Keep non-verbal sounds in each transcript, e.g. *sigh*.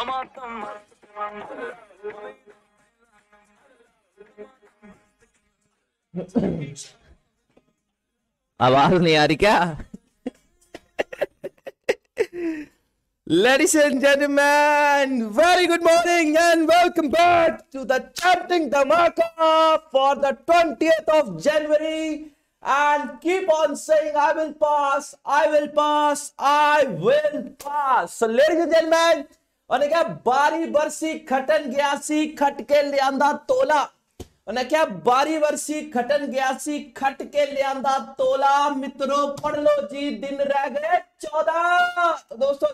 आवाज नहीं आ रही क्या Ladies and gentlemen, very good morning and welcome back to the Chanting Dhamaka for the 20th of January. And keep on saying, I will pass, I will pass, I will pass. So, ladies and gentlemen, क्या અને કે બારી વર્ષી ખટન ગયાસી ખટકે લ્યાંદા તોલા અને કે બારી વર્ષી ખટન ગયાસી ખટકે लिया तोला मित्रों पढ़ लो जी दिन रह गए चौदह तो दोस्तों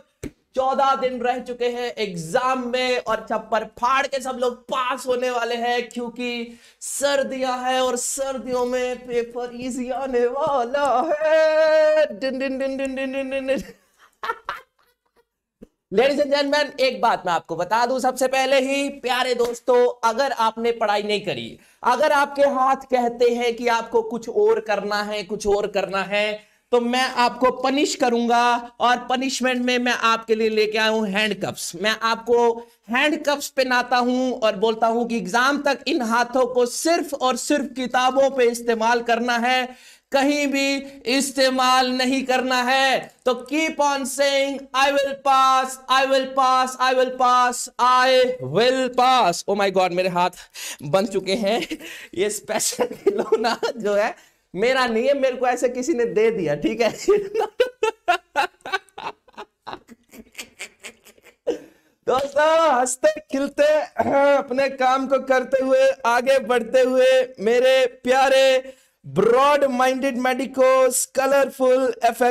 चौदह दिन रह चुके हैं एग्जाम में और छप्पर अच्छा, फाड़ के सब लोग पास होने वाले हैं क्योंकि सर्दियां है और सर्दियों में पेपर इजी आने वाला है दिन दिन दिन दिन दिन दिन दिन, दिन। *laughs* लेडीज एंड जेंटलमैन एक बात मैं आपको बता दूं सबसे पहले ही प्यारे दोस्तों अगर आपने पढ़ाई नहीं करी अगर आपके हाथ कहते हैं कि आपको कुछ और करना है कुछ और करना है तो मैं आपको पनिश करूंगा और पनिशमेंट में मैं आपके लिए लेके आया हूं हैंड कप्स मैं आपको हैंड कप्स पहनाता हूं और बोलता हूं कि एग्जाम तक इन हाथों को सिर्फ और सिर्फ किताबों पे इस्तेमाल करना है कहीं भी इस्तेमाल नहीं करना है तो keep on saying I will pass I will pass I will pass I will pass oh my God मेरे हाथ बन चुके हैं *laughs* ये स्पेशल खिलौना जो है मेरा नहीं है मेरे को ऐसे किसी ने दे दिया ठीक है *laughs* दोस्तों हंसते खिलते अपने काम को करते हुए आगे बढ़ते हुए मेरे प्यारे ब्रॉड-माइंडेड मेडिकोस कलरफुल एफ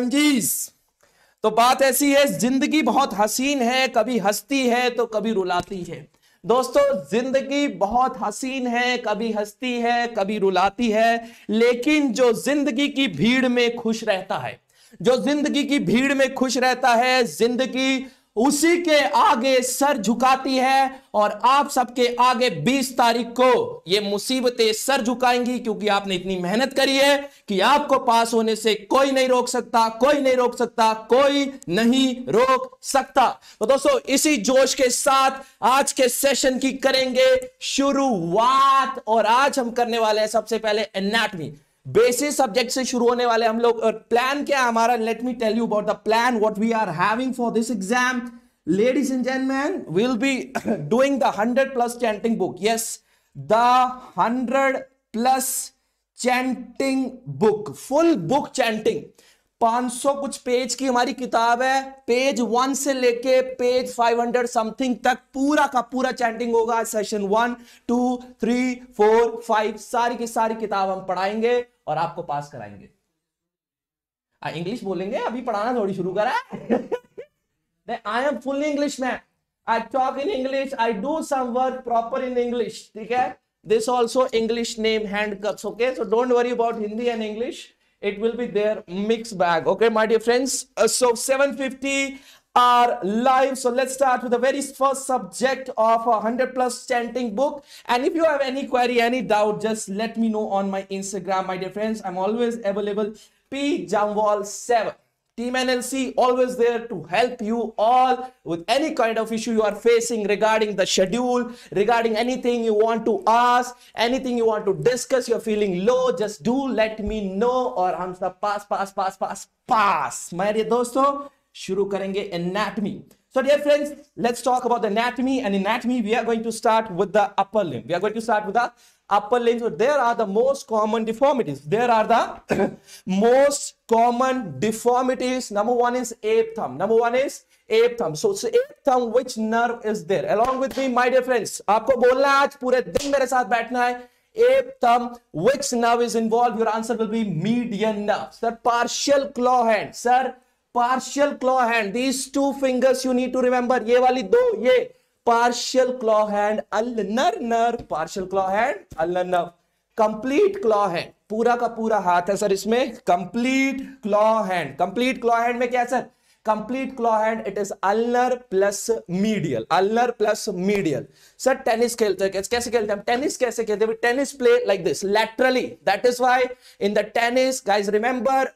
तो बात ऐसी है जिंदगी बहुत हसीन है कभी हंसती है तो कभी रुलाती है दोस्तों जिंदगी बहुत हसीन है कभी हंसती है कभी रुलाती है लेकिन जो जिंदगी की भीड़ में खुश रहता है जो जिंदगी की भीड़ में खुश रहता है जिंदगी उसी के आगे सर झुकाती है और आप सबके आगे 20 तारीख को ये मुसीबतें सर झुकाएंगी क्योंकि आपने इतनी मेहनत करी है कि आपको पास होने से कोई नहीं रोक सकता कोई नहीं रोक सकता कोई नहीं रोक सकता तो दोस्तों इसी जोश के साथ आज के सेशन की करेंगे शुरुआत और आज हम करने वाले हैं सबसे पहले एनाटमी बेसिस सब्जेक्ट से शुरू होने वाले हम लोग प्लान क्या है हमारा let me tell you about the plan what we are having for this exam ladies and gentleman will be doing the hundred plus chanting book yes the hundred plus chanting book full book chanting 500 कुछ page की हमारी किताब है page one से लेके page 500 something तक पूरा का पूरा चैंटिंग होगा session one two three four five सारी की सारी किताब हम पढ़ाएंगे और आपको पास कराएंगे इंग्लिश बोलेंगे अभी पढ़ाना थोड़ी शुरू करा है I am full English man I talk in English I do some work proper in English ठीक है this also English name hand cups okay so don't worry about Hindi and English it will be there mix bag okay my dear friends so seven fifty are live so let's start with the very first subject of a 100 plus chanting book and if you have any query any doubt just let me know on my instagram my dear friends i'm always available p jamwal 7 Team NLC always there to help you all with any kind of issue you are facing regarding the schedule, regarding anything you want to ask, anything you want to discuss, you're feeling low, just do let me know और हम सब पास pass pass pass पास मेरे दोस्तों शुरू करेंगे anatomy so dear friends let's talk about anatomy and anatomy we are going to start with the upper limb we are going to start with the upper limb so there are the most common deformities there are the most common deformities number 1 is ape thumb number 1 is ape thumb so ape thumb which nerve is there along with me my dear friends आपको बोलना है आज पूरे दिन मेरे साथ बैठना है ape thumb which nerve is involve your answer will be median nerve sir partial claw hand sir partial claw hand these two fingers you need to remember ये वाली दो ये partial claw hand ulnar nerve partial claw hand ulnar nerve complete claw hand पूरा का पूरा हाथ है sir इसमें complete claw hand complete claw hand में क्या है sir complete claw hand it is ulnar plus medial ulnar plus medial sir tennis खेलते हैं कैसे खेलते हैं टेनिस कैसे खेलते हैं tennis play like this laterally that is why in the tennis guys remember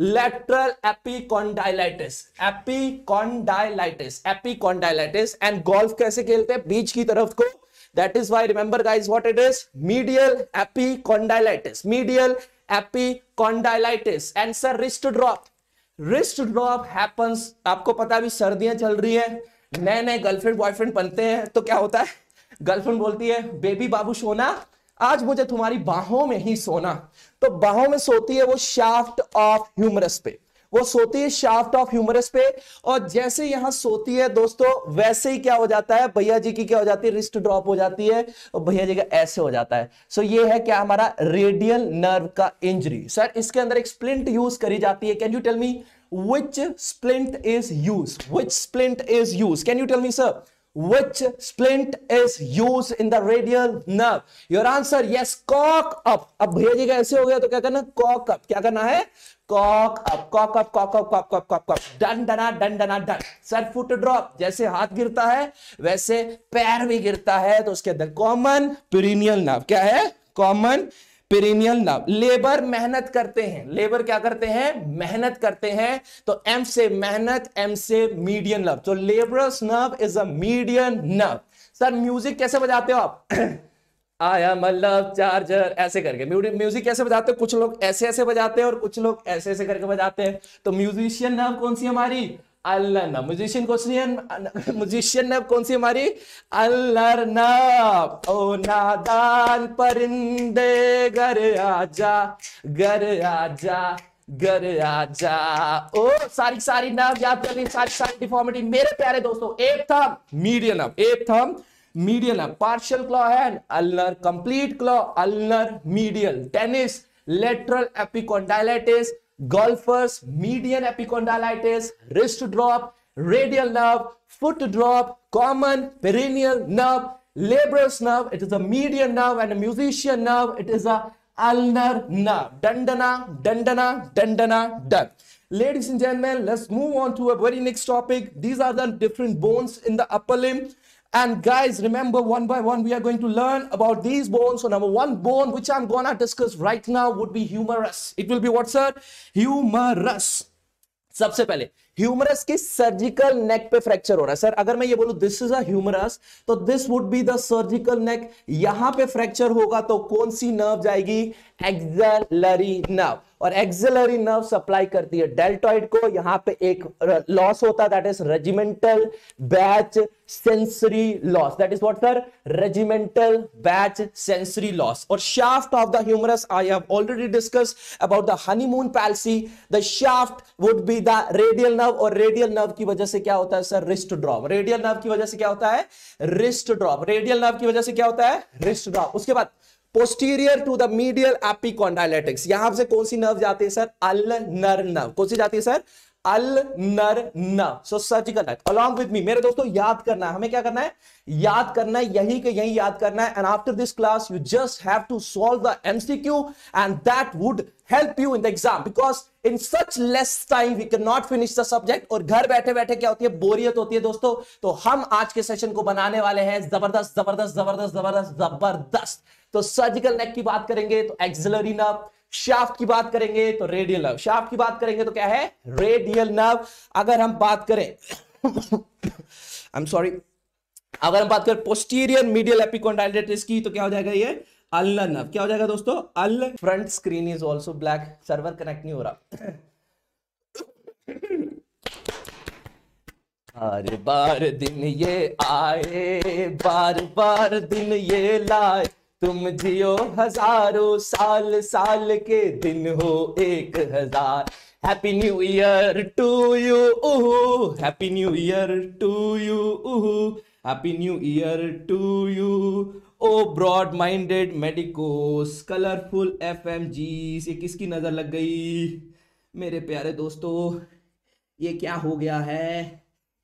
lateral epicondylitis epicondylitis epicondylitis and golf कैसे खेलते हैं बीच की तरफ को that is why remember guys what it is medial epicondylitis medial epicondylitis and sir wrist drop wrist drop happens आपको पता अभी सर्दियां चल रही है नए नए गर्लफ्रेंड बॉयफ्रेंड बनते हैं तो क्या होता है गर्लफ्रेंड बोलती है बेबी बाबू सोना आज मुझे तुम्हारी बाहों में ही सोना तो बाहों में सोती है वो शाफ्ट ऑफ ह्यूमरस पे वो सोती है शाफ्ट ऑफ ह्यूमरस पे और जैसे यहां सोती है दोस्तों वैसे ही क्या हो जाता है भैया जी की क्या हो जाती है रिस्ट ड्रॉप हो जाती है और भैया जी का ऐसे हो जाता है सो ये है क्या हमारा रेडियल नर्व का इंजरी सर इसके अंदर एक स्प्लिंट यूज करी जाती है can you tell me which splint is use which splint is use can you tell me sir which splint is used in the radial nerve? Your answer yes, cock up. अब भैया जी का ऐसे हो गया तो क्या करना cock up. क्या करना है cock up, cock up, cock up, cock up, cock up. Done, done, done, done, done. Sir foot drop. जैसे हाथ गिरता है वैसे पैर भी गिरता है तो उसके अंदर common perineal nerve क्या है Common पेरिनियल नाउन लेबर मेहनत करते हैं लेबर क्या करते हैं मेहनत करते हैं तो एम से मेहनत एम से मीडियन नर्व तो labourer's nerve is a median nerve sir music कैसे बजाते हो आप आया मतलब चार्जर ऐसे करके म्यूजिक कैसे बजाते हो कुछ लोग ऐसे ऐसे बजाते हैं और कुछ लोग ऐसे ऐसे करके बजाते हैं तो म्यूजिशियन नर्व कौन सी हमारी अलरना म्यूजिशियन क्वेश्चन म्यूजिशियन ने कौन सी हमारी अलरना ओ नादान परिंदे घर आजा घर आजा घर आजा ओ सारी सारी नाम याद कर ली सारी सारी डिफॉर्मिटी मेरे प्यारे दोस्तों एक था मीडियन अब एक था मीडियल अब पार्शियल क्लॉ है अलर complete claw अलर medial tennis lateral एपिकॉन्डाइलाइटिस golfers, median epicondylitis, wrist drop, radial nerve, foot drop, common perineal nerve, labrous nerve, it is a median nerve and a musician nerve, it is a ulnar nerve. Dandana, dandana, dandana, done. Ladies and gentlemen, let's move on to a very next topic. These are the different bones in the upper limb. And guys, remember one by one, we are going to learn about these bones. So number one bone, which I'm going to discuss right now would be humerus. It will be what sir? Humerus. सबसे पहले humerus की surgical neck पे fracture हो रहा है sir अगर मैं ये बोलूं दिस इज ह्यूमरस तो this would be the surgical neck यहां पे फ्रैक्चर होगा तो कौन सी नर्व जाएगी एक्सलरी नर्व और एक्सिलरी नर्व सप्लाई करती है डेल्टॉइड को यहां पे एक लॉस होता है that is regimental badge sensory loss that is what sir regimental badge sensory loss और shaft of the humerus I have already discuss about the honeymoon palsy the shaft would be the radial nerve और radial nerve की वजह से क्या होता है sir wrist drop radial nerve की वजह से क्या होता है रिस्ट ड्रॉप रेडियल नर्व की वजह से क्या होता है रिस्ट ड्रॉप उसके बाद posterior to the medial epicondylitis यहां से कौन सी नर्व जाती है सर नर नर्व कौन सी जाती है सर अल नर न so surgical knife along with me मेरे दोस्तों याद करना है हमें क्या करना है याद करना है यही के यही याद करना है and after this class you just have to solve the MCQ and that would help you in the exam because in such less time we can not finish the subject और घर बैठे बैठे क्या होती है बोरियत होती है दोस्तों तो हम आज के सेशन को बनाने वाले हैं जबरदस्त जबरदस्त जबरदस्त जबरदस्त जबरदस्त तो सर्जिकल नेक की बात करेंगे तो एक्सिलरी नर्व शाफ्ट की बात करेंगे तो रेडियल नर्व शाफ्ट की बात करेंगे तो क्या है रेडियल नर्व अगर हम बात करें आई एम सॉरी अगर हम बात करें पोस्टीरियर मीडियल एपिकॉन्डाइलिटिस की तो क्या हो जाएगा ये अल्ल नर्व क्या हो जाएगा दोस्तों all front screen is also black server connect नहीं हो रहा हर बार दिन ये आए बार बार दिन ये लाए तुम जियो हजारों साल साल के दिन हो एक हजार happy new year to you ओहो happy new year to you ओहो happy new year to you oh broad minded medicos colourful F M G ये किसकी नज़र लग गई मेरे प्यारे दोस्तों ये क्या हो गया है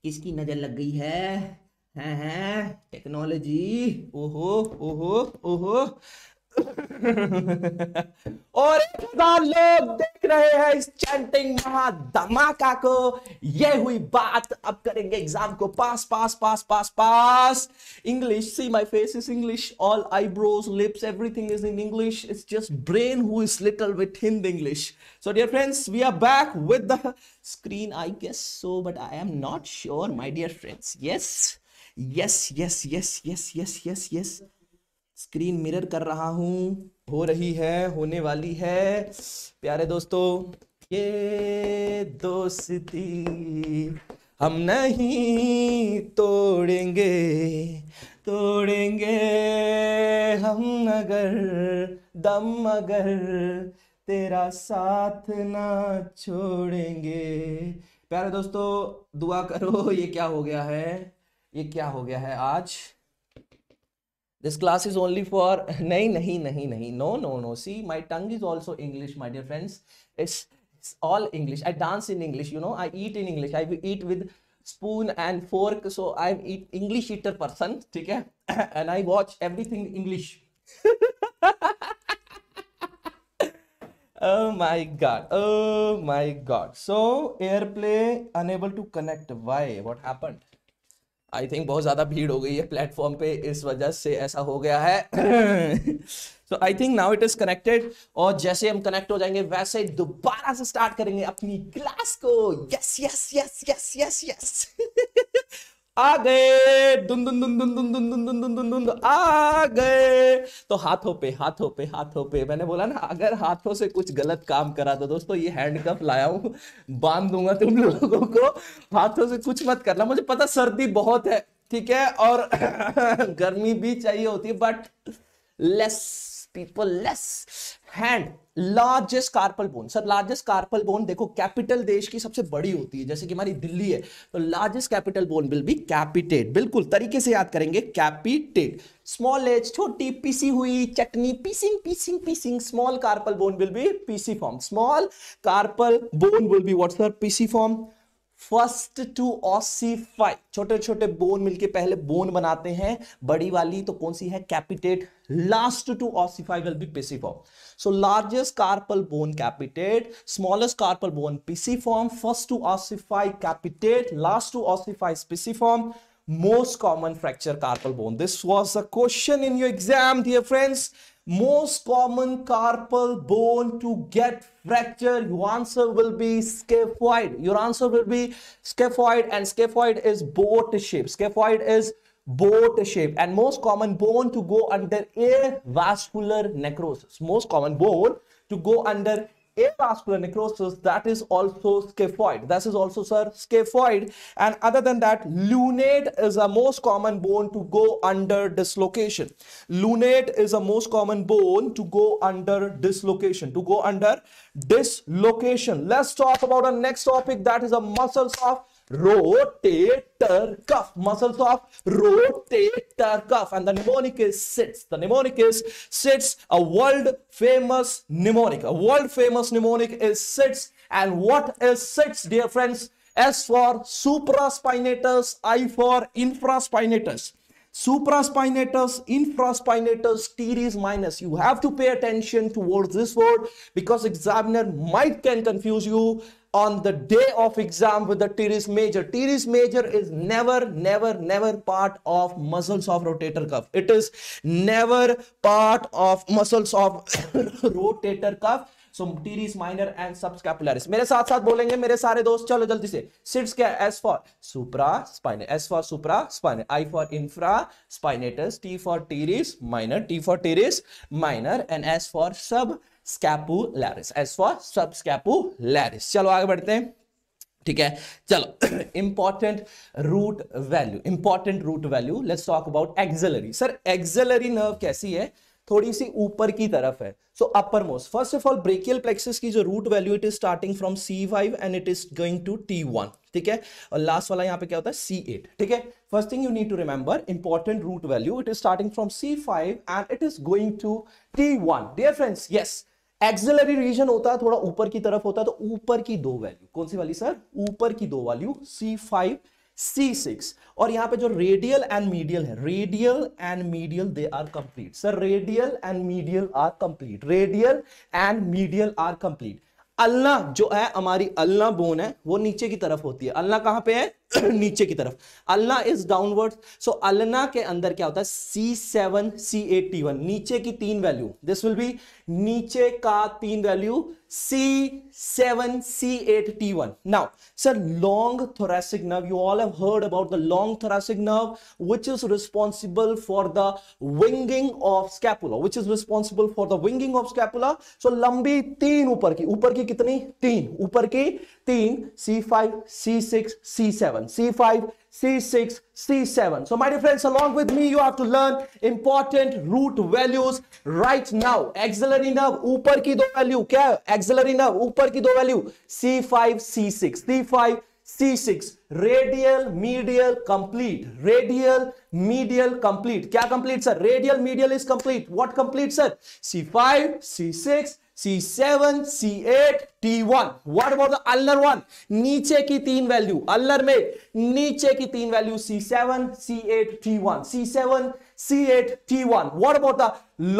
किसकी नज़र लग गई है हैं हैं टेक्नोलॉजी ओहो ओहो ओहो और हजार लोग देख रहे हैं इस चैंटिंग महा धमाका को ये हुई बात अब करेंगे एग्जाम को pass pass pass pass pass English see my face is English all eyebrows lips everything is in English it's just brain who is little with Hind English so dear friends we are back with the screen I guess so but I am not sure my dear friends yes yes yes yes yes yes yes yes screen mirror कर रहा हूं हो रही है होने वाली है प्यारे दोस्तों ये दोस्ती हम नहीं तोड़ेंगे तोड़ेंगे हम अगर दम अगर तेरा साथ ना छोड़ेंगे प्यारे दोस्तों दुआ करो ये क्या हो गया है ये क्या हो गया है आज this class is only for नहीं नहीं नहीं नहीं no no no see my tongue is also English my dear friends it's all English I dance in English you know I eat in English I eat with spoon and fork so i'm eat english eater person ठीक है and i watch everything english oh my god oh my god so airplay unable to connect why what happened I think बहुत ज़्यादा भीड़ हो गई है platform पे इस वजह से ऐसा हो गया है so I think now it is connected और जैसे हम कनेक्ट हो जाएंगे वैसे ही दोबारा से स्टार्ट करेंगे अपनी क्लास को yes yes yes yes yes yes आ गए दुन दुन दुन दुन दुन दुन दुन दुन दुन दुन दुन आ गए तो हाथों पे हाथों पे हाथों पे मैंने बोला ना अगर हाथों से कुछ गलत काम करा तो दोस्तों ये हैंड कप लाया हूं बांध दूंगा तुम लोगों को हाथों से कुछ मत करना मुझे पता सर्दी बहुत है ठीक है और गर्मी भी चाहिए होती है but less people less hand largest carpal bone sir largest carpal bone देखो कैपिटल देश की सबसे बड़ी होती है जैसे कि हमारी दिल्ली है तो largest capital bone will be capitate बिल्कुल तरीके से याद करेंगे कैपिटेट स्मॉल एज छोटी पीसी हुई चटनी पीसिंग पीसिंग पीसिंग small carpal bone will be pisiform small carpal bone will be what sir pisiform first to ossify छोटे छोटे बोन मिलके पहले बोन बनाते हैं बड़ी वाली तो कौन सी है capitate last to ossify will be form so largest carpal bone capitate smallest carpal bone form first to ossify capitate last to ossify pisiform most common fracture carpal bone this was a question in your exam dear friends most common carpal bone to get fractured? Your answer will be scaphoid. Your answer will be scaphoid and scaphoid is boat shape. Scaphoid is boat shape and most common bone to go under a vascular necrosis. Most common bone to go under avascular necrosis that is also scaphoid that is also sir scaphoid and other than that lunate is a most common bone to go under dislocation lunate is a most common bone to go under dislocation to go under dislocation let's talk about our next topic that is the muscles of rotator cuff muscles of rotator cuff and the mnemonic is sits the mnemonic is sits a world famous mnemonic a world famous mnemonic is sits and what is sits dear friends s for supraspinatus i for infraspinatus supraspinatus infraspinatus teres minus you have to pay attention towards this word because examiner might can confuse you on the day of exam with the teres major. Teres major is never, never, never part of muscles of rotator cuff. It is never part of muscles of rotator cuff. so teres minor and subscapularis mere sath sath bolenge mere sare dost chalo jaldi se sits kya as for supra spinal as for supra spinal i for infra spinatus t for teres minor t for teres minor and as for sub scapularis S for scapularis चलो आगे बढ़ते हैं ठीक है चलो important root value important root value let's talk about axillary sir axillary nerve कैसी है थोड़ी सी ऊपर की तरफ है so upper most first of all brachial plexus की जो root value it is starting from C five and it is going to T one ठीक है और लास्ट वाला यहां पे क्या होता है सी एट ठीक है first thing you need to remember important root value it is starting from C five and it is going to T one dear friends yes axillary region होता है थोड़ा ऊपर की तरफ होता है तो ऊपर की दो वैल्यू कौन सी वाली सर ऊपर की दो value C five C six और यहाँ पे जो रेडियल एंड मीडियल है radial and medial they are complete sir radial and medial are complete radial and medial are complete अल्लाह जो है हमारी अल्लाह बोन है वो नीचे की तरफ होती है अल्लाह कहां पे है *clears throat* नीचे की तरफ अल्लाह इज डाउनवर्ड सो अलना के अंदर क्या होता है C seven C eight T one नीचे की तीन वैल्यू दिस विल बी नीचे का तीन value C seven C eight T one now sir long thoracic nerve you all have heard about the long thoracic nerve which is responsible for the winging of scapula which is responsible for the winging of scapula so लंबी तीन ऊपर की ऊपर की कितनी तीन ऊपर की तीन C five C six C seven C7, C5, C6, C7. So my dear friends, along with me, you have to learn important root values right now. Axillary nerve, ऊपर की दो value, क्या Axillary nerve, ऊपर की दो value, C5, C6, C5, C6, radial, medial, complete, radial, medial, complete. क्या complete sir? Radial, medial is complete. What complete sir? C5, C6, C7, C8, T1. What about the ulnar one? नीचे की तीन value अल्लर में नीचे की तीन value C7, C8, T1. C7, C8, T1. What about the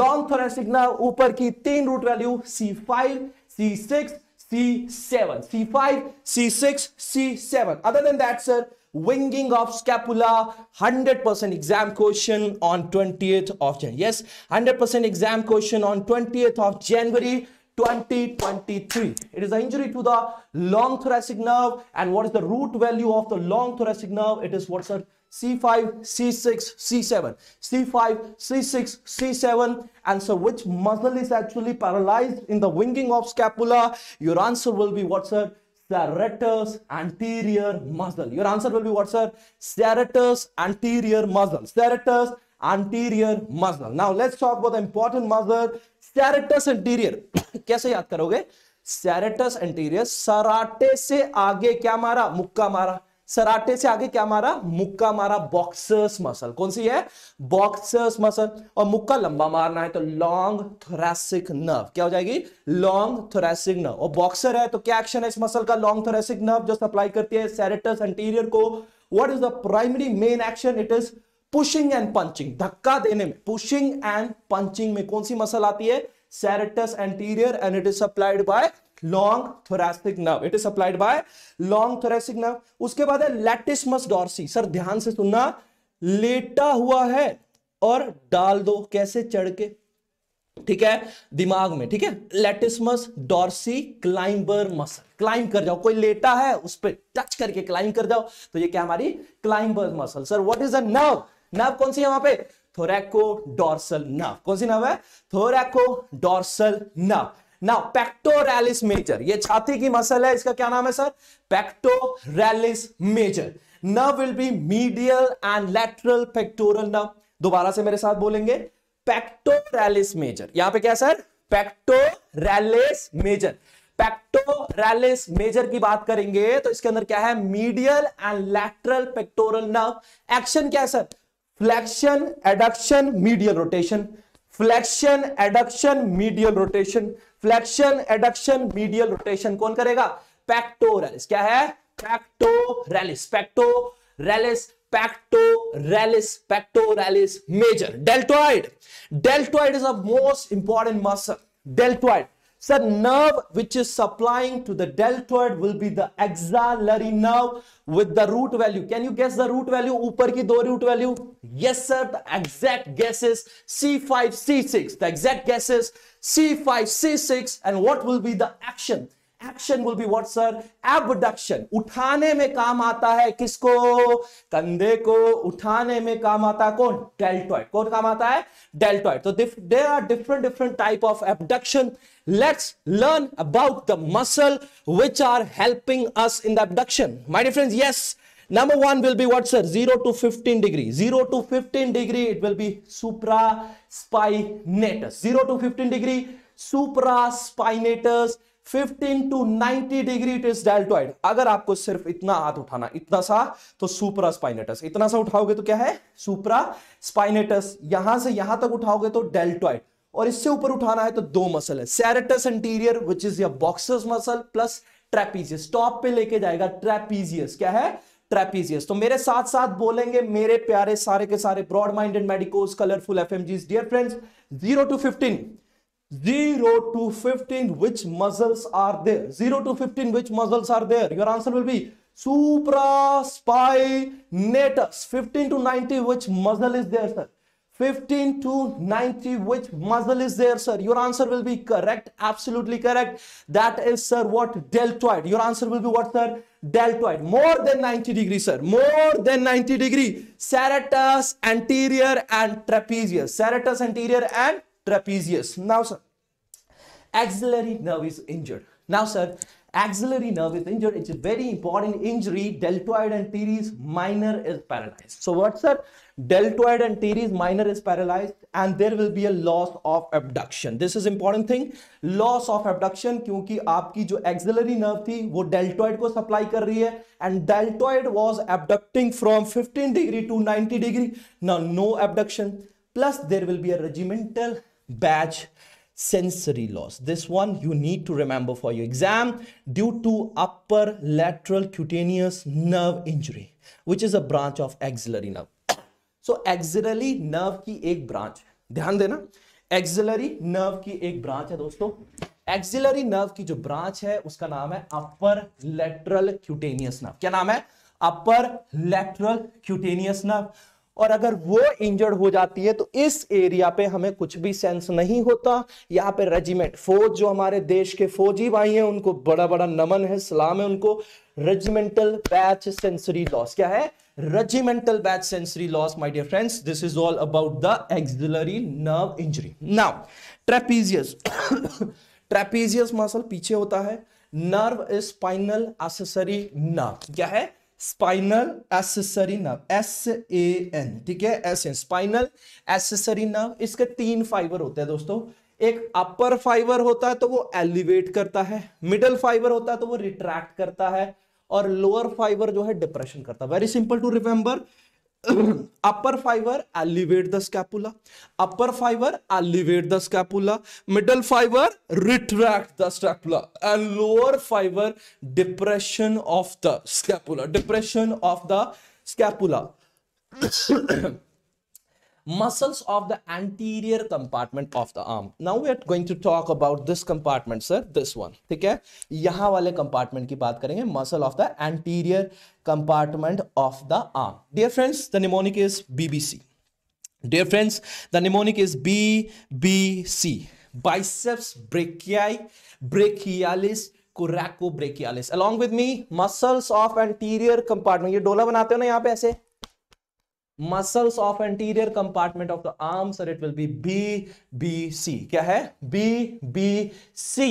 long thoracic nerve? ऊपर की तीन root value C5, C6, C7. C5, C6, C7. Other than that, sir, winging of scapula 100% exam question on 20th of January. Yes, 100% exam question on 20th of January 2023. It is an injury to the long thoracic nerve. And what is the root value of the long thoracic nerve? It is what's a C5, C6, C7. C5, C6, C7. And so which muscle is actually paralyzed in the winging of scapula? Your answer will be what's a serratus anterior muscle. Your answer will be what, sir? Serratus anterior muscle. Serratus anterior muscle. Now let's talk about the important muscle, serratus anterior. kaise yaad karoge serratus anterior. सराटे se aage kya mara mukka mara सराटे से आगे क्या मारा मुक्का मारा boxers muscle कौन सी है बॉक्सर्स मसल और मुक्का लंबा मारना है तो लॉन्ग थोरेसिक नर्व क्या हो जाएगी लॉन्ग थोरेसिक नर्व और बॉक्सर है तो क्या एक्शन है इस मसल का लॉन्ग थोरेसिक नर्व जो सप्लाई करती है सैरेटस एंटीरियर को what is the primary main action it is pushing and punching धक्का देने में पुशिंग एंड पंचिंग में कौन सी मसल आती है serratus anterior and it is supplied by long thoracic nerve it is applied by long thoracic nerve उसके बाद है लेटिसमस डॉर्सी सर ध्यान से सुनना लेटा हुआ है और डाल दो कैसे चढ़ के ठीक है दिमाग में ठीक है latissimus dorsi climber muscle climb कर जाओ कोई लेटा है उस पर टच करके क्लाइंब कर जाओ तो ये क्या हमारी climber muscle sir what is a nerve nerve कौन सी है वहां पे थोरेको डॉर्सल नर्व कौन सी नर्व है thoraco dorsal nerve now pectoralis major ये छाती की मसल है इसका क्या नाम है sir pectoralis major nerve will be medial and lateral pectoral nerve दोबारा से मेरे साथ बोलेंगे पेक्टोरैलिस मेजर यहां पे क्या sir pectoralis major pectoralis major की बात करेंगे तो इसके अंदर क्या है medial and lateral pectoral nerve action क्या है sir flexion adduction medial rotation flexion adduction medial rotation flexion adduction medial rotation कौन करेगा पैक्टोरेलिस क्या है पैक्टो pectoralis pectoralis pectoralis pectoralis major deltoid deltoid is a most important muscle deltoid sir nerve which is supplying to the deltoid will be the axillary nerve with the root value can you guess the root value ऊपर की दो root value yes sir the exact guesses C five C six the exact guesses c5 c6 and what will be the action action will be what sir abduction उठाने में काम आता है किसको कंधे को उठाने में काम आता है कौन डेल्टॉइड कौन काम आता है डेल्टॉइड तो there are different different type of abduction let's learn about the muscle which are helping us in the abduction my dear friends yes Number one will be what sir? 0 to 15 degree. 0 to 15 degree it will be supra spinatus 0 to 15 degree supra spinatus 15 to 90 degree it is deltoid agar aapko sirf itna haath uthana itna sa to supra spinatus itna sa uthaoge to kya hai supra spinatus yahan se yahan tak uthaoge to deltoid और इससे ऊपर उठाना है तो दो muscle है serratus anterior which is your boxer's muscle plus trapezius top पे लेके जाएगा ट्रेपीजियस क्या है ट्रेपीजियस तो मेरे साथ साथ बोलेंगे मेरे प्यारे सारे के सारे broad minded medicos colourful F dear friends zero two fifteen zero two fifteen which muscles are there zero two fifteen which muscles are there your answer will be supraspinatus 15 to 90 which muscle is there sir 15 to 90 which muscle is there sir your answer will be correct absolutely correct that is sir what deltoid your answer will be what sir deltoid more than 90 degree sir more than 90 degree serratus anterior and trapezius serratus anterior and trapezius now sir axillary nerve is injured now sir axillary nerve is injured it's a very important injury deltoid and teres minor is paralyzed so what sir deltoid and teres minor is paralyzed and there will be a loss of abduction this is important thing loss of abduction क्योंकि आपकी जो axillary nerve थी वो deltoid को supply कर रही है and deltoid was abducting from 15 degree to 90 degree now no abduction plus there will be a regimental badge sensory loss. This one you need to remember for your exam due to upper lateral cutaneous nerve injury, which is a branch of axillary nerve. So axillary nerve ki ek branch. ध्यान देना Axillary nerve ki ek branch hai, dosto. Axillary nerve ki jo branch hai, uska naam hai upper lateral cutaneous nerve. Kya naam hai? Upper lateral cutaneous nerve. और अगर वो injured हो जाती है तो इस एरिया पे हमें कुछ भी सेंस नहीं होता यहाँ पे रेजिमेंट फौज जो हमारे देश के फौजी भाई हैं उनको बड़ा बड़ा नमन है सलाम है उनको रेजिमेंटल बैच सेंसरी लॉस क्या है regimental badge sensory loss my dear friends this is all about the axillary nerve injury now trapezius trapezius muscle पीछे होता है नर्व स्पाइनल असेसरी नर्व क्या है spinal accessory nerve S A N ठीक है S N spinal accessory nerve इसके तीन fibre होते हैं दोस्तों एक अपर फाइबर होता है तो वो एलिवेट करता है मिडल फाइबर होता है तो वो रिट्रैक्ट करता है और लोअर फाइबर जो है डिप्रेशन करता है very simple to remember upper fiber elevate the scapula, upper fiber elevate the scapula, middle fiber retract the scapula, and lower fiber depression of the scapula, muscles of the anterior compartment of the arm now we are going to talk about this compartment sir this one ठीक है यहां वाले compartment की बात करेंगे muscle of the anterior compartment of the arm dear friends the mnemonic is BBC dear friends the mnemonic is B B C. biceps brachii brachialis coracobrachialis along with me muscles of anterior compartment ये डोला बनाते हो ना यहाँ पे ऐसे muscles of anterior compartment of the arm sir it will be B B C क्या है B B C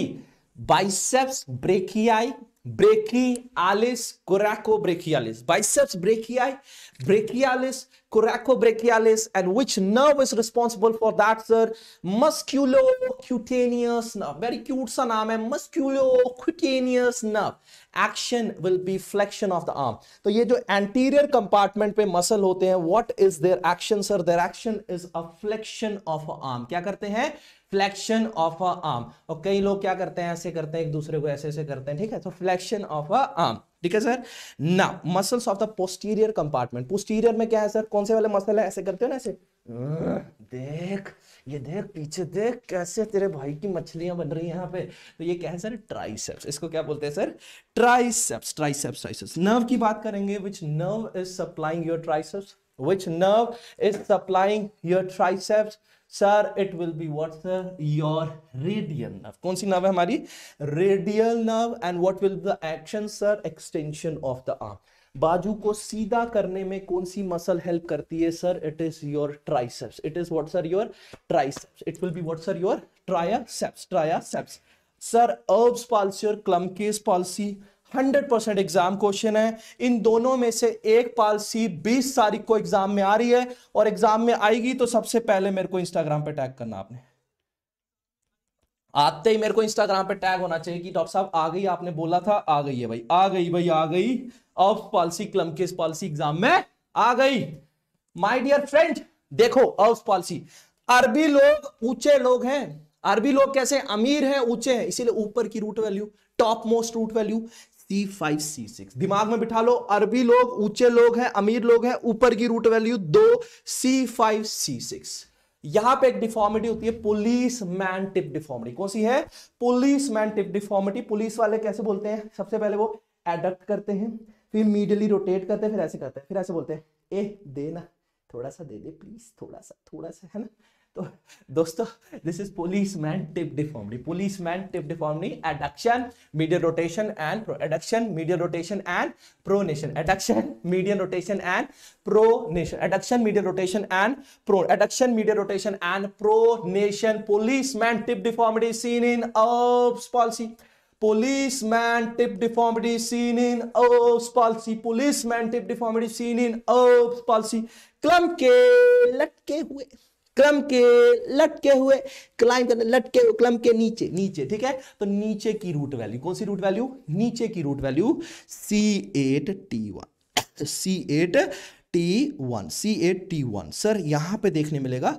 biceps brachii brachialis, coracobrachialis. Biceps brachii, brachialis, coracobrachialis. And which nerve is responsible for that, sir? Musculocutaneous nerve. Very cute sa naam hai. Musculocutaneous nerve. Action will be flexion of the arm. तो ये जो anterior compartment पे muscle होते हैं, what is their action, sir? Their action is a flexion of arm. क्या करते हैं? Flexion of a arm और कई लोग क्या करते हैं ऐसे करते हैं एक दूसरे को ऐसे ऐसे करते हैं ठीक है तो फ्लैक्शन ऑफ अ आर्म ठीक है सर ना muscles of the posterior compartment posterior में क्या है सर कौन से वाले मसल है ऐसे करते हो ना ऐसे देख ये देख पीछे देख कैसे तेरे भाई की मछलियां बन रही हैं यहाँ पे तो ये क्या है सर ट्राइसेप्स इसको क्या बोलते हैं sir triceps triceps triceps nerve की बात करेंगे which nerve is supplying your triceps which nerve is supplying your triceps sir it will be what sir your radial nerve कौन सी नर्व है हमारी radial nerve and what will the action sir extension of the arm बाजू को सीधा करने में कौन सी मसल हेल्प करती है sir it is your triceps it is what sir your triceps it will be what sir your triceps triceps sir Erb's palsy और Klumpke's palsy hundred percent exam question है इन दोनों में से एक पॉलिसी बीस तारीख को एग्जाम में आ रही है और एग्जाम में आएगी तो सबसे पहले मेरे को इंस्टाग्राम पे टैग करना आपने आते ही मेरे को इंस्टाग्राम पे टैग होना चाहिए कि डॉक्टर साहब आ गई आपने बोला था आ गई है भाई आ गई भाई आ गई अब पॉलिसी क्लम के पॉलिसी एग्जाम में आ गई माई डियर फ्रेंड देखो अब पॉलिसी अरबी लोग ऊंचे लोग हैं अरबी लोग कैसे अमीर हैं ऊंचे हैं इसीलिए ऊपर की root value top most root value C दिमाग में बिठा लो अरबी लोग ऊंचे लोग हैं अमीर लोग हैं ऊपर की रूट वैल्यू दो सी फाइव सी सिक्स यहां पे एक डिफॉर्मिटी होती है पुलिस मैन टिप डिफॉर्मिटी कौन सी है police man tip deformity police वाले कैसे बोलते हैं सबसे पहले वो एडक्ट करते हैं फिर इमीडिएटली रोटेट करते हैं फिर ऐसे करते हैं फिर ऐसे बोलते हैं ए दे ना थोड़ा सा दे दे प्लीज थोड़ा सा थोड़ा सा है ना तो दोस्तों this is policeman tip deformity policeman tip deformity adduction medial rotation and adduction medial rotation and pronation adduction medial rotation and pronation adduction medial rotation and pro adduction medial rotation and pronation policeman tip deformity seen in Erb's palsy policeman tip deformity seen in herbs palsy policeman tip deformity seen in herbs palsy clump के लटके हुए क्लम के लटके हुए climb करने लटके हुए क्लम के नीचे नीचे ठीक है तो नीचे की रूट वैल्यू कौन सी रूट वैल्यू नीचे की root value C eight T one C eight T one C eight T one sir यहां पे देखने मिलेगा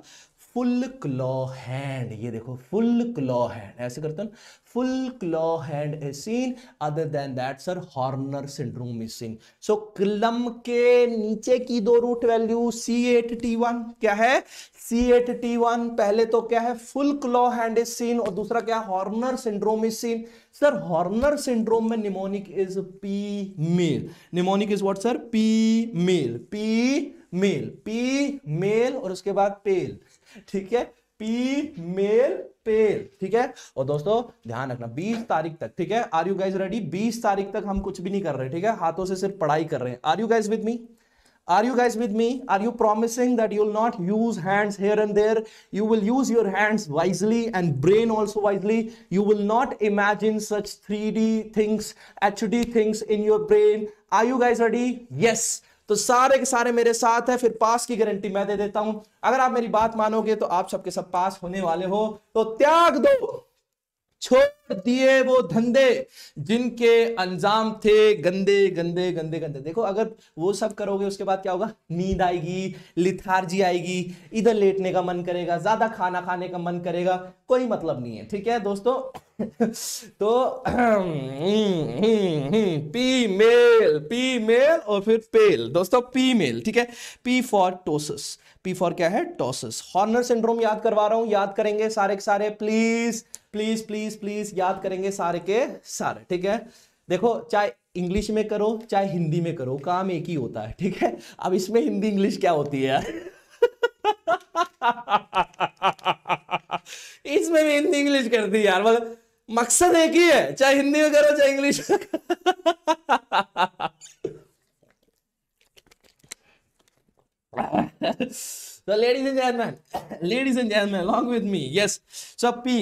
फुल क्लॉ हैंड ये देखो फुल क्लॉ हैंड ऐसे करते हैं full claw hand is seen other than that sir Horner syndrome is seen so Klumpke नीचे की दो root value C eight T one क्या है सी एट टी वन पहले तो क्या है full claw hand is seen और दूसरा क्या है Horner syndrome is seen sir Horner syndrome में mnemonic is P male mnemonic is what sir P male P male P male और उसके बाद पेल ठीक है पी मेल पेल ठीक है और दोस्तों ध्यान रखना 20 तारीख तक ठीक है आर यू गाइज रेडी 20 तारीख तक हम कुछ भी नहीं कर रहे ठीक है हाथों से सिर्फ पढ़ाई कर रहे हैं are you guys with me Are you guys with me? Are you promising that you will not use hands here and there? You will use your hands wisely and brain also wisely. You will not imagine such 3D things, HD things in your brain. Are you guys ready? Yes. तो सारे के सारे मेरे साथ है फिर पास की guarantee मैं दे देता हूं अगर आप मेरी बात मानोगे तो आप सबके सब पास होने वाले हो तो त्याग दो छोड़ दिए वो धंधे जिनके अंजाम थे गंदे गंदे गंदे गंदे देखो अगर वो सब करोगे उसके बाद क्या होगा नींद आएगी लिथार्जी आएगी इधर लेटने का मन करेगा ज्यादा खाना खाने का मन करेगा कोई मतलब नहीं है ठीक है दोस्तों *laughs* तो *clears throat* पी मेल पी मेल और फिर पेल दोस्तों पी मेल ठीक है P for ptosis P for क्या है टोसिस हॉर्नर सिंड्रोम याद करवा रहा हूं याद करेंगे सारे के सारे प्लीज प्लीज प्लीज प्लीज याद करेंगे सारे के सारे ठीक है देखो चाहे इंग्लिश में करो चाहे हिंदी में करो काम एक ही होता है ठीक है अब इसमें हिंदी इंग्लिश क्या होती है यार *laughs* इसमें भी हिंदी इंग्लिश करती है यार मतलब मकसद एक ही है चाहे हिंदी में करो चाहे इंग्लिश में *laughs* so ladies and ladies and and gentlemen long with me yes so P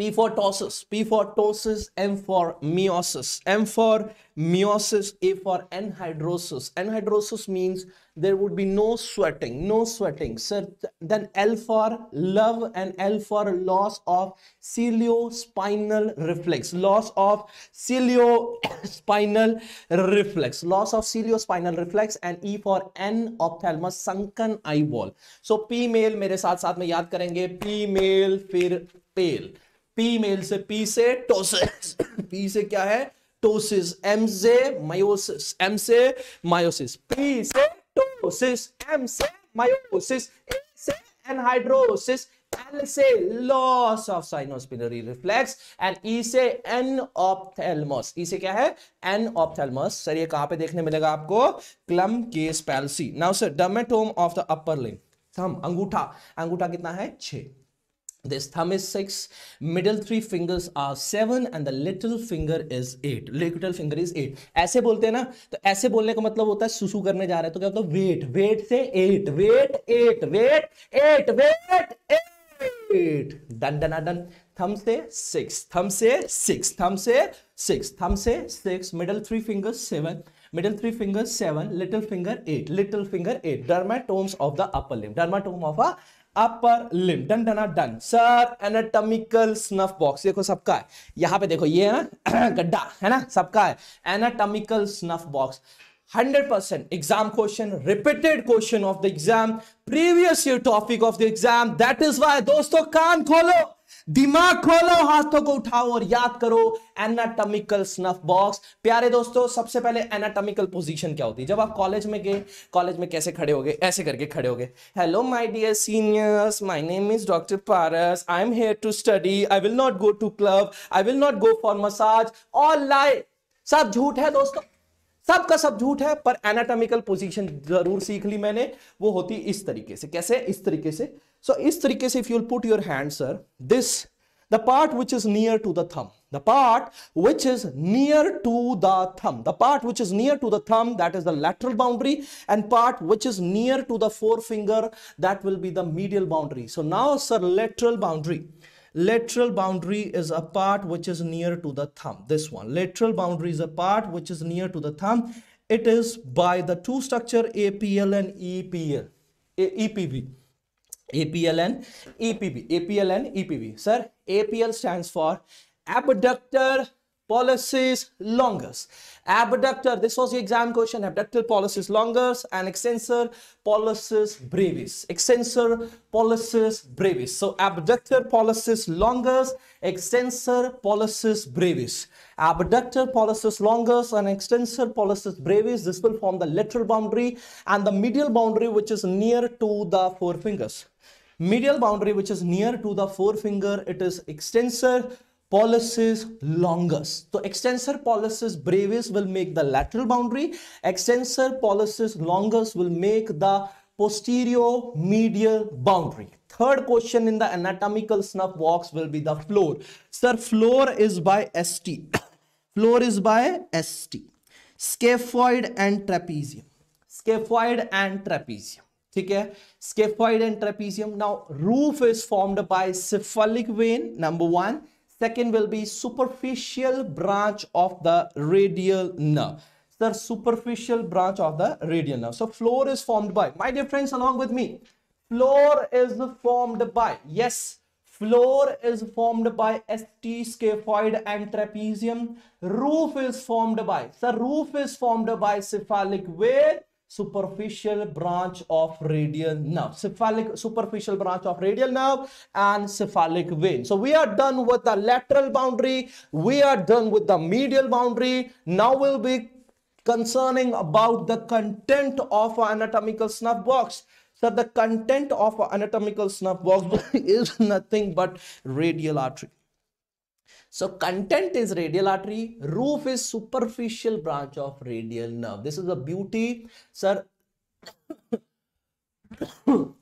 P for ptosis, P for ptosis, M for meiosis, M for meiosis, A for anhydrosis. Anhydrosis means there would be no sweating, no sweating. So then L for love and L for loss of ciliospinal reflex, loss of ciliospinal reflex, loss of ciliospinal reflex and E for N ophthalmos, sunken eyeball. So P male mere saath saath mein yaad karenge, P male fir pale. P male से P से ptosis P से क्या है ptosis M से miosis M से miosis P से ptosis M से miosis A से एनहाइड्रोसिस एल से loss of ciliospinal reflex and E से एन ऑप्थेलमस ई से क्या है एन ऑप्थेलमस सर ये कहां पे देखने मिलेगा आपको Klumpke palsy now sir dermatome of the upper limb thumb अंगूठा अंगूठा कितना है छह this thumb is 6 middle three fingers are 7 and the little finger is 8 little finger is 8 ऐसे बोलते हैं ना तो ऐसे बोलने का मतलब होता है सुसु करने जा रहे हैं तो क्या होता है वेट वेट से 8 wait 8 wait 8 wait 8 done done done thumb से 6 थम से 6 थम से 6 थम से 6 middle three fingers 7 middle three fingers 7 little finger 8 little finger 8 dermatomes of the upper limb dermatome of a upper limb done done done sir anatomical snuff box देखो सबका है यहां पे देखो ये है ना *clears throat* गड्ढा है ना सबका है anatomical snuff box 100% exam question repeated question of the exam previous year topic of the exam that is why दोस्तों कान खोलो दिमाग खोलो हाथों को उठाओ और याद करो एनाटॉमिकल स्नफ बॉक्स प्यारे दोस्तों सबसे पहले एनाटॉमिकल पोजीशन क्या होती है जब आप कॉलेज में गए कॉलेज में कैसे खड़े हो गए ऐसे करके खड़े हो गए hello my dear seniors my name is doctor Paras I am here to study I will not go to club I will not go for massage all lie सब झूठ है दोस्तों सबका सब झूठ है पर एनाटॉमिकल पोजीशन जरूर सीख ली मैंने वो होती इस तरीके से कैसे इस तरीके से so, इस तरीके से if you'll put your hand sir this the part which is near to the thumb the part which is near to the thumb the part which is near to the thumb that is the lateral boundary and part which is near to the four finger that will be the medial boundary so now sir lateral boundary lateral boundary is a part which is near to the thumb this one lateral boundary is a part which is near to the thumb it is by the two structure apl and epl epb APL and EPB. APL and EPB. Sir, APL stands for abductor pollicis longus. Abductor, this was the exam question. Abductor pollicis longus and extensor pollicis brevis. Extensor pollicis brevis. So abductor pollicis longus, extensor pollicis brevis. Abductor pollicis longus and extensor pollicis brevis. This will form the lateral boundary and the medial boundary which is near to the four fingers. Medial boundary which is near to the forefinger, it is extensor pollicis longus. So extensor pollicis brevis will make the lateral boundary. Extensor pollicis longus will make the posterior medial boundary. Third question in the anatomical snuff box will be the floor. Sir, floor is by ST. floor is by ST. Scaphoid and trapezium. Scaphoid and trapezium. ठीक है scaphoid and trapezium now roof is formed by cephalic vein number one Second will be superficial branch of the radial nerve. The superficial branch of the radial nerve. So floor is formed by, my dear friends along with me, floor is formed by, yes, Floor is formed by ST scaphoid and trapezium. Roof is formed by, the roof is formed by cephalic vein, superficial branch of radial nerve, cephalic superficial branch of radial nerve and cephalic vein. So we are done with the lateral boundary. We are done with the medial boundary. Now we'll be concerning about the content of anatomical snuff box. So the content of anatomical snuff box is nothing but radial artery. So content is radial artery, roof is superficial branch of radial nerve. This is a beauty, sir. done,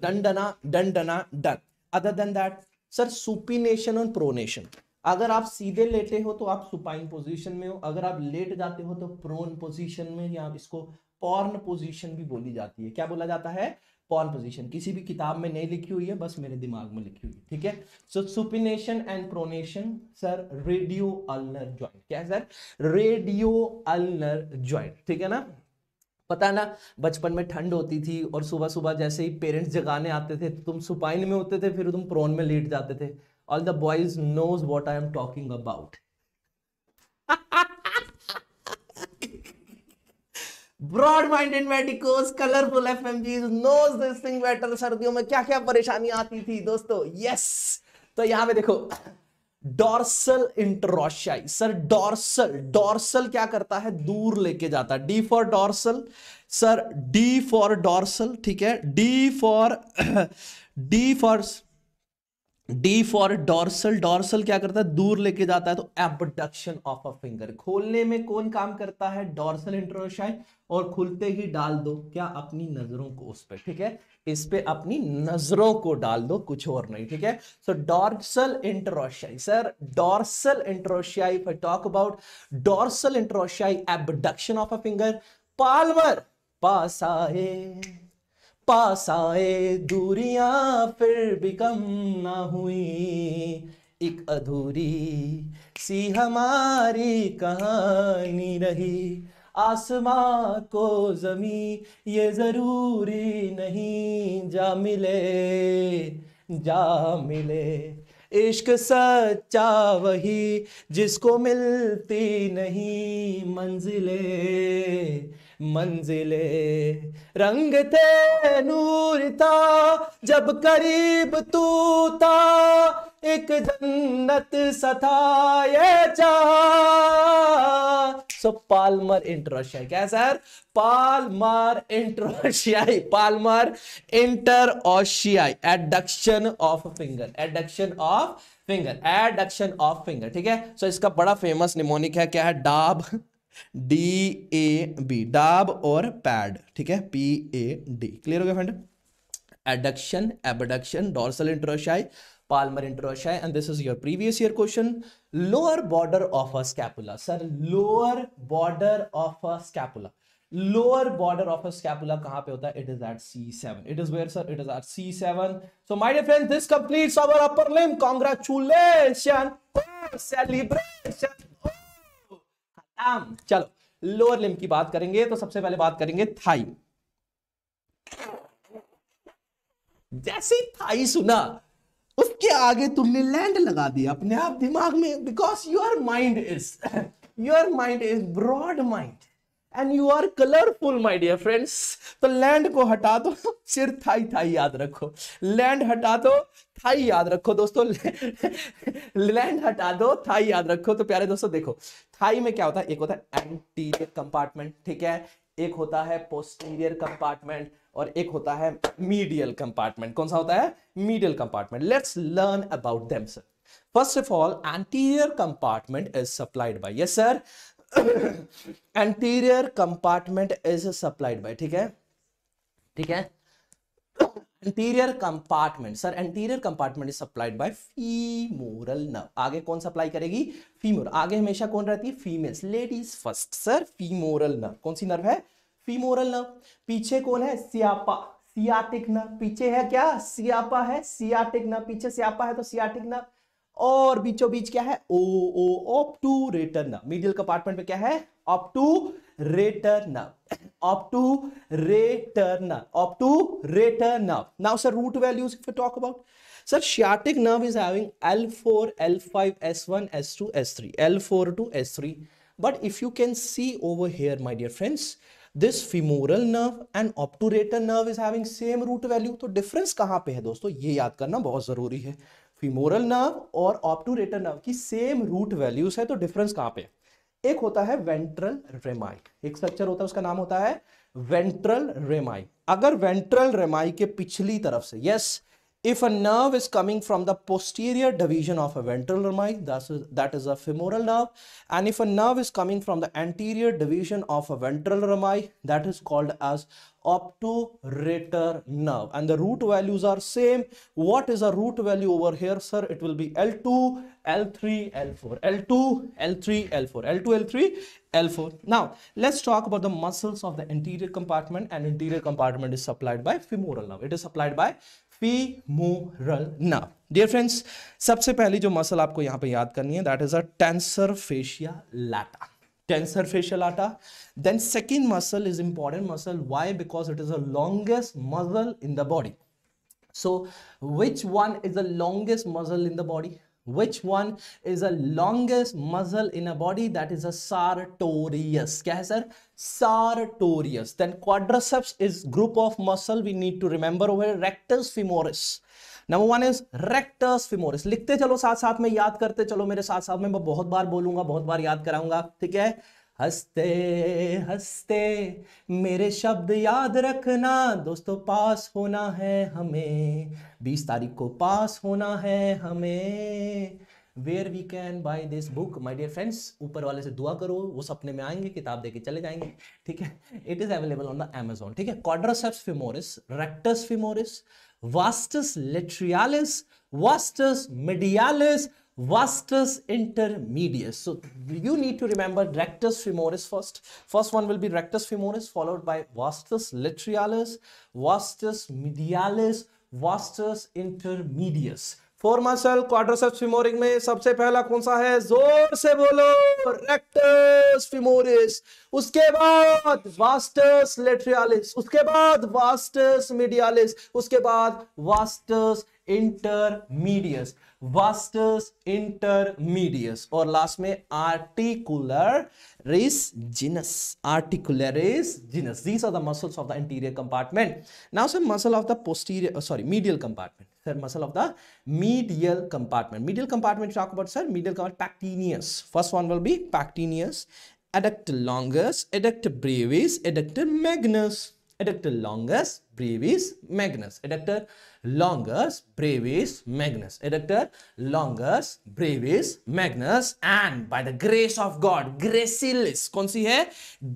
done, dan done, done. Other than that, sir, supination and pronation. अगर आप सीधे लेटे हो तो आप supine position में हो अगर आप लेट जाते हो तो प्रोन पोजीशन में या इसको पॉर्न पोजीशन भी बोली जाती है क्या बोला जाता है पॉर्न पोजीशन किसी भी किताब में नहीं लिखी हुई है बस मेरे दिमाग में लिखी हुई है ठीक है so supination and pronation sir radio ulnar joint क्या है सर रेडियो अल्नर ज्वाइंट ठीक है ना पता है ना बचपन में ठंड होती थी और सुबह सुबह जैसे ही पेरेंट्स जगाने आते थे तो तुम सुपाइन में होते थे फिर तुम प्रोन में लेट जाते थे all the boys knows what I am talking about broad minded medicos colourful F G knows this thing better सर्दियों में क्या क्या परेशानी आती थी दोस्तों यस तो यहां पे देखो dorsal interossei sir dorsal dorsal क्या करता है दूर लेके जाता है D for dorsal sir D for dorsal ठीक है D for D for D for dorsal dorsal क्या करता है दूर लेके जाता है तो एबडक्शन ऑफ अ फिंगर खोलने में कौन काम करता है डॉर्सल इंट्रोशाइन और खुलते ही डाल दो क्या अपनी नजरों को उस पर ठीक है इस पे अपनी नजरों को डाल दो कुछ और नहीं ठीक है so dorsal interossei sir dorsal interossei for talk about dorsal interossei abduction of a finger palmar पास आए पास आए दूरियां फिर भी कम ना हुई एक अधूरी सी हमारी कहानी रही आसमां को जमी ये जरूरी नहीं जा मिले जा मिले इश्क सच्चा वही जिसको मिलती नहीं मंजिले मंजिले रंग थे नूर था जब करीब तू था एक जन्नत सथा ये सो पालमर इंट्रोशिया क्या sir palmar interossei palmar interossei adduction of finger adduction of finger adduction of finger ठीक है सो so, इसका बड़ा फेमस निमोनिक है क्या है डाब डी ए बी डाब और पैड ठीक है पी ए डी क्लियर हो गया friend adduction abduction dorsal interossei palmar interossei and this is your previous year question lower border of a scapula sir lower border of a scapula lower border of a scapula कहां पे होता है it is at C seven it is where sir it is at C seven so my dear friend this complete our upper limb congratulation celebration आम चलो lower limb की बात करेंगे तो सबसे पहले बात करेंगे थाई जैसे थाई सुना उसके आगे तुमने लैंड लगा दिया अपने आप दिमाग में because your mind is your mind is broad mind and you are colourful my dear friends तो लैंड को हटा दो सिर थाई थाई याद रखो लैंड हटा दो थाई याद रखो दोस्तों लैंड हटा दो थाई याद रखो तो प्यारे दोस्तों देखो थाई में क्या होता है एक होता है एंटीरियर कंपार्टमेंट ठीक है एक होता है पोस्टीरियर कंपार्टमेंट और एक होता है मीडियल कंपार्टमेंट कौन सा होता है medial compartment let's learn about them sir first of all anterior compartment is supplied by yes sir anterior compartment is supplied by ठीक है ठीक है anterior compartment sir anterior compartment is supplied by femoral nerve आगे कौन supply करेगी फीमोर आगे हमेशा कौन रहती है females ladies first sir femoral nerve कौन सी नर्व है फीमोरल नर्व पीछे कौन है सियापा सियाटिक नर्व पीछे है क्या सियापा है सियाटिक नर्व पीछे सियापा है तो सियाटिक नर्व और बीचों बीच क्या है O O obturator medial compartment में क्या है obturator obturator obturator now sir root values if talk about sir sciatic nerve is है but if you can see over here my dear friends this femoral nerve and obturator nerve is having same root value तो difference कहाँ पे है दोस्तों ये याद करना बहुत जरूरी है फीमोरल नर्व और ऑप्टूरेटर नर्व की सेम रूट वैल्यूज है तो डिफरेंस कहां पे एक होता है वेंट्रल रेमाई एक स्ट्रक्चर होता है उसका नाम होता है वेंट्रल रेमाई अगर वेंट्रल रेमाई के पिछली तरफ से yes If a nerve is coming from the posterior division of a ventral lamina, that's a, that is a femoral nerve. And if a nerve is coming from the anterior division of a ventral lamina, that is called as obturator nerve. And the root values are same. What is a root value over here, sir? It will be L2, L3, L4. L2, L3, L4. L2, L3, L4. Now, let's talk about the muscles of the anterior compartment. And anterior compartment is supplied by femoral nerve. It is supplied by femoral nerve dear friends सबसे पहली जो muscle आपको यहां पे याद करनी है that is a tensor fascia lata tensor fascia lata then second muscle is important muscle why because it is a longest muscle in the body so which one is the longest muscle in the body which one is the longest muscle in a body that is a sartorius क्या है sir sartorius then quadriceps is group of muscle we need to remember over rectus femoris number one is rectus femoris लिखते चलो साथ साथ में याद करते चलो मेरे साथ साथ में मैं बहुत बार बोलूंगा बहुत बार याद कराऊंगा ठीक है हंसते हंसते मेरे शब्द याद रखना दोस्तों पास होना है हमें बीस तारीख को पास होना है हमें where we can buy this book my dear friends ऊपर वाले से दुआ करो वो सपने में आएंगे किताब देके चले जाएंगे ठीक है it is available on the Amazon ठीक है quadriceps femoris rectus femoris vastus lateralis vastus medialis vastus intermedius. So you need to remember rectus femoris first. First one will be rectus femoris followed by vastus lateralis vastus medialis, vastus intermedius. Four muscle quadriceps femoris में सबसे पहला कौन सा है जोर से बोलो rectus femoris उसके बाद वास्टस लेट्रियालिस उसके बाद वास्टस मीडियालिस उसके बाद वास्टस इंटरमीडियस वास्टर्स इंटरमीडियस और लास्ट में articularis genus articular genus these are the muscles of the interior compartment now sir muscle of the posterior sorry medial compartment sir muscle of the medial compartment medial compartment talk about sir medial pectineus first one will be pectineus adduct longus adduct brevis adduct magnus adduct longus brevis magnus adductor longus brevis magnus. Adductor longus brevis magnus and by the grace of God gracilis kaun si hai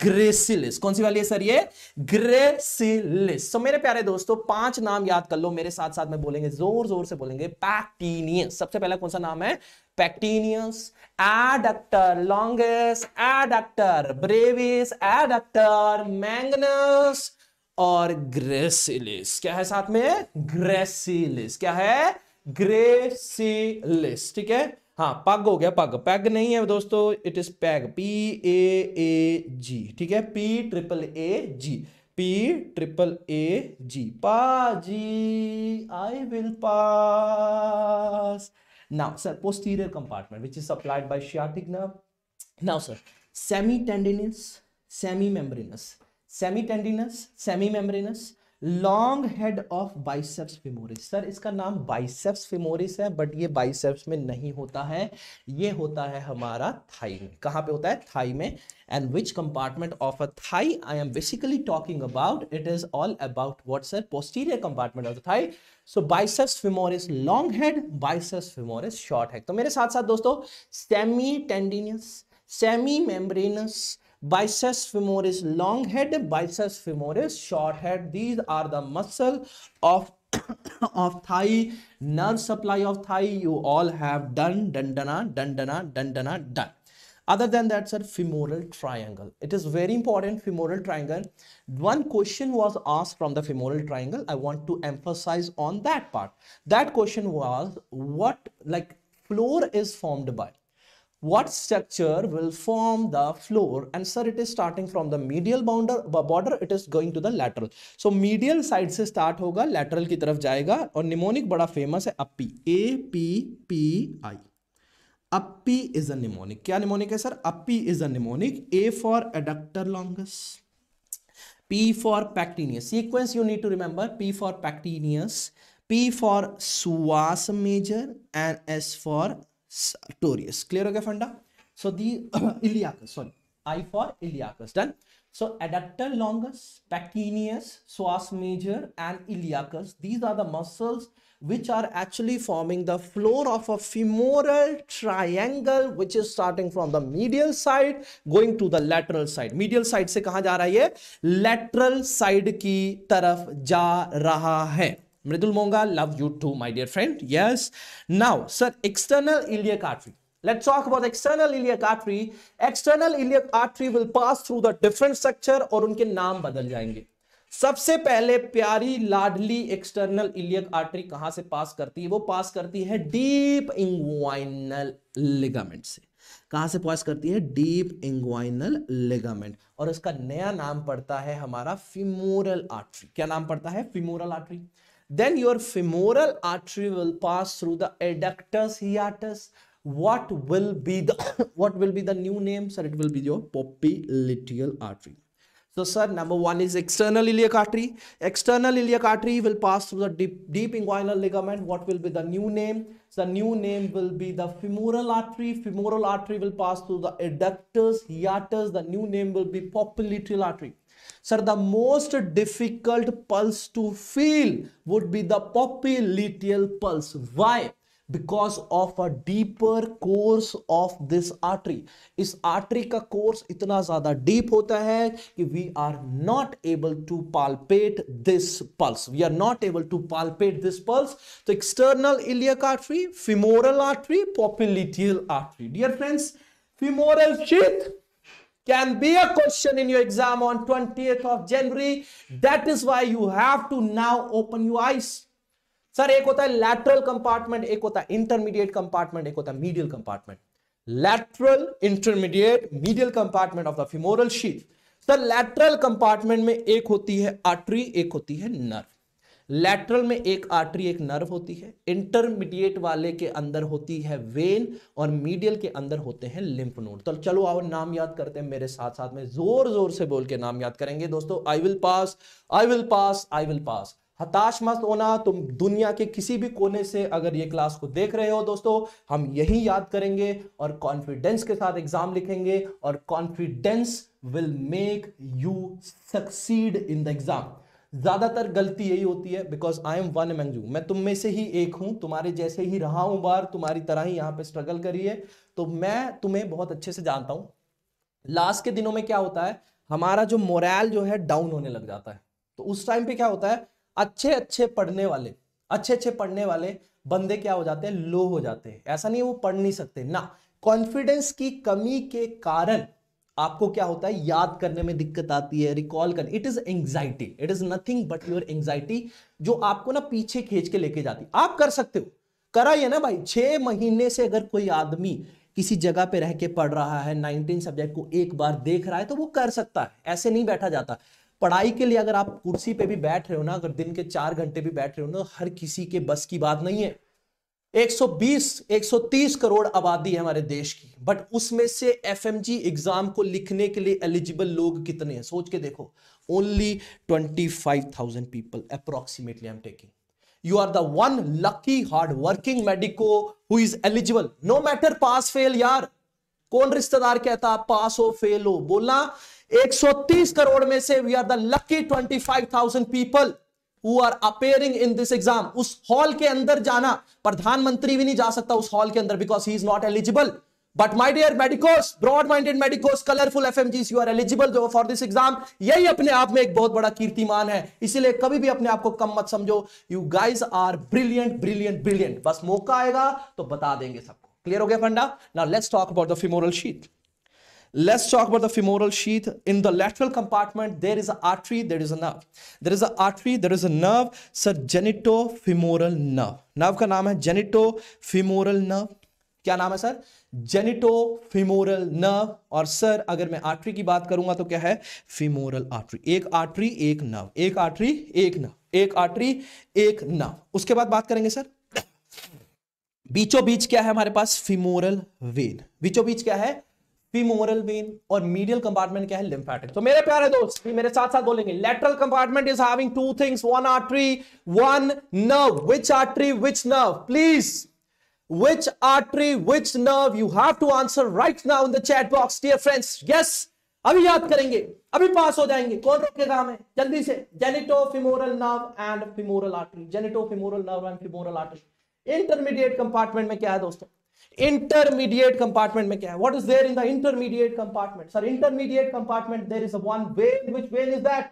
gracilis kaun si wali hai sir ye gracilis. So mere pyare dosto panch naam yaad kar lo mere sath sath mein bolenge zor zor se bolenge pectineus sabse pehla kaun sa naam hai pectineus, adductor longus, adductor brevis, adductor magnus, और gracilis क्या है साथ में gracilis क्या है gracilis ठीक है हाँ पग हो गया पग पैग नहीं है दोस्तों it is peg P A A G ठीक है P triple A G P triple A G पाजी I will pass now sir posterior compartment which is supplied by sciatic now sir semitendinosus semimembranosus semitendinosus semimembranosus long head of biceps femoris sir इसका नाम biceps femoris है but ये biceps में नहीं होता है ये होता है हमारा थाई में कहाँ पे होता है थाई में and which compartment of a thigh I am basically talking about it is all about what sir posterior compartment of the thigh so biceps femoris long head biceps femoris short head तो मेरे साथ साथ दोस्तों semi tendinous semi membranous biceps femoris long head biceps femoris short head these are the muscle of *coughs* of thigh nerve supply of thigh you all have done dandana dandana dandana done other than that sir femoral triangle it is very important femoral triangle one question was asked from the femoral triangle i want to emphasize on that part that question was what like floor is formed by what structure will form the floor and sir it is starting from the medial boundar border it is going to the lateral so medial side se start hoga lateral ki taraf jayega aur mnemonic bada famous hai appi a p p i appi is a mnemonic kya mnemonic hai sir appi is a mnemonic a for adductor longus p for pectineus sequence you need to remember p for pectineus P for suas major and S for sartorius clear okay funda so the iliacus sorry i for iliacus done so adductor longus pectineus psoas major and iliacus these are the muscles which are actually forming the floor of a femoral triangle which is starting from the medial side going to the lateral side medial side se kahan ja raha hai lateral side ki taraf ja raha hai Mridul Monga love you too my dear friend yes now sir external iliac artery let's talk about external iliac artery external iliac artery will pass through the different structure और उनके नाम बदल जाएंगे सबसे पहले प्यारी लाडली external iliac artery कहां से पास करती है वो पास करती है डीप इंग्वाइनल लिगामेंट से कहां से पास करती है डीप इंग्वाइनल लिगामेंट और इसका नया नाम पड़ता है हमारा फिमोरल आर्ट्री क्या नाम पड़ता है femoral artery Then your femoral artery will pass through the adductors hiatus. What will be the *coughs* what will be the new name? Sir, it will be your popliteal artery. So, sir, number one is external iliac artery. External iliac artery will pass through the deep, deep inguinal ligament. What will be the new name? So, the new name will be the femoral artery. Femoral artery will pass through the adductors, hiatus. The new name will be popliteal artery. Sir, the most difficult pulse to feel would be the popliteal pulse. Why? Because of a deeper course of this artery. Is artery ka course itna zyada deep hota hai we are not able to palpate this pulse. We are not able to palpate this pulse. The external iliac artery, femoral artery, popliteal artery. Dear friends, femoral sheath. can be a question in your exam on 20th of January. That is why you have to now open your eyes. Sir, एक होता है lateral compartment, एक होता है intermediate compartment, एक होता है medial compartment. lateral intermediate medial compartment of the femoral sheath Sir, lateral compartment में एक होती है artery, एक होती है nerve. लेटरल में एक आर्टरी एक नर्व होती है इंटरमीडिएट वाले के अंदर होती है वेन और मीडियल के अंदर होते हैं लिम्फ नोड तो चलो आओ नाम याद करते हैं मेरे साथ साथ में जोर जोर से बोल के नाम याद करेंगे दोस्तों I will pass I will pass I will pass हताश मत होना तुम दुनिया के किसी भी कोने से अगर ये क्लास को देख रहे हो दोस्तों हम यही याद करेंगे और कॉन्फिडेंस के साथ एग्जाम लिखेंगे और confidence will make you succeed in the exam ज़्यादातर गलती यही होती है because I am one among you मैं तुम में से ही एक हूं तुम्हारे जैसे ही रहा हूं बार तुम्हारी तरह ही यहाँ पे स्ट्रगल करी है तो मैं तुम्हें बहुत अच्छे से जानता हूं लास्ट के दिनों में क्या होता है हमारा जो मोरल जो है डाउन होने लग जाता है तो उस टाइम पे क्या होता है अच्छे अच्छे पढ़ने वाले अच्छे अच्छे पढ़ने वाले बंदे क्या हो जाते हैं लो हो जाते हैं ऐसा नहीं वो पढ़ नहीं सकते ना कॉन्फिडेंस की कमी के कारण आपको क्या होता है याद करने में दिक्कत आती है रिकॉल कर it is anxiety it is nothing but your anxiety जो आपको ना पीछे खींच के लेके जाती आप कर सकते हो कराइए ना भाई छह महीने से अगर कोई आदमी किसी जगह पे रह के पढ़ रहा है 19 सब्जेक्ट को एक बार देख रहा है तो वो कर सकता है ऐसे नहीं बैठा जाता पढ़ाई के लिए अगर आप कुर्सी पे भी बैठ रहे हो ना अगर दिन के चार घंटे भी बैठ रहे हो ना हर किसी के बस की बात नहीं है 120 130 करोड़ आबादी है हमारे देश की बट उसमें से एफ एग्जाम को लिखने के लिए एलिजिबल लोग कितने हैं सोच के देखो only 25,000 people approximately I am taking you are the one lucky hard working medico who is eligible no matter pass fail यार कौन रिश्तेदार कहता पास हो फेल हो बोला 130 करोड़ में से we are the lucky thousand people who are appearing in this exam उस हॉल के अंदर जाना प्रधानमंत्री भी नहीं जा सकता उस हॉल के अंदर because he is not eligible but my dear medicos broad minded medicos colourful if you are eligible for this exam यही अपने आप में एक बहुत बड़ा कीर्तिमान है इसीलिए कभी भी अपने आप को कम मत समझो you guys are brilliant brilliant brilliant बस मौका आएगा तो बता देंगे सबको क्लियर हो गया फंडा now let's talk about the femoral sheath Let's talk about the femoral sheath. In the lateral compartment, there is an artery, there is a nerve. There is an artery, there is a nerve. Sir, genitofemoral nerve. Nerve का नाम है genitofemoral nerve. क्या नाम है sir genitofemoral nerve और sir अगर मैं artery की बात करूंगा तो क्या है फिमोरल आर्टरी एक आर्टरी एक नर्व एक आर्टरी एक नर्व एक आर्टरी एक नर्व उसके बाद बात करेंगे सर बीचो बीच क्या है हमारे पास फिमोरल वेन बीचो बीच क्या है फीमोरल वेन और मीडियल कंपार्टमेंट क्या है लिम्फेटिक तो मेरे प्यारे दोस्त भी मेरे साथ साथ बोलेंगे lateral compartment is having two things one artery one nerve which artery which nerve please which artery which nerve you have to answer right now in the chat box dear friends yes अभी याद करेंगे अभी पास हो जाएंगे कौन रोकेगा है? जल्दी से genitofemoral nerve and femoral artery genitofemoral nerve and femoral artery intermediate compartment में क्या है दोस्तों इंटरमीडिएट कंपार्टमेंट में क्या है what is there in the intermediate compartment sir intermediate compartment there is a one vein which vein is that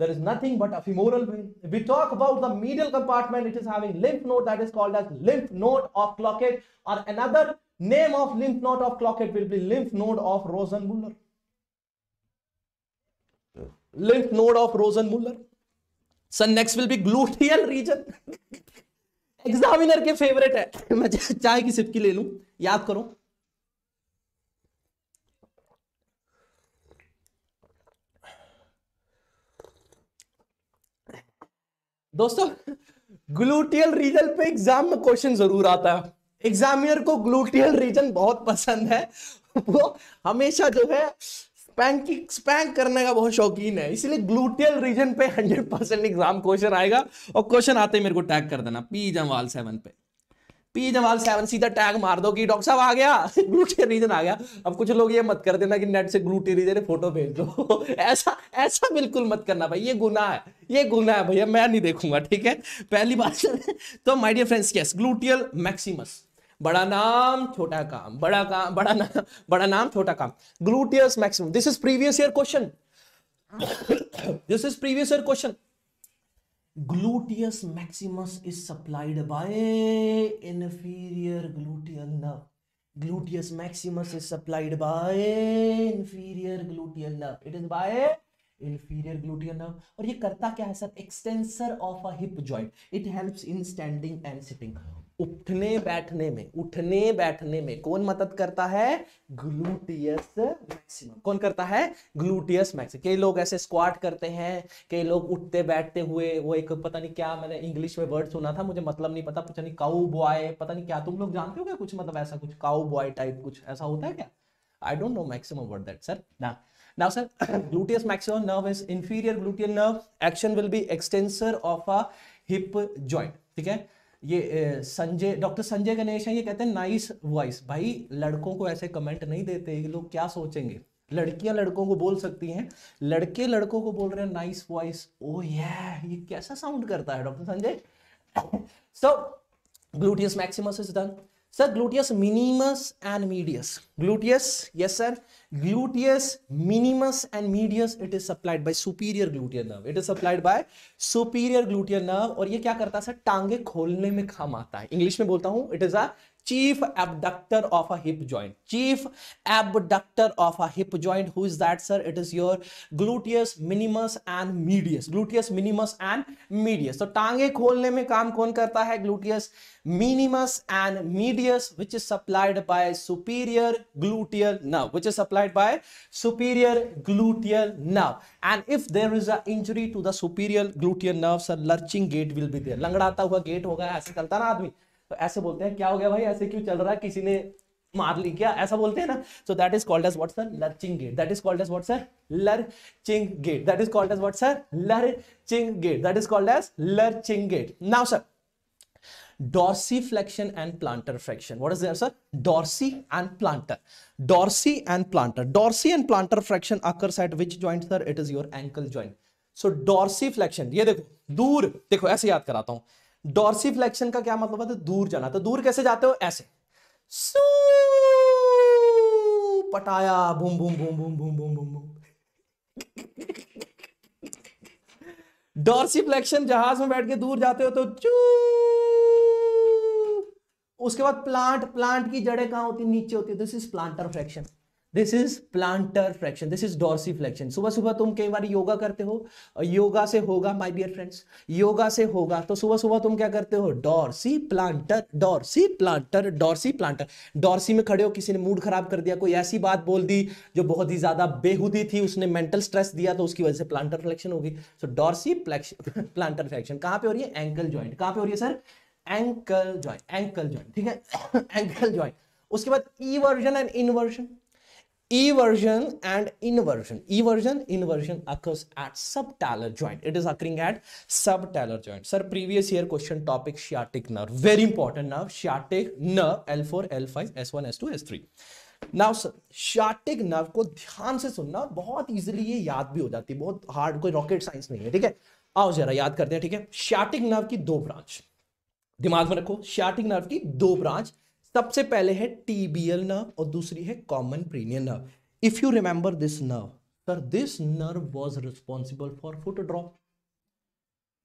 there is nothing but a vein we talk about the medial compartment it is having lymph node that is called as lymph node of Cloquet और another name of lymph node of Cloquet will be lymph node of Rosenmuller lymph node of Rosenmuller sir next will be gluteal region examiner के favourite है *laughs* मैं चाय की सिपकी ले लू याद करो दोस्तों ग्लूटियल रीजन पे एग्जाम में क्वेश्चन जरूर आता है एग्जामिनर को ग्लूटियल रीजन बहुत पसंद है *laughs* वो हमेशा जो है स्पैंकिंग स्पैंक करने का बहुत शौकीन है इसलिए ग्लूटियल रीजन पे 100 परसेंट एग्जाम क्वेश्चन आएगा और क्वेश्चन आते ही मेरे को टैग कर देना पी जमवाल सेवन पे पी जमाल सेवन सीधा टैग मार दो कि डॉक्टर साहब आ गया ग्लूटियल *laughs* रीजन आ गया अब कुछ लोग ये मत कर देना कि नेट से ग्लूटियल रीजन फोटो भेज दो *laughs* ऐसा ऐसा बिल्कुल मत करना भाई ये गुना है ये गुना है भैया मैं नहीं देखूंगा ठीक है पहली बात *laughs* तो my dear friends yes gluteal maximus बड़ा नाम छोटा काम बड़ा काम बड़ा नाम बड़ा नाम छोटा काम gluteus maximum this is previous year question this is previous year question gluteus maximus is supplied by inferior gluteal nerve gluteus maximus is supplied by inferior gluteal nerve it is by inferior gluteal nerve और ये करता क्या है sir extensor of a hip joint it helps in standing and sitting उठने बैठने में उठने बैठने में कौन मदद करता है ग्लूटियस मैक्सिमम कौन करता है ग्लूटियस मैक्सिमम कई लोग ऐसे स्क्वाट करते हैं कई लोग उठते बैठते हुए वो एक पता नहीं क्या मैंने इंग्लिश में वर्ड सुना था मुझे मतलब नहीं पता पता नहीं काउ बॉय पता नहीं क्या तुम लोग जानते हो क्या कुछ मतलब ऐसा कुछ काउ बॉय टाइप कुछ ऐसा होता है क्या I don't know maximum word that sir ना Now, sir, *clears throat* gluteus maximal nerve is inferior gluteal nerve. Action will be extensor of a hip joint. Okay. ये संजय डॉक्टर संजय गणेश हैं ये कहते हैं नाइस वॉइस भाई लड़कों को ऐसे कमेंट नहीं देते ये लोग क्या सोचेंगे लड़कियां लड़कों को बोल सकती हैं लड़के लड़कों को बोल रहे हैं नाइस वॉइस ओ ये ये कैसा साउंड करता है doctor Sanjay so gluteus maximus is done sir gluteus minimus and medius gluteus yes sir gluteus minimus and medius it is supplied by superior gluteal nerve it is supplied by superior gluteal nerve aur ye kya karta hai sir टांगे kholne mein kaam aata hai english mein bolta hu it is a chief abductor of a hip joint chief abductor of a hip joint who is that sir it is your gluteus minimus and medius gluteus minimus and medius तो टांगे खोलने में काम कौन करता है gluteus minimus and medius which is supplied by superior gluteal nerve which is supplied by superior gluteal nerve and if there is a injury to the superior gluteal nerve sir lurching gait will be there लंगड़ाता हुआ gait होगा ऐसे चलता ना आदमी तो ऐसे बोलते हैं क्या हो गया भाई ऐसे क्यों चल रहा है किसी ने मार ली क्या ऐसा बोलते हैं ना so that is called as what sir lurching gait that is called as what sir lurching gait that is called as what sir lurching gait that is called as lurching gait now sir dorsiflexion and plantar flexion what is there sir dorsi and plantar dorsi and plantar dorsi and plantar flexion occurs at which joint sir it is your ankle joint so dorsiflexion ये देखो दूर देखो ऐसे याद कराता हूं flexion का क्या मतलब होता है दूर जाना तो दूर कैसे जाते हो ऐसे पटाया boom boom boom boom boom boom boom boom dorsiflexion जहाज में बैठ के दूर जाते हो तो चू उसके बाद प्लांट प्लांट की जड़ें कहां होती नीचे होती है this is plantar flexion this is plantar flexion this is dorsiflexion सुबह सुबह तुम कई बार योगा करते हो योगा से होगा माय डियर फ्रेंड्स योगा से होगा तो सुबह सुबह तुम क्या करते हो dorsi plantar dorsi plantar dorsi plantar dorsi में खड़े हो किसी ने मूड खराब कर दिया कोई ऐसी बात बोल दी जो बहुत ही ज्यादा बेहूदी थी उसने मेंटल स्ट्रेस दिया तो उसकी वजह से प्लांटर फ्लैक्शन होगी सो डॉर्सी प्लांटर फ्लैक्शन कहाँ पे हो रही है एंकल ज्वाइंट कहाँ पे हो रही है sir ankle joint ankle joint ठीक है एंकल *coughs* ज्वाइंट उसके बाद eversion and inversion eversion and inversion. Eversion, inversion occurs at subtalar joint. It is occurring at subtalar joint. Sir, previous year question topic sciatic nerve. Very important nerve, sciatic nerve L4, L5, S1, S2, S3. Now sir sciatic nerve को ध्यान से सुनना बहुत easily ये याद भी हो जाती है बहुत हार्ड कोई रॉकेट साइंस नहीं है ठीक है आओ जरा याद करते हैं ठीक है शार्टिक नर्व की दो ब्रांच दिमाग में रखो शार्टिक नर्व की दो ब्रांच सबसे पहले है टीबीएल नर्व और दूसरी है common peroneal nerve if you remember this nerve sir this nerve was responsible for foot drop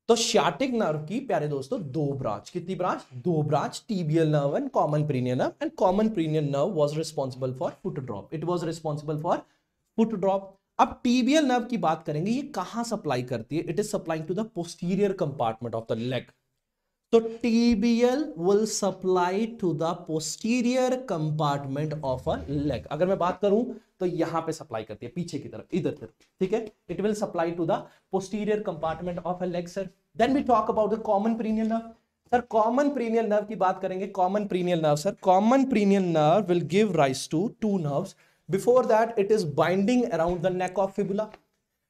तो शार्टिक नर्व की प्यारे दोस्तों दो ब्रांच कितनी ब्रांच दो branch tibial nerve and common peroneal nerve and common peroneal nerve was responsible for foot drop it was responsible for foot drop अब tibial nerve की बात करेंगे ये कहां सप्लाई करती है it is supplying to the posterior compartment of the leg तो tibial will supply to the posterior compartment of a leg अगर मैं बात करूं तो यहां पे सप्लाई करती है पीछे की तरफ इधर तरफ ठीक है it will supply to the posterior compartment of a leg sir then we talk about the common peroneal nerve sir common peroneal nerve की बात करेंगे common peroneal nerve sir common peroneal nerve will give rise to two nerve before that it is binding around the neck of fibula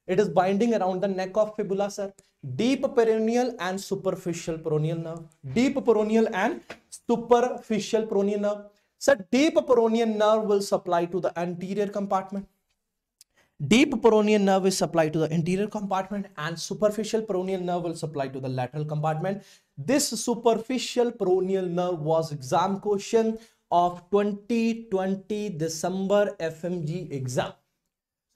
It is binding around the neck of fibula, sir. Deep peroneal and superficial peroneal nerve. Deep peroneal and superficial peroneal nerve. Sir, deep peroneal nerve will supply to the anterior compartment. Deep peroneal nerve is supplied to the anterior compartment and superficial peroneal nerve will supply to the lateral compartment. This superficial peroneal nerve was exam question of 2020 December FMG exam.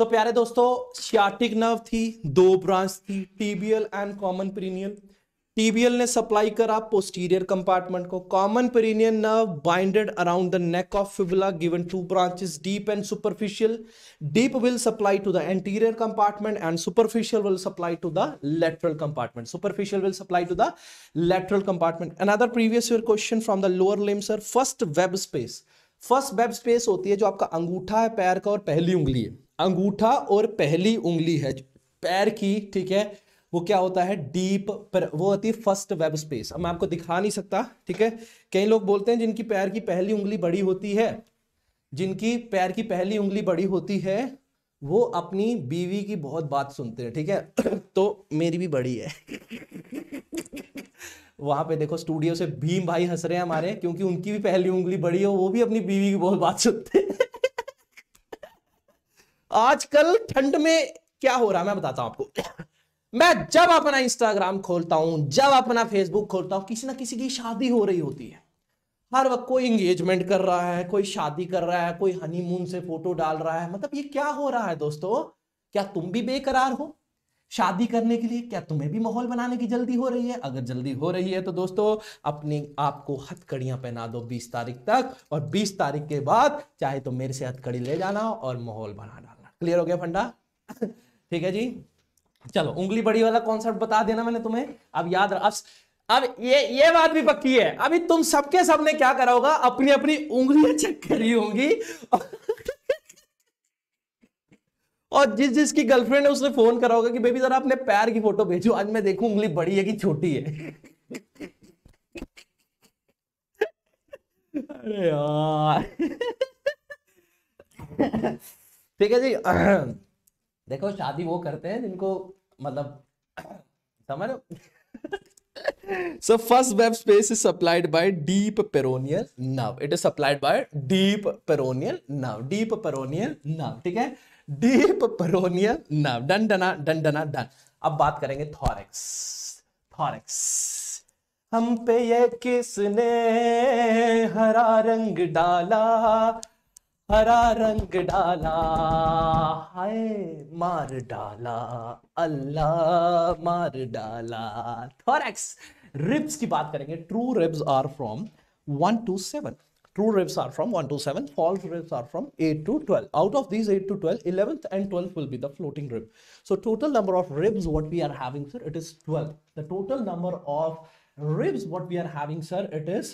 तो प्यारे दोस्तों sciatic nerve थी दो branch थी tibial and common पीरिनियल टीबीएल ने supply करा posterior compartment को common peroneal nerve binded around the neck of fibula given two branches deep and superficial deep will supply to the anterior compartment and superficial will supply to the lateral compartment superficial will supply to the lateral compartment another previous year question from the lower limbs sir first web space first web space होती है जो आपका अंगूठा है पैर का और पहली उंगली है अंगूठा और पहली उंगली है पैर की ठीक है वो क्या होता है डीप पर वो होती है फर्स्ट वेब स्पेस अब मैं आपको दिखा नहीं सकता ठीक है कई लोग बोलते हैं जिनकी पैर की पहली उंगली बड़ी होती है जिनकी पैर की पहली उंगली बड़ी होती है वो अपनी बीवी की बहुत बात सुनते हैं ठीक है *coughs* तो मेरी भी बड़ी है *laughs* वहां पे देखो स्टूडियो से भीम भाई हंस रहे हैं हमारे क्योंकि उनकी भी पहली उंगली बड़ी है वो भी अपनी बीवी की बहुत बात सुनते हैं *laughs* आजकल ठंड में क्या हो रहा है मैं बताता हूं आपको *coughs* मैं जब अपना इंस्टाग्राम खोलता हूं जब अपना फेसबुक खोलता हूं किसी ना किसी की शादी हो रही होती है हर वक्त कोई इंगेजमेंट कर रहा है कोई शादी कर रहा है कोई हनीमून से फोटो डाल रहा है मतलब ये क्या हो रहा है दोस्तों क्या तुम भी बेकरार हो शादी करने के लिए क्या तुम्हें भी माहौल बनाने की जल्दी हो रही है अगर जल्दी हो रही है तो दोस्तों अपने आप को हथकड़ियां पहना दो 20 तारीख तक और 20 तारीख के बाद चाहे तो मेरे से हथकड़ी ले जाना और माहौल बना डालना क्लियर हो गया फंडा ठीक है जी चलो उंगली बड़ी वाला कॉन्सेप्ट बता देना मैंने तुम्हें अब याद अब अब ये ये बात भी पक्की है अभी तुम सबके सबने क्या करा होगा अपनी अपनी उंगलियां चेक करी होंगी और जिस जिसकी गर्लफ्रेंड है उसने फोन करा होगा कि बेबी जरा अपने पैर की फोटो भेजो आज मैं देखूं उंगली बड़ी है कि छोटी है अरे यार ठीक है जी *clears throat* देखो शादी वो करते हैं जिनको मतलब *clears throat* समझ so first web space is supplied by deep peroneal nerve it is supplied by deep peroneal nerve deep peroneal nerve ठीक है डीप पेरोनियल नव डन डना डन डना डन अब बात करेंगे थॉरेक्स थॉरेक्स हम पे ये किसने हरा रंग डाला हरा रंग डाला हाय मार डाला अल्लाह मार डाला थॉरेक्स रिब्स की बात करेंगे true ribs are from one to seven true ribs are from one to seven false ribs are from eight to twelve out of these eight to twelve eleventh and twelfth will be the floating rib so total number of ribs what we are having sir it is twelve the total number of ribs what we are having sir it is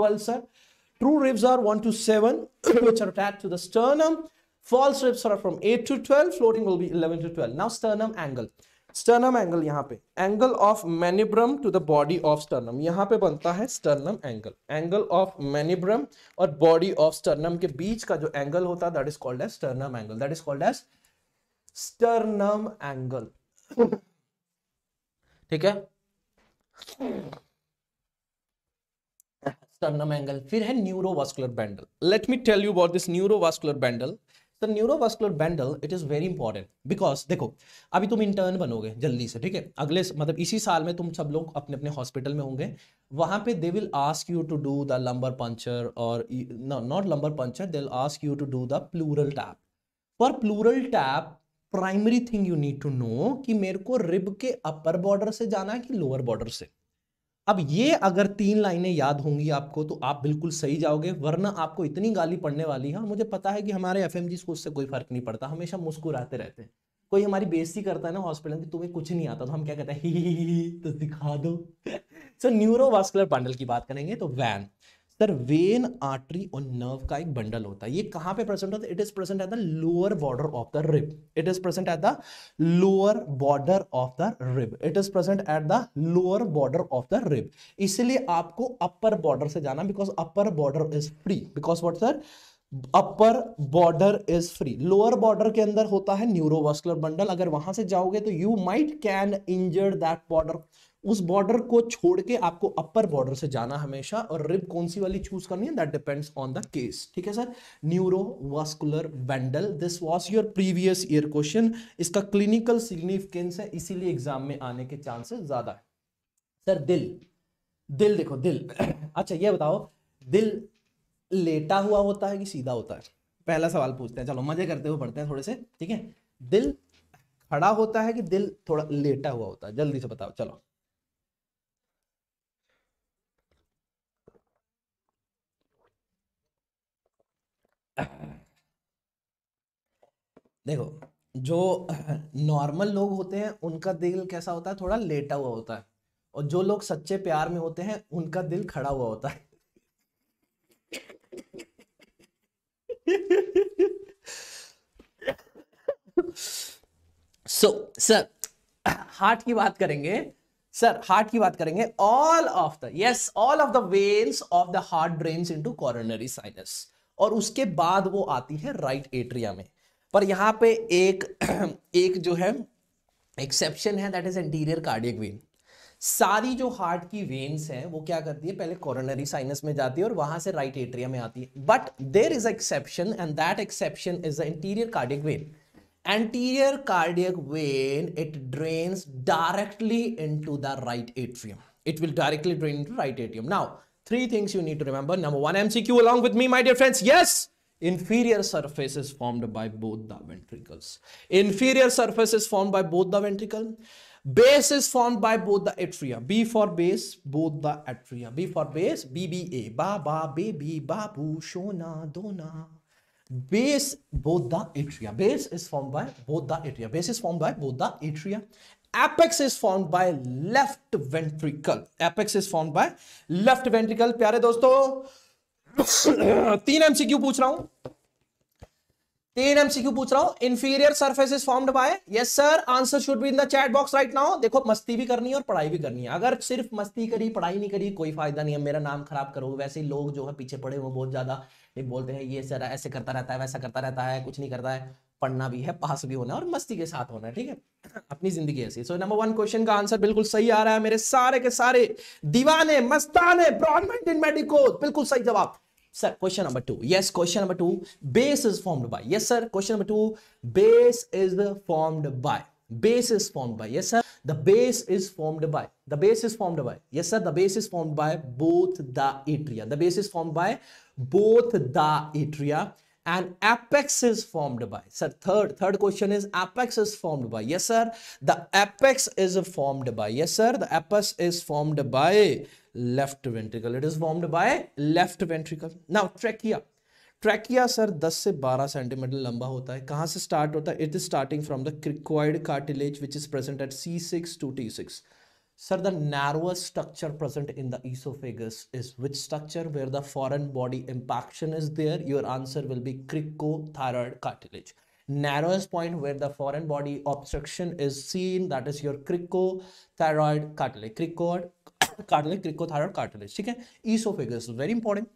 12 sir *coughs* True ribs are 1 to 7, *coughs* which are attached to the sternum. False ribs are from 8 to 12. Floating will be 11 to 12. Now sternum angle. Sternum angle यहाँ पे angle of manubrium to the body of sternum यहाँ पे बनता है sternum angle angle of manubrium और body of sternum के बीच का जो एंगल होता है that is called as sternum angle that is called as sternum angle ठीक है स्टर्नम एंगल फिर है neurovascular bundle let me tell you about this neurovascular bundle the neurovascular bundle it is very important because देखो अभी तुम intern बनोगे जल्दी से ठीक है अगले मतलब इसी साल में तुम सब लोग अपने अपने हॉस्पिटल में होंगे वहां पे they will ask you to do the lumbar puncture और not lumbar puncture they will ask you to do the pleural tap for pleural tap primary thing you need to know कि मेरे को rib के अपर border से जाना है कि lower border से अब ये अगर तीन लाइनें याद होंगी आपको तो आप बिल्कुल सही जाओगे वरना आपको इतनी गाली पड़ने वाली है और मुझे पता है कि हमारे एफ एम को उससे कोई फर्क नहीं पड़ता हमेशा मुस्कुराते रहते हैं कोई हमारी बेजती करता है ना हॉस्पिटल में तुम्हें कुछ नहीं आता तो हम क्या कहते हैं तो दिखा दो सो न्यूरोवास्कुलर बंडल की बात करेंगे तो वैन सर वेन आर्टरी और नर्व का एक बंडल होता है ये कहां पे प्रेजेंट होता है it is present at the lower border of the rib it is present at the lower border of the rib it is present at the lower border of the rib इसलिए आपको upper border से जाना because upper border is free because what sir upper border is free lower border के अंदर होता है neurovascular bundle अगर वहां से जाओगे तो you might can injured that border उस बॉर्डर को छोड़ के आपको अपर बॉर्डर से जाना हमेशा और रिब कौन सी वाली चूज करनी है that depends on the case ठीक है sir vascular bundle this was your previous year question इसका क्लिनिकल सिग्निफिकेंस है इसीलिए एग्जाम में आने के चांसेस ज्यादा है सर दिल दिल देखो दिल *coughs* अच्छा ये बताओ दिल लेटा हुआ होता है कि सीधा होता है पहला सवाल पूछते हैं चलो मजे करते हुए पढ़ते हैं थोड़े से ठीक है दिल खड़ा होता है कि दिल थोड़ा लेटा हुआ होता है जल्दी से बताओ चलो देखो जो नॉर्मल *clears throat* लोग होते हैं उनका दिल कैसा होता है थोड़ा लेटा हुआ होता है और जो लोग सच्चे प्यार में होते हैं उनका दिल खड़ा हुआ होता है सो सर हार्ट की बात करेंगे सर हार्ट की बात करेंगे all of the yes all of the veins of the heart drains into coronary sinus और उसके बाद वो आती है राइट एट्रिया में पर यहाँ पे एक *clears throat* एक जो है एक्सेप्शन है that is anterior cardiac vein सारी जो हार्ट की वेन्स हैं वो क्या करती है पहले कॉरोनरी साइनस में जाती है और वहां से राइट right एट्रिया में आती है but there is exception and that exception is the interior cardiac vein anterior cardiac vein it drain directly in to the right atrium it will directly drain in to right atrium now three things you need to remember number one M C Q along with me my dear friends yes inferior surface is formed by both the ventricles. Inferior surface is formed by both the ventricle. Base is formed by both the atria. B for base, both the atria. B for base, BBA. Ba ba baby babu shona dona. Base, both the atria. Base is formed by both the atria. Base is formed by both the atria. Apex is formed by left ventricle. Apex is formed by left ventricle. pyare dosto तीन MCQ पूछ रहा हूं तीन MCQ पूछ रहा हूं inferior surface is formed by yes sir answer should be in the chat box right now देखो मस्ती भी करनी है और पढ़ाई भी करनी है अगर सिर्फ मस्ती करी पढ़ाई नहीं करी कोई फायदा नहीं है मेरा नाम खराब करो वैसे ही लोग जो है पीछे पड़े वो बहुत ज्यादा बोलते हैं ये सर ऐसे करता रहता है वैसा करता रहता है कुछ नहीं करता है पढ़ना भी है पास भी होना है और मस्ती के साथ होना है ठीक है अपनी जिंदगी ऐसी सो नंबर वन क्वेश्चन का आंसर बिल्कुल सही आ रहा है मेरे सारे के सारे दीवाने मस्ताने ब्रॉडमेंट इन मेडिको बिल्कुल सही जवाब sir question number two yes question number two base is formed by yes sir question number two base is formed by base is formed by yes sir the base is formed by the base is formed by yes sir the base is formed by both the atria the base is formed by both the atria and apex is formed by sir third third question is apex is formed by yes sir the apex is formed by yes sir the apex is formed by left ventricle it is formed by left ventricle now trachea trachea sir 10 से 12 centimetre लंबा होता है कहां से start होता है it is starting from the cricoid cartilage which is present at C six to T six Sir, the narrowest structure present in the esophagus is which structure where the foreign body impaction is there? Your answer will be cricothyroid cartilage. Narrowest point where the foreign body obstruction is seen, that is your cricothyroid cartilage. Cricoid *coughs* cartilage, cricothyroid cartilage. Okay? Esophagus, very important.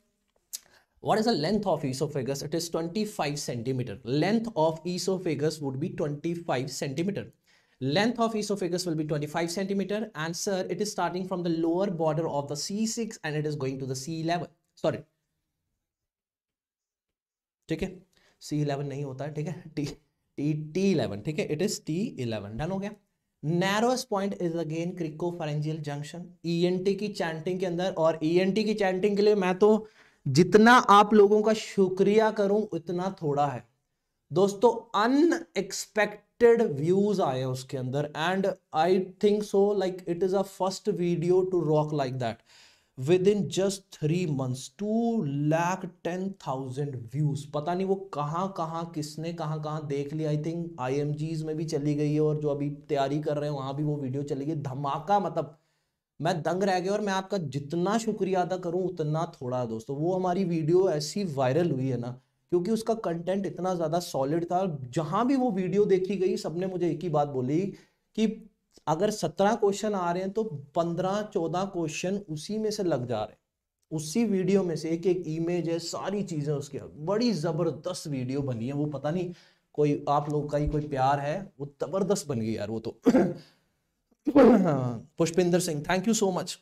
What is the length of esophagus? It is 25 centimeter. Length of esophagus would be 25 centimeter. Length of esophagus will be 25 centimeter and sir, it is starting from the lower border of the C6 and it is going to the C11. Sorry. ठीक है C11 नहीं होता है ठीक है T T T11 ठीक है it is T11 done हो गया narrowest point is again cricopharyngeal junction ENT की चैंटिंग के अंदर और ईएनटी e की चैंटिंग के लिए मैं तो जितना आप लोगों का शुक्रिया करूं उतना थोड़ा है दोस्तों अनएक्सपेक्ट एक्सपेक्टेड व्यूज आए हैं उसके अंदर and I think so like it is a first video to rock like that within just three months two lakh ten thousand views पता नहीं वो कहाँ कहाँ किसने कहाँ कहाँ देख लिया आई थिंक आई एम जीज में भी चली गई है और जो अभी तैयारी कर रहे हैं वहाँ भी वो वीडियो चली गई धमाका मतलब मैं दंग रह गया और मैं आपका जितना शुक्रिया अदा करूँ उतना थोड़ा दोस्तों वो हमारी वीडियो ऐसी वायरल हुई है ना क्योंकि उसका कंटेंट इतना ज़्यादा सॉलिड था जहां भी वो वीडियो देखी गई सबने मुझे एक ही बात बोली कि अगर सत्रह क्वेश्चन आ रहे हैं तो पंद्रह चौदह क्वेश्चन उसी में से लग जा रहे हैं उसी वीडियो में से एक एक इमेज है सारी चीज़ें उसके बड़ी ज़बरदस्त वीडियो बनी है वो पता नहीं कोई आप लोग का ही कोई प्यार है वो ज़बरदस्त बन गई यार वो तो *clears throat* हाँ, Pushpinder Singh thank you so much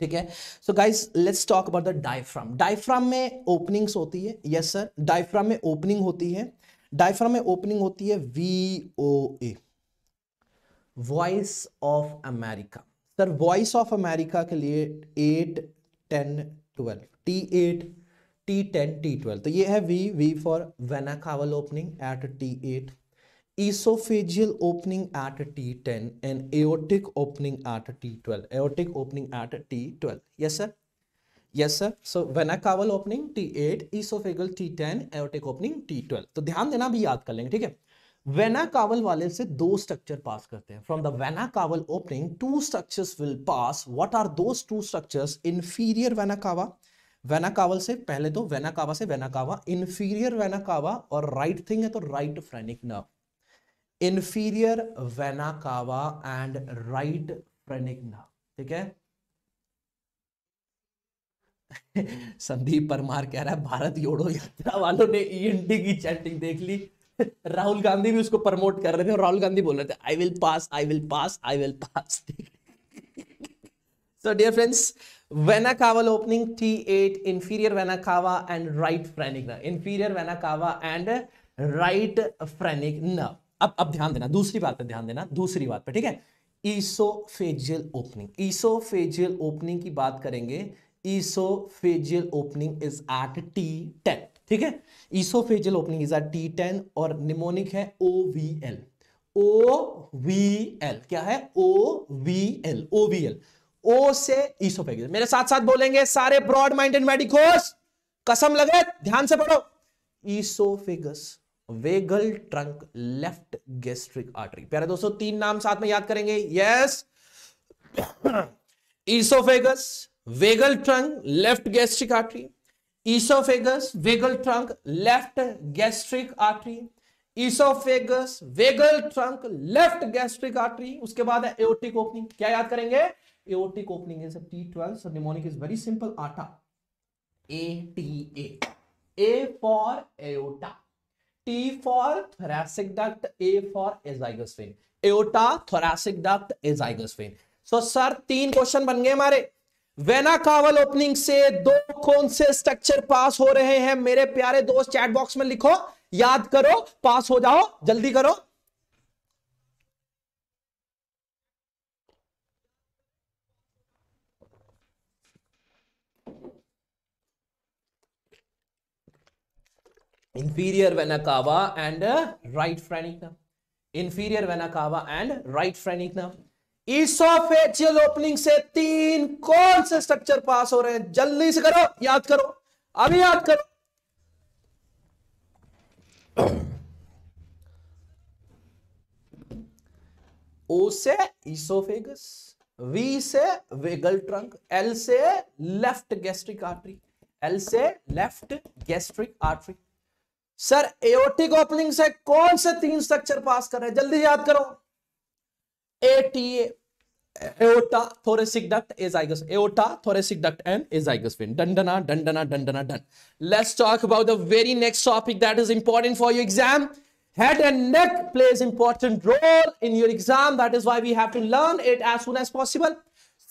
ठीक है so guys let's talk about the diaphragm diaphragm में ओपनिंग्स होती है यस सर डायफ्राम में ओपनिंग होती है डायफ्राम में ओपनिंग होती है V O A voice of America sir voice of America के लिए eight ten twelve T eight T ten T twelve तो ये है V V for vena caval opening T eight eight esophageal opening at T10 and aortic opening at T12. Aortic opening at T12. Yes, sir. Yes sir so vena caval opening T eight oesophageal T ten aortic opening T twelve तो ध्यान देना भी याद कर लेंगे ठीक है vena कावल वाले से दो स्ट्रक्चर पास करते हैं from the vena caval opening two structures will pass what are those two structures inferior vena cava vena caval से पहले तो वेना कावा से वेना कावा इनफीरियर वेना कावा और राइट थिंग है तो right phrenic nerve inferior vena cava and right phrenic nerve ठीक है *laughs* संदीप परमार कह रहा है भारत योड़ो यात्रा वालों ने ईएनटी e की चैटिंग देख ली *laughs* राहुल गांधी भी उसको प्रमोट कर रहे थे और राहुल गांधी बोल रहे थे I will pass I will pass I will pass so dear friends vena caval opening t8 at vena cava and right phrenic nerve inferior vena cava and right phrenic अब अब ध्यान देना दूसरी बात पर ध्यान देना दूसरी बात पर ठीक है ईसोफेजियल ओपनिंग ईसोफेजियल ओपनिंग की बात करेंगे oesophageal opening is at T ten ठीक है oesophageal opening is at T ten और निमोनिक है O V L O V L क्या है O V L O V L O से ईसोफेजियल मेरे साथ साथ बोलेंगे सारे ब्रॉड माइंडेड मेडिकोस कसम लगे ध्यान से पढ़ो oesophagus vagal trunk left gastric artery प्यारे दोस्तों तीन नाम साथ में याद करेंगे yes oesophagus *clears throat* vagal trunk left gastric artery oesophagus vagal trunk left gastric artery oesophagus vagal trunk left gastric artery उसके बाद है एओटिक ओपनिंग क्या याद करेंगे aortic opening is a twelve so mnemonic is very simple आटा A T A A for aorta T for thoracic duct A for azygos vein. एटा thoracic duct azygos vein. So sir तीन question बन गए हमारे vena caval opening से दो कौन से स्ट्रक्चर पास हो रहे हैं मेरे प्यारे दोस्त चैट बॉक्स में लिखो याद करो पास हो जाओ जल्दी करो inferior vena cava uh, and right phrenic nerve inferior vena cava and right phrenic nerve oesophageal opening से तीन कौन से स्ट्रक्चर पास हो रहे हैं जल्दी से करो याद करो अभी याद करो ओ से ईसोफेगस वी से वेगल ट्रंक एल से लेफ्ट गैस्ट्रिक आर्टरी एल से left gastric artery sir aortic opening से कौन से तीन स्ट्रक्चर पास कर रहे हैं जल्दी याद करो ATA aorta thoracic duct azygos aorta thoracic duct and azygos fin डंडना डंडना डंडना done let's talk about the very next topic that is important for your exam head and neck plays important role in your exam that is why we have to learn it as soon as possible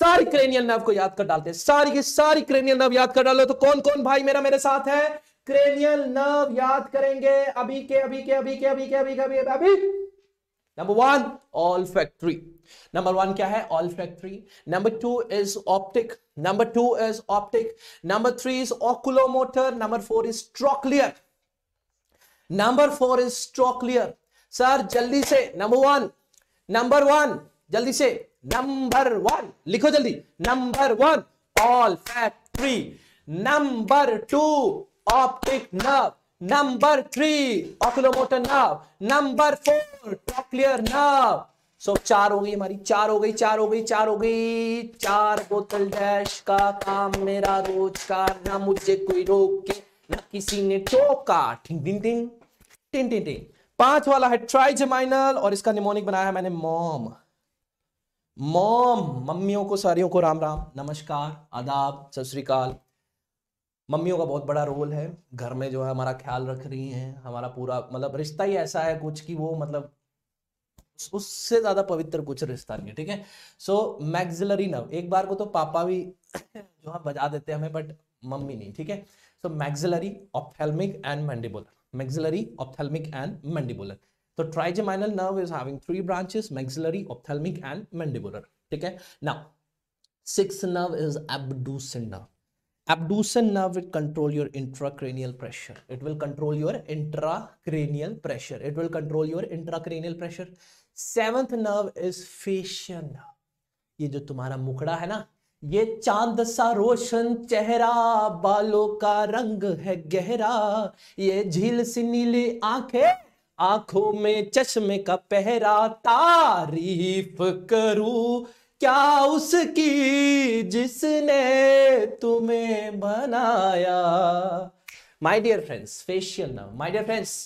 सारी cranial nerve को याद कर डालते हैं सारी की सारी cranial nerve याद कर डालो तो कौन कौन भाई मेरा मेरे साथ है क्रेनियल नर्व याद करेंगे अभी के अभी के अभी के अभी के अभी के अभी के अभी number one olfactory number one क्या है olfactory number two is optic number two is optic number three is oculomotor number four is trochlear number four is trochlear sir जल्दी से नंबर वन नंबर वन जल्दी से number one लिखो जल्दी number one olfactory number two optic nerve number three oculomotor nerve number four trochlear nerve so चार हो गई हमारी चार हो गई चार हो गई चार हो गई चार बोतल डैश का काम मेरा रोज का ना मुझे कोई रोक के ना किसी ने टोका टिंग टिंग टिंग टिंग टिंग टिंग पांच वाला है ट्राइजमाइनल और इसका निमोनिक बनाया है मैंने मॉम मॉम मम्मियों को सारियों को राम राम नमस्कार आदाब सत श्रीकाल मम्मियों का बहुत बड़ा रोल है घर में जो है हमारा ख्याल रख रही हैं हमारा पूरा मतलब रिश्ता ही ऐसा है कुछ कि वो मतलब उससे ज़्यादा पवित्र कुछ रिश्ता नहीं है ठीक है सो मैग्जिलरी नर्व एक बार को तो पापा भी *coughs* जो है बजा देते हैं हमें बट मम्मी नहीं ठीक है so maxillary ophthalmic and mandibular maxillary ophthalmic and mandibular तो trigeminal nerve is having three branches maxillary ophthalmic and mandibular ठीक है ना six nerve is abducent nerve Abducens nerve will control your intracranial pressure. It will control your intracranial pressure. It will control your intracranial pressure. Seventh nerve is fascia nerve. ye jo tumhara mukda hai na ye chand sa roshan chehra baalon ka rang hai gehra ye jhil si neeli aankhe आंखों में चश्मे का पहरा तारीफ करूं क्या उसकी जिसने तुम्हें बनाया my dear friends facial nerve my dear friends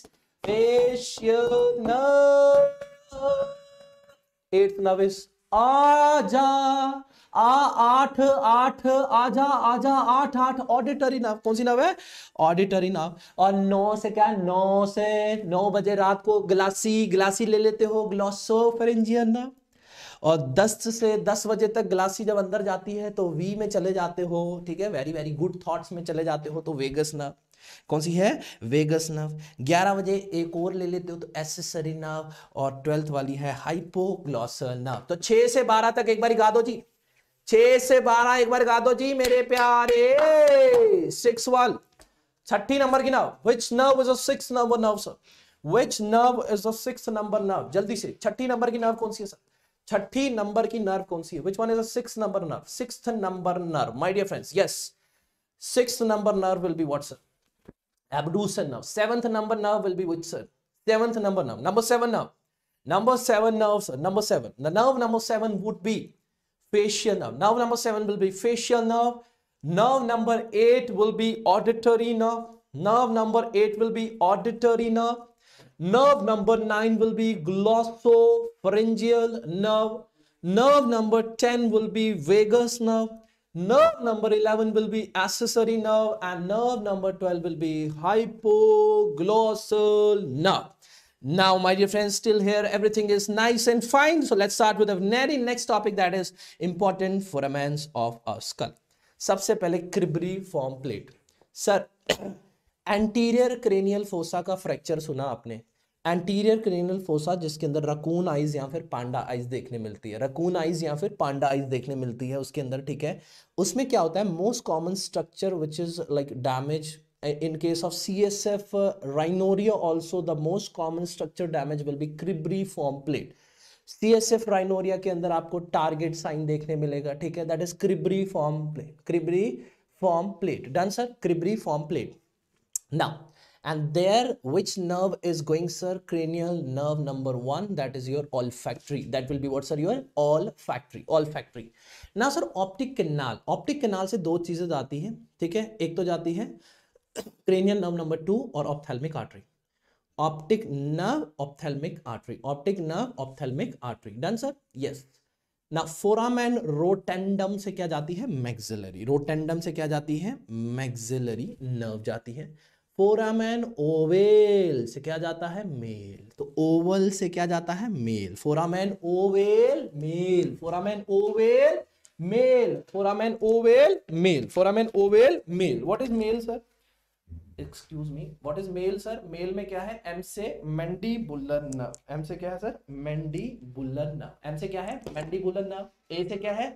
facial nerve eighth nerve is आजा आ आठ आठ आजा आजा आठ आठ ऑडिटरी नाव कौन सी नाव है ऑडिटरी नाव और नौ से क्या नौ से नौ बजे रात को ग्लासी ग्लासी ले लेते हो फरेंजियन नाव और 10 से 10 बजे तक ग्लासी जब अंदर जाती है तो वी में चले जाते हो ठीक है वेरी वेरी गुड थॉट्स में चले जाते हो तो वेगस नर्व कौन सी है वेगस नर्व 11 बजे एक और ले लेते हो तो एसेसरी नर्व और ट्वेल्थ वाली है हाइपोग्लॉसल नर्व तो 6 से 12 तक एक बार गा दो जी 6 से 12 एक बार गा दो जी मेरे प्यारे सिक्स वाल छठी नंबर की nerve which nerve is six number nerve sir which nerve is six number nerve जल्दी से छठी नंबर की नर्व कौन सी है सर छठी नंबर की नर्व कौन सी है which one is a six number nerve six number nerve my dear friends yes six number nerve will be what sir abducent nerve seventh number nerve will be which sir seventh number nerve number seven nerve number seven nerve sir number seven the nerve number seven would be facial nerve nerve number seven will be facial nerve nerve number eight will be auditory nerve nerve number eight will be auditory nerve nerve number nine will be glossopharyngeal nerve nerve number 10 will be vagus nerve Nerve number 11 will be accessory nerve and nerve number 12 will be hypoglossal nerve. Now, my dear friends, still here, everything is nice and fine. So let's start with the very next topic that is important foramens of a skull. सबसे पहले cribriform plate sir anterior cranial fossa का fracture सुना आपने anterior cranial fossa जिसके अंदर raccoon eyes या फिर पांडा eyes देखने मिलती है रकून आइज या फिर पांडा आइज देखने मिलती है उसके अंदर ठीक है उसमें क्या होता है most common structure which is like damage in case of C S F rhinorrhoea also the most common structure damage will be cribriform plate C S F rhinorrhoea के अंदर आपको टारगेट साइन देखने मिलेगा ठीक है that is cribriform plate cribriform plate done sir cribriform plate ना and there which nerve is going sir cranial nerve number 1 that is your olfactory that will be what sir your olfactory olfactory now sir optic canal optic canal se do cheeze aati हैं theek hai ek to जाती hai cranial nerve number 2 aur ophthalmic artery optic nerve ophthalmic artery optic nerve ophthalmic artery done sir yes now foramen rotundum से क्या जाती है maxillary रोटेंडम से क्या जाती है मैग्जिलरी नर्व जाती है फोरामेन ओवेल से क्या जाता है मेल तो ओवल से क्या जाता है male foramen ovale male foramen ovale male foramen ovale male foramen ovale male what is male sir excuse me what is male sir male में क्या है एम से मेंडी बुलर नर्व एम से क्या है sir mandibular nerve M से क्या है मेंडी बुलर नर्व ए से क्या है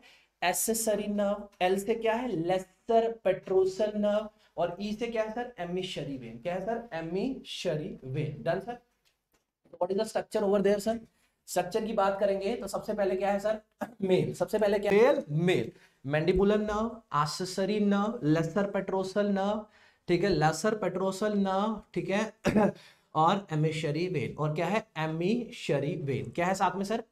एसेसरी नर्व एल से क्या है लेस्टर पेट्रोसल नर्व और ई e से क्या है सर e शरी वेन क्या है सर e शरी vein done sir what is the structure over there sir structure की बात करेंगे तो सबसे पहले क्या है सर मेल सबसे पहले क्या male male mandibular nerve accessory nerve lesser petrosal nerve ठीक है लेसर पेट्रोसल नर्व ठीक है *clears throat* और एमिशरी वेन और क्या है शरी वेन क्या है साथ में सर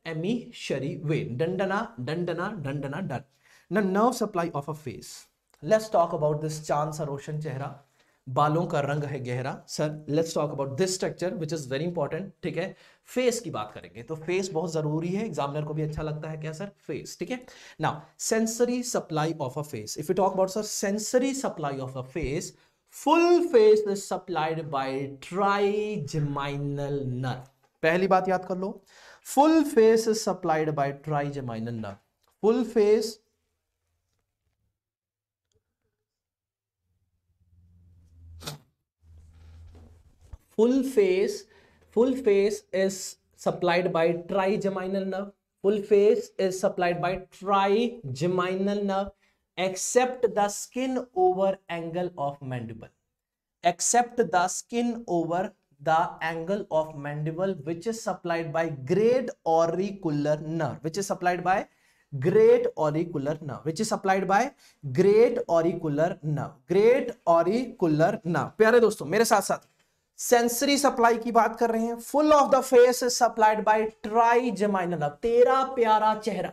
शरी वेन डंडना डंडना डंडना done nerve supply of a face let's talk about this चांद सा रोशन चेहरा बालों का रंग है गहरा sir let's talk about this structure which is very important ठीक है फेस की बात करेंगे तो फेस बहुत ज़रूरी है एग्जामिनर को भी अच्छा लगता है क्या सर फेस ठीक है ना sensory supply of a face if you talk about sir sensory supply of a face full face is supplied by trigeminal nerve पहली बात याद कर लो full face is supplied by trigeminal nerve full face full face full face is supplied by trigeminal nerve full face is supplied by trigeminal nerve except the skin over angle of mandible except the skin over the angle of mandible which is supplied by great auricular nerve which is supplied by great auricular nerve which is supplied by great auricular nerve great auricular nerve प्यारे दोस्तों मेरे साथ साथ sensory supply की बात कर रहे हैं full of the face supplied by trigeminal तेरा प्यारा चेहरा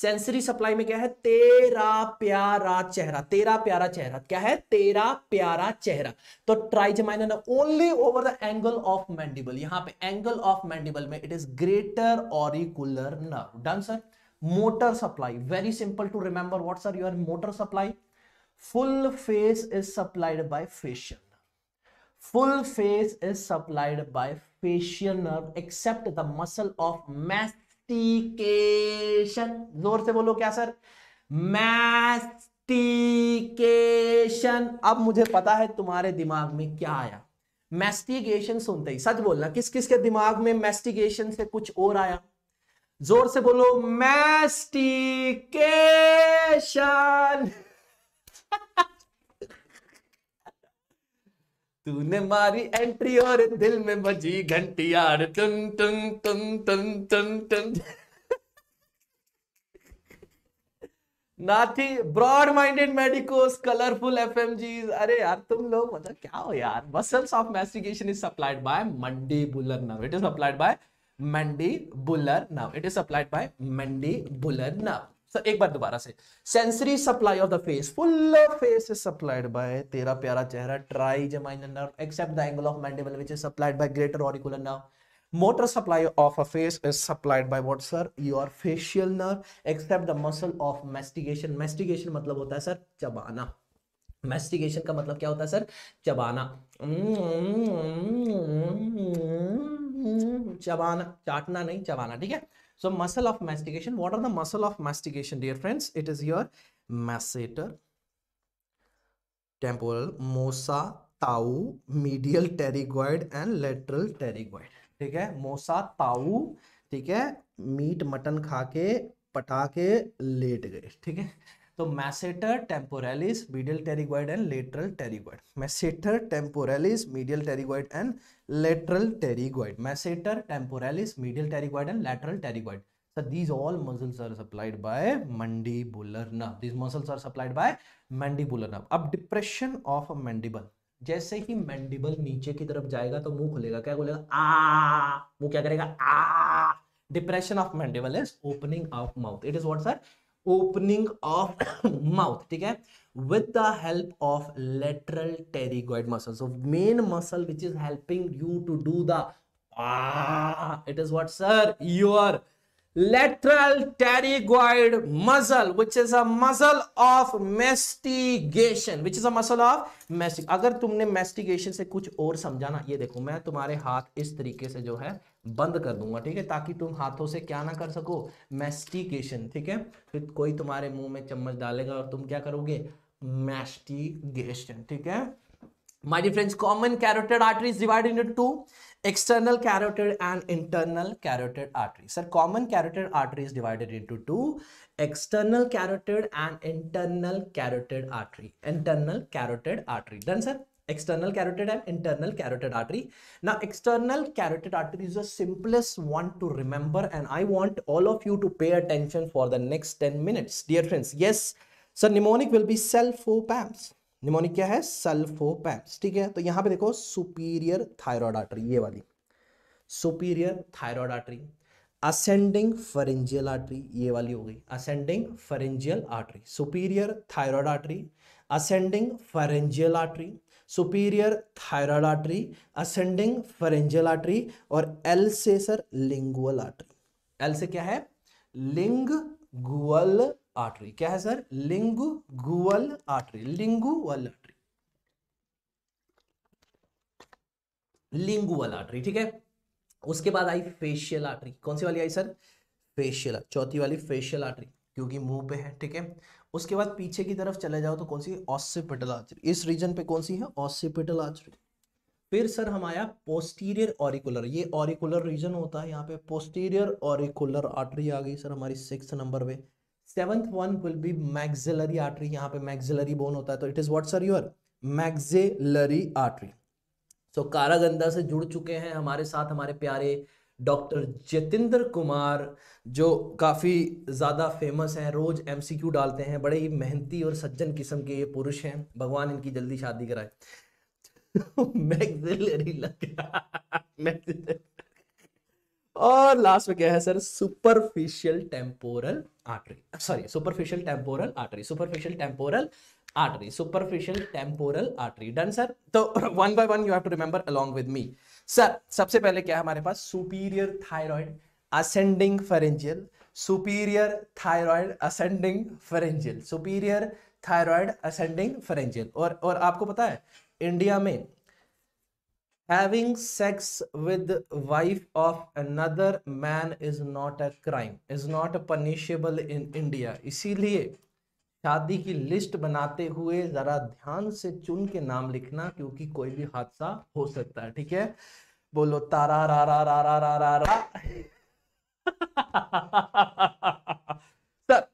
सेंसरी सप्लाई में क्या है तेरा प्यारा चेहरा तेरा प्यारा चेहरा क्या है तेरा प्यारा चेहरा तो जमाइन only over the angle of mandible यहां पे एंगल ऑफ मैंडिबल में it is greater auricular nerve done sir motor supply very simple to remember what's are your motor supply full face is supplied by facial full face is supplied by facial nerve except the muscle of mastication जोर से बोलो क्या sir mastication अब मुझे पता है तुम्हारे दिमाग में क्या आया मैस्टिगेशन सुनते ही सच बोलना किस किस के दिमाग में मैस्टिगेशन से कुछ और आया जोर से बोलो मैस्टिकेशन *laughs* तूने मारी एंट्री और दिल में बजी घंटी यार टन टन टन टन टन टन नाथी broad minded medicos colourful FMGs अरे यार तुम लोग मतलब क्या हो यार muscles of mastication is supplied by mandibular nerve it is supplied by mandibular nerve it is supplied by mandibular nerve sir एक बार दोबारा से sensory supply of the face full face is supplied by तेरा प्यारा चेहरा trigeminal nerve except the angle of mandible which is supplied by greater auricular nerve motor supply of a face is supplied by what sir your facial nerve except the muscle of mastication mastication मतलब होता है sir चबाना mastication का मतलब क्या होता है sir चबाना चबाना चाटना नहीं चबाना ठीक है So muscle of mastication, what are the muscle of mastication dear friends? It is your masseter, temporal, mosa, tau medial pterygoid and lateral pterygoid ठीक है मोसा ताऊ ठीक है मीट मटन खा के पटा के लेट गए ठीक है तो masseter temporalis medial pterygoid and lateral pterygoid masseter temporalis medial pterygoid and lateral pterygoid masseter temporalis medial pterygoid and lateral pterygoid so these all muscles are supplied by mandibular nerve these muscles are supplied by mandibular nerve अब depression of a mandible जैसे ही mandible नीचे की तरफ जाएगा तो मुंह खुलेगा क्या खुलेगा आ मुंह क्या करेगा आ depression of mandible is opening of mouth it is what sir opening of mouth ठीक है with the help of lateral pterygoid muscle so main muscle which is helping you to do the ah it is what sir your lateral pterygoid muscle which is a muscle of mastigation which is a muscle of mastic अगर तुमने mastigation से कुछ और समझा ना ये देखो मैं तुम्हारे हाथ इस तरीके से जो है बंद कर दूंगा ठीक है ताकि तुम हाथों से क्या ना कर सको मैस्टिकेशन ठीक है फिर कोई तुम्हारे मुंह में चम्मच डालेगा और तुम क्या करोगे मैस्टिकेशन ठीक है my dear friends common carotid arteries divide into two external carotid and internal carotid artery sir common carotid arteries divided into two external carotid and internal carotid artery internal carotid artery done sir external carotid and internal carotid artery. Now, external carotid artery is the simplest one to remember and I want all of you to pay attention for the next 10 minutes. Dear friends, yes, sir, sir mnemonic will be सेल्फोपैम्स mnemonic क्या है सेल्फोपैम्स ठीक है तो यहाँ पे देखो superior thyroid artery ये वाली superior thyroid artery ascending pharyngeal artery ये वाली हो गई ascending pharyngeal artery. Superior thyroid artery. Ascending pharyngeal artery. Superior thyroid artery ascending pharyngeal artery और एल से सर लिंगुअल आर्टरी एल से क्या है लिंगुअल आर्टरी क्या है sir lingual artery lingual artery lingual artery ठीक है उसके बाद आई फेशियल आर्टरी कौन सी वाली आई सर फेशियल चौथी वाली फेशियल आर्टरी क्योंकि मुंह पे है ठीक है उसके बाद पीछे की तरफ चले जाओ तो कौन सी ऑसिपिटल आर्चरी इस रीजन पे कौन सी है ऑसिपिटल आर्चरी फिर सर हम आया पोस्टीरियर ऑरिकुलर ये ऑरिकुलर रीजन होता है यहाँ पे पोस्टीरियर ऑरिकुलर आर्टरी आ गई सर हमारी सिक्स नंबर पे seventh one will be maxillary artery यहाँ पे मैग्जिलरी बोन होता है तो it is what sir your maxillary artery so कारागंदा से जुड़ चुके हैं हमारे साथ हमारे प्यारे डॉक्टर जितेंद्र कुमार जो काफ़ी ज़्यादा फेमस हैं रोज़ एमसीक्यू डालते हैं बड़े ही मेहनती और सज्जन किस्म के ये पुरुष हैं भगवान इनकी जल्दी शादी कराए *laughs* मैक्सिलरी लग *laughs* और लास्ट में क्या है sir superficial temporal artery sorry superficial temporal artery superficial temporal artery superficial temporal artery done sir तो one by one you have to remember along with me sir सबसे पहले क्या हमारे पास superior thyroid ascending pharyngeal superior thyroid ascending pharyngeal superior thyroid ascending pharyngeal और और आपको पता है इंडिया में having sex with wife of another man is not a crime is not punishable in India इसीलिए शादी की लिस्ट बनाते हुए ज़रा ध्यान से चुन के नाम लिखना क्योंकि कोई भी हादसा हो सकता है ठीक है बोलो तारा रा रा रा रा रा रा रा *laughs* सर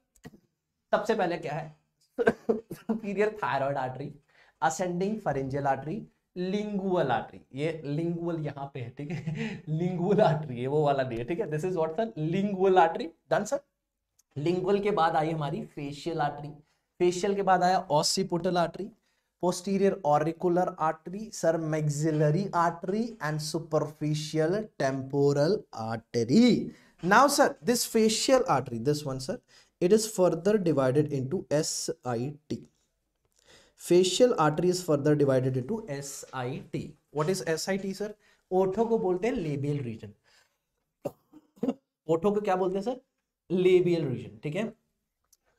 सबसे पहले क्या है superior thyroid artery ascending pharyngeal artery lingual artery ये लिंगुअल यहाँ पे है ठीक है लिंगुअल *laughs* आर्टरी ये वो वाला नहीं है ठीक है this is what sir lingual artery done sir lingual के बाद आई हमारी फेशियल आर्टरी फेशियल के बाद आया occipital artery posterior auricular artery sir maxillary artery and superficial temporal artery now sir this facial artery this one sir it is further divided S I T facial artery is further divided artery S I T what is S I T sir ओठो को बोलते हैं labial region ओठो को क्या बोलते हैं sir labial region ठीक है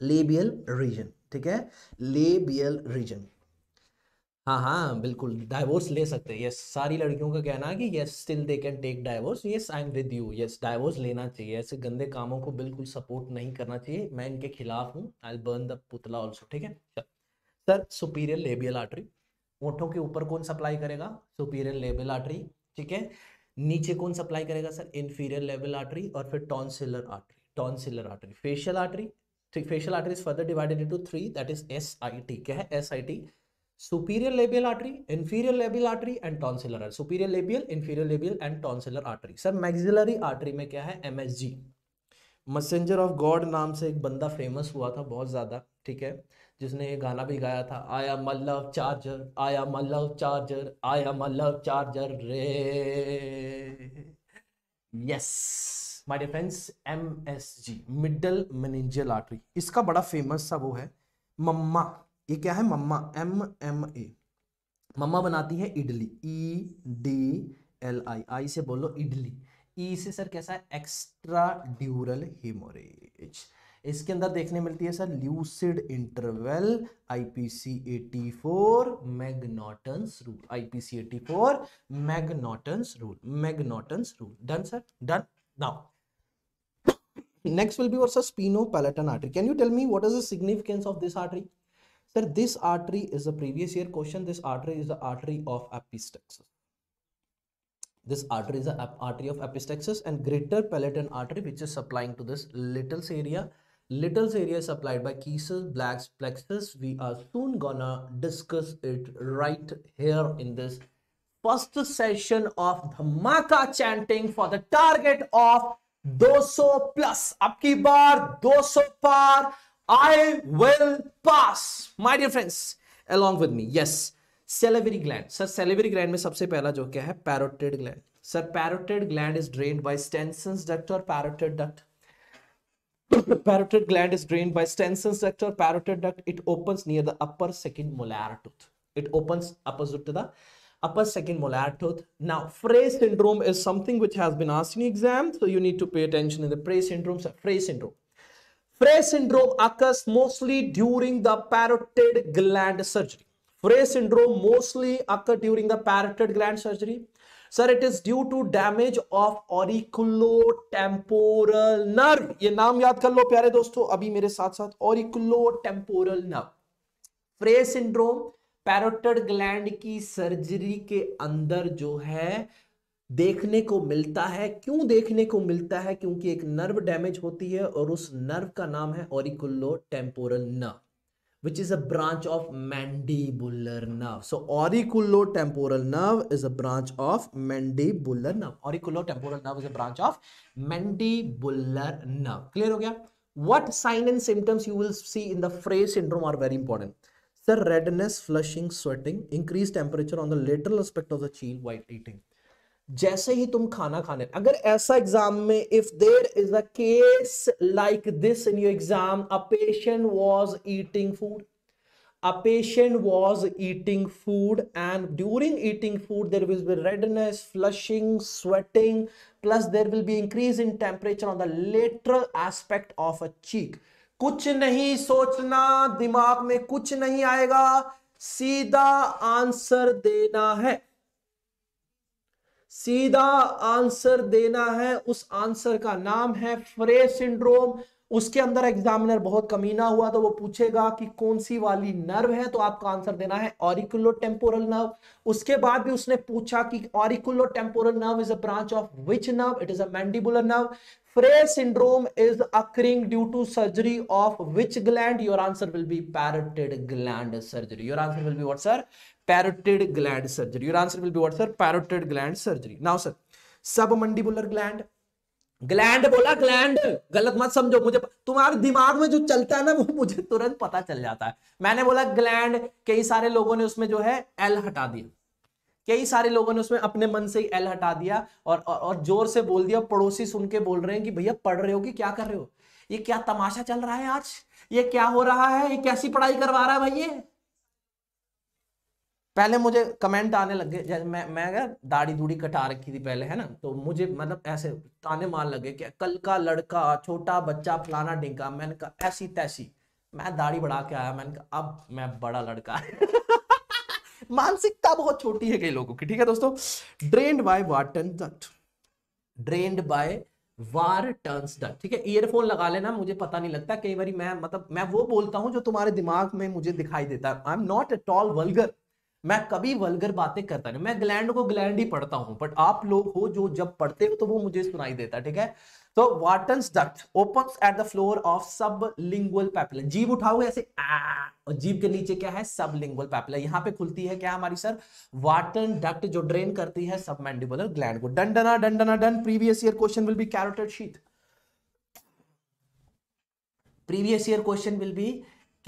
labial region ठीक है लेबियल रीजन हाँ हाँ बिल्कुल डाइवोर्स ले सकते हैं यस सारी लड़कियों का कहना है कि yes still they can take divorce yes I am with you yes divorce लेना चाहिए ऐसे गंदे कामों को बिल्कुल सपोर्ट नहीं करना चाहिए मैं इनके खिलाफ हूँ आई बर्न द पुतला ऑल्सो ठीक है सर सुपीरियर लेबियल आर्टरी ओठों के ऊपर कौन सप्लाई करेगा सुपीरियर लेबियल आर्टरी ठीक है नीचे कौन सप्लाई करेगा सर इन्फीरियर लेबल आर्टरी और फिर tonsillar artery tonsillar artery facial artery facial artery is further divided into three that is S I T क्या है S I T superior labial artery inferior labial artery and tonsillar artery superior labial inferior labial and tonsillar artery sir maxillary artery में क्या है M S G messenger of God नाम से एक बंदा famous हुआ था बहुत ज्यादा ठीक है जिसने ये गाना भी गाया था आया मल्लव चार्जर आया मल्लव चार्जर आया मल्लव चार्जर रे yes my dear friends MSG middle meningeal artery इसका बड़ा फेमस सा वो है मम्मा ये क्या है मम्मा एम एम ए मम्मा बनाती है idli E D L I I से बोलो इडली ई e से सर कैसा है एक्स्ट्रा ड्यूरल हेमोरेज इसके अंदर देखने मिलती है sir lucid interval IPC 84 M'Naghten's rule IPC 84 M'Naghten's rule M'Naghten's rule done sir done now Next will be your suspinopalatal artery. Can you tell me what is the significance of this artery? Sir, this artery is a previous year question. This artery is the artery of epistaxis. This artery is the artery of epistaxis and greater palatine artery which is supplying to this little area. Little area is supplied by kisses, blacks, plexus. We are soon gonna discuss it right here in this first session of the maka chanting for the target of 200 plus अब की बार 200 पार I will pass my dear friends along with me yes salivary gland sir salivary gland में सबसे पहला जो क्या है parotid gland sir parotid gland is drain by Stensen duct और parotid duct parotid gland is drain by Stensen duct और parotid duct it open near the upper second molar tooth it open opposite to the upper second molar tooth. Now, Frey syndrome is something which has been asked in the exam, so you need to pay attention in the Frey syndrome. So Frey syndrome. Frey syndrome occurs mostly during the parotid gland surgery. Frey syndrome mostly occurs during the parotid gland surgery. Sir, it is due to damage of auriculotemporal nerve. ये नाम याद कर लो प्यारे दोस्तों अभी मेरे साथ साथ auriculotemporal nerve. Frey syndrome parotid gland की सर्जरी के अंदर जो है देखने को मिलता है क्यों देखने को मिलता है क्योंकि एक नर्व डैमेज होती है और उस नर्व का नाम है auriculotemporal nerve which is a branch of mandibular nerve so auriculotemporal nerve is a branch of mandibular nerve auriculotemporal nerve is a branch of mandibular nerve clear हो गया what sign and symptoms you will see in the Frey's syndrome are very important Sir, redness, flushing, sweating, increased temperature on the lateral aspect of the cheek while eating. जैसे ही तुम खाना खाने अगर ऐसा exam में if there is a case like this in your exam a patient was eating food a patient was eating food and during eating food there will be redness flushing sweating plus there will be increase in temperature on the lateral aspect of a cheek कुछ नहीं सोचना दिमाग में कुछ नहीं आएगा सीधा answer देना है सीधा आंसर देना है उस आंसर का नाम है फ्रे सिंड्रोम उसके अंदर एग्जामिनर बहुत कमीना हुआ तो वो पूछेगा कि कौन सी वाली नर्व है तो आपका आंसर देना है ऑरिकुलो टेम्पोरल नर्व उसके बाद भी उसने पूछा कि auriculotemporal nerve is a branch of which nerve it is a mandibular nerve Frey syndrome is occurring due to surgery of which gland your answer will be parotid gland surgery your answer will be what sir parotid gland surgery your answer will be what sir parotid gland surgery now sir submandibular gland gland बोला gland गलत मत समझो मुझे तुम्हारे दिमाग में जो चलता है ना वो मुझे तुरंत पता चल जाता है मैंने बोला ग्लैंड कई सारे लोगों ने उसमें जो है एल हटा दिया कई सारे लोगों ने उसमें अपने मन से ही एल हटा दिया और और, जोर से बोल दिया पड़ोसी सुन के बोल रहे हैं कि भैया पढ़ रहे हो कि क्या कर रहे हो ये क्या तमाशा चल रहा है आज ये क्या हो रहा है ये कैसी पढ़ाई करवा रहा है भाई ये पहले मुझे कमेंट आने लग गए जैसे मैं मैं दाढ़ी दूढ़ी कटा रखी थी पहले है ना तो मुझे मतलब ऐसे ताने मार लगे कि कल का लड़का छोटा बच्चा फलाना डिंका मैंने कहा ऐसी तैसी मैं दाढ़ी बढ़ा के आया मैंने कहा अब मैं बड़ा लड़का *laughs* मानसिकता बहुत छोटी है कई लोगों की ठीक है दोस्तों drain by Wharton drain drained by Wharton's ठीक है ईयरफोन लगा लेना मुझे पता नहीं लगता कई बार मैं मतलब मैं वो बोलता हूँ जो तुम्हारे दिमाग में मुझे दिखाई देता है I am not at all vulgar मैं कभी वलगर बातें करता नहीं मैं ग्लैंड को ग्लैंड ही पढ़ता हूं बट आप लोग हो जो जब पढ़ते हो तो वो मुझे सुनाई देता ठीक है तो Wharton duct open at the floor of sublingual papilla जीव उठाओ ऐसे आ, और जीव के नीचे क्या है सब लिंगुअल पैपलन यहाँ पे खुलती है क्या हमारी सर वाटन डक्ट जो ड्रेन करती है सब मैंडिबुलर ग्लैंड को डंडना डंडना done previous year question will be carotid sheath previous year question will be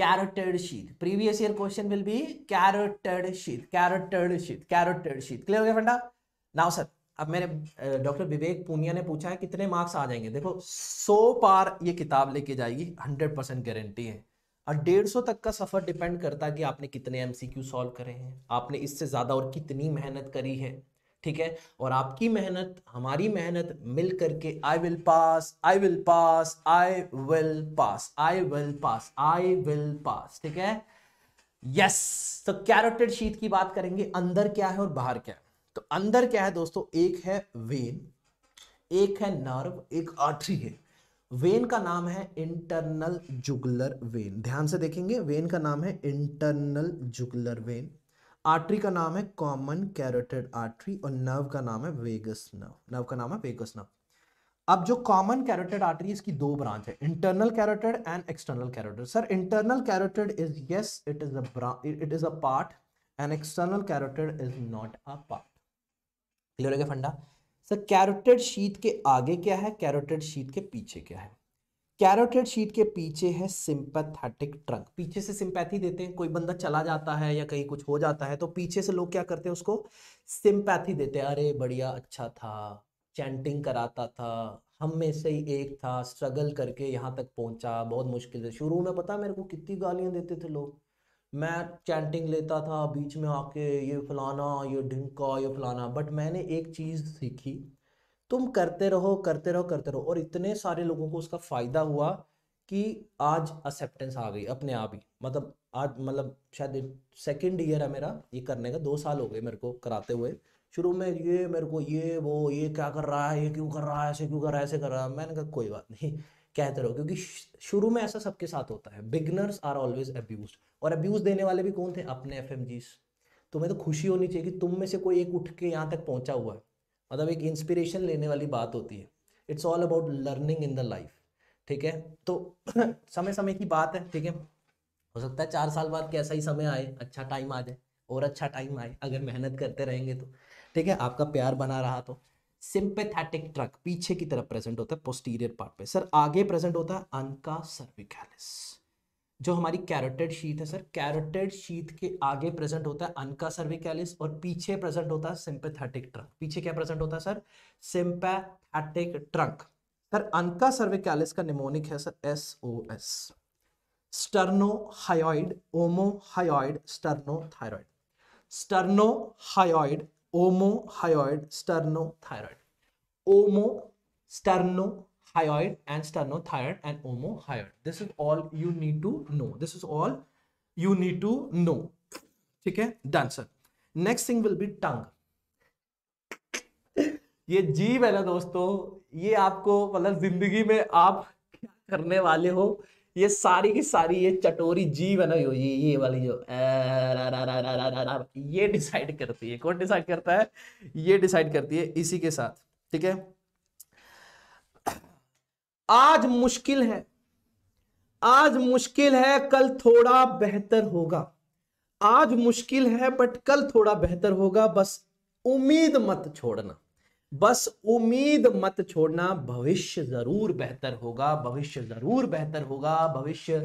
carotid sheath previous year question will be carotid sheath carotid sheath carotid sheath clear ho gaya फंडा now sir अब मेरे doctor विवेक पूनिया ने पूछा है कितने marks आ जाएंगे देखो सौ पार ये किताब लेके जाएगी हंड्रेड परसेंट गारंटी है और डेढ़ सौ तक का सफ़र डिपेंड करता है कि आपने कितने एमसीक्यू सॉल्व करे हैं आपने इससे ज़्यादा और कितनी मेहनत करी है ठीक है और आपकी मेहनत हमारी मेहनत मिल करके I will pass I will pass I will pass I will pass I will pass ठीक है यस तो कैरोटेड शीत की बात करेंगे अंदर क्या है और बाहर क्या है तो अंदर क्या है दोस्तों एक है वेन एक है नर्व एक आर्टरी है वेन का नाम है इंटरनल जुगलर वेन ध्यान से देखेंगे वेन का नाम है इंटरनल जुगलर वेन आर्टरी का नाम है कॉमन कैरोटेड आर्टरी और नर्व का नाम है वेगस नर्व नर्व का नाम है वेगस नर्व अब जो कॉमन कैरोटेड आर्टरी इसकी दो ब्रांच है internal carotid and external carotid sir internal carotid is yes it is a it is a part and external carotid is not a part clear हो गया फंडा sir carotid sheet के आगे क्या है कैरोटेड शीट के पीछे क्या है कैरोटेड शीट के पीछे है सिंपैथेटिक ट्रंक पीछे से सिंपैथी देते हैं कोई बंदा चला जाता है या कहीं कुछ हो जाता है तो पीछे से लोग क्या करते हैं उसको सिंपैथी देते हैं अरे बढ़िया अच्छा था चैंटिंग कराता था हम में से ही एक था स्ट्रगल करके यहाँ तक पहुँचा बहुत मुश्किल से शुरू में पता मेरे को कितनी गालियाँ देते थे लोग मैं चैंटिंग लेता था बीच में आके ये फलाना ये ढिंका ये फलाना बट मैंने एक चीज़ सीखी तुम करते रहो करते रहो करते रहो और इतने सारे लोगों को उसका फायदा हुआ कि आज एक्सेप्टेंस आ गई अपने आप ही मतलब आज मतलब शायद सेकेंड ईयर है मेरा ये करने का दो साल हो गए मेरे को कराते हुए शुरू में ये मेरे को ये वो ये क्या कर रहा है ये क्यों कर रहा है ऐसे क्यों कर रहा है ऐसे कर रहा है मैंने कहा कोई बात नहीं कहते रहो क्योंकि शुरू में ऐसा सबके साथ होता है बिगनर्स आर ऑलवेज अब्यूज और अब्यूज देने वाले भी कौन थे अपने एफ तुम्हें तो खुशी होनी चाहिए कि तुम में से कोई एक उठ के यहाँ तक पहुँचा हुआ है मतलब एक इंस्पिरेशन लेने वाली बात होती है it's all about learning in the life ठीक है तो *clears throat* समय समय की बात है ठीक है हो सकता है चार साल बाद कैसा ही समय आए अच्छा टाइम आ जाए और अच्छा टाइम आए अगर मेहनत करते रहेंगे तो ठीक है आपका प्यार बना रहा तो सिंपेथेटिक ट्रक पीछे की तरफ प्रेजेंट होता है पोस्टीरियर पार्ट पे सर आगे प्रेजेंट होता है अनका सर्विकैलिस जो हमारी कैरोटेड शीत है सर कैरोटेड शीत के आगे प्रेजेंट होता है अनका सर्विकैलिस और पीछे प्रेजेंट होता है सिंपैथेटिक ट्रंक पीछे क्या प्रेजेंट होता है sir sympathetic trunk sir ansa cervicalis का निमोनिक है sir S O S sternohyoid omohyoid sternothyroid sternohyoid omohyoid sternothyroid omo sterno hyoid and sternothyroid and omohyoid. This is all you need to know. This is all you need to know. Okay, done sir. Next thing will be tongue. ये जीव है ना दोस्तों ये आपको मतलब जिंदगी में आप क्या करने वाले हो ये सारी की सारी ये चटोरी जीव है ना ये ये वाली जो रा रा रा रा रा रा रा ये डिसाइड करती है कौन डिसाइड करता है ये डिसाइड करती है इसी के साथ ठीक है आज मुश्किल है आज मुश्किल है कल थोड़ा बेहतर होगा आज मुश्किल है बट कल थोड़ा बेहतर होगा बस उम्मीद मत छोड़ना बस उम्मीद मत छोड़ना भविष्य जरूर बेहतर होगा भविष्य जरूर बेहतर होगा भविष्य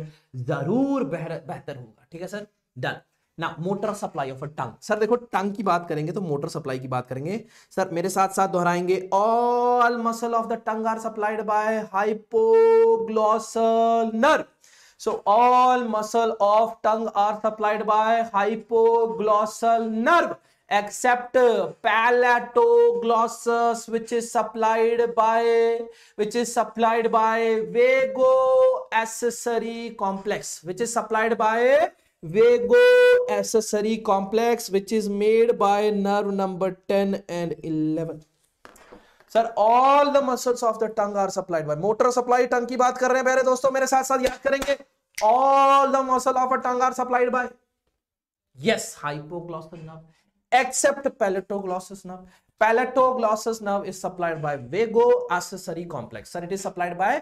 जरूर बेहतर होगा ठीक है सर डन ना motor supply of a tongue sir देखो टंग की बात करेंगे तो मोटर सप्लाई की बात करेंगे सर मेरे साथ साथ दोहराएंगे all muscle of the tongue are supplied by hypoglossal nerve so all muscle of tongue are supplied by hypoglossal nerve except palatoglossus which is supplied by which is supplied by vago accessory complex which is supplied by vago accessory complex which is made by nerve number ten and eleven sir all the muscles of the tongue are supplied by motor supply tongue की बात कर रहे हैं मेरे दोस्तों मेरे साथ साथ याद करेंगे all the muscle of a tongue are supplied by yes hypoglossus nerve except palatoglossus nerve palatoglossus nerve is supplied by vago accessory complex sir it is supplied by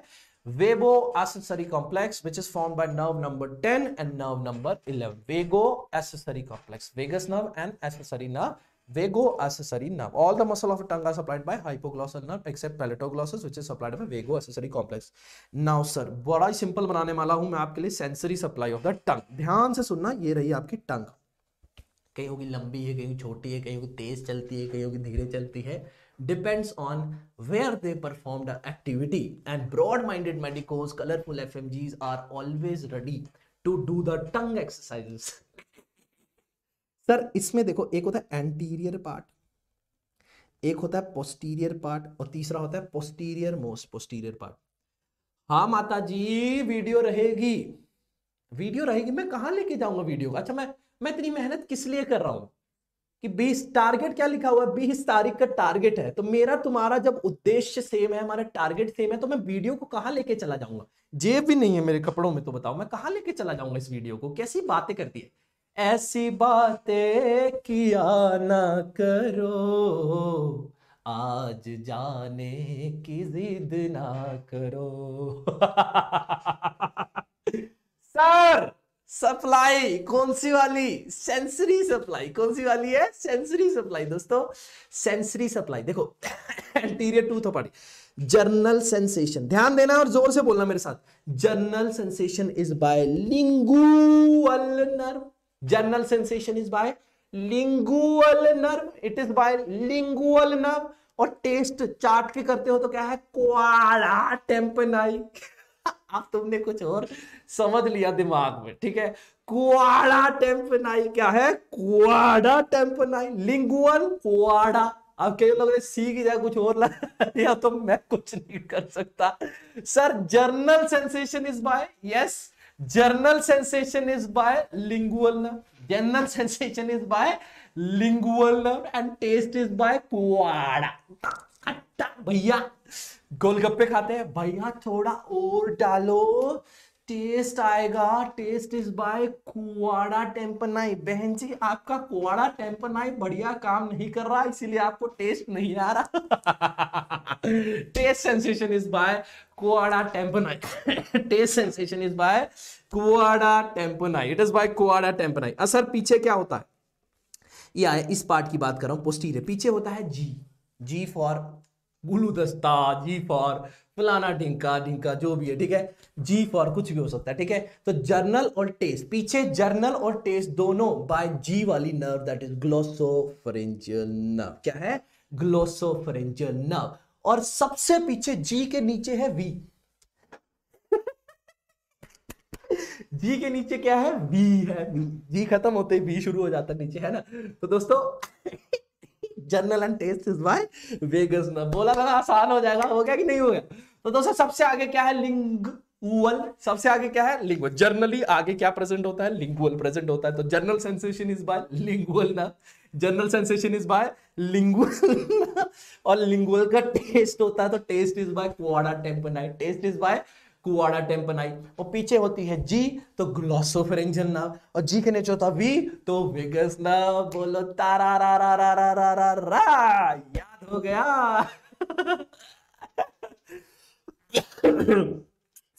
vago accessory complex which is form by nerve number 10 and nerve number 11 vago accessory complex vagus nerve and accessory nerve vago accessory nerve all the muscle of tongue supplied by hypoglossal nerve except palatoglossus which is supplied by vago accessory complex now sir बड़ा ही simple बनाने वाला हूं मैं आपके लिए sensory supply of the tongue ध्यान से सुनना ये रही आपकी टंग कहीं होगी लंबी है कहीं छोटी है कहीं होगी तेज चलती है कहीं होगी धीरे चलती है depends on where they perform the activity and broad-minded medicos, colorful FMGs are always ready to do the tongue exercises. Sir इसमें देखो एक होता है एंटीरियर पार्ट एक होता है पोस्टीरियर पार्ट और तीसरा होता है पोस्टीरियर मोस्ट पोस्टीरियर पार्ट हाँ माता जी वीडियो रहेगी वीडियो रहेगी मैं कहाँ लेके जाऊंगा वीडियो का अच्छा मैं मैं इतनी मेहनत किस लिए कर रहा हूँ कि बीस टारगेट क्या लिखा हुआ है बीस तारीख का टारगेट है तो मेरा तुम्हारा जब उद्देश्य सेम है हमारा टारगेट सेम है तो मैं वीडियो को कहा लेके चला जाऊंगा जेब भी नहीं है मेरे कपड़ों में तो बताओ मैं कहा लेके चला जाऊंगा इस वीडियो को कैसी बातें करती है ऐसी बातें किया ना करो आज जाने की जिद ना करो सर *laughs* सप्लाई कौन सी वाली सेंसरी सप्लाई कौन सी वाली है सेंसरी सप्लाई दोस्तों सेंसरी सप्लाई देखो anterior tooth party general sensation ध्यान देना और जोर से बोलना मेरे साथ general sensation is by lingual nerve general sensation is by lingual nerve it is by lingual nerve और टेस्ट चार्ट के करते हो तो क्या है क्वारा टेम्पनाई अब *laughs* तुमने कुछ और समझ लिया दिमाग में ठीक है कुआड़ा टेम्पनाई क्या है कुआड़ा टेम्पनाई लिंगुअल कुआड़ा अब कई लोगों ने सी की जाए कुछ और लगा *laughs* दिया तो मैं कुछ नहीं कर सकता sir general sensation is by yes general sensation is by lingual nerve general sensation is by lingual nerve and taste is by कुआड़ा अच्छा, भैया गोलगप्पे खाते हैं भैया थोड़ा और डालो टेस्ट आएगा टेस्ट इज बाय कुआड़ा टेम्पनाई बहन जी आपका कुआड़ा टेम्पनाई बढ़िया काम नहीं कर रहा इसीलिए आपको टेस्ट नहीं आ रहा *laughs* टेस्ट सेंसेशन इज बाय कुआड़ा tympani *laughs* test sensation is by कुआड़ा टेम्पनाई इट इज बाय कुआड़ा टेम्पनाई असर पीछे क्या होता है या इस पार्ट की बात कर रहा हूं पोस्टीरियर पीछे होता है जी जी फॉर ब्लू दस्ता जी फॉर फलाना डिंका डिंका जो भी है ठीक है जी फॉर कुछ भी हो सकता है ठीक है तो जर्नल और टेस्ट पीछे जर्नल और टेस्ट दोनों बाय जी वाली nerve that is glossopharyngeal nerve क्या है ग्लोसोफरेंजियल नर्व और सबसे पीछे जी के नीचे है वी जी *laughs* के नीचे क्या है वी है वी जी खत्म होते ही वी शुरू हो जाता है नीचे है ना तो दोस्तों *laughs* general and taste is by vagus ना बोला था आसान हो जाएगा हो गया कि नहीं हो गया तो दोस्तों सबसे आगे क्या है लिंग लिंगुअल सबसे आगे क्या है लिंगुअल जर्नली आगे क्या प्रेजेंट होता है लिंगुअल प्रेजेंट होता है तो journal sensation is by lingual ना journal sensation is by lingual और लिंगुअल का टेस्ट होता है तो test is bye क्वाडा टेम्पनाइट test is by कुआड़ा टेम्पनाई और पीछे होती है जी तो ग्लोसोफरेंजल नाव और जी के नीचे होता वी तो विगस नाव बोलो तारा रा रा रा रा रा रा रा याद हो गया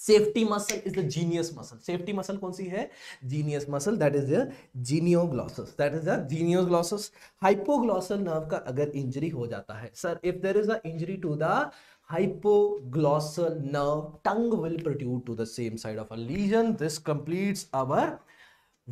safety muscle is the genius muscle safety muscle कौन सी है genius muscle that is the genioglossus that is the genioglossus hypoglossal nerve का अगर इंजरी हो जाता है sir if there is a injury to the hypoglossal nerve tongue will protrude to the same side of a lesion this completes our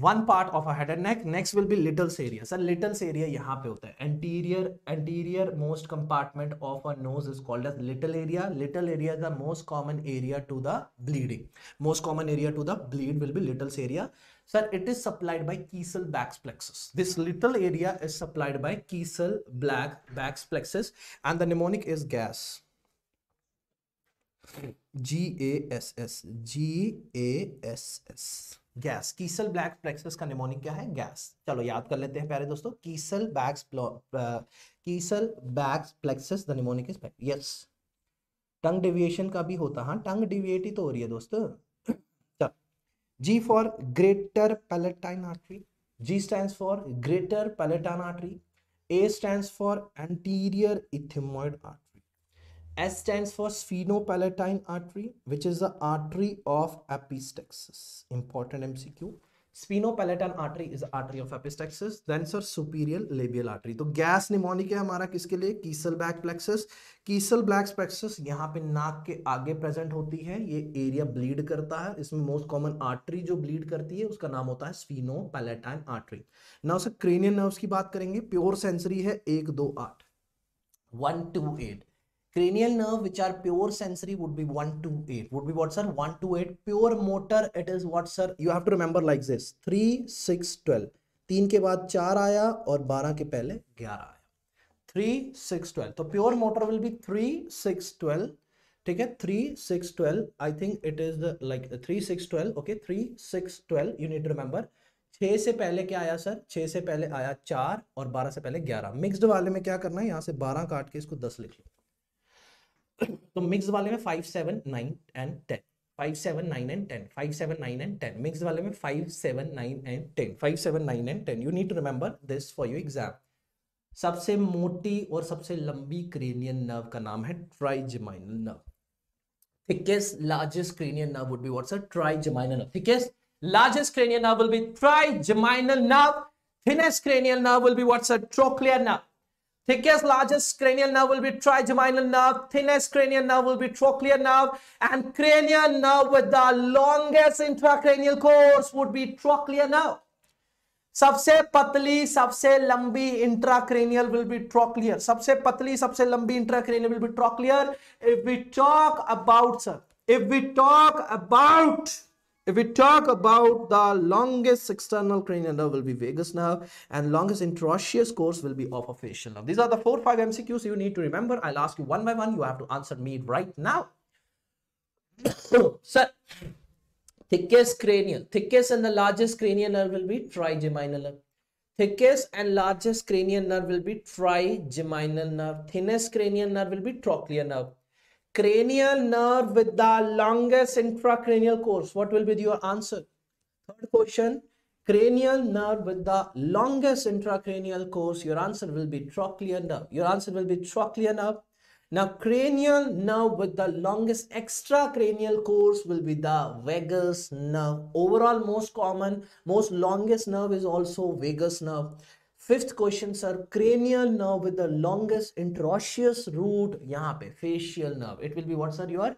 one part of a head and neck next will be little area sir little area yahan pe hota hai anterior anterior most compartment of a nose is called as little area little area is the most common area to the bleeding most common area to the bleed will be little area sir it is supplied by Kiesel back plexus this little area is supplied by Kiesel black back plexus and the mnemonic is gas G A S S G A S S gas Kiesselbach plexus का mnemonic क्या है gas चलो याद कर लेते हैं प्यारे दोस्तों Kiesselbach Kiesselbach plexus the mnemonic is yes tongue deviation का भी होता है हाँ टंग डिविएट ही तो हो रही है दोस्तों G for greater palatine artery G stand for greater palatine artery A stand for anterior ethmoid artery S stands for sphenopalatine artery, which is the artery of epistaxis. Important MCQ. Sphenopalatine artery is the artery of epistaxis. Then sir superior labial artery. तो gas mnemonic है हमारा किसके लिए Kiesselbach plexus Kiesselbach plexus यहाँ पे नाक के आगे प्रेजेंट होती है ये एरिया ब्लीड करता है इसमें मोस्ट कॉमन आर्ट्री जो ब्लीड करती है उसका नाम होता है sphenopalatine artery now sir cranial nerves की बात करेंगे प्योर सेंसरी है एक दो आठ one two eight cranial nerve which are pure sensory would be 128 would be what sir 128 pure motor it is what sir you have to remember like this 3 6 12 तीन के बाद चार आया और बारह के पहले ग्यारह आया थ्री सिक्स ट्वेल्व तो pure motor will be three six twelve ठीक है three six twelve I think it is like three six twelve okay three six twelve you need to remember छः से पहले क्या आया सर छः से पहले आया चार और बारह से पहले ग्यारह मिक्सड वाले में क्या करना है यहाँ से बारह काट के इसको दस लिख लो तो मिक्स वाले में five seven nine and ten five seven nine and ten five seven nine and ten mix वाले में five seven nine and ten five seven nine and ten you need to remember this for your exam सबसे मोटी और सबसे लंबी cranium nerve का नाम है trigeminal nerve thickest largest cranial nerve would be what's a trigeminal nerve thickest largest cranial nerve will be trigeminal nerve thinnest cranial nerve will be what's a trochlear nerve Thickest, largest cranial nerve will be trigeminal nerve. Thinnest cranial nerve will be trochlear nerve. And cranial nerve with the longest intracranial course would be trochlear nerve. सबसे पतली सबसे लंबी intracranial will be trochlear सबसे पतली सबसे लंबी intracranial will be trochlear if we talk about sir if we talk about if we talk about the longest external cranial nerve will be vagus nerve and longest interosseous course will be facial nerve. These are the four, five MCQs you need to remember. I'll ask you one by one. You have to answer me right now. Sir, thickest cranial, thickest and the largest cranial nerve will be trigeminal nerve. Thickest and largest cranial nerve will be trigeminal nerve. Thinnest cranial nerve will be trochlear nerve cranial nerve with the longest intracranial course. What will be your answer? Third question, cranial nerve with the longest intracranial course. Your answer will be trochlear nerve. Your answer will be trochlear nerve. Now, cranial nerve with the longest extracranial course will be the vagus nerve. Overall, most common, most longest nerve is also vagus nerve. fifth question sir cranial nerve with the longest intraosseous root यहाँ पे facial nerve it will be what sir your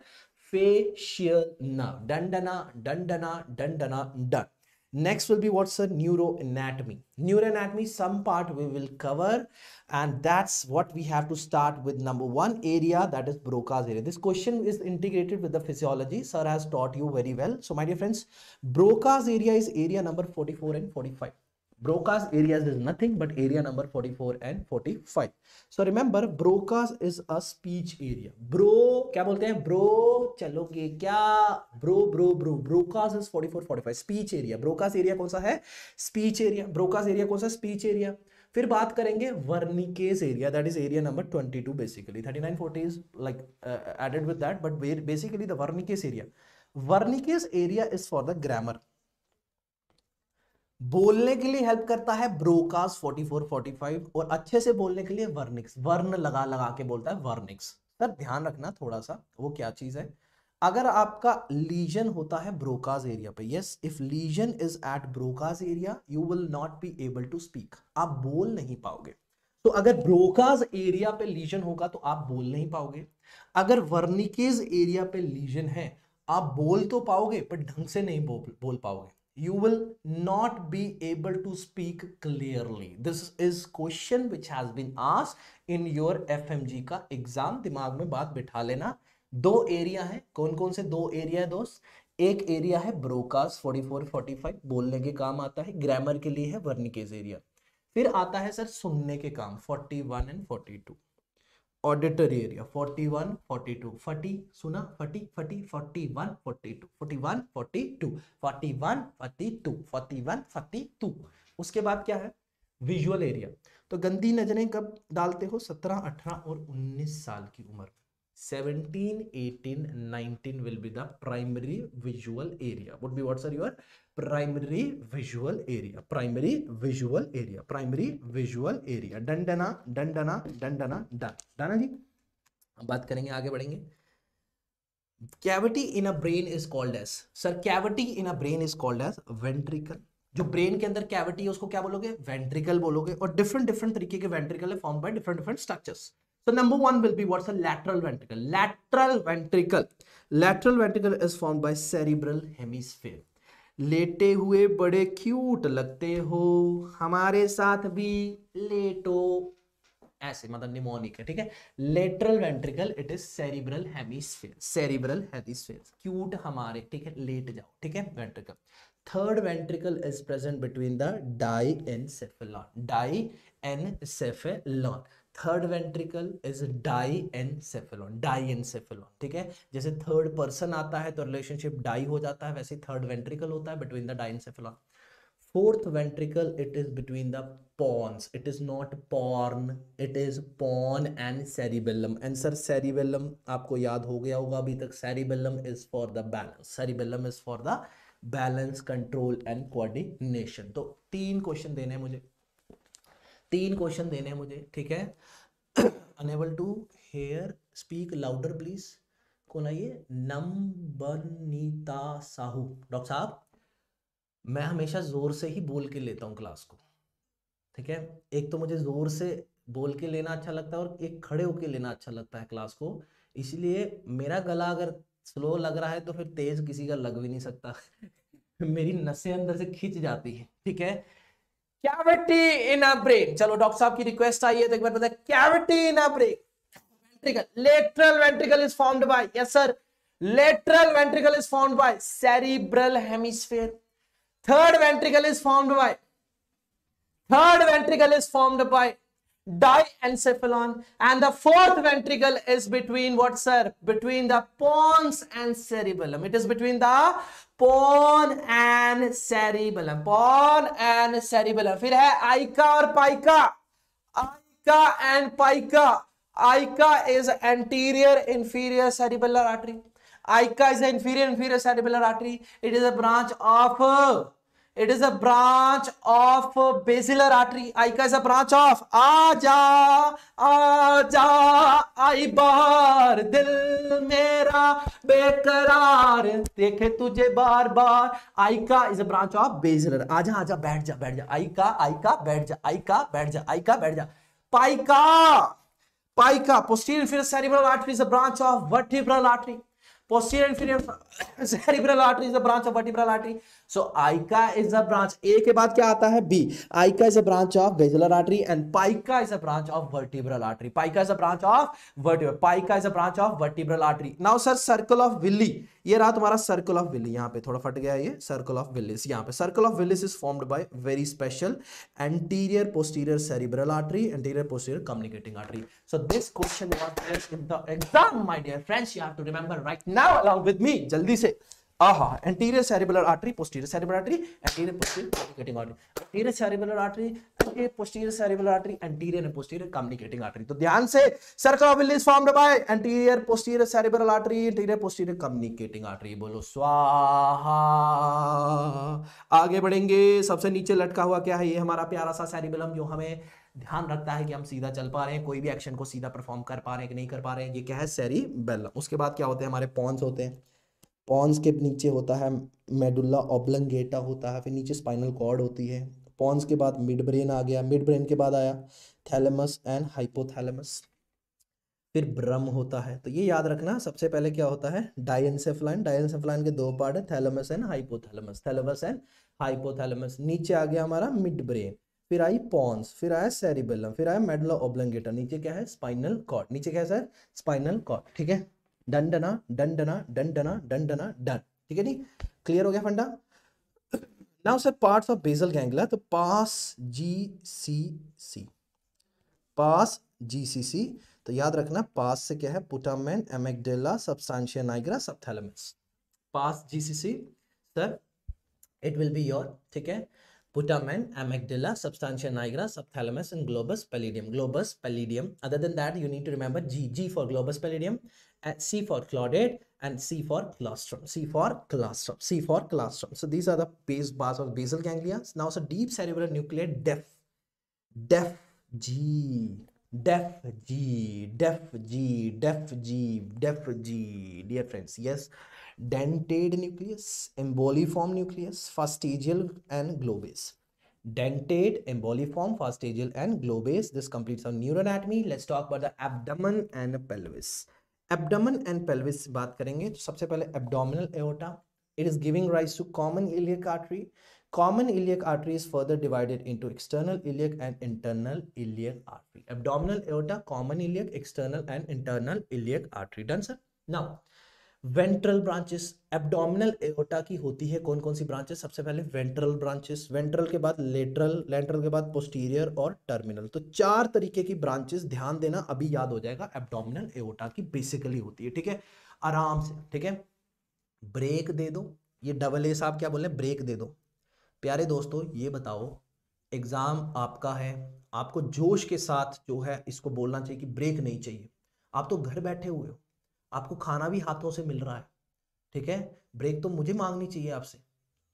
facial nerve dandana dandana dandana done next will be what's a neuroanatomy neuroanatomy some part we will cover and that's what we have to start with number one area that is broca's area this question is integrated with the physiology sir has taught you very well so my dear friends broca's area is area number 44 and 45 Broca's areas is nothing but area number 44 and 45. So remember Broca's is a speech area. Bro क्या बोलते हैं bro चलोगे क्या bro bro bro Broca's is 44 45 speech area. Broca's area कौन सा है speech area. Broca's area कौन सा speech area. फिर बात करेंगे Wernicke's area that is area number 22 basically 39 40 is like added with that but basically the Wernicke's area Wernicke's area is for the grammar बोलने के लिए हेल्प करता है ब्रोकास 44 45 और अच्छे से बोलने के लिए वर्निक्स वर्ण लगा लगा के बोलता है वर्निक्स सर ध्यान रखना थोड़ा सा वो क्या चीज़ है अगर आपका लीजन होता है ब्रोकाज एरिया पे yes if lesion is at Broca's area you will not be able to speak आप बोल नहीं पाओगे तो अगर ब्रोकाज एरिया पे लीजन होगा तो आप बोल नहीं पाओगे अगर वर्निकेज एरिया पे लीजन है आप बोल तो पाओगे पर ढंग से नहीं बोल बोल पाओगे you will not be able to speak clearly this is question which has been asked in your fmg का एग्जाम दिमाग में बात बिठा लेना दो एरिया है कौन कौन से दो एरिया है दोस्त एक एरिया है ब्रोकास 44 45 बोलने के काम आता है ग्रामर के लिए है वर्निकेज एरिया फिर आता है सर सुनने के काम 41 एंड 42 ऑडिटरी एरिया 41 42 40 सुना 40 40 41 42 41 42 41 42 41 42 उसके बाद क्या है विजुअल एरिया तो गंदी नजरें कब डालते हो सत्रह अठारह और उन्नीस साल की उम्र 17 18 19 will be the primary visual area would be what's are your primary visual area primary visual area primary visual area dandana dandana dandana done done ji अब बात करेंगे आगे बढ़ेंगे cavity in a brain is called as sir cavity in a brain is called as ventricle जो brain के अंदर cavity है उसको क्या बोलोगे वेंट्रिकल बोलोगे और डिफरेंट डिफरेंट तरीके के वेंट्रिकल है form by different different structures So number one will be what's a lateral ventricle. Lateral ventricle. Lateral ventricle is formed by cerebral hemisphere. लेटे हुए बड़े क्यूट लगते हो हमारे साथ भी लेटो ऐसे मतलब निमोनिक है ठीक है lateral ventricle it is cerebral hemisphere cerebral hemisphere cute हमारे ठीक है लेट जाओ ठीक है ventricle third ventricle is present between the diencephalon diencephalon third ventricle is diencephalon diencephalon ठीक है जैसे थर्ड पर्सन आता है तो रिलेशनशिप डाई हो जाता है वैसे थर्ड वेंट्रिकल होता है between the diencephalon fourth ventricle it is between the pons it is not porn it is pon and cerebellum and cerebellum आपको याद हो गया होगा अभी तक cerebellum is for the balance cerebellum is for the balance control and coordination तो तीन question देने हैं मुझे तीन क्वेश्चन देने हैं मुझे ठीक है unable to hear speak louder please कौन आइए नम्बनीता साहू डॉक्टर साहब मैं हमेशा ज़ोर से ही बोल के लेता हूँ क्लास को ठीक है एक तो मुझे ज़ोर से बोल के लेना अच्छा लगता है और एक खड़े होके लेना अच्छा लगता है क्लास को इसलिए मेरा गला अगर स्लो लग रहा है तो फिर तेज़ किसी का लग भी नहीं सकता *laughs* मेरी नसें अंदर से खींच जाती है ठीक है कैविटी इन अ ब्रेन चलो डॉक्टर साहब की रिक्वेस्ट आई है तो एक बार बताए cavity in a brain lateral ventricle is formed by yes sir lateral ventricle is formed by cerebral hemisphere third ventricle is formed by third ventricle is formed by diencephalon and the fourth ventricle is between what sir between the pons and cerebellum it is between the pon and cerebellum pon and cerebellum Phir hai ica or pica ica and pica ica is anterior inferior cerebellar artery ica is the inferior inferior cerebellar artery it is a branch of it is a branch of basilar artery AICA is a branch of आ जा आ जा आई बार दिल मेरा बेकरार देखे तुझे बार बार AICA is a branch of basilar आ जा आ जा बैठ जा बैठ जा आई का आई का बैठ जा आई का बैठ जा आई का बैठ जा पाइका पाइका पोस्टीरियर फिर cerebral artery is a branch of vertebral artery posterior inferior cerebral artery is a branch of vertebral artery so ica is a branch a ke baad kya aata hai b ica is a branch of basilar artery and pica is a branch of vertebral artery pica is a branch of vertebral pica is a branch of vertebral artery now sir circle of villi ये रहा तुम्हारा circle of Willie यहाँ पे थोड़ा फट गया ये circle of Willis यहाँ पे circle of Willis is formed by very special anterior posterior cerebral artery anterior posterior communicating artery So this question was there in the exam, my dear friends. You have to remember right now along with me. jaldi se aha anterior cerebellar artery posterior cerebellar artery anterior posterior communicating artery anterior cerebellar artery anterior posterior cerebellar artery anterior and posterior communicating artery तो circle of सर्कोविल is formed by anterior posterior cerebellar artery anterior posterior communicating artery bolo swaha aage बढ़ेंगे sabse niche latka hua kya hai ye hamara pyara sa cerebellum jo हमें ध्यान रखता है कि हम सीधा चल पा रहे हैं कोई भी एक्शन को सीधा परफॉर्म कर पा रहे हैं कि नहीं कर पा रहे हैं ये क्या है सैरी बेल्लम उसके बाद क्या होते हैं हमारे पॉन्स होते हैं पॉन्स के नीचे होता है मेडुल्ला ओब्लंगेटा होता है फिर नीचे स्पाइनल कॉर्ड होती है पॉन्स के बाद मिड ब्रेन आ गया मिड ब्रेन के बाद आया थैलेमस एंड हाइपोथैलेमस फिर ब्रह्म होता है तो ये याद रखना सबसे पहले क्या होता है डायनसेफलाइन डायनसेफलाइन के दो पार्ट है thalamus and hypothalamus thalamus and hypothalamus नीचे आ गया हमारा मिड ब्रेन फिर आई पॉन्स फिर आया सेरिबेलम फिर आया मेडला ओब्लंगेटा नीचे क्या है स्पाइनल कॉर्ड नीचे क्या है सर स्पाइनल कॉर्ड ठीक है डंडना डंडना डंडना डंडना डन ठीक है जी क्लियर हो गया फंडा now sir parts of basal ganglia तो पास जी सी सी पास जी सी सी तो याद रखना पास से क्या है putamen amygdala substantia nigra subthalamus pass G C C sir it will be your ठीक है putamen, amygdala, substantia nigra, subthalamus, and globus pallidum. Globus pallidum. Other than that, you need to remember G. G for globus pallidum, C for claudate, and C for claustrum. C for claustrum. C for claustrum. So these are the base bars of basal ganglia. Now, so deep cerebral nuclei, Def, def, G, def, G, def, G, def, G, def, G. Dear friends, yes dentate nucleus, emboliform nucleus, fastigial and globase. Dentate, emboliform, fastigial and globase. This completes our neuroanatomy. Let's talk about the abdomen and the pelvis. Abdomen and pelvis बात करेंगे तो सबसे पहले abdominal aorta. It is giving rise to common iliac artery. Common iliac artery is further divided into external iliac and internal iliac artery. Abdominal aorta, common iliac, external and internal iliac artery. Done, sir? Now, ventral branches abdominal aorta की होती है कौन कौन सी branches सबसे पहले ventral branches ventral के बाद lateral lateral के बाद पोस्टीरियर और टर्मिनल तो चार तरीके की ब्रांचेस ध्यान देना अभी याद हो जाएगा एब्डोमिनल एओटा की बेसिकली होती है ठीक है आराम से ठीक है ब्रेक दे दो ये डबल ए साहब क्या बोल रहे हैं ब्रेक दे दो प्यारे दोस्तों ये बताओ एग्ज़ाम आपका है आपको जोश के साथ जो है इसको बोलना चाहिए कि ब्रेक नहीं चाहिए आप तो घर बैठे हुए हो आपको खाना भी हाथों से मिल रहा है ठीक है ब्रेक तो मुझे मांगनी चाहिए आपसे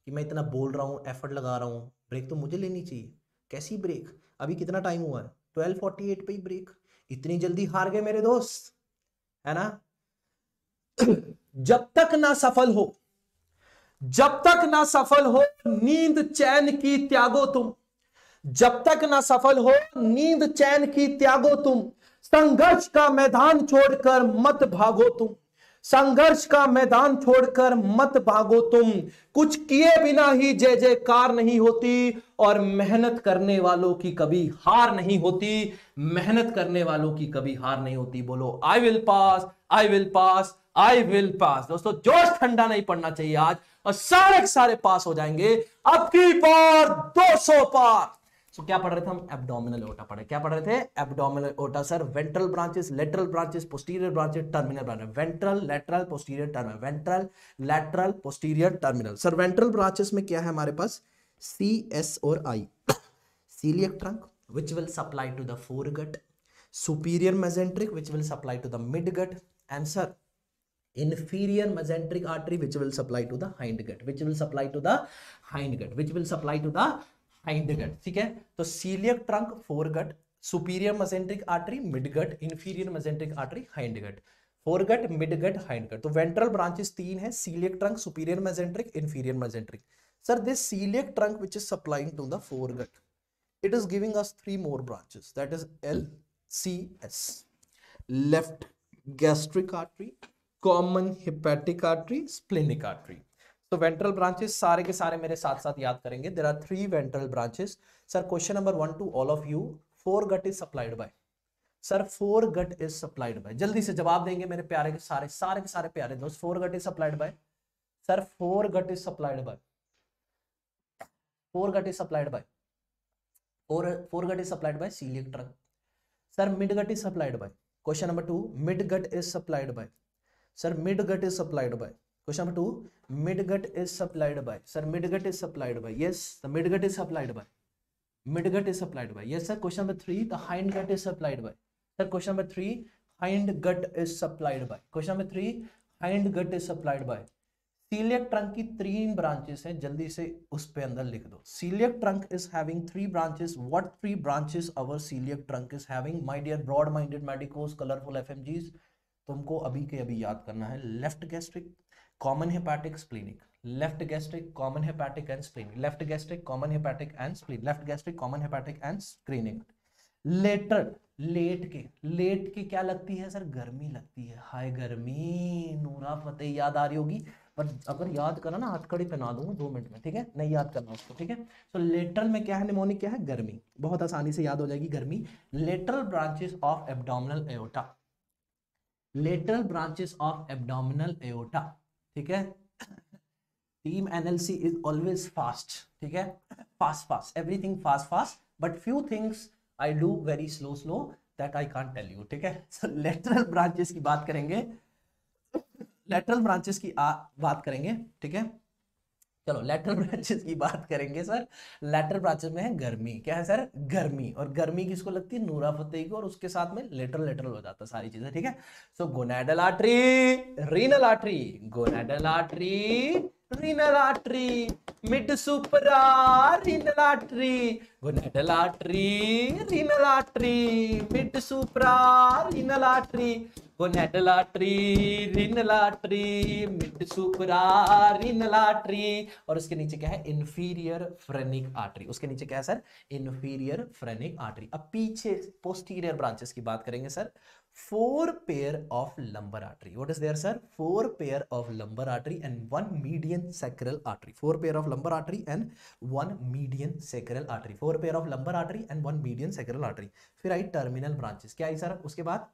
कि मैं इतना बोल रहा हूँ एफर्ट लगा रहा हूँ ब्रेक तो मुझे लेनी चाहिए कैसी ब्रेक अभी कितना टाइम हुआ है ट्वेल्व फोर्टी एट पर ही ब्रेक इतनी जल्दी हार गए मेरे दोस्त है ना जब तक ना सफल हो जब तक ना सफल हो नींद चैन की त्यागो तुम जब तक ना सफल हो नींद चैन की त्यागो तुम संघर्ष का मैदान छोड़कर मत भागो तुम संघर्ष का मैदान छोड़कर मत भागो तुम कुछ किए बिना ही जय जयकार नहीं होती और मेहनत करने वालों की कभी हार नहीं होती मेहनत करने वालों की कभी हार नहीं होती बोलो I will pass I will pass I will pass दोस्तों जोश ठंडा नहीं पड़ना चाहिए आज और सारे सारे पास हो जाएंगे अब की बार 200 पार सो क्या पढ़ रहे थे हम एब्डोमिनल ओटा पढ़े क्या पढ़ रहे थे abdominal aorta sir ventral branches lateral branches posterior branches terminal branches ventral lateral posterior terminal ventral lateral posterior terminal sir ventral branches में क्या है हमारे पास सी एस और I coeliac trunk which will supply to the foregut superior mesenteric which will supply to the midgut and sir inferior mesenteric artery which will supply to the hind gut which will supply to the hind gut which will supply to the hindgut ठीक है तो coeliac trunk foregut superior mesenteric artery midgut inferior mesenteric artery hindgut foregut midgut hindgut तो ventral branches तीन है coeliac trunk superior mesenteric inferior mesenteric sir this coeliac trunk which is supplying to the foregut it is giving us three more branches that is lcs left gastric artery common hepatic artery splenic artery तो ventral branches सारे के सारे मेरे साथ साथ याद करेंगे there are three ventral branches sir question number one to all of you foregut is supplied by sir foregut is supplied by जल्दी से जवाब देंगे मेरे प्यारे के सारे सारे के सारे प्यारे दोस्त foregut is supplied by sir foregut is supplied by foregut is supplied by fore foregut is supplied by coeliac trunk sir midgut is supplied by question number two midgut is supplied by sir midgut is supplied by question number two midgut is supplied by sir midgut is supplied by yes the midgut is supplied by midgut is supplied by yes sir question number three the hind gut is supplied by sir question number three hind gut is supplied by question number three hind gut is supplied by coeliac trunk की तीन branches हैं जल्दी से उस पे अंदर लिख दो coeliac trunk is having three branches what three branches our coeliac trunk is having my dear broad minded medicos colourful FMGs तुमको अभी के अभी याद करना है left gastric common hepatic splenic left gastric common hepatic and splenic left gastric common hepatic and spleen left gastric common hepatic and screening letter late के late के क्या लगती है सर गर्मी लगती है हाय गर्मी नूरा फतेह याद आ रही होगी पर अगर याद करा ना हथकड़ी पहना दूंगा दो मिनट में ठीक है नहीं याद करना उसको ठीक है सो लेटरल में क्या है निमोनिक क्या है गर्मी बहुत आसानी से याद हो जाएगी गर्मी lateral branches of abdominal aorta lateral branches of abdominal aorta ठीक है team NLC is always fast ठीक है fast fast everything fast fast but few things I do very slow slow that I can't tell you ठीक है lateral branches की बात करेंगे lateral branches की आ, बात करेंगे ठीक है चलो लेटर ब्रांचेस *laughs* की बात करेंगे सर लेटर ब्रांचेस में है गर्मी क्या है सर गर्मी और गर्मी किसको लगती है नूरा फतेही को और उसके साथ में लेटर लेटर हो जाता है सारी चीजें ठीक है so gonadal artery renal artery gonadal artery renal artery mid supra renal artery gonadal artery renal artery mid supra renal artery gonadal artery renal artery mid supra renal artery और उसके नीचे क्या है इनफीरियर फ्रेनिक आर्टरी उसके नीचे क्या है sir inferior phrenic artery अब पीछे पोस्टीरियर ब्रांचेस की बात करेंगे sir four pair of lumbar artery what is there sir four pair of lumbar artery and one median sacral artery four pair of lumbar artery and one median sacral artery four pair of lumbar artery and one median sacral artery फिर आई terminal branches क्या आई sir उसके बाद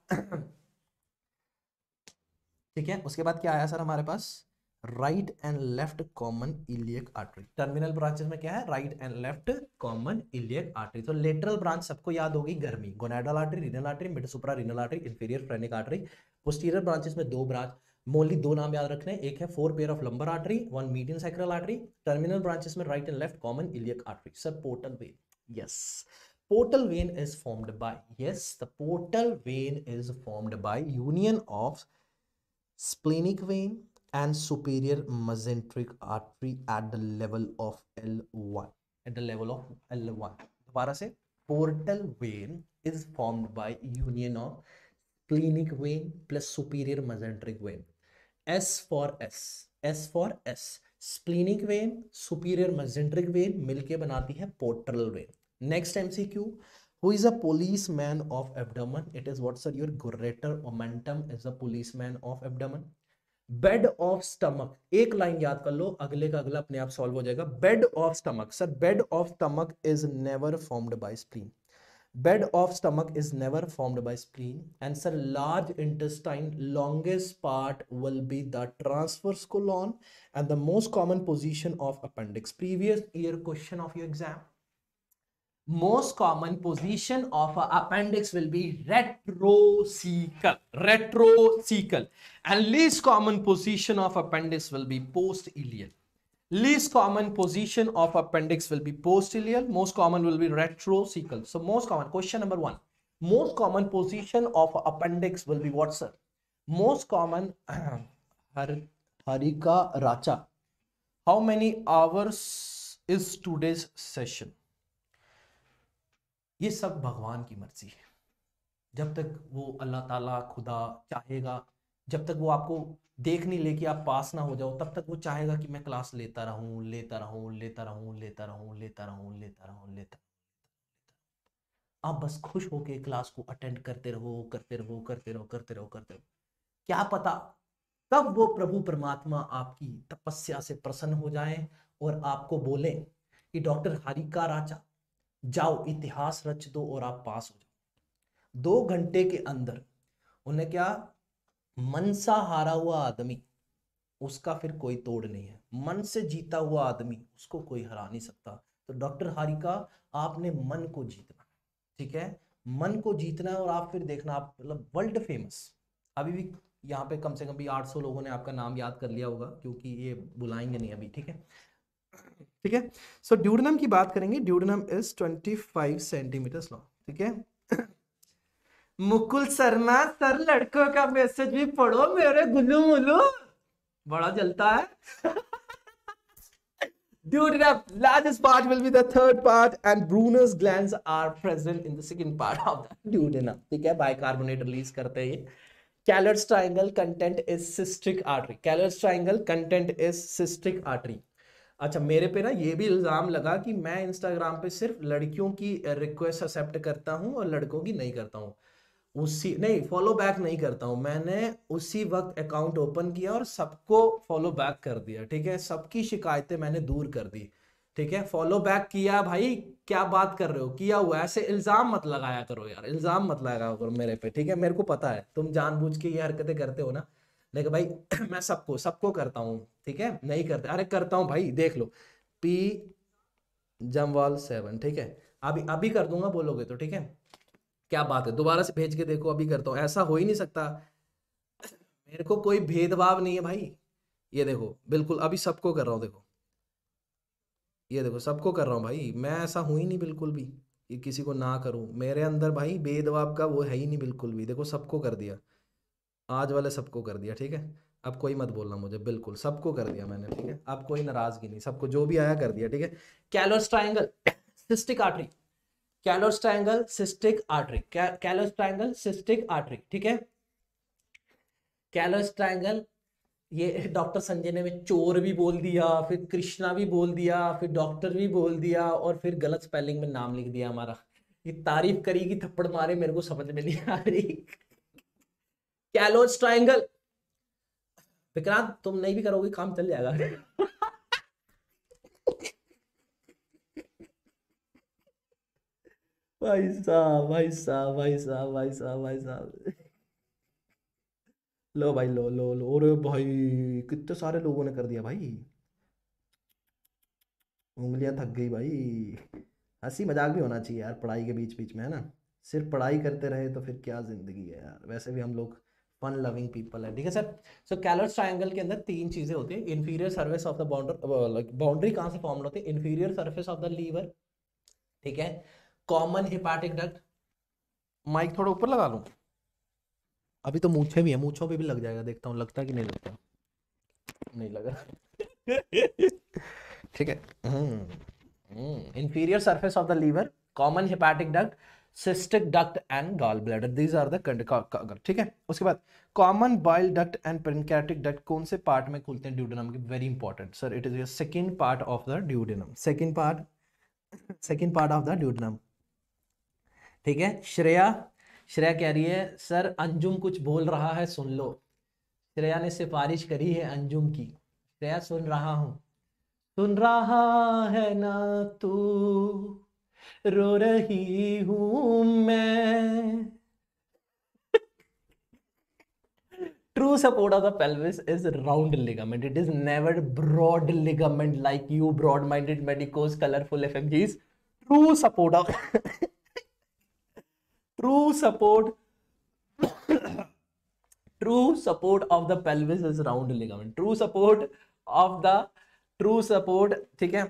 ठीक है उसके बाद क्या आया सर हमारे पास right and left common iliac artery terminal branches में क्या है right and left common iliac artery तो लेटरल ब्रांच सबको याद होगी गर्मी gonadal artery renal artery mid supra renal artery inferior phrenic artery posterior branches में दो ब्रांच मोनली दो नाम याद रखने एक है four pair of lumbar artery one medium sacral artery terminal branches में right and left common iliac artery sir portal vein yes portal vein is formed by yes the portal vein is formed by union of splenic vein and superior mesenteric artery at the level of L1 at the level of L1 दोबारा से portal vein is formed by union of splenic vein plus superior mesenteric vein S for S S for S splenic vein superior mesenteric vein मिलके बनाती है portal vein next MCQ who is a police man of abdomen it is what sir your greater omentum is a police man of abdomen bed of stomach एक line याद कर लो अगले का अगला अपने आप सॉल्व हो जाएगा bed of stomach sir bed of stomach is never formed by spleen bed of stomach is never formed by spleen and sir large intestine longest part will be the transverse colon and the most common position of appendix previous year question of your exam most common position of appendix will be retrocecal retrocecal and least common position of appendix will be postilial least common position of appendix will be postilial most common will be retrocecal so most common question number one most common position of appendix will be what sir most common *clears throat* harika racha how many hours is today's session ये सब भगवान की मर्जी है जब तक वो अल्लाह ताला खुदा चाहेगा जब तक वो आपको देख नहीं लेके आप पास ना हो जाओ तब तक वो चाहेगा कि मैं क्लास लेता रहूं लेता रहूं लेता रहूं लेता रहूं लेता रहूं लेता रहूं लेता आप बस खुश होके क्लास को अटेंड करते रहो करते रहो करते रहो करते रहो करते रहो क्या पता तब वो प्रभु परमात्मा आपकी तपस्या से प्रसन्न हो जाए और आपको बोले कि डॉक्टर हरिका राजा जाओ इतिहास रच दो और आप पास हो जाओ दो घंटे के अंदर उन्हें क्या मन सा हारा हुआ आदमी उसका फिर कोई तोड़ नहीं है मन से जीता हुआ आदमी उसको कोई हरा नहीं सकता तो डॉक्टर हारिका आपने मन को जीतना ठीक है मन को जीतना है और आप फिर देखना आप मतलब वर्ल्ड फेमस अभी भी यहाँ पे कम से कम भी 800 लोगों ने आपका नाम याद कर लिया होगा क्योंकि ये बुलाएंगे नहीं अभी ठीक है ठीक है सो ड्यूडनम की बात करेंगे ड्यूडनम इज 25 सेंटीमीटर्स लॉन्ग ठीक है मुकुल शर्मा सर लड़कों का मैसेज भी पढ़ो मेरे गुल्लू मुल्लू बड़ा जलता है Duodenum, largest part will be the third part and Brunner's glands are present in the second part of the duodenum. ठीक है bicarbonate release करते हैं ये Caller's triangle content is cystic artery. Caller's triangle content is cystic artery. अच्छा मेरे पे ना ये भी इल्ज़ाम लगा कि मैं इंस्टाग्राम पे सिर्फ लड़कियों की रिक्वेस्ट एक्सेप्ट करता हूँ और लड़कों की नहीं करता हूँ उसी नहीं फॉलो बैक नहीं करता हूँ मैंने उसी वक्त अकाउंट ओपन किया और सबको फॉलो बैक कर दिया ठीक है सबकी शिकायतें मैंने दूर कर दी ठीक है फॉलो बैक किया भाई क्या बात कर रहे हो किया हुआ ऐसे इल्ज़ाम मत लगाया करो यार इल्ज़ाम मत लगाया करो मेरे पे ठीक है मेरे को पता है तुम जानबूझ के ये हरकतें करते हो ना लेकिन भाई *clears throat* मैं सबको सबको करता हूँ ठीक है नहीं करते अरे करता हूँ भाई देख लो पी जमवाल सेवन ठीक है अभी अभी कर दूंगा बोलोगे तो ठीक है क्या बात है दोबारा से भेज के देखो अभी करता हूँ ऐसा हो ही नहीं सकता मेरे को कोई भेदभाव नहीं है भाई ये देखो बिल्कुल अभी सबको कर रहा हूँ देखो ये देखो सबको कर रहा हूँ भाई मैं ऐसा हूं ही नहीं बिल्कुल भी कि किसी को ना करूं मेरे अंदर भाई भेदभाव का वो है ही नहीं बिल्कुल भी देखो सबको कर दिया आज वाले सबको कर दिया ठीक है अब कोई मत बोलना मुझे बिल्कुल सबको कर दिया मैंने ठीक है अब कोई नाराजगी नहीं सबको जो भी आया कर दिया ठीक है Calot's triangle cystic artery Calot's triangle cystic artery Calot's triangle cystic artery ठीक है कैलोस ट्राइंगल ये डॉक्टर संजय ने में चोर भी बोल दिया फिर कृष्णा भी बोल दिया फिर डॉक्टर भी बोल दिया और फिर गलत स्पेलिंग में नाम लिख दिया हमारा ये तारीफ करेगी थप्पड़ मारे मेरे को समझ में नहीं आ रही कैलोस ट्राइंगल विक्रांत तुम नहीं भी करोगे काम चल जाएगा भाई साहब भाई साहब भाई साहब भाई साहब भाई साहब लो भाई लो लो लो अरे भाई कितने सारे लोगों ने कर दिया भाई उंगलियां थक गई भाई हंसी मजाक भी होना चाहिए यार पढ़ाई के बीच बीच में है ना सिर्फ पढ़ाई करते रहे तो फिर क्या ज़िंदगी है यार वैसे भी हम लोग फन लविंग पीपल है ठीक है सर सो कैलोर्स ट्राइंगल के अंदर तीन चीज़ें uh, होती है inferior service of the boundary boundary कहाँ से फॉर्म होती है inferior service of the liver ठीक है कॉमन हिपाटिक डक्ट माइक थोड़ा ऊपर लगा लू अभी तो मूछे भी है मूछों पे भी लग जाएगा देखता हूँ लगता कि नहीं लगता नहीं लगा *laughs* ठीक है inferior surface of the liver common hepatic duct cystic duct and gall bladder these are the ठीक है उसके बाद common bile duct and pancreatic duct कौन से पार्ट में खुलते हैं ड्यूडेनम के very important sir it is your second part of the duodenum second part second part of the duodenum ठीक है श्रेया श्रेया कह रही है सर अंजुम कुछ बोल रहा है सुन लो श्रेया ने सिफारिश करी है अंजुम की श्रेया सुन रहा हूँ सुन रहा है ना तू रो रही हूं मैं true support of the pelvis is round ligament it is never broad ligament like you broad minded medicos colourful F MGs true support of true support true support of the pelvis is round ligament true support of the true support ठीक है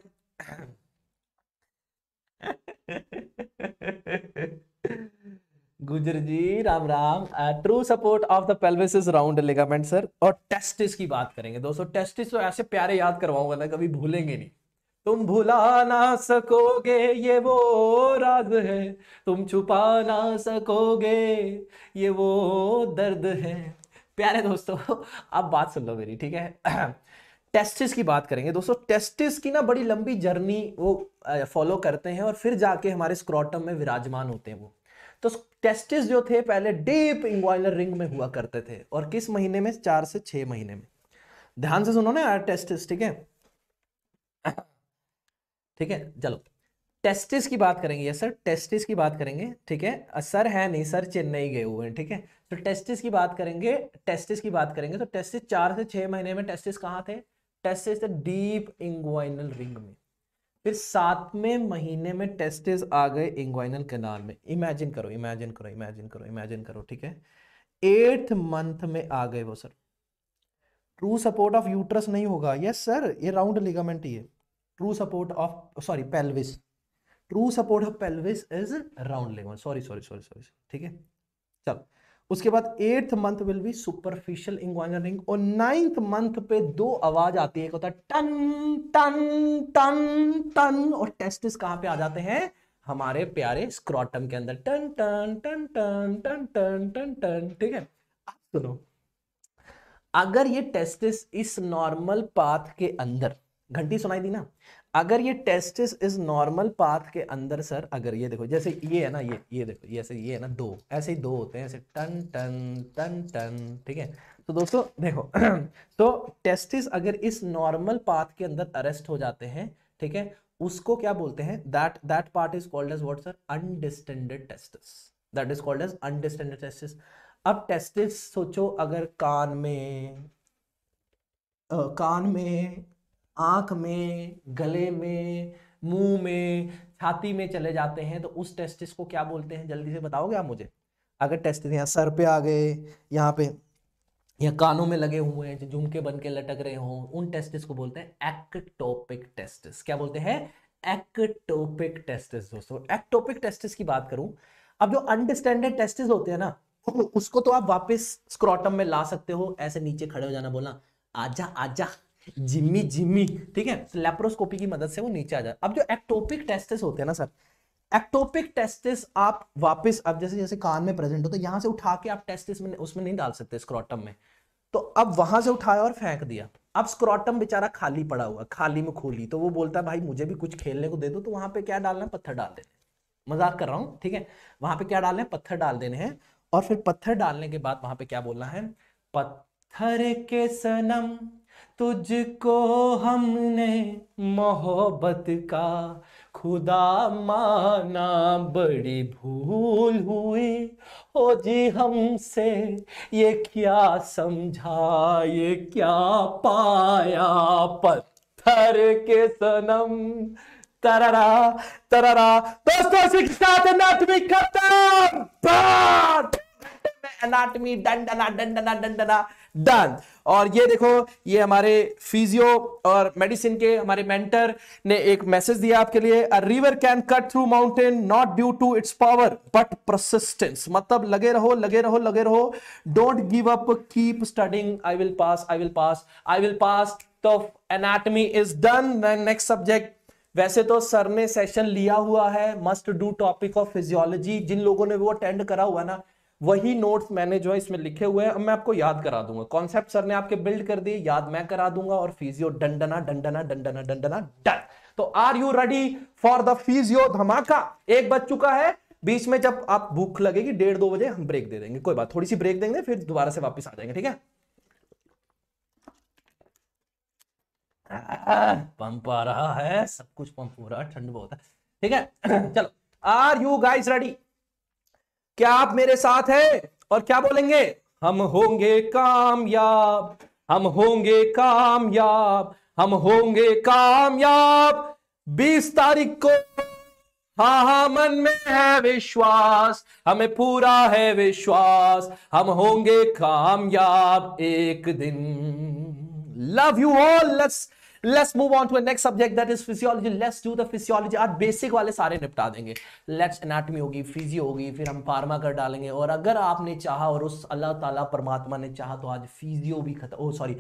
गुजर जी Ram Ram true support of the pelvis is round ligament sir और testis की बात करेंगे दोस्तों testis तो ऐसे प्यारे याद करवाऊंगा ना कभी भूलेंगे नहीं तुम भुला ना सकोगे ये वो राज है तुम छुपा ना सकोगे ये वो दर्द है प्यारे दोस्तों अब बात सुन लो मेरी ठीक है टेस्टिस *clears throat* की बात करेंगे दोस्तों टेस्टिस की ना बड़ी लंबी जर्नी वो फॉलो करते हैं और फिर जाके हमारे स्क्रॉटम में विराजमान होते हैं वो तो टेस्टिस जो थे पहले डीप इंग्वाइलर रिंग में हुआ करते थे और किस महीने में चार से छह महीने में ध्यान से सुनो ना यार टेस्टिस ठीक है ठीक है चलो टेस्टिस की बात करेंगे यस सर टेस्टिस की बात करेंगे ठीक है सर है नहीं सर चेन्नई गए हुए हैं ठीक है तो टेस्टिस की बात करेंगे टेस्टिस की बात करेंगे तो टेस्टिस चार से छह महीने में टेस्टिस कहाँ थे टेस्टिस थे डीप इंग्वाइनल रिंग में फिर सातवें महीने में टेस्टिस आ गए इंग्वाइनल कैनाल में इमेजिन करो इमेजिन करो इमेजिन करो इमेजिन करो ठीक है एट्थ मंथ में आ गए वो sir true support of uterus नहीं होगा यस सर ये राउंड लिगामेंट ही है true support of sorry pelvis true support of pelvis is round ligament sorry sorry sorry sorry ठीक है चलो उसके बाद eighth month will be superficial inguinal ring और नाइन्थ मंथ पे दो आवाज आती है एक होता टन टन टन टन और टेस्टिस कहां पे आ जाते हैं हमारे प्यारे स्क्रॉटम के अंदर टन टन टन टन टन टन टन टन ठीक है अब सुनो अगर ये टेस्टिस इस नॉर्मल पाथ के अंदर घंटी सुनाई दी ना अगर ये टेस्टिस इज नॉर्मल पाथ के अंदर सर अगर ये देखो जैसे ये है ना ये ये देखो ये ऐसे ये है ना दो ऐसे ही दो होते हैं ऐसे टन टन टन टन ठीक है तो दोस्तों देखो *clears throat* तो टेस्टिस अगर इस नॉर्मल पाथ के अंदर अरेस्ट हो जाते हैं ठीक है उसको क्या बोलते हैं that that part is called as what sir undescended testis that is called as undescended testis अब टेस्टिस सोचो अगर कान में आ, कान में आँख में गले में मुंह में छाती में चले जाते हैं तो उस टेस्टिस को क्या बोलते हैं जल्दी से बताओगे आप मुझे अगर टेस्टिस यहाँ सर पे आ गए यहाँ पे या कानों में लगे हुए हैं जो झुमके बन के लटक रहे हों उन टेस्टिस को बोलते हैं एक्टोपिक टेस्टिस क्या बोलते हैं एक्टोपिक टेस्टिस दोस्तों एक्टोपिक टेस्टिस की बात करूं अब जो अंडरस्टैंडेड टेस्टिस होते हैं ना उसको तो आप वापस स्क्रॉटम में ला सकते हो ऐसे नीचे खड़े हो जाना बोलना आजा आजा जिम्मी जिम्मी ठीक है तो लेप्रोस्कोपी की मदद से वो नीचे आ जाए अब जो एक्टोपिक टेस्टिस होते हैं ना सर एक्टोपिक टेस्टिस आप वापस अब जैसे जैसे कान में प्रेजेंट होता तो यहां से उठा के आप टेस्टिस में उसमें नहीं डाल सकते स्क्रॉटम में तो अब वहां से उठाया और फेंक दिया अब स्क्रॉटम बेचारा खाली पड़ा हुआ खाली में खोली तो वो बोलता है भाई मुझे भी कुछ खेलने को दे दो तो वहां पे क्या डालना है पत्थर डाल देने मजाक कर रहा हूँ ठीक है वहां पे क्या डालना है पत्थर डाल देने हैं और फिर पत्थर डालने के बाद वहां पे क्या बोलना है पत्थर के सनम तुझको हमने मोहब्बत का खुदा माना बड़ी भूल हुई हो जी हमसे ये क्या समझा ये क्या पाया पत्थर के सनम तररा तररा दोस्तों शिक्षा एनाटमी खत्म एनाटमी डंडना डंडना डंडना डन और ये देखो ये हमारे फिजियो और मेडिसिन के हमारे मेंटर ने एक मैसेज दिया आपके लिए a river can cut through mountain not due to its power but persistence मतलब लगे रहो लगे रहो लगे रहो don't give up keep studying I will pass I will pass I will pass तो anatomy is done next subject वैसे तो सर ने सेशन लिया हुआ है must do topic of physiology जिन लोगों ने वो अटेंड करा हुआ ना वही नोट्स मैंने जो है इसमें लिखे हुए हैं अब मैं आपको याद करा दूंगा कॉन्सेप्ट सर ने आपके बिल्ड कर दिए याद मैं करा दूंगा और फिजियो डंडना डंडना डंडना डंडना डन तो are you ready for the physio धमाका एक बज चुका है बीच में जब आप भूख लगेगी डेढ़ दो बजे हम ब्रेक दे देंगे कोई बात थोड़ी सी ब्रेक देंगे फिर दोबारा से वापस आ जाएंगे ठीक है पंप आ रहा है सब कुछ पंप हो रहा है ठंड बहुत है ठीक है *clears throat* चलो आर यू गाइस रेडी क्या आप मेरे साथ हैं और क्या बोलेंगे हम होंगे कामयाब हम होंगे कामयाब हम होंगे कामयाब बीस तारीख को हाँ हा मन में है विश्वास हमें पूरा है विश्वास हम होंगे कामयाब एक दिन love you all let's let's move on to next subject that is physiology let's do the physiology आज बेसिक वाले सारे निपटा देंगे लेट्स एनाटमी होगी फिजियो होगी फिर हम फार्मा कर डालेंगे और अगर आपने चाहा और उस अल्लाह ताला परमात्मा ने चाहा तो आज फिजियो भी खत्म ओ सॉरी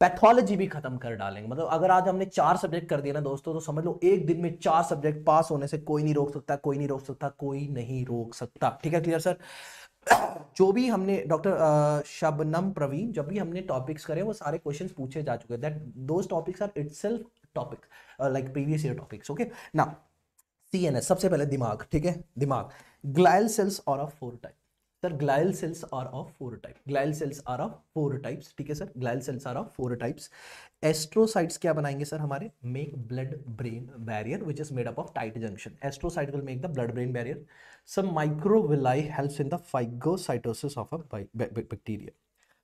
पैथोलॉजी भी खत्म कर डालेंगे मतलब अगर आज हमने चार सब्जेक्ट कर दिया ना दोस्तों तो समझ लो एक दिन में चार सब्जेक्ट पास होने से कोई नहीं रोक सकता कोई नहीं रोक सकता कोई नहीं रोक सकता ठीक है क्लियर सर जो भी हमने डॉक्टर शबनम प्रवीण जब भी हमने टॉपिक्स करे वो सारे क्वेश्चन पूछे जा चुके that those topics are itself topic like previous year topics okay ना सी एन एस सबसे पहले दिमाग ठीक है दिमाग ग्लायल सेल्स और of four type sir glial cells are of four type glial cells are of four types ठीक है sir glial cells are of four types astrocytes क्या बनाएंगे सर हमारे make blood brain barrier which is made up of tight junction astrocyte will make the blood brain barrier some microvilli helps in the phagocytosis of a bacteria.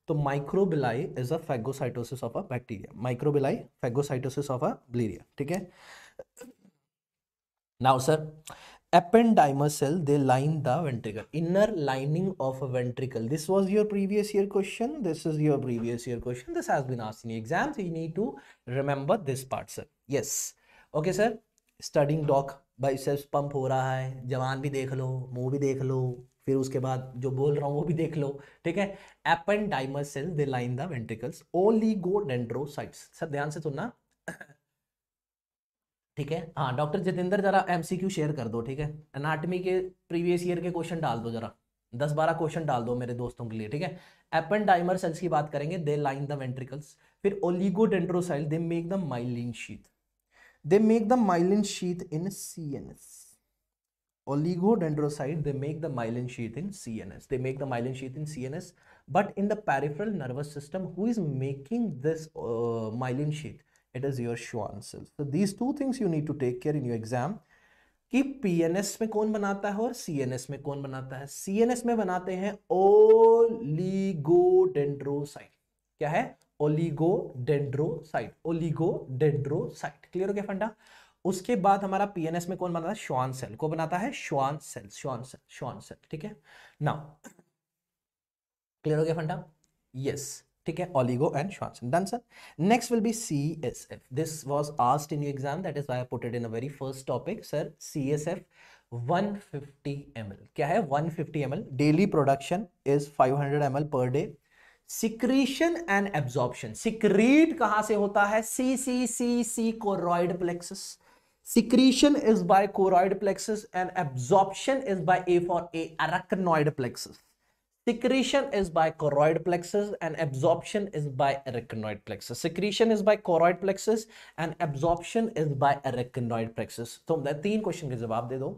So microvilli is a phagocytosis of a bacteria. Microvilli, phagocytosis of a bacteria. Okay? Now, sir, ependymer cell, they line the ventricle, inner lining of a ventricle. This was your previous year question. This is your previous year question. This has been asked in the exam. So you need to remember this part, sir. Yes. Okay, sir. Studying doc biceps pump हो रहा है जवान भी देख लो मुंह भी देख लो फिर उसके बाद जो बोल रहा हूँ वो भी देख लो ठीक है ependymal cell they line the ventricles oligodendrocytes sir ध्यान से सुनना ठीक है हाँ डॉक्टर जितेंद्र जरा एमसीक्यू शेयर कर दो ठीक है एनाटमी के प्रीवियस ईयर के क्वेश्चन डाल दो जरा दस बारह क्वेश्चन डाल दो मेरे दोस्तों के लिए ठीक है एपन डाइमर सेल्स की बात करेंगे दे लाइन द वेंट्रिकल्स फिर oligodendrocytes they make the myelin sheath they make the myelin sheath in CNS. Oligodendrocyte, they make the myelin sheath in CNS. They make the myelin sheath in CNS. But in the peripheral nervous system, who is making this uh, myelin sheath? It is your Schwann cells. So these two things you need to take care in your exam. कि PNS में कौन बनाता है और CNS में कौन बनाता है सीएनएस में बनाते हैं ओलीगोडेंड्रोसाइट क्या है ओलिगोडेंड्रोसाइट ओलिगोडेंड्रोसाइट क्लियर हो गया फंडा उसके बाद हमारा पीएनएस में कौन बनाता है श्वान सेल को बनाता है Schwann cell Schwann cell Schwann cell ठीक है नाउ क्लियर हो गया फंडा यस ठीक है oligo and Schwann cell done sir next will be CSF this was asked in your exam that is why I put it in a very first topic sir CSF 150 ml क्या है 150 ml daily production is 500 ml per day secretion and absorption secrete कहां से होता है C C C C choroid plexus secretion is by choroid plexus and absorption is by a for a arachnoid plexus secretion is by choroid plexus and absorption is by arachnoid plexus secretion is by choroid plexus and absorption is by arachnoid plexus so, the तीन question के जवाब दे दो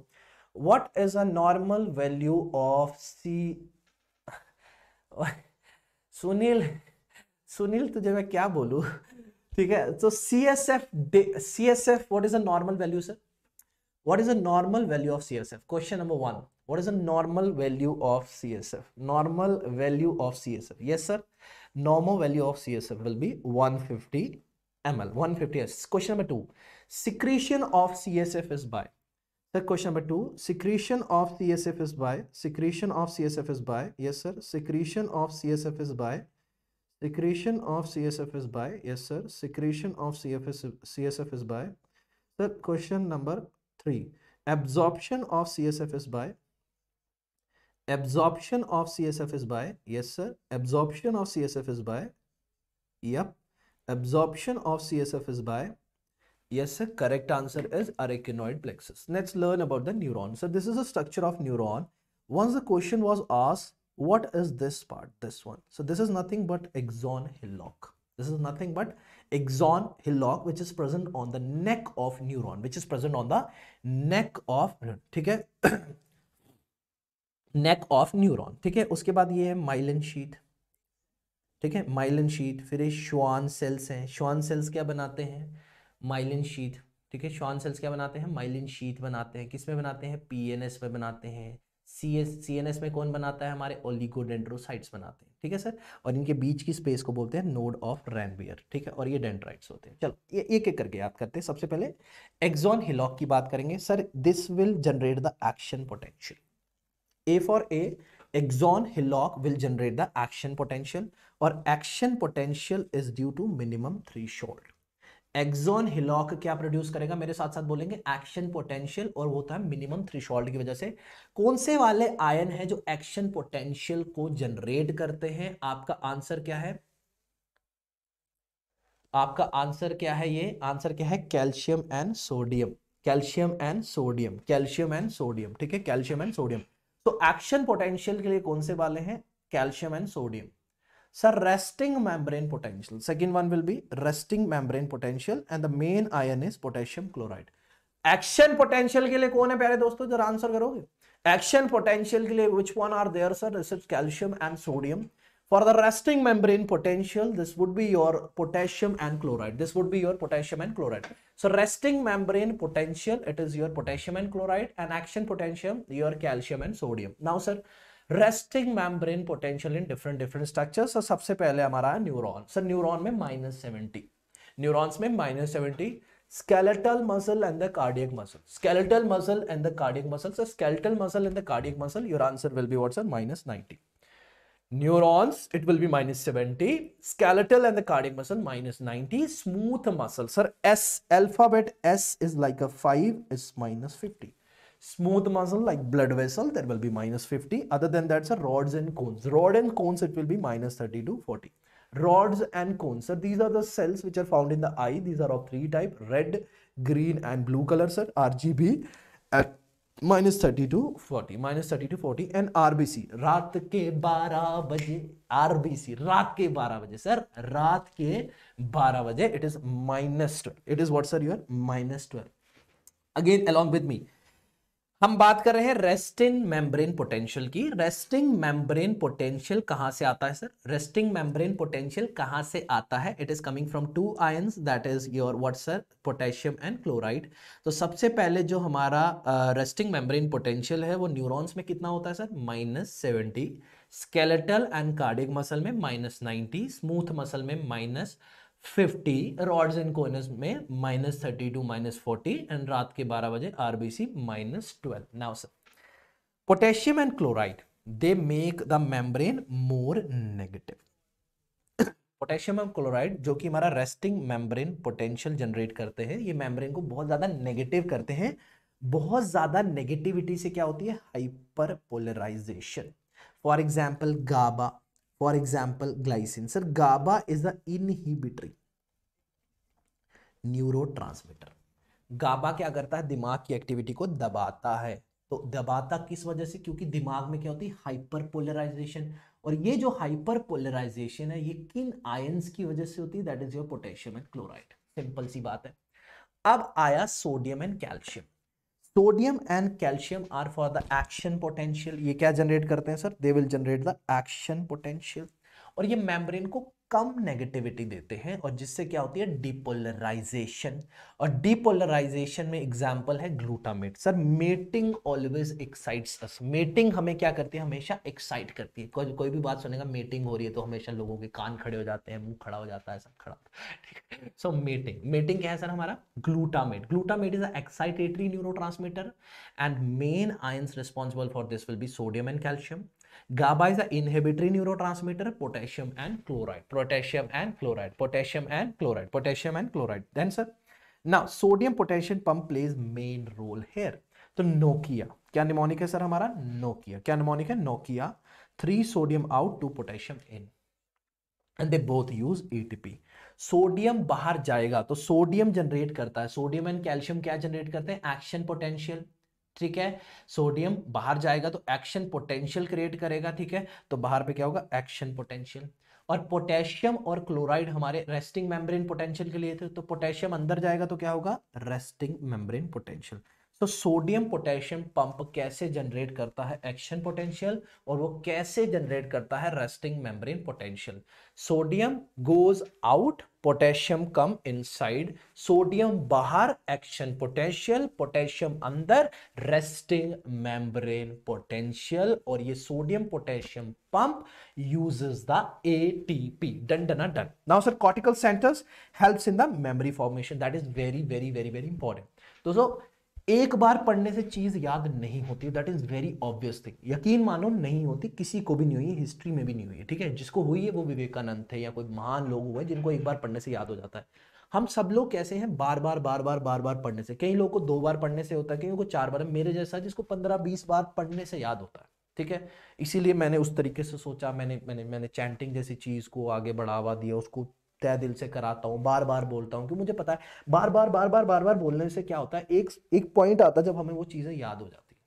what is a normal value of c Sunil Sunil तुझे मैं क्या बोलू ठीक है तो C S F C S F what is a value sir what is a value of C S F question number one what is a value of C S F normal value of C S F yes sir normal value of C S F will be one fifty M L one fifty S question number two secretion of C S F is by Sir, question number two. Secretion of CSF is by. Secretion of CSF is by. Yes, sir. Secretion of CSF is by. Secretion of CSF is by. Yes, sir. Secretion of CFS, CSF is by. Sir, question number three. Absorption of CSF is by. Absorption of CSF is by. Yes, sir. Absorption of CSF is by. Yep. Absorption of CSF is by. Yes, sir. Correct answer is arachnoid plexus. Let's learn about the neuron. So this is a structure of neuron. Once the question was asked, what is this part? This one. So this is nothing but axon hillock. This is nothing but axon hillock, which is present on the neck of neuron, which is present on the neck of ठीक है neck of neuron ठीक है उसके बाद ये है Mylan sheet ठीक है माइलन शीट फिर ये श्वान सेल्स हैं श्वान सेल्स क्या बनाते हैं माइलिन शीत ठीक है श्वान सेल्स क्या बनाते हैं माइलिन शीत बनाते हैं किस में बनाते हैं एस में बनाते हैं C S C N S में कौन बनाता है हमारे ओलिगोडेंड्रोसाइट्स बनाते हैं ठीक है सर और इनके बीच की स्पेस को बोलते हैं नोड ऑफ रैनबियर ठीक है और ये डेंड्राइट्स होते हैं चलो ये एक एक करके याद करते हैं सबसे पहले एक्जॉन हिलॉक की बात करेंगे sir this will generate the action potential a for a axon hillock will generate the action potential और action potential is due to minimum threshold axon hillock क्या प्रोड्यूस करेगा मेरे साथ साथ बोलेंगे एक्शन पोटेंशियल और वो होता है मिनिमम थ्रीशॉल्ड की वजह से कौन से वाले आयन है जो एक्शन पोटेंशियल को जनरेट करते हैं आपका आंसर क्या है आपका आंसर क्या है ये आंसर क्या है calcium and sodium calcium and sodium calcium and sodium ठीक है कैल्शियम एंड सोडियम तो एक्शन पोटेंशियल के लिए कौन से वाले हैं calcium and sodium Sir, resting membrane potential. Second one will be resting membrane potential and the main ion is potassium chloride. Action potential के लिए कौन है प्यारे दोस्तों जरा आंसर करोगे एक्शन पोटेंशियल के लिए which one are there sir this is calcium and sodium for the resting membrane potential this would be your potassium and chloride this would be your potassium and chloride so resting membrane potential it is your potassium and chloride and action potential your calcium and sodium now sir resting membrane potential in different different structure sir सबसे पहले हमारा है neuron sir neuron में minus seventy neurons में minus seventy skeletal muscle and the cardiac muscle skeletal muscle and the cardiac muscle so skeletal muscle and the cardiac muscle your answer will be what's sir minus 90 neurons it will be minus 70 skeletal and the cardiac muscle minus 90 smooth muscle sir s alphabet s is like a 5 is minus 50 smooth muscle like blood vessel there will be minus 50 other than that sir rods and cones rod and cones it will be minus 30 to 40 rods and cones sir these are the cells which are found in the eye these are of three type red green and blue color sir rgb at minus 30 to 40 minus 30 to 40 and rbc रात के 12 बजे rbc रात के 12 बजे sir रात के 12 बजे it is minus 12 it is what sir your minus 12 again along with me हम बात कर रहे हैं रेस्टिंग मेम्ब्रेन पोटेंशियल की रेस्टिंग मेम्ब्रेन पोटेंशियल कहां से आता है सर रेस्टिंग मेम्ब्रेन पोटेंशियल कहां से आता है it is coming from two ions that is your what sir potassium and chloride तो सबसे पहले जो हमारा रेस्टिंग मेम्ब्रेन पोटेंशियल है वो न्यूरॉन्स में कितना होता है sir minus seventy skeletal and cardiac muscle में माइनस नाइन्टी स्मूथ मसल में minus fifty rods and cones में minus thirty to minus forty and रात के बारह बजे RBC minus twelve now sir potassium and chloride they make the membrane more negative potassium and chloride जो कि हमारा resting membrane potential generate करते हैं ये मेम्ब्रेन को बहुत ज़्यादा नेगेटिव करते हैं बहुत ज़्यादा नेगेटिविटी से क्या होती है hyperpolarization for example GABA example example glycine sir gaba is the inhibitory neurotransmitter GABA क्या करता है दिमाग की एक्टिविटी को दबाता है तो दबाता किस वजह से क्योंकि दिमाग में क्या होती है हाइपर पोलराइजेशन और ये जो हाइपर पोलराइजेशन है ये किन आयंस की वजह से होती है that is your potassium and chloride simple सी बात है अब आया sodium and calcium sodium and calcium are for the action potential ये क्या जनरेट करते हैं sir they will generate the action potential और ये मेम्ब्रेन को कम नेगेटिविटी देते हैं और जिससे क्या होती है डिपोलराइजेशन और डिपोलराइजेशन में एग्जाम्पल है glutamate sir mating always excites us mating हमें क्या करती है हमेशा एक्साइट करती है कोई कोई भी बात सुनेगा मेटिंग हो रही है तो हमेशा लोगों के कान खड़े हो जाते हैं मुंह खड़ा हो जाता है सब खड़ा ठीक है सो मेटिंग मेटिंग क्या है सर हमारा glutamate glutamate is excitatory neuro and main ions responsible for this will be sodium and calcium GABA is an inhibitory neurotransmitter, potassium and chloride, potassium and chloride, potassium and chloride, potassium and chloride. Then sir, now sodium potassium pump plays main role here. So Nokia, क्या mnemonic है sir हमारा Nokia. क्या mnemonic है Nokia. Three sodium out, two potassium in. And they both use ATP. Sodium बाहर जाएगा तो sodium generate करता है सोडियम एंड कैल्शियम क्या जनरेट करते हैं एक्शन पोटेंशियल ठीक है सोडियम बाहर जाएगा तो एक्शन पोटेंशियल क्रिएट करेगा ठीक है तो बाहर पे क्या होगा एक्शन पोटेंशियल और पोटेशियम और क्लोराइड हमारे रेस्टिंग मेम्ब्रेन पोटेंशियल के लिए थे तो पोटेशियम अंदर जाएगा तो क्या होगा रेस्टिंग मेम्ब्रेन पोटेंशियल तो सोडियम पोटेशियम पंप कैसे जनरेट करता है एक्शन पोटेंशियल और वो कैसे जनरेट करता है resting membrane potential sodium goes out potassium come inside sodium बाहर एक्शन पोटेंशियल पोटेशियम अंदर रेस्टिंग मेम्ब्रेन पोटेंशियल और ये sodium potassium pump uses the ATP done done done now sir cortical centres helps in the memory formation that is very very very very important दोस्तों एक बार पढ़ने से चीज़ याद नहीं होती that is very obvious thing यकीन मानो नहीं होती किसी को भी नहीं हुई हिस्ट्री में भी नहीं हुई है ठीक है जिसको हुई है वो विवेकानंद थे या कोई महान लोग हुए जिनको एक बार पढ़ने से याद हो जाता है हम सब लोग कैसे हैं बार बार बार बार बार बार पढ़ने से कई लोगों को दो बार पढ़ने से होता है कई को चार बार मेरे जैसा जिसको पंद्रह बीस बार पढ़ने से याद होता है ठीक है इसीलिए मैंने उस तरीके से सोचा मैंने मैंने मैंने चैंटिंग जैसी चीज़ को आगे बढ़ावा दिया उसको तय दिल से कराता हूँ बार बार बोलता हूँ कि मुझे पता है बार बार बार बार बार बार बोलने से क्या होता है एक एक पॉइंट आता है जब हमें वो चीज़ें याद हो जाती है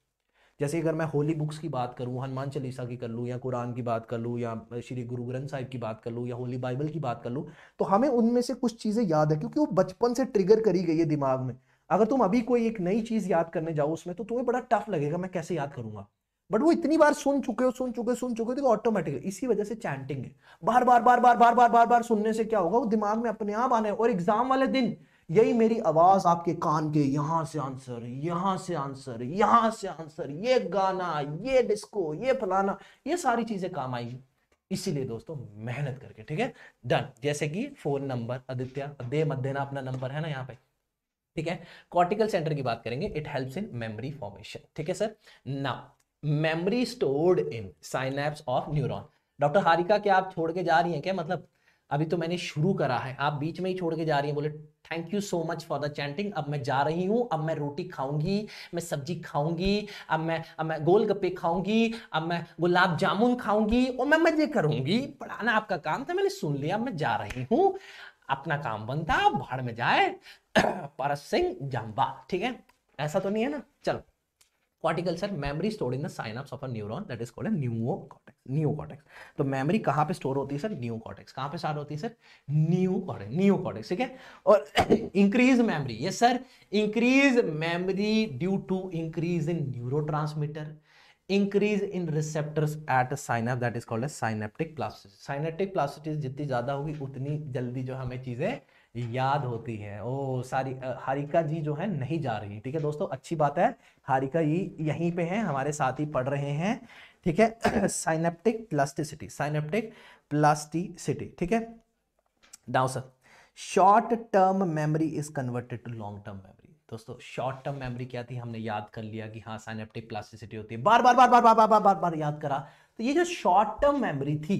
जैसे अगर मैं होली बुक्स की बात करूँ हनुमान चालीसा की कर लूँ या कुरान की बात कर लूँ या श्री गुरु ग्रंथ साहिब की बात कर लूँ या होली बाइबल की बात कर लूँ तो हमें उनमें से कुछ चीज़ें याद है क्योंकि वो बचपन से ट्रिगर करी गई है दिमाग में अगर तुम अभी कोई एक नई चीज़ याद करने जाओ उसमें तो तुम्हें बड़ा टफ लगेगा मैं कैसे याद करूँगा बट वो इतनी बार सुन चुके हो सुन चुके सुन चुके हो तो ऑटोमेटिकली इसी वजह से चैंटिंग है बार बार बार बार बार बार बार बार सुनने से क्या होगा वो दिमाग में अपने आप आने और एग्जाम वाले दिन यही मेरी आवाज आपके कान के यहां से आंसर यहां से आंसर यहां से आंसर ये गाना ये डिस्को ये फलाना ये सारी चीजें काम आएगी इसीलिए दोस्तों मेहनत करके ठीक है डन जैसे कि फोन नंबर आदित्य दे मत देना अपना नंबर है ना यहाँ पे ठीक है कॉर्टिकल सेंटर की बात करेंगे it helps in memory formation ठीक है sir now memory stored in synapse of neuron doctor Harika क्या आप छोड़ के जा रही हैं क्या मतलब अभी तो मैंने शुरू करा है आप बीच में ही छोड़ के जा रही हैं बोले thank you so much for the chanting अब मैं जा रही हूँ अब मैं रोटी खाऊंगी मैं सब्जी खाऊंगी अब मैं अब मैं गोल गप्पे खाऊंगी अब मैं गुलाब जामुन खाऊंगी और मैं मजे करूंगी पढ़ाना आपका काम था मैंने सुन लिया अब मैं जा रही हूँ अपना काम बनता भाड़ में जाए *clears throat* परस सिंह जाम्बा ठीक है ऐसा तो नहीं है ना चलो corticals are memory store in the synapse of a neuron that is called a new cortex new cortex तो मेमोरी कहाँ पे स्टोर होती है सर न्यू कॉटेक्स कहाँ पे स्टार्ट होती है sir new cortex new cortex ठीक है और इंक्रीज मेमोरी ये sir increase memory due to increase in neuro increase in receptors at synapse that is called synaptic plasticity synaptic plasticity जितनी ज़्यादा होगी उतनी जल्दी जो हमें चीज़ें याद होती है ओ सारी हारिका जी जो है नहीं जा रही ठीक है दोस्तों अच्छी बात है हारिका जी यहीं पे हैं हमारे साथ ही पढ़ रहे हैं ठीक है साइनेप्टिक प्लास्टिसिटी साइनेप्टिक प्लास्टिसिटी ठीक है डाउ sir short term memory is converted to long term memory दोस्तों शॉर्ट टर्म मेमोरी क्या थी हमने याद कर लिया कि हाँ साइनेप्टिक प्लास्टिसिटी होती है बार बार बार बार बार बार बार बार बार याद करा तो ये जो शॉर्ट टर्म मेमोरी थी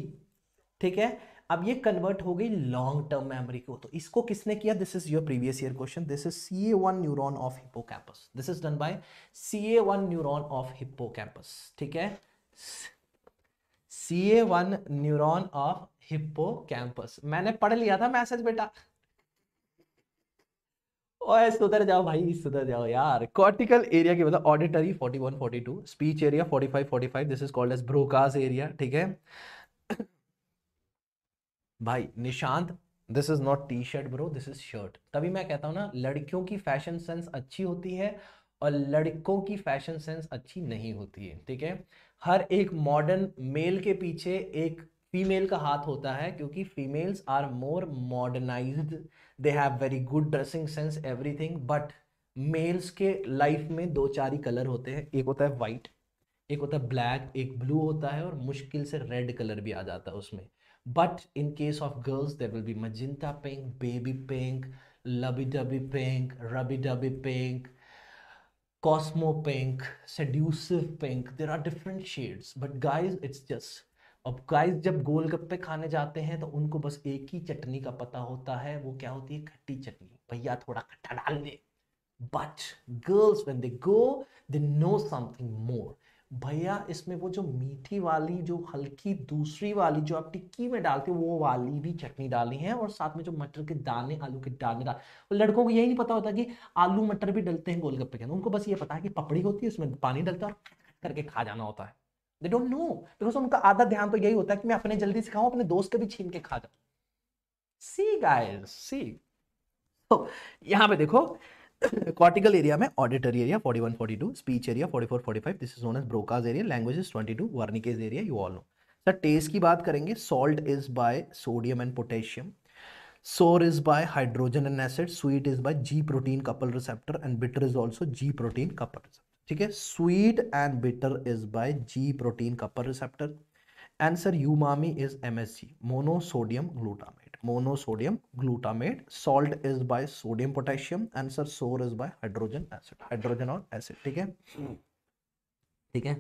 ठीक है अब ये कन्वर्ट हो गई लॉन्ग टर्म मेमोरी को तो इसको किसने किया this is your previous year question this is C A one neuron of campus this is done by C A one neuron of campus ठीक है C A one neuron of hippocampus मैंने पढ़ लिया था मैसेज बेटा ओए सुधर जाओ भाई सुधर जाओ यार कॉर्टिकल एरिया की मतलब auditory 41 42 speech area 45 45 this is called as Broca's area ठीक है भाई Nishant this is not T shirt bro this is shirt तभी मैं कहता हूँ ना लड़कियों की फैशन सेंस अच्छी होती है और लड़कों की फैशन सेंस अच्छी नहीं होती है ठीक है हर एक मॉडर्न मेल के पीछे एक फीमेल का हाथ होता है क्योंकि females are more modernize they have very good dressing sense everything but males के लाइफ में दो चार ही कलर होते हैं एक होता है वाइट एक होता है ब्लैक एक ब्लू होता है और मुश्किल से रेड कलर भी आ जाता है उसमें But in case of girls, there will be magenta pink, baby pink, lovey-dovey pink, rubby-dovey pink, cosmo pink, seductive pink. There are different shades. But guys, it's just अब गाइस जब गोलगप्पे खाने जाते हैं तो उनको बस एक ही चटनी का पता होता है वो क्या होती है खट्टी चटनी भैया थोड़ा खट्टा डाल दे but girls when they go they know something more भैया इसमें वो जो मीठी वाली जो हल्की दूसरी वाली जो आप टिक्की में डालते हो वो वाली भी चटनी डाली है और साथ में जो मटर के दाने आलू के दाने डाल तो लड़कों को यही नहीं पता होता कि आलू मटर भी डलते हैं गोलगप्पे के अंदर उनको बस ये पता है कि पपड़ी होती है उसमें पानी डलता है करके खा जाना होता है दे डोंट नो बिकॉज उनका आधा ध्यान तो यही होता है कि मैं अपने जल्दी से खाऊं अपने दोस्त का भी छीन के खा जाऊं सी गाइस सी तो यहां पे देखो कॉर्टिकल एरिया में auditory area 41 42 speech area 44 45 this is known as Broca's area language 22 Wernicke's area you all know sir taste की बात करेंगे salt is by sodium and potassium sour is by hydrogen and acid sweet is by G protein couple receptor and bitter is also G protein couple receptor ठीक है sweet and bitter is by G protein couple receptor and sir umami is M S G monosodium glutamate monosodium glutamate salt is by sodium potassium and sir sour is by hydrogen acid hydrogen और acid ठीक है ठीक है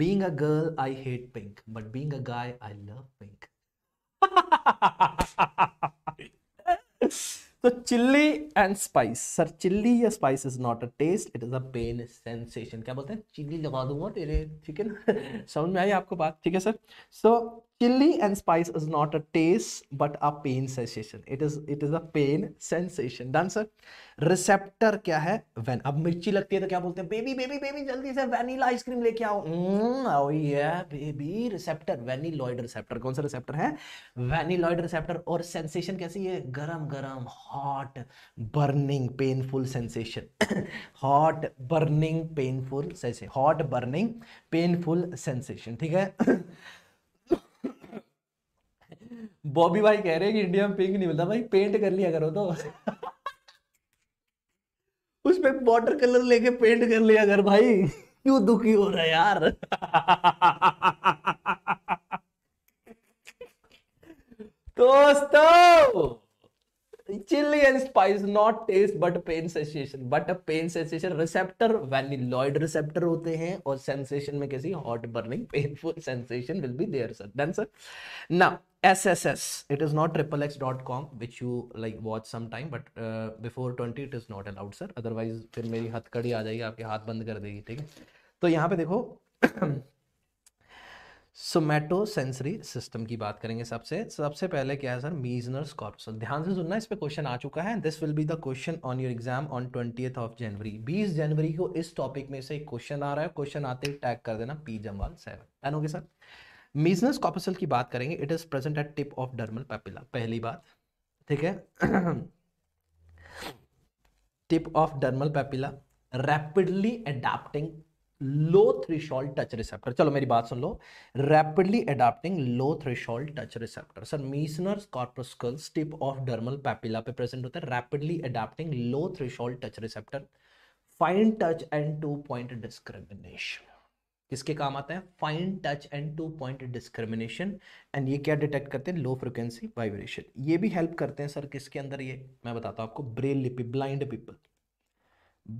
being a girl I hate pink but being a guy I love pink so chili and spice sir chili या spice is not a taste it is a pain sensation क्या बोलते हैं chilli लगा दूंगा तेरे ठीक है ना समझ में आई आपको बात ठीक है sir so so, chili and spice is not a taste but a pain sensation it is it is a pain sensation done sir receptor क्या है when अब मिर्ची लगती है तो क्या बोलते हैं बेबी बेबी बेबी जल्दी से वैनिला आइसक्रीम लेके आओ ओ ये बेबी रिसेप्टर वैनिलॉइड रिसेप्टर कौन सा रिसेप्टर है वैनिलॉइड रिसेप्टर और सेंसेशन कैसी है गरम गरम hot burning painful sensation hot burning painful sensation hot burning painful sensation ठीक है बॉबी भाई कह रहे हैं कि इंडिया में पिंक नहीं मिलता भाई पेंट कर लिया करो तो *laughs* उसमें वॉटर कलर लेके पेंट कर लिया कर भाई क्यों दुखी हो रहा है यार *laughs* दोस्तों chilli and spice not taste but pain sensation but pain sensation receptor vanilloid receptor होते हैं और सेंसेशन में कैसी hot burning painful sensation will be there sir done sir now SSS. It is not xxx.com, which you like watch sometime, but uh, before 20 it is not allowed, sir. Otherwise, फिर मेरी हथकड़ी आ जाएगी आपके हाथ बंद कर देगी ठीक है तो यहाँ पे देखो सोमैटो सेंसरी सिस्टम की बात करेंगे सबसे सबसे पहले क्या है सर मीजनर कॉर्पसल ध्यान से सुनना इस पे क्वेश्चन आ चुका है this will be the question on your exam on twenty of January बीस जनवरी को इस टॉपिक में से एक क्वेश्चन आ रहा है क्वेश्चन आते ही टैग कर देना P Jamwal seven okay sir Meissner's corpuscle की बात करेंगे it is present at tip of dermal papilla पहली बात ठीक है tip of dermal papilla rapidly adapting low threshold touch receptor चलो मेरी बात सुन लो rapidly adapting low threshold touch receptor sir Meissner's corpuscles tip of dermal papilla पे present होता है rapidly adapting low threshold touch receptor fine touch and two point discrimination किसके काम आता है fine touch and two point discrimination and ये क्या detect करते हैं लो फ्रिक्वेंसी वाइब्रेशन ये भी हेल्प करते हैं सर किसके अंदर ये मैं बताता हूँ आपको ब्रेल लिपि blind people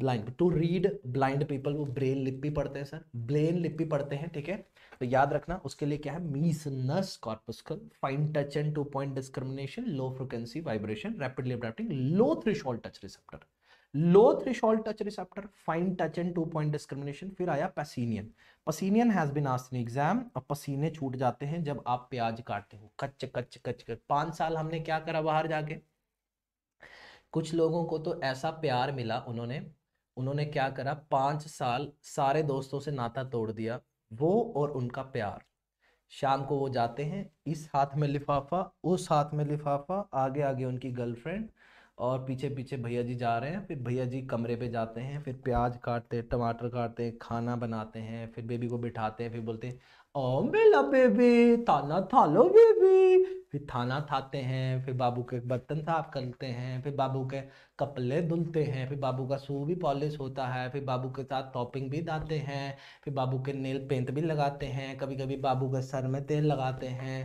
blind to read blind people वो ब्रेल लिपि पढ़ते हैं सर ब्लेन लिपि पढ़ते हैं ठीक है तो याद रखना उसके लिए क्या है Meissner's corpuscle fine touch and two point discrimination low frequency vibration rapidly adapting low three touch receptor low threshold touch receptor fine touch and two point discrimination फिर आया Pacinian Pacinian has been asked in exam अब पसीने छूट जाते हैं जब आप प्याज काटते हो कच्च कच्च कच्च कच पांच साल हमने क्या करा बाहर जाके कुछ लोगों को तो ऐसा प्यार मिला उन्होंने उन्होंने क्या करा पांच साल सारे दोस्तों से नाता तोड़ दिया वो और उनका प्यार शाम को वो जाते हैं इस हाथ में लिफाफा उस हाथ में लिफाफा आगे आगे उनकी गर्लफ्रेंड और पीछे पीछे भैया जी जा रहे हैं फिर भैया जी कमरे पे जाते हैं फिर प्याज काटते हैं टमाटर काटते हैं खाना बनाते हैं फिर बेबी को बिठाते हैं फिर बोलते हैं ओ मेला बेबी थाना था लो बेबी फिर थाना थाते हैं फिर बाबू के बर्तन साफ करते हैं फिर बाबू के कपड़े धुलते हैं फिर बाबू का सू भी पॉलिश होता है फिर बाबू के साथ टॉपिंग भी डालते हैं फिर बाबू के नेल पेंट भी लगाते हैं कभी कभी बाबू के सर में तेल लगाते हैं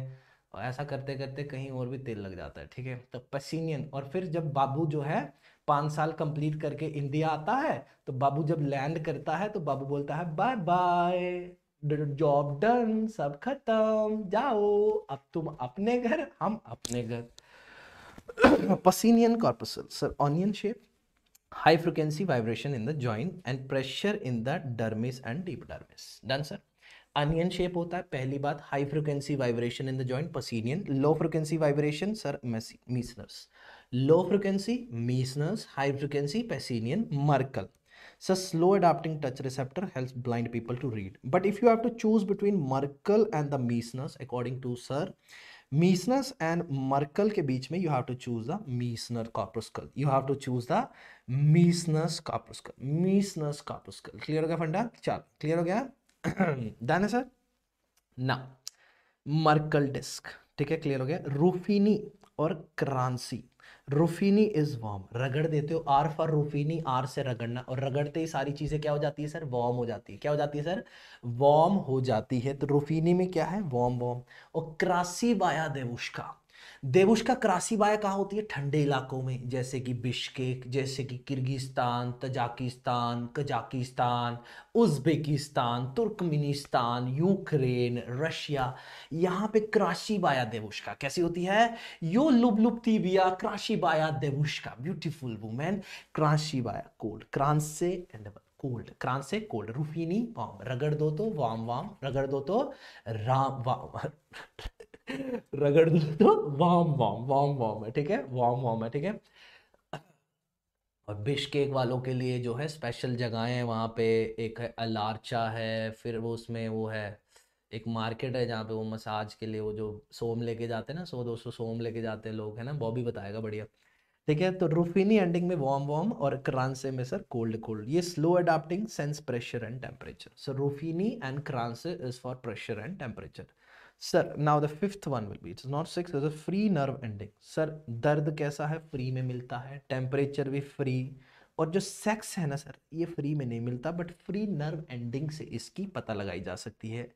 और ऐसा करते करते कहीं और भी तेल लग जाता है ठीक है तो पसीनियन और फिर जब बाबू जो है पाँच साल कंप्लीट करके इंडिया आता है तो बाबू जब लैंड करता है तो बाबू बोलता है बाय बाय जॉब डन सब खत्म जाओ अब तुम अपने घर हम अपने घर *coughs* Pacinian corpuscle sir onion shape high frequency vibration in the joint and pressure in the dermis and deep dermis done sir onion shape होता है पहली बात high frequency vibration in the joint Pacinian low frequency vibration sir Meissner's low frequency Meissner's high frequency Pacinian Merkel sir slow adapting touch receptor help blind people to read but if you have to choose between Merkel and the Meissner's according to sir Meissner's and Merkel के बीच में you have to choose the Meissner corpuscle you have to choose the Meissner's corpuscle Meissner's corpuscle clear हो गया फंडा चल clear हो गया done *clears throat* है सर ना मर्कल डिस्क ठीक है क्लियर हो गया रूफिनी और क्रांसी रूफिनी इज वॉर्म रगड़ देते हो आर फॉर रूफिनी आर से रगड़ना और रगड़ते ही सारी चीज़ें क्या हो जाती है सर वॉर्म हो जाती है क्या हो जाती है सर वॉर्म हो जाती है तो रूफिनी में क्या है वॉर्म वॉर्म और क्रासी वाया देवुष्का देवुष्का क्रासीबाया कहाँ होती है ठंडे इलाकों में जैसे कि बिश्केक जैसे कि Kyrgyzstan Tajikistan Kazakhstan Uzbekistan Turkmenistan Ukraine Russia यहाँ पे बाया देवुष्का कैसी होती है यो लुब लुबती बिया क्राशीबाया देवुष्का ब्यूटीफुल वुमेन बाया कोल्ड क्रांस से एंड कोल्ड क्रांस से कोल्ड रूफीनी वाम रगड़ दो तो वाम वाम रगड़ दो तो राम वाम रगड़ दो तो वाम वाम वाम वाम है ठीक है वाम वाम है ठीक है और बिशकेक वालों के लिए जो है स्पेशल जगहें है वहाँ पे एक है अलार्चा है फिर वो उसमें वो है एक मार्केट है जहाँ पे वो मसाज के लिए वो जो सोम लेके जाते हैं ना सो दो सौ सोम लेके जाते हैं लोग है ना बॉबी बताएगा बढ़िया ठीक है तो रूफिनी एंडिंग में वार्म वार्म और क्रांसे में सर कोल्ड कोल्ड ये slow adapting sense pressure and temperature so Ruffini and Krause is for pressure and temperature sir now the fifth one will be it's not six is a free nerve ending sir दर्द कैसा है free में मिलता है temperature भी free और जो sex है ना सर ये फ्री में नहीं मिलता बट फ्री नर्व एंडिंग से इसकी पता लगाई जा सकती है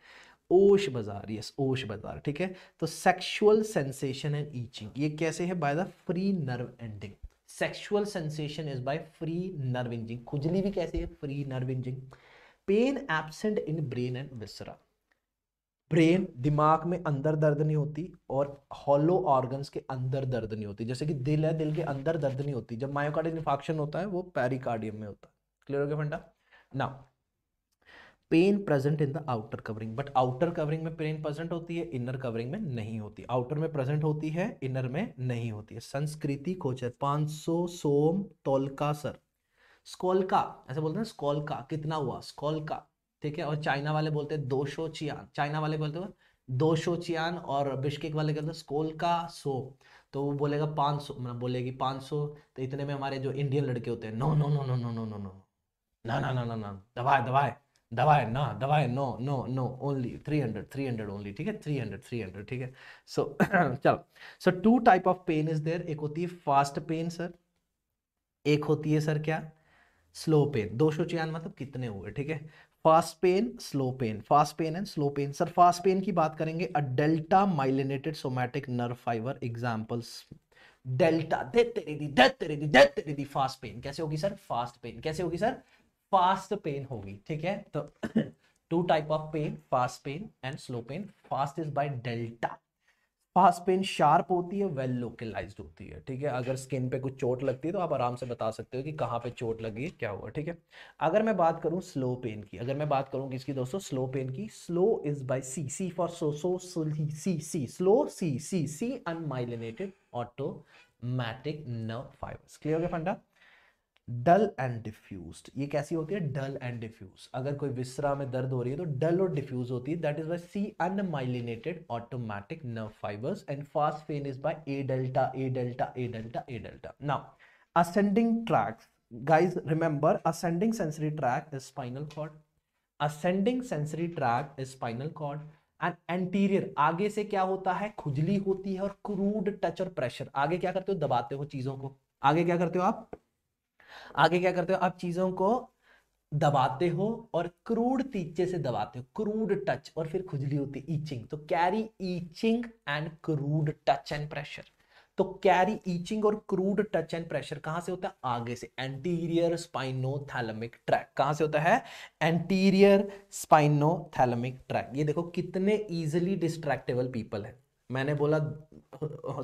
ओश बाजार यस ओश बाजार ठीक है तो सेक्सुअल सेंसेशन एंड ईचिंग ये कैसे है by the free nerve ending sexual sensation is by free nerve ending खुजली भी कैसे है free nerve ending pain absent in brain and viscera brain दिमाग में अंदर दर्द नहीं होती और हॉलो ऑर्गन्स के अंदर दर्द नहीं होती जैसे कि दिल है दिल के अंदर दर्द नहीं होती जब मायोकार्डियल इन्फेक्शन होता है वो पेरिकार्डियम में होता है क्लियर हो गया फंडा ना pain present in the outer covering but outer covering में पेन प्रेजेंट होती है इनर कवरिंग में नहीं होती आउटर में प्रेजेंट होती है इनर में नहीं होती है संस्कृति कोचर 500 सोम तोलका सर स्कोलका ऐसे बोलते हैं स्कोलका कितना हुआ स्कोलका ठीक है और चाइना वाले बोलते हैं दो सो चियान चाइना वाले बोलते हैं सो चियान और बिश्केक वाले कहते हैं स्कोल का सो तो वो बोलेगा पाँच सौ मतलब बोलेगी पाँच सौ तो इतने में हमारे जो इंडियन लड़के होते हैं no no no no no no no no ना ना ना ना ना दवाए दवाए दवाए ना दवाए no no no only three hundred three hundred only ठीक है थ्री हंड्रेड थ्री हंड्रेड ठीक है सो *clears throat* चलो so two type of pain is there एक होती है फास्ट पेन सर एक होती है सर क्या स्लो पेन दो सौ मतलब कितने हुए ठीक है fast pain slow pain fast pain and slow pain sir fast pain की बात करेंगे A delta myelinated somatic nerve fibre examples delta fast pain कैसे होगी सर फास्ट पेन कैसे होगी सर फास्ट पेन होगी ठीक है तो two type of pain fast pain and slow pain fast is by delta fast pain sharp होती है वेल लोकलाइज होती है ठीक है अगर स्किन पे कुछ चोट लगती है तो आप आराम से बता सकते हो कि कहाँ पे चोट लगी है क्या हुआ ठीक है अगर मैं बात करूँ स्लो पेन की अगर मैं बात करूँ किसकी दोस्तों स्लो पेन की slow is by C C for so so C C slow C C C unmyelinated automatic nerve fibres clear हो गया फंडा डल एंड डिफ्यूज ये कैसी होती है डल एंड डिफ्यूज अगर कोई विसरा में दर्द हो रही है तो डल और डिफ्यूज होती है that is by C unmyelinated automatic nerve fibres and fast pain is by A delta A delta A delta A delta now ascending tracts guys remember ascending sensory tract is spinal cord ascending sensory tract is spinal cord and anterior आगे से क्या होता है खुजली होती है और crude touch और प्रेशर आगे क्या करते हो दबाते हो चीजों को आगे क्या करते हो आप आगे क्या करते हो आप चीज़ों को दबाते हो और क्रूड तीचे से दबाते हो क्रूड टच और फिर खुजली होती ईचिंग तो carry itching and crude touch and pressure तो कैरी ईचिंग और क्रूड टच एंड प्रेशर कहां से होता है आगे से एंटीरियर स्पाइनोथैलेमिक ट्रैक कहां से होता है एंटीरियर स्पाइनोथैलेमिक ट्रैक ये देखो कितने इजिली डिस्ट्रैक्टेबल पीपल है मैंने बोला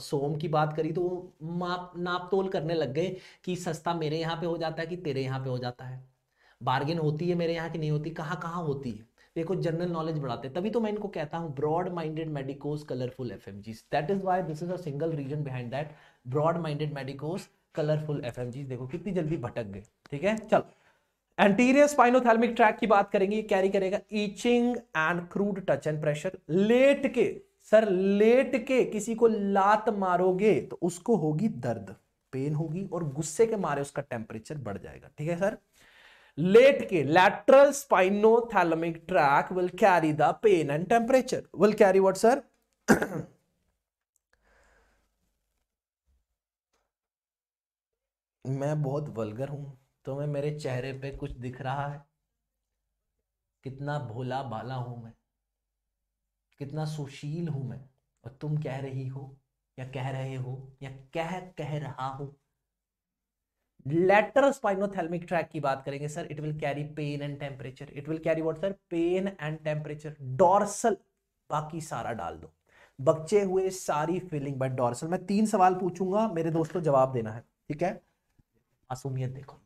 सोम की बात करी तो वो माप नाप तोल करने लग गए कि सस्ता मेरे यहाँ पे हो जाता है कि तेरे यहाँ पे हो जाता है बार्गेन होती है मेरे यहाँ की नहीं होती कहाँ कहाँ होती है देखो जनरल नॉलेज बढ़ाते हैं तभी तो मैं इनको कहता हूँ broad minded medicos colourful F M Gs that is why this is a single reason behind that broad minded medicos colourful F M Gs देखो कितनी जल्दी भटक गए ठीक है चलो एंटीरियर स्पाइनोथैलमिक ट्रैक की बात करेंगे कैरी करेगा itching and crude touch and pressure late के सर लेट के किसी को लात मारोगे तो उसको होगी दर्द पेन होगी और गुस्से के मारे उसका टेम्परेचर बढ़ जाएगा ठीक है सर लेट के lateral spinothalamic tract will carry the pain and temperature will carry what sir मैं बहुत वल्गर हूं तो मैं मेरे चेहरे पे कुछ दिख रहा है कितना भोला भाला हूं मैं कितना सुशील हूं मैं और तुम कह रही हो या कह रहे हो या कह कह रहा हो लेटर स्पाइनोथेलमिक ट्रैक की बात करेंगे sir it will carry pain and temperature it will carry what sir pain and temperature dorsal बाकी सारा डाल दो बच्चे हुए सारी फीलिंग बट डॉर्सल मैं तीन सवाल पूछूंगा मेरे दोस्तों जवाब देना है ठीक है असूमियत देखो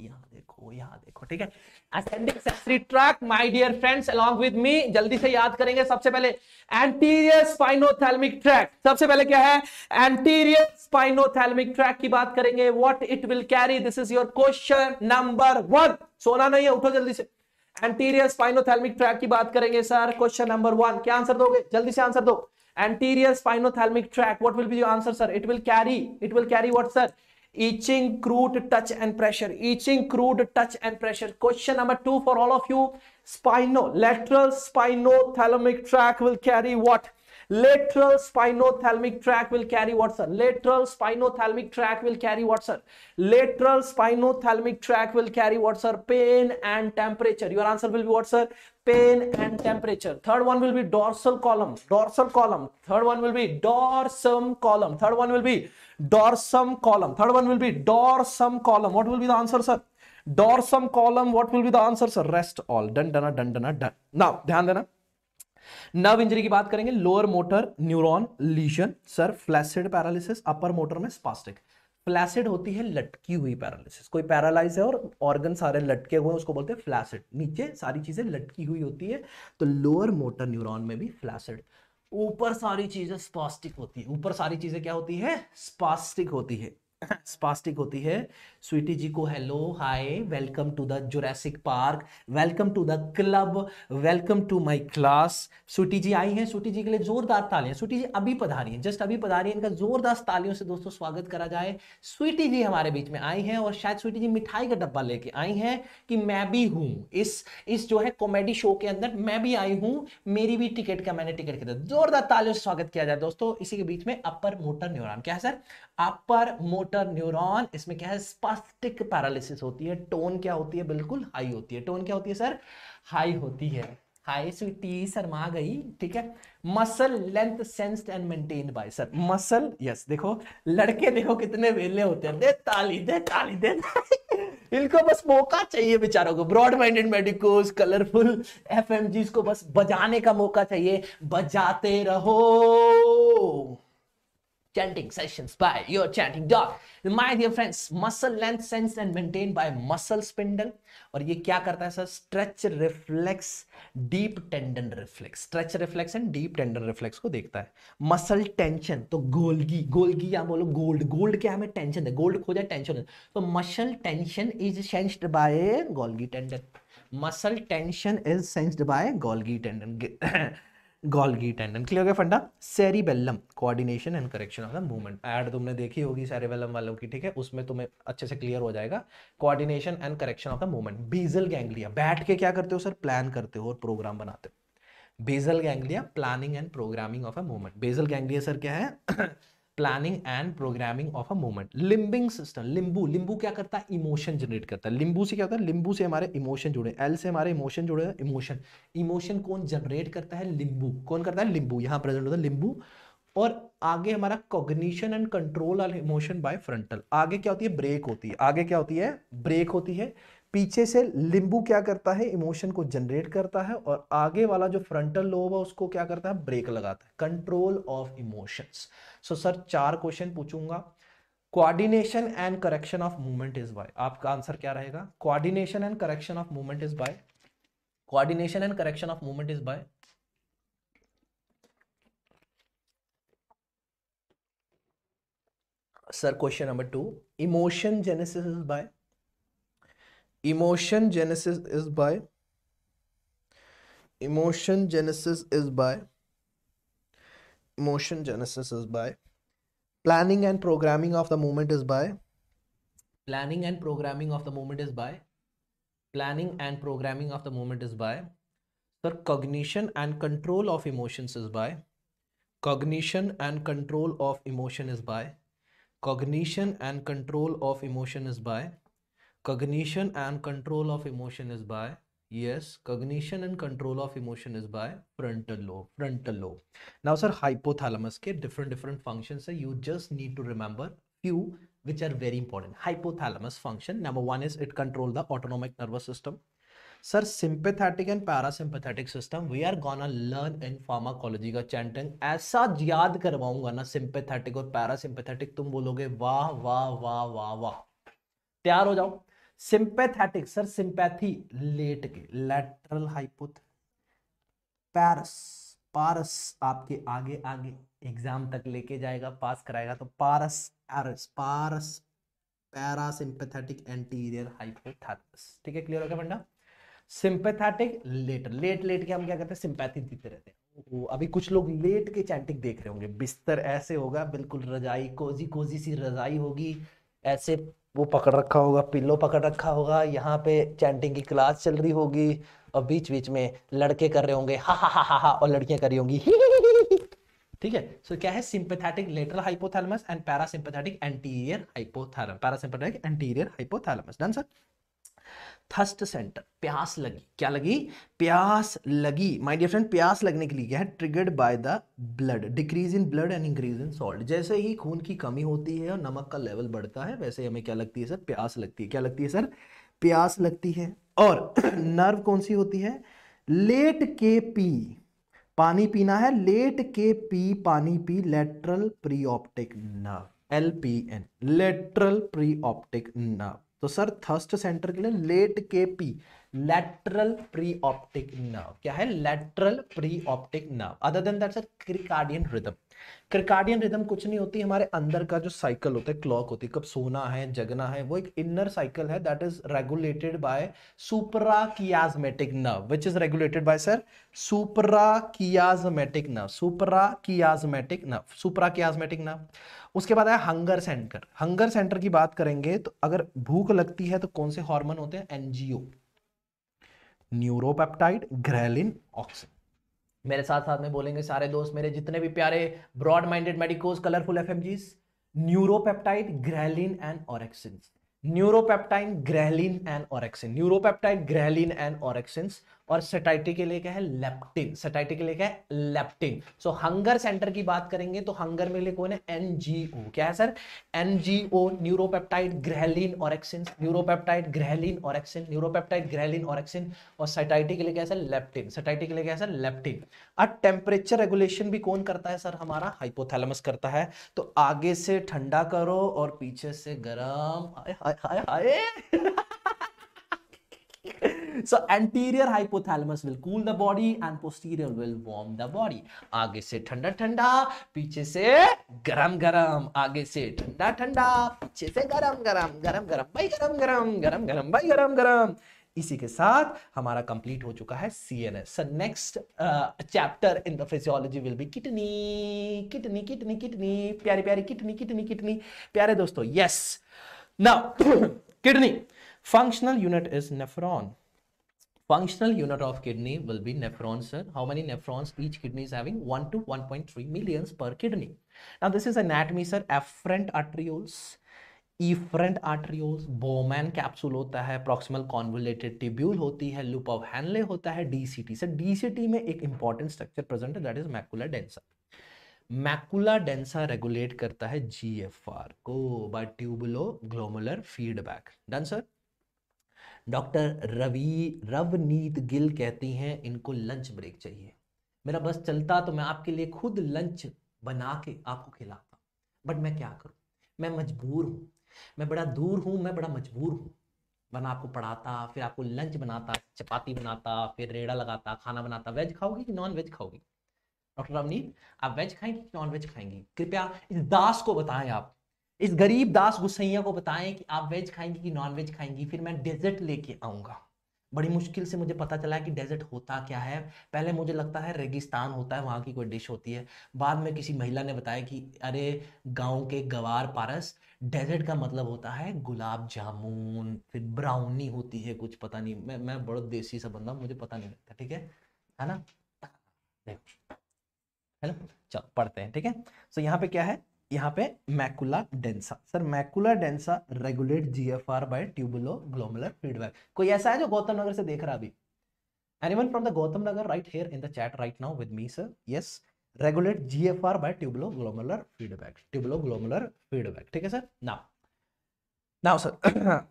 यहाँ देखो यहाँ देखो ठीक है ascending sensory tract my dear friends along with me जल्दी से याद करेंगे सबसे पहले एंटीरियर स्पाइनोथैल्मिक ट्रैक सबसे पहले क्या है एंटीरियर स्पाइनोथैल्मिक ट्रैक की बात करेंगे what it will carry this is your question number one सोना नहीं है उठो जल्दी से एंटीरियर स्पाइनोथैल्मिक ट्रैक की बात करेंगे सर क्वेश्चन नंबर वन क्या आंसर दोगे जल्दी से आंसर दो anterior spinothalamic tract what will be your answer sir it will carry it will carry what sir itching crude touch and pressure. itching crude touch and pressure. Question number two for all of you. Spino, lateral spinothalamic tract will carry what? lateral spinothalamic tract will carry what sir lateral spinothalamic tract will carry what sir lateral spinothalamic tract will carry what sir pain and temperature your answer will be what sir pain and temperature third one will be dorsal column dorsal column third one will be dorsum column third one will be dorsum column third one will be dorsum column what will be the answer sir dorsum column what will be the answer sir rest all done done done done done now ध्यान देना नव injury की बात करेंगे lower motor neuron lesion sir flaccid paralysis upper motor में spastic flaccid होती है लटकी हुई पैरालिसिस कोई पैरालाइज है और ऑर्गन सारे लटके हुए हैं उसको बोलते हैं फ्लैसिड नीचे सारी चीजें लटकी हुई होती है तो लोअर मोटर न्यूरॉन में भी फ्लैसिड ऊपर सारी चीजें स्पास्टिक होती है ऊपर सारी चीजें क्या होती है स्पास्टिक होती है स्पास्टिक *laughs* होती है स्वीटी जी को hello hi welcome to the Jurassic park welcome to the club welcome to my class Sweety ji I हैं स्वीटी जी के लिए जोरदार तालियां स्वीटी जी अभी पधारी हैं जस्ट अभी पधारी हैं इनका जोरदार तालियों से दोस्तों स्वागत करा जाए स्वीटी जी हमारे बीच में आई हैं और शायद स्वीटी जी मिठाई का डब्बा लेके आई हैं कि मैं भी हूँ इस इस जो है कॉमेडी शो के अंदर मैं भी आई हूँ मेरी भी टिकट का मैंने टिकट खरीदा जोरदार तालियों से स्वागत किया जाए दोस्तों इसी के बीच में अपर मोटर न्यूरॉन क्या है सर अपर मोटर न्यूरॉन इसमें क्या है स्पास्टिक पैरालिसिस होती है टोन क्या होती है बिल्कुल हाई होती है टोन क्या होती है सर हाई होती है हाई स्वीटी शर्मा गई ठीक है muscle length sensed and maintain by sir muscle yes देखो लड़के देखो कितने वेले होते हैं दे ताली दे ताली दे इनको बस मौका चाहिए बेचारों को broad minded medicos colourful F को बस बजाने का मौका चाहिए बजाते रहो chanting sessions by your chanting dog. My dear friends, muscle length sensed and maintained by muscle spindle. और ये क्या करता है sir stretch reflex deep tendon reflex stretch reflex and deep tendon reflex को देखता है मसल टेंशन तो Golgi Golgi या बोलो गोल्ड गोल्ड क्या हमें टेंशन है गोल्ड खो जाए टेंशन तो muscle tension is sensed by Golgi tendon muscle tension is sensed by Golgi tendon Golgi tendon clear हो गया फंडा cerebellum coordination and correction of the movement ad तुमने देखी होगी सेरिबेलम वालों की ठीक है उसमें तुम्हें अच्छे से क्लियर हो जाएगा coordination and correction of the movement basal ganglia बैठ के क्या करते हो सर प्लान करते हो और प्रोग्राम बनाते हो basal ganglia planning and programming of a movement basal ganglia sir क्या है planning and programming of a movement limbic system लिंबू लिंबू क्या करता है इमोशन जनरेट करता है लिंबू से क्या होता है लिंबू से हमारे इमोशन जुड़े एल से हमारे इमोशन जुड़े इमोशन इमोशन कौन जनरेट करता है लिंबू कौन करता है लिंबू यहाँ प्रेजेंट होता है लिंबू और आगे हमारा cognition and control all emotion by frontal आगे क्या होती है ब्रेक होती है आगे क्या होती है ब्रेक होती है पीछे से लिंबू क्या करता है इमोशन को जनरेट करता है और आगे वाला जो फ्रंटल लोब है उसको क्या करता है ब्रेक लगाता है control of emotions so sir चार क्वेश्चन पूछूंगा coordination and correction of movement is by आपका आंसर क्या रहेगा coordination and correction of movement is by coordination and correction of movement is by sir question number two emotion genesis is by emotion genesis is by emotion genesis is by emotion genesis is by planning and programming of the moment is by planning and programming of the moment is by planning and programming of the moment is by sir cognition and control of emotions is by cognition and control of emotion is by cognition and control of emotion is by cognition and control of emotion is by yes cognition and control of emotion is by frontal lobe frontal lobe now sir hypothalamus ke different different functions hai you just need to remember few which are very important hypothalamus function number one is it control the autonomic nervous system sir sympathetic and parasympathetic system we are gonna learn in pharmacology का chanting ऐसा याद करवाऊंगा ना sympathetic और parasympathetic तुम बोलोगे वाह वाह वाह वाह वाह तैयार हो जाओ सिंपैथेटिक सर सिंपैथी लेट के लेटरल हाइपोथ पैरस पारस आपके आगे आगे एग्जाम तक लेके जाएगा पास कराएगा तो पारस एरस पारस पैरासिंपैथेटिक एंटीरियर हाइपोथैलेमस ठीक है क्लियर हो गया बंडा सिंपैथेटिक लेट लेट लेट के हम क्या करते हैं सिंपैथी देते रहते हैं अभी कुछ लोग लेट के चैंटिक देख रहे होंगे बिस्तर ऐसे होगा बिल्कुल रजाई कोजी कोजी सी रजाई होगी ऐसे वो पकड़ रखा होगा पिल्लो पकड़ रखा होगा यहाँ पे चैंटिंग की क्लास चल रही होगी और बीच बीच में लड़के कर रहे होंगे हा हा हा हा हा और लड़कियां कर रही होंगी ठीक है सो क्या है sympathetic lateral hypothalamus and parasympathetic anterior hypothalamus parasympathetic anterior hypothalamus done sir thirst centre प्यास लगी क्या लगी प्यास लगी माय डियर फ्रेंड प्यास लगने के लिए क्या है triggered by the blood decrease in blood and increase in salt जैसे ही खून की कमी होती है और नमक का लेवल बढ़ता है वैसे हमें क्या लगती है सर प्यास लगती है क्या लगती है सर प्यास लगती है और नर्व *clears throat* कौन सी होती है लेट के पी पानी पीना है लेट के पी पानी P lateral optic nerve L P N lateral optic nerve तो सर थर्स्ट सेंटर के लिए लेट के पी लेटरल प्री ऑप्टिक नर्व क्या है lateral preoptic nerve other than that sir circadian rhythm circadian rhythm कुछ नहीं होती हमारे अंदर का जो साइकिल होता है क्लॉक होती है कब सोना है जगना है वो एक इनर साइकिल है that is regulated by supra suprachiasmatic nerve which is regulated by sir supra suprachiasmatic nerve supra suprachiasmatic nerve supra suprachiasmatic nerve उसके बाद आया हंगर सेंटर हंगर सेंटर की बात करेंगे तो अगर भूख लगती है तो कौन से हार्मोन होते हैं एनजीओ न्यूरोपेप्टाइड ग्रेलिन ऑक्सिन मेरे साथ साथ में बोलेंगे सारे दोस्त मेरे जितने भी प्यारे broad minded medicos colourful F neuropeptide ghrelin and orexin neuropeptide ghrelin and orexin neuropeptide ghrelin and orexin और सेटाइटी के लिए क्या है लेप्टिन सेटाइटी के लिए क्या है लेप्टिन सो हंगर सेंटर की बात करेंगे तो हंगर में लिए कौन है एनजीओ क्या है सर एनजीओ न्यूरोपेप्टाइड ग्रहलिन और एक्सिन न्यूरोपेप्टाइड ग्रहलिन और एक्सिन न्यूरोपेप्टाइड ग्रहलिन और एक्सिन और सेटाइटी के लिए क्या है सर लेप्टिन सेटाइटी के लिए क्या है सर लेप्टिन और टेम्परेचर रेगुलेशन भी कौन करता है सर हमारा हाइपोथैलेमस करता है तो आगे से ठंडा करो और पीछे से गर्म हाय हाय हाय हाय so anterior hypothalamus will cool the body and posterior will warm the body आगे से ठंडा ठंडा पीछे से गरम गरम आगे से ठंडा ठंडा पीछे से गरम गरम गरम गरम भाई गरम गरम गरम गरम भाई गरम गरम इसी के साथ हमारा कंप्लीट हो चुका है C N S next chapter in the physiology will be kidney kidney kidney kidney प्यारे प्यारे किडनी किडनी किडनी प्यारे दोस्तों yes now *clears throat* kidney functional unit is nephron Functional unit of kidney will be nephrons, sir. How many nephrons each kidney is having? 1 to 1.3 millions per kidney. Now, this is anatomy, sir. Afferent arterioles, efferent arterioles, Bowman capsule hota hai proximal convoluted tubule hoti hai loop of Henle hota hai DCT. sir DCT mein ek important structure present hai that is macula densa. Macula densa regulate करता है GFR को by tubulo glomerular feedback done sir doctor Ravi Ravneet Gill कहती हैं इनको lunch break चाहिए मेरा बस चलता तो मैं आपके लिए खुद लंच बना के आपको खिलाता बट मैं क्या करूं मैं मजबूर हूँ मैं बड़ा दूर हूँ मैं बड़ा मजबूर हूँ वरना आपको पढ़ाता फिर आपको लंच बनाता चपाती बनाता फिर रेड़ा लगाता खाना बनाता वेज खाओगी कि नॉन वेज खाओगी डॉक्टर रवनीत आप वेज खाएंगे कि नॉन वेज खाएंगी कृपया इस दास को बताएं आप इस गरीब दास गुसैया को बताएं कि आप वेज खाएंगी कि नॉन वेज खाएंगी फिर मैं डेजर्ट लेके आऊंगा बड़ी मुश्किल से मुझे पता चला है कि डेजर्ट होता क्या है पहले मुझे लगता है रेगिस्तान होता है वहाँ की कोई डिश होती है बाद में किसी महिला ने बताया कि अरे गांव के गवार पारस डेजर्ट का मतलब होता है गुलाब जामुन फिर ब्राउनी होती है कुछ पता नहीं मैं मैं बड़ा देसी सा बंदा मुझे पता नहीं लगता ठीक है है ना देखो है ना चलो पढ़ते हैं ठीक है सो यहाँ पे क्या है यहाँ पे macula densa sir macula densa regulate GFR by tubulo glomerular feedback कोई ऐसा है जो गौतम नगर से देख रहा अभी anyone from the Gautam Nagar right here in the chat right now with me sir yes regulate GFR by tubulo glomerular feedback tubulo glomerular feedback ठीक है sir now now sir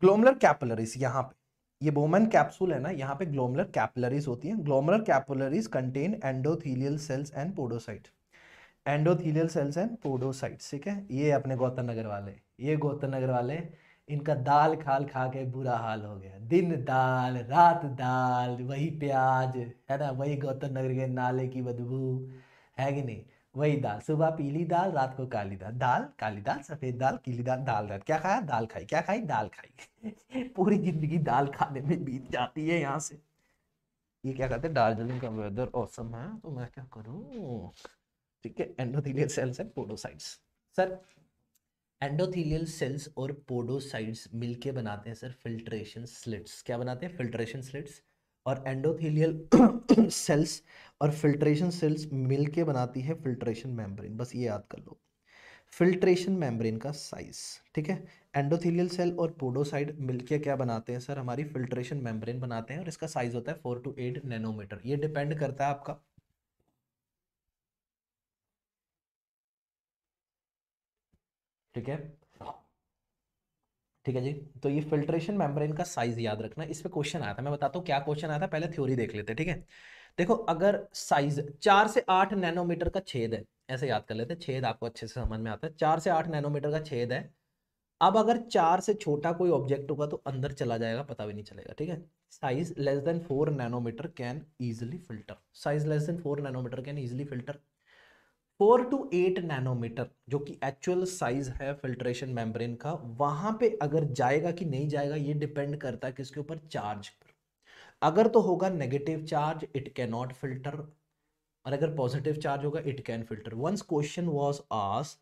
glomerular capillaries यहाँ पे ये Bowman capsule है ना यहाँ पे glomerular capillaries होती है glomerular capillaries contain endothelial cells and podocyte endothelial cells and podocytes ठीक है ये अपने गौतम नगर वाले ये गौतम नगर वाले इनका दाल खाल खा के बुरा हाल हो गया दिन दाल रात दाल वही प्याज है ना वही गौतम नगर के नाले की बदबू है कि नहीं वही दाल सुबह पीली दाल रात को काली दाल दाल काली दाल सफेद दाल पीली दाल दाल दाल क्या खाया दाल खाई क्या खाई दाल खाई *laughs* पूरी जिंदगी दाल खाने में बीत जाती है यहाँ से ये क्या कहते हैं दार्जिलिंग का वेदर औसम है तो मैं क्या करूँ ठीक है endothelial cells and podocytes sir endothelial cells और पोडोसाइट्स मिलके बनाते हैं सर फिल्ट्रेशन स्लिट्स क्या बनाते हैं फिल्ट्रेशन स्लिट्स और एंडोथीलियल सेल्स *coughs* और फिल्ट्रेशन सेल्स मिलके बनाती है फिल्ट्रेशन मेम्ब्रेन बस ये याद कर लो फिल्ट्रेशन मेम्ब्रेन का साइज ठीक है एंडोथीलियल सेल और पोडोसाइड मिलके क्या बनाते हैं सर हमारी फिल्ट्रेशन मेम्ब्रेन बनाते हैं और इसका साइज होता है फोर टू एट नैनोमीटर ये डिपेंड करता है आपका ठीक है ठीक है जी तो ये फिल्ट्रेशन मेम्ब्रेन का साइज याद रखना इस पर क्वेश्चन आया था मैं बताता हूँ क्या क्वेश्चन आया था पहले थ्योरी देख लेते ठीक है देखो अगर साइज चार से आठ नैनोमीटर का छेद है ऐसे याद कर लेते छेद आपको अच्छे से समझ में आता है चार से आठ नैनोमीटर का छेद है अब अगर चार से छोटा कोई ऑब्जेक्ट होगा तो अंदर चला जाएगा पता भी नहीं चलेगा ठीक है size less than four nanometre can easily filter size less than four nanometre can easily filter four to eight nanometre जो कि एक्चुअल साइज है फिल्ट्रेशन मेम्ब्रेन का वहां पे अगर जाएगा कि नहीं जाएगा ये डिपेंड करता है किसके ऊपर चार्ज पर अगर तो होगा negative charge it can not filter और अगर पॉजिटिव चार्ज होगा it can filter once question was as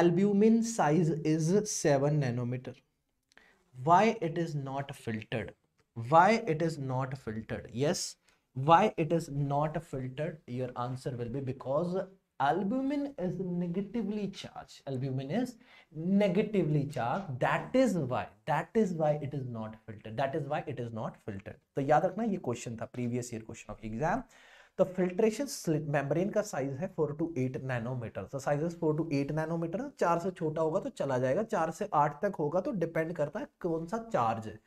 albumin size is seven nanometre why it is not filtered why it is not filtered yes why it is not filtered your answer will be because albumin is negatively charged albumin is negatively charged that is why that is why it is not filtered that is why it is not filtered तो याद रखना ये question था previous year question of exam तो filtration slit membrane का size है four to eight nanometre तो size four to eight nanometre चार से छोटा होगा तो चला जाएगा चार से आठ तक होगा तो डिपेंड करता है कौन सा चार्ज है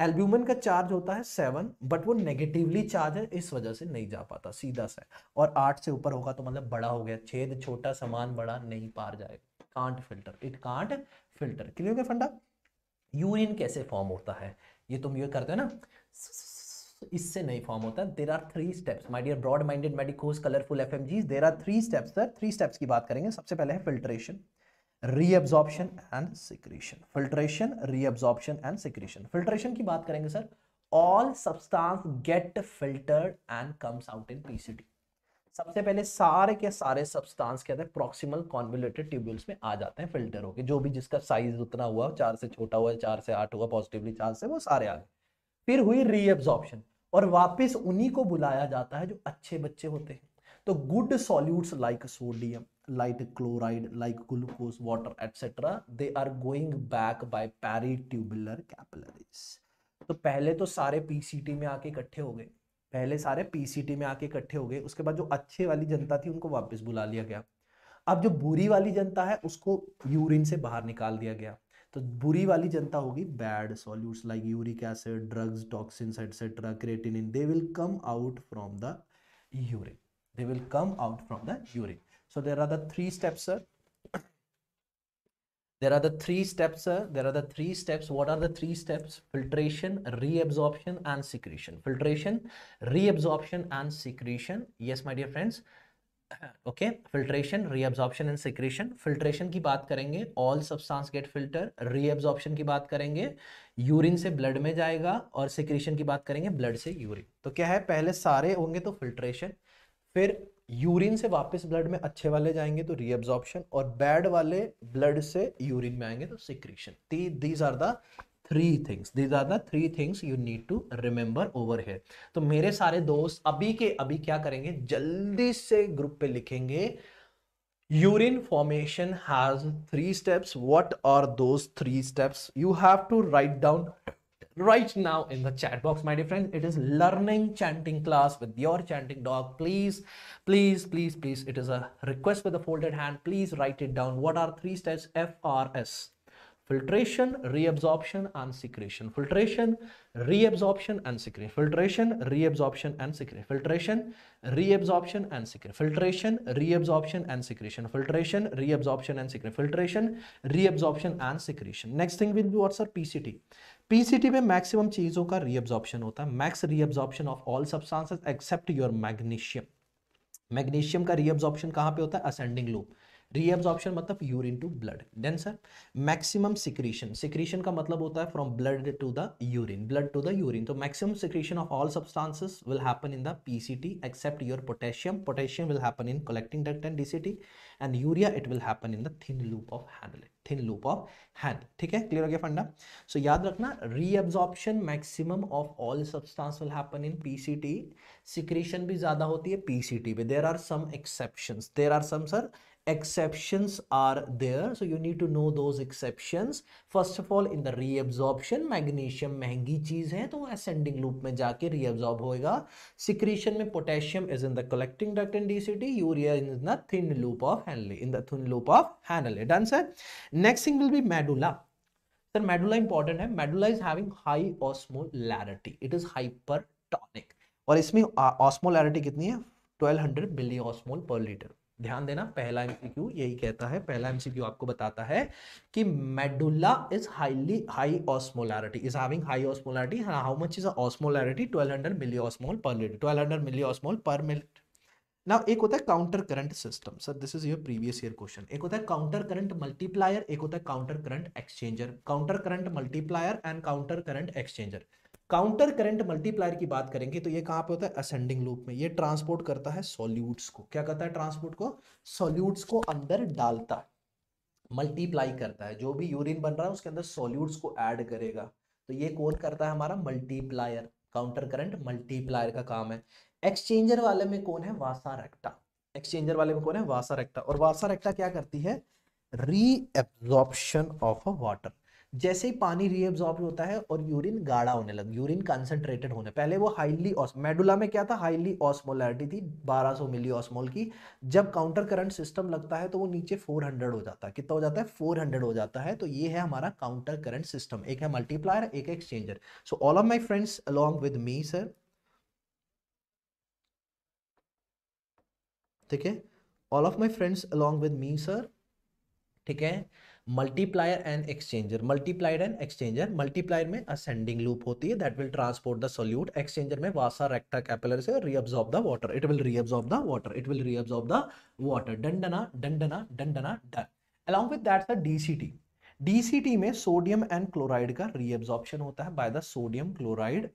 एल्ब्यूमिन का चार्ज होता है सेवन बट वो नेगेटिवली चार्ज है इस वजह से नहीं जा पाता सीधा सा और आठ से ऊपर होगा तो मतलब बड़ा हो गया छेद छोटा सामान बड़ा नहीं पार जाएगा can't filter it can't filter clear हो गया फंडा यूरिन कैसे फॉर्म होता है ये तुम ये करते हो ना इससे नहीं फॉर्म होता there are three steps my dear broad minded medicos colourful F M Gs there are three steps three steps की बात करेंगे सबसे पहले है filtration reabsorption and secretion filtration reabsorption and secretion filtration की बात करेंगे sir all substance get filtered and comes out in PCT सबसे पहले सारे के सारे सब्सटेंस क्या है प्रॉक्सिमल कॉन्वलेटेड ट्यूब्यूल्स में आ जाते हैं फिल्टर होके जो भी जिसका साइज उतना हुआ चार से छोटा हुआ चार से आठ हुआ पॉजिटिवली चार से वो सारे आ गए फिर हुई रीअब्जॉर्प्शन और वापस उन्हीं को बुलाया जाता है जो अच्छे बच्चे होते हैं तो good solutes like sodium like chloride, like glucose, water, etc. They are going back by paritubular capillaries. तो पहले तो सारे पीसीटी में आके इकट्ठे हो गए पहले सारे पीसीटी में आके इकट्ठे हो गए उसके बाद जो अच्छे वाली जनता थी उनको वापस बुला लिया गया अब जो बुरी वाली जनता है उसको यूरिन से बाहर निकाल दिया गया तो बुरी वाली जनता होगी bad solutes like uric acid drugs toxins etcetera creatinine they will come out from the urine they will come out from the urine So there are the three steps, sir. There are the three steps, sir. There are the three steps. What are the three steps? Filtration, reabsorption, and secretion. Filtration, reabsorption, and secretion. Yes, my dear friends. Okay filtration reabsorption and secretion filtration की बात करेंगे all substance get filter reabsorption की बात करेंगे urine से blood में जाएगा और सिक्रेशन की बात करेंगे ब्लड से यूरिन तो क्या है पहले सारे होंगे तो फिल्ट्रेशन फिर यूरिन से वापस ब्लड में अच्छे वाले जाएंगे तो रीअब्जॉर्प्शन और बैड वाले ब्लड से यूरिन में आएंगे तो secretion these are the three things these are the three things you need to remember over here तो मेरे सारे दोस्त अभी के अभी क्या करेंगे जल्दी से ग्रुप पे लिखेंगे urine formation has three steps what are the three steps you have to write down right now in the chat box, my dear friends. It is learning chanting class with your chanting dog. Please, please, please, please. It is a request with a folded hand. Please write it down. What are three steps FRS? filtration, reabsorption and secretion. Filtration, reabsorption and secretion. Filtration, reabsorption and secretion. Filtration, reabsorption and secretion. Filtration, reabsorption and secretion. Filtration, reabsorption and secretion. Filtration, reabsorption and secretion. Next thing will be what's our PCT. PCT में maximum चीज़ों का reabsorption होता है max reabsorption of all substances except your magnesium magnesium का reabsorption कहाँ पे होता है असेंडिंग लूप रीअब्जॉर्प्शन मतलब urine to blood then sir maximum secretion secretion का मतलब होता है from blood to the urine blood to the urine तो maximum secretion of all substances will happen in the PCT except your potassium potassium will happen in collecting duct and DCT and urea it will happen in the thin loop of Henle thin loop of Henle ठीक है clear हो गया फंडा so याद रखना reabsorption maximum of all substance will happen in PCT secretion भी ज्यादा होती है पीसीटी पे there are some exceptions there are some sir exceptions are there so you need to know those exceptions first of all in the reabsorption magnesium महंगी cheez hai to ascending loop में जाके reabsorb होएगा secretion mein potassium is in the collecting duct in DCT urea is in the thin loop of Henle in the thin loop of Henle done sir next thing will be medulla sir medulla important hai medulla is having high osmolarity it is hypertonic aur isme osmolarity kitni hai 1200 milliosmol per liter ध्यान देना पहला MCQ यही कहता है पहला MCQ आपको बताता है कि medulla is highly high osmolarity is having high osmolarity how much is osmolarity 1200 milli osmol per litre 1200 milli osmol per minute ना एक होता है counter current system sir this is your previous year question एक होता है counter current multiplier एक होता है counter current exchanger counter current multiplier and counter current exchanger counter current multiplier की बात करेंगे तो ये कहां पे होता है असेंडिंग लूप में ये ट्रांसपोर्ट करता है सॉल्यूट्स को क्या करता है ट्रांसपोर्ट को सॉल्यूट्स को अंदर डालता है मल्टीप्लाई करता है जो भी यूरिन बन रहा है उसके अंदर सॉल्यूट्स को ऐड करेगा तो ये कौन करता है हमारा मल्टीप्लायर काउंटर करंट मल्टीप्लायर का काम है एक्सचेंजर वाले में कौन है वासा रेक्टा एक्सचेंजर वाले में कौन है वासा रेक्टा और वासा रेक्टा क्या करती है रीएब्जॉर्प्शन ऑफ अ वाटर जैसे ही पानी रीएब्जॉर्ब होता है और यूरिन गाढ़ा होने लगा यूरिन कंसनट्रेटेड होने पहले वो हाईली ऑस मेडुला में क्या था हाईली ऑस्मोलैरिटी थी 1200 मिली ऑस्मोल की जब काउंटर करंट सिस्टम लगता है तो वो नीचे 400 हो जाता है कितना हो जाता है 400 हो जाता है तो ये है हमारा काउंटर करंट सिस्टम एक है मल्टीप्लायर एक exchanger so all of my friends along with me sir ठीक है all of my friends along with me sir ठीक है multiplier and exchanger multiplied and exchanger multiplier में असेंडिंग लूप होती है that will transport the solute exchanger में vasa recta capillary से reabsorb the water it will reabsorb the water it will reabsorb the water डंडना डंडना डंडना done along with that the DCT DCT में sodium and chloride का reabsorption होता है by the sodium chloride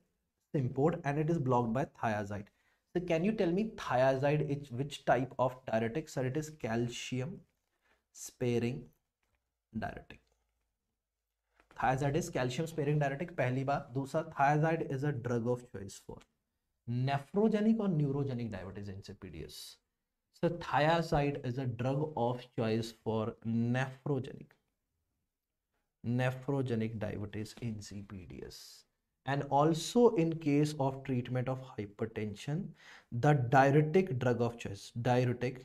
symport and it is blocked by thiazide so can you tell me thiazide is which type of diuretic sir it is calcium sparing diuretic thiazide is calcium sparing diuretic पहली बात दूसरा thiazide is a drug of choice for nephrogenic और neurogenic diabetes insipidus so thiazide is a drug of choice for nephrogenic nephrogenic diabetes insipidus and also in case of treatment of hypertension the diuretic drug of choice diuretic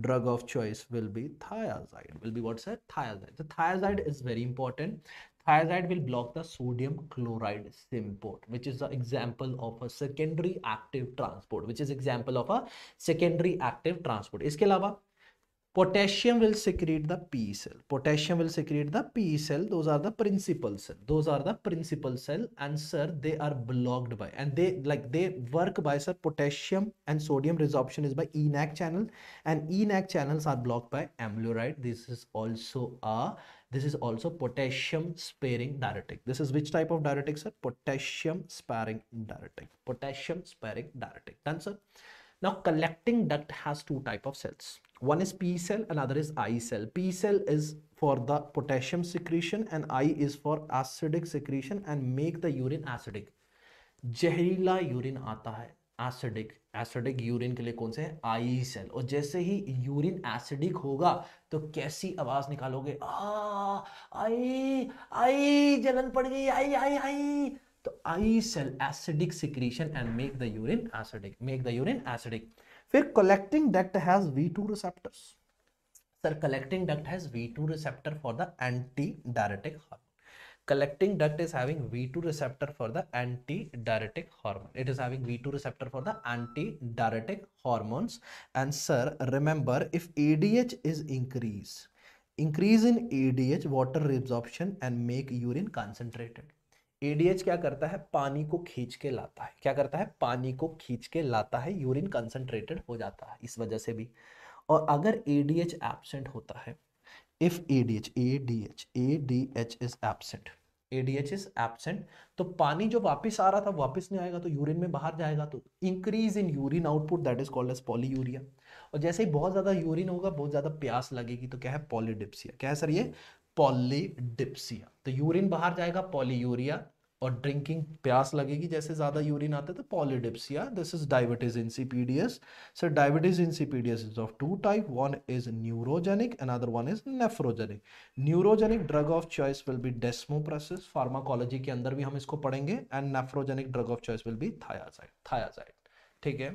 drug of choice will be thiazide will be what's that thiazide the thiazide is very important thiazide will block the sodium chloride symport which is the example of a secondary active transport which is example of a secondary active transport इसके अलावा Potassium will secrete the P cell. Potassium will secrete the P cell. Those are the principal cell. Those are the principal cell and sir, they are blocked by and they like they work by sir potassium and sodium resorption is by ENaC channel and ENaC channels are blocked by amiloride. This is also a this is also potassium sparing diuretic. This is which type of diuretic sir? Potassium sparing diuretic. Potassium sparing diuretic. Done sir. Now collecting duct has two type of cells one is P cell, another is I cell. P cell is for the potassium secretion and I is for acidic secretion and make the urine acidic. जहरीला urine आता है acidic acidic urine के लिए कौन से आई cell और जैसे ही urine acidic होगा तो कैसी आवाज निकालोगे आई आई जलन पड़ गई आई आई आई तो I cell acidic secretion and make the urine acidic make the urine acidic फिर collecting duct has V2 receptors. Sir, collecting duct has V2 receptor for the antidiuretic hormone. Collecting duct is having V2 receptor for the antidiuretic hormone. It is having V2 receptor for the antidiuretic hormones. And sir, remember if ADH is increase, increase in ADH, water reabsorption and make urine concentrated ADH क्या करता है पानी को खींच के लाता है क्या करता है पानी को खींच के लाता है यूरिन कंसनट्रेटेड हो जाता है इस वजह से भी और अगर एडीएच एबसेंट होता है if ADH ADH ADH is absent ADH is absent तो पानी जो वापस आ रहा था वापस नहीं आएगा तो यूरिन में बाहर जाएगा तो increase in urine output that is called as polyuria और जैसे ही बहुत ज़्यादा यूरिन होगा बहुत ज़्यादा प्यास लगेगी तो क्या है पॉलीडिप्सिया क्या है सर ये पॉलीडिप्सिया तो यूरिन बाहर जाएगा पॉलीयूरिया और ड्रिंकिंग प्यास लगेगी जैसे ज़्यादा यूरिन आता है तो polydipsia this is diabetes insipidus sir diabetes insipidus is of two type one is neurogenic another one is nephrogenic neurogenic drug of choice will be desmopressin pharmacology के अंदर भी हम इसको पढ़ेंगे and nephrogenic drug of choice will be thiazide thiazide ठीक है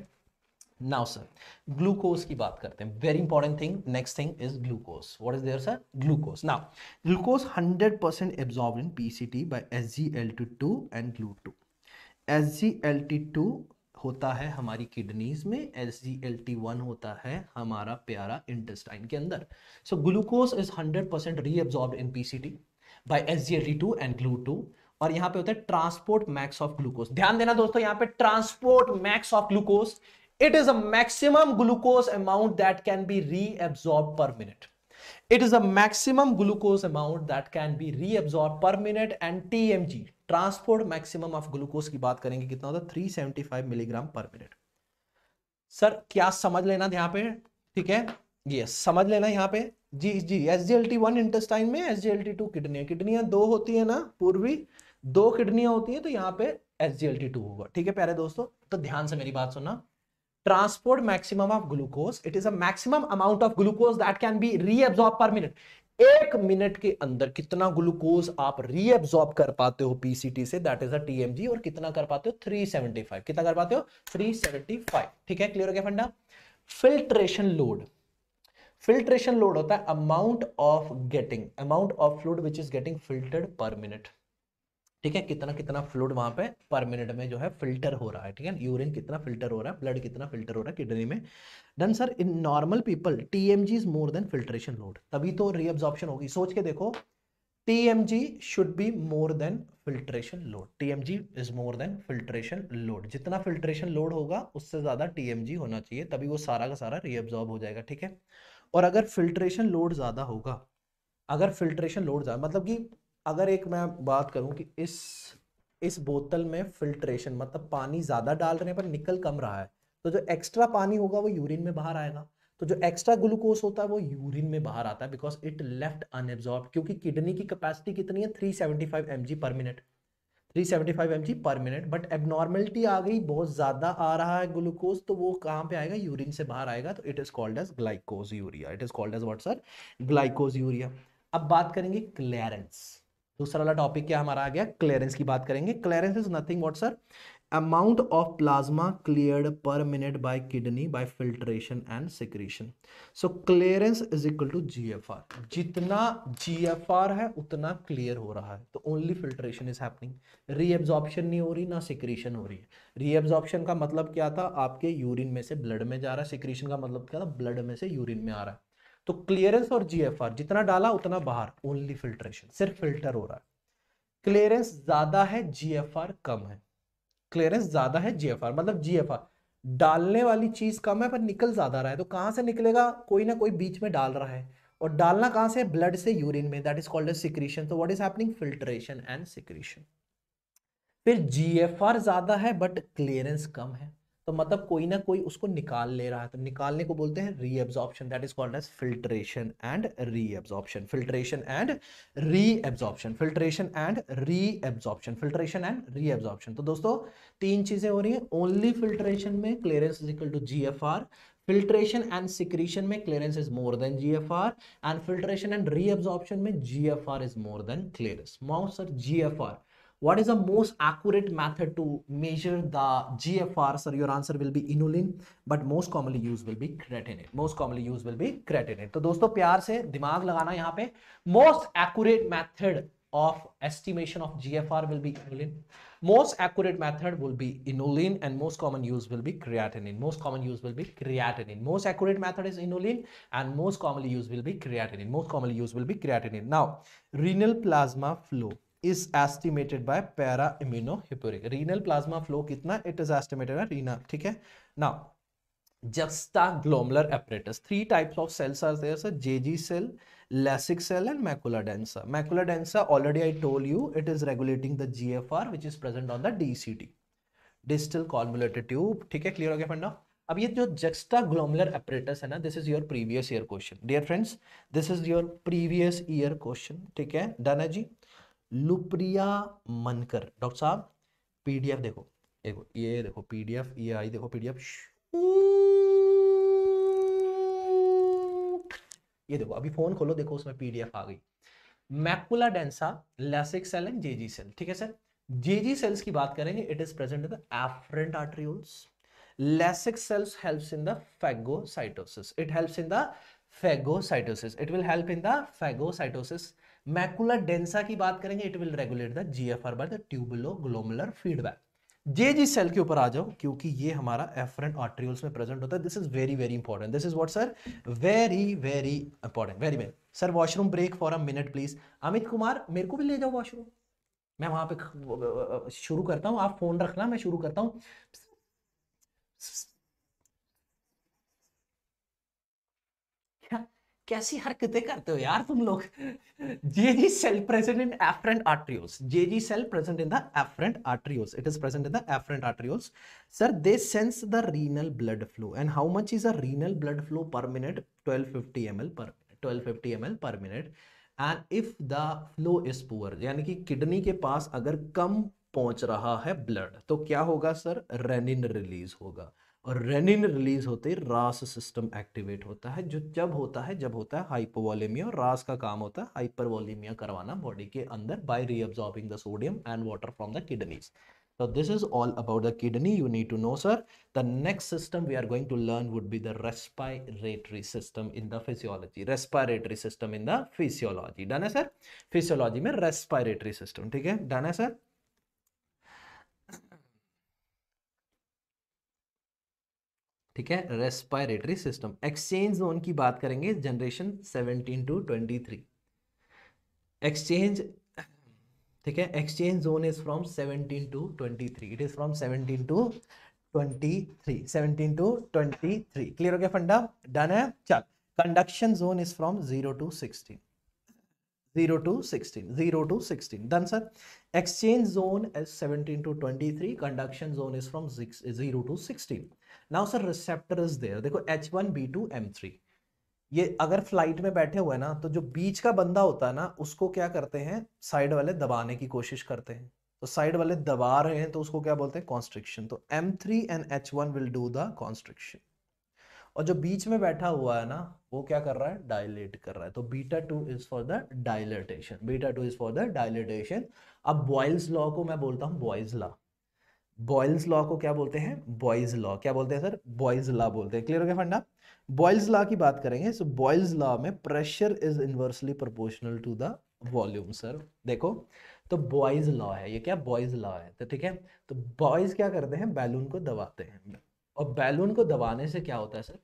now sir glucose की बात करते हैं very important thing next thing is glucose what is there sir glucose now glucose hundred percent absorb in P C T by S G L T two and glue two S G L T two होता है हमारी kidneys में S G L T one होता है हमारा प्यारा intestine के अंदर so glucose is hundred percent reabsorb in P C T by S G L T two and glue two और यहां पे होता है ट्रांसपोर्ट मैक्स ऑफ ग्लूकोज ध्यान देना दोस्तों यहां पे transport max of glucose it is a maximum glucose amount that can be reabsorbed per minute it is a maximum glucose amount that can be reabsorbed per minute and tmg transport maximum of glucose की बात करेंगे कितना होता है 375 milligram पर minute sir क्या समझ लेना यहां पे ठीक है ये समझ लेना यहां पे जी जी S G L T one intestine में S G L T two kidney किडनियां दो होती है ना पूर्वी दो किडनियां होती हैं तो यहाँ पे S G L T two होगा ठीक है प्यारे दोस्तों तो ध्यान से मेरी बात सुनना transport maximum of glucose it is a maximum amount of glucose that can be reabsorbed per minute एक मिनट के अंदर कितना ग्लूकोज आप रीअब्सॉर्ब कर पाते हो PCT say that is a TMG और कितना कर पाते हो 375 कितना कर पाते हो 375 ठीक है क्लियर हो गया फंडा फिल्ट्रेशन लोड फिल्ट्रेशन लोड होता है amount of getting amount of fluid which is getting filtered per minute ठीक है कितना कितना फ्लूड वहाँ पे पर मिनट में जो है फिल्टर हो रहा है ठीक है यूरिन कितना फिल्टर हो रहा है ब्लड कितना फिल्टर हो रहा है किडनी में done sir in normal people T M G is more than filtration load तभी तो रीअब्जॉर्प्शन होगी सोच के देखो T M G should be more than filtration load T M G is more than filtration load जितना filtration load होगा उससे ज़्यादा टी एम जी होना चाहिए तभी वो सारा का सारा रीअब्जॉर्ब हो जाएगा ठीक है और अगर फिल्ट्रेशन लोड ज़्यादा होगा अगर फिल्ट्रेशन लोड ज़्यादा मतलब कि अगर एक मैं बात करूं कि इस इस बोतल में फिल्ट्रेशन मतलब पानी ज़्यादा डाल रहे हैं पर निकल कम रहा है तो जो एक्स्ट्रा पानी होगा वो यूरिन में बाहर आएगा तो जो एक्स्ट्रा ग्लूकोज होता है वो यूरिन में बाहर आता है बिकॉज इट लेफ्ट अनएब्जॉर्ब क्योंकि किडनी की कैपेसिटी कितनी है three seventy per minute 375 seventy per minute but abnormality आ गई बहुत ज़्यादा आ रहा है ग्लूकोज तो वो कहाँ पे आएगा यूरिन से बाहर आएगा तो it is called as glycosuria it is called as what sir glycosuria अब बात करेंगे क्लियरेंस दूसरा वाला टॉपिक क्या हमारा आ गया क्लियरेंस की बात करेंगे clearance is nothing what sir amount of plasma clear per minute by kidney by filtration and secretion so clearance is equal to GFR जितना जीएफआर है उतना क्लियर हो रहा है तो only filtration is happening reabsorption नहीं हो रही ना सिक्रीशन हो रही है रीएब्जॉर्प्शन का मतलब क्या था आपके यूरिन में से ब्लड में जा रहा है सिक्रीशन का मतलब क्या था ब्लड में से यूरिन में आ रहा है तो क्लियरेंस और जीएफआर जितना डाला उतना बाहर ओनली फिल्ट्रेशन सिर्फ फिल्टर हो रहा है क्लियरेंस ज्यादा है जीएफआर कम है क्लियरेंस ज्यादा है जीएफआर मतलब जीएफआर डालने वाली चीज कम है पर निकल ज्यादा रहा है तो कहां से निकलेगा कोई ना कोई बीच में डाल रहा है और डालना कहां से ब्लड से यूरिन में दैट इज कॉल्ड सिक्रीशन तो what is happening filtration and secretion फिर जीएफआर ज्यादा है बट क्लियरेंस कम है तो मतलब कोई ना कोई उसको निकाल ले रहा है तो निकालने को बोलते हैं reabsorption that is called as filtration and reabsorption filtration and reabsorption filtration and reabsorption filtration and reabsorption तो दोस्तों तीन चीजें हो रही हैं ओनली फिल्ट्रेशन में clearance is equal to G F R filtration and secretion में clearance is more than G F R and filtration and reabsorption में G F R is more than clearance माओ sir G F R What is the most accurate method to measure the GFR? Sir, your answer will be inulin, but most commonly used will be creatinine. Most commonly used will be creatinine. तो दोस्तों प्यार से दिमाग लगाना यहाँ पे most accurate method of estimation of GFR will be inulin. Most accurate method will be inulin and most common use will be creatinine. Most common use will be creatinine. Most accurate method is inulin and most commonly used will be creatinine. Most commonly used will be creatinine. Now, renal plasma flow is estimated by para immunohippuric renal plasma flow kitna it is estimated by renal theek hai now juxtaglomerular apparatus three types of cells are there sir jg cell lasic cell and macula densa macula densa already i told you it is regulating the gfr which is present on the dct distal convoluted tube theek hai clear ho gaya friend now अब ये जो juxta glomerular apparatus है ना this is your previous year question dear friends this is your previous year question ठीक है done है जी लुप्रिया मनकर doctor साहब PDF देखो देखो ये देखो पीडीएफ ये आई देखो पीडीएफ ये देखो अभी फोन खोलो देखो उसमें पीडीएफ आ गई macula densa lacis cell and JG cell ठीक है सर जेजी सेल्स की बात करेंगे it is present in the afferent arterioles lacis cells helps in the phagocytosis it helps in the phagocytosis it will help in the phagocytosis macular densa की बात करेंगे it will regulate the G F R by the tubuloglomerular feedback J G cell के ऊपर आ जाओ क्योंकि ये हमारा efferent ऑर्ट्रियोल्स में प्रेजेंट होता है this is very very important this is what sir very very important very very sir washroom break for a minute please Amit Kumar मेरे को भी ले जाओ वॉशरूम मैं वहां पे शुरू करता हूँ आप फोन रखना मैं शुरू करता हूँ कैसी हरकतें करते हो यार तुम लोग J G cell present in afferent arterioles J G cell present in the afferent arterioles it is present in the afferent arterioles sir they sense the renal blood flow and how much is a renal blood flow per minute 1250 ml per 1250 ml per minute and if the flow is poor यानी कि kidney के पास अगर कम पहुंच रहा है blood तो क्या होगा सर रेनिन रिलीज होगा और रेनिन रिलीज होते रास सिस्टम एक्टिवेट होता है जो जब होता है जब होता है हाइपोवॉलीमिया और रास का काम होता है हाइपरवॉलीमिया करवाना बॉडी के अंदर by reabsorbing the sodium and water from the kidneys तो this is all about the kidney you need to know sir the next system we are going to learn would be the respiratory system in the physiology respiratory system in the physiology done है sir physiology में respiratory system ठीक है done है sir ठीक है respiratory system exchange zone की बात करेंगे जनरेशन 17 टू 23 एक्सचेंज ठीक है exchange zone is from 17 to 23 it is from 17 to 23 17 to 23 clear हो गया फंडा डन है चल conduction zone is from 0 to 16 zero to sixteen zero to sixteen done sir exchange zone is seventeen to twenty three conduction zone is from zero to sixteen now sir receptor is there देखो H one B two M three ये अगर flight में बैठे हुए ना तो जो बीच का बंदा होता है ना उसको क्या करते हैं साइड वाले दबाने की कोशिश करते हैं तो साइड वाले दबा रहे हैं तो उसको क्या बोलते हैं कॉन्स्ट्रिक्शन तो M three and H one will do the constriction और जो बीच में बैठा हुआ है ना वो क्या कर रहा है डायलेट कर रहा है तो beta two is for the dilatation beta two is for the dilatation अब बॉयल्स लॉ को मैं बोलता हूँ बॉयज लॉ बॉयल्स लॉ को क्या बोलते हैं बॉयज लॉ क्या बोलते हैं सर बॉयज लॉ बोलते हैं क्लियर हो गया फंडा बॉयल्स लॉ की बात करेंगे सो बॉयल्स लॉ में pressure is inversely proportional to the volume sir देखो तो बॉयज लॉ है ये क्या बॉयज लॉ है तो ठीक है तो बॉयज क्या करते हैं बैलून को दबाते हैं और बैलून को दबाने से क्या होता है सर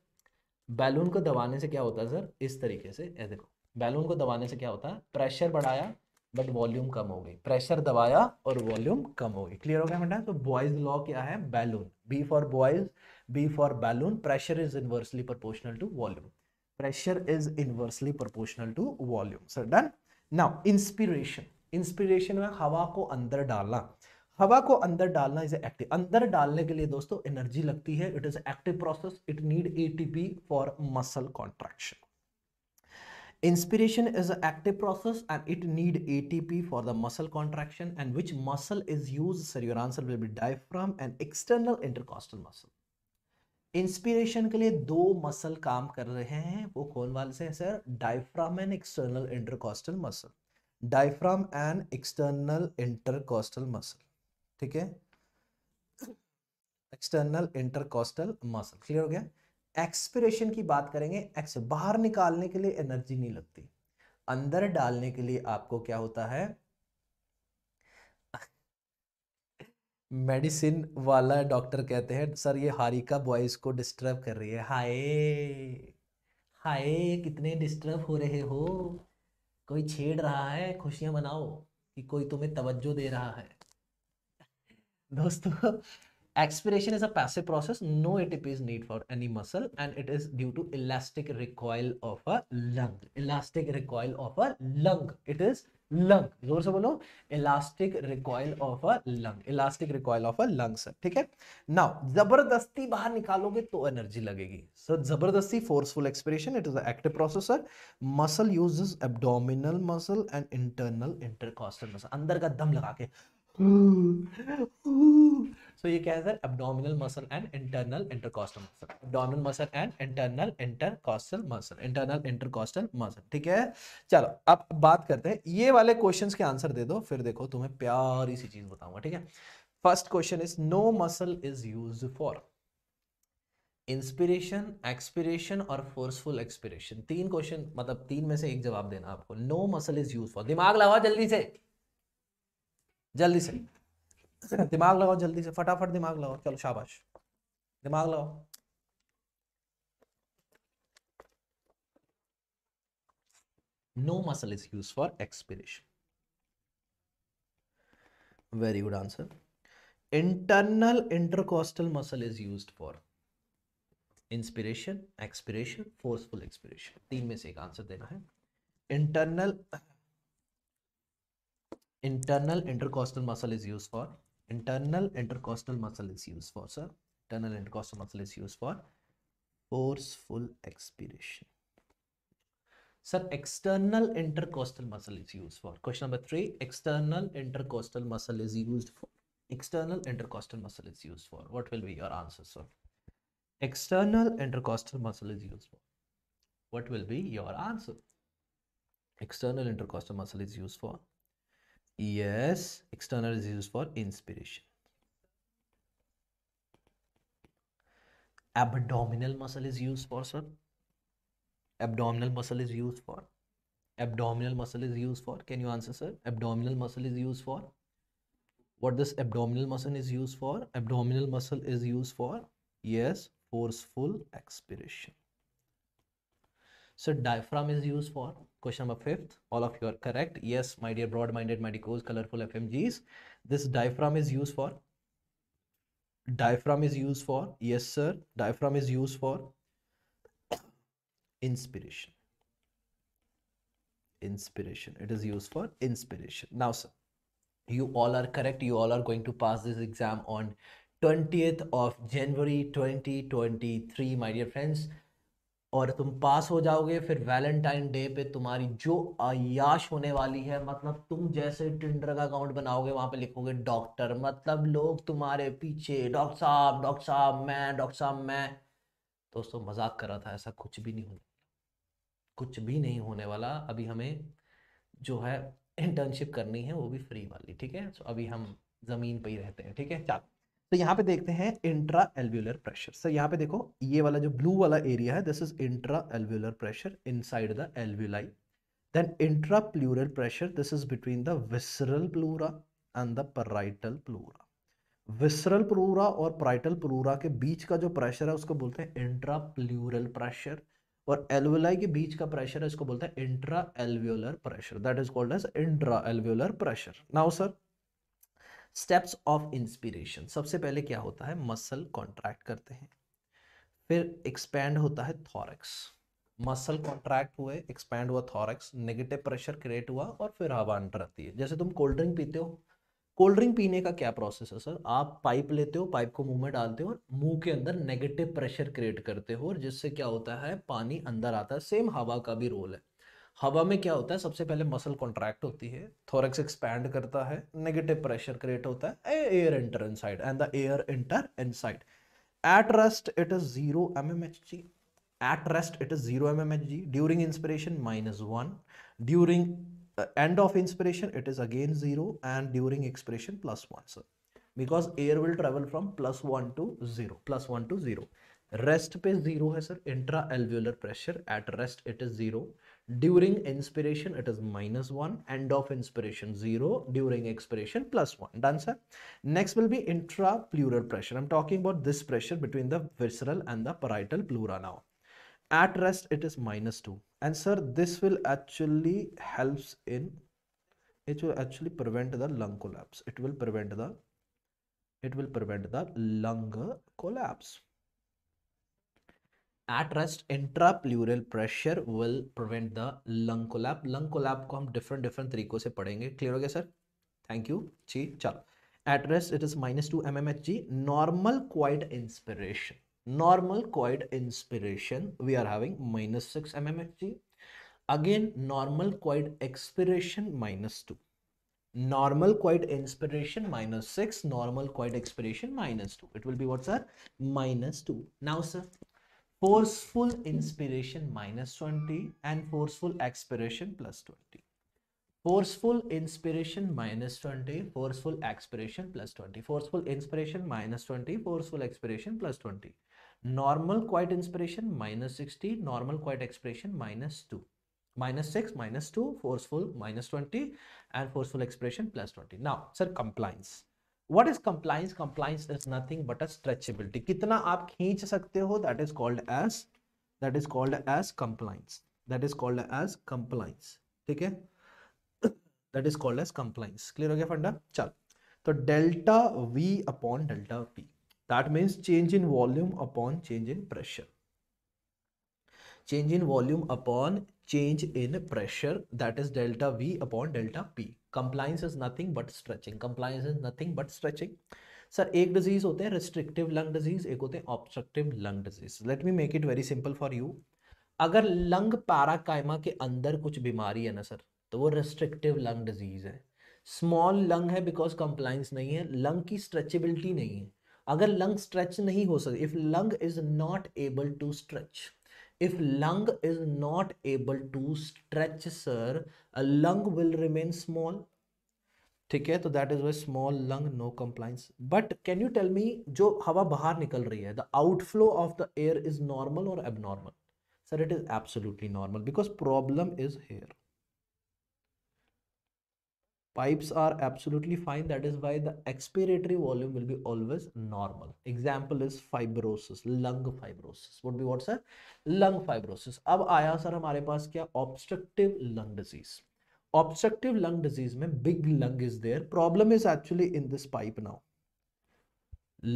बैलून को दबाने से क्या होता है सर इस तरीके से ये देखो बैलून को दबाने से क्या होता है प्रेशर बढ़ाया बट वॉल्यूम कम हो गई प्रेशर दबाया और वॉल्यूम कम हो गई क्लियर हो गया बेटा तो बॉयज लॉ क्या है balloon B for boys B for balloon pressure is inversely proportional to volume pressure is inversely proportional to volume sir done now inspiration inspiration में हवा को अंदर डालना हवा को अंदर डालना इज एक्टिव अंदर डालने के लिए दोस्तों एनर्जी लगती है it is active process it need ATP for muscle contraction Inspiration is an active process and it need ATP for the muscle contraction and which muscle is used? Sir, your answer will be diaphragm and external intercostal muscle. Inspiration के लिए दो muscle काम कर रहे हैं वो कौन वाले से है sir diaphragm and external intercostal muscle diaphragm and external intercostal muscle ठीक है एक्सटर्नल इंटरकॉस्टल मसल क्लियर हो गया एक्सपिरेशन की बात करेंगे एक्स बाहर निकालने के लिए एनर्जी नहीं लगती अंदर डालने के लिए आपको क्या होता है मेडिसिन वाला डॉक्टर कहते हैं सर ये हारिका बॉयज को डिस्टर्ब कर रही है हाय हाय कितने डिस्टर्ब हो रहे हो कोई छेड़ रहा है खुशियां मनाओ कि कोई तुम्हें तवज्जो दे रहा है दोस्तों Expiration is a passive process. No ATP is need for any muscle and it is due to elastic recoil of a lung. Elastic recoil of a lung. It is lung. जोर से बोलो elastic recoil of a lung. Elastic recoil of a lung sir ठीक है Now जबरदस्ती बाहर निकालोगे तो energy लगेगी So जबरदस्ती forceful expiration it is an active process sir. Muscle uses abdominal muscle and internal intercostal muscle. अंदर का दम लगा के so ये क्या है sir abdominal muscle and internal intercostal muscle abdominal muscle and internal intercostal muscle internal intercostal muscle ठीक है चलो अब बात करते हैं ये वाले क्वेश्चंस के आंसर दे दो फिर देखो तुम्हें प्यारी सी चीज बताऊंगा ठीक है first question is no muscle is use for inspiration expiration और फोर्सफुल एक्सपिरेशन तीन क्वेश्चन मतलब तीन में से एक जवाब देना आपको no muscle is use for दिमाग लगाओ जल्दी से जल्दी से *laughs* दिमाग लगाओ जल्दी से फटाफट दिमाग लगाओ चलो शाबाश दिमाग लगाओ no muscle is use for expiration very good answer internal intercostal muscle is use for inspiration expiration forceful expiration तीन में से एक आंसर देना है internal internal intercostal muscle is used for internal intercostal muscle is used for sir internal intercostal muscle is used for forceful expiration sir external intercostal muscle is used for question number three external intercostal muscle is used for external intercostal muscle is used for what will be your answer sir external intercostal muscle is used for what will be your answer external intercostal muscle is used for Yes, external is used for inspiration. Abdominal muscle is used for, sir. Abdominal muscle is used for. Abdominal muscle is used for. Can you answer, sir? Abdominal muscle is used for. What this abdominal muscle is used for? Abdominal muscle is used for. Yes, forceful expiration. So diaphragm is used for question number fifth. All of you are correct. Yes, my dear broad-minded medicos, colorful FMGs. This diaphragm is used for. Diaphragm is used for. Yes, sir. Diaphragm is used for inspiration. Inspiration. It is used for inspiration. Now, sir, you all are correct. You all are going to pass this exam on 20th of January 2023, my dear friends. और तुम पास हो जाओगे फिर Valentine day पे तुम्हारी जो आयाश होने वाली है मतलब तुम जैसे टिंडर का अकाउंट बनाओगे वहाँ पे लिखोगे डॉक्टर मतलब लोग तुम्हारे पीछे डॉक्टर साहब डॉक्टर साहब मैं डॉक्टर साहब मैं दोस्तों मजाक कर रहा था ऐसा कुछ भी नहीं होने कुछ भी नहीं होने वाला अभी हमें जो है इंटर्नशिप करनी है वो भी फ्री वाली ठीक है सो अभी हम ज़मीन पर ही रहते हैं ठीक है चलो तो यहाँ पे देखते हैं इंट्रा एल्व्यूलर प्रेशर सर यहाँ पे देखो ये वाला जो ब्लू वाला एरिया है this is intra alveolar pressure inside the alveoli intra pleural pressure this is between the visceral pleura and the parietal pleura visceral pleura और प्राइटल प्लूरा के बीच का जो प्रेशर है उसको बोलते हैं इंट्रा प्लूरल प्रेशर और एल्वोलाई के बीच का प्रेशर है इसको बोलते हैं intra alveolar pressure that is called as intra alveolar pressure now sir steps of inspiration सबसे पहले क्या होता है मसल कॉन्ट्रैक्ट करते हैं फिर एक्सपैंड होता है थॉरक्स मसल कॉन्ट्रैक्ट हुए एक्सपैंड हुआ थॉरक्स नेगेटिव प्रेशर क्रिएट हुआ और फिर हवा अंडर आती है जैसे तुम कोल्ड ड्रिंक पीते हो कोल्ड ड्रिंक पीने का क्या प्रोसेस है सर आप पाइप लेते हो पाइप को मुंह में डालते हो और मुंह के अंदर नेगेटिव प्रेशर क्रिएट करते हो और जिससे क्या होता है पानी अंदर आता है सेम हवा का भी रोल है हवा में क्या होता है सबसे पहले मसल कॉन्ट्रैक्ट होती है थोरेक्स एक्सपैंड करता है नेगेटिव प्रेशर क्रिएट होता है air enter inside and the air enter inside at rest it is zero M M H G at rest it is zero M M H G during inspiration minus one during end of inspiration it is again zero and during expiration plus one sir because air will travel from plus one to zero plus one to zero rest पे zero है sir intra alveolar pressure at rest it is zero during inspiration it is minus 1 end of inspiration 0 during expiration plus 1 done sir next will be intrapleural pressure i'm talking about this pressure between the visceral and the parietal pleura now at rest it is minus 2 and sir this will actually helps in it will actually prevent the lung collapse it will prevent the it will prevent the lung collapse at rest intra pleural pressure will prevent the lung collapse lung collapse को हम different different तरीकों से पढ़ेंगे clear हो गया sir thank you जी चलो at rest it is minus two M M H G normal quiet inspiration normal quiet inspiration we are having minus six M M H G again normal quiet expiration minus two normal quiet inspiration minus six normal quiet expiration minus two it will be what sir minus two now sir forceful hmm. inspiration minus 20 and forceful expiration plus 20 forceful inspiration minus 20 forceful expiration plus 20 forceful inspiration minus 20 forceful expiration plus 20 normal quiet inspiration minus 60 normal quiet expiration minus 2 minus 6 minus 2 forceful minus 20 and forceful expression plus 20 now sir compliance what is compliance compliance is nothing but a stretchability कितना आप खींच सकते हो that is called as that is called as compliance that is called as compliance ठीक है that is called as compliance clear हो गया फंडा चल तो delta V upon delta P that means change in volume upon change in pressure change in volume upon change in pressure that is delta V upon delta P. Compliance is nothing but stretching. Compliance is nothing but stretching. Sir एक disease होते हैं restrictive lung disease एक होते हैं obstructive lung disease let me make it very simple for you अगर lung parenchyma के अंदर कुछ बीमारी है ना सर तो वो रिस्ट्रिक्टिव लंग डिजीज है स्मॉल लंग है बिकॉज कंप्लाइंस नहीं है लंग की स्ट्रेचेबिलिटी नहीं है अगर लंग स्ट्रेच नहीं हो सकती if lung is not able to stretch if lung is not able to stretch sir a lung will remain small ठीक है तो that is why small lung no compliance but can you tell me जो हवा बाहर निकल रही है the outflow of the air is normal और abnormal sir it is absolutely normal because problem is here pipes are absolutely fine that is why the expiratory volume will be always normal example is fibrosis lung fibrosis would be what's a lung fibrosis ab aaya sir hamare paas kya obstructive lung disease obstructive lung disease mein big lung is there problem is actually in this pipe now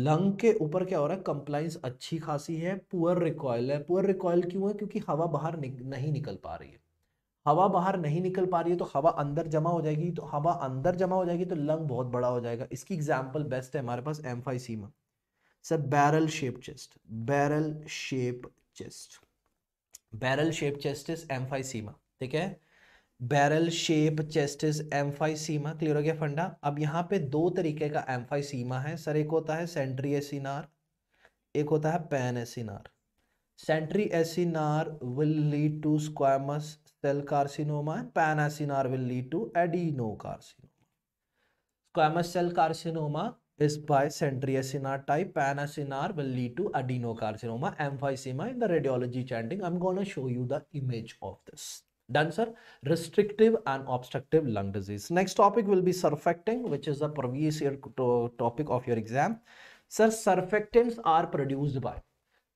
lung के ऊपर क्या हो रहा है compliance अच्छी खासी है poor recoil है पुअर रिकॉयल क्यों है क्योंकि हवा बाहर नि, नहीं निकल पा रही है हवा बाहर नहीं निकल पा रही है तो हवा अंदर जमा हो जाएगी तो हवा अंदर जमा हो जाएगी तो लंग बहुत बड़ा हो जाएगा इसकी एग्जाम्पल बेस्ट है हमारे पास एम में sir barrel shape chest barrel shape chest barrel shape chest is M ठीक है barrel shape chest is emphysema clear हो गया फंडा अब यहाँ पे दो तरीके का एम सीमा है सर एक होता है सेंट्री एसिनार एक होता है panacinar centriacinar will lead to squamous cell carcinoma and panacinar will lead to adenocarcinoma. Squamous cell carcinoma is by centriacinar type, panacinar will lead to adenocarcinoma, emphysema in the radiology chanting. I'm going to show you the image of this. Done sir, restrictive and obstructive lung disease. Next topic will be surfactant, which is a previous year topic of your exam. Sir, surfactants are produced by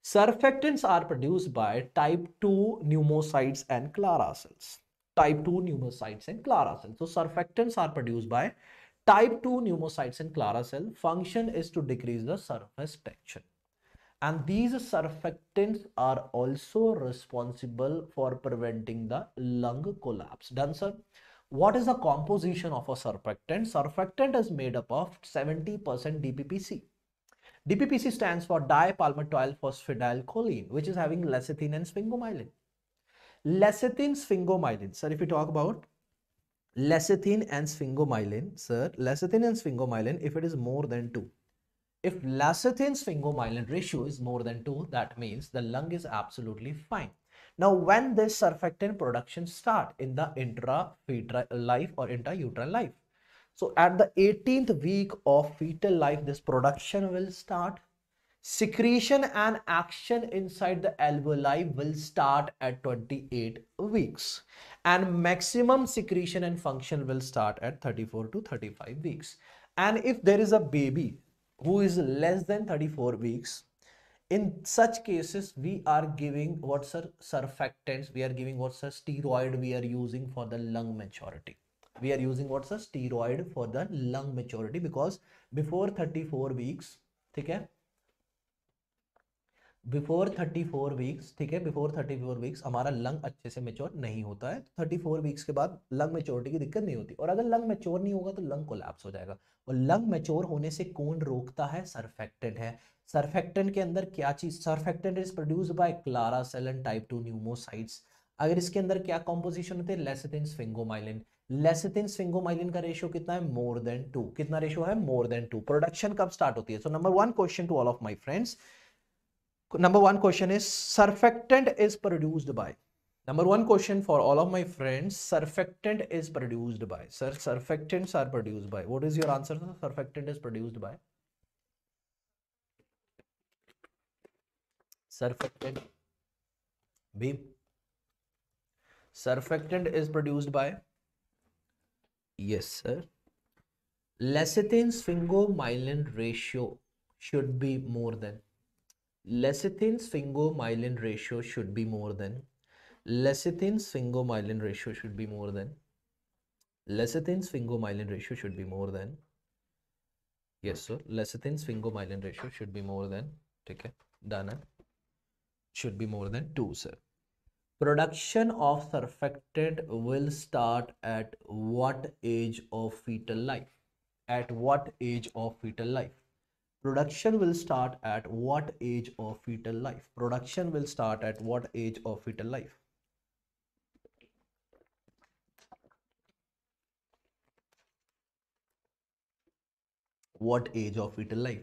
Surfactants are produced by type 2 pneumocytes and Clara cells. Type 2 pneumocytes and Clara cells. So surfactants are produced by type 2 pneumocytes and Clara cell. Function is to decrease the surface tension, And these surfactants are also responsible for preventing the lung collapse. Done, sir. What is the composition of a surfactant? Surfactant is made up of 70% DPPC. DPPC stands for dipalmitoyl phosphatidylcholine, which is having lecithin and sphingomyelin. Lecithin, sphingomyelin. Sir, if you talk about lecithin and sphingomyelin, sir, lecithin and sphingomyelin, if it is more than 2, if lecithin sphingomyelin ratio is more than 2, that means the lung is absolutely fine. Now, when this surfactant production start in the intra-life or intra-uterine life? So at the 18th week of fetal life, this production will start. Secretion and action inside the alveoli will start at 28 weeks. And maximum secretion and function will start at 34 to 35 weeks. And if there is a baby who is less than 34 weeks, in such cases, we are giving what are surfactants, we are giving what a steroid we are using for the lung maturity we are using what's a steroid for the lung maturity because before 34 weeks ठीक है before 34 weeks ठीक है before 34 weeks हमारा lung अच्छे से mature नहीं होता है 34 वीक्स के बाद लंग मेच्योरिटी की दिक्कत नहीं होती और अगर लंग मेच्योर नहीं होगा तो लंग कोलैप्स हो जाएगा और लंग मेच्योर होने से कौन रोकता है सरफेक्टेंट है सरफेक्टेंट के अंदर क्या चीज़ surfactant is produce by Clara cells type two pneumocytes अगर इसके अंदर क्या कॉम्पोजिशन होते हैं लेसेथिन स्फिंगोमाइलिन लेसिथिन सिंगोमाइलिन का रेशियो कितना है मोर देन टू कितना रेशियो है मोर देन टू प्रोडक्शन कब स्टार्ट होती है so number one question to all of my friends number one question is surfactant is produced by number one question for all of my friends surfactant is produced by sir surfactants are produced by what is your answer surfactant is produced by surfactant Bhim surfactant is produced by Yes, sir. Lecithin-sphingomyelin ratio should be more than. Lecithin-sphingomyelin ratio should be more than. Lecithin-sphingomyelin ratio should be more than. Lecithin-sphingomyelin ratio should be more than. Yes, sir. Lecithin-sphingomyelin ratio should be more than. take care, done. Should be more than 2, sir. Production of surfactant will start at what age of fetal life? At what age of fetal life? Production will start at what age of fetal life? Production will start at what age of fetal life? What age of fetal life?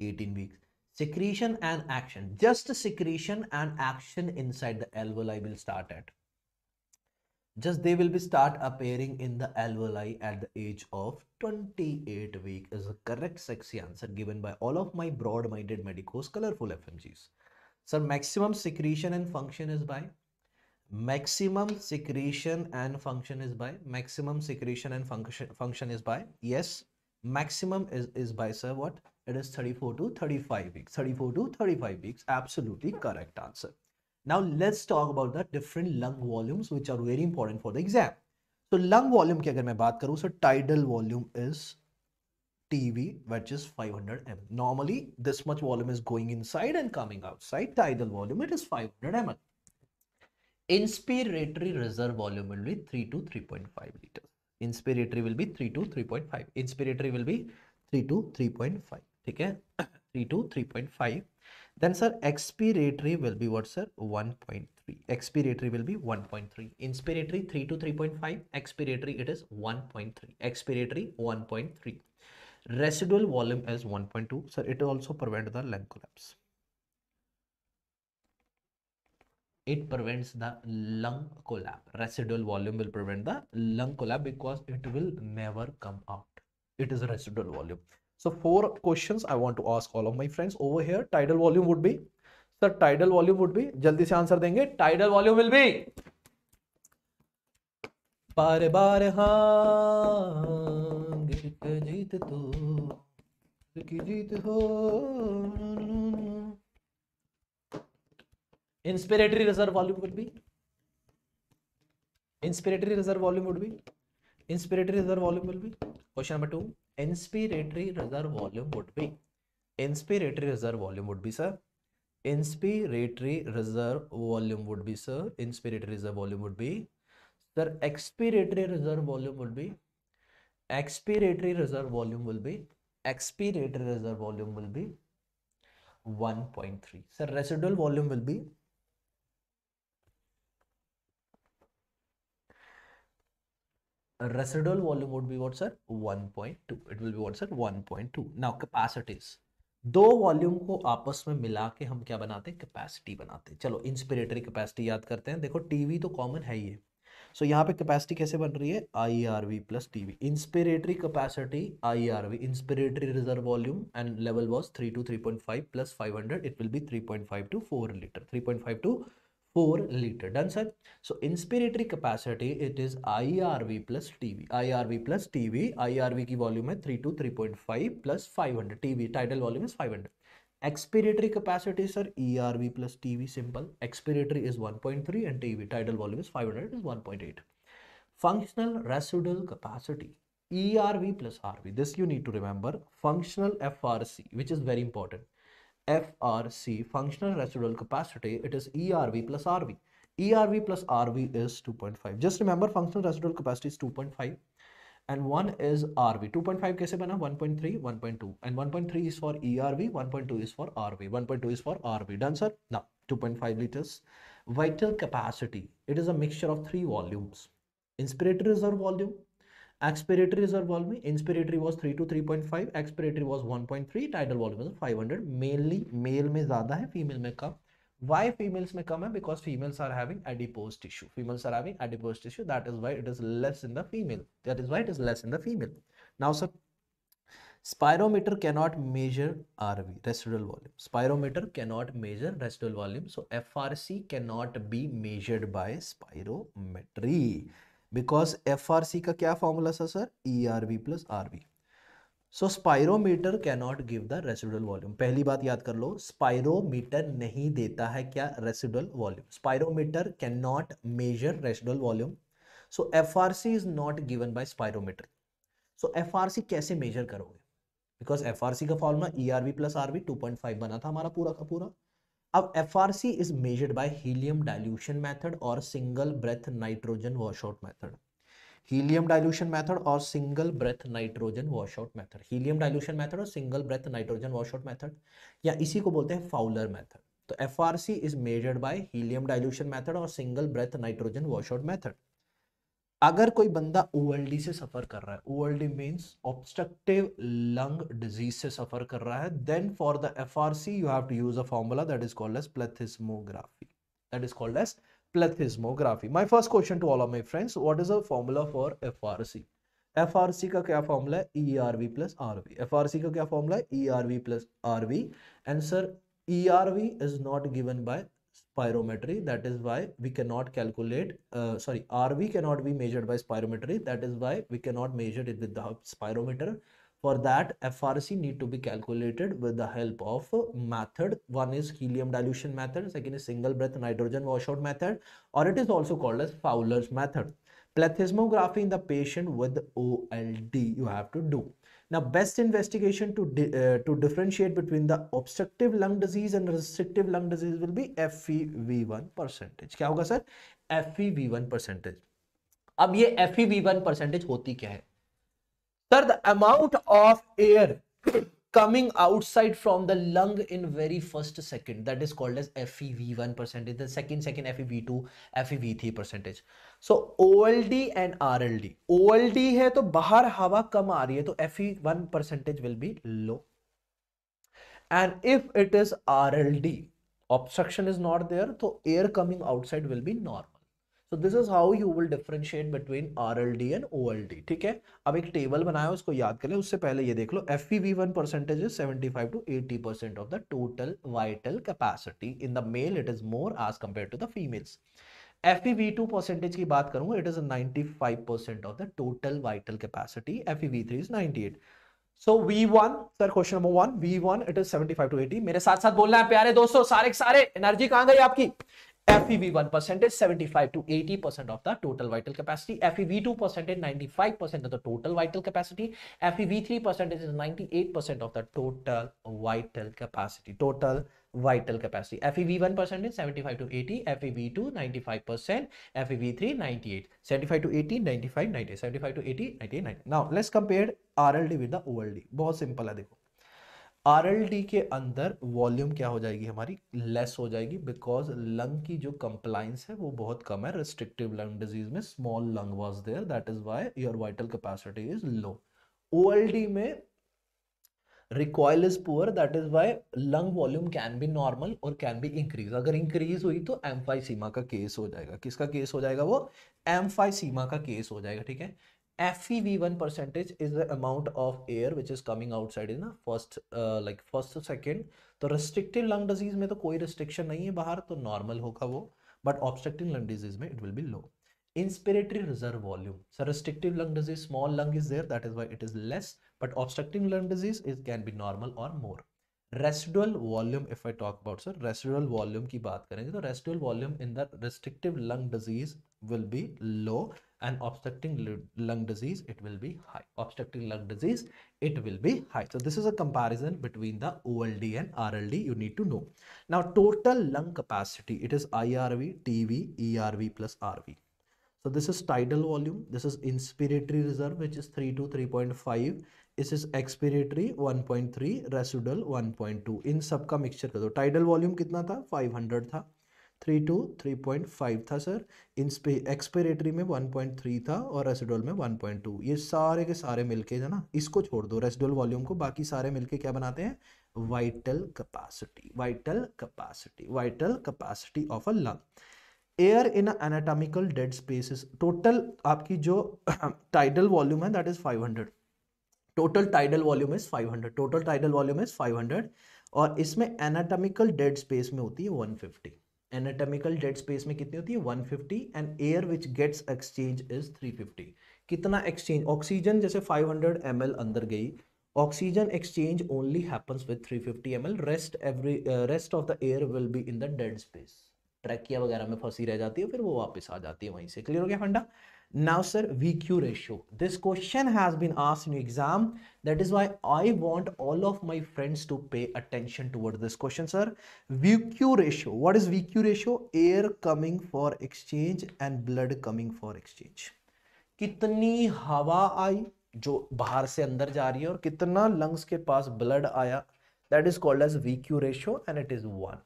18 weeks secretion and action just secretion and action inside the alveoli will start at just they will be start appearing in the alveoli at the age of 28 week is the correct sexy answer given by all of my broad-minded medicos colorful fmgs so maximum secretion and function is by maximum secretion and function is by maximum secretion and function function is by yes maximum is is by sir what it is 34 to 35 weeks 34 to 35 weeks absolutely correct answer now let's talk about the different lung volumes which are very important for the exam. So lung volume की अगर मैं बात करूँ so tidal volume is TV which is 500 ml. Normally this much volume is going inside and coming outside. Tidal volume it is 500 ml. Inspiratory reserve volume will be 3 to 3.5 liters. Inspiratory will be 3 to 3.5. Inspiratory will be 3 to 3.5. ठीक है 3 to 3.5 then sir expiratory will be what sir 1.3 expiratory will be 1.3 inspiratory 3 be 3.5 expiratory it is 1.3 expiratory 1.3 residual volume is 1.2 so it also prevent the lung collapse it prevents the lung collapse residual volume will prevent the lung collapse because it will never come out it is a residual volume So four questions I want to ask all of my friends over here. Tidal volume would be sir tidal volume would be जल्दी से answer देंगे tidal volume will be बार बार हांग जीत तो की जीत हो inspiratory reserve volume would be inspiratory reserve volume would be inspiratory reserve volume will be question number two inspiratory reserve volume would be? Inspiratory reserve volume would be, sir. Inspiratory reserve volume would be, sir. Inspiratory reserve volume would be. Sir, expiratory reserve volume would be. Expiratory reserve volume will be. Expiratory reserve volume will be 1.3. Sir, residual volume will be residual volume would be what sir 1.2 it will be what sir 1.2 now capacities दो volume को आपस में मिला के हम क्या बनाते हैं कैपेसिटी बनाते हैं चलो इंस्पिरेटरी कैपेसिटी याद करते हैं देखो टीवी तो कॉमन है ही है सो so, यहाँ पे कैपेसिटी कैसे बन रही है I R V plus T V inspiratory capacity I R V inspiratory reserve volume and level was three to three point five plus five hundred it will be three point five to four litre three point five to 4 liters. Done, sir? So inspiratory capacity, it is IRV plus TV. IRV plus TV. IRV ki volume is 3 to 3.5 plus 500. TV tidal volume is 500. Expiratory capacity, sir, ERV plus TV, simple. Expiratory is 1.3 and TV, tidal volume is 500, is 1.8. Functional residual capacity, ERV plus RV. This you need to remember. Functional FRC, which is very important. FRC, functional residual capacity, it is ERV plus RV. ERV plus RV is 2.5. Just remember functional residual capacity is 2.5 and one is RV. 2.5 कैसे बना 1.3, 1.2 and 1.3 is for ERV, 1.2 is for RV, 1.2 is for RV. Done sir? Now 2.5 liters. Vital capacity, it is a mixture of three volumes. Inspiratory reserve volume, Expiratory reserve volume, inspiratory was 3 to 3.5, expiratory was 1.3, tidal volume is 500. Mainly male में ज़्यादा है, female में कम. Why females में कम है? Because females are having adipose tissue. Females are having adipose tissue. That is why it is less in the female. That is why it is less in the female. Now, sir, spirometer cannot measure RV, residual volume. Spirometer cannot measure residual volume. So, FRC cannot be measured by spirometry. Because F R C का क्या formula था sir E R V plus R V so spirometer cannot give the residual volume पहली बात याद कर लो spirometer नहीं देता है क्या residual volume spirometer can not measure residual volume so F R C is not given by spirometer so F R C कैसे measure करोगे बिकॉज एफ आर सी का formula E R V plus R V two point five बना था हमारा पूरा का पूरा अब F R C is measured by helium dilution method और single breath nitrogen wash out method helium dilution method और single breath nitrogen wash out method helium dilution method और single breath nitrogen wash out method या इसी को बोलते हैं Fowler method तो F R C is measured by helium dilution method और single breath nitrogen wash out method अगर कोई बंदा ओ से सफ़र कर रहा है O L D means obstructive lung disease से सफ़र कर रहा है then for the F R C you have to use a formula that is called as plethysmography that is called as plethysmography my first question to all of my friends what is a formula for F R C F R C का क्या formula है E R V plus R V F R C का क्या formula है E R V plus R V answer E R V is not given by spirometry that is why we cannot calculate uh, sorry rv cannot be measured by spirometry that is why we cannot measure it with the spirometer for that frc need to be calculated with the help of method one is helium dilution method second is single breath nitrogen washout method or it is also called as fowler's method plethysmography in the patient with old you have to do Now, best investigation to, di uh, to differentiate between the obstructive lung disease and restrictive lung disease will be FEV1 percentage. क्या होगा sir FEV1 percentage. अब ये FEV1 percentage होती क्या है? sir the amount of air coming outside from the lung in very first second that is called as FEV1 percentage the second second FEV2 FEV3 percentage so OLD and RLD OLD hai to bahar hawa kam aa rahi hai to FE1 percentage will be low and if it is RLD obstruction is not there so air coming outside will be normal so this is how you will differentiate between R L D and O L D ठीक है अब एक table बनाया उसको याद करें उससे पहले ये देख लो F E V one percentage is seventy five to eighty percent of the total vital capacity in the male it is more as compare to the females F E V two percentage की बात करूंगा it is ninety five percent of the total vital capacity F E V three is ninety eight so V one sir question number one V one it is seventy five to eighty मेरे साथ साथ बोलना है प्यारे दोस्तों सारे सारे energy कहां गई आपकी FeV1 percentage 75 to 80 percent of the total vital capacity. FeV2 percentage 95 percent of the total vital capacity. FeV3 percentage is 98 percent of the total vital capacity. Total vital capacity. FeV1 percentage 75 to 80. FeV2 95 percent. FeV3 98. 75 to 80, 95, 90. 75 to 80, 98, 90. now let's compare RLD with the OLD बहुत simple है देखो are के अंदर volume क्या हो जाएगी हमारी less हो जाएगी बिकॉज लंग की जो कंप्लाइंस है वो बहुत कम है रिस्ट्रिक्टिव लंग डिजीज में small lung was there that is why your vital capacity is low O में recoil is poor that is why lung volume can be normal और कैन बी इंक्रीज अगर increase हुई तो सीमा का case हो जाएगा किसका केस हो जाएगा वो सीमा का केस हो जाएगा ठीक है FEV1 percentage is the amount of air which is coming outside in the first uh, like first or second तो restricted lung disease में तो कोई restriction नहीं है बाहर तो normal होगा वो but obstructing lung disease में it will be low inspiratory reserve volume so restrictive lung disease small lung is there that is why it is less but obstructing lung disease it can be normal or more Residual volume if I talk about sir residual volume की बात करेंगे तो residual volume in the restrictive lung disease will be low and obstructing lung disease it will be high obstructing lung disease it will be high so this is a comparison between the OLD and RLD you need to know now total lung capacity it is IRV TV ERV plus RV so this is tidal volume this is inspiratory reserve which is 3 to 3.5 this is expiratory 1.3 residual 1.2 इन सब का mixture कर दो tidal volume कितना था 500 था three to three point five था sir इंस्पे expiratory में वन पॉइंट थ्री था और रेसिडोल में वन पॉइंट टू ये सारे के सारे मिलके है ना इसको छोड़ दो रेसिडोल वॉल्यूम को बाकी सारे मिलके क्या बनाते हैं vital capacity vital capacity vital capacity of a lung air in anatomical dead spaces total आपकी जो *clears throat* टाइडल वॉल्यूम है that is five hundred total tidal volume is five hundred total tidal volume is five hundred और इसमें anatomical dead space में होती है one fifty anatomical dead space में कितनी होती है 150 and air which gets exchange is 350 कितना एक्सचेंज ऑक्सीजन जैसे 500 हंड्रेड अंदर गई oxygen exchange only happens with 350 fifty rest every rest of the air will be in the dead space trachea वगैरह में फंसी रह जाती है फिर वो वापस आ जाती है वहीं से क्लियर हो गया फंडा Now sir, VQ ratio. This question has been asked in your exam. That is why I want all of my friends to pay attention towards this question sir. VQ ratio. What is VQ ratio? Air coming for exchange and blood coming for exchange. कितनी हवा आई जो बाहर से अंदर जा रही है और कितना लंग्स के पास ब्लड आया that is called as V Q ratio and it is one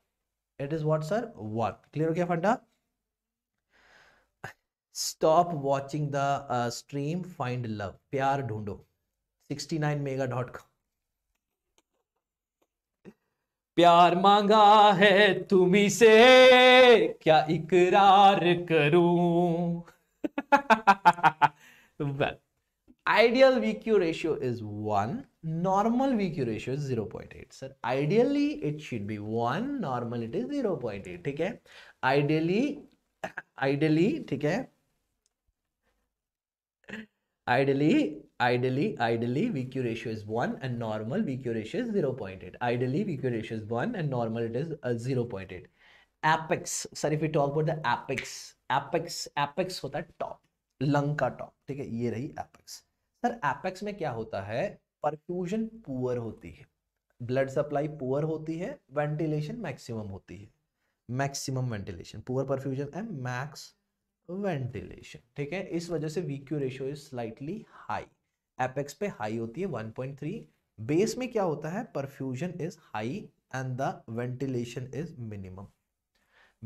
it is what sir one clear हो गया funda stop watching the stream find love प्यार ढूंढो sixty nine mega dot com प्यार मांगा है तुम्ही से क्या इकरार करूं well ideal VQ ratio is one normal VQ ratio is zero point eight sir ideally it should be one normal it is zero point eight ठीक है आइडियली आइडियली ठीक है Ideally, ideally, ideally, VQ ratio is 1 and normal VQ ratio is 0 0.8. Ideally, VQ ratio is 1 and normal it is uh, 0 0.8. Apex, sir, if we talk about the apex, apex, apex होता है top, lung का top, ठीक है, ये रही apex. sir apex में क्या होता है perfusion poor होती है ब्लड सप्लाई पुअर होती है वेंटिलेशन मैक्सिमम होती है मैक्सिमम वेंटिलेशन पुअर परफ्यूजन है मैक्स वेंटिलेशन ठीक है इस वजह से V Q ratio is slightly high apex पे हाई होती है 1.3 बेस में क्या होता है perfusion is high and the ventilation is minimum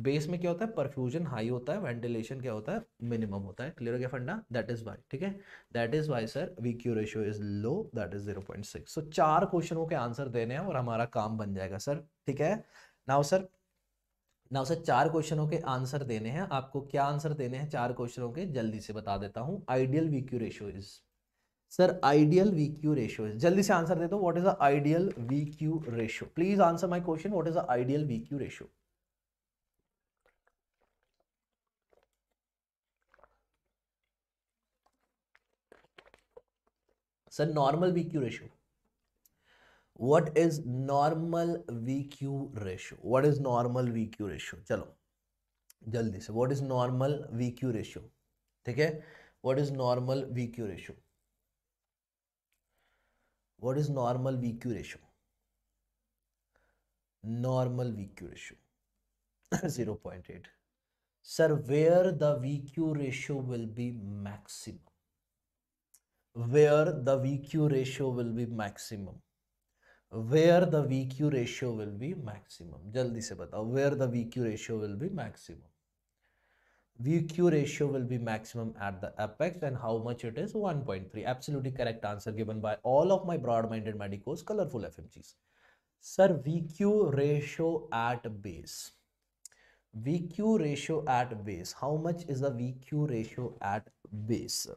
base में क्या होता है परफ्यूजन हाई होता है वेंटिलेशन क्या होता है मिनिमम होता है क्लियर हो गया फंडा दैट इज वाई ठीक है that is why sir V Q ratio is low that is 0.6 so चार क्वेश्चनों के आंसर देने हैं और हमारा काम बन जाएगा सर ठीक है नाउ सर ना उसे चार क्वेश्चनों के आंसर देने हैं आपको क्या आंसर देने हैं चार क्वेश्चनों के जल्दी से बता देता हूं ideal V Q ratio is sir ideal V Q ratio is जल्दी से आंसर दे दो what is the ideal V Q ratio please answer my question what is the ideal V Q ratio sir normal V Q ratio what is normal VQ ratio? What is normal VQ ratio? चलो जल्दी से what is normal VQ ratio? ठीक है what is normal VQ ratio? What is normal VQ ratio? Normal VQ ratio *coughs* 0.8. Sir, where the VQ ratio will be maximum? Where the VQ ratio will be maximum? where the VQ ratio will be maximum. जल्दी से बताओ where the VQ ratio will be maximum. VQ ratio will be maximum at the apex and how much it is 1.3. Absolutely correct answer given by all of my broad-minded medicos, colorful FMGs. Sir, VQ ratio at base. VQ ratio at base. How much is the VQ ratio at base?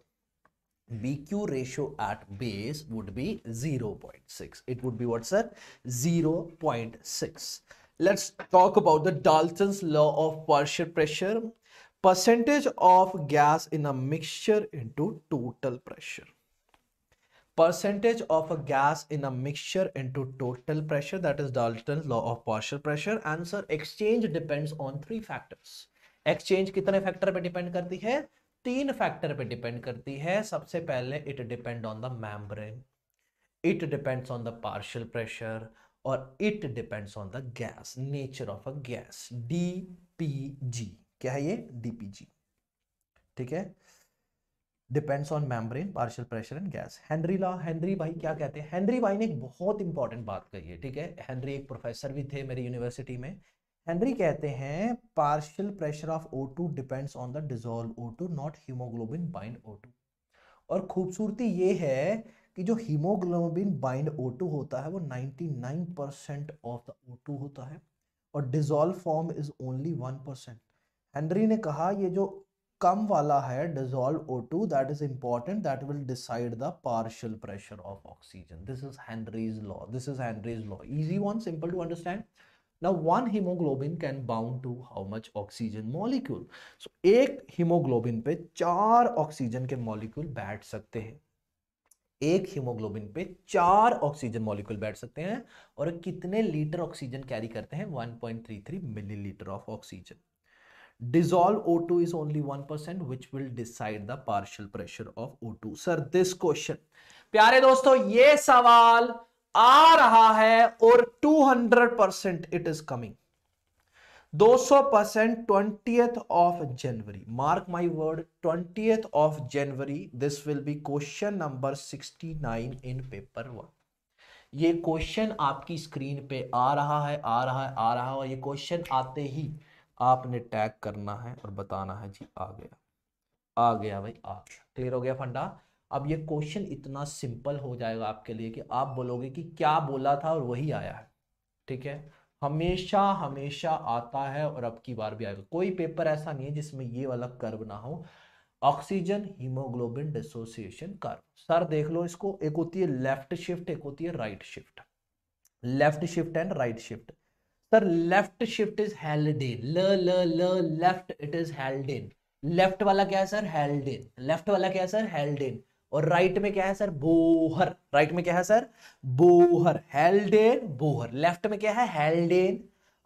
BQ ratio at base would be 0.6. It would be what, sir? 0.6. Let's talk about the Dalton's law of partial pressure. Percentage of gas in a mixture into total pressure. Percentage of a gas in a mixture into total pressure. That is Dalton's law of partial pressure. Answer exchange depends on three factors. Exchange कितने factor पे depend करती है तीन factor पे depend करती है सबसे पहले it depend on the membrane it depends on the partial pressure और it depends on the gas nature of a gas D P G क्या है ये डीपीजी ठीक है depends on membrane partial pressure and gas Henry law Henry भाई क्या कहते हैं हेनरी भाई ने एक बहुत इंपॉर्टेंट बात कही है ठीक है हेनरी एक प्रोफेसर भी थे मेरी यूनिवर्सिटी में हेनरी कहते हैं partial pressure of O two depends on the dissolve O two not haemoglobin bind O two और खूबसूरती ये है कि जो हीमोग्लोबिन बाइंड ओ टू होता है वो 99 percent of the O two होता है और dissolve form is only one percent Henry ने कहा ये जो कम वाला है dissolve O two that is important that will decide the partial pressure of oxygen this is Henry's law this is Henry's law easy one simple to understand now one hemoglobin can bound to how much oxygen molecule so ek hemoglobin pe char oxygen ke molecule baith sakte hain एक haemoglobin पे चार oxygen molecule बैठ सकते हैं और कितने litre oxygen carry करते हैं 1.33 millilitre of oxygen dissolve O2 two is only one percent which will decide the partial pressure of O two sir this question प्यारे दोस्तों ये सवाल आ रहा है और 200 percent it is coming 200 percent twenty of January mark my word twenty of January this will be question number 69 in paper one ये question आपकी स्क्रीन पे आ रहा है आ रहा है आ रहा है और ये क्वेश्चन आते ही आपने टैग करना है और बताना है जी आ गया आ गया भाई आ गया क्लियर हो गया फंडा अब ये क्वेश्चन इतना सिंपल हो जाएगा आपके लिए कि आप बोलोगे कि क्या बोला था और वही आया है ठीक है हमेशा हमेशा आता है और अब की बार भी आएगा कोई पेपर ऐसा नहीं है जिसमें ये वाला कर्व ना हो oxygen haemoglobin dissociation curve sir देख लो इसको एक होती है लेफ्ट शिफ्ट एक होती है right shift left shift and right shift sir left shift is Haldane ल ल ल left it is Haldane left वाला क्या है सर हेल्डेन लेफ्ट वाला क्या है सर हेल्डेन और राइट में क्या है सर बोहर राइट में क्या है sir Bohr Haldane Bohr left में क्या है हेल्डेन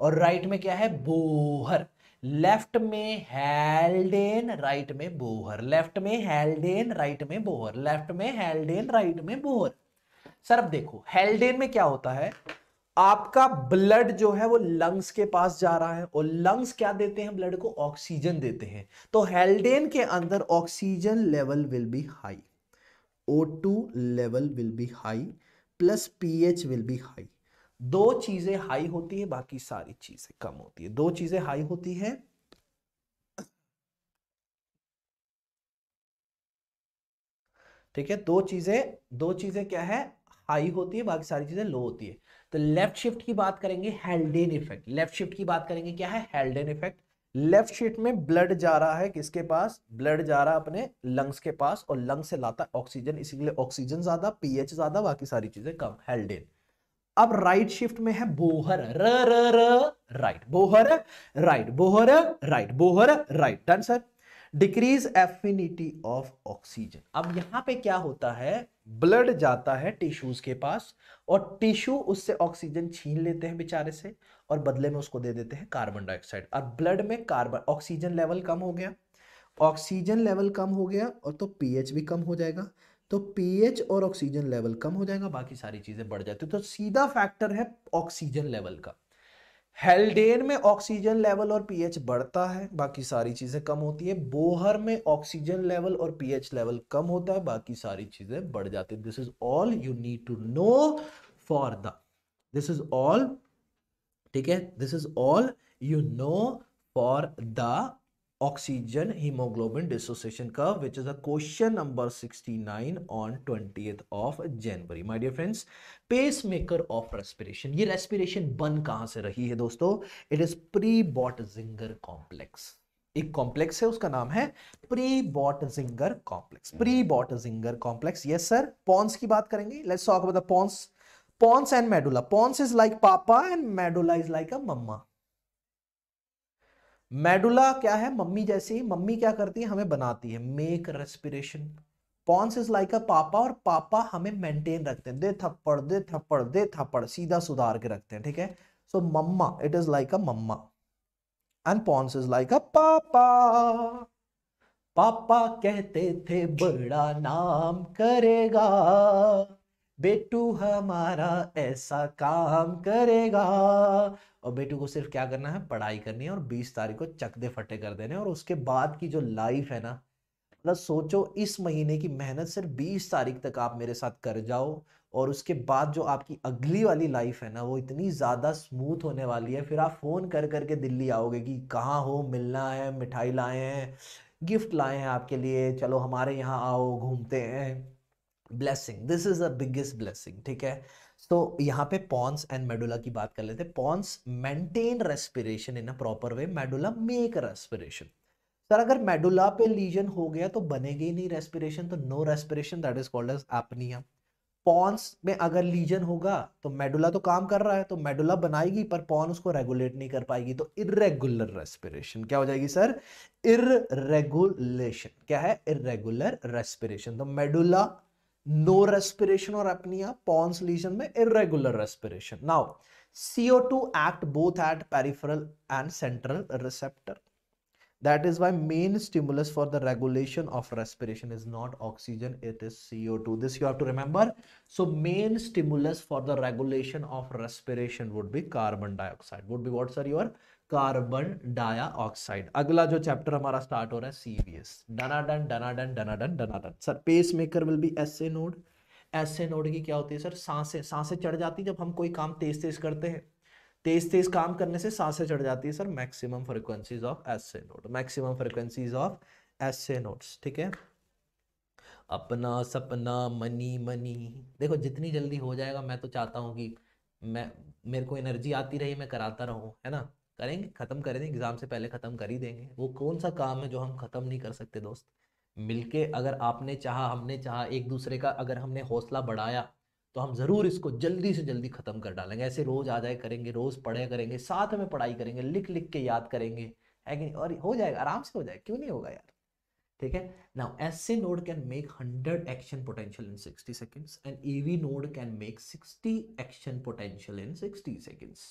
और राइट में क्या है बोहर लेफ्ट में हेल्डेन राइट में बोहर लेफ्ट में हेल्डेन राइट में बोहर लेफ्ट में हेल्डेन राइट में बोहर सर अब देखो हेल्डेन में क्या होता है आपका ब्लड जो है वो लंग्स के पास जा रहा है और लंग्स क्या देते हैं ब्लड को ऑक्सीजन देते हैं तो हेल्डेन के अंदर oxygen level will be high O2 level will be high plus pH will be high. दो चीजें हाई होती है बाकी सारी चीजें कम होती है दो चीजें हाई होती है ठीक है दो चीजें दो चीजें क्या है हाई होती है बाकी सारी चीजें लो होती है तो लेफ्ट शिफ्ट की बात करेंगे हेल्डेन इफेक्ट लेफ्ट शिफ्ट की बात करेंगे क्या है हेल्डेन इफेक्ट लेफ्ट शीट में ब्लड जा रहा है किसके पास ब्लड जा रहा है अपने लंग्स के पास और लंग्स से लाता है ऑक्सीजन इसीलिए ऑक्सीजन ज्यादा पीएच ज्यादा बाकी सारी चीजें कम हेल्डेन अब राइट शिफ्ट में है बोहर र र र right Bohr right Bohr right Bohr right done sir decrease affinity of oxygen अब यहां पे क्या होता है ब्लड जाता है टिश्यूज के पास और टिश्यू उससे ऑक्सीजन छीन लेते हैं बेचारे से और बदले में उसको दे देते हैं कार्बन डाइऑक्साइड अब ब्लड में कार्बन ऑक्सीजन लेवल कम हो गया ऑक्सीजन लेवल कम हो गया और तो पीएच भी कम हो जाएगा तो पीएच और ऑक्सीजन लेवल कम हो जाएगा बाकी सारी चीज़ें बढ़ जाती है तो सीधा फैक्टर है ऑक्सीजन लेवल का हेल्डेन में ऑक्सीजन लेवल और पीएच बढ़ता है बाकी सारी चीज़ें कम होती है बोहर में ऑक्सीजन लेवल और पीएच लेवल कम होता है बाकी सारी चीज़ें बढ़ जाती है this is all you need to know for the this is all ठीक है this is all you know for the oxygen haemoglobin dissociation curve which is a question number 69 on twenty of January my dear friends pacemaker of respiration ये respiration बन कहां से रही है दोस्तों it is pre Botzinger complex एक complex है उसका नाम है pre Botzinger complex pre Botzinger complex yes sir pons की बात करेंगे let's talk about the pons pons and medulla pons is like papa and medulla is like a mama medulla क्या है मम्मी जैसी मम्मी क्या करती है हमें बनाती है make respiration pons is like a papa और पापा हमें मेंटेन रखते हैं दे थप्पड़ दे थप्पड़ दे थप्पड़ सीधा सुधार के रखते हैं ठीक है so mama it is like a mama and pons is like a papa papa कहते थे बड़ा नाम करेगा बेटू हमारा ऐसा काम करेगा और बेटू को सिर्फ क्या करना है पढ़ाई करनी है और बीस तारीख को चकदे फटे कर देने और उसके बाद की जो लाइफ है ना मतलब सोचो इस महीने की मेहनत सिर्फ बीस तारीख तक आप मेरे साथ कर जाओ और उसके बाद जो आपकी अगली वाली लाइफ है ना वो इतनी ज़्यादा स्मूथ होने वाली है फिर आप फ़ोन कर करके दिल्ली आओगे कि कहाँ हो मिलना है मिठाई लाए हैं गिफ्ट लाए हैं आपके लिए चलो हमारे यहाँ आओ घूमते हैं blessing this is the biggest blessing ठीक है तो यहाँ पे पॉन्स एंड मेडुला की बात कर लेते हैं pons maintain respiration in a proper way medulla make respiration sir अगर मेडुला पे लीजन हो गया तो बनेगी ही नहीं रेस्पिरेशन तो no respiration that is called as apnoea pons में अगर लीजन होगा तो मेडुला तो काम कर रहा है तो मेडुला बनाएगी पर पॉन उसको रेगुलेट नहीं कर पाएगी तो इरेगुलर रेस्पिरेशन क्या हो जाएगी सर इरेगुलेशन क्या है इरेगुलर रेस्पिरेशन तो मेडुला no रेस्पिरेशन और अपनिया पॉन्स लीजन में irregular respiration. Now, CO2 act both at peripheral and central receptor. That is why main stimulus for the regulation of respiration is not oxygen, it is CO2. This you have to remember. So main stimulus for the regulation of respiration would be carbon dioxide. Would be what sir your carbon dioxide अगला जो chapter हमारा start हो रहा है CVS डनाडन डनाडन डनाडन डनाडन sir pacemaker will be S A node S A node की क्या होती है सर सांसे सांसे चढ़ जाती है जब हम कोई काम तेज तेज करते हैं तेज तेज काम करने से सांसे चढ़ जाती है sir maximum frequencies of S A node maximum frequencies of S A nodes ठीक है अपना सपना मनी मनी देखो जितनी जल्दी हो जाएगा मैं तो चाहता हूँ कि मैं मेरे को एनर्जी आती रही मैं कराता रहूँ है ना करेंगे ख़त्म करेंगे एग्ज़ाम से पहले ख़त्म कर ही देंगे वो कौन सा काम है जो हम ख़त्म नहीं कर सकते दोस्त मिलके अगर आपने चाहा हमने चाहा एक दूसरे का अगर हमने हौसला बढ़ाया तो हम ज़रूर इसको जल्दी से जल्दी ख़त्म कर डालेंगे ऐसे रोज़ आ जाए करेंगे रोज़ पढ़े करेंगे साथ में पढ़ाई करेंगे लिख लिख के याद करेंगे है कि और हो जाएगा आराम से हो जाएगा क्यों नहीं होगा यार ठीक है ना S A node can make hundred action potential in sixty seconds and E V node can make sixty action potential in sixty seconds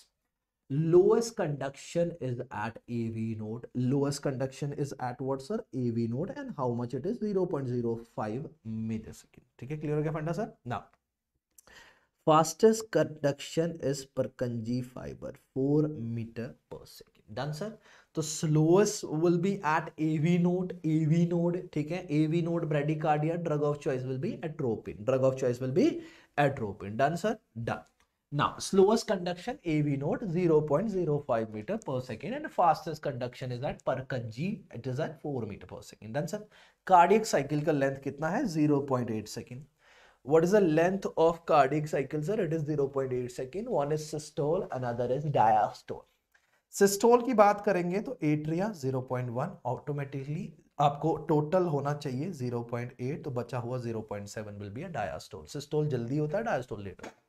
lowest conduction is at AV node. Lowest conduction is at what sir? AV node and how much it is? 0 0.05 millisecond. ठीक है clear हो गया funda sir? Now fastest conduction is per kanji fiber 4 meter per second. Done sir? तो slowest will be at AV node AV node ठीक है AV node bradycardia drug of choice will be atropine drug of choice will be atropine done sir done Now, slowest conduction AV node 0.05 meter per second and fastest conduction is at per G it is at 4 meter per second. Then sir, cardiac cycle ka length kitna hai 0.8 second. What is the length of cardiac cycle sir? It is 0.8 second. One is systole, another is diastole. Systole की बात करेंगे तो atria 0.1 automatically आपको total होना चाहिए 0.8 तो बचा हुआ 0.7 will be a diastole systole जल्दी होता है डायास्टोल लेटर होता है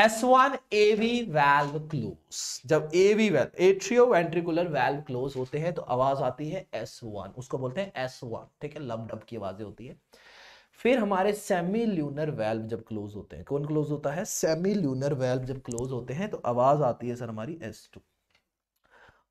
S one A V valve close जब A V valve atrioventricular valve close होते हैं तो आवाज आती है एस वन उसको बोलते हैं एस वन ठीक है लम डब की आवाजें होती है फिर हमारे सेमी ल्यूनर वेल्व जब क्लोज होते हैं कौन क्लोज होता है सेमी ल्यूनर वेल्व जब क्लोज होते हैं तो आवाज आती है सर हमारी एस टू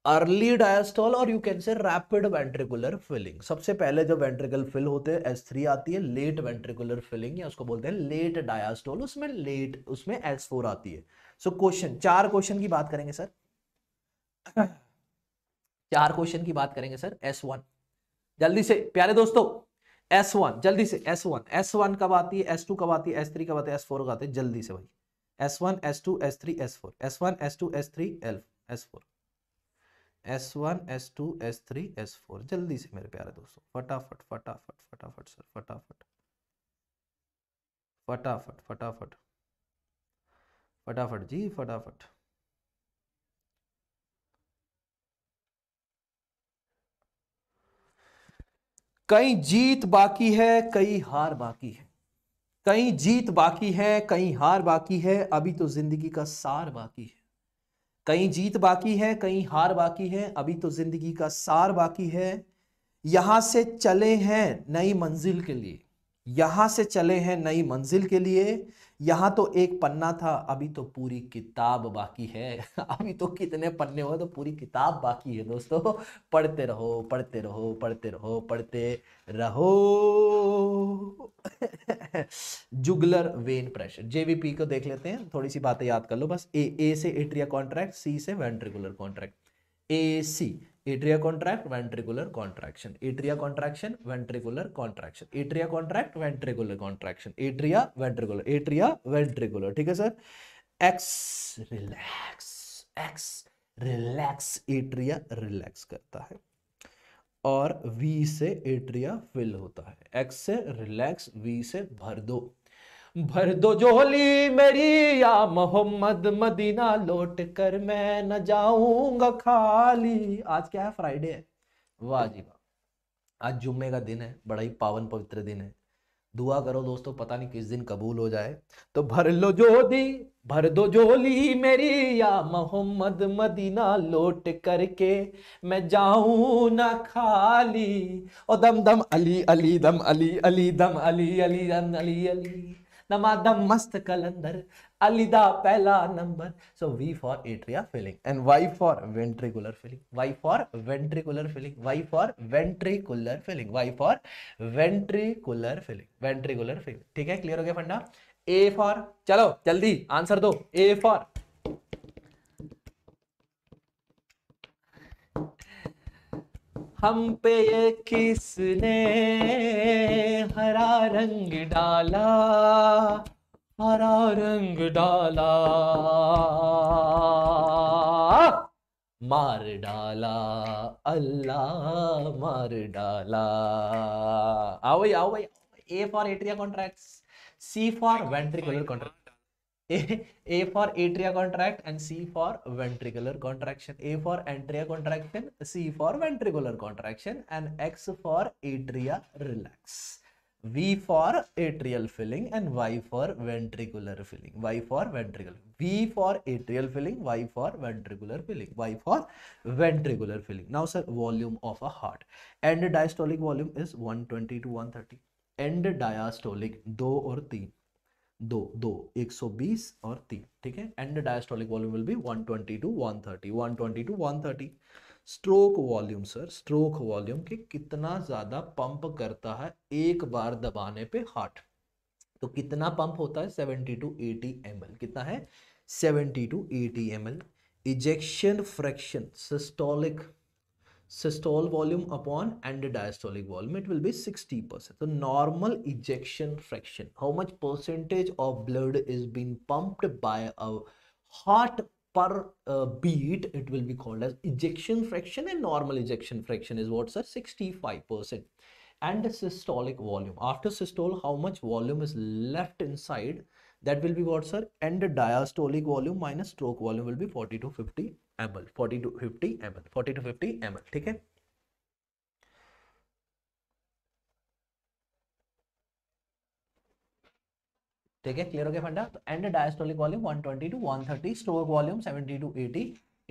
अर्ली डायस्टॉल और you can say rapid ventricular filling सबसे पहले जो वेंट्रिकल फिल होते हैं एस थ्री आती है लेट वेंट्रिकुलर फिलिंग या उसको बोलते हैं लेट डायस्टॉल उसमें लेट उसमें एस फोर आती है सो so, क्वेश्चन चार क्वेश्चन की बात करेंगे सर चार क्वेश्चन की बात करेंगे सर एस वन जल्दी से प्यारे दोस्तों एस वन जल्दी से एस वन एस वन कब आती है एस टू कब आती है एस थ्री कब आती है एस फोर कब आती है जल्दी से भाई S one S two S three S four S one S two S three L S four S one S two S three S four जल्दी से मेरे प्यारे दोस्तों फटाफट फटाफट फटाफट सर फटाफट फटाफट फटाफट फटाफट जी फटाफट कई जीत बाकी है कई हार बाकी है कई जीत बाकी है कई हार बाकी है अभी तो जिंदगी का सार बाकी है कहीं जीत बाकी है कहीं हार बाकी है अभी तो जिंदगी का सार बाकी है यहां से चले हैं नई मंजिल के लिए यहां से चले हैं नई मंजिल के लिए यहां तो एक पन्ना था अभी तो पूरी किताब बाकी है *laughs* अभी तो कितने पन्ने हो तो पूरी किताब बाकी है दोस्तों पढ़ते रहो पढ़ते रहो पढ़ते रहो पढ़ते रहो *laughs* जुगलर वेन प्रेशर जेवीपी को देख लेते हैं थोड़ी सी बातें याद कर लो बस ए ए से एट्रिया कॉन्ट्रैक्ट सी से ventricular contract A C atria contract ventricular contraction atria contraction ventricular contraction atria contract ventricular contraction atria ventricular atria ventricular ठीक है sir X relax X relax atria relax करता है और वी से atria fill होता है x से relax we से भर दो भर दो झोली मेरी या मोहम्मद मदीना लौट कर मैं न जाऊंगा खाली आज क्या है फ्राइडे है वाह जी वाह आज जुम्मे का दिन है बड़ा ही पावन पवित्र दिन है दुआ करो दोस्तों पता नहीं किस दिन कबूल हो जाए तो भर लो जो दी भर दो जोली मेरी या मोहम्मद मदीना लौट करके मैं जाऊं ना खाली ओ दम दम अली अली दम अली अली दम अली अली दम अली अली, अली, अली, अली, अली, अली, अली नमादा मस्त कलंदर अलida पहला number so V for atria filling and Y for ventricular filling Y for ventricular filling Y for ventricular filling Y for ventricular filling ventricular filling ठीक है क्लियर हो गया फंडा ए फॉर चलो जल्दी आंसर दो ए फॉर हम पे ये किसने हरा रंग डाला हरा रंग डाला मार डाला अल्लाह मार डाला आओ आओ A for atria contracts C for ventricular contract A, for atria contract and C for ventricular contraction. A for atria contraction, C for ventricular contraction and X for atria relax. V for atrial filling and Y for ventricular filling. Y for ventricular. V for atrial filling, Y for ventricular filling, Y for ventricular filling. Now, sir, volume of a heart. End diastolic volume is 120 to 130. End diastolic, 2 or 3. दो दो एक सौ बीस और तीन ठीक है end diastolic volume will be twenty to one twenty to thirty stroke volume sir stroke volume के कितना ज़्यादा पंप करता है एक बार दबाने पे हार्ट तो कितना पंप होता है सेवेंटी टू एटी एम कितना है seventy to eighty M L ejection fraction systolic systole volume upon and diastolic volume it will be 60 percent So normal ejection fraction how much percentage of blood is being pumped by a heart per uh, beat it will be called as ejection fraction and normal ejection fraction is what's a 65 percent and the systolic volume after systole how much volume is left inside that will be what sir and the diastolic volume minus stroke volume will be 40 to 50 M L forty to fifty M L forty to fifty M L ठीक है ठीक है clear हो गया फंडा तो end diastolic volume 120 to 130 stroke volume 70 to 80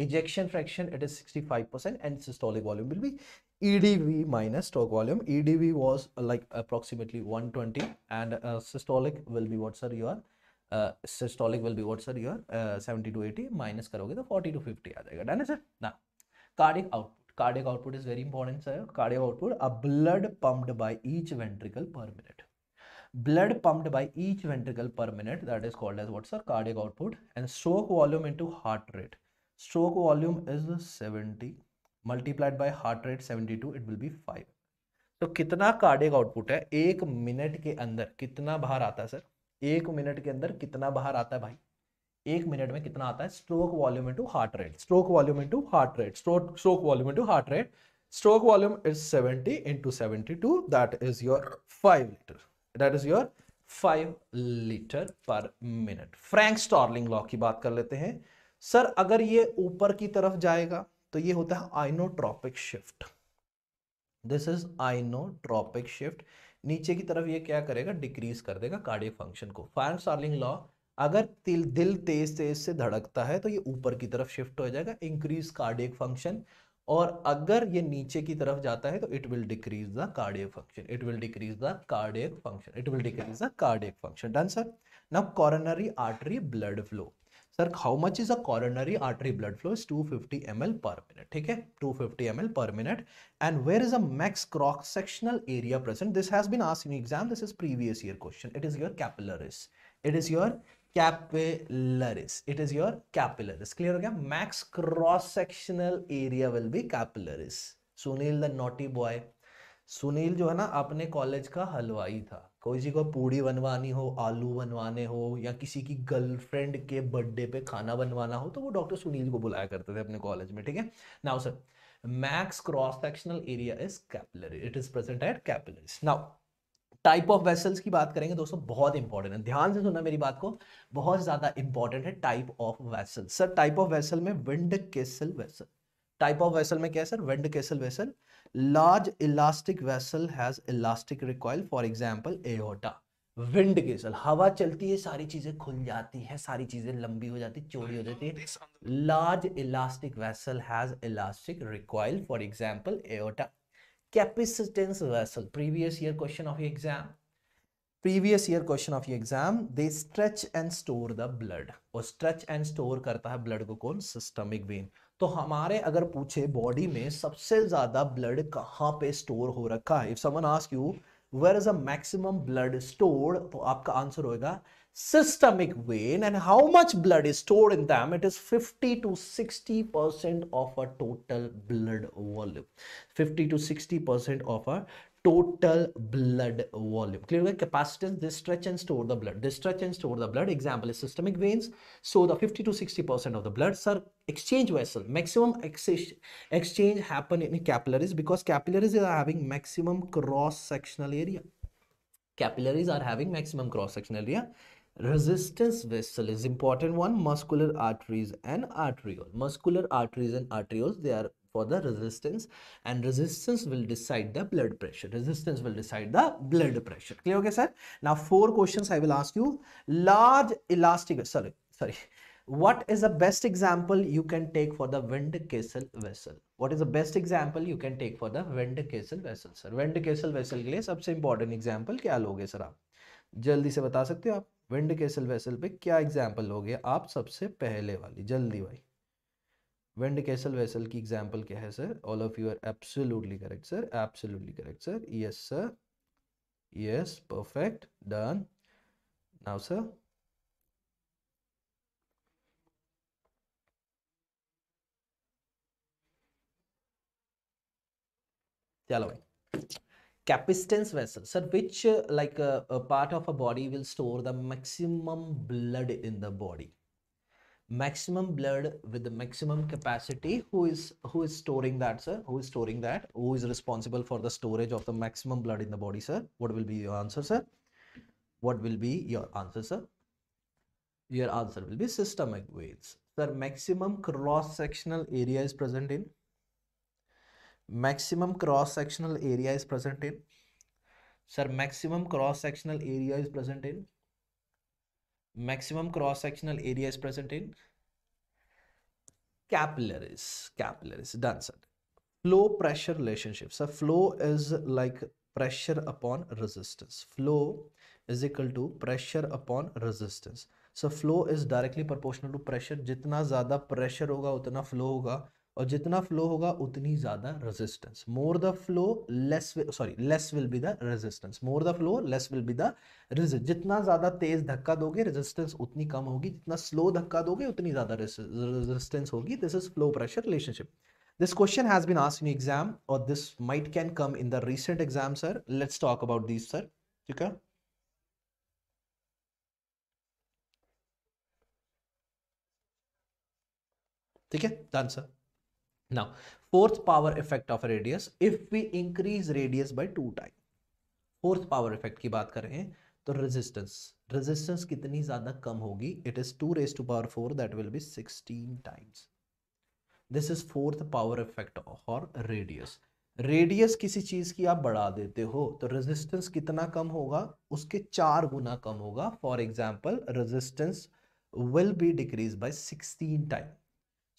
ejection fraction it is 65% and systolic volume will be edv minus stroke volume edv was like approximately 120 and uh, systolic will be what sir your systolic will be what sir your seventy to eighty minus करोगे तो forty to fifty आ जाएगा done sir ना cardiac output cardiac output is very important sir cardiac output a blood pumped by each ventricle per minute blood pumped by each ventricle per minute that is called as what sir cardiac output and stroke volume in heart rate stroke volume is seventy multiplied by heart rate seventy two it will be five तो कितना cardiac output है एक minute के अंदर कितना बाहर आता है सर एक मिनट के अंदर कितना बाहर आता है भाई एक मिनट में कितना आता है stroke volume into heart rate stroke volume into heart rate stroke stroke volume into heart rate stroke volume is seventy into seventy two that is your five litre that is your five litre per minute Frank Starling law की बात कर लेते हैं sir अगर ये ऊपर की तरफ जाएगा तो ये होता है inotropic shift this is inotropic shift नीचे की तरफ ये क्या करेगा डिक्रीज कर देगा कार्डियक फंक्शन को फायर स्टार्लिंग लॉ अगर दिल दिल तेज तेज से धड़कता है तो ये ऊपर की तरफ शिफ्ट हो जाएगा इंक्रीज कार्डियक फंक्शन और अगर ये नीचे की तरफ जाता है तो it will decrease the cardiac function it will decrease the cardiac function it will decrease the cardiac function done sir now coronary artery blood flow sir how much is a coronary artery blood flow is 250 fifty M L per minute ठीक है 250 fifty M L per minute and where is a max cross sectional area present this has been us in exam this is previous year question it is your capillaries it is your capillaries it is your capillaries clear हो गया max cross sectional area will be capillaries Sunil the naughty boy Sunil जो है ना अपने college का हलवाई था किसी को पूड़ी बनवानी हो आलू बनवाने हो या किसी की गर्लफ्रेंड के बर्थडे पे खाना बनवाना हो तो वो डॉक्टर सुनील को बुलाया करते थे अपने कॉलेज में ठीक है now sir max cross sectional area is capillary it is present at capillaries now type of vessels की बात करेंगे दोस्तों बहुत इंपॉर्टेंट है ध्यान से सुनना मेरी बात को बहुत ज्यादा इंपॉर्टेंट है type of vessel sir type of vessel में windkessel vessel type of vessel में क्या है sir windkessel vessel large elastic vessel has elastic recoil for example aorta wind के सल हवा चलती है सारी चीजें खुल जाती है सारी चीजें लंबी हो जाती है चोरी हो जाती है large elastic vessel has elastic recoil for example aorta capacitance vessel previous year question of exam previous year question of exam they stretch and store the blood और स्ट्रेच एंड स्टोर करता है ब्लड को कौन systemic when तो हमारे अगर पूछे body में सबसे ज्यादा ब्लड कहाँ पे स्टोर हो रखा है if someone ask you where is a maximum blood store तो आपका आंसर होगा systemic vein and how much blood is store in them it is 50 to sixty percent of a total blood volume fifty to sixty percent of a total blood volume. Clear capacitance, This stretch and store the blood. This stretch and store the blood. Example is systemic veins. So the 50 to 60% of the blood, are exchange vessel. Maximum exchange happen in capillaries because capillaries are having maximum cross-sectional area. Capillaries are having maximum cross-sectional area. Resistance vessel is important one. Muscular arteries and arteriole. Muscular arteries and arterioles, they are for the resistance and resistance will decide the blood pressure resistance will decide the blood pressure clear okay sir now four questions i will ask you large elastic sorry sorry what is the best example you can take for the wind kessel vessel what is the best example you can take for the wind kessel vessel sir wind kessel vessel ke liye sabse important example kya loge sir aap jaldi se bata sakte ho aap wind kessel vessel pe kya example loge aap sabse pehle wali jaldi bhai windkessel vessel की example क्या है sir all of you are absolutely correct sir absolutely correct sir yes sir yes perfect done now sir चलो capacitance vessel sir which like part of a body will store the maximum blood in the body maximum blood with the maximum capacity who is who is storing that sir who is storing that who is responsible for the storage of the maximum blood in the body sir what will be your answer sir what will be your answer sir your answer will be systemic veins sir maximum cross sectional area is present in maximum cross sectional area is present in sir maximum cross sectional area is present in maximum cross sectional area is present in capillaries capillaries done sir flow pressure relationship so flow is like pressure upon resistance flow is equal to pressure upon resistance so flow is directly proportional to pressure जितना ज़्यादा pressure होगा उतना flow होगा और जितना flow होगा उतनी ज़्यादा resistance more the flow less sorry less will be the resistance more the flow less will be the resistance जितना ज़्यादा तेज़ धक्का दोगे रेजिस्टेंस उतनी कम होगी जितना स्लो धक्का दोगे उतनी ज़्यादा रेजिस्टेंस होगी this is flow pressure relationship this question has been asked in exam और this might can come in the recent exam sir let's talk about this sir ठीक है ठीक है answer Now, fourth power effect of a radius, if we increase radius by two time. Fourth power effect की बात हैं तो resistance resistance कितनी ज़्यादा कम होगी it is two raise to power four that will be sixteen times this is fourth power effect और radius radius किसी चीज़ की आप बढ़ा देते हो तो रेजिस्टेंस कितना कम होगा उसके चार गुना कम होगा for example resistance will be decrease by sixteen time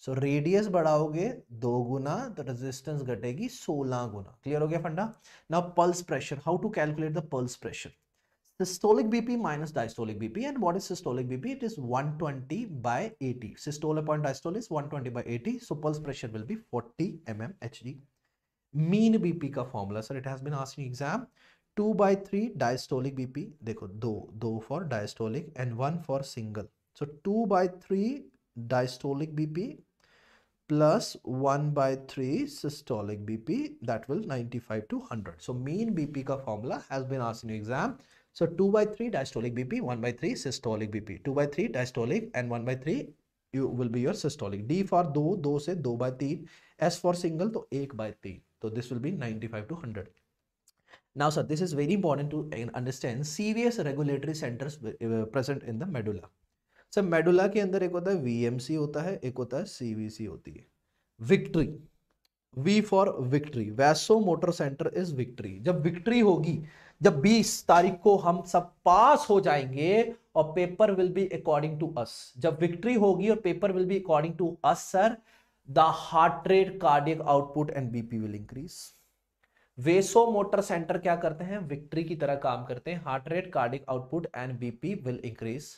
so radius बढ़ाओगे दो गुना तो रेजिस्टेंस घटेगी सोलह गुना क्लियर हो गया फंडा now pulse pressure how to calculate the pulse pressure systolic BP minus diastolic BP and what is systolic BP it is 120 twenty by systole point diastole is 120 twenty by so pulse pressure will be 40 M M mean BP का formula sir it has been asking exam two by three diastolic BP देखो दो दो for diastolic and one for single so two by three diastolic BP plus 1 by 3 systolic BP that will 95 to 100. So mean BP ka formula has been asked in your exam. So 2 by 3 diastolic BP, 1 by 3 systolic BP. 2 by 3 diastolic and 1 by 3 you will be your systolic. D for 2, 2 se 2 by 3. S for single to 1 by 3. So this will be 95 to 100. Now sir, this is very important to understand CVS regulatory centers uh, present in the medulla. Sir medulla के अंदर एक होता है VMC होता है एक होता है सीवीसी होती है victory V for victory vasomotor centre is victory जब विक्ट्री होगी जब 20 तारीख को हम सब पास हो जाएंगे और paper will be according to us जब विक्ट्री होगी और paper will be according to us sir the heart rate cardiac output and BP will increase vasomotor centre क्या करते हैं विक्ट्री की तरह काम करते हैं heart rate cardiac output and BP will increase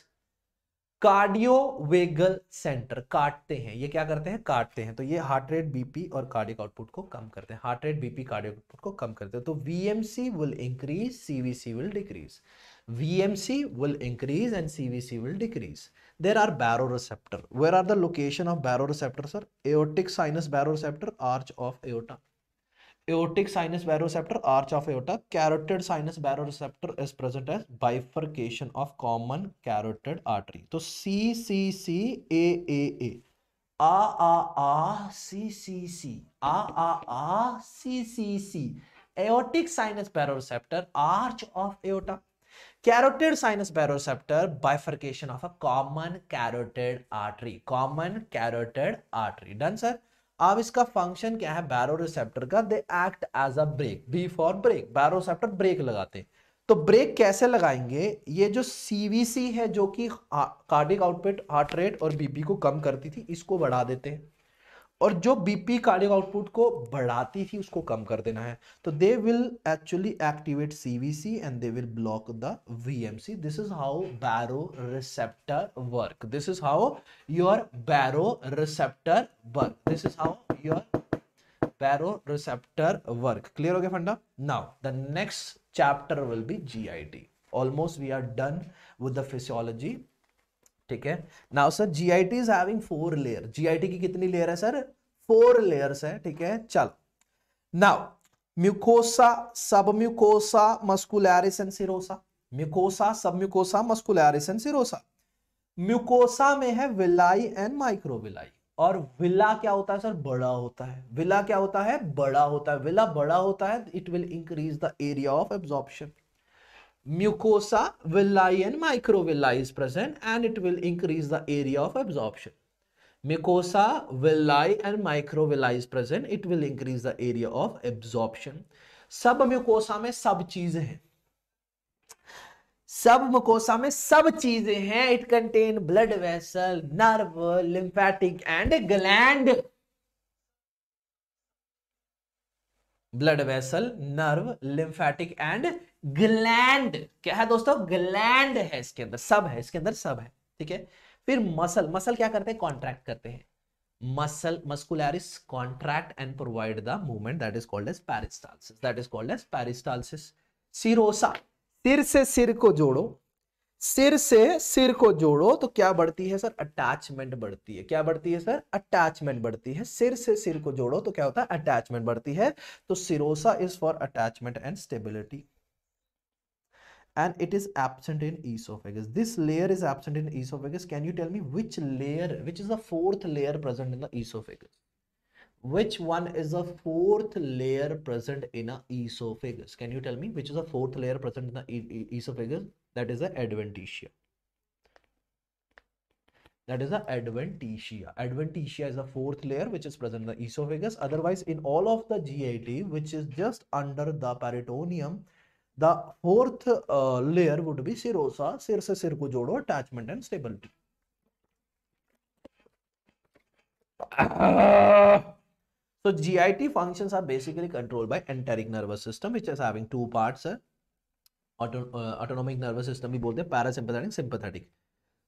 cardiovagal centre काटते हैं ये क्या करते हैं काटते हैं तो ये हार्ट रेट बीपी और कार्डिक आउटपुट को कम करते हैं heart rate BP cardiac output को कम करते हैं तो VMC will increase CVC will decrease VMC will increase and CVC will decrease there are baroreceptor where are the location of baroreceptor sir sir sinus baroreceptor arch of aorta aortic sinus baroreceptor arch of aorta carotid sinus baroreceptor is present as bifurcation of common carotid artery तो C C C A A A आ आ आ C C C आ आ आ C C C aortic sinus baroreceptor arch of aorta carotid sinus baroreceptor bifurcation of a common carotid artery common carotid artery done sir अब इसका function क्या है रिसेप्टर का they act as a brake B for brake baroreceptor brake लगाते तो break कैसे लगाएंगे ये जो सीवीसी है जो कि कार्डिक आउटपुट हार्ट रेट और बीपी को कम करती थी इसको बढ़ा देते हैं और जो बीपी कार्डियक आउटपुट को बढ़ाती थी उसको कम कर देना है तो they will actually activate CVC and they will block the VMC this is how baroreceptor work this is how your baroreceptor work this is how your baroreceptor work clear हो गया फंडा now the next chapter will be G almost we are done with the physiology ठीक है now sir G I T is having four layer G I T की कितनी layer है sir four layers है ठीक है चल now mucosa submucosa muscularis and serosa mucosa submucosa muscularis and serosa mucosa में है विलाई एंड माइक्रोविलाई और विला क्या होता है सर बड़ा होता है विला क्या होता है बड़ा होता है विला बड़ा होता है it will increase the area of absorption mucosa villi and microvilli is present and it will increase the area of absorption. Mucosa villi and microvilli is present. It will increase the area of absorption. sab mucosa mein sab cheeze hain सब मुकोसा में सब चीजें हैं it contain blood vessel nerve lymphatic and gland blood vessel nerve lymphatic and gland क्या है दोस्तों gland है इसके अंदर सब है इसके अंदर सब है ठीक है फिर मसल मसल क्या करते हैं कॉन्ट्रैक्ट करते हैं muscle muscularis contract and provide the movement that is called as peristalsis that is called as peristalsis serosa सिर से सिर को जोड़ो सिर से सिर को जोड़ो तो क्या बढ़ती है सर अटैचमेंट बढ़ती है क्या बढ़ती है सर अटैचमेंट बढ़ती है सिर से सिर को जोड़ो तो क्या होता है अटैचमेंट बढ़ती है तो serosa is for attachment and stability and it is absent in esophagus this layer is absent in esophagus can you tell me which layer which is the fourth layer present in the esophagus which one is the fourth layer present in a esophagus can you tell me which is the fourth layer present in the e e esophagus that is the adventitia that is the adventitia adventitia is the fourth layer which is present in the esophagus otherwise in all of the git which is just under the peritoneum the fourth uh, layer would be serosa Serosa se attachment and stability so git functions are basically controlled by enteric nervous system which is having two parts autonomic nervous system भी बोलते हैं parasympathetic sympathetic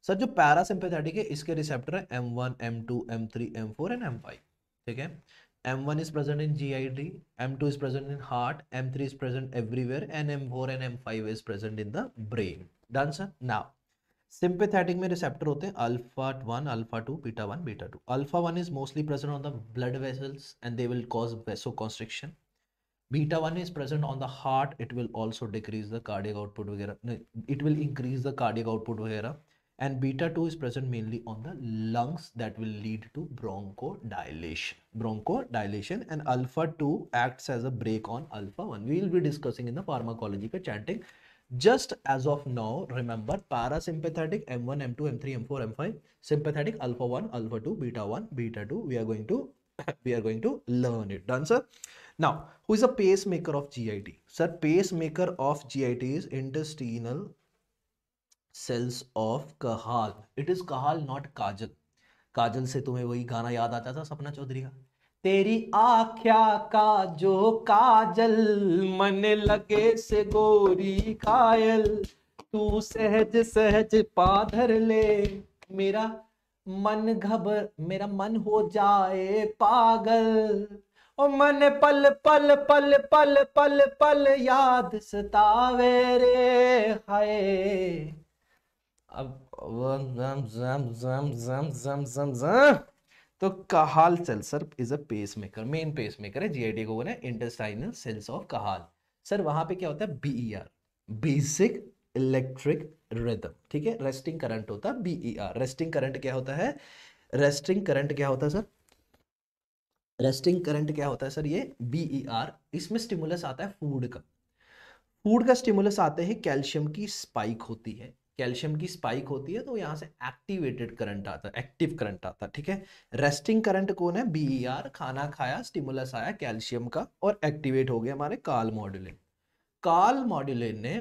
sir जो parasympathetic है इसके receptor है M one M two M three M four and M five ठीक है M one is present in G I D M two is present in heart M three is present everywhere and M four and M five is present in the brain done sir now sympathetic में receptor होते हैं alpha one alpha two beta one beta two alpha one is mostly present on the blood vessels and they will cause vasoconstriction beta 1 is present on the heart it will also decrease the cardiac output vagera. it will increase the cardiac output vagera. and beta 2 is present mainly on the lungs that will lead to bronchodilation bronchodilation and alpha 2 acts as a brake on alpha 1 we will be discussing in the pharmacological chanting just as of now remember parasympathetic m1 m2 m3 m4 m5 sympathetic alpha 1 alpha 2 beta 1 beta 2 we are going to *coughs* we are going to learn it done sir Now, who is a pacemaker of GIT? Sir, pacemaker of GIT is intestinal cells of Kahal. It is Kahal, not Kajal. Kajal से तुम्हें वही गाना याद आता था सपना चौधरी का तेरी आख्या का जो काजल मन लगे से गोरी कायल तू सहज सहज पाधर ले मेरा मन घबर मेरा मन हो जाए पागल ओ मन पल पल पल पल पल पल याद सतावे रे हाय अब जम जम जम जम जम जम जम तो Cajal cell sir is a pacemaker main pacemaker है जीआईडी को बोले intestinal cells of Cajal sir वहां पे क्या होता है बीईआर बेसिक इलेक्ट्रिक रिदम ठीक है रेस्टिंग करंट होता है बीईआर रेस्टिंग करंट क्या होता है रेस्टिंग करंट क्या होता है सर रेस्टिंग करंट क्या होता है सर ये बी ई आर इसमें स्टिमुलस आता है फूड का फूड का स्टिमुलस आते हैं कैल्शियम की स्पाइक होती है कैल्शियम की स्पाइक होती है तो यहाँ से एक्टिवेटेड करंट आता है एक्टिव करंट आता है ठीक है रेस्टिंग करंट कौन है बी ई आर खाना खाया स्टिमुलस आया कैल्शियम का और एक्टिवेट हो गया हमारे काल मॉड्यूलिन काल मॉड्यूलिन ने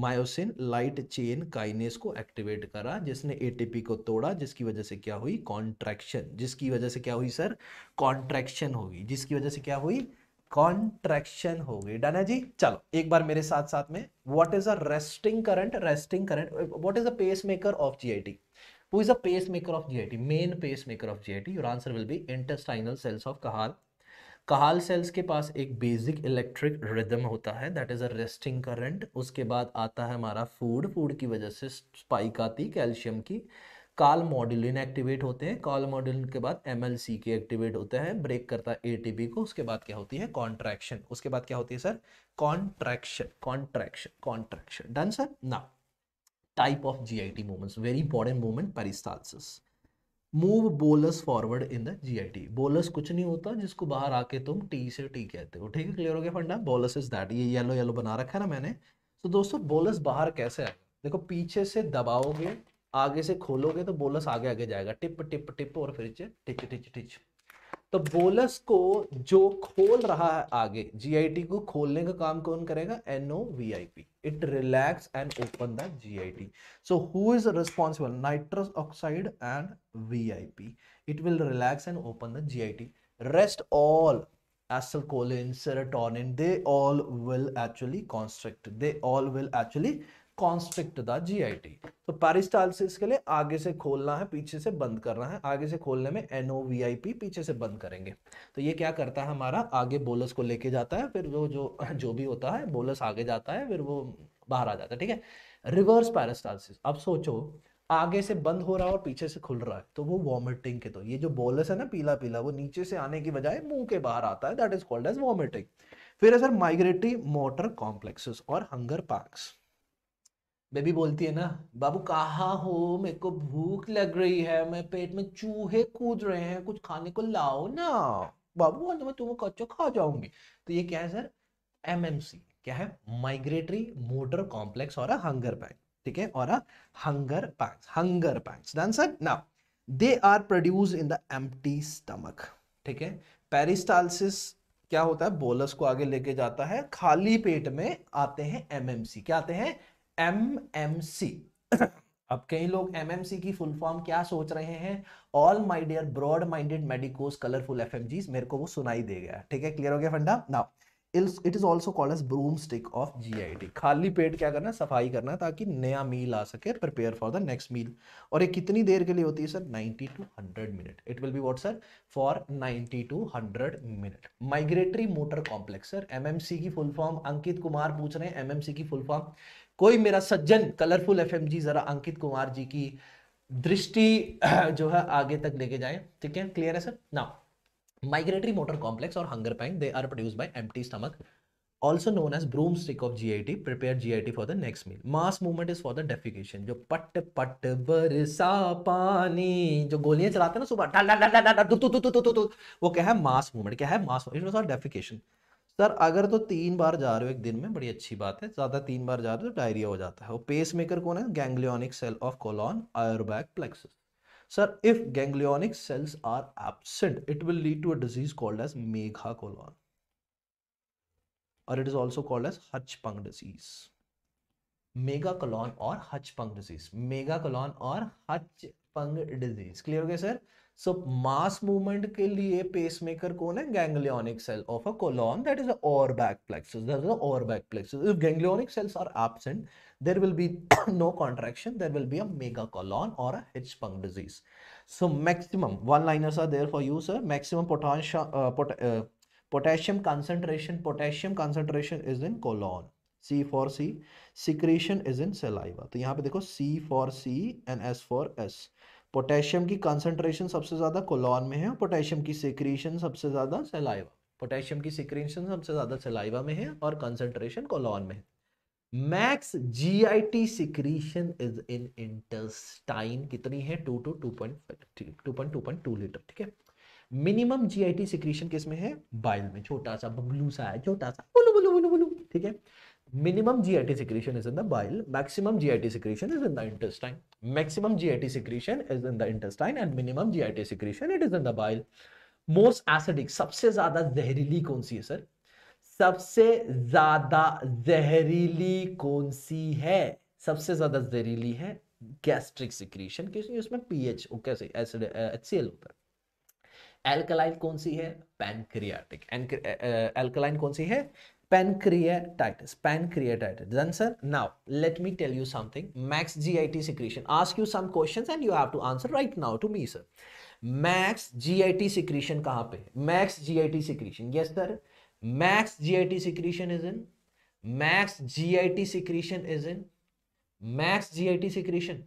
मायोसिन लाइट चेन काइनेस को एक्टिवेट करा जिसने एटीपी को तोड़ा जिसकी वजह से क्या हुई कॉन्ट्रैक्शन जिसकी वजह से क्या हुई सर कॉन्ट्रैक्शन होगी जिसकी वजह से क्या हुई कॉन्ट्रैक्शन हो गई डन है जी चलो एक बार मेरे साथ साथ में what is a resting current resting current what is a pacemaker of GIT who is a pacemaker of GIT main pacemaker of GIT your answer will be intestinal cells of Cajal Cajal cells के पास एक basic electric rhythm होता है that is a resting current उसके बाद आता है हमारा फूड फूड की वजह से स्पाइक आती कैल्शियम की काल मॉड्यूलिन एक्टिवेट होते हैं काल मॉड्यूलिन के बाद एम एल सी के एक्टिवेट होते हैं ब्रेक करता है ए को उसके बाद क्या होती है कॉन्ट्रैक्शन उसके बाद क्या होती है sir contraction contraction contraction done sir ना type of G I T movements very important movement peristalsis move bolus forward in the G I T bolus कुछ नहीं होता जिसको बाहर आके तुम टी से टी कहते हो ठीक है क्लियर हो गया फंडा बोलस इज दैट ये येलो येलो बना रखा है ना मैंने तो दोस्तों बोलस बाहर कैसे आएगा देखो पीछे से दबाओगे आगे से खोलोगे तो बोलस आगे आगे जाएगा टिप टिप टिप और फिर टिच टिच टिच तो बोलस को जो खोल रहा है आगे टी को खोलने का काम कौन करेगा NO P it relax and open the GIT. So who is responsible? Nitrous oxide and VIP. It will relax and open the GIT. Rest all acetylcholine, serotonin, they all will actually constrict. They all will actually constrict the GIT तो peristalsis के लिए आगे से खोलना है पीछे से बंद करना है आगे से खोलने में एनओवीआईपी पीछे से बंद करेंगे तो ये क्या करता है हमारा आगे बोलस को लेके जाता है फिर वो जो जो भी होता है बोलस आगे जाता है फिर वो बाहर आ जाता है ठीक है रिवर्स पैरिस्टालसिस अब सोचो आगे से बंद हो रहा है और पीछे से खुल रहा है तो वो वॉमिटिंग के तो ये जो बोलस है ना पीला पीला वो नीचे से आने की बजाय मुंह के बाहर आता है that is called as vomiting फिर है सर माइग्रेटरी मोटर कॉम्प्लेक्सेस और हंगर पैक्स बेबी बोलती है ना बाबू कहा हो मेरे को भूख लग रही है मैं पेट में चूहे कूद रहे हैं कुछ खाने को लाओ ना बाबू बोलते मैं तुम्हें कच्चा खा जाऊंगी तो ये क्या है सर एमएमसी क्या है माइग्रेटरी मोटर कॉम्प्लेक्स और हंगर पैंग ठीक है और हंगर पैंग्स हंगर पैंग्स ना they are produce in the empty stomach ठीक है पेरिस्टालसिस क्या होता है बोलस को आगे लेके जाता है खाली पेट में आते हैं एमएमसी क्या आते हैं एम एम सी अब कई लोग एम एम सी की फुल फॉर्म क्या सोच रहे हैं all my dear broad minded medicos colourful F M G मेरे को वो सुनाई दे गया ठीक है क्लियर हो गया फंडा ना it is also call as broomstick of G खाली पेट क्या करना सफाई करना ताकि नया मील आ सके prepare for the next meal और ये कितनी देर के लिए होती है sir ninety to hundred minute it will be what sir for ninety to hundred minute migratory motor complex sir C की फुल फॉर्म अंकित कुमार पूछ रहे हैं एम एम सी की फुल फॉर्म कोई मेरा सज्जन कलरफुल एफ जी जरा अंकित कुमार जी की दृष्टि जो है आगे तक लेके जाए ठीक है क्लियर है सर ना माइग्रेटरी मोटर कॉम्प्लेक्स और hunger pang they are produce by empty stomach also known as broomstick of G I T prepare G I T for the next meal mass movement is for the defecation जो पट पट बरसा पानी जो गोलियां चलाते हैं ना सुबह वो क्या है मास मूवमेंट क्या है मास मूवमेंट डेफिकेशन सर अगर तो तीन बार जा रहे हो एक दिन में बड़ी अच्छी बात है ज़्यादा तीन बार जा रहे हो तो डायरिया हो जाता है और पेस मेकर कौन है ganglionic cell of colon Auerbach plexus sir if ganglionic cells are absent it will lead to a disease called as mega colon और it is also called as Hirschsprung disease mega colon और Hirschsprung disease mega कलॉन और Hirschsprung disease clear हो गया sir so mass movement के लिए pacemaker कौन है ganglionic cell of a colon that is a Auerbach plexus that is a Auerbach plexus if ganglionic cells are absent there will be no contraction there will be a megacolon or a hitchpunk disease so maximum one liners are there for you sir maximum potential uh, pot, uh, potassium concentration potassium concentration is in colon C for C secretion is in saliva तो यहाँ पे देखो C for C and S for S potassium की concentration सबसे ज़्यादा colon में है और पोटेशियम की सिक्रीशन सबसे ज़्यादा सेलाइवा पोटेशियम की सिक्रीशन सबसे ज़्यादा सेलाइवा में है और कंसंट्रेशन कोलोन में है max GIT secretion is in intestine कितनी है two two two point two point two point two litre ठीक है मिनिमम जीआईटी सिक्रीशन किस में है बाइल में छोटा सा बबलू सा है छोटा सा बुलू बुलू बुलू बुलू ठीक है minimum GIT secretion is in the bile, maximum GIT secretion is in the intestine. Maximum GIT secretion is in the intestine and minimum GIT secretion it is in the bile. Most acidic, सबसे ज्यादा जहरीली कौन सी है sir सबसे ज्यादा जहरीली कौन सी है सबसे ज्यादा जहरीली है गैस्ट्रिक सिक्रीशन क्योंकि उसमें पीएच कैसे एसिड एच सी एल होता है एल्कलाइन कौन सी है पैनक्रियाटिक एल्कलाइन कौन सी है pancreatitis pancreatitis then sir now let me tell you something max git secretion ask you some questions and you have to answer right now to me sir max git secretion kahan pe max git secretion yes sir max git secretion is in max git secretion is in max git secretion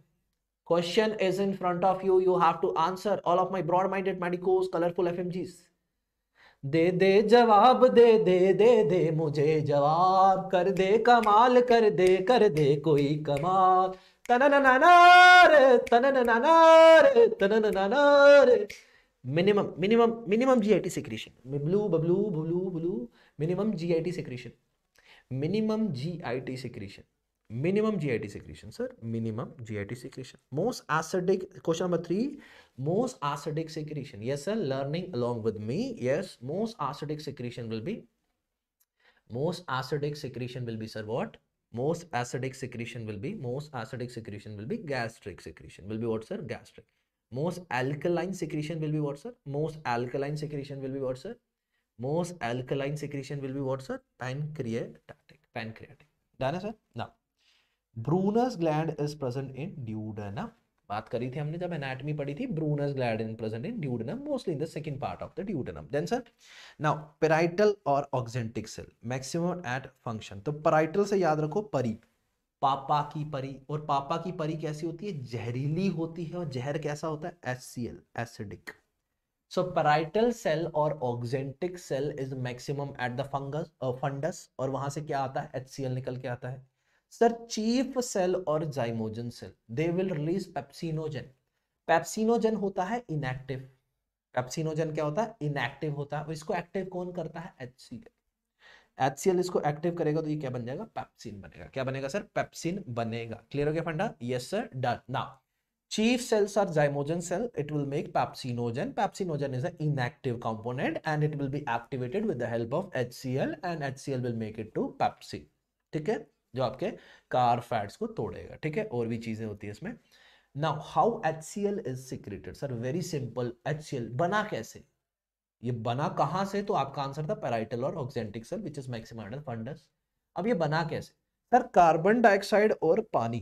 question is in front of you you have to answer all of my broad minded medicos colorful fmgs दे दे जवाब दे दे दे दे मुझे जवाब कर दे कमाल कर दे कर दे कोई कमाल तनननानार तन तनननानार minimum minimum minimum T secretion blue Bablu blue blue minimum G I T secretion minimum G I T secretion minimum GIT secretion, sir. Minimum GIT secretion. Most acidic, question number three, most acidic secretion. Yes, sir. Learning along with me. Yes, most acidic secretion will be, most acidic secretion will be, sir, what? Most acidic secretion will be, most acidic secretion will be gastric secretion. Will be what, sir? Gastric. Most alkaline secretion will be what, sir? Most alkaline secretion will be what, sir? Most alkaline secretion will be what, sir? Pancreatic. Pancreatic. Done, sir? Now. Brunner's gland is present in duodenum बात करी थी हमने जब anatomy पढ़ी थी Brunner's gland in present in duodenum mostly in the second part of the duodenum then sir now parietal और oxyntic cell maximum at function तो parietal से याद रखो परी पापा की परी और पापा की परी कैसी होती है जहरीली होती है और जहर कैसा होता है SCL acidic so parietal cell और oxyntic cell is maximum at the fungus fundus और वहां से क्या आता है एचसीएल निकल के आता है सर चीफ सेल और zymogen cell they will release pepsinogen pepsinogen होता है इनएक्टिव पेप्सिनोजन क्या होता है इनएक्टिव होता है इसको एक्टिव कौन करता है एचसीएल एचसीएल इसको एक्टिव करेगा तो ये क्या बन जाएगा पेप्सिन बनेगा क्या बनेगा सर पेप्सिन बनेगा क्लियर हो गया फंडा yes sir done now chief cells are zymogen cell it will make pepsinogen pepsinogen is a inactive component and it will be activated with the help of HCL and HCL will make it to pepsin ठीक है जो आपके car fats को तोड़ेगा ठीक है और भी चीज़ें होती है इसमें now how H C L is secreted sir very simple H C L बना कैसे ये बना कहाँ से तो आपका आंसर था पेराइटल और oxyntic cell which is maximum fundus अब ये बना कैसे सर कार्बन डाइऑक्साइड और पानी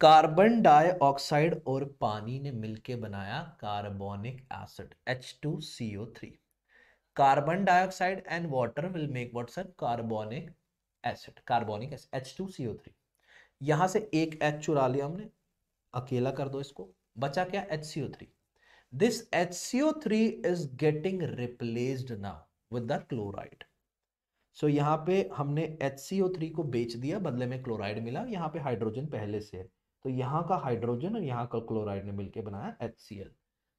कार्बन डाइऑक्साइड और पानी ने मिलके बनाया carbonic acid H2CO3 carbon dioxide and water will make what sir carbonic acid carbonic H two C O three यहाँ से एक एच चुरा लिया हमने अकेला कर दो इसको बचा क्या H C O three this H C O three is getting replace now with the chloride so यहाँ पे हमने एच सी ओ थ्री को बेच दिया बदले में क्लोराइड मिला यहाँ पे हाइड्रोजन पहले से है तो यहाँ का हाइड्रोजन और यहाँ का क्लोराइड ने मिलकर बनाया H C L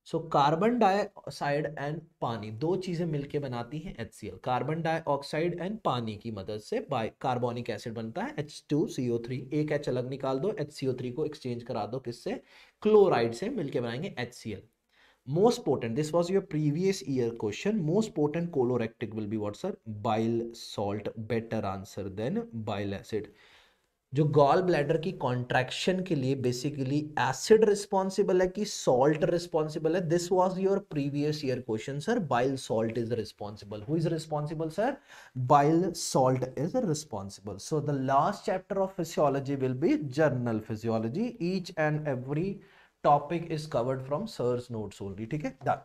so carbon dioxide and पानी दो चीज़ें मिलके बनाती हैं H C L carbon dioxide and पानी की मदद से कार्बोनिक एसिड बनता है H two C O three एक एच अलग निकाल दो एच सी ओ थ्री को एक्सचेंज करा दो किससे क्लोराइड से मिलके बनाएंगे H C L most important this was your previous year question most important choleretic will be what sir bile salt better answer than bile acid जो gall bladder की contraction के लिए बेसिकली एसिड रिस्पॉन्सिबल है कि salt responsible है this was your previous year question sir bile salt is responsible who is responsible sir bile salt is responsible so the last chapter of physiology will be general physiology each and every topic is covered from sir's notes only ठीक है done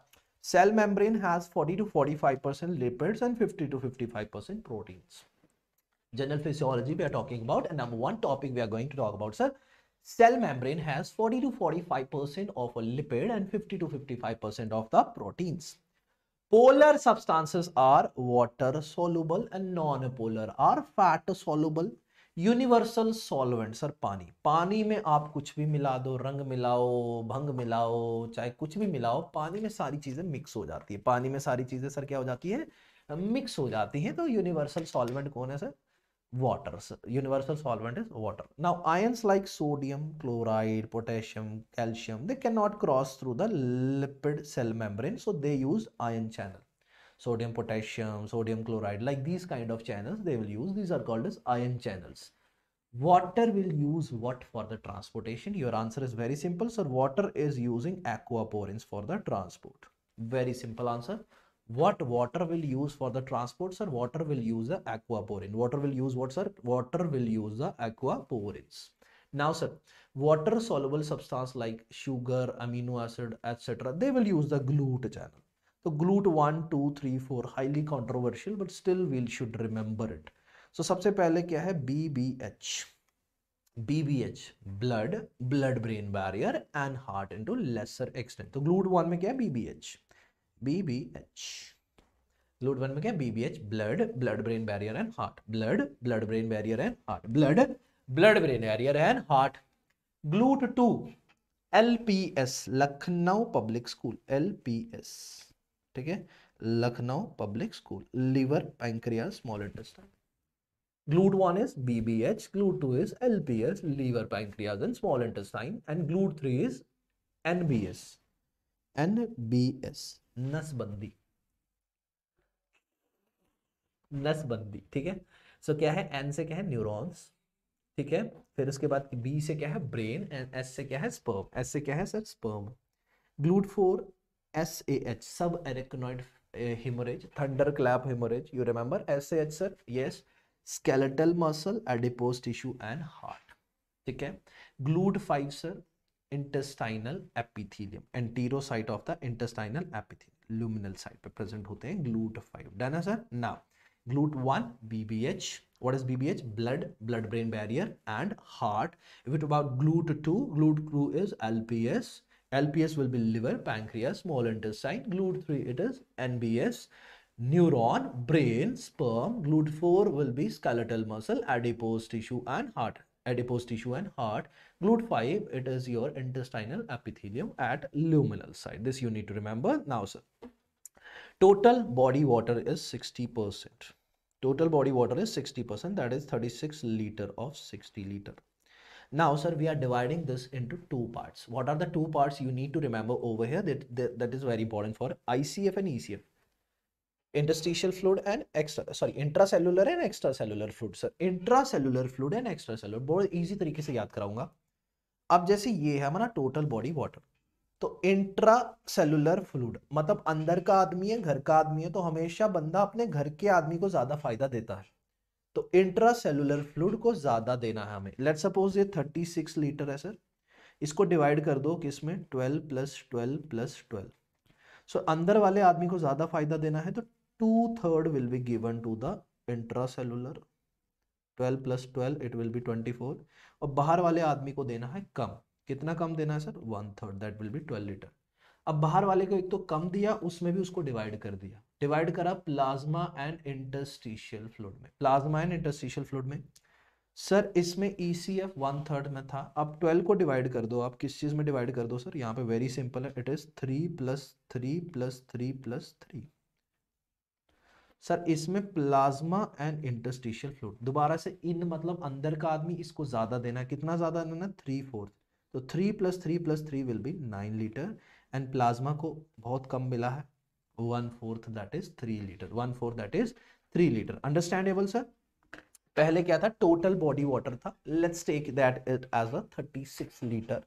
cell membrane has 40 to 45 percent lipids and 50 to 55 percent proteins general physiology we are talking about and number one topic we are going to talk about sir cell membrane has 40 to 45 percent of a lipid and 50 to 55 percent of the proteins polar substances are water soluble and non-polar are fat soluble universal solvent sir पानी पानी में आप कुछ भी मिला दो रंग मिलाओ भंग मिलाओ चाहे कुछ भी मिलाओ पानी में सारी चीज़ें मिक्स हो जाती है पानी में सारी चीज़ें सर क्या हो जाती है मिक्स हो जाती हैं तो यूनिवर्सल सॉल्वेंट कौन है sir water. universal solvent is water. Now ions like sodium, chloride, potassium, calcium, they cannot cross through the lipid cell membrane. So they use ion channel. Sodium, potassium, sodium chloride, like these kind of channels they will use. These are called as ion channels. Water will use what for the transportation? Your answer is very simple. sir. water is using aquaporins for the transport. Very simple answer what water will use for the transport sir water will use the aquaporin water will use what sir water will use the aquaporins now sir water soluble substance like sugar amino acid etc they will use the GLUT channel so GLUT 1 2 3 4 highly controversial but still we should remember it so सबसे पहले क्या है BBH BBH blood blood brain barrier and heart into lesser extent तो GLUT 1 में क्या है BBH B B H glut one में क्या B B H blood blood brain barrier and heart blood blood brain barrier and heart blood blood brain barrier and heart glut two L P S Lucknow public school L P S ठीक है Lucknow public school liver pancreas small intestine Glut 1 is BBH, Glut 2 is LPS, liver, pancreas and small intestine and Glut 3 is NBS, NBS. नसबंदी नसबंदी ठीक है so क्या है N से क्या है न्यूरॉन्स ठीक है फिर उसके बाद बी से क्या है ब्रेन एंड एस से क्या है स्पर्म एस से क्या है sir sperm glut four S A H sub arachnoid haemorrhage thunder clap haemorrhage you remember S A H sir yes skeletal muscle adipose tissue and heart ठीक है glut five sir intestinal epithelium enterocyte of the intestinal epithelium luminal site पे present होते हैं glut 5 done है sir now glut 1 bbh what is bbh blood blood brain barrier and heart if it about glut 2 glut 2 is lps lps will be liver pancreas small intestine glut 3 it is nbs neuron brain sperm glut 4 will be skeletal muscle adipose tissue and heart adipose tissue and heart. Glut 5, it is your intestinal epithelium at luminal side. This you need to remember. Now, sir, total body water is 60%. Total body water is 60%, that is 36 liter of 60 liter. Now, sir, we are dividing this into two parts. What are the two parts you need to remember over here? That, that, that is very important for ICF and ECF. Fluid interstitial fluid and and extra intracellular fluid sir intra sir fluid and extracellular बहुत easy तरीके से याद कराऊंगा अब जैसे ये है हमारा टोटल बॉडी वाटर तो सेलुलर फ्लूड मतलब अंदर का आदमी है घर का आदमी है तो हमेशा बंदा अपने घर के आदमी को ज्यादा फायदा देता है तो इंट्रा सेलुलर फ्लूड को ज्यादा देना है हमें लेट सपोज ये 36 लीटर है सर इसको डिवाइड कर दो किस में twelve plus twelve plus twelve so अंदर वाले आदमी को ज्यादा फायदा देना है तो two third will be given to the intracellular 12 plus 12 it will be 24 और बाहर वाले आदमी को देना है कम कितना कम देना है sir one third that will be 12 litre अब बाहर वाले को एक तो कम दिया उसमें भी उसको डिवाइड कर दिया डिवाइड करा प्लाज्मा एंड इंटरस्टिशियल फ्लूड में प्लाज्मा एंड इंटरस्टिशियल फ्लूड में सर इसमें E C F one third में था अब ट्वेल्व को डिवाइड कर दो आप किस चीज़ में डिवाइड कर दो सर यहाँ पे वेरी सिंपल है it is three plus three plus three plus three sir इसमें प्लाज्मा एंड इंटरस्टिशियल फ्लूड दोबारा से इन मतलब अंदर का आदमी इसको ज़्यादा देना कितना ज़्यादा देना थ्री फोर्थ तो three plus three plus three will be nine litre and plasma को बहुत कम मिला है one fourth that is three litre one fourth that is three litre understandable sir पहले क्या था टोटल बॉडी वाटर था let's take that it as a thirty six litre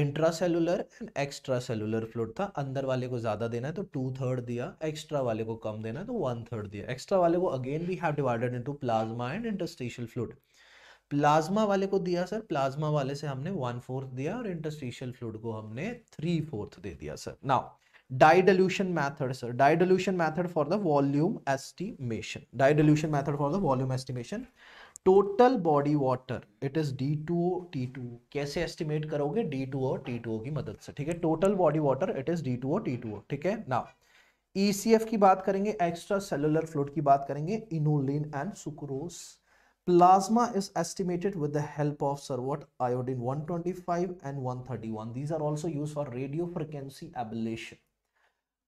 intracellular and extracellular fluid था अंदर वाले को ज़्यादा देना है तो टू थर्ड दिया एक्स्ट्रा वाले को कम देना है तो वन थर्ड दिया एक्स्ट्रा वाले को again we have divided into plasma and interstitial fluid plasma वाले को दिया सर प्लाज्मा वाले से हमने वन फोर्थ दिया और इंटरस्टिशियल फ्लूड को हमने थ्री फोर्थ दे दिया sir now dye dilution method sir dye dilution method for the volume estimation dye dilution method for the volume estimation total body water it is D two O T two कैसे estimate करोगे D two O T two O की मदद से ठीक है total body water it is D two O T two O ठीक है ना ई सी एफ की बात करेंगे एक्स्ट्रा सेलुलर फ्लूड की बात करेंगे inulin and sucrose plasma is estimated with the help of iodine one twenty five and one thirty one these are also use for radio frequency ablation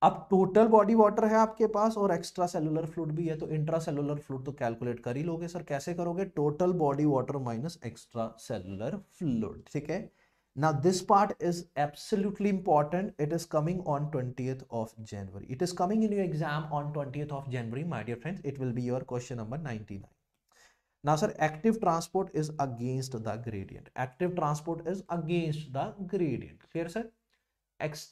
अब total body water है आपके पास और extra cellular fluid भी है तो intra cellular fluid तो calculate कर ही लोगे सर कैसे करोगे total body water minus extra cellular fluid ठीक है ना this part is absolutely important it is coming on twenty of January it is coming in your exam on twenty of January my dear friends it will be your question number ninety ना sir active transport is against the gradient active transport is against the gradient clear sir X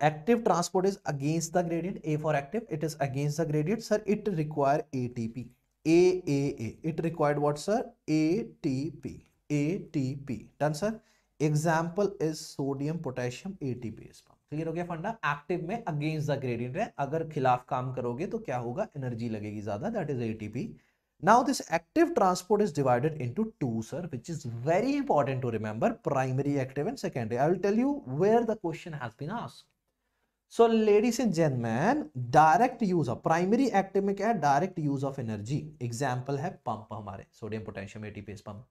active transport is against the gradient a for active it is against the gradient sir it require atp aaa it required what sir atp atp done sir example is sodium potassium ATP clear हो गया फंडा active में against the gradient है अगर खिलाफ काम करोगे तो क्या होगा एनर्जी लगेगी ज्यादा that is ATP now this active transport is divided into two sir which is very important to remember primary active and secondary i will tell you where the question has been asked so ladies and जेनमैन direct use of primary active में क्या है direct use of energy example है pump हमारे sodium potassium ATPase pump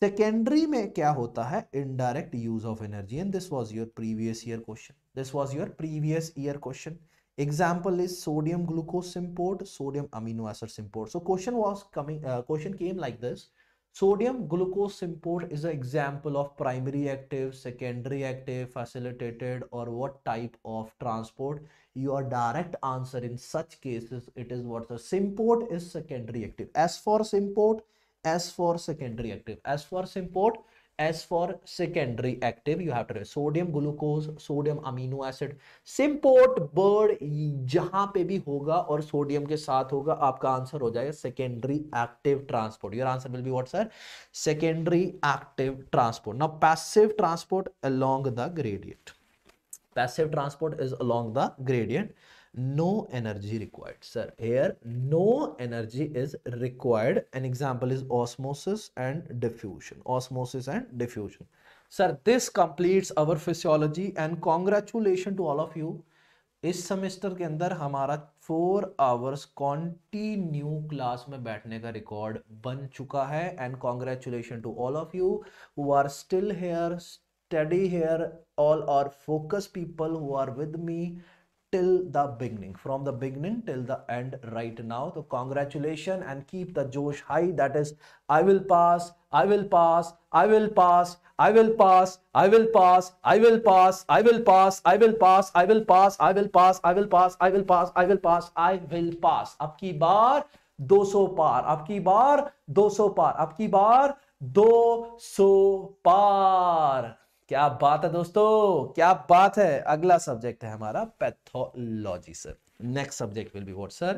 secondary में क्या होता है indirect use of energy and this was your previous year question this was your previous year question example is sodium glucose import sodium amino acid import so question was coming question came like this Sodium glucose import is an example of primary active, secondary active, facilitated or what type of transport. Your direct answer in such cases, it is what the import is secondary active. As for import, as for secondary active. As for import. As for secondary active you have to sodium glucose sodium amino acid symport bird जहां पे भी होगा और sodium के साथ होगा आपका answer हो जाएगा secondary active transport your answer will be what sir secondary active transport now passive transport along the gradient passive transport is along the gradient no energy required sir here no energy is required an example is osmosis and diffusion osmosis and diffusion sir this completes our physiology and congratulations to all of you इस semester के अंदर हमारा four hours continue class में बैठने का record बन चुका है and congratulation to all of you who are still here study here all are focus people who are with me till the beginning from the beginning till the end right now so congratulations and keep the josh high that is i will pass i will pass i will pass i will pass i will pass i will pass i will pass i will pass i will pass i will pass i will pass i will pass i will pass i will pass अब की बार 200 पार अब की बार 200 पार अब की बार 200 पार क्या बात है दोस्तों क्या बात है अगला सब्जेक्ट है हमारा pathology sir next subject will be what sir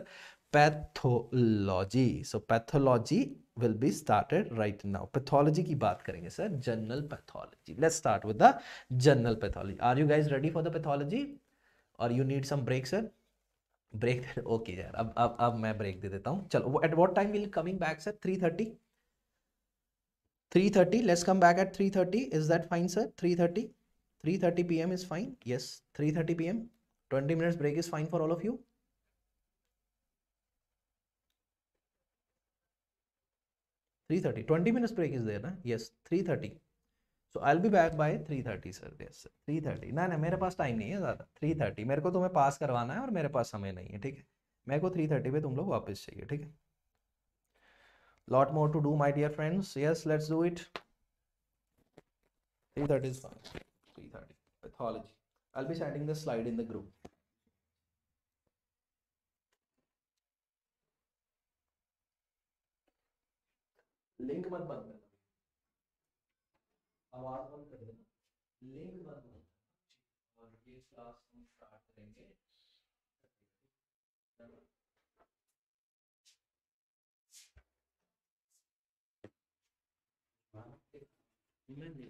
pathology so pathology will be started right now pathology की बात करेंगे sir general pathology let's start with the general pathology are you guys ready for the pathology or you need some break sir break okay यार अब अब अब मैं break दे देता हूँ चलो at what time will coming back sir three thirty 3.30 let's come back at 3.30 is that fine sir 3.30 3.30 p.m is fine yes 3.30 p.m 20 minutes break is fine for all of you Three thirty. Twenty minutes break is there, na? Yes, three thirty. So I'll be back by three thirty, sir. Yes, sir. three thirty. ना ना मेरे पास time नहीं है ज़्यादा. Three thirty. मेरे को तुम्हें पास करवाना है और मेरे पास समय नहीं है, ठीक है? मेरे को थ्री थर्टी पे तुम लोग वापस चाहिए, ठीक है? lot more to do my dear friends yes let's do it 330 is fine 330 pathology i'll be sending the slide in the group link मत बंद करना आवाज बंद कर देना लिंक मत बंद Amén.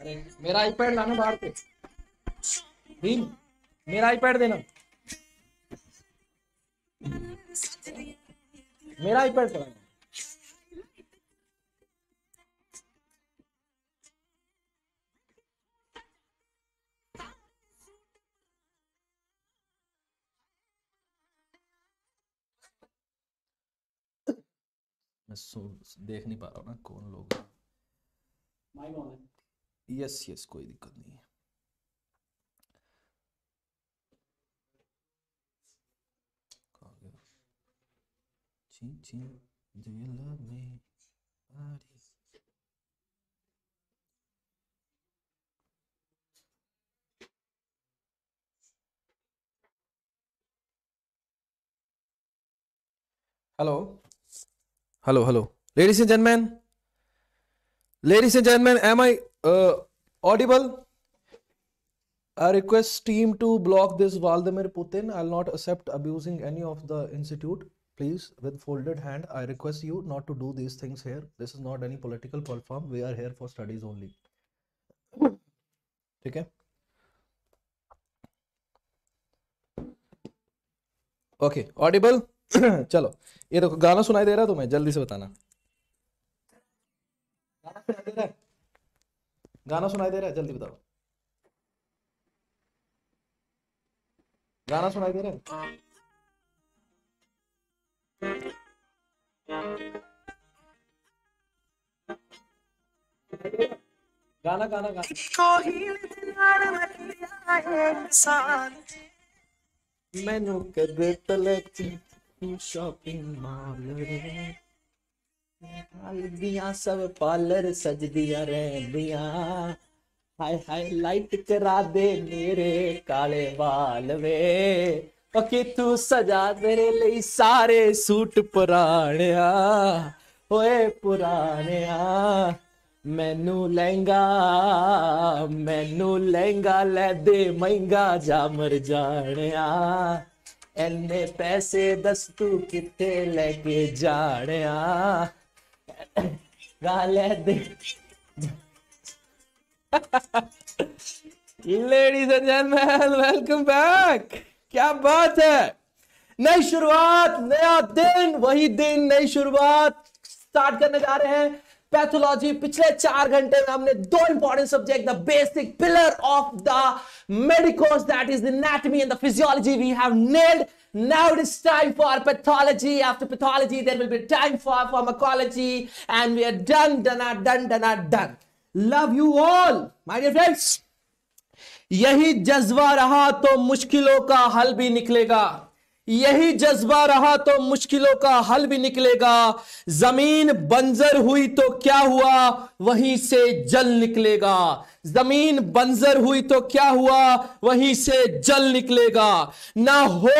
अरे मेरा आईपैड लाना बाहर पे भीम मेरा आईपैड देना मेरा आईपैड पड़ा मैं देख नहीं पा रहा हूँ ना कौन लोग हैं यस यस कोई दिक्कत नहीं है hello hello hello ladies and gentlemen ladies and gentlemen am i uh, audible i request team to block this vladimir putin i'll not accept abusing any of the institute please with folded hand i request you not to do these things here this is not any political platform we are here for studies only ठीक है okay Audible *clears throat* चलो ये देखो गाना सुनाई दे रहा तुम्हें जल्दी से बताना गाना सुनाई दे रहा है गाना सुनाई दे रहा है जल्दी बताओ गाना सुनाई दे रहा है गाना गाना गाना मैनू कद तले ਤੂੰ ਸ਼ਾਪਿੰਗ ਮਾਲ ਰੇ ਹਲਦੀਆਂ ਸਭ ਪਾਲਰ ਸਜਦੀਆਂ ਰਹਿੰਦੀਆਂ ਹਾਏ ਹਾਏ ਲਾਈਟ ਕਰਾ ਦੇ ਮੇਰੇ ਕਾਲੇ ਵਾਲ ਵੇ ਉਹ ਕਿ ਤੂੰ ਸਜਾ ਤੇਰੇ ਲਈ ਸਾਰੇ ਸੂਟ ਪੁਰਾਣਿਆ ਓਏ ਪੁਰਾਣਿਆ ਮੈਨੂੰ ਲਹਿੰਗਾ ਮੈਨੂੰ ਲਹਿੰਗਾ ਲੈ ਦੇ ਮਹਿੰਗਾ ਜਾ ਮਰ ਜਾਣਿਆ ਐਨੇ ਪੈਸੇ ਦੱਸ ਤੂੰ ਕਿੱਥੇ ਲੈ ਕੇ ਜਾਣਿਆ ਗਾ ਲੈ ਦੇ ladies and gentleman welcome back क्या बात है नई शुरुआत नया दिन वही दिन नई शुरुआत स्टार्ट करने जा रहे हैं पैथोलॉजी पिछले चार घंटे में हमने दो important subject the basic pillar of the medicos that is anatomy and the physiology we have nailed now it is time for pathology after pathology there will be time for pharmacology and we are done done done done done love you all my dear friends यही जज्बा रहा तो मुश्किलों का हल भी निकलेगा यही जज्बा रहा तो मुश्किलों का हल भी निकलेगा जमीन बंजर हुई तो क्या हुआ वहीं से जल निकलेगा जमीन बंजर हुई तो क्या हुआ वहीं से जल निकलेगा ना हो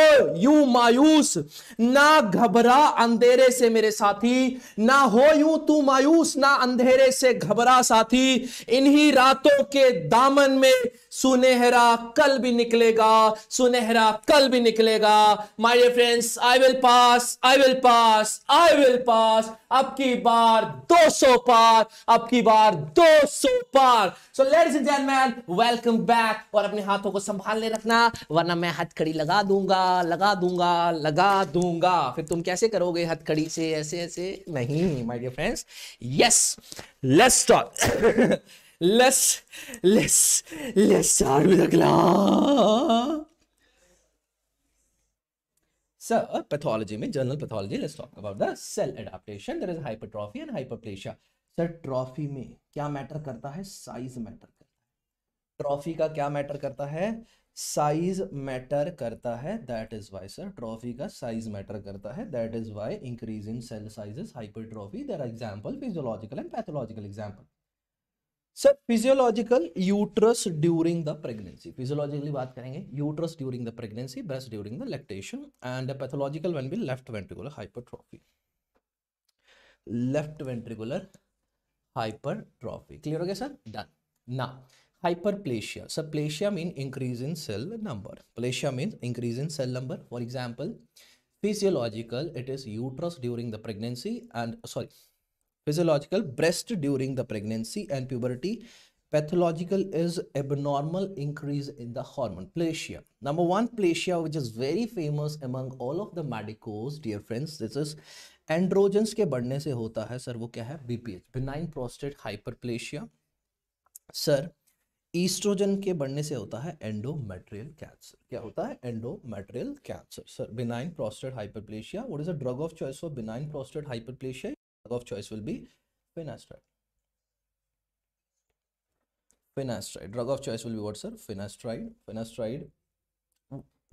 यू मायूस ना घबरा अंधेरे से मेरे साथी ना हो यू तू मायूस ना अंधेरे से घबरा साथी इन्हीं रातों के दामन में सुनहरा कल भी निकलेगा सुनहरा कल भी निकलेगा my dear friends I will pass I will pass I will pass अब की बार 200 पार अब की बार 200 पार so so ladies and gentlemen welcome back और अपने हाथों को संभाल ले रखना वरना मैं हथकड़ी लगा दूंगा लगा दूंगा लगा दूंगा फिर तुम कैसे करोगे हथकड़ी से ऐसे ऐसे नहीं my dear friends yes let's talk let's let's let's start with class Sir, pathology में general pathology let's talk about the cell adaptation There is hypertrophy and hyperplasia. Sir, trophy में क्या मैटर करता है साइज मैटर करता है trophy का क्या matter करता है साइज मैटर करता है that is why sir trophy का साइज मैटर करता है that is why increase in cell sizes trophy there example physiological and pathological example sir physiological uterus during the pregnancy physiologically बात करेंगे uterus during the pregnancy breast during the lactation and pathological when be left ventricular hypertrophy left ventricular hypertrophy. Clear okay, sir? Done. Now, hyperplasia. So, plasia means increase in cell number. Plasia means increase in cell number. For example, physiological, it is uterus during the pregnancy and, sorry, physiological, breast during the pregnancy and puberty. Pathological is abnormal increase in the hormone, plasia. Number one, plasia, which is very famous among all of the medicals, dear friends. This is androgens के बढ़ने से होता है sir वो क्या है BPH benign prostate hyperplasia sir oestrogen के बढ़ने से होता है एंडोमेट्रियल कैंसर क्या होता है endometrial cancer sir benign prostate hyperplasia what is the drug of choice for benign prostate hyperplasia drug of choice will be finasteride finasteride drug of choice will be what sir finasteride finasteride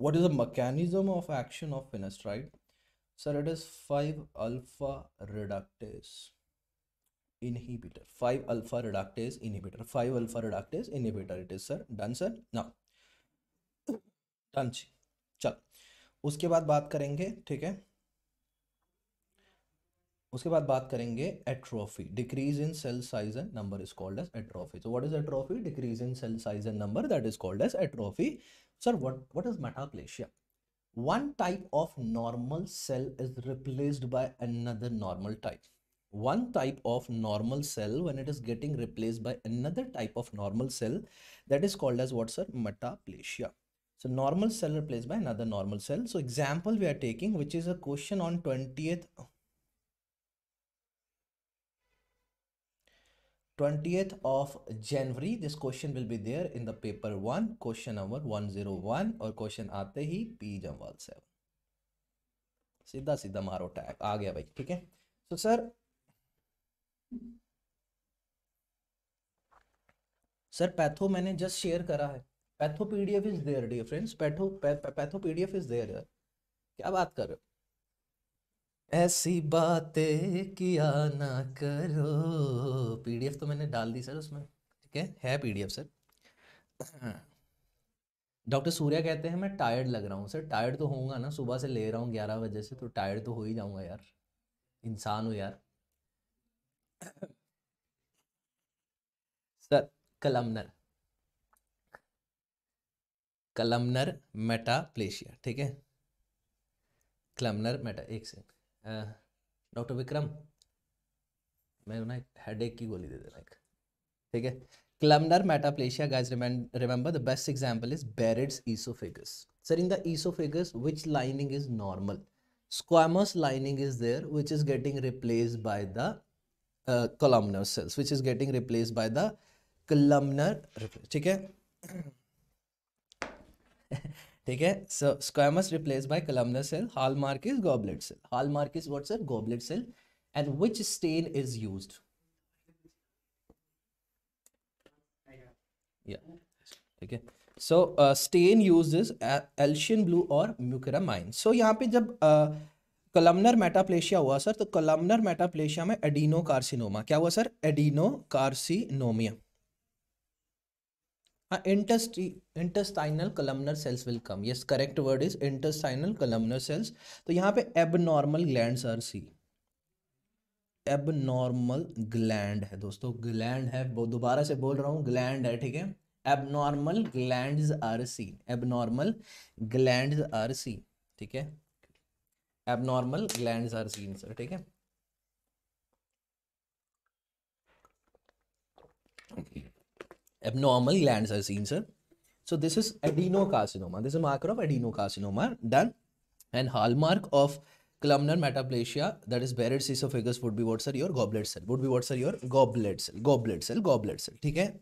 what is the mechanism of action of finasteride it is five alpha reductase inhibitor five alpha reductase inhibitor five alpha reductase inhibitor it is sir done sir ना done जी चल उसके बाद बात करेंगे ठीक है उसके बाद बात करेंगे atrophy decrease in cell size and number is called as atrophy so what is atrophy decrease in cell size and number that is called as atrophy sir what what is metaplasia one type of normal cell is replaced by another normal type one type of normal cell when it is getting replaced by another type of normal cell that is called as what's a metaplasia so normal cell replaced by another normal cell so example we are taking which is a question on 20th 20th of January. This question will be there in the paper 1, question number 101 और question आते ही P Jamwal 7. सीधा सीधा मारो tag आ गया भाई ठीक है तो सर सर पैथो मैंने जस्ट शेयर करा है patho PDF is there dear friends patho patho PDF is there क्या बात कर रहे हो ऐसी बातें किया ना करो पीडीएफ तो मैंने डाल दी सर उसमें ठीक है है पीडीएफ सर डॉक्टर सूर्या कहते हैं मैं टायर्ड लग रहा हूँ सर टायर्ड तो होऊंगा ना सुबह से ले रहा हूँ ग्यारह बजे से तो टायर्ड तो हो ही जाऊंगा यार इंसान हो यार सर कलमनर कलमनर प्लेशिया ठीक है कलमनर मेटा एक सेकंड डॉक्टर uh, विक्रम मैं उन्हें एक की गोली दे देना एक ठीक है columnar metaplasia guys remember the best example is Barrett's oesophagus sir in the oesophagus which lining is normal squamous lining is there which is getting replace by the columnar cells which is getting replace by the columnar ठीक है ठीक है so squamous replace by columnar cell hallmark is goblet cell hallmark is what sir goblet cell and which stain is use ठीक है so stain use alcian blue और माइन so यहाँ पे जब कलमनर uh, मेटाप्लेशिया हुआ सर तो columnar metaplasia में एडीनो कार्सिनोमा क्या हुआ sir adenocarcinoma इंटस्टी intestinal columnar cells will come yes correct word is intestinal columnar cells तो यहाँ पे abnormal gland are see abnormal gland है दोस्तों ग्लैंड है दोबारा से बोल रहा हूँ ग्लैंड है ठीक है abnormal gland are see abnormal gland are see ठीक है abnormal gland are see sir ठीक है abnormal glands are seen, sir. So this is adenocarcinoma. This is a marker of adenocarcinoma done. And hallmark of columnar metaplasia that is Barrett's esophagus would be what sir? Your goblet cell. Would be what sir? Your goblet cell. Goblet cell. Goblet cell. Okay.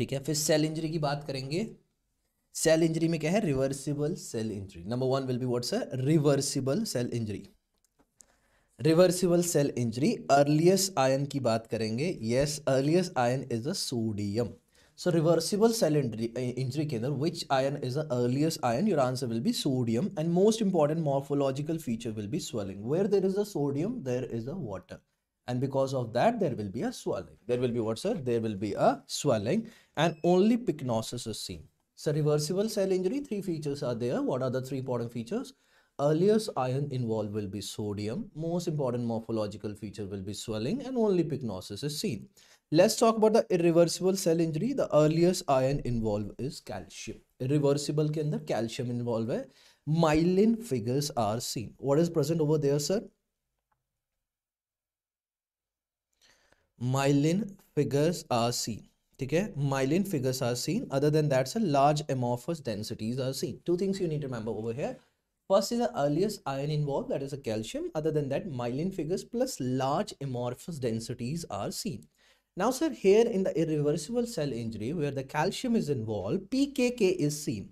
ठीक है फिर cell injury की बात करेंगे cell injury में क्या है reversible cell injury number one will be what's a reversible cell injury reversible cell injury earliest ion की बात करेंगे yes earliest ion is a sodium so reversible cell injury injury के अंदर which ion is a earliest ion your answer will be sodium and most important morphological feature will be swelling where there is a sodium there is a water and because of that there will be a swelling there will be what sir there will be a swelling and only pycnosis is seen so reversible cell injury three features are there what are the three important features earliest iron involved will be sodium most important morphological feature will be swelling and only pycnosis is seen Let's talk about the irreversible cell injury. The earliest ion involved is calcium. Irreversible के अंदर calcium involved है. Myelin figures are seen. What is present over there, sir? Myelin figures are seen. ठीक है myelin figures are seen other than that sir large amorphous densities are seen two things you need to remember over here first is the earliest ion involved that is a calcium other than that myelin figures plus large amorphous densities are seen now sir here in the irreversible cell injury where the calcium is involved pkk is seen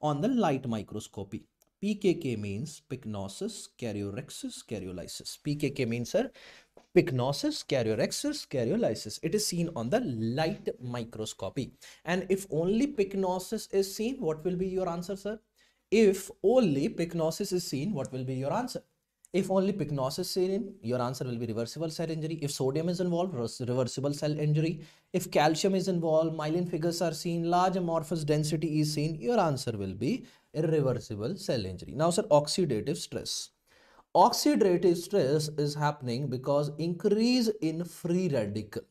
on the light microscopy pkk means pycnosis karyorrhexis karyolysis pkk means sir pyknosis, karyorexius, karyolysis. It is seen on the light microscopy. And if only pyknosis is seen, what will be your answer, sir? If only pyknosis is seen, what will be your answer? If only pyknosis is seen, your answer will be reversible cell injury. If sodium is involved, reversible cell injury. If calcium is involved, myelin figures are seen, large amorphous density is seen, your answer will be irreversible cell injury. Now, sir, oxidative stress. Oxidative stress is happening because increase in free radical.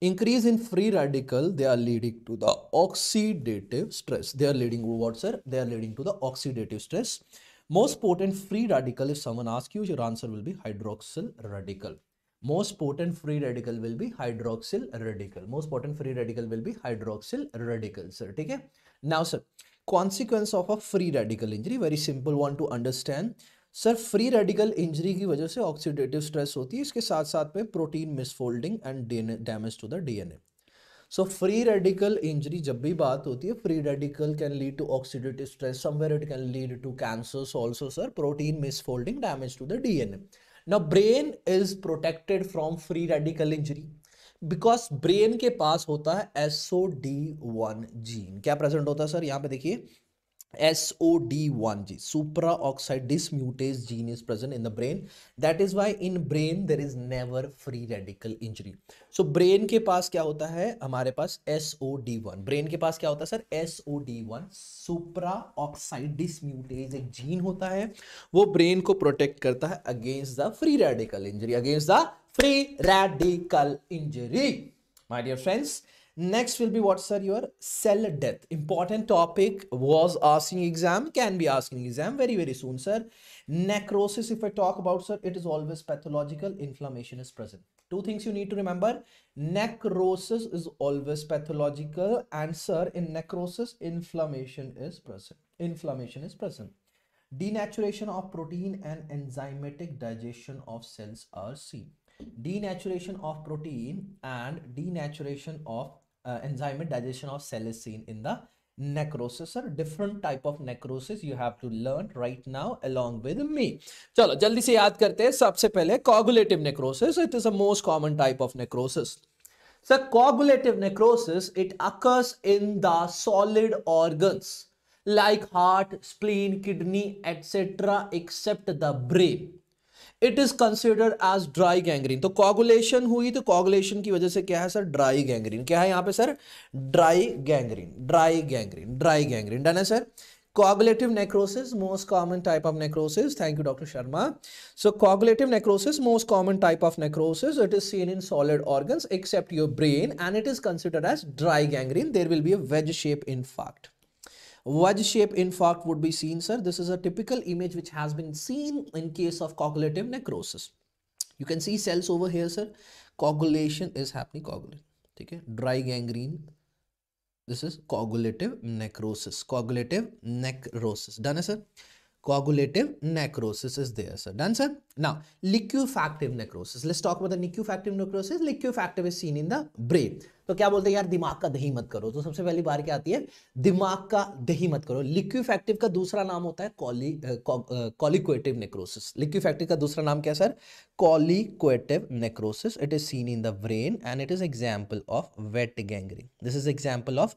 Increase in free radical, they are leading to the oxidative stress. They are leading what, sir? They are leading to the oxidative stress. Most potent free radical, if someone asks you, your answer will be hydroxyl radical most potent free radical will be hydroxyl radical most potent free radical will be hydroxyl radical sir okay now sir consequence of a free radical injury very simple one to understand sir free radical injury की वजह से oxidative stress होती है इसके साथ साथ में protein misfolding and damage to the DNA so free radical injury जब भी बात होती है free radical can lead to oxidative stress somewhere it can lead to cancer also sir protein misfolding damage to the DNA now brain is protected from free radical injury because brain के पास होता है SO D one gene क्या present होता है sir यहाँ पे देखिए SOD1 gene, supraoxide dismutase gene is present in the brain. That is why in brain there is never free radical injury. So brain के पास क्या होता है हमारे पास SOD1. ब्रेन के पास क्या होता है सर SOD1 सुप्राऑक्साइड डिसम्यूटेज एक जीन होता है वो ब्रेन को प्रोटेक्ट करता है against the free radical injury against the free radical injury my dear friends next will be what sir your cell death important topic was asking exam can be asking exam very very soon sir necrosis if i talk about sir it is always pathological inflammation is present two things you need to remember necrosis is always pathological and sir in necrosis inflammation is present inflammation is present denaturation of protein and enzymatic digestion of cells are seen denaturation of protein and denaturation of uh, enzyme digestion of cell is seen in the necrosis or different type of necrosis you have to learn right now along with me चलो जल्दी से याद करते हैं सबसे पहले coagulative necrosis it is a most common type of necrosis so coagulative necrosis it occurs in the solid organs like heart spleen kidney etc except the brain it is considered as dry gangrene तो coagulation हुई तो coagulation की वजह से क्या है sir dry gangrene क्या है यहां पे sir dry gangrene dry gangrene dry gangrene done है sir coagulative necrosis most common type of necrosis thank you doctor Sharma so coagulative necrosis most common type of necrosis it is seen in solid organ except your brain and it is considered as dry gangrene there will be a wedge shape in fact wedge in infarct would be seen, sir. This is a typical image which has been seen in case of coagulative necrosis. You can see cells over here, sir. Coagulation is happening, coagulation. Okay? Dry gangrene. This is coagulative necrosis. Coagulative necrosis. Done, sir? coagulative necrosis is there sir done sir now liquefactive necrosis let's talk about the liquefactive necrosis liquefactive is seen in the brain तो क्या बोलते हैं यार दिमाग का दही मत करो तो सबसे पहली बार क्या आती है दिमाग का दही मत करो लिक्विफेक्टिव का दूसरा नाम होता है कॉलिक्वेटिव नेक्रोसिस लिक्विफेक्टिव का दूसरा नाम क्या है sir colliquative necrosis it is seen in the brain and it is example of wet gangrene this is example of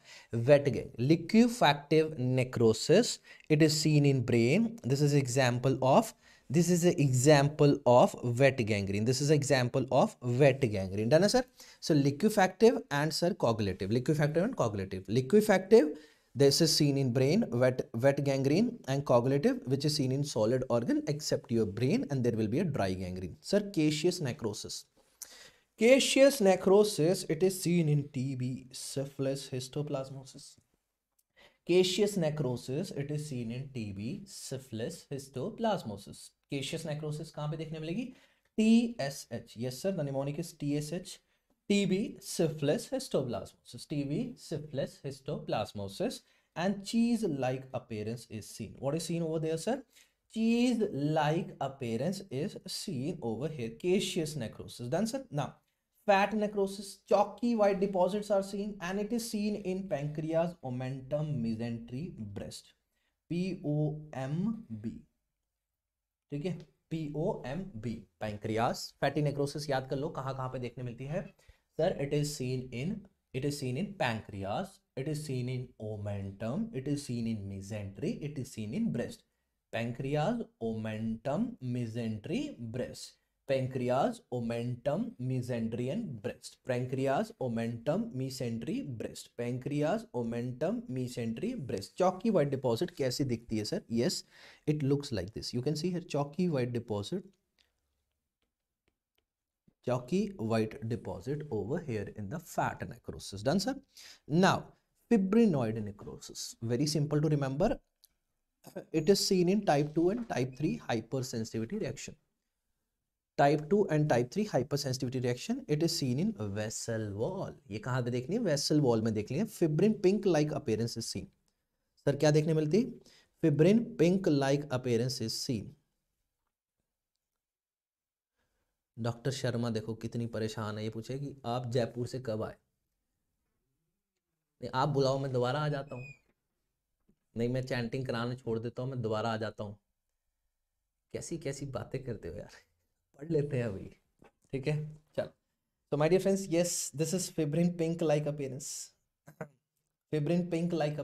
wet gang liquefactive necrosis it is seen in brain this is example of this is an example of wet gangrene. This is an example of wet gangrene. Done, sir? So liquefactive and sir coagulative. Liquefactive and coagulative. Liquefactive, this is seen in brain, wet, wet gangrene and coagulative, which is seen in solid organ except your brain and there will be a dry gangrene. Sir, caseous necrosis. Caseous necrosis, it is seen in TB, syphilis, histoplasmosis. Caseous necrosis, it is seen in TB, syphilis, histoplasmosis. Caseous necrosis कहाँ पे देखने मिलेगी TSH. Yes sir, the mnemonic is TSH. TB, syphilis, histoplasmosis. TB, syphilis, histoplasmosis. And cheese-like appearance is seen. What is seen over there, sir? Cheese-like appearance is seen over here. Caseous necrosis. Done, sir? Now, fat necrosis chalky white deposits are seen and it is seen in pancreas omentum mesentery breast P O M B ठीक है P O M B pancreas fatty necrosis याद कर लो कहाँ कहाँ पे देखने मिलती है sir it is seen in it is seen in pancreas it is seen in omentum it is seen in mesentery it is seen in breast pancreas omentum mesentery breast pancreas omentum mesentery breast pancreas omentum mesentery breast pancreas omentum mesentery breast chalky white deposit कैसी दिखती है sir yes it looks like this you can see here chalky white deposit chalky white deposit over here in the fat necrosis done sir now fibrinoid necrosis very simple to remember it is seen in type two and type three hypersensitivity reaction type two and type three hypersensitivity reaction it is seen in vessel wall ये कहाँ पे देखनी है vessel wall में देख लिया fibrin pink like appearance is seen sir क्या देखने मिलती fibrin pink like appearance is seen doctor Sharma देखो कितनी परेशान है ये पूछे कि आप जयपुर से कब आए नहीं आप बुलाओ मैं दोबारा आ जाता हूँ नहीं मैं चैंटिंग कराना छोड़ देता हूँ मैं दोबारा आ जाता हूँ कैसी कैसी बातें करते हो यार पढ़ लेते हैं अभी ठीक है चल तो my dear friends yes this is fibrin pink like appearance fibrin pink like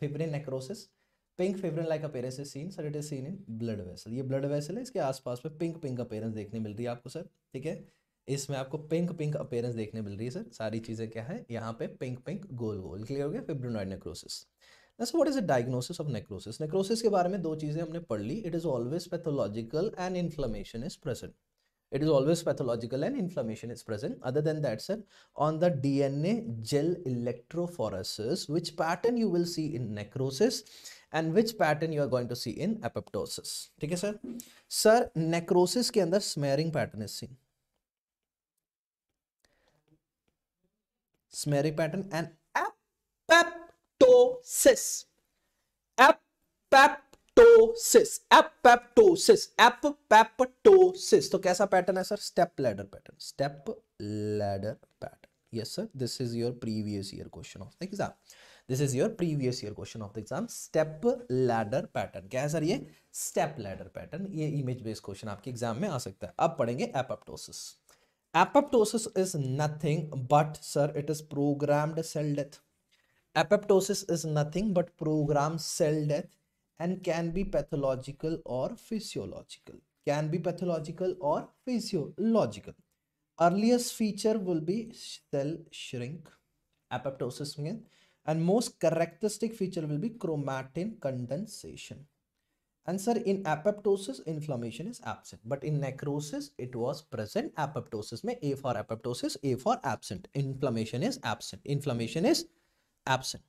fibrin necrosis pink fibrin like appearance is seen sir it is seen in blood vessel ये ब्लड वेसल है इसके आसपास में पिंक पिंक अपेयरेंस देखने मिल रही है आपको सर ठीक है इसमें आपको पिंक पिंक अपेयरेंस देखने मिल रही है सर सारी चीज़ें क्या है यहाँ पे पिंक पिंक गोल गोल क्लियर हो गया fibrinoid necrosis so what is a diagnosis of necrosis necrosis के बारे में दो चीज़ें हमने पढ़ ली it is always pathological and inflammation is present it is always pathological and inflammation is present other than that sir on the D gel electrophoresis which pattern you will see in necrosis and which pattern you are going to see in apoptosis ठीक है sir sir necrosis के अंदर smearing pattern is seen smearing pattern and apoptosis apoptosis apoptosis apoptosis तो कैसा pattern है sir step ladder pattern step ladder pattern yes sir this is your previous year question of the exam this is your previous year question of the exam step ladder pattern क्या है sir ये step ladder pattern ये image based question आपके exam में आ सकता है अब पढ़ेंगे apoptosis apoptosis is nothing but sir it is programmed cell death Apoptosis is nothing but programmed cell death and can be pathological or physiological. Can be pathological or physiological. Earliest feature will be cell shrink, apoptosis and most characteristic feature will be chromatin condensation. Answer in apoptosis, inflammation is absent. But in necrosis, it was present. Apoptosis may A for apoptosis, A for absent. Inflammation is absent. Inflammation is absent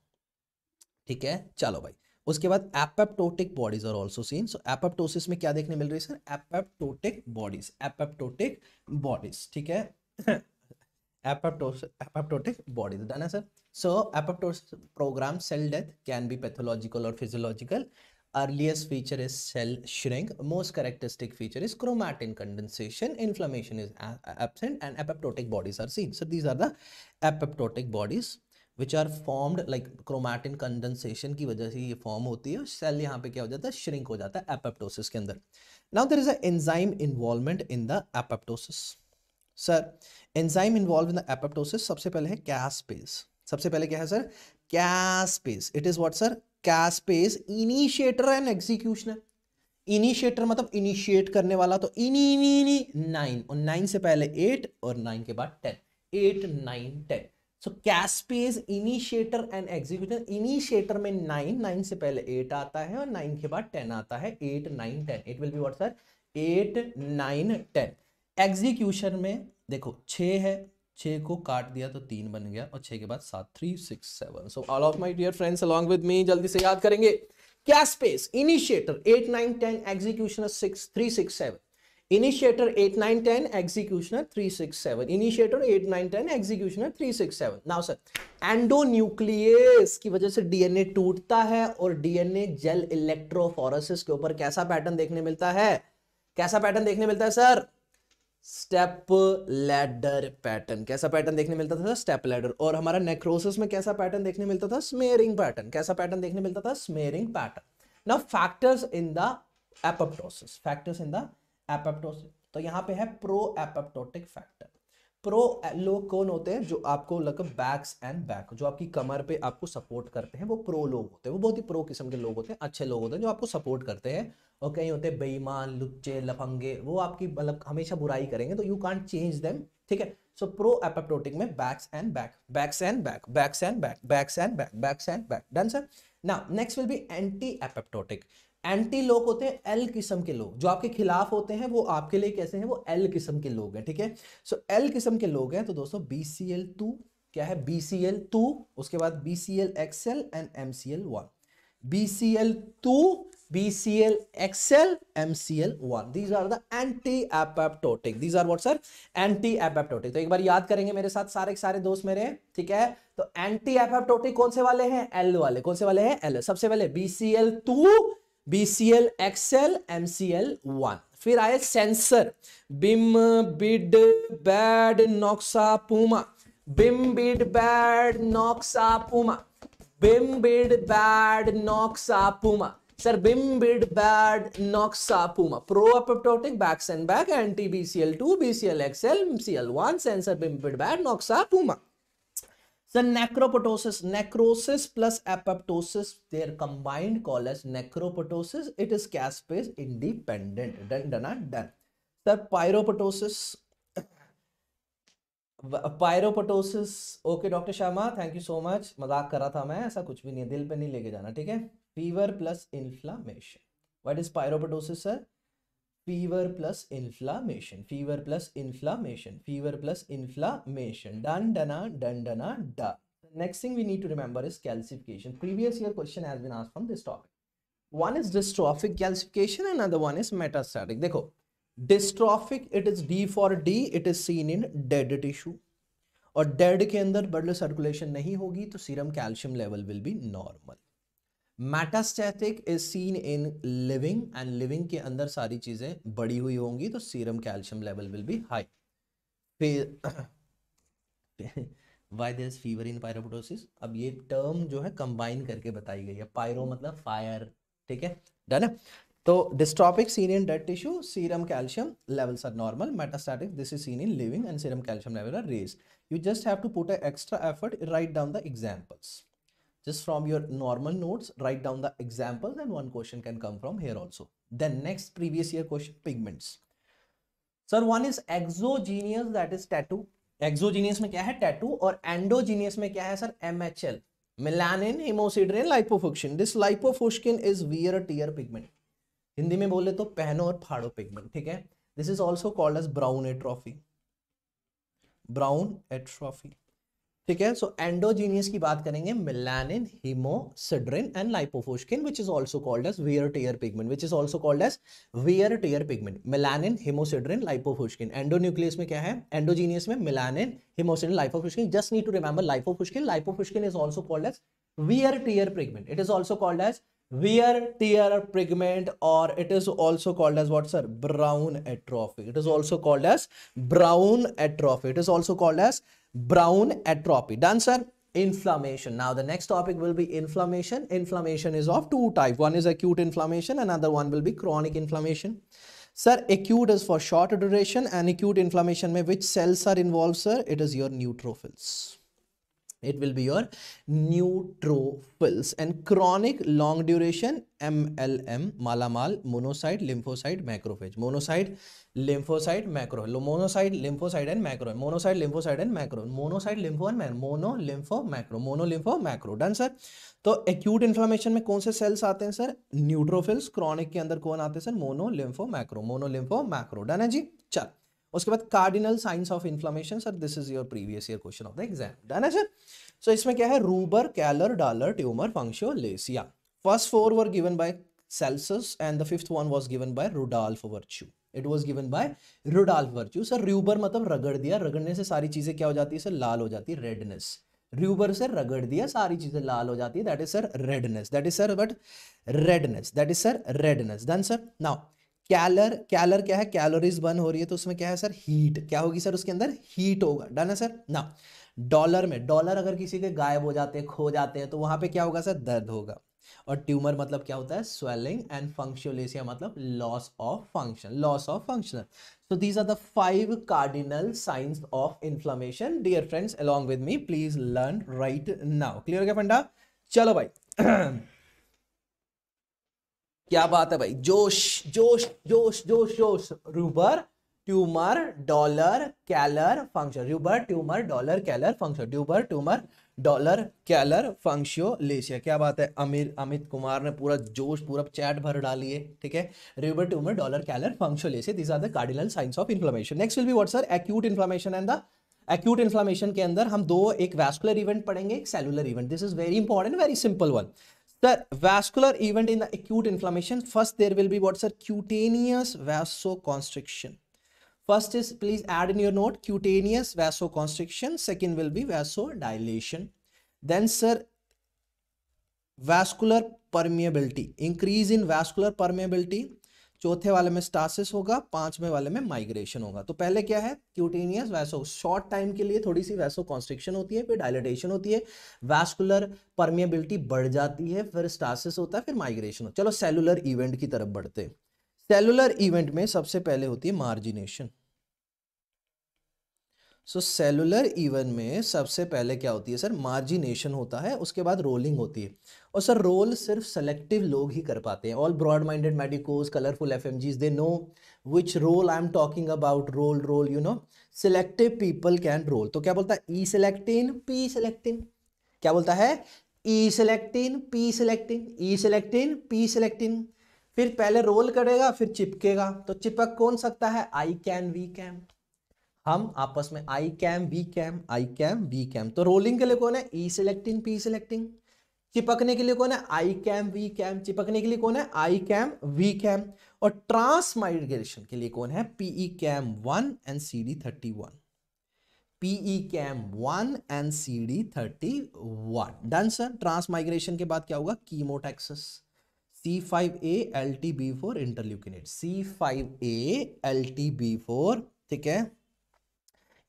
ठीक है चलो भाई उसके बाद apoptotic bodies are also seen so apoptosis में क्या देखने मिल रही है sir apoptotic bodies apoptotic bodies ठीक है एपेप्टोटिक बॉडीज डन है sir so apoptosis program cell death can be pathological और physiological earliest feature is cell shrink most characteristic feature is chromatin condensation inflammation is absent and apoptotic bodies are seen so these are the apoptotic bodies which are formed like chromatin condensation की वजह से ये form होती है cell यहाँ पे क्या हो जाता है श्रिंक हो जाता है एपेप्टोसिस के अंदर now there is a enzyme involvement in the apoptosis sir enzyme involve in the apoptosis सबसे पहले है कैसपेस सबसे पहले क्या है sir caspase it is what sir caspase initiator and executioner initiator मतलब इनिशिएट करने वाला तो इनी इनी इनी नाइन और नाइन से पहले एट और नाइन के बाद ten eight nine ten so caspase initiator and executor initiator में नाइन नाइन से पहले एट आता है और नाइन के बाद टेन आता है eight nine ten it will be what sir eight nine ten execution में देखो छ है छ को काट दिया तो तीन बन गया और छ के बाद सात three six seven so all of my dear friends along with me जल्दी से याद करेंगे क्या initiator eight nine ten execution six three six seven Initiator 8, 9, 10, executioner 3, 6, 7. Initiator 8, 9, 10, executioner 3, 6, 7. Now sir, endonuclease की वजह से डीएनए टूटता है और डीएनए जेल इलेक्ट्रोफोरेसिस के ऊपर कैसा पैटर्न देखने मिलता है कैसा पैटर्न देखने मिलता है सर स्टेप लैडर पैटर्न कैसा पैटर्न देखने मिलता था स्टेप लैडर और हमारा नेक्रोसिस में कैसा पैटर्न देखने मिलता था स्मेयरिंग पैटर्न कैसा पैटर्न देखने मिलता था smearing pattern now factors in the apoptosis factors in the apoptosis तो यहाँ पे है प्रो एपेप्टोटिक फैक्टर प्रो लोग कौन होते हैं जो आपको लगभग बैक्स एंड बैक जो आपकी कमर पे आपको सपोर्ट करते हैं वो प्रो लोग होते हैं वो बहुत ही प्रो किस्म के लोग होते हैं अच्छे लोग होते हैं जो आपको सपोर्ट करते हैं और कहीं होते हैं बेईमान लुच्चे लफंगे वो आपकी मतलब हमेशा बुराई करेंगे तो यू कॉन्ट चेंज देम ठीक है सो प्रो एपेप्टोटिक में bax and bak bax and bak bax and bak bax and bak bax and bak done sir now next will be anti apoptotic anti लोक होते हैं L किस्म के लोग जो आपके खिलाफ होते हैं वो आपके लिए कैसे हैं वो एल किस्म के लोग हैं ठीक है सो एल किस्म के लोग हैं तो दोस्तों बी सी एल टू क्या है बी सी एल टू उसके बाद B C L XL and M C L one B C L two B C L XL M C L one these are the anti apoptotic these are what sir anti apoptotic तो एक बार याद करेंगे मेरे साथ सारे सारे दोस्त मेरे ठीक है तो एंटी एपेप्टोटिक कौन से वाले हैं एल वाले कौन से वाले हैं एल सबसे पहले B C L two B C L XL M one फिर आए sensor Bim Bid Bad Noxa Puma Bim Bid bad नॉक्सा Puma beam Bid Bad Noxa Puma sir Bim bid bad noxa puma pro apoptotic bax and bak anti BCL two BCL XL MCL one sensor bim bid bad noxa puma So necroptosis, necrosis plus apoptosis, they're combined called as necroptosis. It is caspase independent. Done, done, done. Sir, pyroptosis, pyroptosis okay doctor Sharma thank you so much मजाक कर रहा था मैं ऐसा कुछ भी नहीं है दिल पे नहीं लेके जाना ठीक है fever plus inflammation what is pyroptosis sir fever plus inflammation fever plus inflammation fever plus inflammation dun dana dun dana da the next thing we need to remember is calcification previous year question has been asked from this topic one is dystrophic calcification another one is metastatic देखो dystrophic it is D for D it is seen in dead tissue और dead के अंदर blood circulation नहीं होगी तो serum calcium level will be normal metastatic is seen in living and living के अंदर सारी चीज़ें बड़ी हुई होंगी तो serum calcium level will be high फिर why there fever in pyroptosis अब ये टर्म जो है कंबाइन करके बताई गई है पायरो मतलब फायर ठीक है डन है तो dystrophic seen in dead tissue serum calcium levels are normal metastatic this is seen in living and serum calcium level are raise you just have to put extra effort write down the examples just from your normal notes write down the examples and one question can come from here also then next previous year question pigments sir one is exogenous that is tattoo exogenous mein kya hai tattoo aur endogenous mein kya hai sir mhl melanin hemosiderin lipofuscin this lipofuscin is wear is wear tear pigment Hindi में बोले तो पहनो और फाड़ो pigment ठीक है this is also called as brown atrophy brown ठीक है सो एंडोजीनियस की बात करेंगे melanin haemosiderin and lipofuscin which is also called as wear tear pigment which is also called as wear tear pigment melanin haemosiderin lipofuscin endonuclease में क्या है endogenous में melanin haemosiderin lipofuscin just need to remember lipofuscin lipofuscin is also called as wear tear pigment it is also called as wear tear pigment और it is also called as what sir brown atrophy it is also called as brown atrophy it is also called as brown atrophy. Done, sir? Inflammation. Now, the next topic will be inflammation. Inflammation is of two type. One is acute inflammation. Another one will be chronic inflammation. Sir, acute is for short duration and acute inflammation may which cells are involved, sir? It is your neutrophils. it will be your neutrophils and chronic long duration mlm malamal monocyte lymphocyte macrophage monocyte lymphocyte macro monocyte lymphocyte and macro monocyte lymphocyte and macro monocyte lympho and macro mono lympho macro mono lympho macro done sir तो acute inflammation में कौन से sales आते हैं sir neutrophils chronic के अंदर कौन आते हैं sir mono lympho macro mono lympho macro done है जी चल उसके बाद cardinal signs of inflammation sir this is your previous year question of the exam done है सर सो इसमें क्या है rubor calor dolor tumour functio laesa first four were given by Celsus and the fifth one was given by Rudolf Virchow it was given by Rudolf Virchow sir rubor मतलब रगड़ दिया रगड़ने से सारी चीज़ें क्या हो जाती है सर लाल हो जाती है रेडनेस र्यूबर से रगड़ दिया सारी चीज़ें लाल हो जाती है that is sir redness that is sir but redness that is sir redness done sir now calor calor क्या है कैलोरीज बर्न हो रही है तो उसमें क्या है सर हीट क्या होगी सर उसके अंदर हीट होगा डन है सर ना डॉलर में डॉलर अगर किसी के गायब हो जाते हैं खो जाते हैं तो वहां पे क्या होगा सर दर्द होगा और ट्यूमर मतलब क्या होता है स्वेलिंग एंड फंक्शनलेसिया मतलब loss of function loss of functional so these are the five cardinal signs of inflammation dear friends along with me please learn right now clear हो गया पंडा चलो भाई *clears throat* क्या बात है भाई जोश जोश जोश जोश जोश rubor tumour dolor calor function rubor tumour dolor calor function tuber tumour dolor calor laesa क्या बात है अमीर अमित कुमार ने पूरा जोश पूरा चैट भर डाली है ठीक है river tumour dolor calor functio laesa this are the cardinal signs of inflammation next will be what sir acute inflammation and the acute inflammation के अंदर हम दो एक वैस्कुलर इवेंट पढ़ेंगे एक cellular event this is very important very simple one Sir, vascular event in the acute inflammation. First, there will be what's a cutaneous vasoconstriction. First is, please add in your note, cutaneous vasoconstriction. Second will be vasodilation. Then, sir, vascular permeability. Increase in vascular permeability. चौथे वाले में stasis होगा पांचवें वाले में migration होगा तो पहले क्या है क्यूटेनियस वैसो शॉर्ट टाइम के लिए थोड़ी सी वैसो कॉन्स्ट्रिक्शन होती है फिर डायलिटेशन होती है वैस्कुलर परमिएबिलिटी बढ़ जाती है फिर स्टासिस होता है फिर माइग्रेशन होता है चलो सेलुलर इवेंट की तरफ बढ़ते सेलुलर इवेंट में सबसे पहले होती है मार्जिनेशन सो सेलुलर इवन में सबसे पहले क्या होती है सर मार्जिनेशन होता है उसके बाद रोलिंग होती है और सर रोल सिर्फ सेलेक्टिव लोग ही कर पाते हैं all broad minded medicos colourful F they know which role I am talking about role role you know selective people can role तो क्या बोलता है ई सिलेक्टिन पी सेलेक्टिन क्या बोलता है E selectin P selectin E selectin P selectin फिर पहले role करेगा फिर चिपकेगा तो चिपक कौन सकता है आई कैन वी कैन हम आपस में I CAM B CAM I CAM B CAM तो रोलिंग के लिए कौन है ई सिलेक्टिंग पी सिलेक्टिंग चिपकने के लिए कौन है आई कैम वी कैम चिपकने के लिए कौन है आई कैम वी कैम और ट्रांसमाइग्रेशन के लिए कौन है PE CAM one and C D thirty one PE CAM one and C D thirty one done sir transmigration के बाद क्या होगा chemotaxis C five A L T B four interleukin eight C five A L T B four ठीक है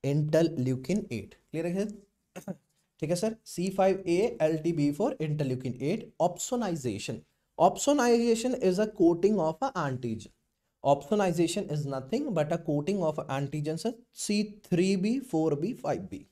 interleukin eight clear है *coughs* ठीक है sir C five A L T B four interleukin eight opsonization opsonization is a coating of a antigen opsonization is nothing but a coating of antigen sir C three B four B five B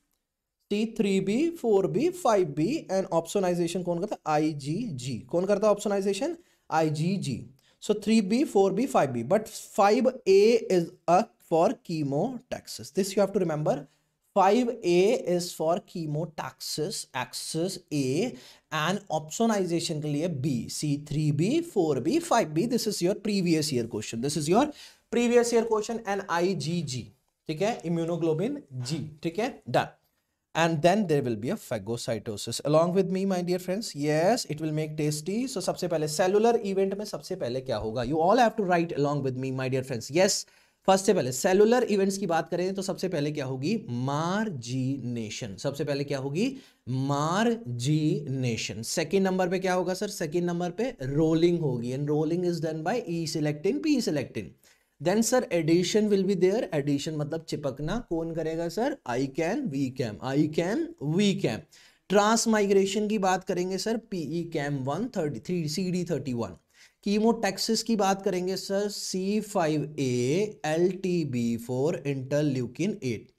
C three B four B five B and opsonization कौन करता है I G G कौन करता है opsonization I G G so three B four B five B but five A is a for chemo taxes. This you have to remember. 5A is for chemo taxes, axis A, and opsonization के लिए B, C3B, 4B, 5B. This is your previous year question. This is your previous year question and IgG. ठीक है immunoglobulin G. ठीक है done. and then there will be a phagocytosis along with me my dear friends yes it will make tasty so सबसे पहले cellular event में सबसे पहले क्या होगा you all have to write along with me my dear friends yes first से पहले cellular events की बात करें तो सबसे पहले क्या होगी मार्जिनेशन सबसे पहले क्या होगी मार्जिनेशन सेकेंड नंबर पे क्या होगा सर सेकेंड नंबर पे रोलिंग होगी and rolling is done by E selectin P selectin then sir adhesion will be there adhesion मतलब चिपकना कौन करेगा sir I can V CAM I can V CAM transmigration की बात करेंगे sir PE CAM one thirty three C D thirty one taxis की बात करेंगे sir C five A L T B four interleukin eight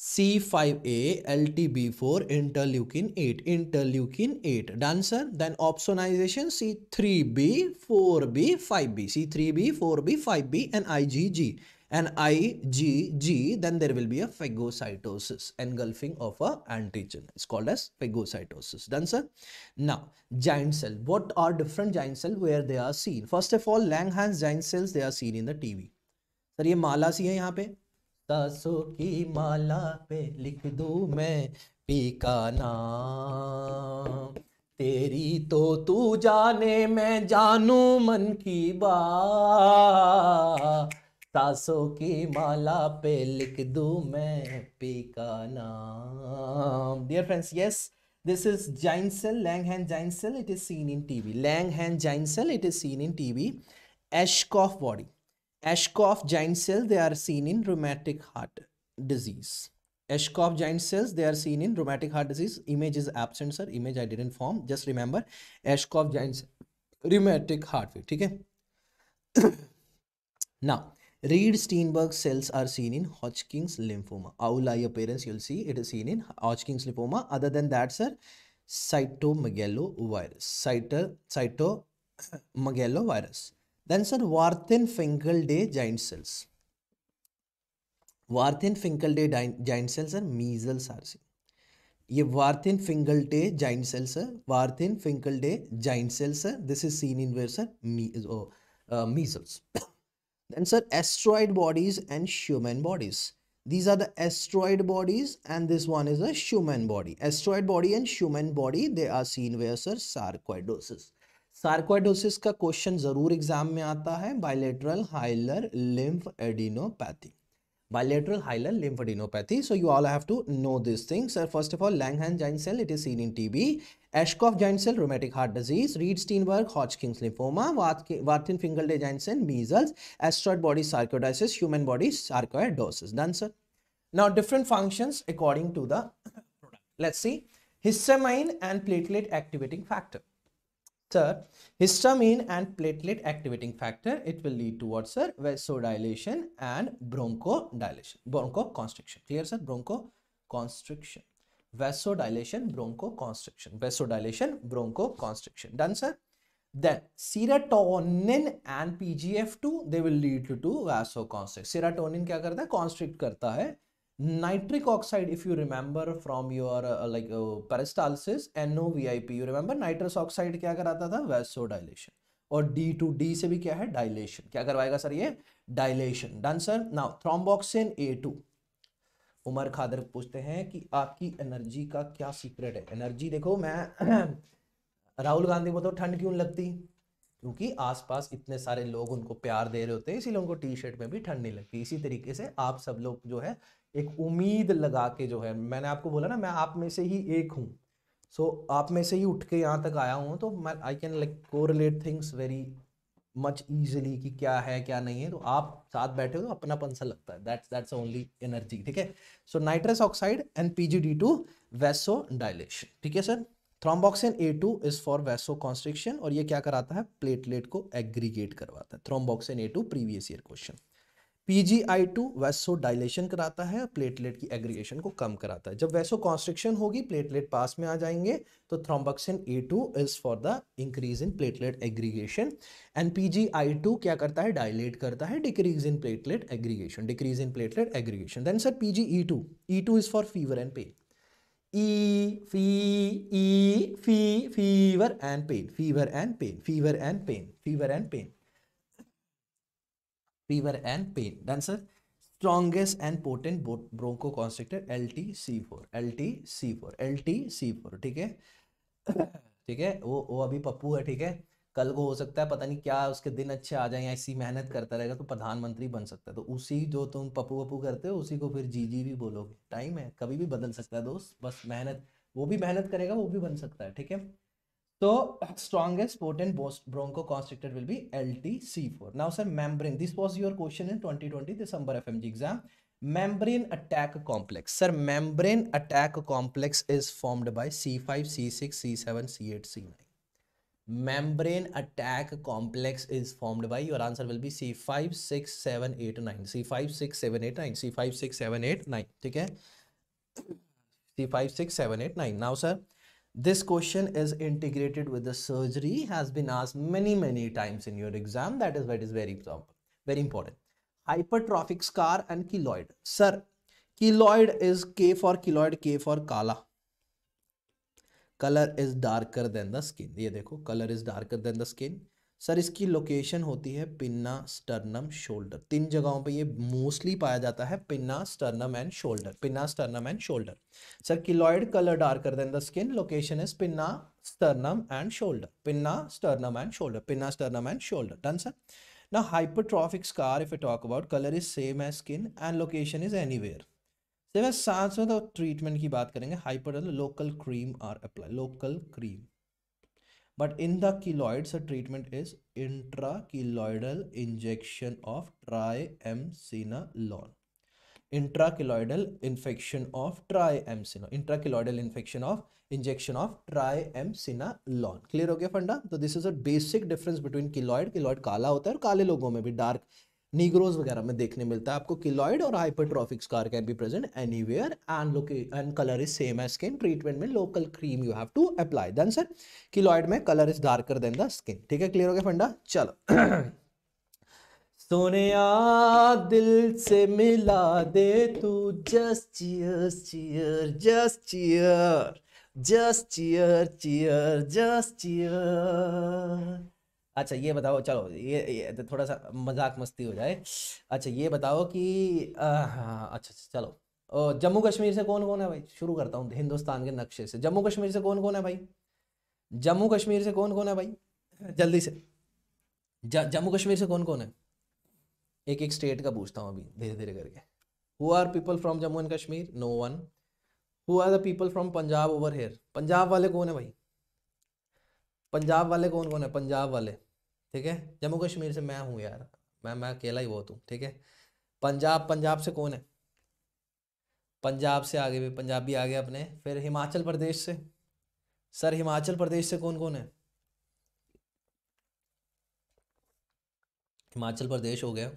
C five A L T B four interleukin eight interleukin eight done sir then opsonization C three B four B five B C three B four B five B and I G G an IgG, then there will be a phagocytosis, engulfing of a antigen. It's called as phagocytosis. Done, sir? Now, giant cell. What are different giant cell where they are seen? First of all, Langhans giant cells, they are seen in the TV. Sir, ये माला सी है यहाँ पे सासों की माला पे लिख दूँ मैं पी का नाम तेरी तो तू जाने मैं जानू मन की बात ताशों की माला पे लिख दूँ मैं हैप्पी का नाम dear friends yes this is Jainsel, Langhans Jainsel, it is seen in TV. Langhans Jainsel, it is seen in TV. Ashkoff body. Ashkoff giant cell, they are seen in rheumatic heart disease. Ashkoff giant cells, they are seen in rheumatic heart disease. Image is absent, sir. Image I didn't form. Just remember, Ashkoff giant cell, rheumatic heart. Okay. now, Reed Steinberg cells are seen in Hodgkin's lymphoma. Owl eye appearance, you'll see it is seen in Hodgkin's lymphoma. Other than that, sir, cytomegalovirus. Cyto, cytomegalovirus. Then, sir, Warthin-Finkelday giant cells. Warthin-Finkelday giant cells are measles are seen. ये वार्थिन फिंगलटे giant cells है वार्थिन फिंकलडे giant cells है this is seen in where sir measles Then, sir, asteroid bodies and Schumann bodies. These are the asteroid bodies, and this one is a Schumann body. Asteroid body and Schumann body, they are seen where, sir, sarcoidosis. Sarcoidosis का question जरूर exam में आता है bilateral hilar lymph adenopathy bilateral hilar lymphadenopathy. So you all have to know these things. So first of all, Langhans giant cell, it is seen in TB. giant cell, rheumatic heart disease, Reed-Steenberg Hodgkin's lymphoma, vartin fingalde cell, measles, asteroid body sarcoidosis, human body sarcoidosis. Done, sir. Now, different functions according to the product. Let's see. Histamine and platelet activating factor. Sir, histamine and platelet activating factor, it will lead towards sir, vasodilation and bronchodilation, bronchoconstriction. Clear, sir? Bronchoconstriction. vasodilation bronchoconstriction vasodilation bronchoconstriction done sir then serotonin and pgf2 they will lead to, to vasoconstrict serotonin क्या करता है constrict करता है nitric oxide if you remember from your uh, like uh, peristalsis novip you remember nitrous oxide क्या कराता था vasodilation और D to D से भी क्या है डायलेशन क्या करवाएगा सर ये dilation done sir now thromboxane A two Umar Khadar पूछते हैं कि आपकी एनर्जी का क्या सीक्रेट है एनर्जी देखो मैं *clears throat* राहुल गांधी को तो ठंड क्यों लगती क्योंकि आसपास इतने सारे लोग उनको प्यार दे रहे होते हैं इसीलिए उनको टी शर्ट में भी ठंड नहीं लगती इसी तरीके से आप सब लोग जो है एक उम्मीद लगा के जो है मैंने आपको बोला ना मैं आप में से ही एक हूँ सो so, आप में से ही उठ के यहाँ तक आया हूँ तो मैं I can like correlate things very much easily कि क्या है क्या नहीं है तो आप साथ बैठे हो तो अपना पंसा लगता है दैट्स दैट्स ओनली एनर्जी ठीक है so nitrous oxide and D two vasodilation ठीक है sir thromboxane A two is for vasoconstriction और ये क्या कराता है प्लेटलेट को एग्रीगेट करवाता है thromboxane A two previous year question PGI two vasodilation कराता है प्लेटलेट की एग्रीगेशन को कम कराता है जब वैसो कॉन्स्ट्रिक्शन होगी प्लेटलेट पास में आ जाएंगे तो thromboxane A two is for the increase in platelet aggregation and PGI two क्या करता है डायलेट करता है decrease in platelet aggregation decrease in platelet aggregation then sir PG E two E e two is for fever and pain E fee E fee fever and pain fever and pain fever and pain fever and pain fever and and pain strongest potent broncho L T C four L T C four L T C four ठीक है *coughs* ठीक है वो वो अभी पप्पू है ठीक है कल को हो सकता है पता नहीं क्या उसके दिन अच्छे आ जाए या इसी मेहनत करता रहेगा तो प्रधानमंत्री बन सकता है तो उसी जो तुम पप्पू पप्पू करते हो उसी को फिर जी जी भी बोलोगे टाइम है कभी भी बदल सकता है दोस्त बस मेहनत वो भी मेहनत करेगा वो भी बन सकता है ठीक है So strongest potent bronchoconstrictor will be LTC4. Now sir, membrane. This was your question in 2020 December FMG exam. Membrane attack complex. Sir, membrane attack complex is formed by C5, C6, C7, C8, C9. Membrane attack complex is formed by your answer will be C5, 6, 7, 8, 9. C5, 6, 7, 8, 9. C5, 6, 7, 8, 9. ठीक है? C5, 6, 7, 8, 9. Now sir, This question is integrated with the surgery, has been asked many, many times in your exam. That is why it is very, very important. Hypertrophic scar and keloid. Sir, keloid is K for keloid, K for kala. Color is darker than the skin. ये देखो, color is darker than the skin. Sir इसकी location होती है pinna sternum shoulder तीन जगहों पे ये mostly पाया जाता है pinna sternum and shoulder pinna sternum and shoulder sir keloid colour darker than the skin location is pinna sternum and shoulder pinna sternum and shoulder pinna sternum and shoulder done sir ना hypertrophic scar if you talk about colour is same as skin and location is any sir सांस में तो treatment की बात करेंगे hyper local cream are apply local cream but in the keloids treatment is intrakeloidal injection of triamcinolone intrakeloidal infection of triamcinolone intrakeloidal infection of injection of triamcinolone clear हो गया फंडा तो this is a basic difference between keloid keloid काला होता है और काले लोगों में भी डार्क निग्रोज वगैरह में देखने मिलता है आपको किलॉइड और hypertrophic scar can be present anywhere and लोके and colour is same as skin treatment में local cream you have to apply then sir keloid में colour is darker than the skin ठीक है क्लियर हो गया फंडा चलो *clears throat* सोने आ दिल से मिला दे तू just cheer cheer just cheer just cheer cheer just cheer अच्छा ये बताओ चलो ये, ये तो थोड़ा सा मजाक मस्ती हो जाए अच्छा ये बताओ कि आ, हाँ, अच्छा, अच्छा चलो जम्मू कश्मीर से कौन कौन है भाई शुरू करता हूँ हिंदुस्तान के नक्शे से जम्मू कश्मीर से कौन कौन है भाई जम्मू कश्मीर से कौन कौन है भाई जल्दी से जम्मू कश्मीर से कौन कौन है एक एक स्टेट का पूछता हूँ अभी धीरे धीरे करके who are people from Jammu and Kashmir no one who are the people from Punjab over here Punjab वाले कौन है भाई पंजाब वाले कौन कौन है पंजाब वाले ठीक है जम्मू कश्मीर से मैं हूँ यार मैं मैं अकेला ही बहुत हूँ ठीक है पंजाब पंजाब से कौन है पंजाब से आगे भी पंजाबी आ गया अपने फिर हिमाचल प्रदेश से सर हिमाचल प्रदेश से कौन कौन है हिमाचल प्रदेश हो गया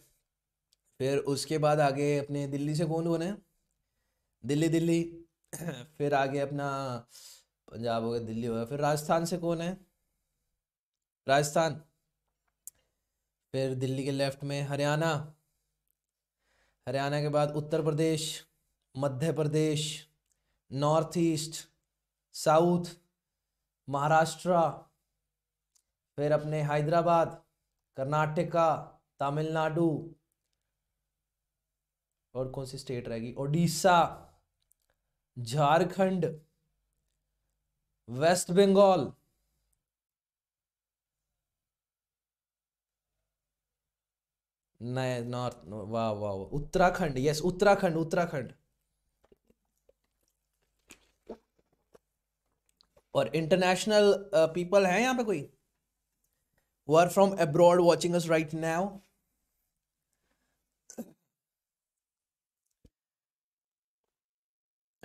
फिर उसके बाद आगे अपने दिल्ली से कौन कौन है दिल्ली दिल्ली *clears throat* फिर आगे अपना पंजाब हो गया दिल्ली हो गया फिर राजस्थान से कौन है राजस्थान फिर दिल्ली के लेफ्ट में हरियाणा हरियाणा के बाद Uttar Pradesh Madhya Pradesh north east south Maharashtra फिर अपने हैदराबाद कर्नाटका तमिलनाडु और कौन सी स्टेट रहेगी ओडिशा झारखंड वेस्ट बंगाल नॉर्थ वाह वाह उत्तराखंड यस उत्तराखंड उत्तराखंड और इंटरनेशनल पीपल uh, हैं यहां पे कोई वो are from abroad watching us right now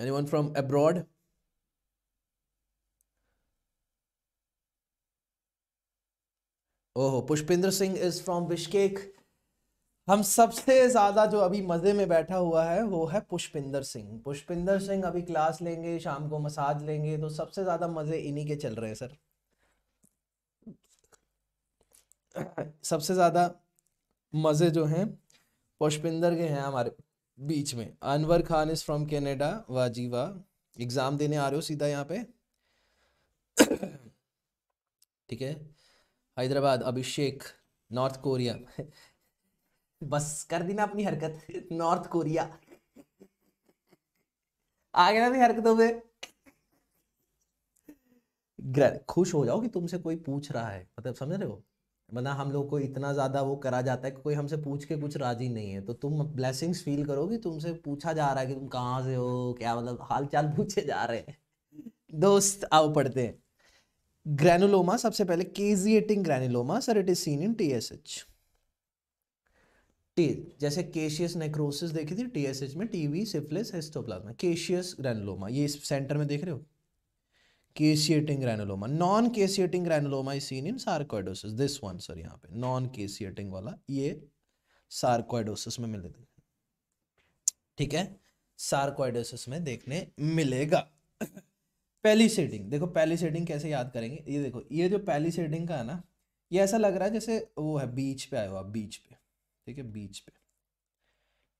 anyone from abroad ओहो Pushpinder Singh is from Bishkek हम सबसे ज़्यादा जो अभी मज़े में बैठा हुआ है वो है पुष्पिंदर सिंह पुष्पिंदर सिंह अभी क्लास लेंगे शाम को मसाज लेंगे तो सबसे ज़्यादा मज़े इन्हीं के चल रहे हैं सर सबसे ज़्यादा मज़े जो हैं पुष्पिंदर के हैं हमारे बीच में Anwar Khan is from Canada वाजीवा exam देने आ रहे हो सीधा यहाँ पे ठीक है हैदराबाद अभिषेक नॉर्थ कोरिया बस कर दी ना अपनी हरकत नॉर्थ कोरिया आ गया ना अपनी हरकतों खुश हो जाओ कि तुमसे कोई पूछ रहा है मतलब समझ रहे हो मतलब हम लोग को इतना ज़्यादा वो करा जाता है कि कोई हमसे पूछ के कुछ राजी नहीं है तो तुम ब्लेसिंग्स फील करो कि तुमसे पूछा जा रहा है कि तुम कहाँ से हो क्या मतलब हाल चाल पूछे जा रहे हैं दोस्त आओ पढ़ते हैं ग्रेनुलोमा सबसे पहले caseating granuloma sir it is seen in T S H T जैसे केशियस नेक्रोसिस देखी थी टीएसएच में TB syphilis histoplasma caseous granuloma ये इस सेंटर में देख रहे हो caseating granuloma non caseating granuloma is seen in sarcoidosis this one sir यहाँ पे नॉन केशिएटिंग वाला ये सार्कोइडोसिस में मिलेगा ठीक है सार्कोइडोसिस में देखने मिलेगा पैलीसेडिंग देखो पैलीसेडिंग कैसे याद करेंगे ये देखो ये जो पैलीसेडिंग का है ना ये ऐसा लग रहा है जैसे वो है बीच पे आए हो आप बीच पे ठीक है बीच पे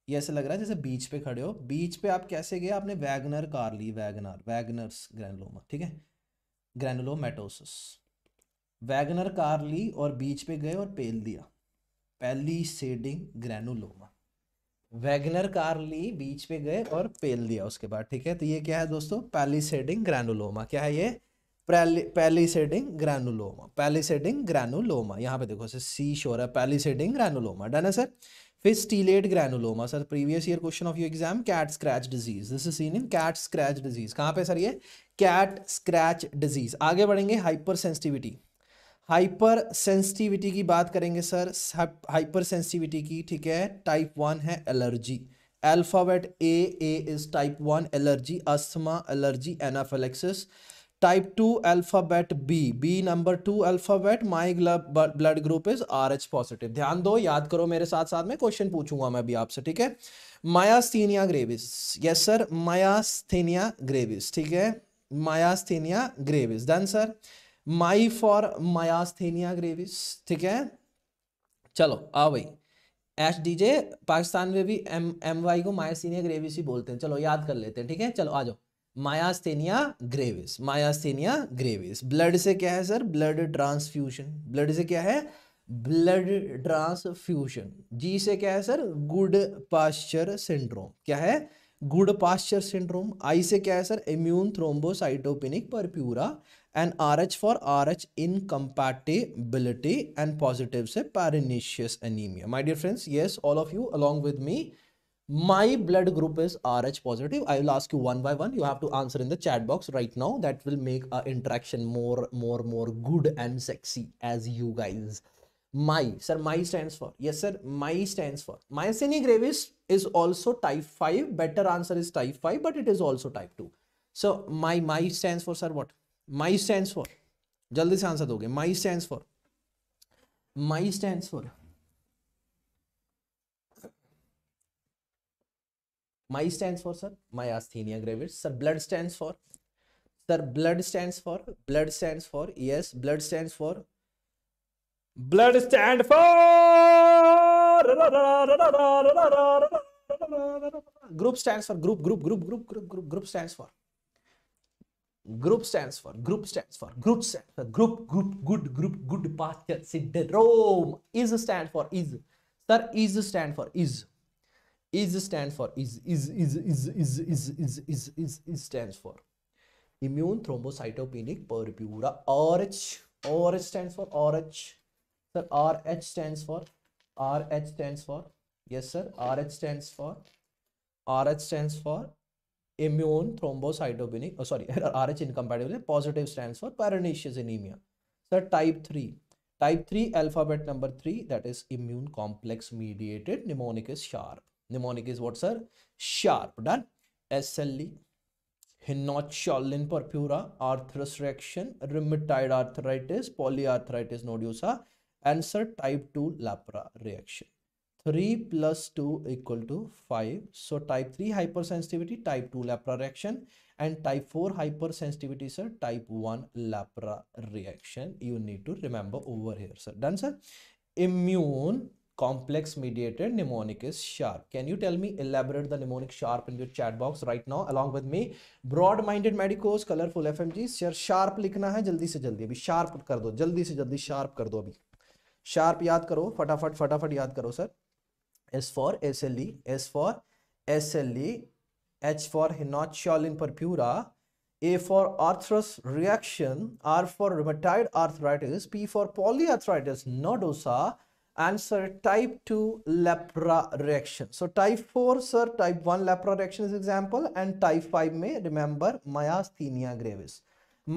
ये ऐसे लग रहा है जैसे बीच पे खड़े हो बीच पे आप कैसे गए आपने वैगनर कार ली वैगनर वैगनर्स ग्रैनुलोमा ठीक है ग्रैनुलोमेटोसिस वैगनर कार ली और बीच पे गए और पेल दिया पहली सेडिंग ग्रैनुलोमा वैगनर कार ली बीच पे गए और पेल दिया उसके बाद ठीक है तो ये क्या है दोस्तों पैली सेडिंग ग्रैनुलोमा क्या है ये पैलीसेडिंग ग्रैनुलोमा पैलीसेडिंग ग्रैनुलोमा यहाँ पे देखो सर सी शोर है पैलीसेडिंग ग्रैनुलोमा डन है सर फिर stellate granuloma sir previous year question of you exam cat scratch disease this is seen in cat scratch disease कहाँ पे सर ये कैट स्क्रैच डिजीज आगे बढ़ेंगे हाइपर सेंसिटिविटी हाइपर सेंसिटिविटी की बात करेंगे सर हाइपर सेंसिटिविटी की ठीक है टाइप वन है allergy alphabet A A is type one allergy asthma allergy anaphylaxis type two alphabet B B number two alphabet my blood group is R H positive ध्यान दो याद करो मेरे साथ साथ में क्वेश्चन पूछूंगा मैं भी आपसे ठीक है myasthenia gravis yes sir myasthenia gravis ठीक है myasthenia gravis done sir my for myasthenia gravis ठीक है चलो आ भाई एच डीजे पाकिस्तान में भी एम एम वाई को मायास्थीनिया ग्रेविस ही बोलते हैं चलो याद कर लेते हैं ठीक है चलो आ जाओ myasthenia gravis myasthenia gravis blood से क्या है सर ब्लड ट्रांसफ्यूजन ब्लड से क्या है ब्लड ट्रांसफ्यूजन जी से क्या है सर गुड पास्चर सिंड्रोम क्या है गुड पास्चर सिंड्रोम आई से क्या है sir immune thrombocytopenic purpura and R H for R H incompatibility and positive से pernicious anaemia my dear friends yes all of you along with me my blood group is RH positive. I will ask you one by one. You have to answer in the chat box right now. That will make our interaction more, more, more good and sexy as you guys. My, sir, my stands for. Yes, sir, my stands for. Myasthenia gravis is also type 5. Better answer is type 5, but it is also type 2. So my, my stands for, sir, what? My stand for जल्दी से answer दोगे my stand for my stand for My stands for sir, myasthenia gravis. Sir, blood stands for. Sir, blood stands for. Blood stands for. Yes, blood stands for. Blood stand for. Group stands for group, group, group, group, group, group, group stands for. Group stands for group stands for group stands for group group good group good pasture syndrome is stand for is sir is stand for is is stands for is is is is is is is is is, is stands for immune thrombocytopenic purpura RH RH stands for RH sir RH stands for RH stands for yes sir RH stands for RH stands for immune thrombocytopenic oh sorry *laughs* RH incompatible positive stands for pernicious anemia sir type 3 type 3 alphabet number 3 that is immune complex mediated mnemonic is sharp Mnemonic is what, sir? Sharp. Done. SLE, hinochiolin purpura, arthritis reaction, rheumatoid arthritis, polyarthritis nodosa, answer type 2 Lapra reaction. 3 plus 2 equal to 5. So type 3 hypersensitivity, type 2 Lapra reaction and type 4 hypersensitivity sir, type 1 Lapra reaction. You need to remember over here sir. Done sir. Immune complex mediated mnemonic is sharp. Can you tell me, elaborate the mnemonic sharp in your chat box right now along with me. Broad minded medicos, colorful fmg Sir, sharp likhna hai jaldi se jaldi abhi sharp kar do jaldi se jaldi sharp kar do abhi sharp yaad karo fatafat fatafat yaad karo sir S for SLE, S for SLE, H for hinocholin purpura, A for arthritis reaction, R for rheumatoid arthritis, P for polyarthritis nodosa, answer type 2 lepra reaction so type 4 sir type 1 lepra reaction is example and type 5 may remember myasthenia gravis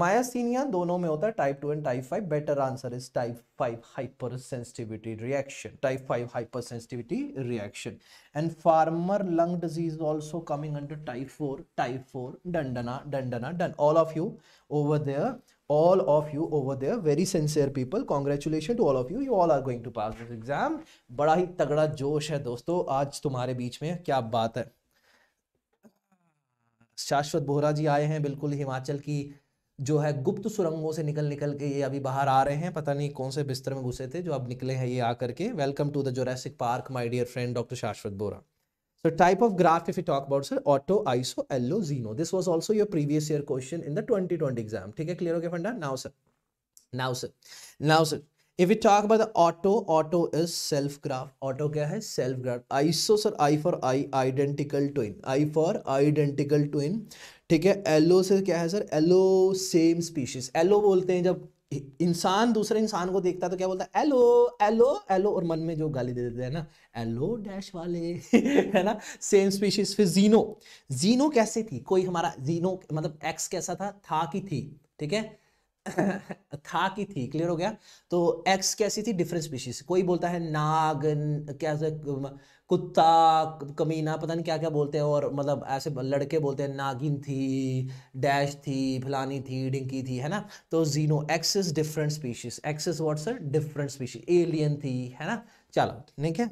myasthenia dono mein type 2 and type 5 better answer is type 5 hypersensitivity reaction type 5 hypersensitivity reaction and farmer lung disease also coming under type 4 type 4 dandana dandana done all of you over there all of you over there very sincere people congratulations to all of you you all are going to pass this exam bada hi tagda josh hai dosto aaj tumhare beech mein kya baat hai शाश्वत बोहरा जी आए हैं बिल्कुल हिमाचल की जो है गुप्त सुरंगों से निकल निकल के ये अभी बाहर आ रहे हैं पता नहीं कौन से बिस्तर में घुसे थे जो अब निकले हैं ये आकर के welcome to the Jurassic Park my dear friend doctor Shashwat Bora So type of graph, if we talk about, sir, auto, iso, allo Zeno. This was also your previous year question in the 2020 exam. theek hai clear ho gaya funda Now, sir. Now, sir. Now, sir. If we talk about the auto, auto is self graph. Auto kya hai self graph. ISO sir I for I identical twin. I for identical twin. ठीक है yellow से क्या है sir allo same species allo बोलते हैं जब इंसान दूसरे इंसान को देखता है तो क्या बोलता है एलो एलो एलो और मन में जो गाली दे देते हैं ना एलो डैश वाले *laughs* है ना सेम स्पीशीज फिर जीनो जीनो कैसे थी कोई हमारा जीनो मतलब एक्स कैसा था था कि थी ठीक है *laughs* था की थी क्लियर हो गया तो एक्स कैसी थी डिफरेंट स्पीशीज कोई बोलता है नाग क्या कुत्ता कमीना पता नहीं क्या क्या बोलते हैं और मतलब ऐसे लड़के बोलते हैं नागिन थी डैश थी फलानी थी डिंकी थी है ना तो xeno X is different species X is sir different species alien थी है ना चलो ठीक है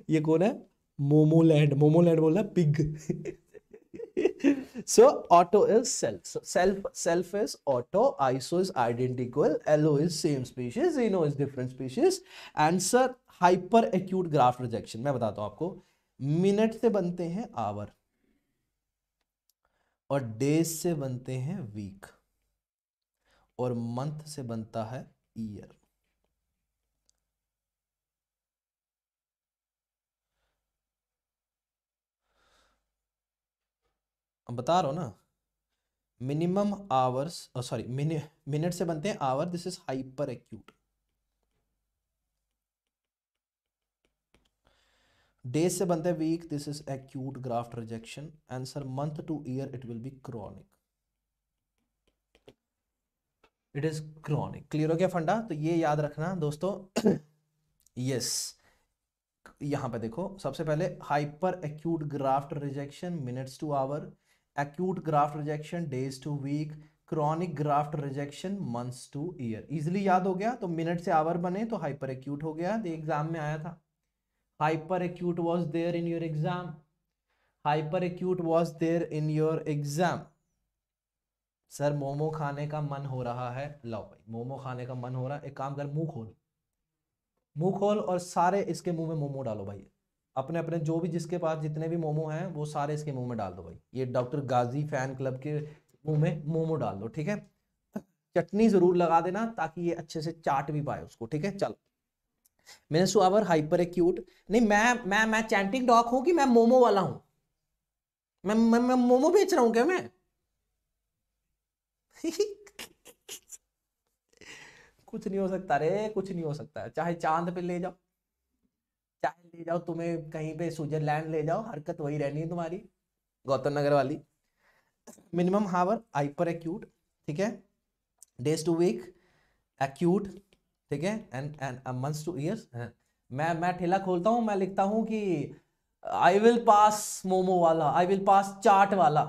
*laughs* ये कौन है मोमोलैंड मोमोलैंड बोल है pig so auto is self so self self is auto iso is identical lo is same species xeno is different species answer hyperacute graft rejection मैं बताता हूं आपको मिनट से बनते हैं आवर और डेज से बनते हैं वीक और मंथ से बनता है ईयर बता रहा हूँ ना मिनिमम आवर्स सॉरी मिनट से बनते हैं hour this is hyperacute days से बनते हैं week this is acute graft rejection answer month to year it will be chronic it is chronic clear हो गया फंडा तो ये याद रखना दोस्तों यस *coughs* यहां पे देखो सबसे पहले hyperacute graft rejection minutes to hour acute graft rejection days to week chronic graft rejection months to year easily याद हो गया तो मिनट से आवर बने तो हाइपर एक्यूट हो गया एग्जाम में आया था hyper acute was there in your exam hyper acute was there in your exam sir momo खाने का मन हो रहा है लाओ भाई मोमो खाने का मन हो रहा है एक काम कर मुंह खोल मुंह खोल और सारे इसके मुंह में मोमो डालो भाई अपने अपने जो भी जिसके पास जितने भी मोमो हैं वो सारे इसके मुंह में डाल दो भाई ये डॉक्टर गाजी फैन क्लब के मुंह में मोमो डाल दो ठीक है चटनी ज़रूर लगा देना ताकि ये अच्छे से चाट भी पाए उसको ठीक है चलो मैंने सुआवर हाइपर एक्यूट नहीं मैं मैं मैं चैंटिंग डॉग हूं कि मैं मोमो वाला हूं मैं मैं, मैं मोमो बेच रहा हूं क्या मैं कुछ नहीं हो सकता रे कुछ नहीं हो सकता चाहे चांद पे ले जाओ चाहे ले जाओ तुम्हें कहीं पे स्विट्जरलैंड ले जाओ हरकत वही रहनी है तुम्हारी गौतम नगर वाली मिनिमम हावर हाइपर एक्यूट ठीक है डेज टू वीक एक्यूट ठीक है and and months to years मैं मैं ठेला खोलता हूँ मैं लिखता हूँ कि आई विल पास मोमो वाला आई विल पास चाट वाला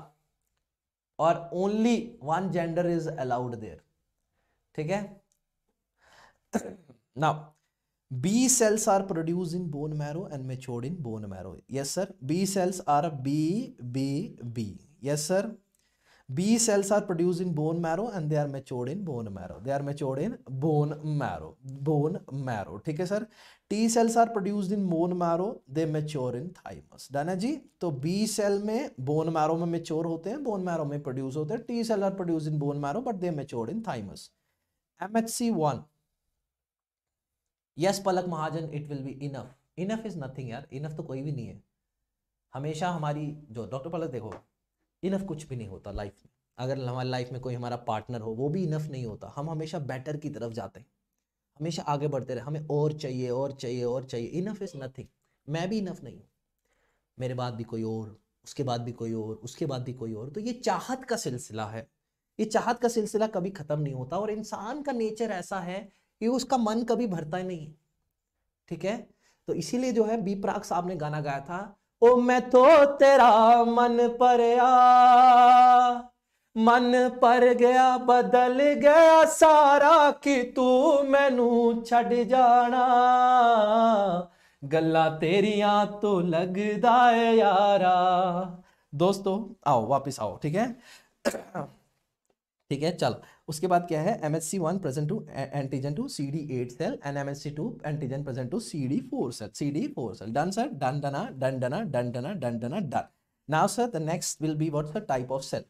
और only one gender is allowed there ठीक है now B cells are produce in bone marrow and matured in bone marrow yes sir B cells are B B B yes sir B cells are produced in bone marrow and they are matured in bone marrow. They are matured in bone marrow. Bone marrow. ठीक है sir T cells are produced in bone marrow. They mature in thymus. Done है जी तो B cell में bone marrow में mature होते हैं bone marrow में produce होते हैं T cells are produced in bone marrow but they matured in thymus. MHC MHC1. Yes Palak Mahajan it will be enough. Enough is nothing यार enough तो कोई भी नहीं है हमेशा हमारी जो डॉक्टर पलक देखो इनफ कुछ भी नहीं होता लाइफ में अगर हमारी लाइफ में कोई हमारा पार्टनर हो वो भी इनफ नहीं होता हम हमेशा बेटर की तरफ जाते हैं हमेशा आगे बढ़ते रहे हमें और चाहिए और चाहिए और चाहिए इनफ इज़ नथिंग मैं भी इनफ नहीं हूँ मेरे बाद भी कोई और उसके बाद भी कोई और उसके बाद भी कोई और तो ये चाहत का सिलसिला है ये चाहत का सिलसिला कभी ख़त्म नहीं होता और इंसान का नेचर ऐसा है कि उसका मन कभी भरता ही नहीं ठीक है तो इसीलिए जो है बी प्राग साहब ने गाना गाया था ओ मैं तो तेरा मन पर आ मन पर गया बदल गया सारा कि तू मैनू छड़ जाना गल्ला तेरिया तो लगदा है यारा दोस्तों आओ वापस आओ ठीक है *clears throat* ठीक है चल उसके बाद क्या है M S C one present to antigen to C D eight cell and M S C two antigen present to C D four cell C D four cell done sir done डना done डना done डना done डना done now sir the next will be what sir type of cell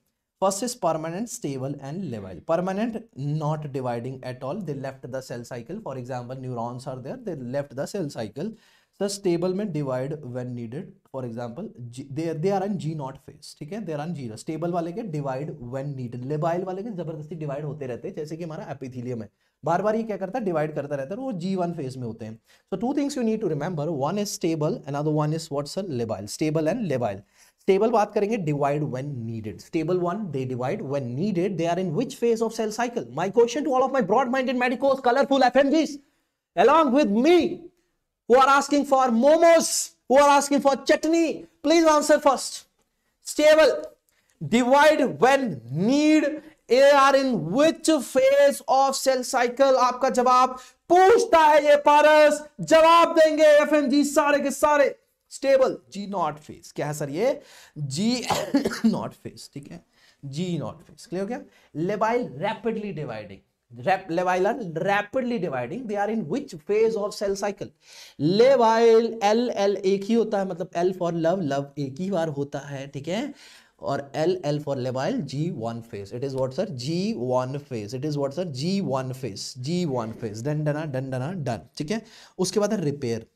first is permanent stable and level permanent not dividing at all they left the cell cycle for example neurons are there they left the cell cycle such table में divide when needed for example they are in G naught phase ठीक है they are in G stable वाले के divide when needed labile वाले के जबरदस्ती divide होते रहते हैं जैसे कि हमारा एपिथिलियम है बार बार ये क्या करता है डिवाइड करता रहता है तो वो जी वन फेज में होते हैं so two things you need to remember one is stable and other one is what's labile stable and labile stable बात करेंगे divide when needed stable one they divide when needed they are in which phase of cell cycle my question to all of my broad minded medicos colourful FMGs along with me who are asking for momos, who are asking for chutney, please answer first. Stable, divide when need, are in which phase of cell cycle? आपका जवाब पूछता है ये पारस जवाब देंगे FMG सारे के सारे स्टेबल जी नॉट फेस क्या है सर ये जी नॉट फेस ठीक है जी नॉट फेस क्लियर हो गया labile rapidly dividing rap, rapidly dividing they are in which phase of cell cycle levial l l एक ही होता है मतलब l for love love एक ही बार होता है ठीक है और L L for लेवाइल G one phase it is what sir G one phase it is what sir G one phase G one phase done डना डन डना डन ठीक है उसके बाद है रिपेयर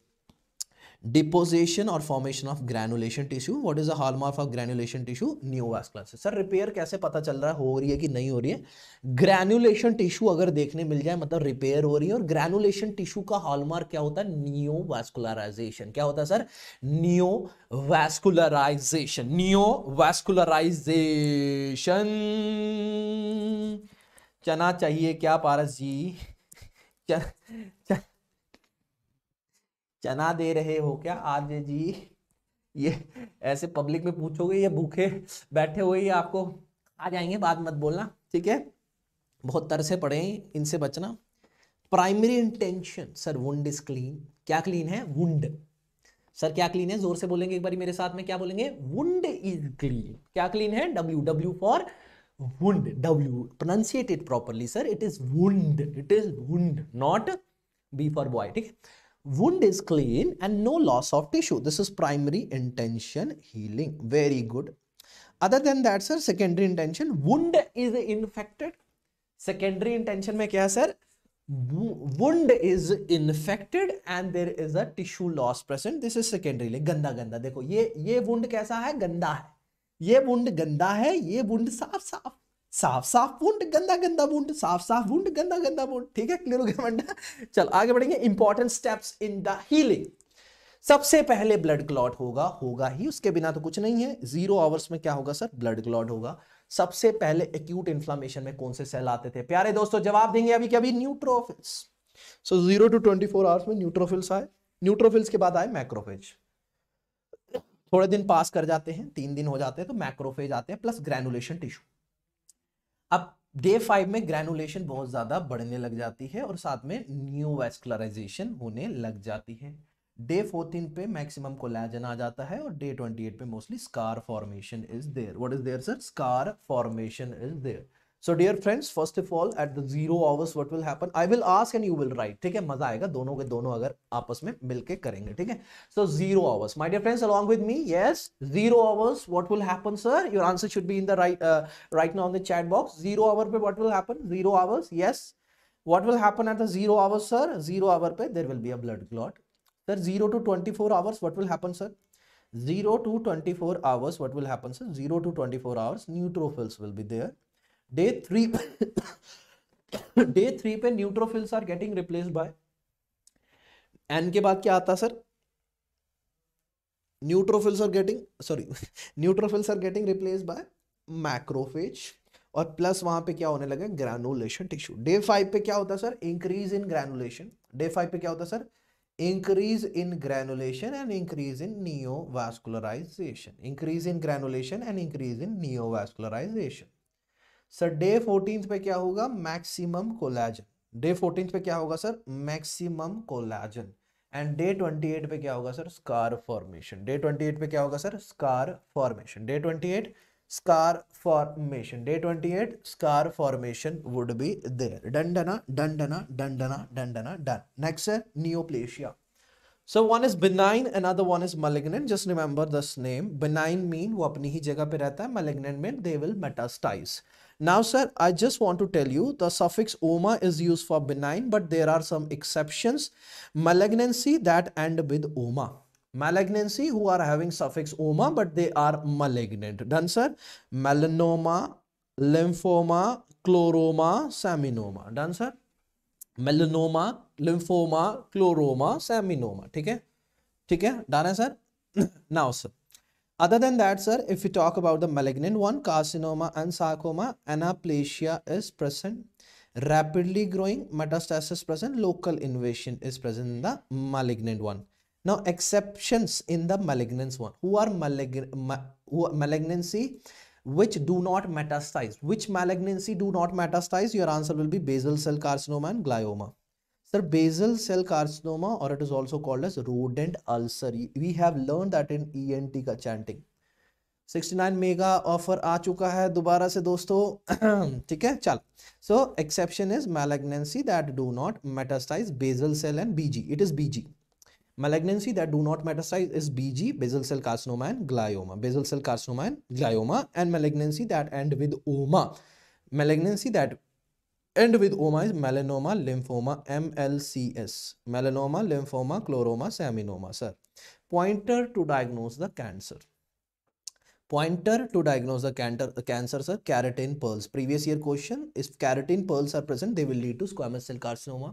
डिपोजिशन और formation of granulation tissue what is the hallmark of granulation tissue neovascular sir repair कैसे पता चल रहा है हो रही है कि नहीं हो रही है ग्रेनुलेशन टिश्यू अगर देखने मिल जाए मतलब रिपेयर हो रही है और ग्रेनुलेशन टिश्यू का हॉलमार्क क्या होता है वैस्कुलराइजेशन क्या होता है सर वैस्कुलराइजेशन न्यो वैस्कुलराइजेशन चना चाहिए क्या पारस जी चना चना दे रहे हो क्या आज जी ये ऐसे पब्लिक में पूछोगे ये भूखे बैठे हुए ही आपको आ जाएंगे बाद मत बोलना ठीक है बहुत तरसे पड़े हैं इनसे बचना primary intention sir wound is clean क्या क्लीन है वुंड सर क्या क्लीन है जोर से बोलेंगे एक बार मेरे साथ में क्या बोलेंगे वुंड इज क्लीन क्या क्लीन है W W for wound W pronunciate it properly sir it is wound it is wound not B for boy ठीक है wound is clean and no loss of tissue. This is primary intention healing. Very good. Other than that, sir, secondary intention, wound is infected. Secondary intention mein kya sir wound is infected and there is a tissue loss present. This is secondary ले ganda ganda dekho ye ye wound kaisa hai ganda hai ye wound ganda hai ye wound saaf saaf साफ साफ wound गंदा गंदा wound साफ साफ wound गंदा गंदा wound ठीक है क्लियर हो गया मंडा चल आगे बढ़ेंगे important steps in the healing सबसे पहले ब्लड क्लॉट होगा होगा ही उसके बिना तो कुछ नहीं है जीरो आवर्स में क्या होगा सर ब्लड क्लॉट होगा सबसे पहले एक्यूट इन्फ्लामेशन में कौन से सेल आते थे प्यारे दोस्तों जवाब देंगे अभी कभी neutrophils so zero to twenty four hours में न्यूट्रोफिल्स आए न्यूट्रोफिल्स के बाद आए मैक्रोफेज थोड़े दिन पास कर जाते हैं तीन दिन हो जाते हैं तो मैक्रोफेज आते हैं प्लस ग्रेनुलेशन टिश्यू अब डे फाइव में ग्रेनुलेशन बहुत ज़्यादा बढ़ने लग जाती है और साथ में न्यू वेस्कुलराइजेशन होने लग जाती है डे फोर्टीन पे मैक्सिमम कोलैजन आ जाता है और डे ट्वेंटी एट पे mostly scar formation is there what is there sir scar formation is there so dear friends first of all at the zero hours what will happen I will ask and you will write ठीक है मजा आएगा दोनों के दोनों अगर आपस में मिलके करेंगे ठीक है so zero hours my dear friends along with me yes zero hours what will happen sir your answer should be in the right right now in the chat box zero hour पे what will happen zero hours yes what will happen at the zero hours sir zero hour पे there will be a blood clot sir zero to twenty four hours what will happen sir 0 to 24 hours what will happen sir 0 to 24 hours neutrophils will be there day three day three पे neutrophils are getting replace by N के बाद क्या आता sir neutrophils are getting sorry neutrophils are getting replace by macrophage और plus वहां पे क्या होने लगे ग्रैनुलेशन टिश्यू डे फाइव पे क्या होता है sir increase in granulation day five पे क्या होता है sir increase in granulation and increase in neovascularization increase in granulation and increase in neovascularization sir day fourteen पे क्या होगा मैक्सिमम कोलाजन डे फोर्टीन पे क्या होगा sir maximum collagen and day twenty eight पे क्या होगा sir scar formation day twenty eight पे क्या होगा sir scar formation day twenty eight scar formation day twenty eight scar formation would be there डंडना डंडना डंडना डंडना डन नेक्स्ट है neoplasia so one is benign another one is malignant just remember this name benign mean वो अपनी ही जगह पे रहता है malignant mean they will metastasize Now, sir, I just want to tell you the suffix oma is used for benign, but there are some exceptions. Malignancy that end with oma. Malignancy who are having suffix oma, but they are malignant. Done, sir? Melanoma, lymphoma, chloroma, seminoma. Done, sir? Melanoma lymphoma chloroma seminoma ठीक है ठीक है done है sir *laughs* now sir Other than that, sir, if we talk about the malignant one, carcinoma and sarcoma, anaplasia is present. Rapidly growing metastasis present, local invasion is present in the malignant one. Now, exceptions in the malignant one. Who are, malign ma who malignancy which do not metastasize? Which malignancy do not metastasize? Your answer will be basal cell carcinoma and glioma. Sir basal cell carcinoma और it is also called as and ulcer we have learn that in E N T का chanting sixty nine mega offer आ चुका है दोबारा से दोस्तों *clears throat* ठीक है चल so exception is malignancy that do not metastasize basal cell and B G it is B G malignancy that do not metastasize is B G basal cell carcinoma and glioma basal cell carcinoma and glioma and malignancy that end with oma malignancy that end with oma is melanoma lymphoma mlcs melanoma lymphoma chloroma seminoma sir pointer to diagnose the cancer pointer to diagnose the cancer cancer sir keratin pearls previous year question if keratin pearls are present they will lead to squamous cell carcinoma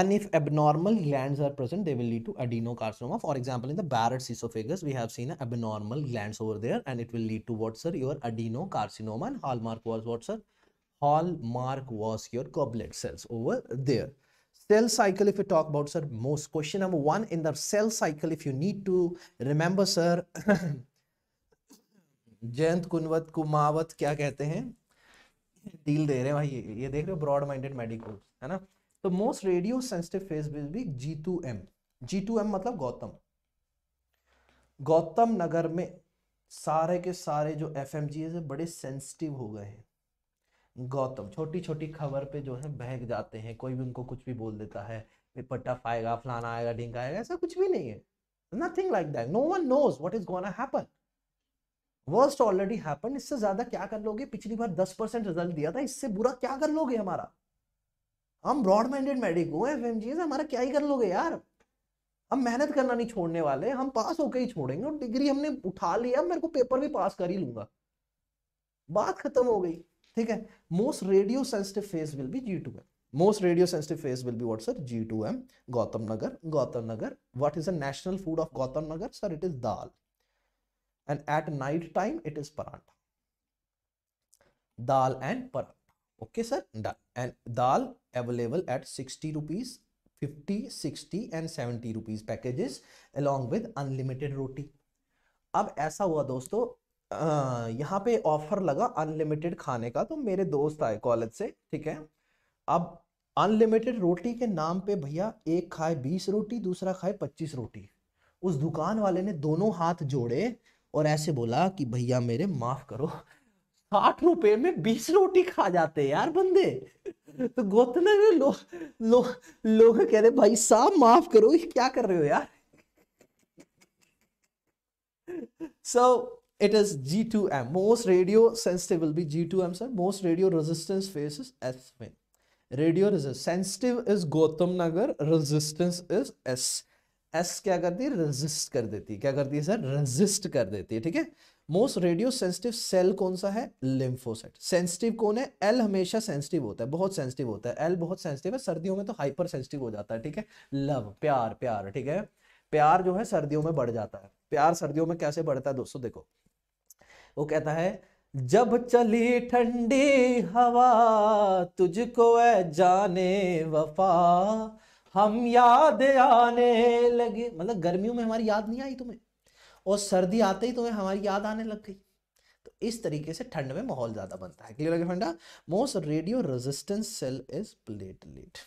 and if abnormal glands are present they will lead to adenocarcinoma for example in the barrett's esophagus we have seen abnormal glands over there and it will lead to what sir your adenocarcinoma and hallmark was what sir hallmark was your goblet cells over there. Cell cycle, if we talk about, sir, most question number one in the cell cycle, if you need to remember, sir, Jayant Kunwat Kumawat क्या कहते हैं deal दे रहे हैं भाई ये, ये देख रहे हो ब्रॉड माइंडेड मेडिकल है ना तो most radio sensitive phase will be G two M G two M मतलब गौतम गौतम नगर में सारे के सारे जो एफ एम जी है बड़े सेंसिटिव हो गए हैं गौतम छोटी छोटी खबर पे जो है बहक जाते हैं कोई भी उनको कुछ भी बोल देता है पट्टा फाएगा फलाना आएगा ढिंग आएगा ऐसा कुछ भी नहीं है nothing like that no one knows what is gonna happen worst already happen इससे ज्यादा क्या कर लोगे पिछली बार दस परसेंट रिजल्ट दिया था इससे बुरा क्या कर लोगे हमारा हम ब्रॉड माइंडेड मेडिक हो एफ एम जी हमारा क्या ही कर लोगे यार हम मेहनत करना नहीं छोड़ने वाले हम पास होकर ही छोड़ेंगे और डिग्री हमने उठा लिया मेरे को पेपर भी पास कर ही लूंगा बात खत्म हो गई ठीक है most radio sensitive phase will be G two M most radio sensitive phase will be what sir G two M Gautam Nagar Gautam Nagar what is a national food of Gautam Nagar sir it is dal and at night time it is paratha dal and paratha okay sir and dal available at sixty rupees fifty sixty and seventy rupees packages along with unlimited roti अब ऐसा हुआ दोस्तों यहाँ पे offer लगा unlimited खाने का तो मेरे दोस्त आए कॉलेज से ठीक है अब अनलिमिटेड रोटी के नाम पे भैया एक खाए बीस रोटी दूसरा खाए पच्चीस रोटी उस दुकान वाले ने दोनों हाथ जोड़े और ऐसे बोला कि भैया मेरे माफ करो साठ रुपए में बीस रोटी खा जाते यार बंदे तो गोतने में लो, लो, लोग कह रहे भाई साहब माफ करो क्या कर रहे हो यार so so, it is G2M. Most radio sensitive will be G2M, sir. Most radio resistance faces S wing. Radio resistance. Sensitive is Gautam Nagar, resistance is S. S क्या करती है रेजिस्ट कर देती है क्या करती है सर रेजिस्ट कर देती है ठीक है मोस्ट रेडियो सेंसिटिव सेल कौन सा है लिम्फोसाइट सेंसिटिव कौन है एल हमेशा सेंसिटिव होता है बहुत सेंसिटिव होता है एल बहुत सेंसिटिव है सर्दियों में तो हाइपर सेंसिटिव हो जाता है ठीक है लव प्यार प्यार ठीक है प्यार जो है सर्दियों में बढ़ जाता है प्यार सर्दियों में कैसे बढ़ता है दोस्तों देखो वो कहता है जब चली ठंडी हवा तुझको है जाने वफा हम याद आने लगे मतलब गर्मियों में हमारी याद नहीं आई तुम्हें और सर्दी आते ही तुम्हें हमारी याद आने लग गई तो इस तरीके से ठंड में माहौल ज़्यादा बनता है क्लियर लगे फंडा most radio resistance cell is platelet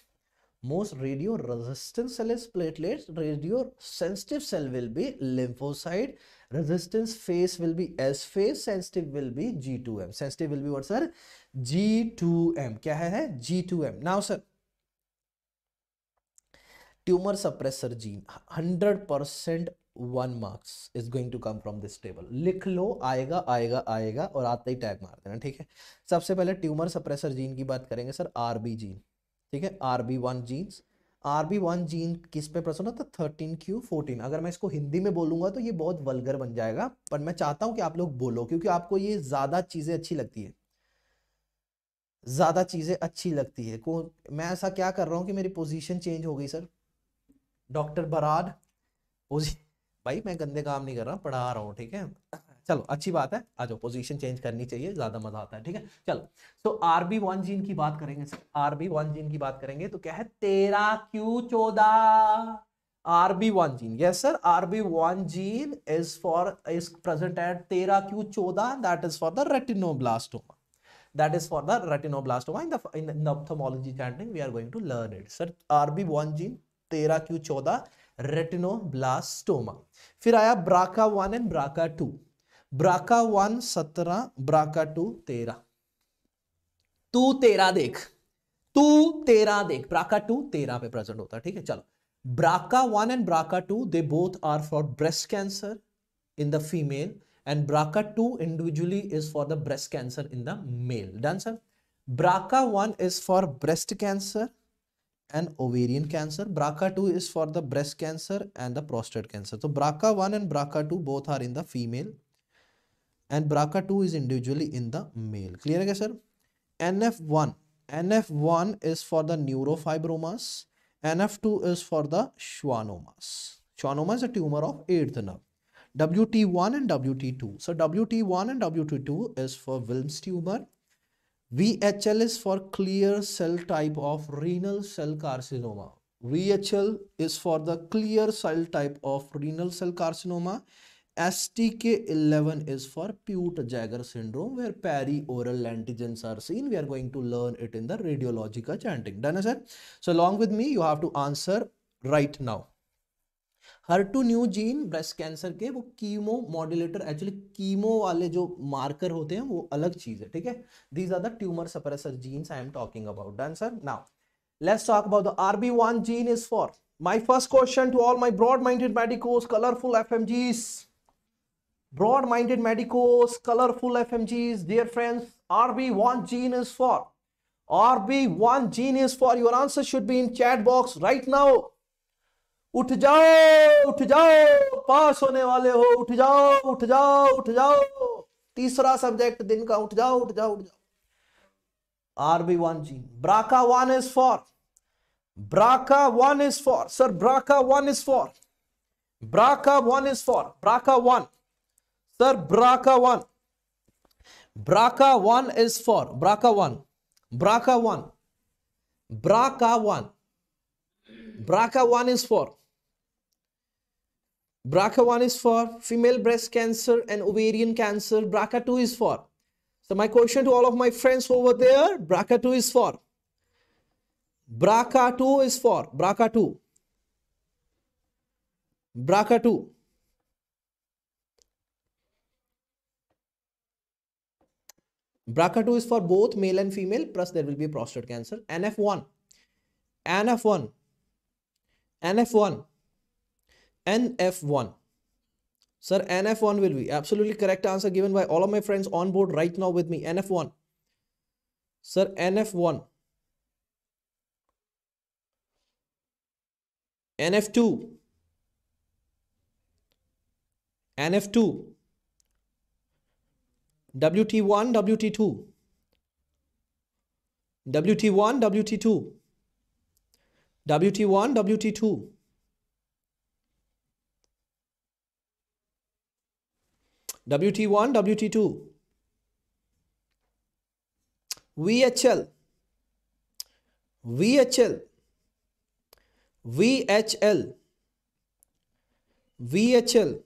most radio resistance cell is platelet radio sensitive cell will be lymphocyte resistance phase will be S phase sensitive will be G2M sensitive will be what sir G2M क्या है G2M now sir tumor suppressor gene 100% one marks is going to come from this table लिख लो आएगा आएगा आएगा और आते ही tag मार देना ठीक है सबसे पहले ट्यूमर सप्रेसर जीन की बात करेंगे सर आरबी जीन ठीक है RB one genes R B one gene किस पे प्रश्न होता थर्टीन क्यू फोर्टीन अगर मैं इसको हिंदी में बोलूंगा तो ये बहुत वलगर बन जाएगा पर मैं चाहता हूँ कि आप लोग बोलो क्योंकि आपको ये ज़्यादा चीज़ें अच्छी लगती है ज़्यादा चीज़ें अच्छी लगती है कौन मैं ऐसा क्या कर रहा हूँ कि मेरी पोजीशन चेंज हो गई सर डॉक्टर बराड भाई मैं गंदे काम नहीं कर रहा पढ़ा रहा हूँ ठीक है चलो अच्छी बात है आज पोजीशन चेंज करनी चाहिए ज्यादा मजा आता है ठीक है चलो सो आरबी वन जीन की बात करेंगे सर आरबी वन जीन की बात करेंगे तो क्या है तेरा क्यू चौदह RB one gene yes sir RB one gene is for is present at तेरा क्यू चौदह that is for the retinoblastoma that is for the retinoblastoma in the in, in the ophthalmology chanting we are going to learn it sir rb1 gene 13q14 retinoblastoma फिर आया BRCA one and BRCA two BRCA one सत्रह BRCA two तेरह तू तेरा देख तू तेरा देख ब्राका टू तेरह पे प्रेजेंट होता है ठीक है चलो BRCA one and BRCA two they both are for breast cancer in the female and BRCA two individually is for the breast cancer in the male done sir BRCA one is for breast cancer and ovarian cancer BRCA two is for the breast cancer and the prostate cancer तो BRCA one and BRCA two both are in the female and BRCA2 is individually in the male. Clear again, sir? NF1. NF1 is for the neurofibromas. NF2 is for the schwannomas. Schwannoma is a tumor of 8th nerve. WT1 and WT2. So WT1 and WT2 is for Wilms tumor. VHL is for clear cell type of renal cell carcinoma. VHL is for the clear cell type of renal cell carcinoma STK11 is for Peut-Jaeger syndrome where perioral antigens are seen. We are going to learn it in the radiological chanting. Done, sir? So along with me, you have to answer right now. Her two new gene breast cancer के वो chemo modulator actually chemo वाले जो marker होते हैं वो अलग चीज़ है ठीक है these are the tumour suppressor genes I am talking about done sir now let's talk about the RB one gene is for my first question to all my broad minded medicos colourful F M Gs broad-minded medicos, colorful FMGs, dear friends, RB1 genius is for? RB1 genius is for? Your answer should be in chat box right now. Uth jao, uth jao, pass hone wale ho, uth jao, uth Tisra subject din ka, uth jao, uth jao, uth RB1 genius. BRCA1 is for? BRCA1 is for? Sir, BRCA1 is for? BRCA1 is for? BRCA1. Sir, BRCA1. BRCA1 is for BRCA1. BRCA1. BRCA1. BRCA1 is for BRCA1 is for female breast cancer and ovarian cancer. BRCA2 is for. So my question to all of my friends over there, BRCA2 is for. BRCA2 is for. BRCA2. BRCA2. BRCA2 is for both male and female, plus there will be prostate cancer. NF1, NF1, NF1, NF1. Sir, NF1 will be absolutely correct answer given by all of my friends on board right now with me. NF1. Sir, NF1. NF2. NF2. WT1, WT2. WT1, WT2. WT1, WT2. WT1, WT2. VHL. VHL. VHL. VHL.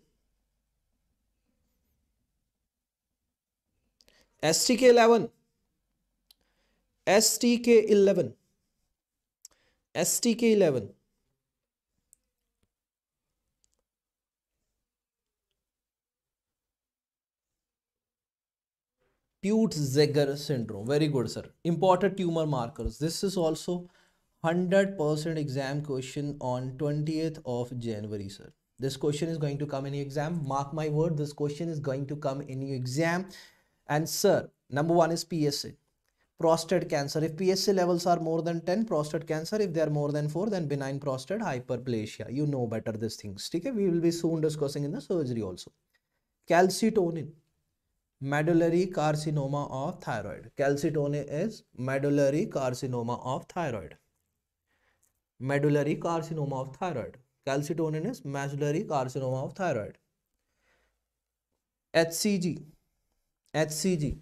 STK11 STK11 STK11 Peutz-Jeghers syndrome. Very good, sir. Important tumor markers. This is also 100% exam question on 20th of January, sir. This question is going to come in your exam. Mark my word, this question is going to come in your exam and sir, number one is PSA. Prostate cancer. If PSA levels are more than 10, prostate cancer. If they are more than 4, then benign prostate hyperplasia. You know better these things. Okay? We will be soon discussing in the surgery also. Calcitonin. Medullary carcinoma of thyroid. Calcitonin is medullary carcinoma of thyroid. Medullary carcinoma of thyroid. Calcitonin is medullary carcinoma of thyroid. HCG H C G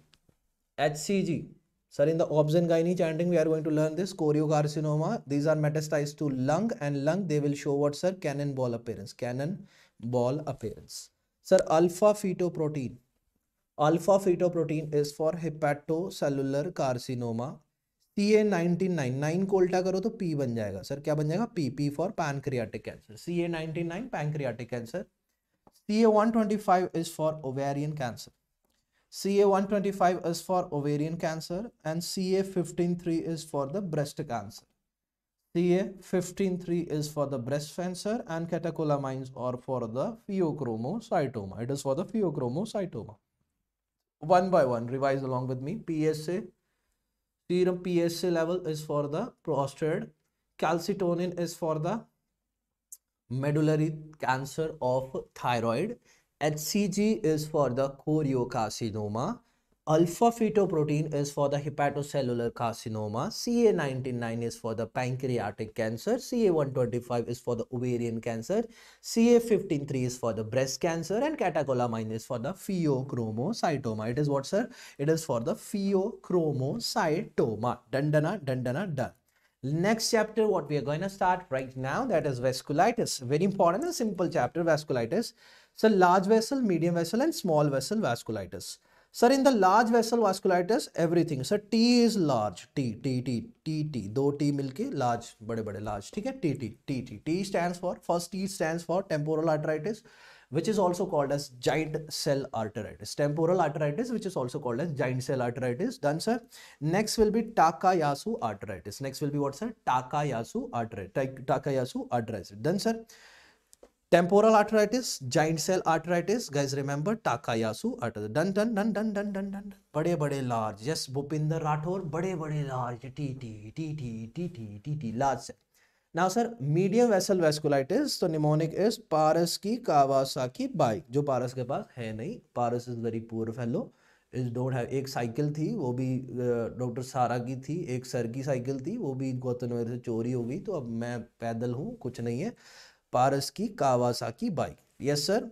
H C G Sir, in the obscene chanting, we are going to learn this choriocarcinoma. These are metastasized to lung and lung, they will show what, sir? Cannonball appearance. Cannonball appearance. Sir, alpha fetoprotein. Alpha fetoprotein is for hepatocellular carcinoma. C A nineteen nine nine को उल्टा करो तो P बन जाएगा sir क्या बन जाएगा P P for pancreatic cancer C A nineteen nine pancreatic cancer C A one twenty five is for ovarian cancer CA125 is for ovarian cancer and CA153 is for the breast cancer. CA153 is for the breast cancer and catecholamines are for the pheochromocytoma. It is for the pheochromocytoma. One by one, revise along with me. PSA, serum PSA level is for the prostate. Calcitonin is for the medullary cancer of thyroid HCG is for the choriocarcinoma. Alpha fetoprotein is for the hepatocellular carcinoma. CA99 is for the pancreatic cancer. CA125 is for the ovarian cancer. CA153 is for the breast cancer. And catecholamine is for the pheochromocytoma. It is what, sir? It is for the pheochromocytoma. Done done done done. next chapter what we are going to start right now that is vasculitis very important simple chapter vasculitis Sir, large vessel, medium vessel and small vessel vasculitis. Sir, in the large vessel vasculitis, everything. Sir, T is large. T, T, T, T, T. दो T milke large, bade bade large. ठीक है? T, T, T, T. T stands for, first T stands for temporal arteritis. which is also called as giant cell arteritis. Temporal arteritis, which is also called as giant cell arteritis. Done, sir. Next will be Takayasu arteritis. Next will be what, sir? Takayasu arteritis. Takayasu arteritis. Done, sir. Temporal arthritis, giant cell arthritis. Guys, remember Takayasu arthritis. Dun dun dun dun dun dun dun. बड़े बड़े large. Yes, Bhupinder Rathore. बड़े बड़े large. T T T T T T T T large cell. Now sir, medium vessel vasculitis. तो mnemonic is Paras की Kawasaki bike. जो Paras के पास है नहीं. Paras is very poor fellow. Is don't have एक साइकिल थी वो भी डॉक्टर सारा की थी एक सर की साइकिल थी वो भी गौतम नगर से चोरी हो गई तो अब मैं पैदल हूँ कुछ नहीं है पारस की Kawasaki bike yes sir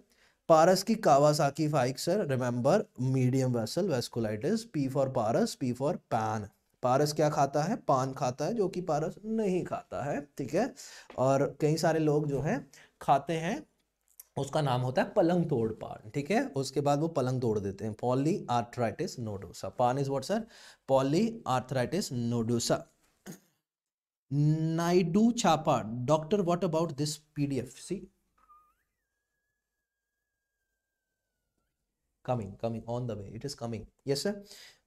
Paras की Kawasaki bike sir remember medium vessel vasculitis P for Paras P for pan Paras क्या खाता है पान खाता है जो कि पारस नहीं खाता है ठीक है और कई सारे लोग जो हैं खाते हैं उसका नाम होता है पलंग तोड़ पान ठीक है उसके बाद वो पलंग तोड़ देते हैं poly arthritis nodosa paan is what sir poly arthritis nodosa Naidu Chapa. Doctor, what about this PDF? See? Coming, coming, on the way. It is coming. Yes, sir.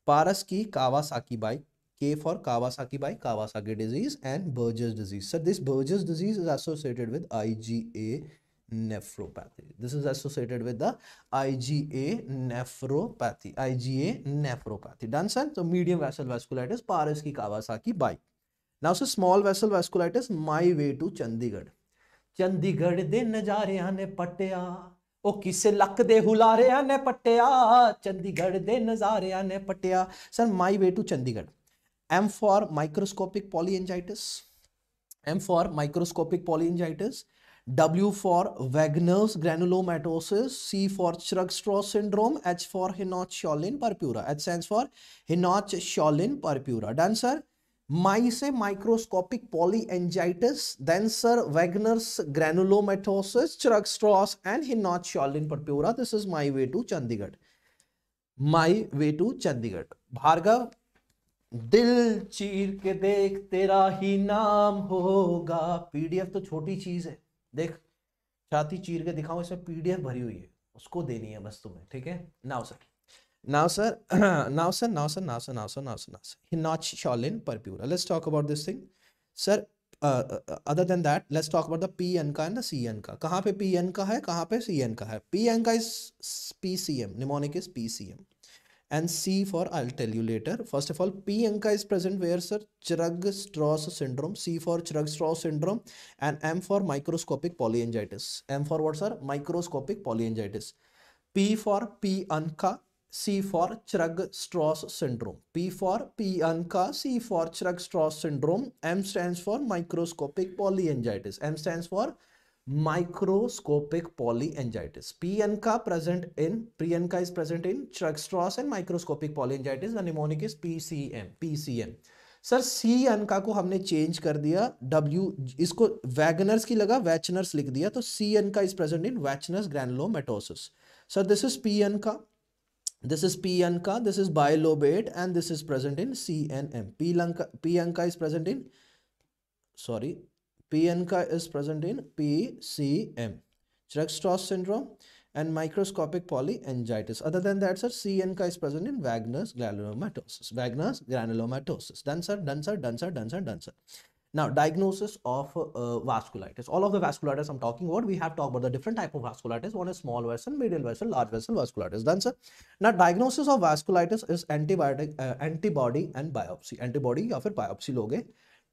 Paras ki Kawasaki Bai. K for Kawasaki by Kawasaki disease and Burgess disease. So this Burgess disease is associated with IgA nephropathy. This is associated with the IgA nephropathy. IgA nephropathy. Done, sir? So medium vessel vasculitis, Paris ki Kawasaki by. Now so small vessel vasculitis my way to Chandigarh Chandigarh ਦੇ ਨਜ਼ਾਰਿਆਂ ਨੇ ਪਟਿਆ ਉਹ ਕਿਸੇ ਲੱਕ ਦੇ ਹੁਲਾਰਿਆਂ ਨੇ ਪਟਿਆ ਚੰਡੀਗੜ੍ਹ ਦੇ ਨਜ਼ਾਰਿਆਂ ਨੇ ਪਟਿਆ sir my way to Chandigarh M for microscopic polyangiitis M for microscopic polyangiitis W for Wegener's granulomatosis, C for Churg-Strauss syndrome, H for Hinoch-Schönlein purpura. H stands for Hinoch-Schönlein purpura. Done, sir? माइसे microscopic poly एंजाइटिस then sir Wegener's granulomatosis Churg Strauss and Henoch Shaolin purpura this is my way to Chandigarh my way to Chandigarh Bhargav दिल चीर के देख तेरा ही नाम होगा PDF तो छोटी चीज है देख छाती चीर के दिखाओ इसमें पीडीएफ भरी हुई है उसको देनी है बस तुम्हें ठीक है now sir Now, sir, now, sir, now, sir, now, sir, now, sir, now, sir, now, sir. Hinach Shaolin Purpura. Let's talk about this thing. Sir, uh, other than that, let's talk about the P N का and the C N का. कहाँ पे P N का है कहाँ पे C N का है P N का is P C M. Mnemonic is P C M. And C for I'll tell you later. First of all, P N का is present where sir Chirag-Strauss syndrome. C for Chirag-Strauss syndrome and M for microscopic polyangiitis. M for what sir? Microscopic polyangiitis. P for P N का C for chrug strauss syndrome. P for PN ka, C for chrug strauss syndrome. M stands for microscopic polyangiitis. M stands for microscopic polyangiitis. PN ka present in, PN ka is present in chrug strauss and microscopic polyangiitis. The mnemonic is PCM. PCM. Sir C ANCA को हमने change कर दिया W इसको Wagner's की लगा वैचनर्स लिख दिया तो C ANCA is present in Wegener's granulomatosis sir this is P ANCA This is P Anka, this is bilobate, and this is present in C and P is present in, sorry, P Anka is present in PCM. Church-Strauss syndrome and microscopic polyangitis. Other than that, sir, C N K is present in Wagner's granulomatosis. Wagner's granulomatosis. Done, sir, done, sir, done, sir, done, sir, done, sir. Now, diagnosis of uh, vasculitis. All of the vasculitis I'm talking about, we have talked about the different type of vasculitis. One is small vessel, medial vessel, large vessel vasculitis. Done, sir. Now, diagnosis of vasculitis is antibiotic, uh, antibody and biopsy. Antibody या फिर biopsy लोगे.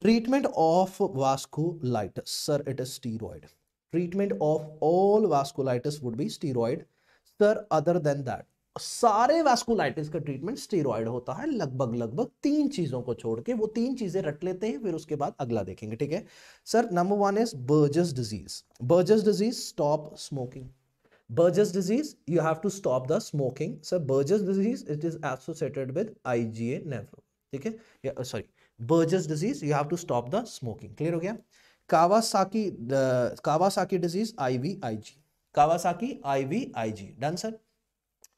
Treatment of vasculitis. Sir, it is steroid. Treatment of all vasculitis would be steroid. Sir, other than that, सारे vasculitis का treatment steroid होता है लगभग लगभग तीन चीज़ों को छोड़ के वो तीन चीज़ें रट लेते हैं फिर उसके बाद अगला देखेंगे ठीक है sir number one is Buerger's disease Buerger's disease stop smoking Buerger's disease you have to stop the smoking sir Buerger's disease it is associated with I G A nephro ठीक है sorry Buerger's disease you have to stop the smoking clear हो गया Kawasaki Kawasaki disease I V I G Kawasaki I V I G done sir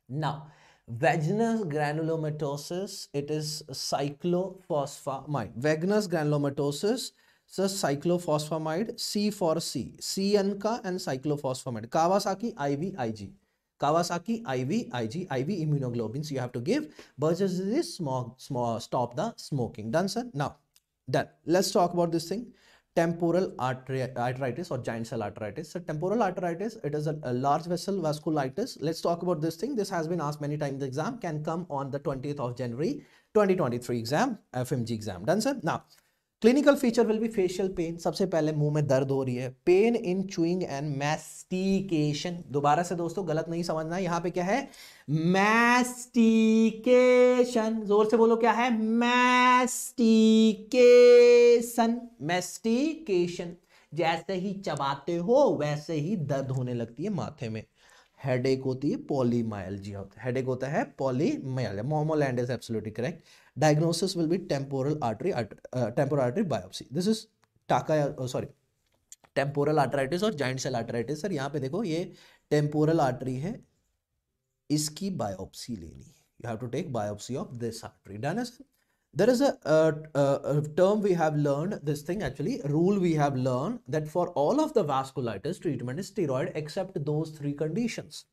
Now, vaginous granulomatosis, it is cyclophosphamide. Vaginous granulomatosis, so cyclophosphamide, C for C. CNK and cyclophosphamide. Kawasaki IVIG. Kawasaki IVIG, IV immunoglobins you have to give. Versus this, small. Small. stop the smoking. Done, sir? Now, done. Let's talk about this thing temporal arteritis or giant cell arteritis. So temporal arteritis, it is a, a, large vessel vasculitis. Let's talk about this thing. This has been asked many times. The exam can come on the 20th of January 2023 exam, FMG exam. Done, sir? Now, clinical feature will be facial pain सबसे पहले मुंह में दर्द हो रही है pain in chewing and mastication दोबारा से दोस्तों गलत नहीं समझना यहां पे क्या है मैस्टिकेशन जोर से बोलो क्या है मैस्टिकेशन मैस्टिकेशन जैसे ही चबाते हो वैसे ही दर्द होने लगती है माथे में हेडेक होती है पॉलीमायल्जिया होता है हेडेक होता है polymyalgia Momoland is absolutely correct diagnosis will be temporal artery temporal artery biopsy this is टाका सॉरी टेम्पोरल आर्टराइटिस और जॉइंट सेल आर्टराइटिस सर यहाँ पे देखो ये टेम्पोरल आर्टरी है इसकी बायोप्सी लेनी है you have to take biopsy of this artery done है sir there is a, a, a, term we have learned, this thing actually, rule we have learned that for all of the vasculitis, treatment is steroid except those three conditions.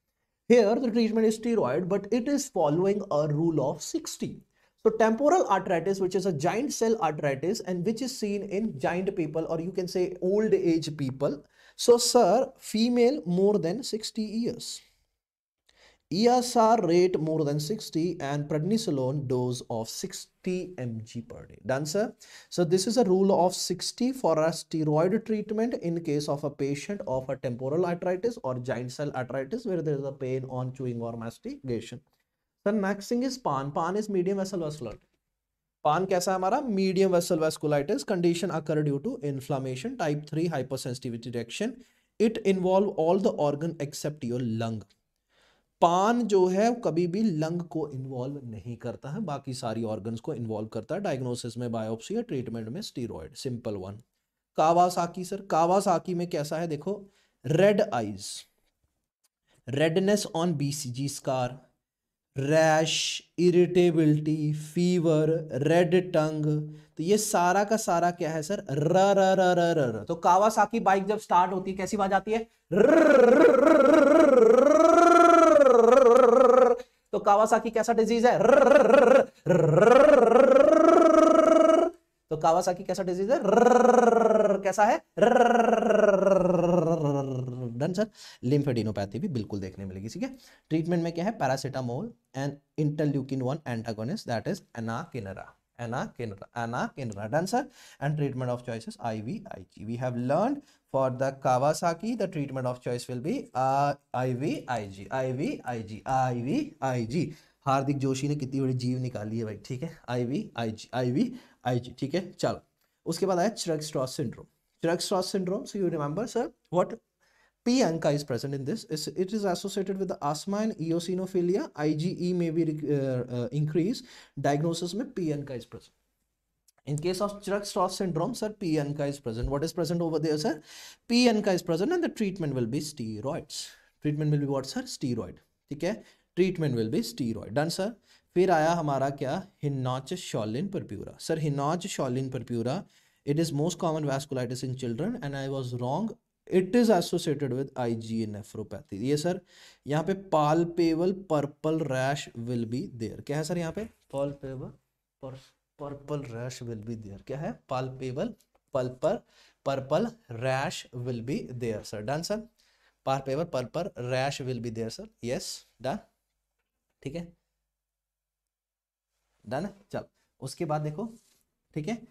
Here, the treatment is steroid, but it is following a rule of 60. So temporal arthritis, which is a giant cell arthritis and which is seen in giant people or you can say old age people. So sir, female more than 60 years. ESR rate more than 60 and prednisolone dose of 60 mg per day. Done sir? So this is a rule of 60 for a steroid treatment in case of a patient of a temporal arteritis or giant cell arteritis where there is a pain on chewing or mastication. Sir next thing is PAN PAN is medium vessel vascular पान कैसा है हमारा medium vessel vasculitis condition occur due to inflammation type three hypersensitivity reaction it involve all the organ except your lung पान जो है कभी भी lung को इन्वॉल्व नहीं करता है बाकी सारी ऑर्गन्स को इन्वॉल्व करता है डायग्नोसिस में बायोप्सी या ट्रीटमेंट में steroid simple one Kawasaki sir Kawasaki में कैसा है देखो red eyes redness on BCG scar rash irritability fever red tongue तो ये सारा का सारा क्या है सर र र र र तो कावासाकी बाइक जब स्टार्ट होती है कैसी आवाज आती है कावासाकी कैसा डिजीज है तो कावासाकी कैसा डिजीज है कैसा है डन सर लिम्फेडिनोपैथी भी बिल्कुल देखने मिलेगी ठीक है ट्रीटमेंट में क्या है paracetamol and interleukin one antagonist that is anakinra anakinra anakinra answer and treatment of choice is ig we have learned for the kawasaki the treatment of choice will be uh, ivig ivig ivig Hardik Joshi ने कितनी बड़ी जीव निकाली है भाई ठीक है आई V I ji I V I G ठीक है चलो उसके बाद आया Churg Strauss syndrome Churg Strauss syndrome so you remember sir what P ANCA is present in this. It is associated with the asthma and eosinophilia. IgE may be uh, uh, increased. Diagnosis में P ANCA is present. In case of Church-Strauss syndrome, sir, P ANCA is present. What is present over there, sir? P ANCA is present and the treatment will be steroids. Treatment will be what, sir? Steroid. Okay? Treatment will be steroid. Done, sir? Then aya hamara kya? hinoch Henoch purpura. Sir, hinoch Henoch purpura. it is most common vasculitis in children and i was wrong it is associated with I IgA nephropathy ये sir यहाँ पे palpable purple rash will be there क्या है sir यहाँ पे palpable purple rash will be there क्या है palpable पल्पर purple rash will be there sir done sir palpable purple rash will be there sir yes done ठीक है done चल उसके बाद देखो ठीक है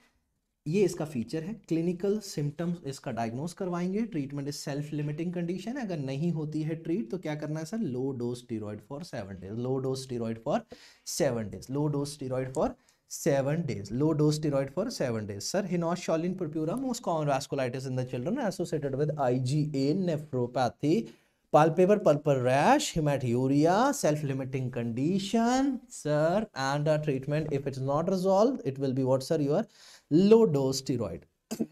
ये इसका फीचर है क्लिनिकल सिम्टम्स इसका डायग्नोस करवाएंगे treatment is self limiting condition अगर नहीं होती है ट्रीट तो क्या करना है sir low dose steroid for seven days low dose steroid for seven days low dose steroid for seven days low dose steroid for seven days sir Henoch Schonlein purpura most common vasculitis in the children associated with A nephropathy palpable purple rash haematuria self limiting condition sir a if it it's not resolve it will be what sir your low dose steroid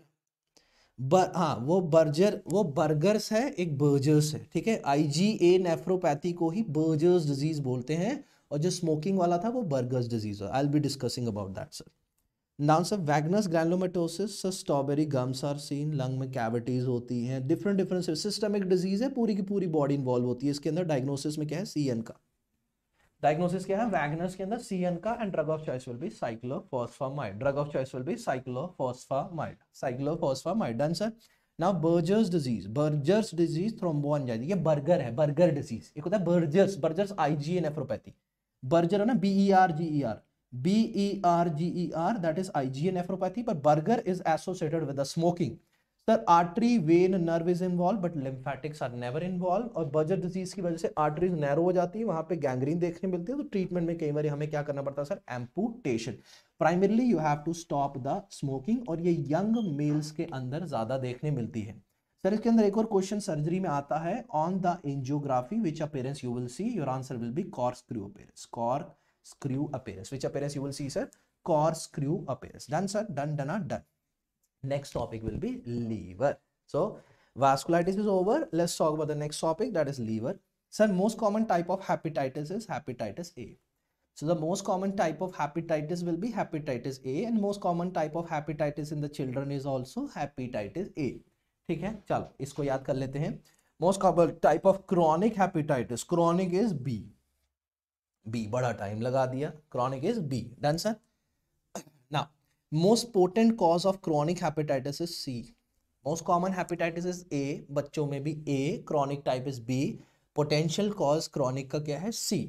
बर हाँ वो Berger वो burgers है एक Buerger's है ठीक है IgA nephropathy को ही बर्जर्स डिजीज बोलते हैं और जो स्मोकिंग वाला था वो बर्गर्स डिजीज है I will be discussing about that sir now sir Wegener's granulomatosis sir strawberry gums are seen lung में कैविटीज़ होती हैं डिफरेंट डिफरेंट सिस्टमिक डिजीज़ है पूरी की पूरी बॉडी इन्वॉल्व होती है इसके अंदर डायग्नोसिस में क्या है सी का डायग्नोसिस क्या है वैगनर्स के अंदर सीएन का and drug of choice will be cyclophosphamide drug of choice will be cyclophosphamide cyclophosphamide done sir now Buerger's disease Buerger's disease थ्रोम्बोन जाइज ये बर्गर है बर्गर डिजीज एक होता है Berger's Berger's IgA nephropathy Berger है ना B E R G E R B E R G E R that is IgA nephropathy पर Buerger is associated with the smoking sir artery vein nerve is involve but lymphatics are never involve और Buerger disease की वजह से arteries narrow हो जाती है वहां पे गैंग्रीन देखने मिलती है तो ट्रीटमेंट में कई बार हमें क्या करना पड़ता है sir amputation primarily you have to stop the smoking और ये यंग मेल्स के अंदर ज़्यादा देखने मिलती है सर इसके अंदर एक और क्वेश्चन सर्जरी में आता है on the angiography which appearance you will see your answer will be corkscrew appearance corkscrew appearance which appearance you will see sir corkscrew appearance done sir done डना done next topic will be liver so vasculitis is over let's talk about the next topic that is liver sir most common type of hepatitis is hepatitis a so the most common type of hepatitis will be hepatitis a and most common type of hepatitis in the children is also hepatitis a ठीक है चलो इसको याद कर लेते हैं most common type of chronic hepatitis chronic is B B बड़ा time लगा दिया chronic is B done sir now most portent cause of chronic hepatitis is C most common hepatitis is A बच्चों में भी A chronic type is B potential cause chronic का क्या है C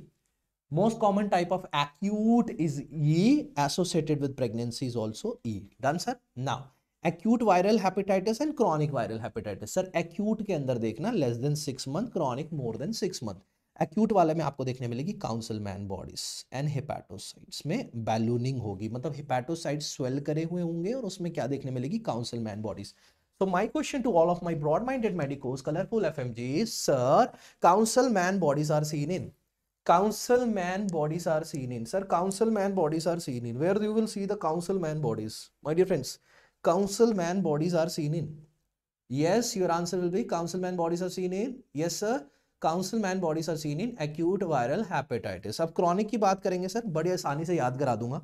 most common type of acute is E associated with pregnancy is also E done sir now acute viral hepatitis and chronic viral hepatitis sir acute के अंदर देखना less than six month chronic more than six month acute वाले में आपको देखने मिलेगी council man bodies and hepatocytes में ballooning होगी मतलब हिपैटोसाइट स्वेल करे हुए होंगे और उसमें क्या देखने मिलेगी Councilman bodies so my question to all of my broad minded medicos colourful F sir Councilman bodies are seen in Councilman bodies are seen in sir Councilman bodies are seen in where you will see the Councilman bodies my dear friends Councilman bodies are seen in yes your answer will be Councilman bodies are seen in yes sir council man bodies are seen in acute viral hepatitis अब chronic की बात करेंगे sir बड़ी आसानी से याद करा दूंगा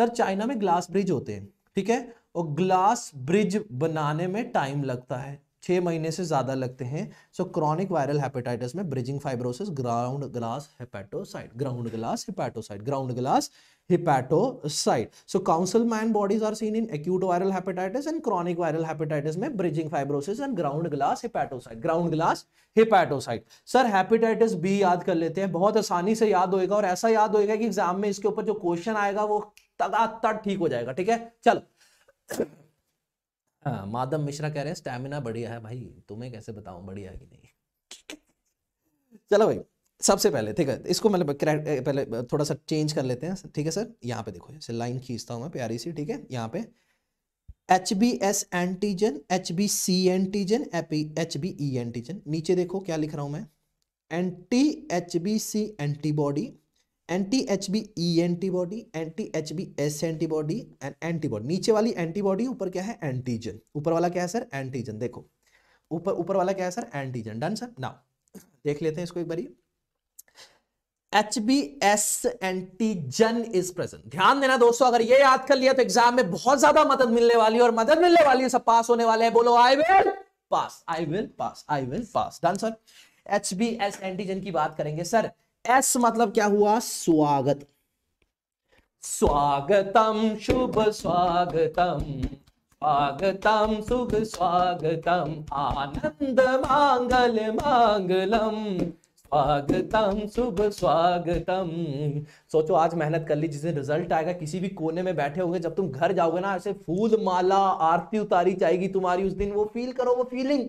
सर चाइना में ग्लास ब्रिज होते हैं ठीक है और ग्लास ब्रिज बनाने में टाइम लगता है छः महीने से ज़्यादा लगते हैं सो क्रॉनिक वायरल हेपेटाइटिस में bridging fibrosis ground glass hepatocyte ground glass hepatocyte ground glass hepatocyte. So council man bodies are seen in acute viral hepatitis and chronic viral hepatitis में bridging fibrosis and ground glass hepatocyte. Ground glass hepatocyte. Sir hepatitis B याद कर लेते हैं बहुत आसानी से याद होएगा और ऐसा याद होएगा कि एग्जाम में इसके ऊपर जो क्वेश्चन आएगा वो तड़ातड़ ठीक हो जाएगा ठीक है चलो हाँ माधव मिश्रा कह रहे हैं स्टेमिना बढ़िया है भाई तुम्हें कैसे बताऊं बढ़िया कि नहीं चलो भाई सबसे पहले ठीक है इसको मतलब पहले थोड़ा सा चेंज कर लेते हैं ठीक है सर यहाँ पे देखो जैसे लाइन खींचता हूँ मैं प्यारी सी ठीक है यहाँ पे H B S antigen H B C antigen H B E antigen नीचे देखो क्या लिख रहा हूँ मैं anti H B C antibody anti H B E antibody anti H B S antibody and antibody नीचे वाली एंटीबॉडी ऊपर क्या है एंटीजन ऊपर वाला क्या है सर एंटीजन देखो ऊपर ऊपर वाला क्या है सर एंटीजन डन सर ना देख लेते हैं इसको एक बारी H B S antigen is present ध्यान देना दोस्तों अगर ये याद कर लिया तो एग्जाम में बहुत ज्यादा मदद मिलने वाली है और मदद मिलने वाली है सब पास होने वाले हैं बोलो I will pass I will pass I will pass done sir H B S antigen की बात करेंगे सर एस मतलब क्या हुआ स्वागत स्वागतम शुभ स्वागतम स्वागतम शुभ स्वागतम आनंद मांगल मांगलम स्वागतम शुभ स्वागतम सोचो आज मेहनत कर ली जिसे रिजल्ट आएगा किसी भी कोने में बैठे होंगे जब तुम घर जाओगे ना ऐसे फूल माला आरती उतारी जाएगी तुम्हारी उस दिन वो फील करो वो फीलिंग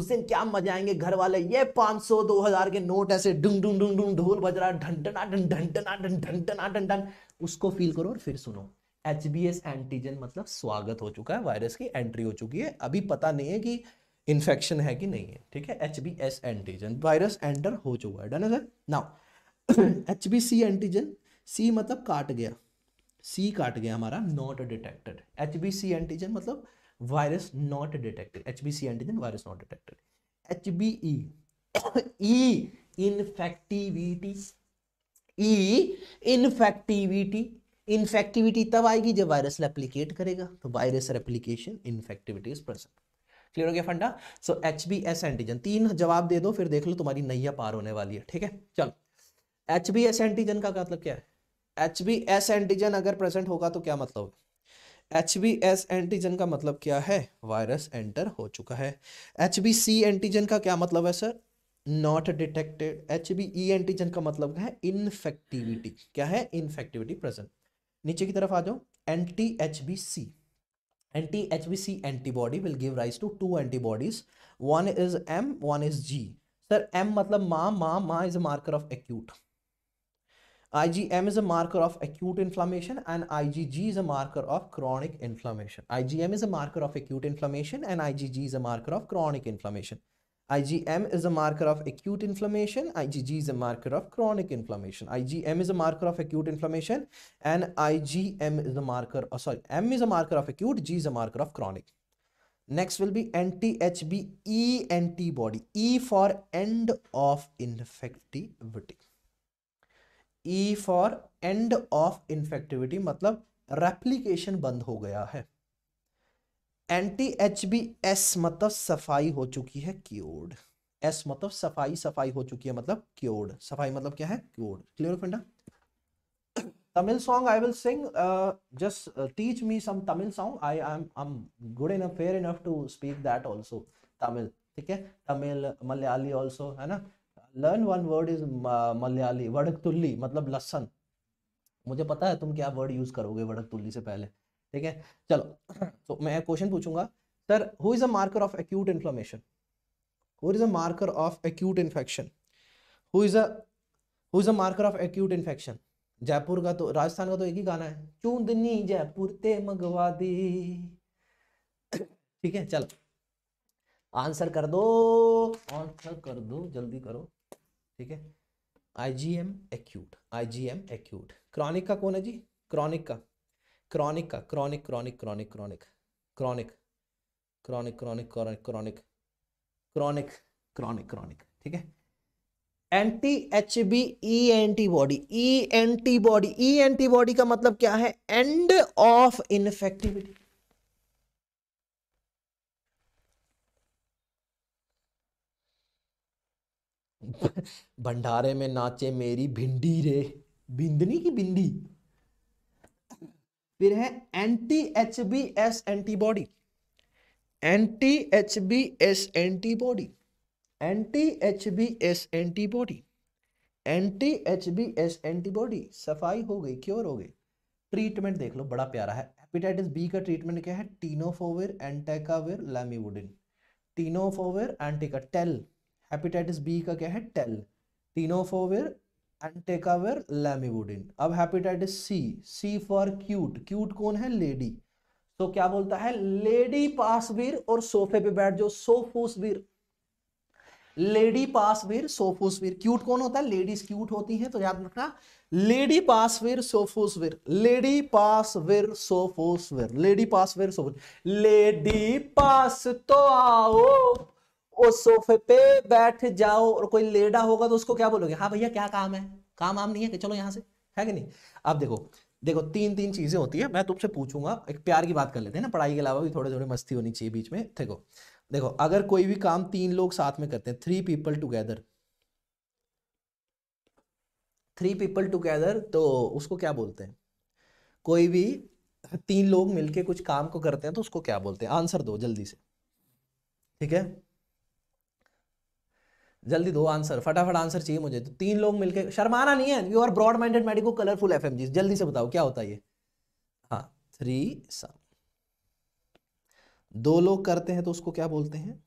उस दिन क्या मजा आएंगे घर वाले ये 500 2000 के नोट ऐसे डुंग डुंग डुंग डुंग ढोल बज रहा ढंटना डन ढंटना डन ढंटना डन डन उसको फील करो और फिर सुनो एच एंटीजन मतलब स्वागत हो चुका है वायरस की एंट्री हो चुकी है अभी पता नहीं है कि इन्फेक्शन है कि नहीं है ठीक है H B S antigen virus enter हो चुका है डन है sir now H B C antigen C मतलब काट गया सी काट गया हमारा not detected H B C antigen मतलब virus not detected H B C antigen virus not detected H B E E infectivity E infectivity infectivity तब आएगी जब वायरस रेप्लीकेट करेगा तो virus replication infectivity is present clear हो गया फंडा so H B S antigen तीन जवाब दे दो फिर देख लो तुम्हारी नैया पार होने वाली है ठीक है चलो एच बी एस एंटीजन का मतलब क्या है एच बी एस एंटीजन अगर प्रेजेंट होगा तो क्या मतलब एच बी एस एंटीजन का मतलब क्या है वायरस एंटर हो चुका है एच बी सी एंटीजन का क्या मतलब है sir not detected H B E antigen का मतलब क्या है इनफेक्टिविटी क्या है इनफेक्टिविटी प्रेजेंट नीचे की तरफ आ जाओ anti H B C anti-HBC antibody will give rise to two antibodies. One is M, one is G. Sir, M matlab ma, ma, ma is a marker of acute. IgM is a marker of acute inflammation and IgG is a marker of chronic inflammation. IgM is a marker of acute inflammation and IgG is a marker of chronic inflammation. IgM is a marker of acute inflammation, IgG is a marker of chronic inflammation. IgM is a marker of acute inflammation and IgM is a marker, oh, sorry, M is a marker of acute, G is a marker of chronic. Next will be anti-HBE antibody, E for end of infectivity. E for end of infectivity मतलब replication बंद हो गया है anti H B S मतलब सफाई हो चुकी है क्योर्ड एस मतलब सफाई सफाई हो चुकी है मतलब क्योर्ड सफाई मतलब क्या है क्योर्ड क्लियर फंडा Tamil song I will sing just teach me some Tamil song I I am I good enough fair enough to speak that also Tamil ठीक है तमिल मलयाली ऑल्सो है ना learn one word is Malayali वड़क तुल्ली मतलब लसन मुझे पता है तुम क्या वर्ड यूज करोगे वड़क तुल्ली से पहले ठीक है चलो *clears throat* तो मैं क्वेश्चन पूछूंगा sir who is a marker of acute inflammation who is a marker of acute infection who is a who is a marker of acute infection Jaipur का तो राजस्थान का तो एक ही गाना है चूंदनी जयपुर ते मगवा दी *clears throat* ठीक है चलो आंसर कर दो आंसर कर दो जल्दी करो ठीक है IgM acute IgM acute chronic का कौन है जी क्रॉनिक का क्रॉनिक का chronic chronic chronic chronic chronic chronic chronic chronic chronic chronic chronic chronic ठीक है anti H B E antibody E antibody E antibody का मतलब क्या है एंड ऑफ इनफेक्टिविटी भंडारे में नाचे मेरी भिंडी रे बिंदनी की बिंदी फिर है anti H B S antibody anti H B S antibody anti H B S antibody anti H B S antibody सफाई हो गई क्योर हो गई ट्रीटमेंट देख लो बड़ा प्यारा है हेपेटाइटिस बी का ट्रीटमेंट क्या है टीनोफोविर एंटेकाविर लैमीवुडिन टीनोफोविर एंटेका टेल हेपेटाइटिस बी का क्या है tell tenofovir and take aware lamivudine अब hepatitis C C for cute cute कौन है लेडी तो क्या बोलता है लेडी पासवीर और सोफे पे बैठ जाओ सोफूसवीर लेडी पासवीर सोफूसवीर क्यूट कौन होता है लेडीज क्यूट होती हैं तो याद रखना ledipasvir sofosbuvir ledipasvir sofosbuvir ledipasvir सोफूस lady पास तो आओ उस सोफे पे बैठ जाओ और कोई लेडा होगा तो उसको क्या बोलोगे हाँ भैया क्या काम है काम आम नहीं है कि चलो यहाँ से है कि नहीं अब देखो देखो तीन तीन चीजें होती है मैं तुमसे पूछूंगा एक प्यार की बात कर लेते हैं ना पढ़ाई के अलावा भी थोड़े थोड़े मस्ती होनी चाहिए बीच में देखो देखो अगर कोई भी काम तीन लोग साथ में करते हैं three people together three people together तो उसको क्या बोलते हैं कोई भी तीन लोग मिलके कुछ काम को करते हैं तो उसको क्या बोलते हैं आंसर दो जल्दी से ठीक है जल्दी दो आंसर फटाफट आंसर चाहिए मुझे तो तीन लोग मिलकर शर्माना नहीं है you are broad minded medico colourful F जल्दी से बताओ क्या होता है ये हाँ थ्री सम दो लोग करते हैं तो उसको क्या बोलते हैं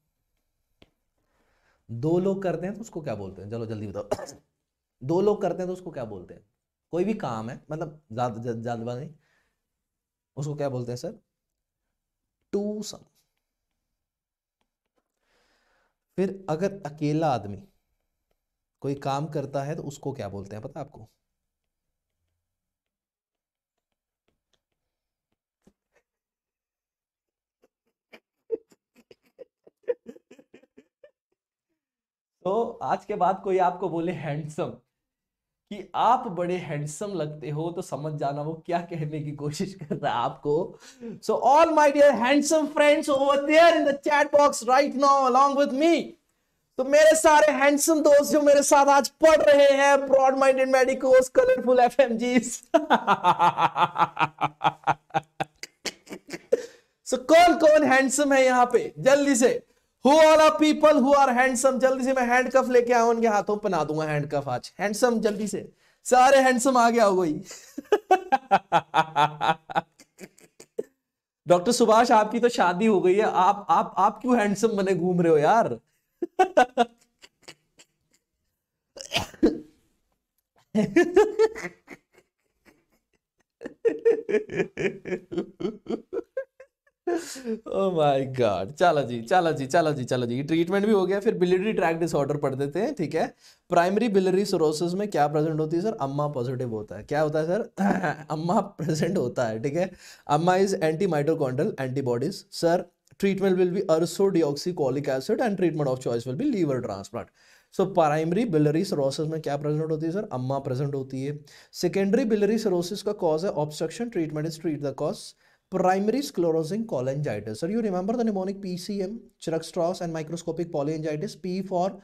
दो लोग करते हैं तो उसको क्या बोलते हैं चलो जल्दी बताओ *coughs* दो लोग करते हैं तो उसको क्या बोलते हैं कोई भी काम है मतलब ज्यादा ज्यादा नहीं उसको क्या बोलते हैं सर टू सम फिर अगर अकेला आदमी कोई काम करता है तो उसको क्या बोलते हैं पता आपको *laughs* तो आज के बाद कोई आपको बोले हैंडसम कि आप बड़े हैंडसम लगते हो तो समझ जाना वो क्या कहने की कोशिश कर रहा है आपको so all my dear handsome friends over there in the chat box right now along with me तो मेरे सारे हैंडसम दोस्त जो मेरे साथ आज पढ़ रहे हैं broad minded medicos colourful FMGs so कौन कौन हैंडसम है यहाँ पे जल्दी से who are a people who are handsome जल्दी से मैं हैंड कफ लेके आऊ उनके हाथों पहना दूंगा हैंड कफ आज हैंडसम जल्दी से सारे हैंडसम आ गया हो *laughs* डॉक्टर सुभाष आपकी तो शादी हो गई है आप आप आप क्यों हैंडसम बने घूम रहे हो यार *laughs* ओ माय गॉड चलो जी चलो जी चलो जी चलो जी ट्रीटमेंट भी हो गया फिर बिलरी ट्रैक डिसऑर्डर पढ़ देते हैं ठीक है प्राइमरी बिलरी सोरोसिस में क्या प्रेजेंट होती है सर अम्मा पॉजिटिव होता है क्या होता है सर *clears throat* अम्मा प्रेजेंट होता है ठीक है AMA is anti mitochondrial antibodies sir B urso deoxy ursodeoxycholic acid and treatment of choice will be liver transplant so primary biliary cirrhosis में क्या प्रेजेंट होती है सर अम्मा प्रेजेंट होती है सेकेंडरी बिलरी सरोसिस का कॉज है obstruction treatment is treat the cause primary sclerosing cholangitis. So you remember the mnemonic PCM, Chirac and microscopic polyangitis, P for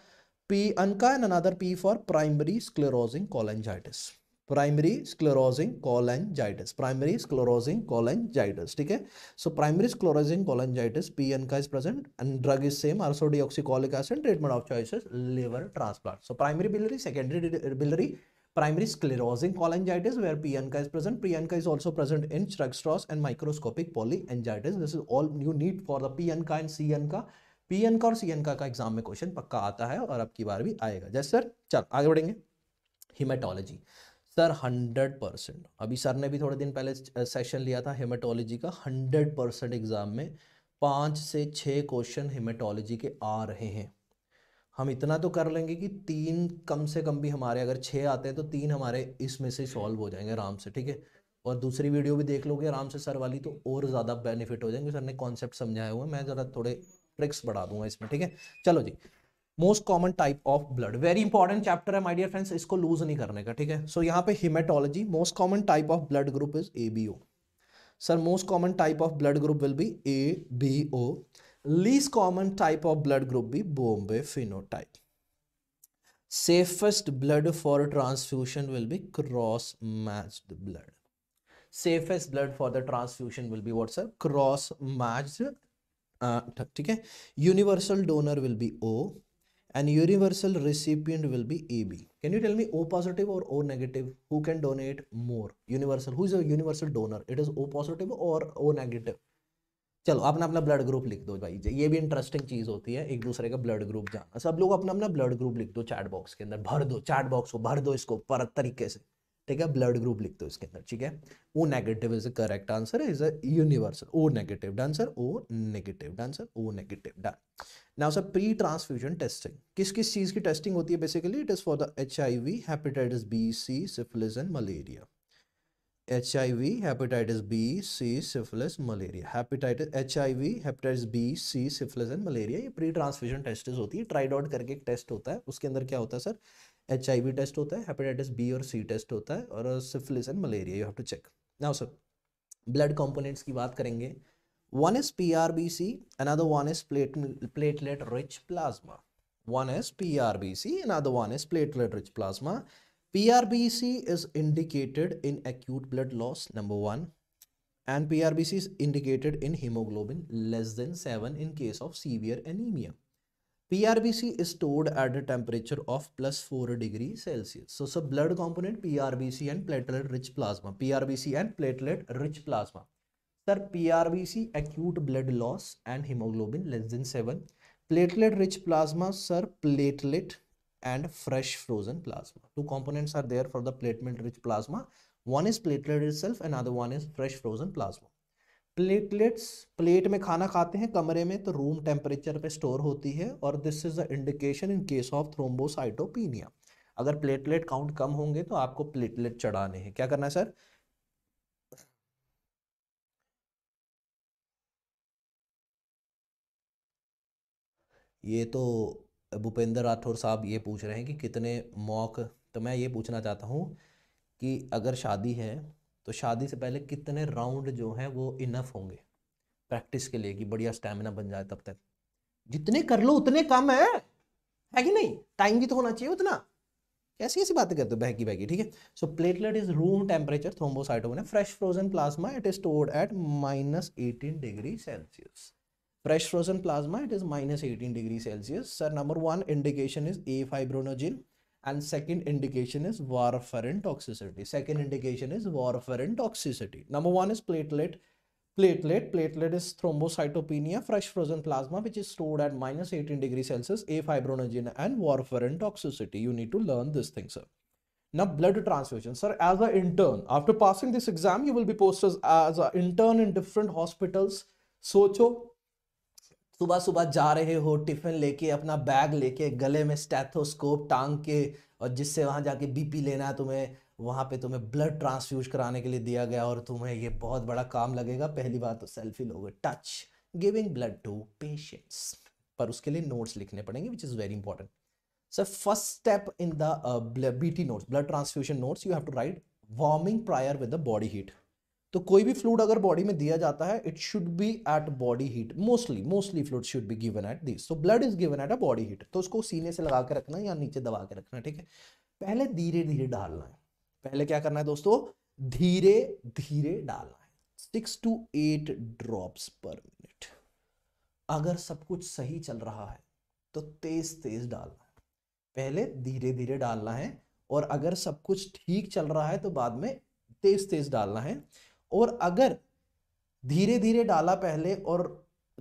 P Anka and another P for primary sclerosing cholangitis. Primary sclerosing cholangitis. Primary sclerosing cholangitis. Okay? So primary sclerosing cholangitis, P Anka is present and drug is same, also deoxycholic acid, treatment of choice is liver transplant. So primary biliary, secondary biliary, primary sclerosing cholangitis where Priyanka is present. Priyanka is also present in Churg-Strauss and microscopic polyangiitis. This is all you need for the Priyanka and Cianka. Priyanka or Cianka ka exam mein question pakka aata hai aur ab ki baar bhi aayega जैसे sir chal aage badhenge hematology sir hundred percent अभी sir ने भी थोड़े दिन पहले session लिया था haematology का हंड्रेड परसेंट एग्जाम में पाँच से छः क्वेश्चन हेमेटोलॉजी के आ रहे हैं हम इतना तो कर लेंगे कि तीन कम से कम भी हमारे अगर छः आते हैं तो तीन हमारे इसमें से सॉल्व हो जाएंगे आराम से ठीक है और दूसरी वीडियो भी देख लोगे आराम से सर वाली तो और ज़्यादा बेनिफिट हो जाएंगे सर ने कॉन्सेप्ट समझाए हुए मैं ज़रा थोड़े ट्रिक्स बढ़ा दूंगा इसमें ठीक है चलो जी most common type of blood very important chapter है माय डियर फ्रेंड्स इसको लूज नहीं करने का ठीक है सो so, यहाँ पे haematology most common type of blood group is A B O sir most common type of blood group will be A B O least common type of blood group be Bombay phenotype. safest blood for transfusion will be cross matched blood safest blood for the transfusion will be what's a cross matched uh, ठीक है universal donor will be O and universal recipient will be AB can you tell me O positive or O negative who can donate more universal who is a universal donor it is O positive or O negative चलो अपना अपना blood group लिख दो भाई ये भी interesting चीज़ होती है एक दूसरे का ब्लड ग्रुप जानना सब लोग अपना अपना ब्लड ग्रुप लिख दो चैट बॉक्स के अंदर भर दो चैट बॉक्स को भर दो इसको पर तरीके से ठीक है ब्लड ग्रुप लिख दो इसके अंदर ठीक है O negative is a correct answer is a universal O negative answer O negative answer O negative done now sir pre transfusion testing किस किस चीज़ की टेस्टिंग होती है basically it is for the H I V hepatitis B C syphilis and malaria H I V hepatitis B C syphilis malaria hepatitis H I V hepatitis B C syphilis and malaria ये pre transfusion टेस्टेज होती है ट्राइडॉट करके एक test होता है उसके अंदर क्या होता है sir H I V test होता है हेपेटाइटिस बी और सी टेस्ट होता है और syphilis and malaria you have to check now sir blood components की बात करेंगे one is P R B C one one is plate platelet rich plasma one is P R B C another one is platelet rich plasma PRBC is indicated in acute blood loss, number one. And PRBC is indicated in hemoglobin less than 7 in case of severe anemia. PRBC is stored at a temperature of plus 4 degree Celsius. So, so blood component PRBC and platelet rich plasma. PRBC and platelet rich plasma. Sir, PRBC acute blood loss and hemoglobin less than 7. Platelet rich plasma, sir, platelet and fresh frozen plasma. Two components are there for the platelet-rich plasma. One is platelet itself, another one is fresh frozen plasma. Platelets plate में खाना खाते हैं कमरे में तो room temperature पे store होती है और this is the indication in case of thrombocytopenia अगर प्लेटलेट काउंट कम होंगे तो आपको प्लेटलेट चढ़ाने हैं क्या करना है सर ये तो भूपेंद्र राठौर साहब ये पूछ रहे हैं कि कितने मॉक तो मैं ये पूछना चाहता हूँ कि अगर शादी है तो शादी से पहले कितने राउंड जो हैं वो इनफ होंगे प्रैक्टिस के लिए कि बढ़िया स्टेमिना बन जाए तब तक जितने कर लो उतने कम है है कि नहीं टाइम भी तो होना चाहिए उतना ऐसी ऐसी बातें करते हो बहकी बहकी ठीक है so platelet is room temperature थ्रोम्बोसाइटोमोन fresh frozen plasma it is stored at minus eighteen degree Celsius Fresh frozen plasma, it is minus 18 degrees Celsius. Sir, number one indication is a fibrinogen, and second indication is warfarin toxicity. Second indication is warfarin toxicity. Number one is platelet. Platelet, platelet is thrombocytopenia, fresh frozen plasma which is stored at minus 18 degrees Celsius, a fibrinogen and warfarin toxicity. You need to learn this thing, sir. Now, blood transfusion. Sir, as an intern, after passing this exam, you will be posted as an intern in different hospitals. Socho, सुबह सुबह जा रहे हो tiffin लेके अपना bag लेके गले में स्टेथोस्कोप टांग के और जिससे वहाँ जाके बीपी लेना है तुम्हें वहाँ पे तुम्हें ब्लड ट्रांसफ्यूज कराने के लिए दिया गया और तुम्हें ये बहुत बड़ा काम लगेगा पहली बात तो सेल्फी लोगे touch giving blood to patients पर उसके लिए नोट्स लिखने पड़ेंगे which is very important sir first step in the B T notes blood transfusion notes you have to write warming prior with the body heat तो कोई भी fluid अगर body में दिया जाता है it should be at body heat mostly mostly fluid should be given at this so blood is given at a body heat तो उसको सीने से लगा के रखना या नीचे दबा के रखना ठीक है पहले धीरे धीरे डालना है पहले क्या करना है दोस्तों धीरे धीरे डालना है six to eight drops per minute अगर सब कुछ सही चल रहा है तो तेज तेज डालना है पहले धीरे धीरे डालना है और अगर सब कुछ ठीक चल रहा है तो बाद में तेज तेज डालना है और अगर धीरे धीरे डाला पहले और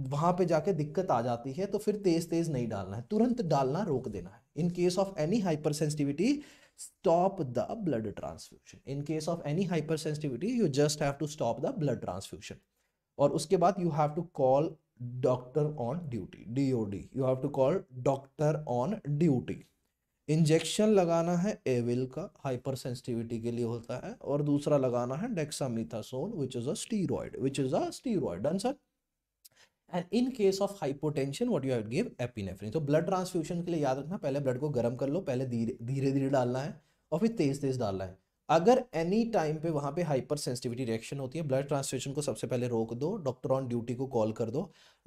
वहाँ पे जाके दिक्कत आ जाती है तो फिर तेज तेज नहीं डालना है तुरंत डालना रोक देना है in case of any hypersensitivity stop the blood transfusion in case of any hypersensitivity you just have to stop the blood transfusion और उसके बाद you have to call doctor on duty D O D you have to call doctor on duty injection लगाना है evil का hyper sensitivity के लिए होता है और दूसरा लगाना है dexamethasone which is a steroid which is a steroid done sir and in case of hypotension what you have give epinephrine तो ब्लड ट्रांसफ्यूशन के लिए याद रखना पहले ब्लड को गर्म कर लो पहले धीरे धीरे धीरे डालना है और फिर तेज तेज डालना है अगर एनी टाइम पे वहाँ पे हाइपर सेंसिटिविटी रिएक्शन होती है ब्लड ट्रांसफ्यूजन को सबसे पहले रोक दो डॉक्टर ऑन ड्यूटी को कॉल कर दो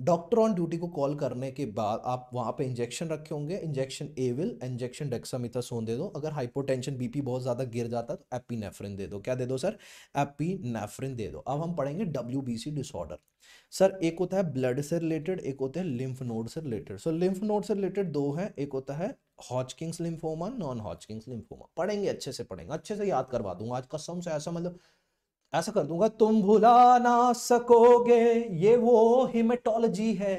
डॉक्टर ऑन ड्यूटी को कॉल करने के बाद आप वहाँ पे इंजेक्शन रखे होंगे इंजेक्शन एविल इंजेक्शन सोन दे दो अगर हाइपोटेंशन बीपी बहुत ज़्यादा गिर जाता है तो एपीनेफ्रिन दे दो क्या दे दो सर एपीनेफ्रिन दे दो अब हम पढ़ेंगे डब्ल्यू डिसऑर्डर सर एक होता है ब्लड से रिलेटेड एक होते हैं लिम्फ नोड से रिलेटेड सो लिम्फ नोड से रिलेटेड दो है एक होता है Hodgkin's lymphoma non Hodgkin's lymphoma पढ़ेंगे अच्छे से पढ़ेंगे अच्छे से याद करवा दूंगा आज कसम से ऐसा मतलब ऐसा कर दूंगा तुम भुला ना सकोगे ये वो हिमेटोलॉजी है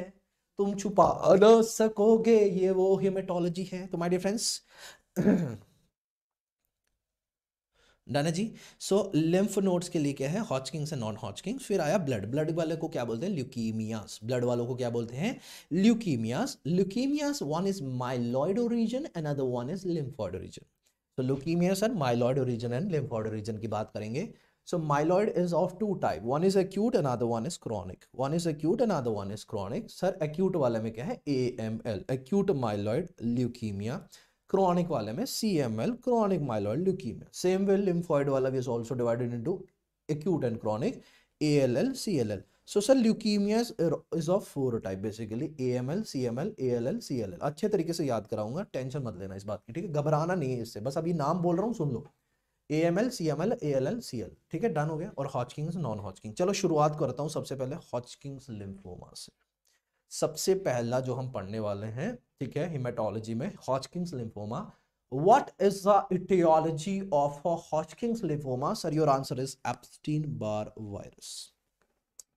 तुम छुपा ना सकोगे ये वो हिमेटोलॉजी है तो माय डियर फ्रेंड्स डन है जी सो लिम्फ नोड्स के लिए क्या है हॉचकिंग्स एंड नॉन हॉचकिंग्स फिर आया ब्लड ब्लड वाले को क्या बोलते हैं ल्यूकीमियास ब्लड वालों को क्या बोलते हैं leukaemias leukaemias one is myeloid origin and other one is lymphoid origin तो leukaemias and myeloid origin and lymphoid origin की बात करेंगे so myeloid is of two type one is acute and other one is chronic one is acute and other one is chronic sir acute वाले में क्या है A M L acute myeloid leukaemia chronic वाले में C M L chronic myeloid leukaemia same way lymphoid वाला भी is also divided into leukaemia is of four type basically A M L C M L A L L C L L अच्छे तरीके से याद कराऊंगा tension मत लेना इस बात की ठीक है घबराना नहीं है इससे बस अभी नाम बोल रहा हूँ सुन लो M M L L C L L C L ठीक है डन हो गया और हॉचकिंग्स नॉन हॉचकिंग चलो शुरुआत करता हूँ सबसे पहले हॉचकिंग्स लिम्फोमा से सबसे पहला जो हम पढ़ने वाले हैं ठीक है हिमेटोलॉजी में Hodgkin's lymphoma what is the aetiology of Hodgkin's lymphoma sir your answer is epstein Barr virus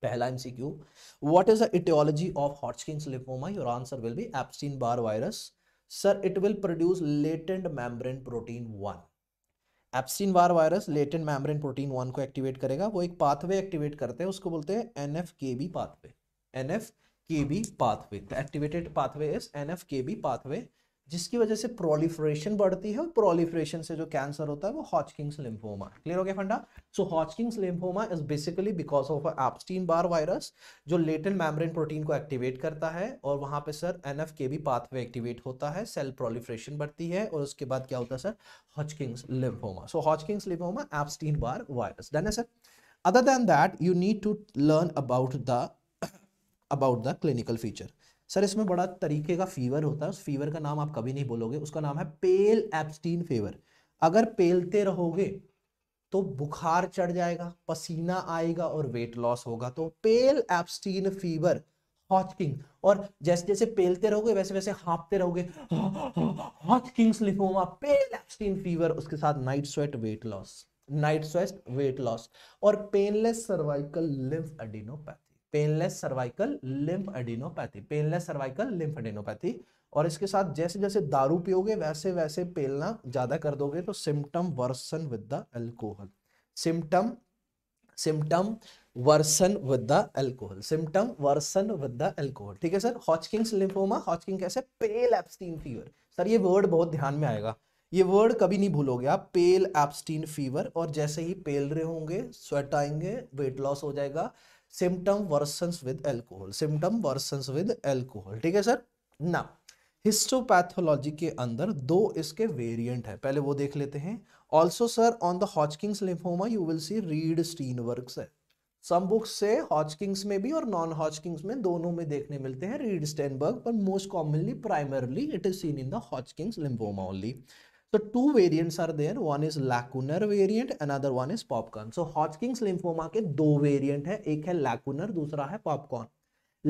पहला MCQ what is the aetiology of Hodgkin's lymphoma your answer will be Epstein Barr virus sir it will produce latent membrane protein one Epstein Barr virus latent membrane protein one को activate करेगा वो एक pathway activate करते हैं उसको बोलते हैं K B pathway NF KB pathway the activated pathway is N F K B pathway जिसकी वजह से प्रोलिफ्रेशन बढ़ती है और प्रोलिफ्रेशन से जो कैंसर होता है वो हॉचकिंग्स लिम्फोमा क्लियर हो गया फंडा so Hodgkin's lymphoma is basically because of Epstein Barr virus जो लेटेंट मैमब्रेन प्रोटीन को एक्टिवेट करता है और वहाँ पे sir N F K B pathway activate होता है सेल प्रोलिफ्रेशन बढ़ती है और उसके बाद क्या होता है sir Hodgkin's lymphoma so Hodgkin's lymphoma Epstein Barr virus done है sir other than that you need to learn about the about the clinical feature sir इसमें बड़ा तरीके का फीवर होता है उस फीवर का नाम आप कभी नहीं बोलोगे उसका नाम है पेल एप्सटीन फीवर अगर पेलते रहोगे तो बुखार चढ़ जाएगा पसीना आएगा और वेट लॉस होगा तो पेल एप्सटीन फीवर हॉचकिंग और जैसे जैसे पेलते रहोगे वैसे वैसे हाँपते रहोगे हॉचकिंग्स लिफोमा पेल एप्सटीन फीवर उसके साथ night sweat weight loss night sweat weight loss और painless cervical lymph adenopathy painless cervical lymph adenopathy painless cervical lymph adenopathy और इसके साथ जैसे जैसे दारू पियोगे वैसे वैसे पेलना ज़्यादा कर दोगे तो symptom worsen with the alcohol symptom symptom worsen with the alcohol symptom worsen with the alcohol ठीक है सर हॉचकिंग्स लिम्फोमा हॉचकिंग कैसे पेल एप्सटीन फीवर सर ये वर्ड बहुत ध्यान में आएगा ये वर्ड कभी नहीं भूलोगे आप पेल एप्सटीन फीवर और जैसे ही पेल रहे होंगे स्वेट आएंगे वेट लॉस हो जाएगा symptom worsens with alcohol symptom worsens with alcohol ठीक है सर ना हिस्टोपैथोलॉजी के अंदर दो इसके वेरिएंट है पहले वो देख लेते हैं also sir on the Hodgkin's lymphoma you will see Reed Stein work है सम बुक्स से हॉचकिंग्स में भी और नॉन हॉचकिंग्स में दोनों में देखने मिलते हैं रीड स्टेनबर्ग पर most commonly primarily it is seen in the Hodgkin's lymphoma only So two variants are there. One is lacunar variant, another one is popcorn. So Hodgkin's lymphoma के दो variant है एक है lacunar, दूसरा है popcorn.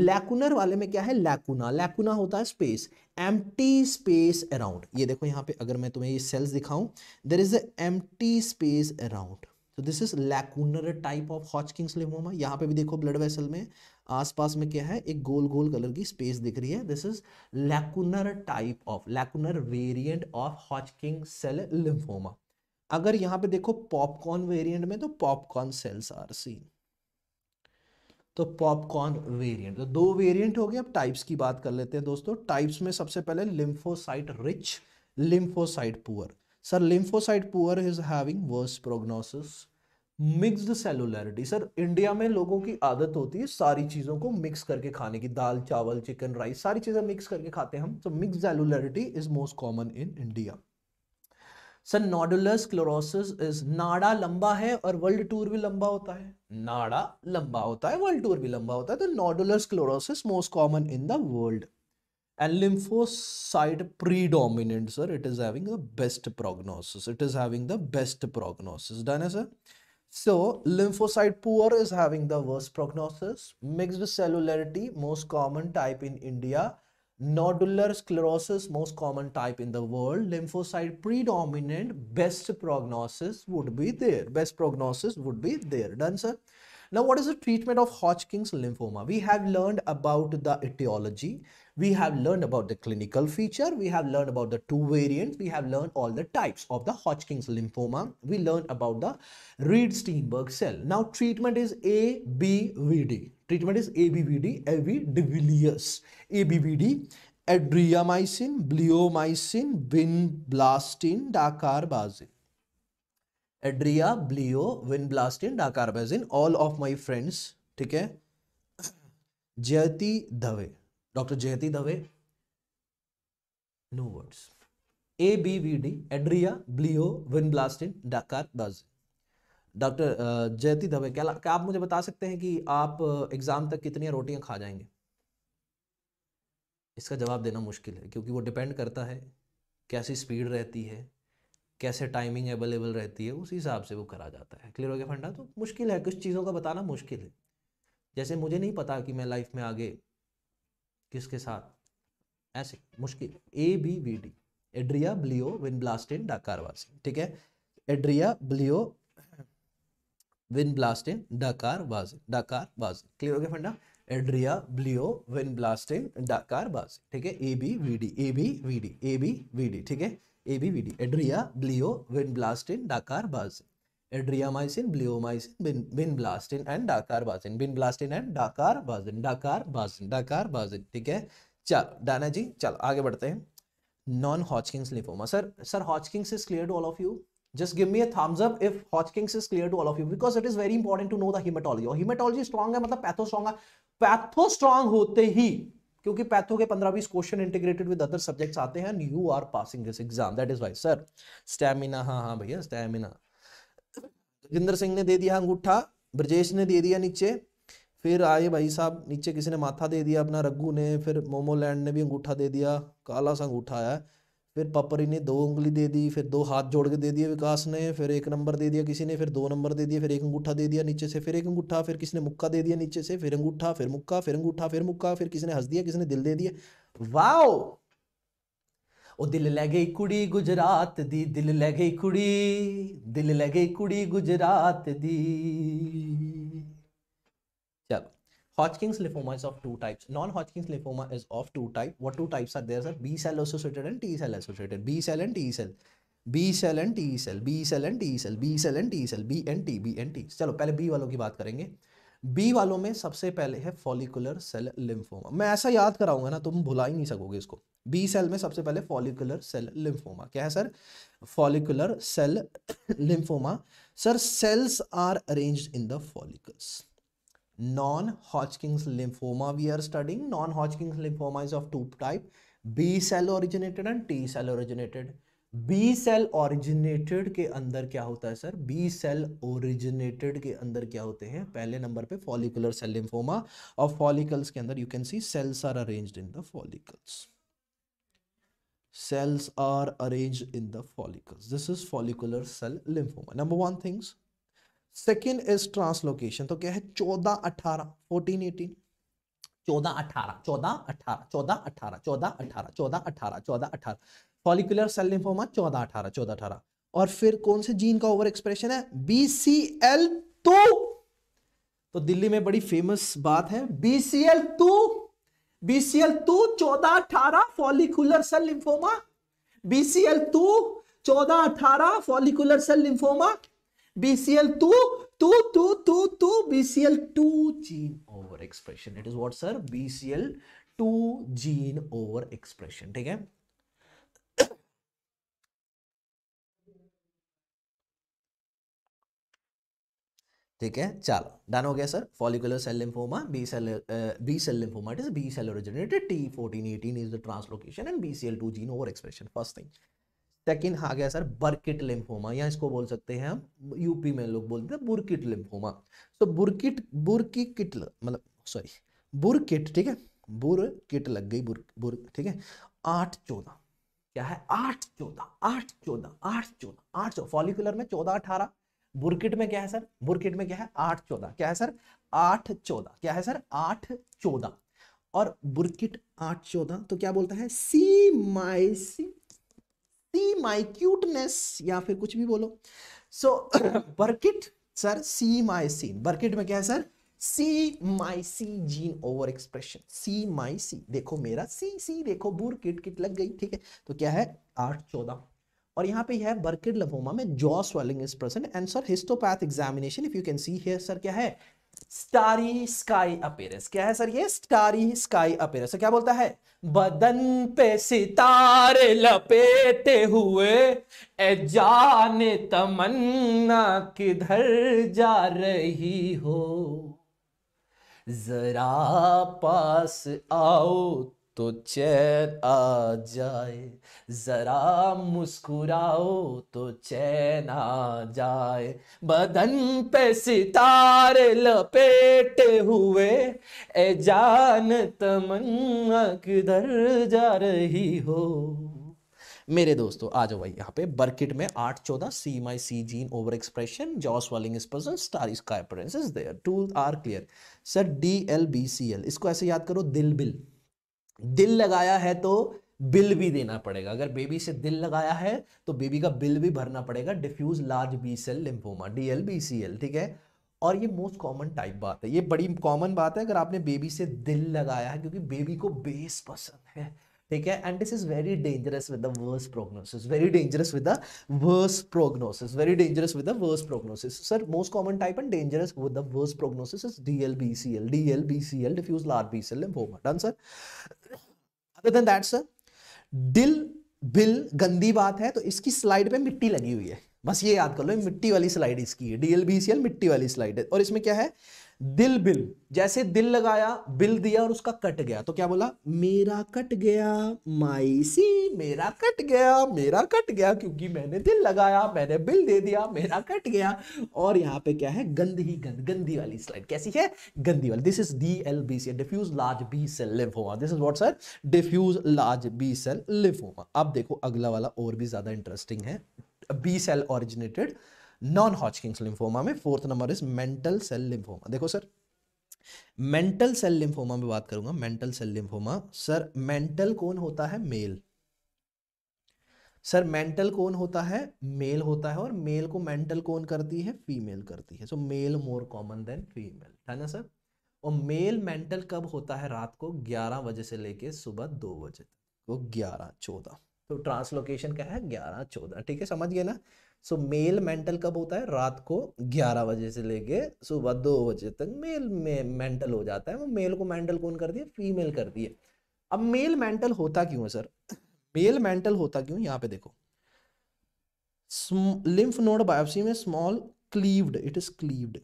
Lacunar वाले में क्या है lacuna. Lacuna होता है space, empty space around. ये देखो यहाँ पे अगर मैं तुम्हें ये सेल्स दिखाऊं is is empty space around. So this is lacunar type of Hodgkin's lymphoma. यहाँ पे भी देखो blood vessel में आसपास में क्या है एक गोल गोल कलर की स्पेस दिख रही है this is lacunar type of lacunar variant of Hodgkin cell lymphoma अगर यहां पे देखो पॉपकॉर्न वेरिएंट में तो पॉपकॉर्न सेल्स आर सीन तो पॉपकॉर्न वेरिएंट तो दो वेरिएंट हो गए अब टाइप्स की बात कर लेते हैं दोस्तों टाइप्स में सबसे पहले lymphocyte rich lymphocyte poor sir lymphocyte poor is having worse prognosis mixed cellularity sir India में लोगों की आदत होती है सारी चीज़ों को मिक्स करके खाने की दाल चावल चिकन राइस सारी चीज़ें मिक्स करके खाते हैं हम so mix cellularity is most common in India sir nodular sclerosis is नाड़ा लंबा है और वर्ल्ड टूर भी लंबा होता है नाड़ा लंबा होता है वर्ल्ड टूर भी लंबा होता है तो nodular sclerosis most common in the world and predominant sir it is having the best prognosis it is having the best prognosis done है sir So lymphocyte poor is having the worst prognosis. Mixed cellularity, most common type in India. Nodular sclerosis, most common type in the world. Lymphocyte predominant, best prognosis would be there. Best prognosis would be there. Done, sir? Now, what is the treatment of Hodgkin's lymphoma? We have learned about the etiology we have learned about the clinical feature we have learned about the two variants we have learned all the types of the hodgkin's lymphoma we learned about the reed steinberg cell now treatment is abvd treatment is abvd av de abvd adriamycin bleomycin vinblastine dacarbazine adria bleo vinblastine dacarbazine all of my friends ठीक है जयती *clears throat* Dave doctor Jayati Dave no words A B V D adria bleo vinblastine dacar doctor Jayati Dave क्या क्या आप मुझे बता सकते हैं कि आप एग्ज़ाम uh, तक कितनी रोटियां खा जाएंगे इसका जवाब देना मुश्किल है क्योंकि वो डिपेंड करता है कैसी स्पीड रहती है कैसे टाइमिंग अवेलेबल रहती है उसी हिसाब से वो करा जाता है क्लियर हो गया फंडा तो मुश्किल है कुछ चीज़ों का बताना मुश्किल है जैसे मुझे नहीं पता कि मैं लाइफ में आगे किसके साथ ऐसे मुश्किल A B V D adria bleo vinblastine dacarbazine ठीक है adria bleo vinblastine dacarbazine dacarbazine clear हो गया फंडा एड्रिया ब्लियो विन ब्लास्टिन डाकार वाजी ठीक है A B V D A B V D A B V D ठीक है A B V D adria bleo vinblastine dacarbazine adriamycin bleomycin vinblastine and dacarbazine vinblastine and डाकार डाकार बाजिन बाजिन डाकार बाजिन ठीक है चल डाना जी चल आगे बढ़ते हैं non Hodgkin's lymphoma sir sir Hodgkin's is clear to all of you just give me a thumbs up if Hodgkin's is clear to all of you because it is very important to know the hematology और hematology strong है मतलब patho strong है patho strong होते ही क्योंकि patho के 15 20 question integrated with other subjects आते हैं and you are passing this exam that is why sir stamina हाँ हाँ भैया स्टैमिना जोगिंदर सिंह ने दे दिया अंगूठा ब्रजेश ने दे दिया नीचे फिर आए भाई साहब नीचे किसी ने माथा दे दिया अपना रघु ने फिर मोमोलैंड ने भी अंगूठा दे दिया काला सा अंगूठा आया फिर पपरी ने दो उंगली दे दी फिर दो हाथ जोड़ के दे दिए विकास ने फिर एक नंबर दे दिया किसी ने फिर दो नंबर दे दिया फिर एक अंगूठा दे दिया नीचे से फिर एक अंगूठा फिर किसी ने मुक्का दे दिया नीचे से फिर अंगूठा फिर मुक्का फिर अंगूठा फिर मुक्का फिर किसी ने हंस दिया किसी ने दिल दे दिया वाओ ਉਹ ਦਿਲ ਲੈ ਗਈ ਕੁੜੀ ਗੁਜਰਾਤ ਦੀ ਦਿਲ ਲੈ ਗਈ ਕੁੜੀ ਦਿਲ ਲੈ ਗਈ ਕੁੜੀ ਗੁਜਰਾਤ ਦੀ ਚਲੋ Hodgkin's lymphoma is of two types. Non-Hodgkin's lymphoma is of two types. What two types are there? Sir? B cell associated and T cell associated. B cell and T cell. B cell and T cell. B cell and T cell. B cell and T cell. B and T. B and T. चलो पहले B वालों की बात करेंगे B वालों में सबसे पहले है फॉलिकुलर सेल लिम्फोमा मैं ऐसा याद कराऊंगा ना तुम भुला ही नहीं सकोगे इसको बी सेल में सबसे पहले फॉलिकुलर सेल लिम्फोमा क्या है sir follicular cell lymphoma sir cells are arrange in the follicles non Hodgkin's lymphoma we are studying non Hodgkin's lymphoma is of two type B cell originated and T cell originated B cell originated के अंदर क्या होता है sir B cell originated के अंदर क्या होते हैं पहले नंबर पे फॉलिकुलर सेल लिम्फोमा और फॉलिकल्स के अंदर you can see cells are arranged in the follicles cells are arranged in the follicles this is follicular cell lymphoma number one things second is translocation तो क्या है चौदह अठारह fourteen eighteen चौदह अठारह चौदह अठारह चौदह अठारह चौदह अठारह चौदह अठारह चौदह अठारह फॉलिकुलर सेल लिम्फोमा चौदह अठारह चौदह अठारह और फिर कौन से जीन का ओवर एक्सप्रेशन है बी टू तो दिल्ली में बड़ी फेमस बात है बीसीएल टू बीसीएल टू चौदह अठारह follicular cell lymphoma BCL two चौदह अठारह follicular cell lymphoma BCL two two two two two BCL two gene over expression it is what sir BCL two gene over expression ठीक है ठीक है चलो done हो गया sir follicular cell lymphoma B cell B cell lymphoma it is B cell originated T fourteen eighteen is the translocation and B C L two gene over expression first thing second आ गया sir बर्किट lymphoma या इसको बोल सकते हैं हम UP में लोग बोलते हैं Burkitt lymphoma so Burkitt Burkitt मतलब सॉरी बुरकिट ठीक है बुर किट लग गई बुर बुर ठीक है आठ चौदह क्या है आठ चौदह आठ चौदह आठ चौदह आठ चौदह फॉलिकुलर में चौदह अठारह बुरकिट में क्या है सर बुरकिट में क्या है आठ चौदह क्या है सर आठ चौदह क्या है सर आठ चौदह और बुरकिट आठ चौदह तो क्या बोलता है सी माई सी सी माई क्यूटनेस या फिर कुछ भी बोलो so so, *coughs* Burkitt sir C my seen Burkitt में क्या है sir C my C gene over expression C my C देखो मेरा सी सी देखो बुरकिट किट लग गई ठीक है तो क्या है आठ चौदह और यहाँ पे यह है बर्किड लफोमा में jaw swelling is present and sir histopath examination if you can see here sir क्या है स्टारी स्काई अपेयरेंस क्या है सर ये स्टारी स्काई अपेयरेंस क्या बोलता है बदन पे सितारे लपेटे हुए ए जाने तमन्ना किधर जा रही हो जरा पास आओ तो चैन आ जाए जरा मुस्कुराओ तो चैन आ जाए बदन पे सितारे लपेटे हुए ए जान तमन्ना किधर जा रही हो मेरे दोस्तों आ जाओ भाई यहाँ पे बर्किट में आठ चौदह C my C gene over expression jaws swelling is star sky is there two are clear sir D L B C L इसको ऐसे याद करो दिल बिल दिल लगाया है तो बिल भी देना पड़ेगा अगर बेबी से दिल लगाया है तो बेबी का बिल भी भरना पड़ेगा diffuse large B cell lymphoma L ठीक है और ये मोस्ट कॉमन टाइप बात है ये बड़ी कॉमन बात है अगर आपने बेबी से दिल लगाया है क्योंकि बेबी को बेस पसंद है ठीक है and this is very dangerous with the worse prognosis very dangerous with the worse prognosis very dangerous with the worse prognosis sir most common type and dangerous with the worse prognosis is DLBCL DLBCL diffuse large B cell lymphoma done sir other than that sir दिल bill गंदी बात है तो इसकी slide पे मिट्टी लगी हुई है बस ये याद कर लो मिट्टी वाली स्लाइड इसकी है डीएलबीसीएल मिट्टी वाली स्लाइड है और इसमें क्या है दिल बिल जैसे दिल लगाया बिल दिया और उसका कट गया तो क्या बोला मेरा कट गया माइसी मेरा कट गया मेरा कट गया क्योंकि मैंने दिल लगाया मैंने बिल दे दिया मेरा कट गया और यहाँ पे क्या है गंद ही गंद गंदी वाली स्लाइड कैसी है गंदी वाली this is D L B C diffuse large B cell live होगा this is what sir diffuse large B cell live होगा अब देखो अगला वाला और भी ज्यादा इंटरेस्टिंग है B cell originated non Hodgkin's lymphoma में fourth number is mantle cell lymphoma देखो सर मेंटल सेल लिम्फोमा में बात करूंगा mantle cell lymphoma sir mantle कौन होता है मेल सर मेंटल कौन होता है मेल होता है और मेल को मेंटल कौन करती है फीमेल करती है so male more common than female है ना सर और मेल मेंटल कब होता है रात को 11 बजे से लेके सुबह 2 बजे तक वो तो ग्यारह चौदह तो ट्रांसलोकेशन क्या है 11 14 ठीक है समझ गए ना सो मेल मेंटल कब होता है रात को ग्यारह बजे से लेके सुबह दो बजे तक मेल में मेंटल हो जाता है वो मेल को मेंटल कौन कर दिया फीमेल कर दिए अब मेल मेंटल होता क्यों है सर मेल मेंटल होता क्यों यहाँ पे देखो लिम्फ नोड बायोप्सी में small cleaved it is cleaved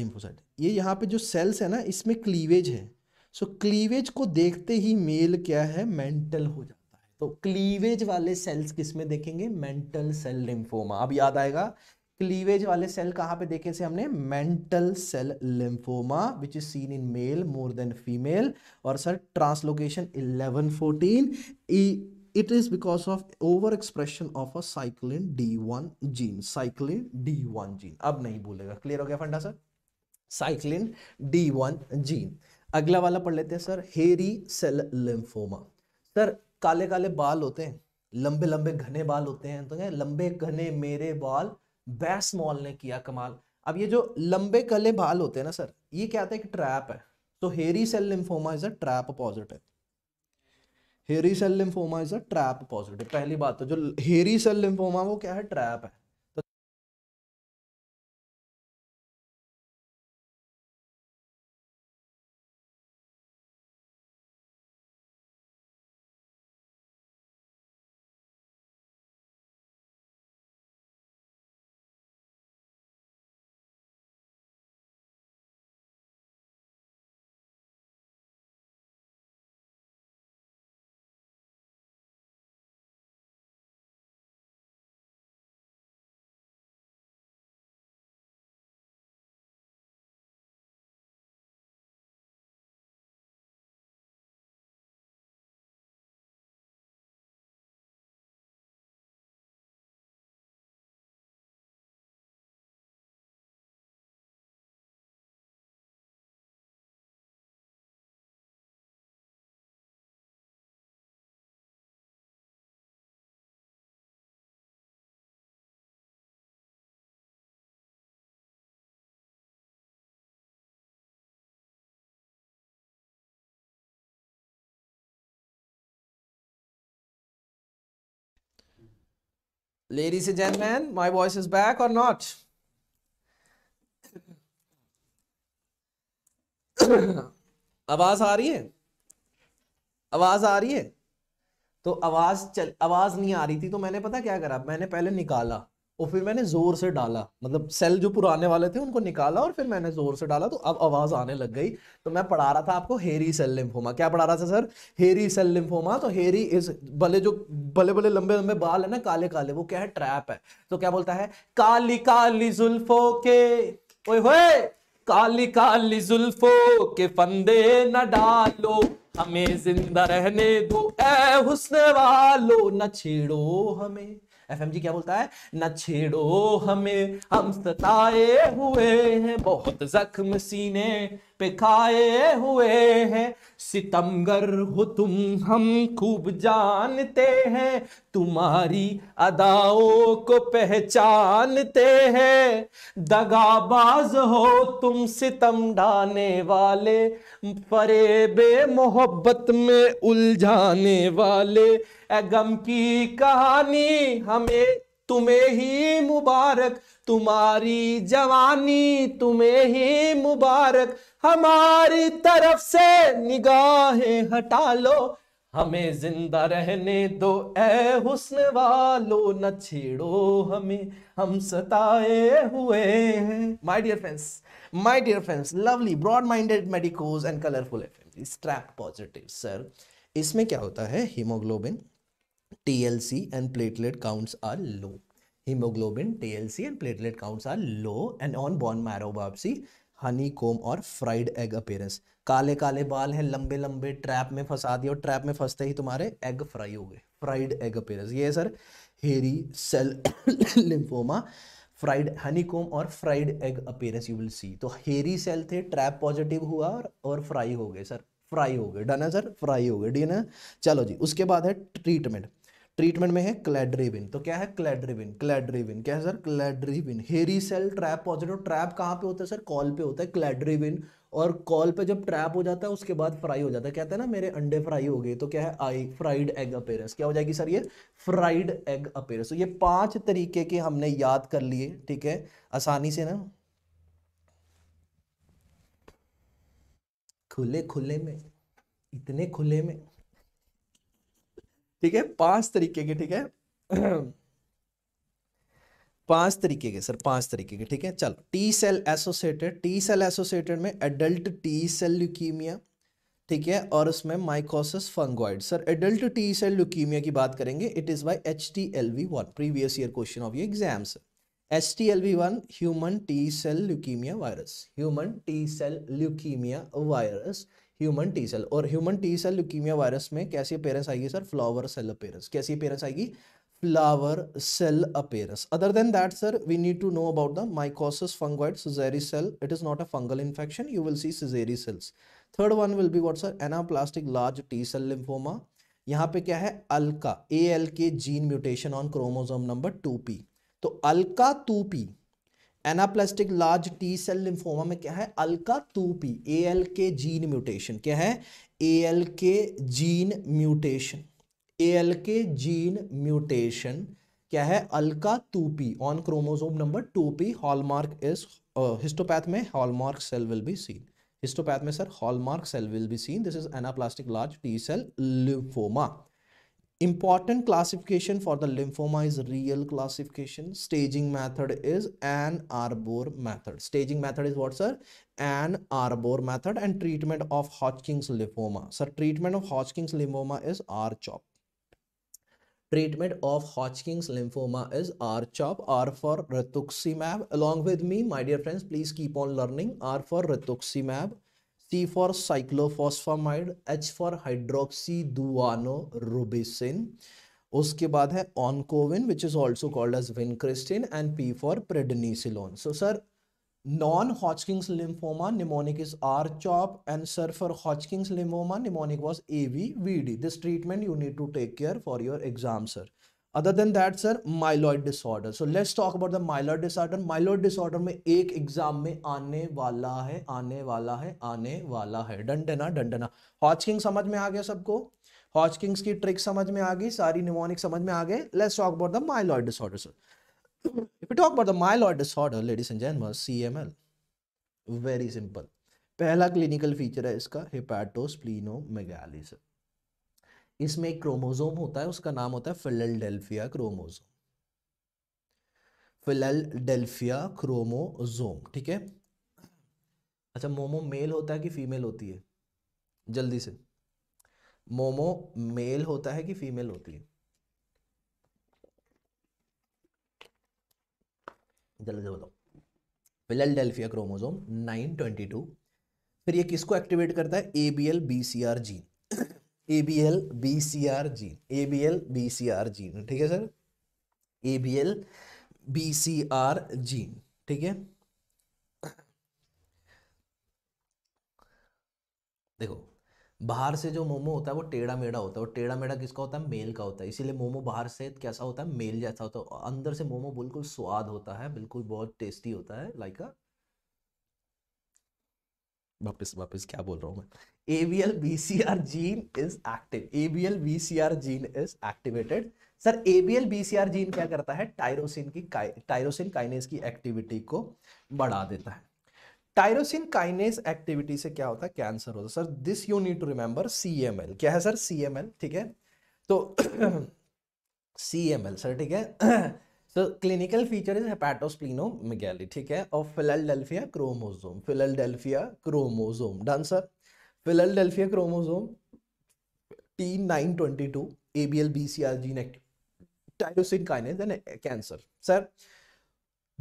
lymphocyte ये यहाँ पे जो सेल्स है ना इसमें क्लीवेज है सो so, क्लीवेज को देखते ही मेल क्या है मेंटल हो जाता तो क्लीवेज वाले सेल्स किस में देखेंगे मेंटल सेल लिम्फोमा अब याद आएगा क्लीवेज वाले सेल कहाँ पे देखे से हमने mantle cell lymphoma which is seen in male more than female और sir translocation 1114 of over expression of a cyclin D one gene cyclin D one gene अब नहीं भूलेगा क्लियर हो गया फंडा sir cyclin D one gene अगला वाला पढ़ लेते हैं सर हेरी सेल लिम्फोमा सर काले काले बाल होते हैं लंबे लंबे घने बाल होते हैं तो लंबे घने मेरे बाल बैस मॉल ने किया कमाल अब ये जो लंबे कले बाल होते हैं ना सर ये क्या आता है ट्रैप है तो hairy cell lymphoma is a trap positive hairy cell lymphoma is a trap positive पहली बात तो जो हेरी सेल लिम्फोमा वो क्या है ट्रैप है Ladies and gentlemen, my voice is back or not? आवाज आ रही है आवाज आ रही है तो आवाज चल आवाज नहीं आ रही थी तो मैंने पता क्या करा मैंने पहले निकाला और फिर मैंने ज़ोर से डाला मतलब सेल जो पुराने वाले थे उनको निकाला और फिर मैंने ज़ोर से डाला तो अब आवाज़ आने लग गई तो मैं पढ़ा रहा था आपको हेरी सेल लिम्फोमा क्या पढ़ा रहा था सर हेरी सेल लिम्फोमा तो हेरी इस भले जो भले भले लंबे लंबे बाल है ना काले काले वो क्या है ट्रैप है तो क्या बोलता है काली काली जुल्फो के ओए होए काली काली जुल्फो के फंदे न डालो हमें जिंदा रहने दो ए हुस्न वालो न छेड़ो हमें जी क्या बोलता है न छेड़ो हमें हम सताए हुए हैं बहुत जख्म सीने पे खाए हुए हैं सितमगर हो तुम हम खूब जानते हैं तुम्हारी अदाओं को पहचानते हैं दगाबाज हो तुम सितम डाने वाले परे मोहब्बत में उलझाने वाले गम की कहानी हमें तुम्हें ही मुबारक तुम्हारी जवानी तुम्हें ही मुबारक हमारी तरफ से निगाहें हटा लो हमें जिंदा रहने दो ऐ हुस्न वालो न छेड़ो हमें हम सताए हुए हैं my dear friends my dear friends lovely broad minded medicos and colourful strap positive sir इसमें क्या होता है haemoglobin TLC and platelet counts are low hemoglobin, TLC and platelet counts are low and on bone marrow biopsy honeycomb और fried egg appearance काले काले बाल हैं लंबे लंबे ट्रैप में फंसा दिए और ट्रैप में फंसते ही तुम्हारे एग फ्राई हो गए फ्राइड एग अपेयरेंस ये है सर हेरी सेल लिम्फोमा फ्राइड हनीकोम और fried egg appearance you will see तो हेरी सेल थे ट्रैप पॉजिटिव हुआ और और फ्राई हो गए सर फ्राई हो गए डन है सर फ्राई हो गए डी है ना चलो जी उसके बाद है ट्रीटमेंट ट्रीटमेंट में है क्लैड्रेबिन तो क्या है क्लैड्रेबिन क्लैड्रेबिन क्या है सर क्लैड्रेबिन हेरी सेल ट्रैप पॉजिटिव ट्रैप कहाँ पे होता है सर कॉल पे होता है क्लैड्रेबिन और कॉल पे जब ट्रैप हो जाता है उसके बाद फ्राई हो जाता है कहते हैं ना मेरे अंडे फ्राई हो गए तो क्या है आई फ्राइड एग अपेयरेंस क्या हो जाएगी सर ये फ्राइड एग अपेयरेंस तो ये पांच तरीके के हमने याद कर लिए ठीक है आसानी से ना खुले खुले में इतने खुले में ठीक है पांच तरीके के ठीक है पांच तरीके के सर पांच तरीके के ठीक है चलो T cell associated T cell associated में एडल्ट टी सेल ल्यूकीमिया ठीक है और उसमें mycosis fungoides sir adult T cell leukaemia की बात करेंगे it is by H T L V one previous year question of ये exams H T L V one human T cell leukaemia virus human T cell leukaemia virus human T cell और human T cell leukaemia virus में कैसी appearance आएगी sir flower cell appearance कैसी appearance आएगी flower cell appearance other than that sir we need to know about the mycosis fungoides Sezary cell it is not a fungal infection you will see Sezary cells third one will be what sir anaplastic large T cell lymphoma यहाँ पे क्या है ALK A L K gene mutation on chromosome number two P तो ALK two P anaplastic large T cell lymphoma में क्या है ALK two P A L K gene mutation क्या है A L K gene mutation A L K gene mutation क्या है ALK two P on chromosome number two P hallmark is histopath में hallmark cell will be seen histopath में sir hallmark cell will be seen this is anaplastic large T cell lymphoma Important classification for the lymphoma is real classification. Staging method is an arbor method. Staging method is what sir? An arbor method and treatment of Hodgkin's lymphoma. Sir, treatment of Hodgkin's lymphoma is R-CHOP. Treatment of Hodgkin's lymphoma is R-CHOP, R for rituximab. Along with me, my dear friends, please keep on learning R for rituximab, C for cyclophosphamide, H for hydroxyduanorubicin. उसके बाद है Oncovin which is also called as vincristine and P for prednisolone so sir non Hodgkin's lymphoma mnemonic is R CHOP and sir for Hodgkin's lymphoma mnemonic was A V V D this treatment you need to take care for your exam sir other than that sir myeloid disorder so let's talk about the myeloid disorder myeloid disorder में एक exam में आने वाला है आने वाला है आने वाला है डंडना डंडना हॉचकिंग समझ में आ गया सबको हॉचकिंग्स की ट्रिक समझ में आ गई सारी निमोनिक समझ में आ गए let's talk about the myeloid disorder sir if we talk about the myeloid disorder ladies and gentlemen cml very simple पहला क्लिनिकल फीचर है इसका हिपैटोस्प्लीनोमेगाली सर इसमें एक क्रोमोजोम होता है उसका नाम होता है फिलेलडेल्फिया क्रोमोजोम फिलेलडेल्फिया क्रोमोजोम ठीक है अच्छा मोमो मेल होता है कि फीमेल होती है जल्दी से मोमो मेल होता है कि फीमेल होती है जल्दी से बताओ फिलेलडेल्फिया क्रोमोजोम 922 फिर ये किसको एक्टिवेट करता है A B L B C R gene A B L B C R gene A B L B C R gene ठीक है sir A B L B C R gene ठीक है देखो बाहर से जो मोमो होता है वो टेढ़ा मेढ़ा होता है और टेढ़ा मेढ़ा किसका होता है मेल का होता है इसीलिए मोमो बाहर से कैसा होता है मेल जैसा होता है अंदर से मोमो बिल्कुल स्वाद होता है बिल्कुल बहुत टेस्टी होता है लाइक अ वापस वापस क्या बोल रहा हूँ मैं C R gene is active A B L C R gene is activated sir A B B L C R gene क्या करता है टायरोसिन की टायरोसिन काइनेस की एक्टिविटी को बढ़ा देता है टायरोसिन काइनेस एक्टिविटी से क्या होता है कैंसर होता है sir this you need to remember C M L क्या है सर सी एम एल ठीक है तो सी एम एल सर ठीक है so clinical feature is hepatosplenomegaly ठीक है और Philadelphia chromosome Philadelphia chromosome done sir Philadelphia chromosome T nine twenty two A B L B C R gene tyrosine kinase and cancer sir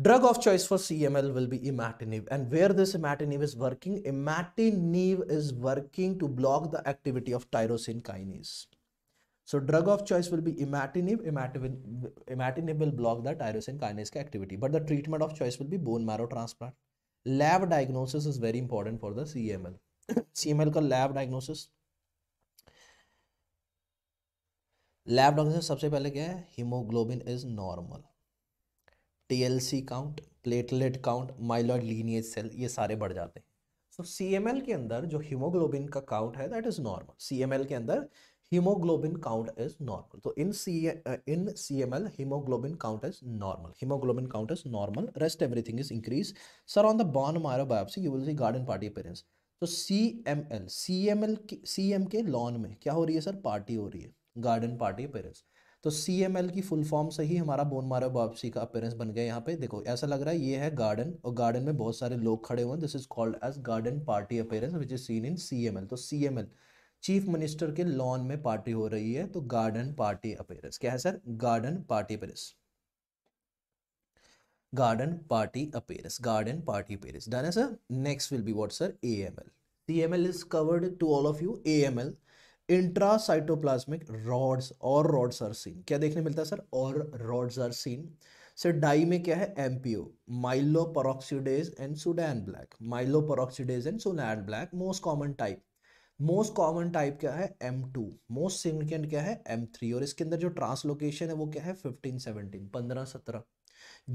drug of choice for C M L will be imatinib and where this imatinib is working imatinib is working to block the activity of tyrosine kinase so drug of choice will be imatinib imatinib imatinib will block the tyrosine kinase का activity but the treatment of choice will be bone marrow transplant lab diagnosis is very important for the C M L C M L का lab diagnosis lab diagnosis सबसे पहले क्या है haemoglobin is normal T L C count platelet count myeloid lineage cell ये सारे बढ़ जाते हैं सो सी एम एल के अंदर जो हीमोग्लोबिन का काउंट है that is normal C M L के अंदर हीमोग्लोबिन काउंट इज नॉर्मल तो in C in C M L haemoglobin count is normal haemoglobin count is normal rest everything is increase sir on the bone marrow biopsy you will see garden party appearance तो C M L C M L C M के lawn में क्या हो रही है sir party हो रही है गार्डन पार्टी अपेरेंस तो सी एम एल की फुल फॉर्म से ही हमारा बोन मारो बायोपसी का अपेरेंस बन गया यहाँ पे देखो ऐसा लग रहा है ये है गार्डन और गार्डन में बहुत सारे लोग खड़े हुए हैं this is called as garden party appearance which is seen in C M L तो C M L chief minister के लॉन में पार्टी हो रही है तो गार्डन पार्टी अपेरस क्या है sir garden party appearance garden party appearance garden party appearance done है sir next will be what sir M M L is covered to all of you AML intracytoplasmic rods और rods are scene क्या देखने मिलता है sir और rods are seen sir dye में क्या है MPO myeloperoxidase and Sudan black myeloperoxidase and Sudan black most common type most common type क्या है एम टू मोस्ट सिग्निफिकेंट क्या है एम थ्री और इसके अंदर जो ट्रांसलोकेशन है वो क्या है फिफ्टीन सेवनटीन पंद्रह सत्रह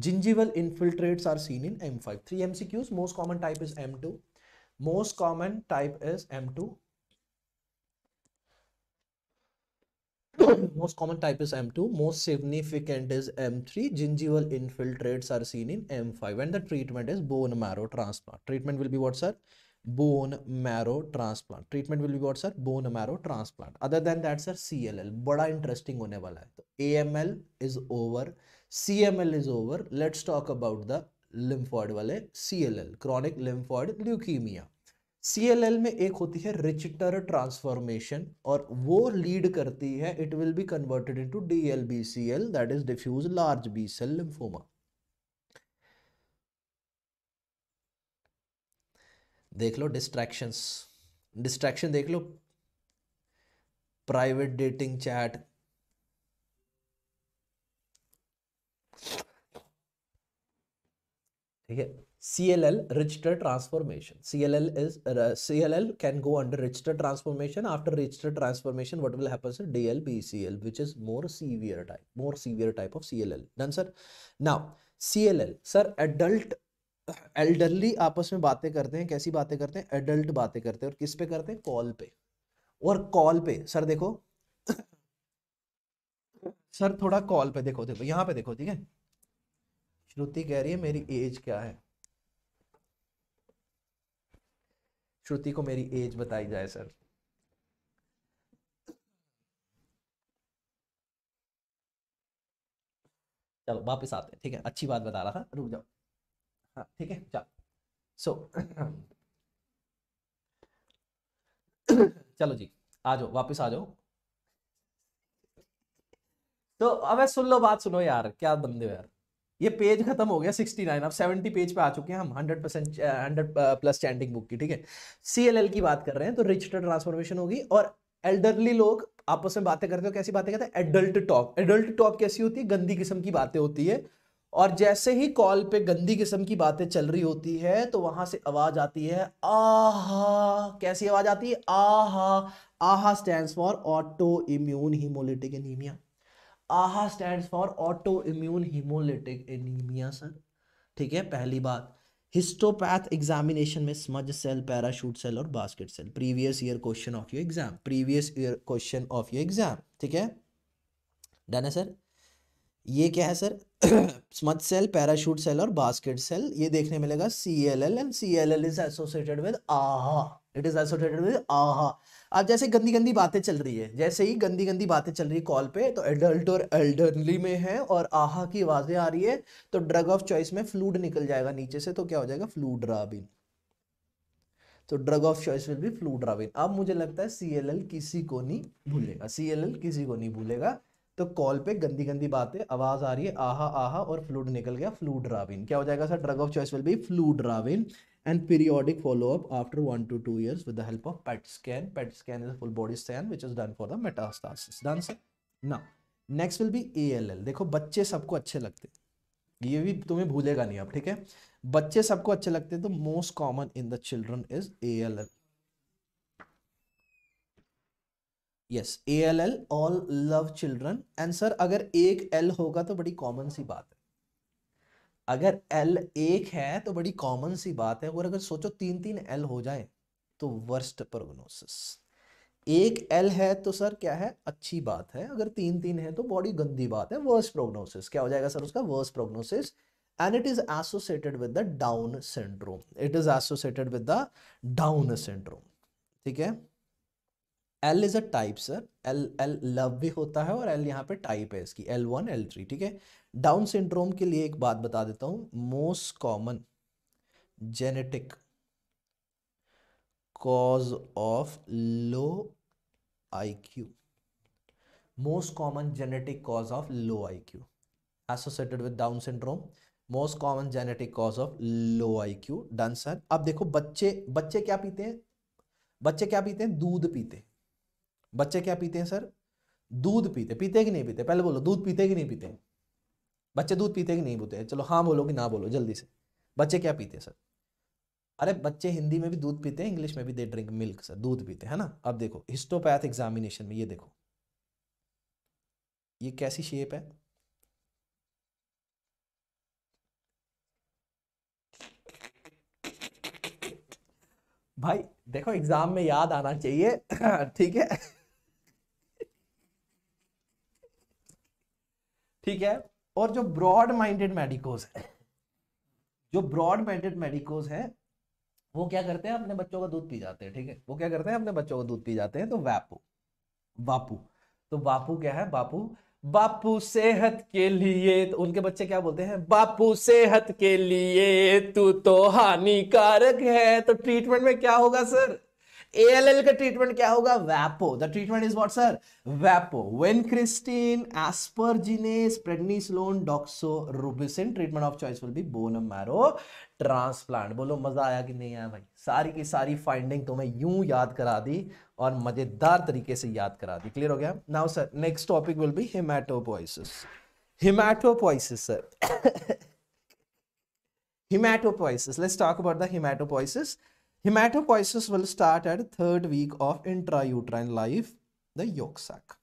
gingival infiltrates are seen in M5. Three MCQs, most common type is M2. Most common type is M2. most common type is M2. Most significant is M3. Gingival infiltrates are seen in M5 and the treatment is bone marrow transplant. Treatment will be what sir? bone marrow transplant treatment will be what sir bone marrow transplant other than that sir cll बड़ा interesting होने वाला है तो aml is over cml is over let's talk about the lymphoid वाले cll chronic lymphoid leukemia CLL में एक होती है रिचटर ट्रांसफॉर्मेशन और वो लीड करती है it will be converted into DLBCL that is diffuse large B cell lymphoma देख लो डिस्ट्रैक्शंस डिस्ट्रैक्शन देख लो प्राइवेट डेटिंग चैट ठीक है CLL Richter transformation. CLL is uh, CLL can go under Richter transformation. After Richter transformation, what will happen? Sir, DLBCL, which is more severe type, more severe type of CLL. Done, sir. Now CLL, sir, adult elderly आपस में बातें करते हैं कैसी बातें करते हैं adult बातें करते हैं और किस पे करते हैं कॉल पे और कॉल पे सर देखो सर थोड़ा कॉल पे देखो देखो यहाँ पे देखो ठीक है श्रुति कह रही है मेरी एज क्या है श्रुति को मेरी एज बताई जाए सर चलो वापस आते हैं ठीक है अच्छी बात बता रहा था रुक जाओ हाँ, ठीक है चल सो चलो जी आ जाओ वापिस आ जाओ तो अब सुन लो बात सुनो यार क्या बंदे हो यार ये पेज खत्म हो गया 69 अब 70 पेज पे आ चुके हैं हम 100 percent hundred plus standing book की ठीक है सीएलएल की बात कर रहे हैं तो रिजिस्टर ट्रांसफॉर्मेशन होगी और एल्डरली लोग आपस में बातें करते हो कैसी बातें करते हैं एडल्ट टॉक एडल्ट टॉक कैसी होती है गंदी किस्म की बातें होती है और जैसे ही कॉल पे गंदी किस्म की बातें चल रही होती है तो वहां से आवाज आती है आहा कैसी आवाज आती है AIHA AIHA stand for auto immune haemolytic anaemia AIHA stand for auto immune haemolytic anaemia sir ठीक है पहली बात हिस्टोपैथ एग्जामिनेशन में स्मज सेल पैराशूट सेल और basket cell previous year question of your exam previous year question of your exam ठीक है done है sir ये क्या है sir *coughs* smudge cell parachute cell और बास्केट सेल ये देखने मिलेगा C L L and C L L is associated with AIHA it is associated with AIHA अब जैसे गंदी गंदी बातें चल रही है जैसे ही गंदी गंदी बातें चल रही है कॉल पे तो एडल्ट और एल्डरली में है और आहा की आवाज़ें आ रही है तो ड्रग ऑफ चॉइस में फ्लूड निकल जाएगा नीचे से तो क्या हो जाएगा ड्राबिन तो drug of choice will be ड्राबिन अब मुझे लगता है सी किसी को नहीं भूलेगा सी किसी को नहीं भूलेगा तो कॉल पे गंदी गंदी बातें आवाज़ आ रही है आहा आहा और फ्लूड निकल गया फ्लू ड्राविन क्या हो जाएगा sir drug of choice will be fludarabine periodic follow up after one two two years with the help of PET scan PET scan is full body scan which is done for the metastasis done sir ना next will be A L L देखो बच्चे सबको अच्छे लगते ये भी तुम्हें भूलेगा नहीं आप ठीक है बच्चे सबको अच्छे लगते हैं तो most common in the children is A L L yes A L L all love children and sir अगर एक एल होगा तो बड़ी कॉमन सी बात है अगर एल एक है तो बड़ी कॉमन सी बात है और अगर सोचो तीन तीन एल हो जाए तो वर्स्ट प्रोग्नोसिस एक एल है तो सर क्या है अच्छी बात है अगर तीन तीन है तो बॉडी गंदी बात है वर्स्ट प्रोग्नोसिस क्या हो जाएगा सर उसका worst prognosis and it is associated with the Down syndrome it is associated with the Down syndrome ठीक है L is a type sir L L love भी होता है और एल यहाँ पे टाइप है इसकी एल वन एल थ्री ठीक है डाउन सिंड्रोम के लिए एक बात बता देता हूँ most common genetic cause of low IQ most common genetic cause of low IQ associated with Down syndrome most common genetic cause of low IQ done sir अब देखो बच्चे बच्चे क्या पीते हैं बच्चे क्या पीते हैं दूध पीते हैं बच्चे क्या पीते हैं सर दूध पीते पीते कि नहीं पीते पहले बोलो दूध पीते कि नहीं पीते बच्चे दूध पीते कि नहीं पीते चलो हाँ बोलो कि ना बोलो जल्दी से बच्चे क्या पीते सर अरे बच्चे हिंदी में भी दूध पीते हैं इंग्लिश में भी दे ड्रिंक मिल्क सर दूध पीते हैं ना अब देखो हिस्टोपैथ एग्जामिनेशन में ये देखो ये कैसी शेप है भाई देखो एग्जाम में याद आना चाहिए *clears throat* ठीक है ठीक है और जो ब्रॉड माइंडेड मेडिकोज है जो ब्रॉड माइंडेड मेडिकोज है वो क्या करते हैं अपने बच्चों का दूध पी जाते हैं ठीक है वो क्या करते हैं अपने बच्चों का दूध पी जाते हैं तो वैपू बापू तो बापू क्या है बापू बापू सेहत के लिए तो उनके बच्चे क्या बोलते हैं बापू सेहत के लिए तू तो हानिकारक है तो ट्रीटमेंट में क्या होगा सर ALL का ट्रीटमेंट क्या होगा VAPO the treatment is what sir VAPO vincristine asparaginase prednisolone doxorubicin treatment of choice will be bone marrow transplant बोलो मजा आया कि नहीं आया भाई सारी की सारी फाइंडिंग तुम्हें तो यूं याद करा दी और मजेदार तरीके से याद करा दी क्लियर हो गया now sir next topic will be haematopoiesis haematopoiesis sir haematopoiesis let's talk about the haematopoiesis Hematopoiesis will start at third week of intrauterine life, the yolk sac.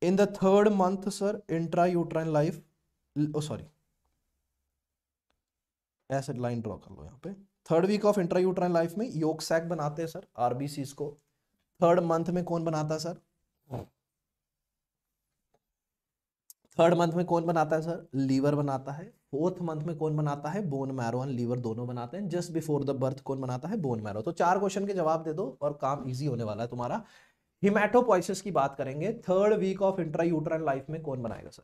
In the third month, sir, intrauterine life, oh sorry, ऐसे line draw कर लो यहाँ पे third week of intrauterine life में yolk sac बनाते हैं sir RBCs को third month में कौन बनाता है सर थर्ड मंथ में कौन बनाता है सर लीवर बनाता है फोर्थ मंथ में कौन बनाता है बोन मैरो एंड लीवर दोनों बनाते हैं जस्ट बिफोर द बर्थ कौन बनाता है बोन मैरो तो चार क्वेश्चन के जवाब दे दो और काम इजी होने वाला है तुम्हारा हिमैटोपोइसिस की बात करेंगे third week of intrauterine life में कौन बनाएगा sir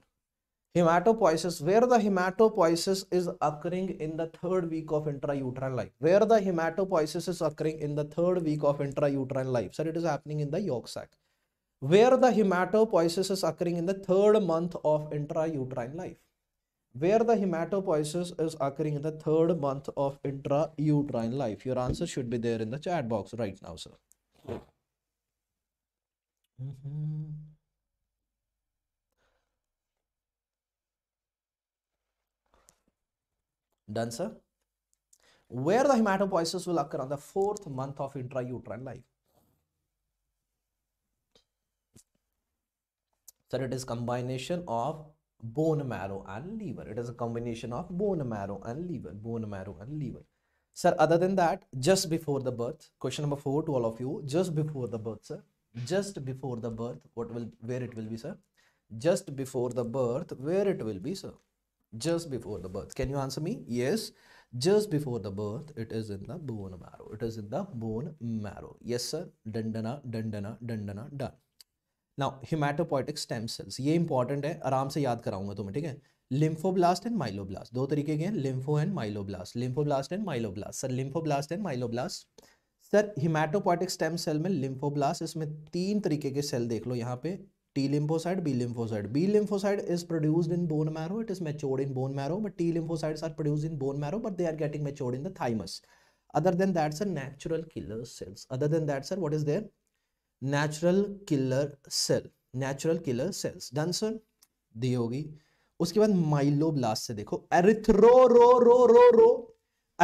haematopoiesis where the haematopoiesis is occurring in the third week of intrauterine life where the haematopoiesis is occurring in the third week of intrauterine life sir it is happening in the yolk sac where the haematopoiesis is occurring in the third month of intrauterine life where the hematopoiesis is occurring in the third month of intrauterine life. Your answer should be there in the chat box right now, sir. Done, sir? Where the hematopoiesis will occur on the fourth month of intrauterine life. Sir, it is combination of bone marrow and liver. It is a combination of bone marrow and liver, bone marrow and liver. Sir, other than that, just before the birth, question number four to all of you, just before the birth, sir, just before the birth, what will, where it will be, sir? Just before the birth, where it will be, sir? Just before the birth. Can you answer me? Yes. Just before the birth, it is in the bone marrow. It is in the bone marrow. Yes, sir. Dandana, dandana, dandana, done. ना haematopoietic stem cells ये important है आराम से याद कराऊंगा तुम्हें ठीक है लिम्फोब्लास्ट एंड माइलोब्लास्ट दो तरीके के हैं lympho and myeloblast lymphoblast and myeloblast sir lymphoblast and myeloblast sir hematopoietic stem cell में लिम्फोब्लास्ट इसमें तीन तरीके के सेल देख लो यहाँ पे T lymphocyte B lymphocyte B lymphocyte is produced in bone marrow it is matured in bone marrow but T lymphocytes are produced in bone marrow but they are getting matured in the thymus other than that's a natural killer cells other then that's sir what is there natural killer cell natural killer cells done sir दी होगी उसके बाद blast से देखो erythro रो रो रो रो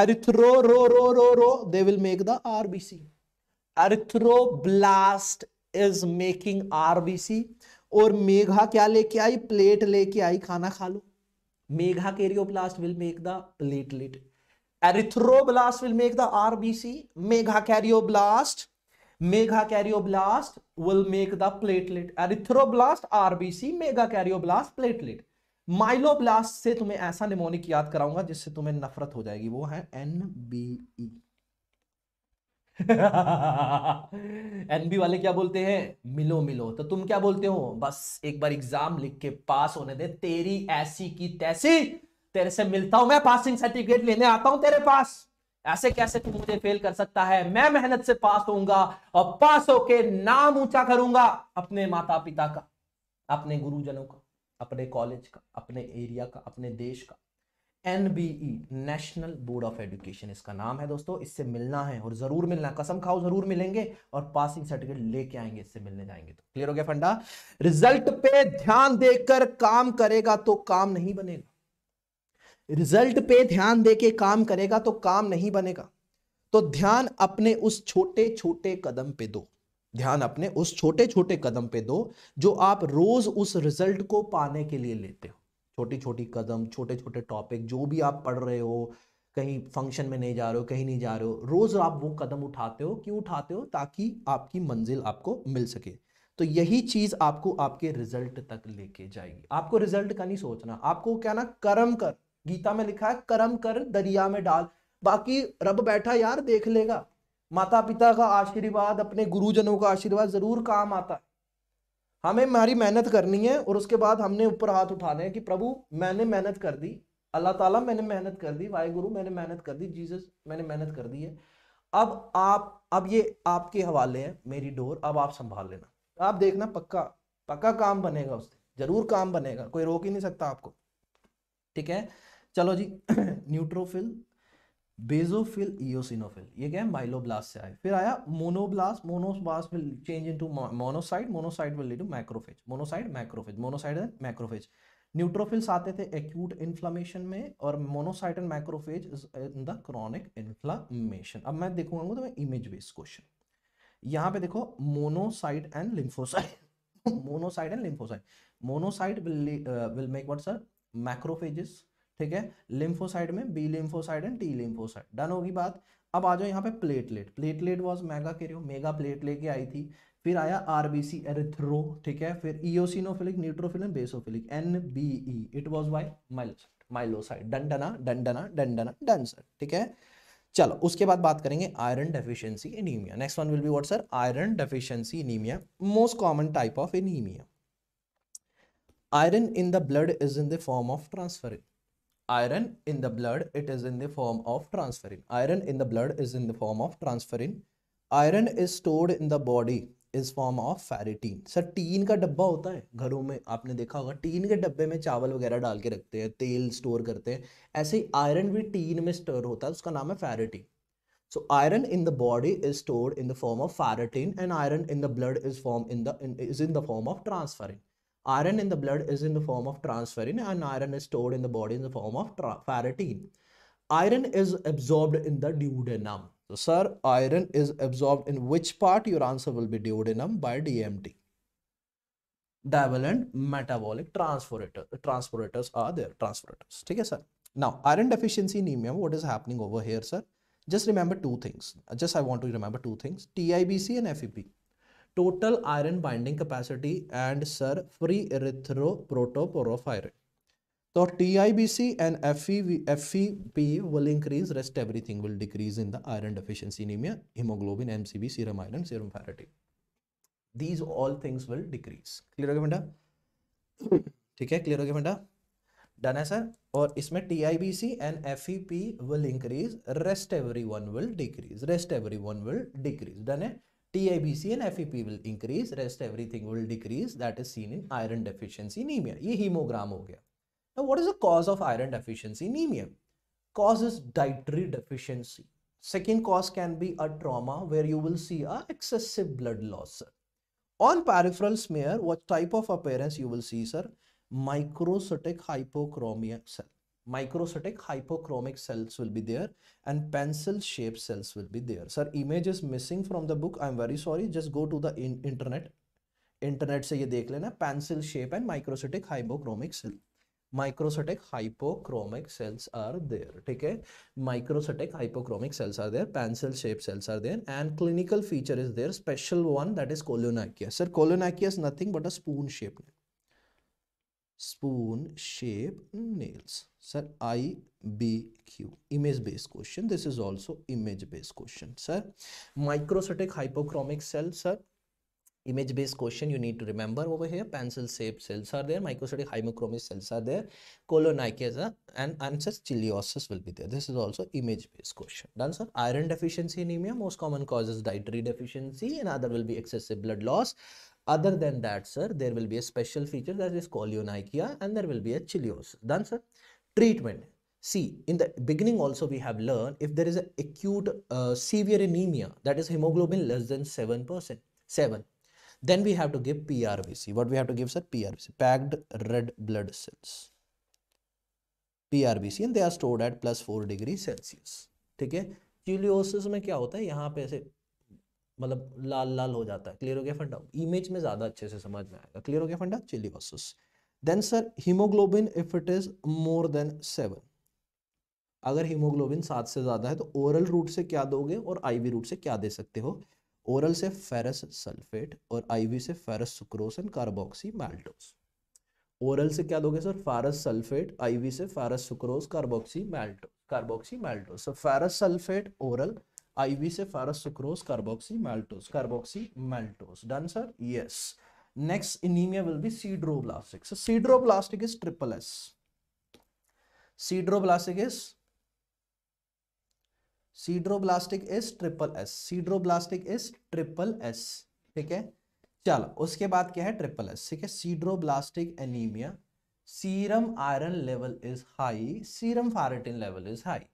erythro रो रो रो रो they will make the RBC blast is making RBC और मेघा क्या लेके आई प्लेट लेके आई खाना खा लो mega blast will make the platelet erythroblast will make the RBC megakaryoblast will make the platelet erythroblast RBC rbc karyoblast platelet myeloblast से तुम्हें ऐसा निमोनिक याद कराऊंगा जिससे तुम्हें नफरत हो जाएगी वो है एन बी एनबी वाले क्या बोलते हैं मिलो मिलो तो तुम क्या बोलते हो बस एक बार एग्जाम लिख के पास होने दे तेरी ऐसी की तैसी तेरे से मिलता हूं मैं पासिंग सर्टिफिकेट लेने आता हूं तेरे पास ऐसे कैसे तू मुझे फेल कर सकता है मैं मेहनत से पास होऊंगा और पास होके नाम ऊंचा करूंगा अपने माता पिता का अपने गुरुजनों का अपने कॉलेज का अपने एरिया का अपने देश का NBE National Board of Education इसका नाम है दोस्तों इससे मिलना है और जरूर मिलना कसम खाओ जरूर मिलेंगे और पासिंग सर्टिफिकेट लेके आएंगे इससे मिलने जाएंगे तो क्लियर हो गया फंडा रिजल्ट पे ध्यान देकर काम करेगा तो काम नहीं बनेगा रिजल्ट पे ध्यान दे के काम करेगा तो काम नहीं बनेगा तो ध्यान अपने उस छोटे छोटे कदम पे दो ध्यान अपने उस छोटे छोटे कदम पे दो जो आप रोज उस रिजल्ट को पाने के लिए लेते हो छोटी छोटी कदम छोटे छोटे टॉपिक जो भी आप पढ़ रहे हो कहीं फंक्शन में नहीं जा रहे हो कहीं नहीं जा रहे हो रोज आप वो कदम उठाते हो क्यों उठाते हो ताकि आपकी मंजिल आपको मिल सके तो यही चीज आपको आपके रिजल्ट तक लेके जाएगी आपको रिजल्ट का नहीं सोचना आपको क्या ना कर्म कर गीता में लिखा है कर्म कर दरिया में डाल बाकी रब बैठा यार देख लेगा माता पिता का आशीर्वाद अपने गुरुजनों का आशीर्वाद जरूर काम आता है हमें हमारी मेहनत करनी है और उसके बाद हमने ऊपर हाथ उठाने हैं कि प्रभु मैंने मेहनत कर दी अल्लाह ताला मैंने मेहनत कर दी वाहेगुरु मैंने मेहनत कर दी जीसस मैंने मेहनत कर दी है अब आप अब ये आपके हवाले है मेरी डोर अब आप संभाल लेना आप देखना पक्का पक्का काम बनेगा उससे जरूर काम बनेगा कोई रोक ही नहीं सकता आपको ठीक है चलो जी न्यूट्रोफिल बेजोफिल ईओसिनोफिल ये क्या है माइलोब्लास्ट से आए फिर आया monoblast monoblast will change into monocyte monocyte will lead to macrophage monocyte macrophage monocyte and macrophage neutrophils आते थे एक्यूट इन्फ्लामेशन में और monocyte and macrophage in the chronic inflammation अब मैं देखूंगा तो मैं इमेज बेस्ड क्वेश्चन यहाँ पे देखो monocyte and lymphocyte monocyte and lymphocyte monocyte will will make what sir macrophages ठीक है लिम्फोसाइड में B lymphocyte and T lymphocyte done होगी बात अब आ जाओ यहाँ पे platelet platelet was mega karyo mega plate लेके आई थी फिर आया आरबीसी एरिथ्रो ठीक है फिर eosinophilic neutrophilic basophilic N B E it was Y myelocyte myelocyte डंडना डंडना डंडना डन सर ठीक है चलो उसके बाद बात करेंगे iron deficiency anaemia next one will be what sir iron deficiency anaemia most common type of anaemia iron in the blood is in the form of transferrin iron in the blood it is in the form of transferrin iron in the blood is in the form of transferrin iron is stored in the body is form of ferritin sir tin का डब्बा होता है घरों में आपने देखा होगा tin के डब्बे में चावल वगैरह डाल के रखते हैं तेल स्टोर करते हैं ऐसे ही आयरन भी टीन में स्टोर होता है उसका नाम है ferritin so iron in the body is stored in the form of ferritin and iron in the blood is form in the is in the form of transferrin Iron in the blood is in the form of transferrin and iron is stored in the body in the form of ferritin. Iron is absorbed in the duodenum. So, sir, iron is absorbed in which part? Your answer will be duodenum by DMT. Divalent metabolic transporter, transporters are there, transporters. Okay, sir. Now, iron deficiency anemia, what is happening over here, sir? Just remember two things. Just I want to remember two things, TIBC and FEP. Total iron binding capacity and sir free erythro तो T I B C and F F P will increase rest everything will decrease in the iron deficiency anaemia haemoglobin M C B serum iron serum ferritin these all things will decrease clear हो गया बेटा ठीक है clear हो गया बेटा done है sir और इसमें T I B C and F E P will increase rest everyone will decrease rest everyone will decrease done है TIBC and FEP will increase, rest everything will decrease. That is seen in iron deficiency anemia. ये hemogram हो गया. Now, what is the cause of iron deficiency anemia? Cause is dietary deficiency. Second cause can be a trauma where you will see a excessive blood loss. On peripheral smear, what type of appearance you will see, sir? Microcytic hypochromia cell microcytic hypochromic cells will be there and pencil shaped cells will be there sir image is missing from the book i'm very sorry just go to the in internet internet से ये देख लेना pencil shape and microcytic hypochromic cell microcytic hypochromic cells are there ठीक है microcytic hypochromic cells are there pencil shape cells are there and clinical feature is there special one that is colonychia sir colonychia is nothing but a spoon shape spoon shape nails sir ibq image based question this is also image based question sir microcytic hypochromic cell sir image based question you need to remember over here pencil shaped cells are there microcytic hypochromic cells are there colonychia and answers chiliosis will be there this is also image based question done sir iron deficiency anemia most common causes dietary deficiency and other will be excessive blood loss other than that, sir, there will be a special feature that is cholionychia and there will be a chilios. Done, sir? Treatment. See, in the beginning also we have learned if there is an acute uh, severe anemia, that is hemoglobin less than 7%, 7, then we have to give PRBC. What we have to give, sir? PRBC, packed red blood cells. PRBC and they are stored at plus 4 degree Celsius. ठीक है cheilosis में क्या होता है यहाँ पे ऐसे मतलब लाल लाल हो जाता है क्लियर हो गया फंडा इमेज में ज़्यादा अच्छे से समझ में आएगा क्लियर हो गया फंडा chilli versus then sir haemoglobin if it is more than seven अगर हीमोग्लोबिन सात से ज़्यादा है तो ओरल रूट से क्या दोगे और आईवी रूट से क्या दे सकते हो ओरल से फेरस सल्फेट और आईवी से ferrous sucrose and carboxy maltose oral से क्या दोगे सर फेरस सल्फेट आईवी से ferrous sucrose carboxy malto carboxy maltose so ferrous sulphate oral IV से ferrous sucrose carboxy maltose carboxy maltose done sir yes next anaemia will be sideroblastic so sideroblastic is triple S sideroblastic is sideroblastic is triple S sideroblastic is triple S ठीक है चलो उसके बाद क्या है triple S ठीक है sideroblastic anaemia serum iron level is high serum ferritin level is high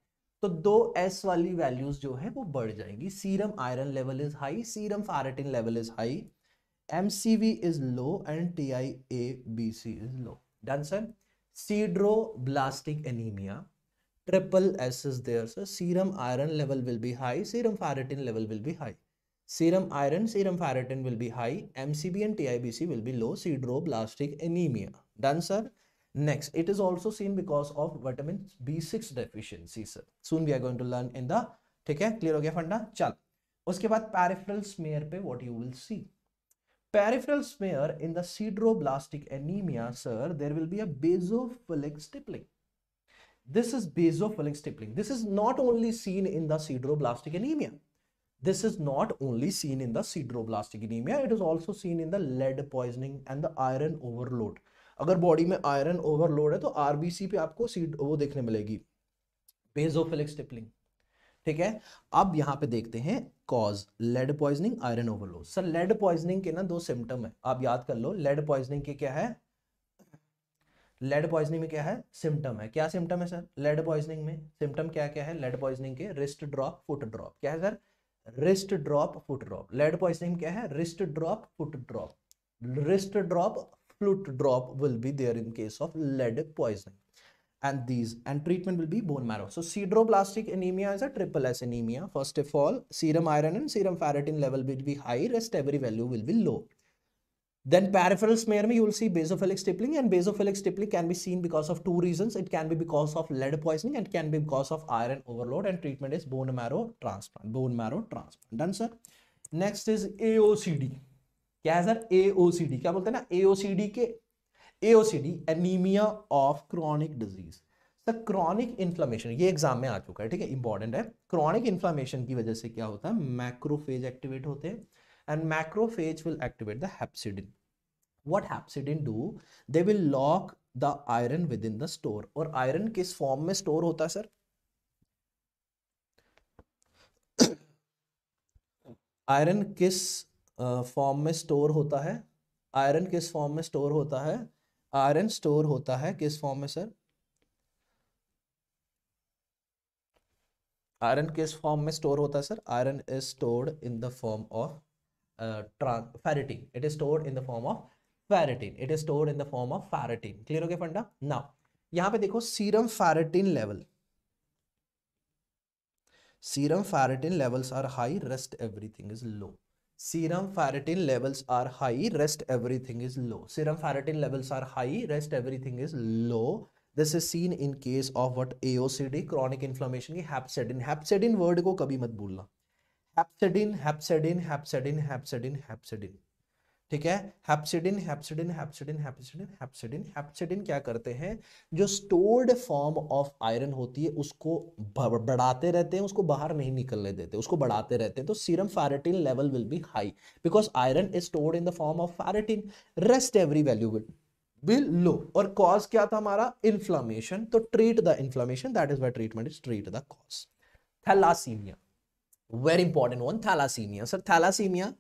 तो दो एस वाली वैल्यूज जो है वो बढ़ जाएंगी serum iron level is high serum ferritin level is high M C V is low and T I A B C is low done sir sideroblastic anaemia triple S is there sir serum iron level will be high serum ferritin level will be high serum iron serum ferritin will be high M C B and T I B C will be low sideroblastic anaemia done sir Next, it is also seen because of vitamin B6 deficiency, sir. Soon we are going to learn in the, ठीक है, clear हो गया फंडा? चल, उसके बाद peripheral smear पे what you will see. peripheral smear in the sideroblastic anemia sir there will be a basophilic stippling this is basophilic stippling this is not only seen in the sideroblastic anemia this is not only seen in the sideroblastic anemia it is also seen in the lead poisoning and the iron overload अगर body में iron overload है तो RBC पे आपको seed वो देखने मिलेगी बेजोफिलिक stippling ठीक है अब यहाँ पे देखते हैं cause lead poisoning iron overload sir lead poisoning के ना दो सिम्टम है आप याद कर लो लेड पॉइजनिंग के क्या है लेड पॉइजनिंग में क्या है सिम्टम है क्या सिम्टम है सर लेड पॉइजनिंग में सिम्टम क्या क्या है लेड पॉइजनिंग के रिस्ट ड्रॉप फुट ड्रॉप क्या है sir wrist drop foot drop lead poisoning क्या है wrist drop foot drop wrist drop fluid drop will be there in case of lead poisoning and these and treatment will be bone marrow. So sideroblastic anemia is a triple S anemia. First of all, serum iron and serum ferritin level will be high, rest every value will be low. Then peripheral smear, you will see basophilic stippling and basophilic stippling can be seen because of two reasons. It can be because of lead poisoning and can be because of iron overload and treatment is bone marrow transplant, bone marrow transplant. Done sir. Next is AOCD. क्या है sir एओसीडी क्या बोलते हैं ना AOCD के AOCD anaemia of chronic disease sir chronic inflammation ये exam में आ चुका है ठीक है इंपॉर्टेंट है क्रॉनिक इन्फ्लामेशन की वजह से क्या होता है मैक्रोफेज एक्टिवेट होते हैं and macrophage will activate the hepcidin what hepcidin do they will lock the iron within the store और आयरन किस फॉर्म में स्टोर होता है सर आयरन *coughs* किस फॉर्म में स्टोर होता है आयरन किस फॉर्म में स्टोर होता है आयरन स्टोर होता है किस फॉर्म में सर आयरन किस फॉर्म में स्टोर होता है sir iron is stored in the form of ferritin it is stored in the form of ferritin it is stored in the form of ferritin clear हो गया फंडा ना यहां पे देखो serum ferritin level serum ferritin levels are high rest everything is low serum ferritin levels are high rest everything is low serum ferritin levels are high rest everything is low this is seen in case of what aocd chronic inflammation ki hepcidin hepcidin word ko kabhi mat bhulna hepcidin hepcidin hepcidin hepcidin hepcidin hepcidin ठीक है हैप्सिडिन हैप्सिडिन हैप्सिडिन हैप्सिडिन हैप्सिडिन हैप्सिडिन क्या करते हैं जो stored form of iron होती है उसको बढ़ाते रहते हैं उसको बाहर नहीं निकलने देते उसको बढ़ाते रहते हैं तो serum ferritin level will be high because iron is stored in the form of ferritin rest every value will be low और कॉज क्या था हमारा इन्फ्लामेशन तो treat the inflammation that is why treatment is treat the cause thalassemia very important one thalassemia sir thalassemia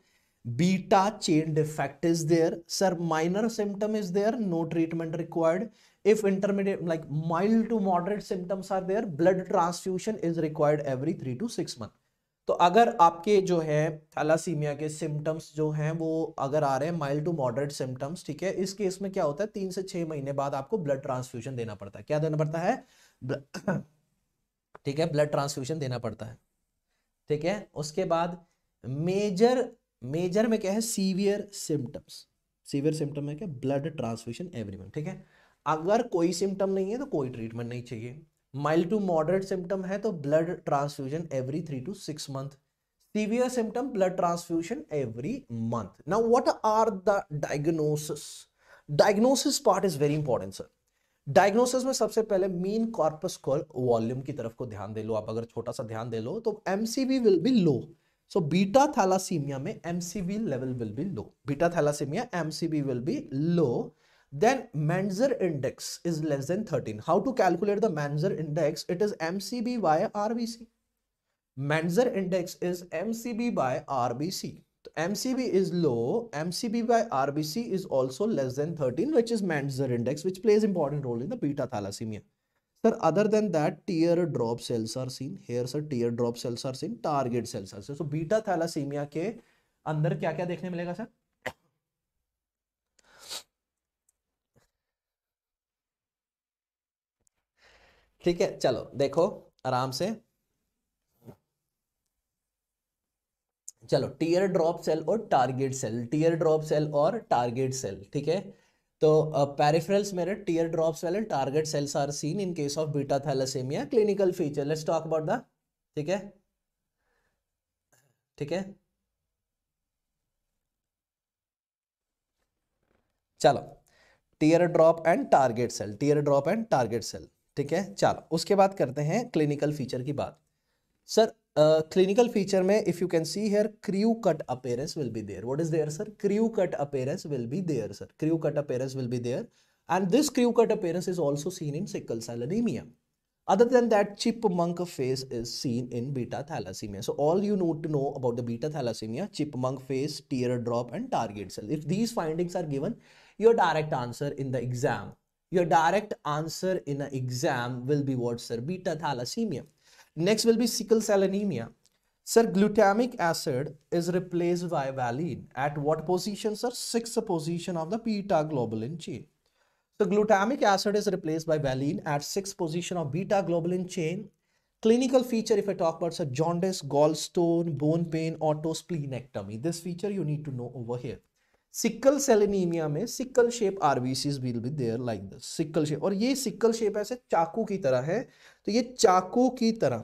beta chain defect is there sir minor symptom is there no treatment required if intermediate like mild to moderate symptoms are there blood transfusion is required every three to six month तो अगर आपके जो है thalassaemia के symptoms जो हैं वो अगर आ रहे हैं माइल्ड टू मॉडरेट सिम्टम्स ठीक है इस केस में क्या होता है तीन से छः महीने बाद आपको ब्लड ट्रांसफ्यूजन देना पड़ता है क्या देना पड़ता है ठीक है ब्लड ट्रांसफ्यूजन देना पड़ता है ठीक है उसके बाद मेजर मेजर में क्या है सीवियर सिम्टम्स सीवियर सिम्टम है क्या ब्लड ट्रांसफ्यूशन एवरी मंथ ठीक है अगर कोई सिम्टम नहीं है तो कोई ट्रीटमेंट नहीं चाहिए माइल्ड टू मॉडरेट सिम्टम है तो blood transfusion every three to six month severe symptom blood transfusion every month now what are the diagnosis diagnosis part is very important sir diagnosis में सबसे पहले मीन कॉर्पस कॉल वॉल्यूम की तरफ को ध्यान दे लो आप अगर छोटा सा ध्यान दे लो तो MCV will be low So beta thalassemia में MCV level will be low. Beta thalassemia MCV will be low. Then Manzer index is less than 13. How to calculate the Manzer index? It is MCB by RBC. Manzer index is MCB by RBC. So MCB is low. MCB by RBC is also less than 13, which is Manzer index, which plays important role in the beta thalassemia. Sir other than that tear drop cells are seen here sir tear drop cells are seen target cells are seen so beta thalassaemia के अंदर क्या क्या देखने मिलेगा sir ठीक है चलो देखो आराम से चलो टीयर ड्रॉप सेल और target cell tear drop cell और टारगेट सेल ठीक है तो पेरिफेरल्स मेरे टीयर ड्रॉप्स वाले target cells are seen in case of beta thalassemia clinical feature let's talk about the ठीक है ठीक है चलो tear drop and target cell tear drop and target cell ठीक है चलो उसके बाद करते हैं क्लिनिकल फीचर की बात sir clinical feature mein, if you can see here, crew cut appearance will be there. What is there, sir? Crew cut appearance will be there, sir. Crew cut appearance will be there. And this crew cut appearance is also seen in sickle cell anemia. Other than that, chipmunk phase is seen in beta thalassemia. So all you need to know about the beta thalassemia, chipmunk phase, teardrop and target cell. If these findings are given, your direct answer in the exam, your direct answer in an exam will be what sir? Beta thalassemia. Next will be sickle cell anemia. Sir, glutamic acid is replaced by valine. At what position, sir? Sixth position of the beta globulin chain. So glutamic acid is replaced by valine at sixth position of beta globulin chain. Clinical feature, if I talk about sir, jaundice, gallstone, bone pain, autosplenectomy. This feature you need to know over here. Sickle cell anaemia में sickle shape RBCs will be there like this sickle shape और ये sickle shape ऐसे चाकू की तरह है तो ये चाकू की तरह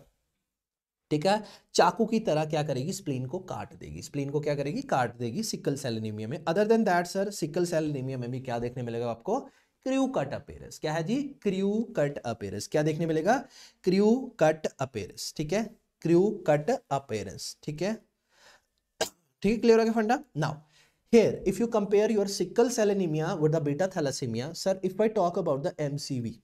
ठीक है चाकू की तरह क्या करेगी स्प्लीन को काट देगी स्प्लीन को क्या करेगी काट देगी सिकल सेल एनीमिया में other than that sir sickle cell anemia में भी क्या देखने मिलेगा आपको क्रू कट अपेरस क्या है जी क्रू कट अपेरस क्या देखने मिलेगा क्र्यू कट अपेरस ठीक है क्र्यू कट अपेरस ठीक है *coughs* ठीक है क्लियर हो गया फंडा now here if you compare your sickle cell anemia with the beta thalassemia sir if I talk about the MCV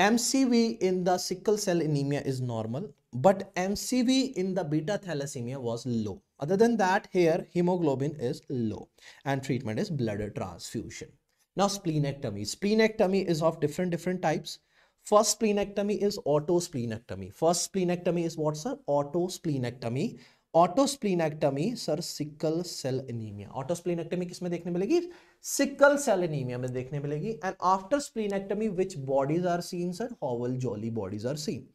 MCV in the sickle cell anemia is normal, but MCV in the beta thalassemia was low. Other than that, here hemoglobin is low and treatment is blood transfusion. Now splenectomy. Splenectomy is of different different types. First splenectomy is autosplenectomy. First splenectomy is what's an autosplenectomy autosplenectomy sir sickle cell anemia autosplenectomy किसमें देखने मिलेगी sickle cell anaemia में देखने मिलेगी and after splenectomy which bodies are seen sir Howell Jolly bodies are seen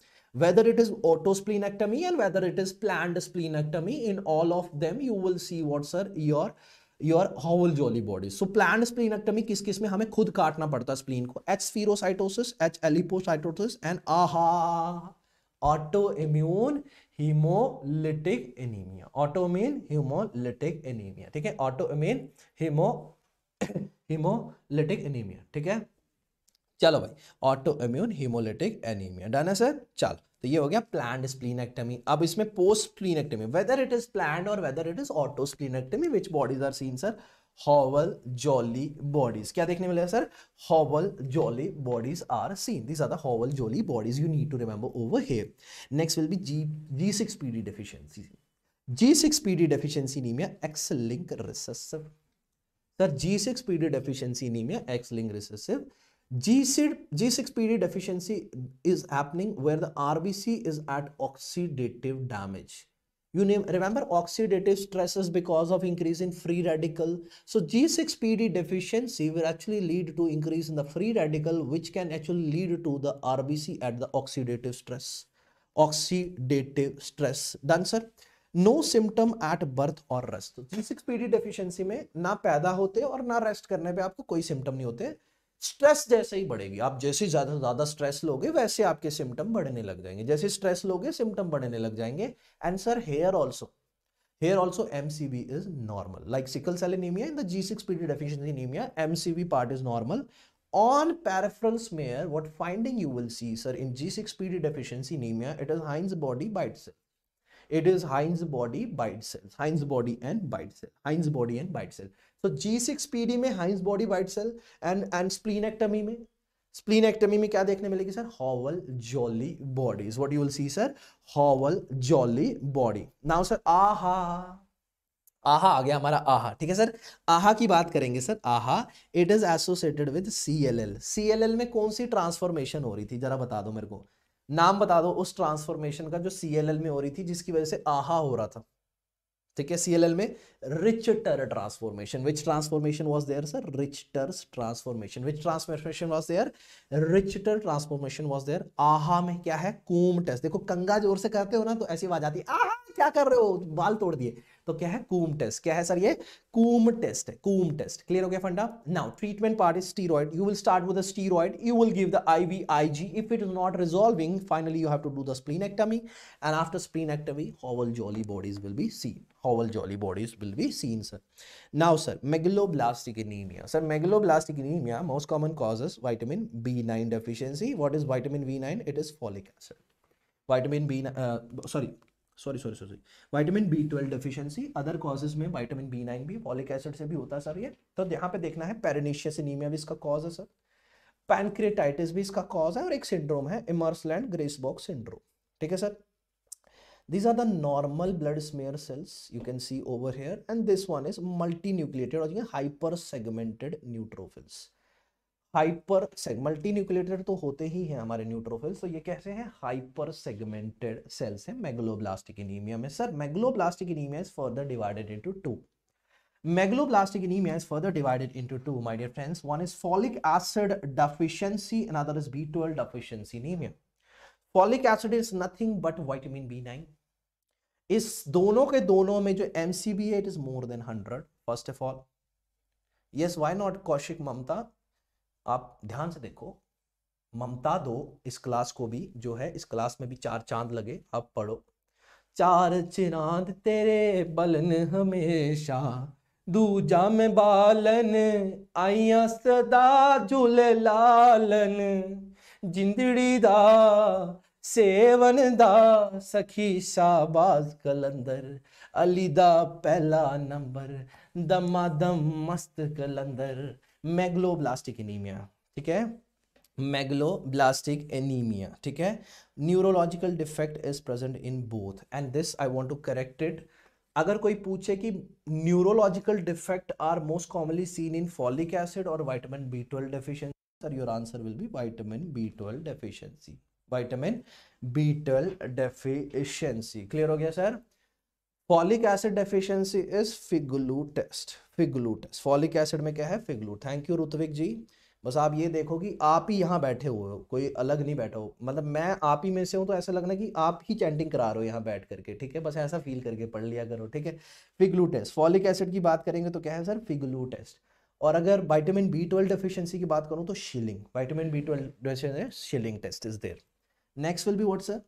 whether it is autosplenectomy and whether it is planned splenectomy in all of them you will see what sir your your Howell Jolly body so plan splenectomy किस किस में हमें खुद काटना पड़ता है spleen को H spherocytosis H elliptocytosis and aha auto immune hemolytic anemia autoimmune hemolytic anemia ठीक है ऑटोमीन हीमो हीमोलिटिक एनीमिया ठीक है चलो भाई auto immune hemolytic anemia done है सर चलो तो ये हो गया प्लान स्प्लीनेक्टमी अब इसमें post splenectomy whether it is plan और whether it is auto splenectomy which bodies are seen sir Howell Jolly bodies क्या देखने मिला sir Howell Jolly bodies are seen this are the Howell Jolly bodies you need to remember over here next will be G G six PD deficiency G six PD deficiency deficiency anemia X link recessive sir G six PD deficiency deficiency anemia X link recessive G6PD deficiency is happening where the RBC is at oxidative damage. you name remember oxidative stresses because of increase in free radical so g6pd deficiency will actually lead to increase in the free radical which can actually lead to the rbc at the oxidative stress oxidative stress done sir no symptom at birth और rest G six PD deficiency में ना पैदा होते और ना rest करने पे आपको कोई सिम्टम नहीं होते स्ट्रेस जैसे ही बढ़ेगी आप जैसे ज्यादा ज्यादा स्ट्रेस लोगे वैसे आपके सिम्टम बढ़ने लग जाएंगे जैसे स्ट्रेस लोगे सिम्टम बढ़ने लग जाएंगे and here also here also M C V is normal like sickle cell anemia in the G six PD deficiency anemia M C V part is normal on peripheral smear what finding you will see sir in G six PD deficiency anemia it is Heinz body bite cell it is Heinz body bite cells Heinz body and bite cell Heinz body and bite cells तो जी six P D में Heinz body bite cell and and splenectomy में splenectomy में क्या देखने मिलेगी sir Howell Jolly body is what you will see sir Howell Jolly body now sir aha aha ah गया हमारा आहा ठीक है सर आहा की बात करेंगे sir aha it is associated with C L L C L L में कौन सी ट्रांसफॉर्मेशन हो रही थी जरा बता दो मेरे को नाम बता दो उस ट्रांसफॉर्मेशन का जो सी एल एल में हो रही थी जिसकी वजह से आहा हो रहा था ठीक है सीएलएल में Richter transformation which transformation was there sir Richter transformation which transformation was there Richter transformation was there aha में क्या है कूम टेस्ट देखो कंगा जोर से करते हो ना तो ऐसी आवाज आती है आहा क्या कर रहे हो बाल तोड़ दिए तो क्या है कूम टेस्ट क्या है सर ये कूम टेस्ट है कूम टेस्ट क्लियर हो गया फंडा now treatment part is steroid you will start with steroid you will give the IV IG if it is not resolving finally you have to do the splenectomy and after splenectomy Howell Jolly bodies will be seen Howell Jolly bodies will be seen sir now sir megaloblastic anemia sir megaloblastic anemia most common causes vitamin B nine deficiency what is vitamin B nine it is folic acid vitamin B sorry sorry sorry sorry vitamin B twelve deficiency other causes में vitamin B nine भी folic acid से भी होता है sir ये तो यहाँ पे देखना है पेरेनिशियस एनीमिया भी इसका कॉज है सर पैनक्रेटाइटिस भी इसका कॉज है और एक सिंड्रोम है इमर्सलैंड ग्रेस बॉक्स सिंड्रोम ठीक है sir these are the normal blood smear cells you can see over here and this one is multi nucleated और ये hyper segmented neutrophils hyper seg multi nucleated तो होते ही हैं हमारे न्यूट्रोफिल्स तो ये कैसे हैं हाइपर सेगमेंटेड सेल्स हैं मैग्लोब्लास्टिक इनीमिया में sir megaloblastic anemia is further divided into two megaloblastic anemia is further divided into two my dear friends one is folic acid deficiency another is B12 deficiency anemia folic acid is nothing but vitamin B nine इस दोनों के दोनों में जो MCB है it is more than 100 first of all yes why not Kaushik Mamta आप ध्यान से देखो ममता दो इस क्लास को भी जो है इस क्लास में भी चार चांद लगे आप पढ़ो चार चिरांद तेरे बलन हमेशा दूजा में बालन आइया सदा झूल लालन जिंदड़ी दा सेवन दा सखी शाबाज कलंदर अली दा पहला नंबर दमा दम मस्त कलंदर मैग्लोब्लास्टिक एनीमिया ठीक है megaloblastic एनीमिया ठीक है neurological defect is present in both and this I want to correct it अगर कोई पूछे कि neurological defect are most commonly seen in folic acid और vitamin B twelve deficiency sir your answer will be vitamin B twelve deficiency vitamin B twelve deficiency clear हो गया sir folic acid deficiency is FIGLU test FIGLU test folic acid में क्या है FIGLU thank you Ritwik ji बस आप ये देखो कि आप ही यहाँ बैठे हुए हो कोई अलग नहीं बैठा हो मतलब मैं आप ही में से हूँ तो ऐसा लगना कि आप ही चैंटिंग करा रहे हो यहाँ बैठ करके ठीक है बस ऐसा फील करके पढ़ लिया करो ठीक है फिगलू टेस्ट फॉलिक एसिड की बात करेंगे तो क्या है सर फिगलू टेस्ट और अगर वाइटामिन बी ट्वेल्व डेफिशियंसी की बात करूँ तो Schilling vitamin B twelve Schilling test is there next will be what sir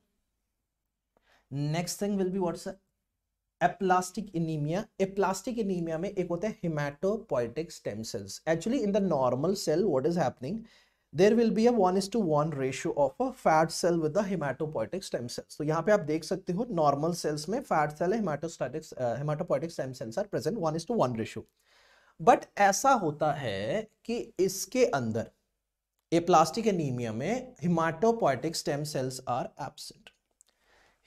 next thing will be what sir aplastic anemia aplastic anemia में एक होता है hematopoietic stem cells actually in the normal cell what is happening there will be a one is to one ratio of a fat cell with the hematopoietic stem cells तो यहाँ पे आप देख सकते हो नॉर्मल सेल्स में fat cell haematostatic haematopoietic stem cells are present one is to one ratio but ऐसा होता है कि इसके अंदर ए प्लास्टिक एनीमिया में hematopoietic stem cells are absent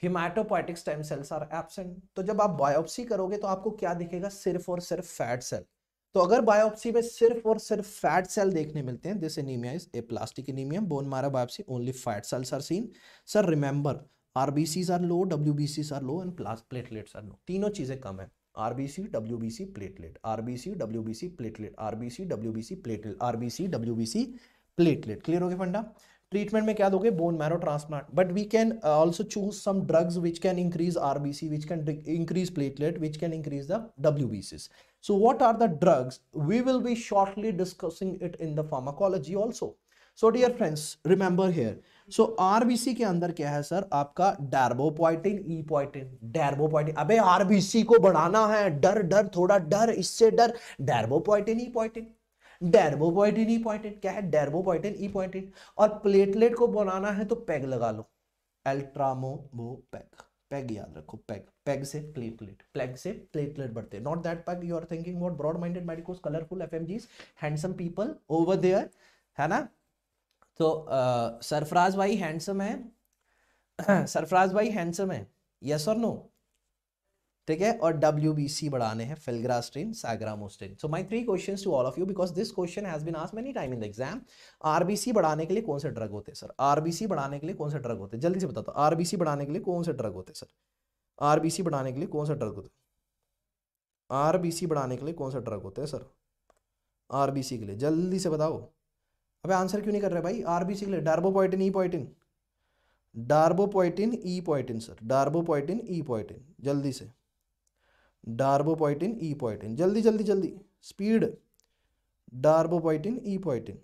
hematopoietic stem cells are absent तो जब आप बायोप्सी करोगे तो आपको क्या दिखेगा सिर्फ और सिर्फ फैट सेल तो अगर बायोप्सी में सिर्फ और सिर्फ फैट सेल देखने मिलते हैं this anemia is aplastic anemia bone marrow biopsy only fat cells are seen sir remember RBCs are low डब्ल्यूबीसीज are low and platelets are low तीनों चीजें कम है RBC WBC platelet RBC WBC platelet RBC WBC platelet RBC WBC platelet clear हो गया फंडा treatment में क्या दोगे bone marrow transplant but we can also choose some drugs which can increase R B C which can increase platelet which can increase the W B Cs so what are the drugs we will be shortly discussing it in the pharmacology also so dear friends remember here so R B C के अंदर क्या है sir आपका पॉइटिन ई पॉइटिन पॉइटिन अबे are B सी को बढ़ाना है डर डर थोड़ा डर इससे डर पॉइटिन ई पॉइटिन डेरबोपॉइटिन ई पॉइंटेड क्या है डेरबोपॉइटिन ई पॉइंटेड और प्लेटलेट को बनाना है तो पैग लगा लो एल्ट्रामोबो पैग पैग याद रखो पैग पैग से प्लेटलेट पैग से प्लेटलेट बढ़ते हैं not that peg you are thinking about broad minded medicos colourful FMGs handsome people over there है ना तो सरफराज भाई हैंडसम है *clears throat* सरफराज भाई हैंडसम है यस और नो ठीक है और डब्ल्यू बी सी बढ़ाने हैं filgrastim sargramostim so my three question to all of you because this question has been us many time in the exam C बढ़ाने के लिए कौन से ड्रग होते हैं सर सी बढ़ाने के लिए कौन से ड्रग होते हैं जल्दी से बता दो तो, सी बढ़ाने के लिए कौन से ड्रग होते हैं सर सी बढ़ाने के लिए कौन सा ड्रग होते आर बी सी बढ़ाने के लिए कौन सा ड्रग होते हैं सर आर बी सी के लिए जल्दी से बताओ अबे आंसर क्यों नहीं कर रहे भाई आर बी सी के लिए डार्बोपोइटिन ई पॉइटिन डार्बोपोइटिन ई पॉइटिन सर डार्बोपोइटिन ई पॉइटिन जल्दी से डार्बोपोइटिन ई पॉइटिन जल्दी जल्दी जल्दी speed darbepoetin epoetin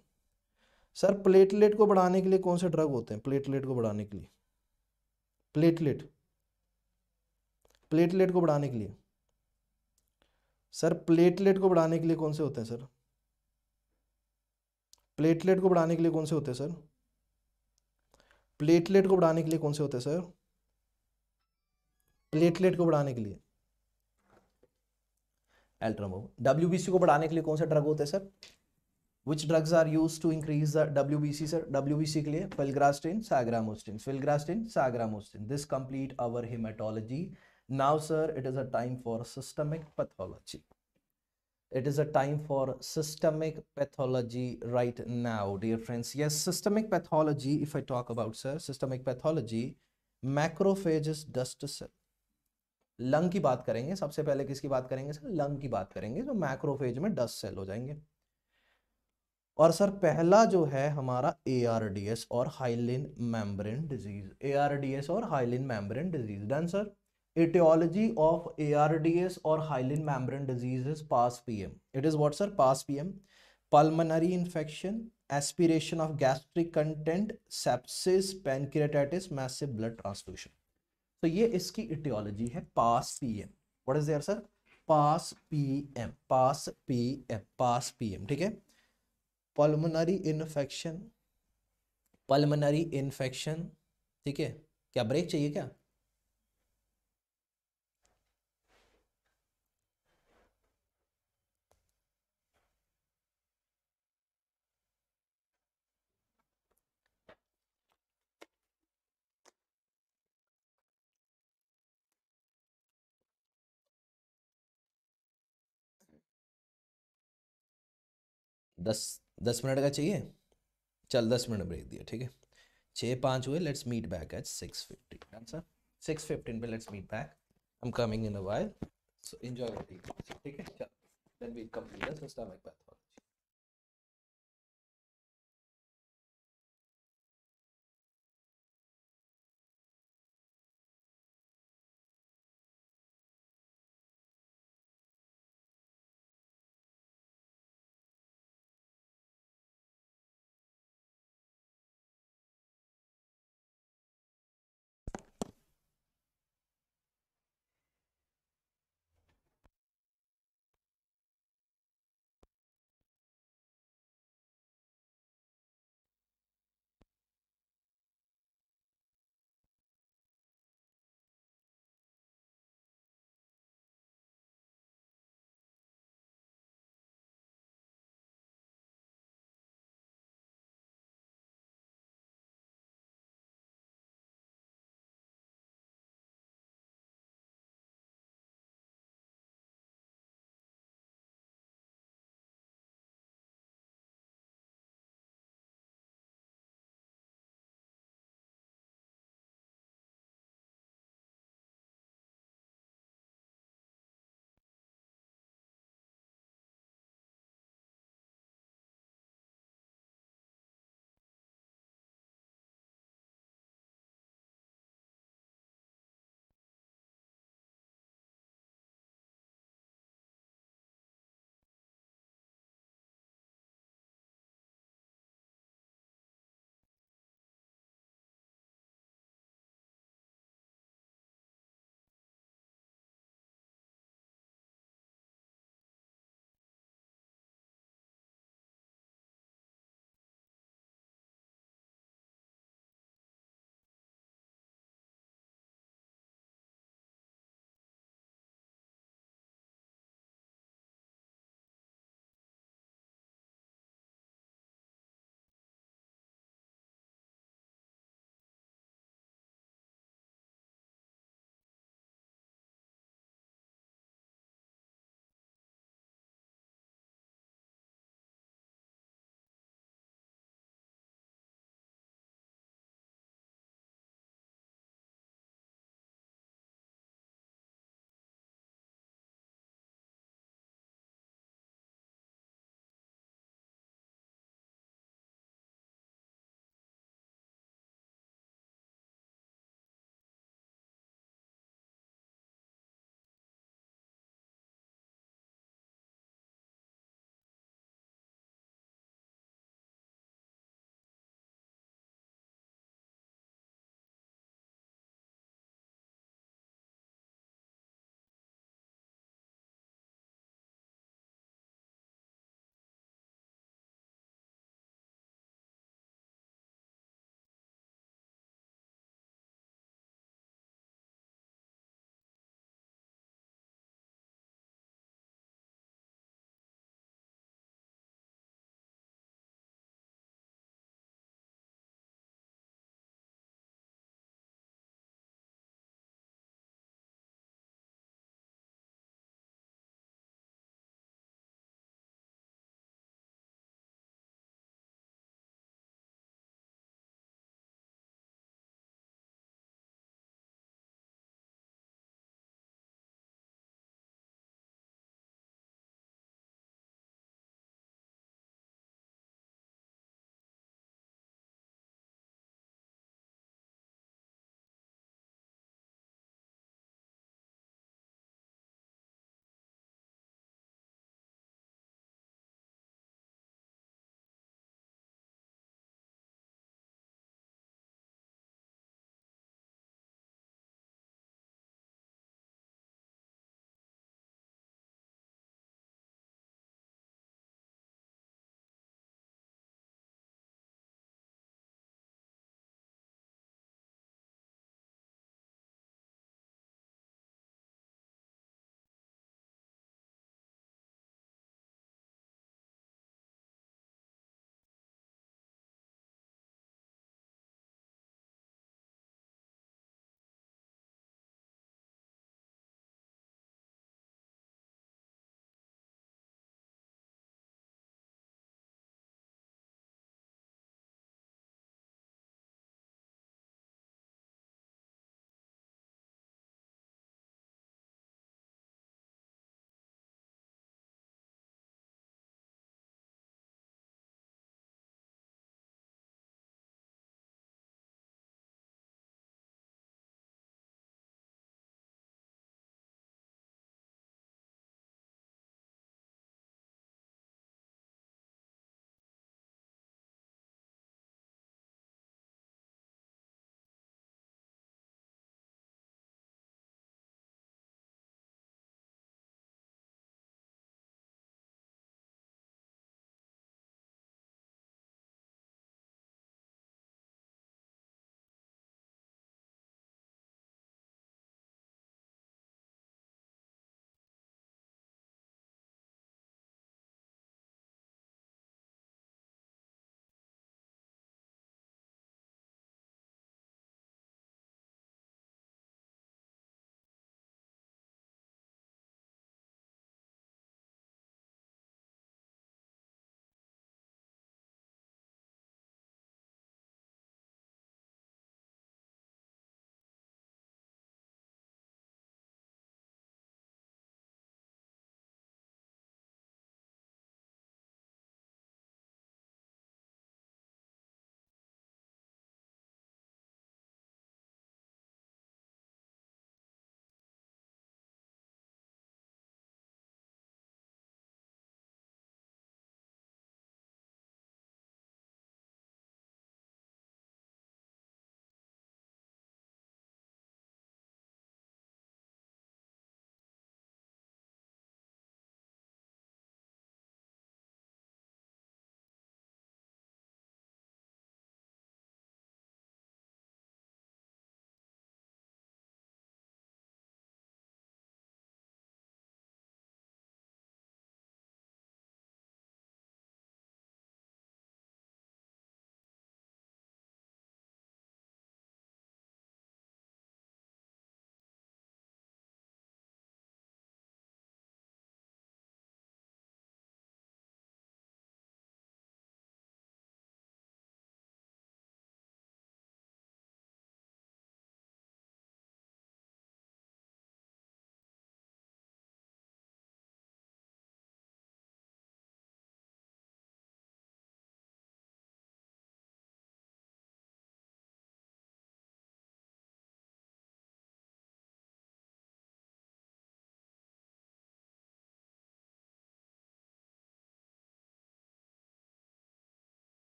sir platelet को बढ़ाने के लिए कौन से ड्रग होते हैं प्लेटलेट को बढ़ाने के लिए प्लेटलेट प्लेटलेट को बढ़ाने के लिए सर प्लेटलेट को बढ़ाने के लिए कौन से होते हैं सर प्लेटलेट को बढ़ाने के लिए कौन से होते हैं सर प्लेटलेट को बढ़ाने के लिए कौन से होते हैं सर प्लेटलेट को बढ़ाने के लिए एल्ट्रामोव डब्ल्यू को बढ़ाने के लिए कौन सा ड्रग होता है sir which drugs are used to increase the W B C sir W B C के लिए filgrastim sargramostim filgrastim sargramostim this complete our haematology now sir it is a time for systemic pathology it is a time for systemic pathology right now dear friends yes systemic pathology if I talk about sir systemic pathology macrophages dust cell lung की बात करेंगे सबसे पहले किसकी बात करेंगे sir lung की बात करेंगे जो मैक्रोफेज में डस्ट सेल हो जाएंगे और सर पहला जो है हमारा ए और हाइलिन मेम्ब्रेन डिजीज ए और hyaline membrane disease done sir etiology of ARDS or hyaline membrane disease is past PM. It is what sir? Past PM. Pulmonary infection, aspiration of gastric content, sepsis, pancreatitis, massive blood transfusion. तो ये इसकी aetiology है pass PM what is there sir pass PM pass PM pass PM ठीक है pulmonary infection pulmonary infection ठीक है क्या break चाहिए क्या दस दस मिनट का चाहिए चल दस मिनट ब्रेक दिया ठीक है छः पाँच हुए let's meet back at six fifty answer six fifteen पे let's meet back I am coming in a while so enjoy ठीक है चल then we complete the system एक बात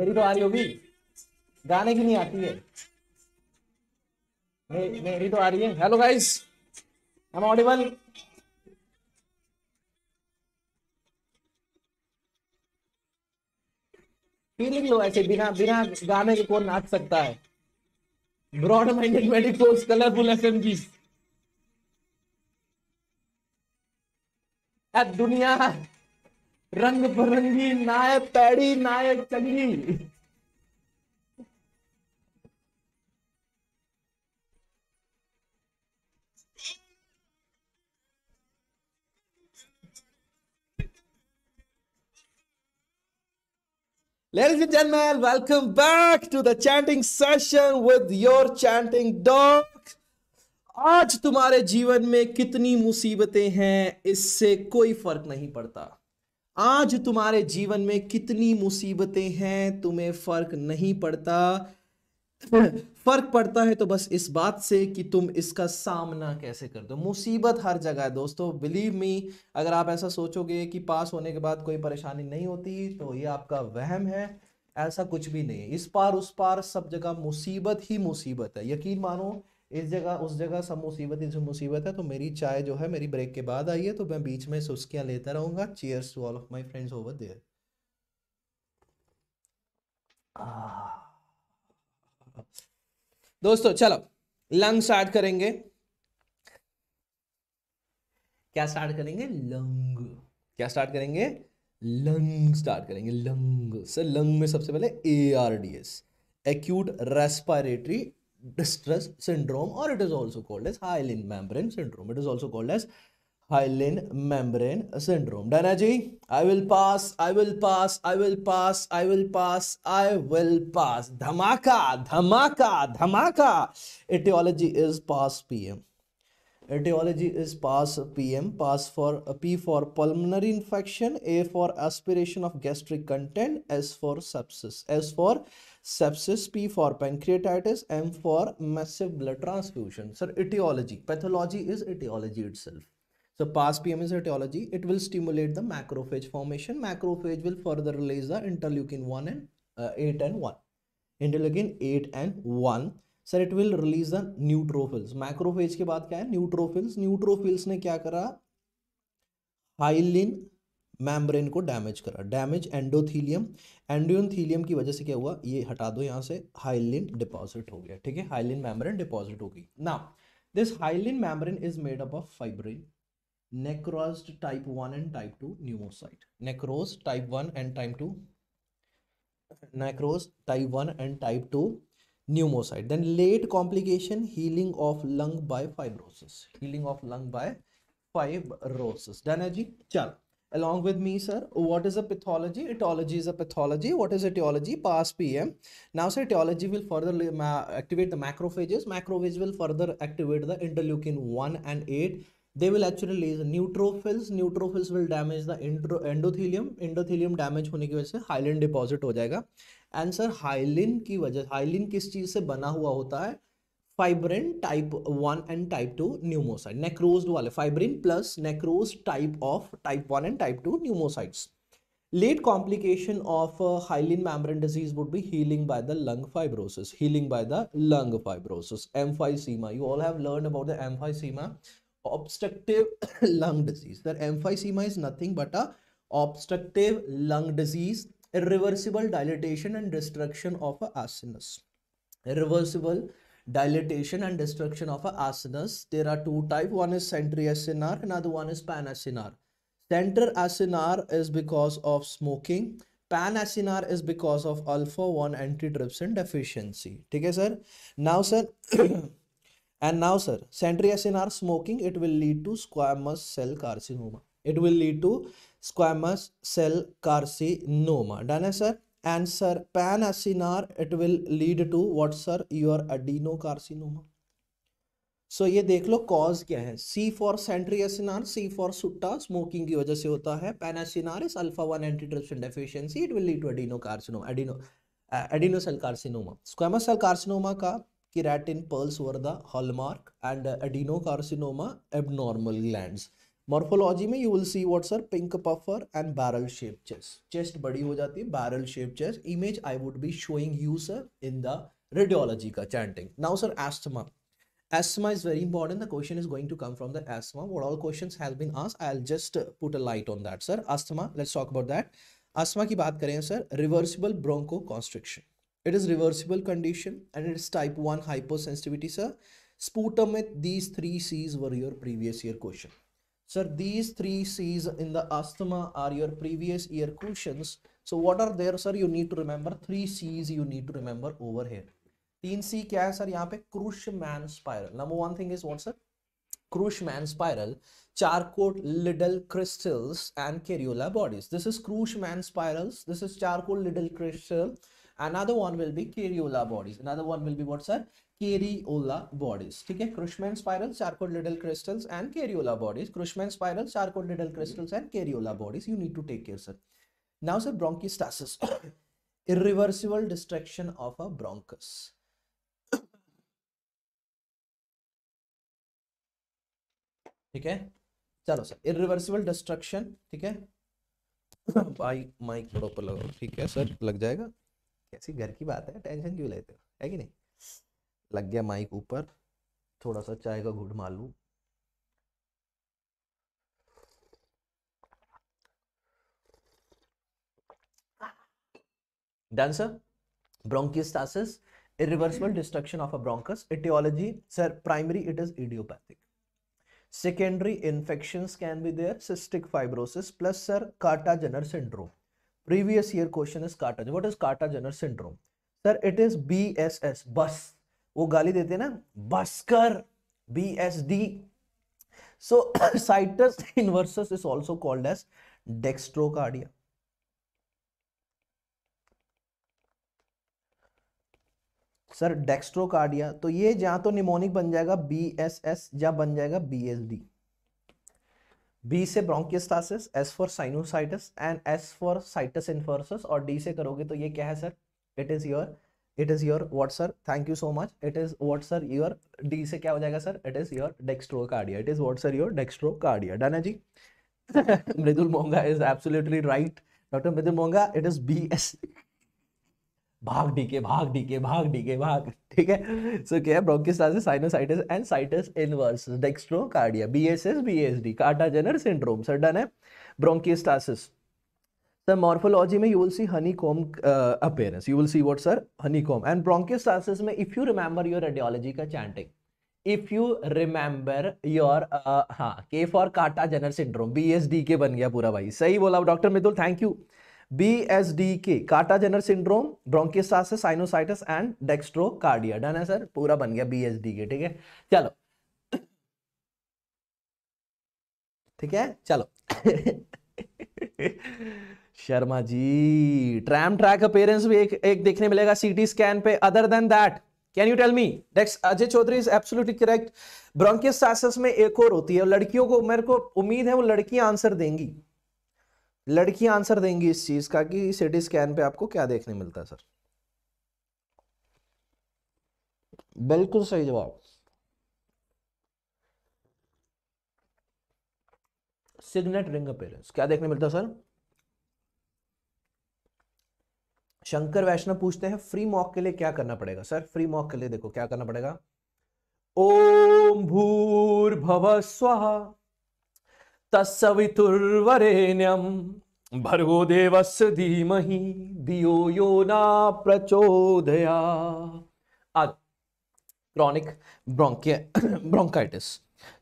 मेरी तो आ रही होगी गाने की नहीं आती है मे, मेरी तो आ रही है हेलो गाइस हम ऑडिबल फीलिंग लो ऐसे बिना बिना गाने के कौन नाच सकता है broad minded medicos colourful FM की दुनिया रंग बिरंगी नाय पैड़ी नाय चंगी Ladies and gentlemen, welcome back to the chanting session with your chanting dog. आज तुम्हारे जीवन में कितनी मुसीबतें हैं इससे कोई फर्क नहीं पड़ता आज तुम्हारे जीवन में कितनी मुसीबतें हैं तुम्हें फर्क नहीं पड़ता *laughs* फर्क पड़ता है तो बस इस बात से कि तुम इसका सामना कैसे कर दो मुसीबत हर जगह है दोस्तों बिलीव मी अगर आप ऐसा सोचोगे कि पास होने के बाद कोई परेशानी नहीं होती तो ये आपका वहम है ऐसा कुछ भी नहीं है इस पार उस पार सब जगह मुसीबत ही मुसीबत है यकीन मानो इस जगह उस जगह सब मुसीबत इस मुसीबत है तो मेरी चाय जो है मेरी ब्रेक के बाद आई है तो मैं बीच में सुस्कियाँ लेता रहूँगा cheers to all of my friends over there दोस्तों चलो लंग स्टार्ट करेंगे क्या स्टार्ट करेंगे लंग क्या स्टार्ट करेंगे लंग स्टार्ट करेंगे लंग सर लंग में सबसे पहले A R D S acute respiratory distress syndrome or it is also called as hyaline membrane syndrome. It is also called as hyaline membrane syndrome. Danaji, I will pass, I will pass, I will pass, I will pass, I will pass. Dhamaka, dhamaka, dhamaka. Etiology is pass PM. Etiology is pass PM, pass for P for pulmonary infection, A for aspiration of gastric content, S for sepsis, S for sepsis p for pancreatitis m for massive blood transfusion sir etiology pathology is etiology itself so past pm is etiology it will stimulate the macrophage formation macrophage will further release the interleukin 1 and uh, 8 and 1 interleukin 8 and 1 sir it will release the neutrophils macrophage के बाद क्या है neutrophils neutrophils ने क्या करा hyaline membrane को damage करा damage endothelium endothelium की वजह से क्या हुआ ये हटा दो यहाँ से हाइलिन डिपॉजिट हो गया ठीक है हाइलिन मैम्ब्रेन डिपॉजिट हो गई ना this hyaline membrane is made up of fibrin necrose type one and type two pneumocyte necrose type one and type two necrose type one and type two pneumocyte then late complication healing of lung by fibrosis healing of lung by fibrosis done है जी चलो along with me, sir. What is a pathology? Etiology is a pathology. What is etiology? Past PM. Now, sir, etiology will further activate the macrophages. Macrophages will further activate the interleukin 1 and 8. They will actually release neutrophils. Neutrophils will damage the endothelium. Endothelium damage hone ki wajah से hyaline deposit हो जाएगा and hyaline ki wajah hyaline kis cheez se bana hua hota hai Fibrin type one and type two pneumocyte necrose वाले fibrin plus necrose type of type one and type two pneumocytes late complication of uh, hyaline membrane disease would be healing by the lung fibrosis healing by the lung fibrosis emphysema you all have learned about the emphysema obstructive *coughs* lung disease that emphysema is nothing but a obstructive lung disease irreversible dilatation and destruction of a acinus. Irreversible dilatation and destruction of a asanas. There are two type. One is sentry SNR, another one is pan SNR. Center SNR is because of smoking. Pan SNR is because of alpha 1 antitrypsin deficiency. Okay, sir. Now, sir. *coughs* and now, sir, sentry SNR smoking, it will lead to squamous cell carcinoma. It will lead to squamous cell carcinoma. Done, sir? And sir, pan-acinar, it will lead to what sir? Your adenocarcinoma. So so, ये देख लो cause क्या है C for centriacinar C for Sutta smoking की वजह से होता है panacinar is alpha one antitrypsin deficiency it will lead to adenocarcinoma adeno adeno cell carcinoma squamous cell carcinoma का keratin pearls were the hallmark and adenocarcinoma abnormal glands morphology में you will see what's are pink puffer and barrel shape chest chest बड़ी हो जाती है barrel shape chest image I would be showing you sir in the radiology का chanting now sir asthma asthma is very important the question is going to come from the asthma what all questions has been asked I will just put a light on that sir asthma let's talk about that asthma की बात करें sir reversible bronchoconstriction it is reversible condition and it's type one hyposensitivity sir sputum with these three Cs were your previous year question sir these three c's in the asthma are your previous year questions so what are there sir you need to remember three c's you need to remember over here तीन सी क्या है sir यहाँ पे Curschmann spiral number one thing is what sir Curschmann spiral charcoal little crystals and cariola bodies this is crush man spirals this is charcoal little crystal another one will be cariola bodies another one will be what sir कैरियोला bodies ठीक है Curschmann spiral charcoal Leyden crystals and कैरियोला bodies Curschmann spiral charcoal Leyden crystals and कैरियोला bodies you need to take care sir now sir bronchiectasis irreversible destruction of a bronchus ठीक है चलो sir irreversible destruction ठीक है *coughs* भाई mic बड़ो पर लगाओ ठीक है सर लग जाएगा कैसी घर की बात है टेंशन क्यों लेते हो है कि नहीं लग गया माइक ऊपर थोड़ा सा चाय का घुट Malu done sir bronchiectasis irreversible destruction of a bronchus aetiology sir primary it is idiopathic secondary infection can be there cystic fibrosis plus sir Kartagener syndrome previous year question is Kartagener what is Kartagener syndrome sir it is BSS बस वो गाली देते ना बस्कर B S D so situs inversus is also called as dextrocardia sir dextrocardia तो ये जहां तो mnemonic बन जाएगा बी एस एस या बन जाएगा बी एस डी बी से bronchiectasis S for sinusitis and S for situs inversus और डी से करोगे तो ये क्या है sir it is your it is your what sir thank you so much it is what sir your D से क्या हो जाएगा sir it is your dextrocardia it is what sir your dextrocardia done है जी *laughs* Mridul Monga is absolutely right doctor Mridul Monga it is B S भाग DK भाग DK भाग DK भाग ठीक है सो क्या है bronchiectasis sinusitis and situs inverse dextrocardia B S S B S D Kartagener syndrome sir done है bronchiectasis the morphology mein you will see honeycomb uh, appearance you will see what sir honeycomb and bronchiectasis mein if you remember your radiology ka chanting if you remember your uh, ha k for kata jenner syndrome bsdk ban gaya pura bhai sahi bola dr mitul thank you BSDK Kartagener syndrome bronchiectasis sinusitis and dextrocardia done है sir पूरा बन गया BSDK ठीक है चलो ठीक है चलो Sharma ji tram track appearance भी एक एक देखने मिलेगा सीटी स्कैन पे other than that can you tell me dex Ajay Chaudhary is absolutely correct bronchus में एक और होती है लड़कियों को मेरे को उम्मीद है वो लड़की आंसर देंगी लड़की आंसर देंगी इस चीज का कि सिटी स्कैन पे आपको क्या देखने मिलता है सर बिल्कुल सही जवाब सिग्नेट रिंग अपेयरेंस क्या देखने मिलता है सर शंकर वैष्णव पूछते हैं फ्री मॉक के लिए क्या करना पड़ेगा सर फ्री मॉक के लिए देखो क्या करना पड़ेगा ओम भूर्भव स्व तस्वितुर्वरेण्यम भर्गो देवस्य धीमहि दियो यो ना प्रचोदया आज chronic bronchitis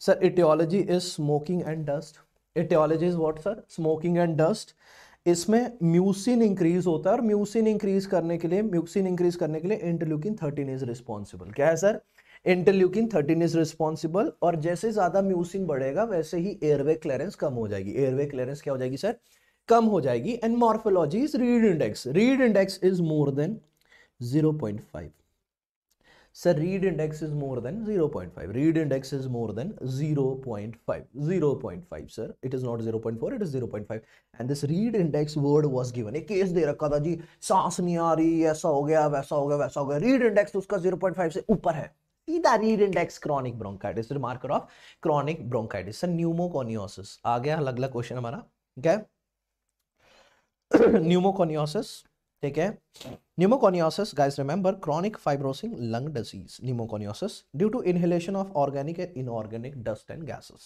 sir aetiology is smoking and dust aetiology is what sir smoking and dust इसमें म्यूसिन इंक्रीज होता है और म्यूसिन इंक्रीज करने के लिए म्यूसिन इंक्रीज करने के लिए इंटरल्यूकिन थर्टीन इज रिस्पॉन्सिबल क्या है sir interleukin thirteen is responsible और जैसे ज्यादा म्यूसिन बढ़ेगा वैसे ही एयरवे क्लियरेंस कम हो जाएगी एयरवे क्लियरेंस क्या हो जाएगी सर कम हो जाएगी and morphology is Reid index Reid index is more than zero point five Sir, read index is more than 0.5. Read index is more than 0.5. 0.5, sir. It is not 0.4, it is 0.5. And this read index word was given. एक case दे रखा था जी सांस नहीं आ रही ऐसा हो गया वैसा हो गया वैसा हो गया रीड इंडेक्स उसका 0.5 से ऊपर है सीधा Reid index chronic bronchitis marker of chronic bronchitis sir pneumoconiosis आ गया अगला क्वेश्चन हमारा क्या न्यूमोकोनियोसिस *clears throat* ठीक है pneumoconiosis guys remember chronic fibrosing lung disease pneumoconiosis due to inhalation of organic and inorganic dust and gases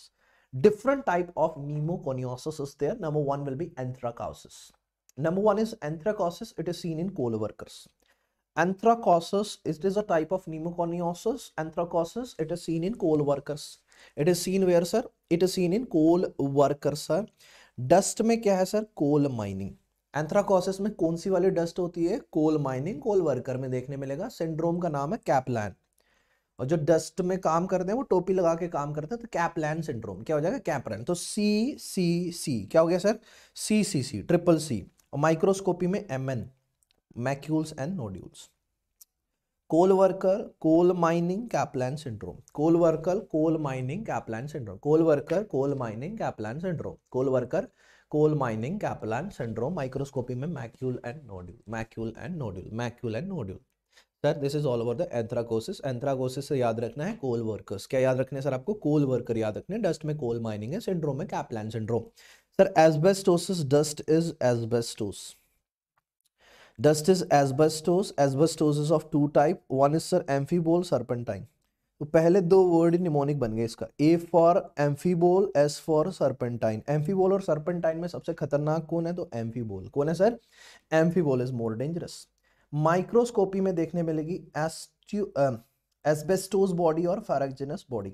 different type of pneumoconiosis is there number 1 will be anthracosis number 1 is anthracosis it is seen in coal workers anthracosis it is a type of pneumoconiosis anthracosis it is seen in coal workers it is seen where sir it is seen in coal workers sir dust में क्या है sir coal mining anthracosis में कौन सी वाली dust होती है coal mining coal worker में देखने मिलेगा सिंड्रोम का नाम है कैपलैन और जो डस्ट में काम करते हैं वो टोपी लगा के काम करते हैं तो कैपलैन सिंड्रोम क्या हो जाएगा कैपलैन तो सी सी सी क्या हो गया सर सी सी सी ट्रिपल सी और माइक्रोस्कोपी में M N macules and nodules coal worker coal mining Caplan syndrome coal worker coal mining Caplan syndrome coal worker coal mining Caplan syndrome coal worker coal mining Caplan syndrome microscopy में macule and nodule macule and nodule macule and nodule sir this is all over the anthracosis anthracosis से याद रखना है कोल workers क्या याद रखना है sir आपको कोल वर्कर याद रखने डस्ट में कोल माइनिंग है सिंड्रोम में Caplan syndrome sir asbestosis dust is asbestos dust is asbestos asbestos of two type one is sir amphibole serpentine तो पहले दो वर्ड निमोनिक बन गए इसका A for amphibole S for serpentine amphibole और serpentine में सबसे खतरनाक कौन है तो एम्फीबोल कौन है sir amphibole is more dangerous microscopy में देखने मिलेगी एसबेस्टोस बॉडी और फेरेजोनस बॉडी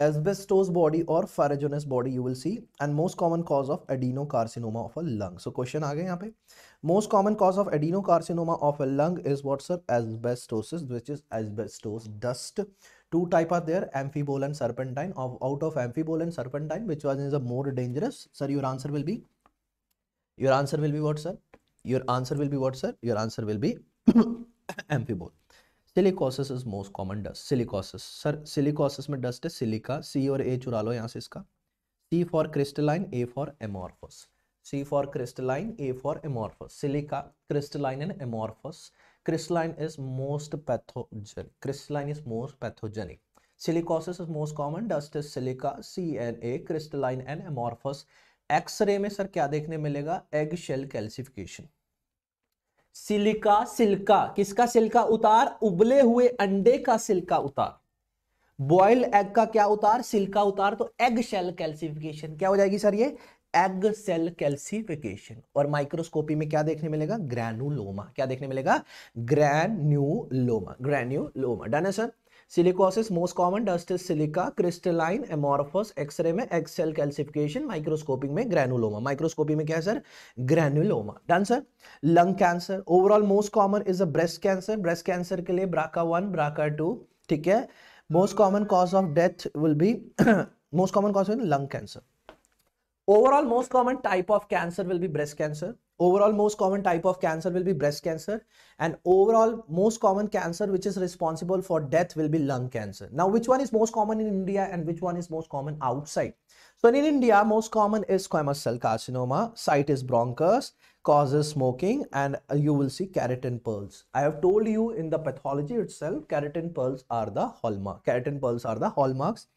एसबेस्टोस बॉडी और ferruginous body you will see and most common cause of adenocarcinoma of a lung so question आ गए यहाँ पे most common cause of adenocarcinoma of a lung is what sir asbestosis which is asbestos dust two type are there amphibole and serpentine of out of amphibole and serpentine which one is a more dangerous sir your answer will be your answer will be what sir your answer will be what sir your answer will be *coughs* amphibole silicosis is most common dust silicosis sir silicosis में dust है silica सी और ए चुरा लो यहाँ से इसका C for crystalline A for amorphous C for crystalline A for amorphous silica crystalline and amorphous crystalline is most pathogenic crystalline is most pathogenic silicosis is most common dust is silica cna crystalline and amorphous X-ray में sir क्या देखने मिलेगा egg shell calcification silica silica किसका silica उतार उबले हुए अंडे का सिल्का उतार बॉइल्ड एग का क्या उतार सिल्का उतार तो एग शेल कैल्सिफिकेशन क्या हो जाएगी सर ये एग सेल कैल्सिफिकेशन और माइक्रोस्कोपी में क्या देखने मिलेगा ग्रैनुलोमा क्या देखने मिलेगा ग्रैन्यूलोमा ग्रैन्यूलोमा डन है sir silicosis most common dust is silica crystalline amorphous X ray में एग सेल कैल्सिफिकेशन माइक्रोस्कोपिंग में ग्रैनुलोमा माइक्रोस्कोपी में क्या है sir granuloma done sir lung cancer overall most common is a breast cancer breast cancer के लिए BRCA one BRCA two ठीक है most common cause of death will be most common cause of lung cancer overall most common type of cancer will be breast cancer overall most common type of cancer will be breast cancer and overall most common cancer which is responsible for death will be lung cancer now which one is most common in india and which one is most common outside so in india most common is squamous cell carcinoma site is bronchus causes smoking and you will see keratin pearls i have told you in the pathology itself keratin pearls are the hallmark keratin pearls are the hallmarks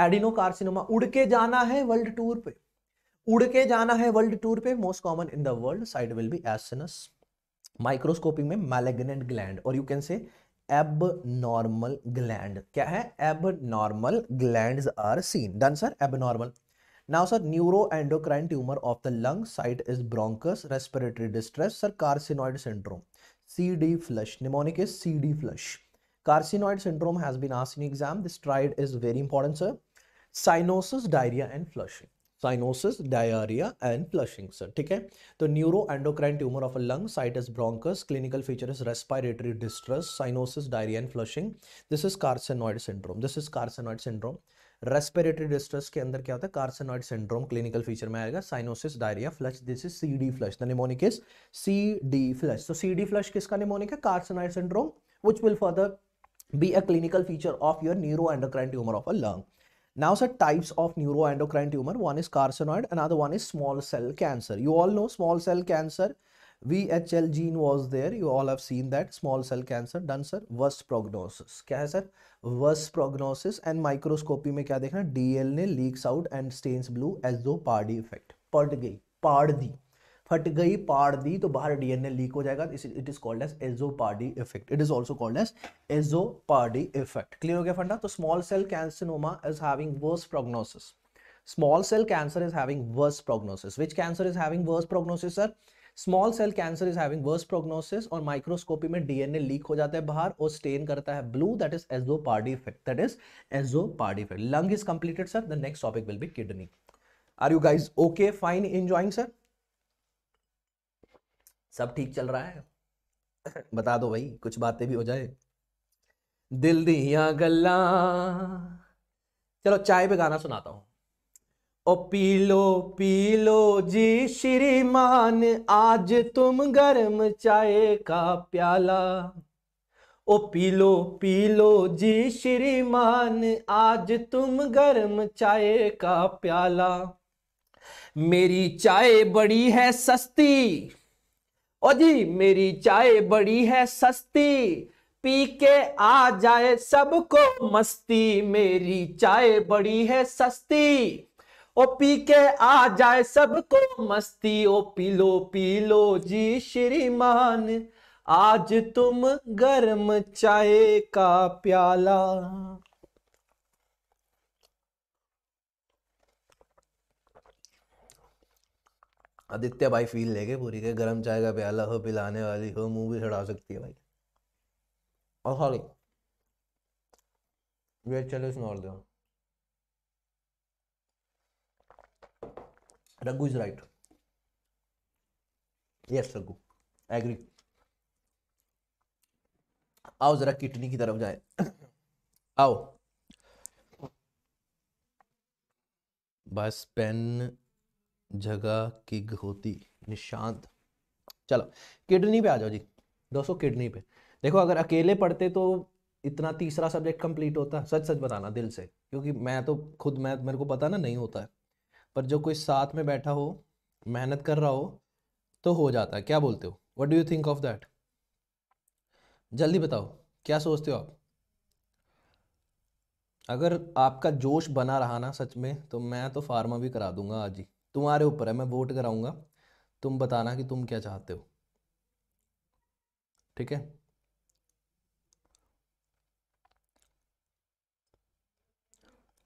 adenocarcinoma उड़ के जाना है world tour पे उड़ के जाना है world tour पे most common in the world side will be acinus microscoping में मैलेग्नेंट ग्लैंड और you can say abnormal gland क्या है abnormal gland are seen done sir abnormal now sir neuroendocrine tumour of the lung site is bronchus respiratory distress sir carcinoid syndrome C D flush mnemonic is C D flush carcinoid syndrome has been asked in exam this triad is very important sir cyanosis diarrhoea and flushing cyanosis diarrhoea and flushing sir ठीक है तो neuroendocrine tumour of a lung site is bronchus clinical feature is respiratory distress cyanosis diarrhoea and flushing this is carcinoid syndrome this is carcinoid syndrome respiratory distress के अंदर क्या होता है carcinoid syndrome clinical feature में आएगा cyanosis diarrhoea flush this is C D flush the mnemonic is C D flush तो C D flush किसका mnemonic है carcinoid syndrome which will further a clinical feature of your neuroendocrine tumour of a lung Now, sir, types of neuroendocrine tumor. One is carcinoid, another one is small cell cancer. You all know small cell cancer. VHL gene was there. You all have seen that. Small cell cancer. Done, sir. Worst prognosis. क्या है sir Worst prognosis and microscopy में क्या देखना DNA leaks out and stains blue as Azzopardi effect पट गई पाड़ दी फट गई पाड़ दी तो बाहर डीएनए लीक हो जाएगा it is called as Azzopardi effect it is also called as Azzopardi effect clear हो गया फंडा तो small cell carcinoma is having worse prognosis small cell cancer is having worse prognosis which cancer is having worse prognosis sir small cell cancer is having worse prognosis और microscopy में DNA leak हो जाता है बाहर और stain करता है blue that is Azzopardi effect that is Azzopardi effect lung is completed sir the next topic will be kidney are you guys okay fine enjoying sir सब ठीक चल रहा है बता दो भाई कुछ बातें भी हो जाए दिल दिया गल्ला चलो चाय पे गाना सुनाता हूँ ओ पीलो पीलो जी श्रीमान आज तुम गर्म चाय का प्याला ओ पीलो पीलो जी श्रीमान आज तुम गर्म चाय का प्याला मेरी चाय बड़ी है सस्ती ओ जी मेरी चाय बड़ी है सस्ती पी के आ जाए सबको मस्ती मेरी चाय बड़ी है सस्ती ओ पी के आ जाए सबको मस्ती O P low P low जी श्रीमान आज तुम गर्म चाय का प्याला आदित्य भाई फील लेके पूरी के गर्म चाय का प्याला हो पिलाने वाली हो मुंह भी चढ़ा सकती है भाई और सॉरी वेट चलो इसमें और दो Raghu is right yes Raghu agree आओ जरा किडनी की तरफ जाए *coughs* आओ बस पेन जगह की घोती निशांत चलो किडनी पे आ जाओ जी दोस्तों किडनी पे देखो अगर अकेले पढ़ते तो इतना तीसरा सब्जेक्ट कंप्लीट होता सच सच बताना दिल से क्योंकि मैं तो खुद मैं मेरे को पता ना नहीं होता है पर जो कोई साथ में बैठा हो मेहनत कर रहा हो तो हो जाता है क्या बोलते हो what do you think of that जल्दी बताओ क्या सोचते हो आप अगर आपका जोश बना रहा ना सच में तो मैं तो फार्मा भी करा दूंगा आज ही तुम्हारे ऊपर है मैं वोट कराऊंगा तुम बताना कि तुम क्या चाहते हो ठीक है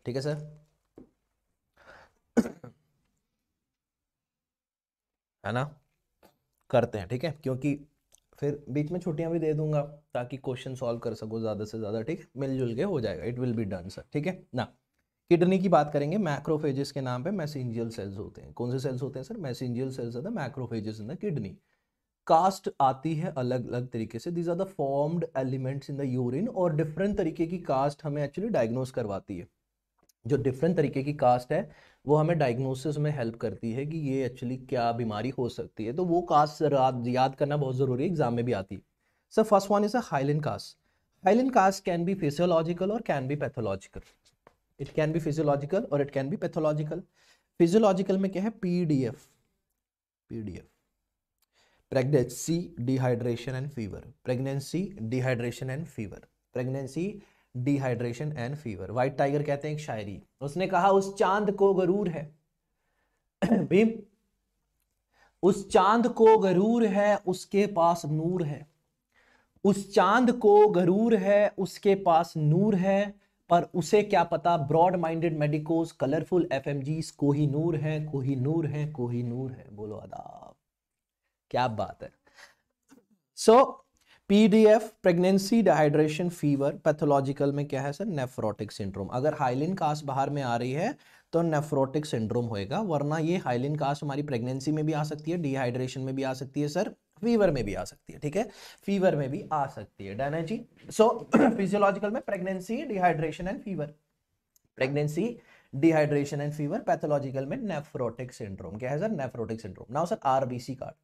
ठीक है सर है ना करते हैं ठीक है क्योंकि फिर बीच में छुट्टियां भी दे दूंगा ताकि क्वेश्चन सॉल्व कर सको ज़्यादा से ज़्यादा ठीक है मिलजुल के हो जाएगा it will be done sir ठीक है ना किडनी की बात करेंगे मैक्रोफेजेस के नाम पे मैसेंजियल सेल्स होते हैं कौन से सेल्स होते हैं sir mesangial cells are the macrophages in the kidney cast आती है अलग अलग तरीके से these are the formed elements in the urine और डिफरेंट तरीके की कास्ट हमें एक्चुअली डायग्नोस करवाती है जो डिफरेंट तरीके की कास्ट है वो हमें डायग्नोसिस में हेल्प करती है कि ये एक्चुअली क्या बीमारी हो सकती है तो वो कास्ट याद करना बहुत ज़रूरी है एग्जाम में भी आती है sir first one is a hyaline cast hyaline cast can be physiological और can be pathological it can be physiological और it can be pathological physiological में क्या है PDF PDF pregnancy dehydration and fever pregnancy dehydration and fever pregnancy dehydration and fever white tiger कहते हैं एक शायरी उसने कहा उस चांद को गरूर है *clears throat* भीम उस चांद को गरूर है उसके पास नूर है उस चांद को गरूर है उसके पास नूर है पर उसे क्या पता broad minded medicos colourful F M Gs Kohinoor है कोही नूर है कोही नूर है बोलो अदाब क्या बात है so F pregnancy dehydration fever pathological में क्या है सर नेफ्रोटिक सिंड्रोम अगर हाइलिन कास्ट बाहर में आ रही है तो नेफ्रोटिक सिंड्रोम होएगा वरना ये हाइलिन कास्ट हमारी प्रेगनेंसी में भी आ सकती है डिहाइड्रेशन में भी आ सकती है सर फीवर में भी आ सकती है ठीक है फीवर में भी आ सकती है डन है जी सो फिजियोलॉजिकल *clears throat* में pregnancy dehydration and fever pregnancy dehydration and fever pathological में नेफ्रोटिक सिंड्रोम क्या है sir nephrotic syndrome now sir RBC cast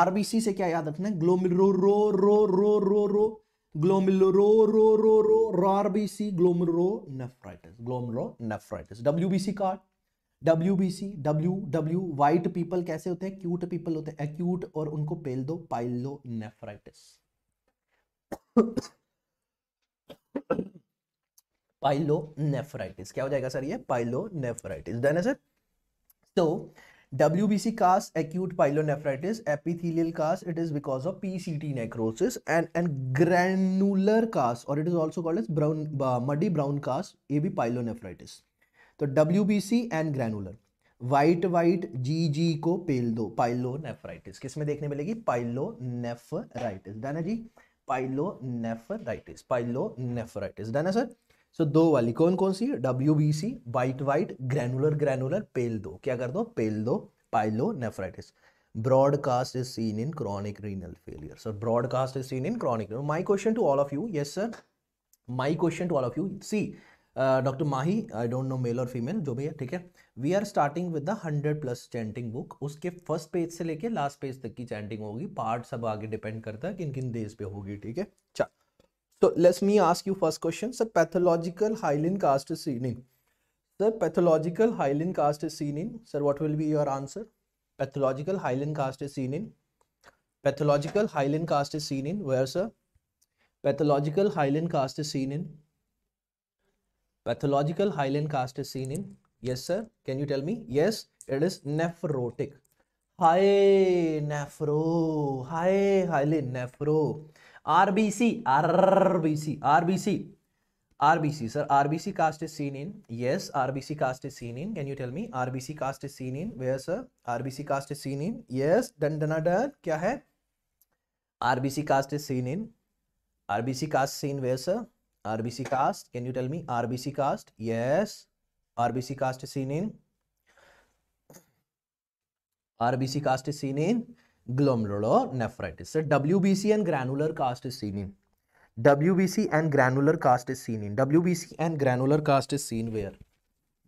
RBC से क्या याद रखना है ग्लोमिलो रो रो रो रो रो ग्लोमिलो रो रो रो रो RBC glomerulonephritis glomerulonephritis WBC cast W B C W W white people कैसे होते हैं क्यूट पीपल होते हैं एक्यूट और उनको पेल दो पाइलो नेफ्राइटिस पाइलो नेफ्राइटिस क्या हो जाएगा सर ये पाइलो नेफ्राइटिस देन सर तो W B C cast acute pyelonephritis epithelial cast it is because of P C T necrosis and and granular cast और it is also called is brown muddy brown cast ये भी pyelonephritis तो W B C and granular white white जी जी को पेल दो pyelonephritis किस में देखने मिलेगी pyelonephritis Dana ji pyelonephritis pyelonephritis Dana sir so दो वाली कौन कौन सी W B C white white granular granular पेल दो क्या कर दो पेल दो pyelonephritis broadcast is seen in chronic renal failure sir broadcast is seen in chronic my question to all of you yes sir my question to all of you see doctor Mahi I don't know male और female जो भी है ठीक है we are starting with the hundred plus chanting book उसके first page से लेके last page तक की चैंटिंग होगी पार्ट सब आगे डिपेंड करता है किन किन देश पे होगी ठीक है अच्छा तो let's me ask you first question sir pathological hyaline cast seen in sir pathological hyaline cast is seen in sir what will be your answer pathological hyaline cast is seen in pathological hyaline cast is seen in where sir pathological hyaline cast is seen in Pathological hyaline cast is seen in? Yes, sir. Can you tell me? Yes, it is nephrotic. High nephro, high hyaline nephro. RBC, RBC, RBC, RBC, sir. RBC cast is seen in? Yes, RBC cast is seen in. Can you tell me? RBC cast is seen in? Where, sir? RBC cast is seen in? Yes, dun dun dun. क्या है? RBC cast is seen in? RBC cast seen where, sir? RBC cast. Can you tell me RBC cast? Yes. RBC cast is seen in RBC cast is seen in glomerulonephritis. So WBC and granular cast is seen in WBC and granular cast is seen in WBC and granular cast is seen where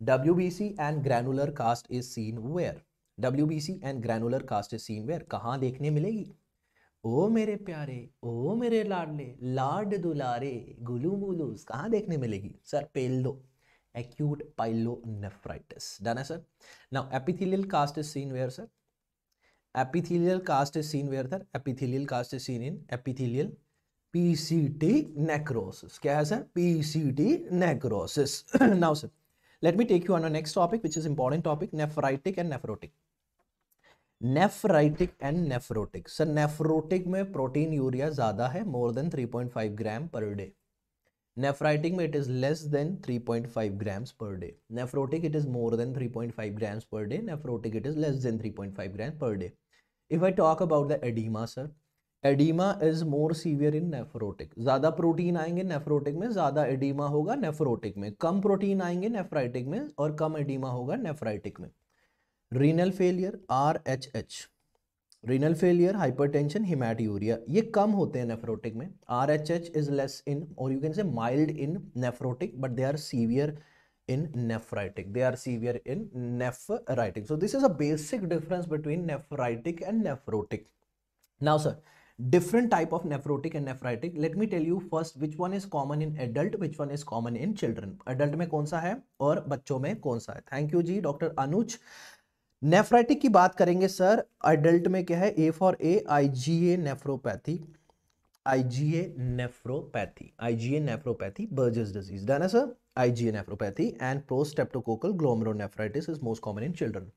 WBC and granular cast is seen where WBC and granular cast is seen where कहाँ देखने मिलेगी ओ मेरे प्यारे ओ मेरे लाडले लाड दुलारे गुलू मुलूस कहाँ देखने मिलेगी सर पेल दो एक्यूट पाइलो नेफ्राइटिस डन है sir now epithelial cast is seen where sir epithelial cast is seen where sir epithelial cast is seen in epithelial PCT necrosis क्या है sir PCT necrosis now sir let me take you on next topic which is important topic nephritic and nephrotic nephritic and nephrotic sir nephrotic में proteinuria ज़्यादा है more than 3.5 gram per day nephritic में it is less than 3.5 grams per day nephrotic it is more than 3.5 grams per day nephrotic it is less than 3.5 gram per day if I talk about the oedema sir oedema is more severe in nephrotic ज़्यादा protein आएंगे nephrotic में ज़्यादा edema होगा nephrotic में कम protein आएंगे nephritic में और कम एडीमा होगा नेफ्राइटिक में renal failure R H H renal failure hypertension haematuria ये कम होते हैं नेफ्रोटिक में R H H is less in और you can say mild in nephrotic but they are severe in nephritic they are severe in nephritic so this is a basic difference between nephritic and nephrotic now sir different type of nephrotic and nephritic let me tell you first which one is common in adult which one is common in children adult में कौन सा है और बच्चों में कौन सा है थैंक यू जी डॉक्टर अनुज नेफ्राइटिक की बात करेंगे सर एडल्ट में क्या है A for A I G A nephropathy I G A nephropathy I G nephropathy Berger's disease done sir IgA nephropathy and poststreptococcal glomerulonephritis is most common in children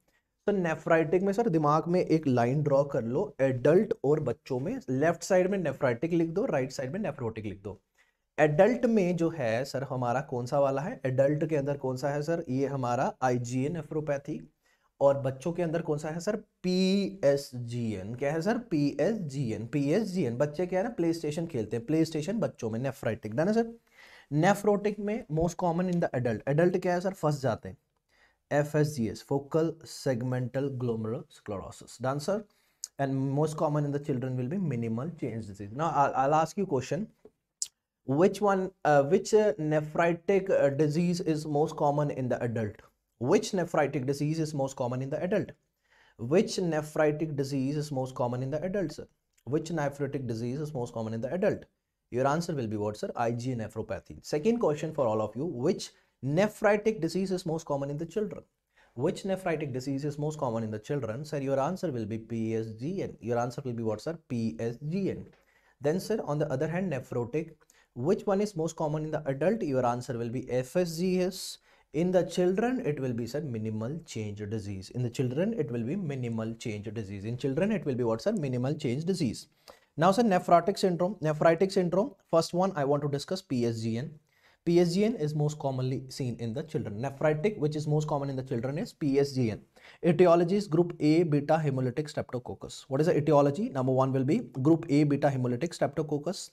तो nephritic में sir दिमाग में एक line draw कर लो adult और बच्चों में left side में नेफ्राइटिक लिख दो राइट साइड में नेफ्रोटिक लिख दो एडल्ट में जो है सर हमारा कौन सा वाला है एडल्ट के अंदर कौन सा है सर ये हमारा आई जी ए नेफ्रोपैथी और बच्चों के अंदर कौन सा है sir P S G N क्या है sir P S G N P S G N बच्चे क्या है ना प्ले स्टेशन खेलते हैं प्ले स्टेशन बच्चों में नेफ्राइटिक ना सर नेफ्रोटिक में most common in the adult adult क्या है सर फंस जाते हैं F S G S focal segmental glomerulosclerosis done sir and most common in the children will be minimal change disease ना I last you question which one which nephritic disease is most common in the adult Which nephritic disease is most common in the adult? Which nephritic disease is most common in the adults? Which nephritic disease is most common in the adult? Your answer will be what sir? Ig nephropathy. Second question for all of you. Which nephritic disease is most common in the children? Which nephritic disease is most common in the children? Sir, your answer will be PSGN. Your answer will be what sir? PSGN. Then sir, on the other hand, nephrotic. Which one is most common in the adult? Your answer will be FSGS. In the children, it will be sir minimal change disease. In the children, it will be minimal change disease. In children, it will be what sir minimal change disease. Now sir nephrotic syndrome. Nephritic syndrome. First one I want to discuss PSGN. PSGN is most commonly seen in the children. Nephritic, which is most common in the children, is PSGN. Etiology is group A beta hemolytic streptococcus. What is the etiology? Number one will be group A beta hemolytic streptococcus.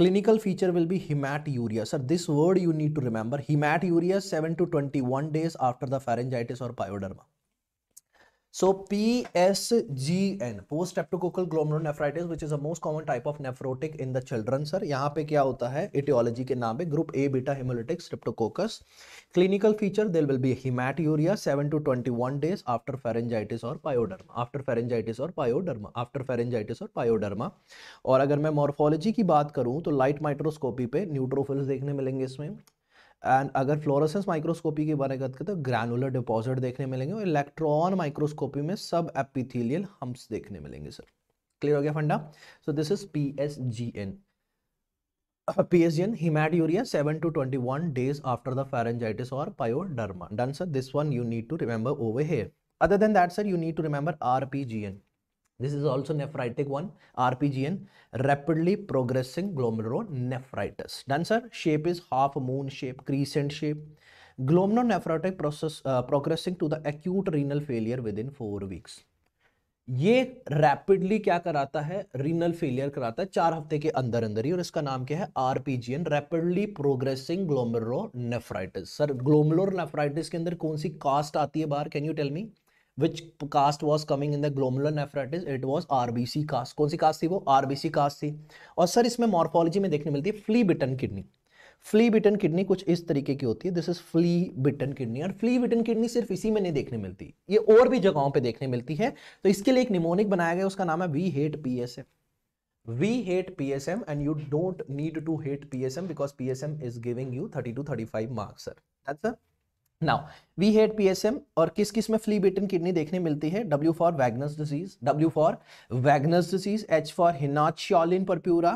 Clinical feature will be hematuria. Sir, this word you need to remember. Hematuria 7 to 21 days after the pharyngitis or pyoderma. So P S So PSGN, post-streptococcal glomerulonephritis, which is a most common type of nephrotic in the children sir यहाँ पे क्या होता है aetiology के नाम पे group A beta haemolytic streptococcus clinical feature there will be haematuria seven to twenty one days after pharyngitis और pyoderma after pharyngitis और पायोडर्मा आफ्टर फेरेंजाइटिस और पायोडर्मा और अगर मैं मॉर्फोलॉजी की बात करूँ तो लाइट माइक्रोस्कोपी पे न्यूट्रोफिल्स देखने मिलेंगे इसमें एंड अगर फ्लोरोसेंस माइक्रोस्कोपी के बारे करते तो ग्रैनुलर डिपॉजिट देखने मिलेंगे और इलेक्ट्रॉन माइक्रोस्कोपी में सब एपिथीलियल हम्स देखने मिलेंगे सर क्लियर हो गया फंडा so this is P S G N PSGN haematuria seven to twenty one days after the pharyngitis और pyoderma done sir this one you need to remember over here other than that sir you need to remember R P G N This is also nephritic one, RPGN, rapidly progressing glomerulonephritis. Done sir, shape is half moon shape, crescent shape. Glomerulonephritic process uh, progressing to the acute renal failure within four weeks. ये rapidly क्या कराता है renal failure कराता है चार हफ्ते के अंदर अंदर ही और इसका नाम क्या है RPGN rapidly progressing glomerulonephritis sir glomerulonephritis के अंदर कौन सी कास्ट आती है बाहर can you tell me which cast was coming in the glomerulonephritis it was RBC cast कौन सी कास्ट थी वो आरबीसी कास्ट थी और सर इसमें मॉर्फोलॉजी में देखने मिलती है flea bitten kidney flea bitten kidney कुछ इस तरीके की होती है this is flea bitten kidney और फ्ली बिटन किडनी सिर्फ इसी में नहीं देखने मिलती ये और भी जगहों पर देखने मिलती है तो इसके लिए एक निमोनिक बनाया गया उसका नाम है we hate P S M we hate psm and you don't need to hate psm because psm is giving you 30 to 35 marks sir that's a now we hate PSM और किस किस में फ्ली बिटन किडनी देखने मिलती है W for Wegener's disease W for Wegener's disease H for Henoch Schonlein purpura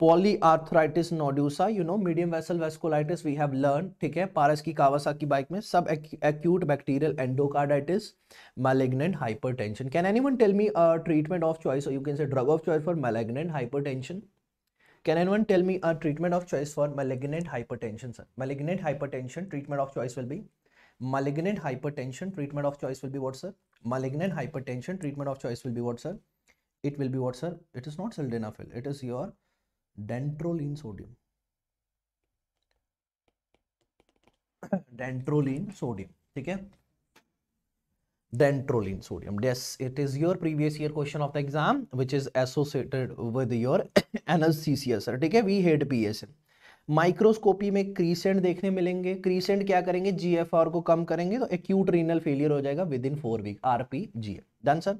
polyarteritis nodosa you know medium vessel vasculitis we have learn ठीक है पारस की कावासा की बाइक में subacute bacterial endocarditis malignant tension can anyone tell me treatment of choice you can say drug of choice for malignant tension Can anyone tell me a treatment of choice for malignant hypertension, sir? Malignant hypertension treatment of choice will be? Malignant hypertension treatment of choice will be what, sir? Malignant hypertension treatment of choice will be what, sir? It will be what, sir? It is not sildenafil. It is your dantrolene sodium. *coughs* Dantrolene sodium. Okay? than trolline sodium. Yes, it is your previous year question of the exam, which is associated with your NLCCSR. Okay, we hate PSN. Microscopy में crescent देखने मिलेंगे crescent क्या करेंगे GFR को कम करेंगे तो acute renal failure हो जाएगा within four week R P G done sir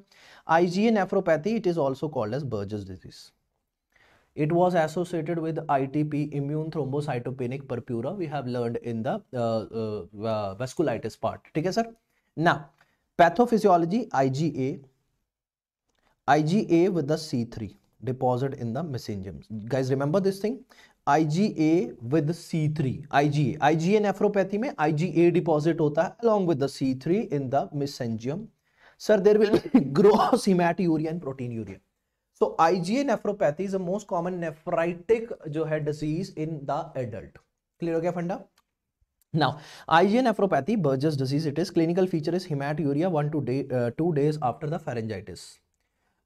I G A nephropathy it is also called as Berger's disease it was associated with I T P immune thrombocytopenic purpura we have learn in the vasculitis part ठीक है sir ना Pathophysiology IgA, IgA with the C3 deposit in the mesangiums. Guys, remember this thing? IgA with C3, IgA. IgA nephropathy में IgA deposit होता है along with the C3 in the mesangium. Sir, there will be gross hematuria and proteinuria. So IgA nephropathy is the most common nephritic जो है disease in the adult. Clear हो गया फंडा? Now, IgA nephropathy, Burgess disease, it is clinical feature is hematuria one to day, uh, two days after the pharyngitis.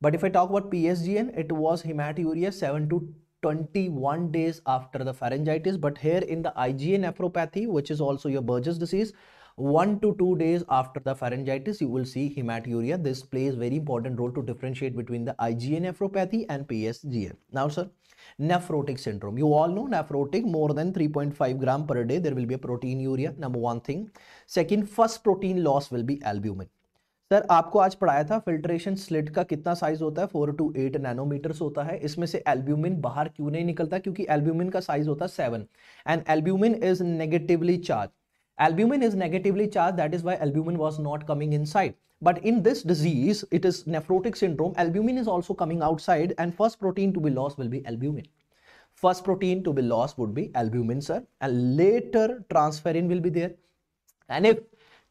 But if I talk about PSGN, it was hematuria 7 to 21 days after the pharyngitis. But here in the IgA nephropathy, which is also your Burgess disease, 1 to 2 days after the pharyngitis, you will see hematuria. This plays very important role to differentiate between the IgA nephropathy and PSGN. Now, sir, nephrotic syndrome. You all know nephrotic more than 3.5 gram per day. There will be a protein urea, number one thing. Second, first protein loss will be albumin. Sir आपको आज पढ़ाया था filtration slit का कितना size होता है four to eight nanometres होता है इसमें से एल्ब्यूमिन बाहर क्यों नहीं निकलता क्योंकि एल्ब्यूमिन का साइज होता है seven and albumin is negatively charge albumin is negatively charged that is why albumin was not coming inside but in this disease it is nephrotic syndrome albumin is also coming outside and first protein to be lost will be albumin first protein to be lost would be albumin sir and later transferrin will be there and if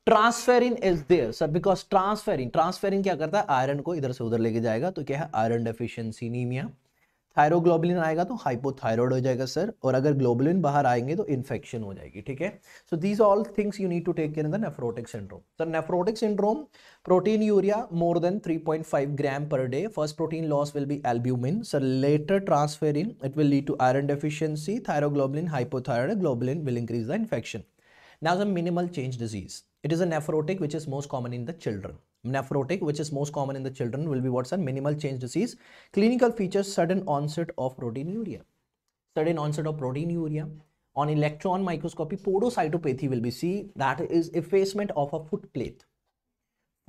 transferrin is there sir because transferrin transferrin क्या करता है iron को इधर से उधर लेके जाएगा तो क्या है आयरन डेफिशिएंसी नीमिया थायरोग्लोबुलिन आएगा तो हाइपोथायरॉयड हो जाएगा सर और अगर ग्लोबुलिन बाहर आएंगे तो इन्फेक्शन हो जाएगी ठीक है so these all things you need to take care in the nephrotic syndrome sir nephrotic syndrome proteinuria more than 3.5 gram per day first protein loss will be albumin sir later transferrin it will lead to iron deficiency thyroglobulin hypothyroid globulin will increase the infection now the minimal change disease it is a nephrotic which is most common in the children nephrotic which is most common in the children will be what's a minimal change disease clinical features sudden onset of proteinuria sudden onset of proteinuria on electron microscopy podocytopathy will be see that is effacement of a foot plate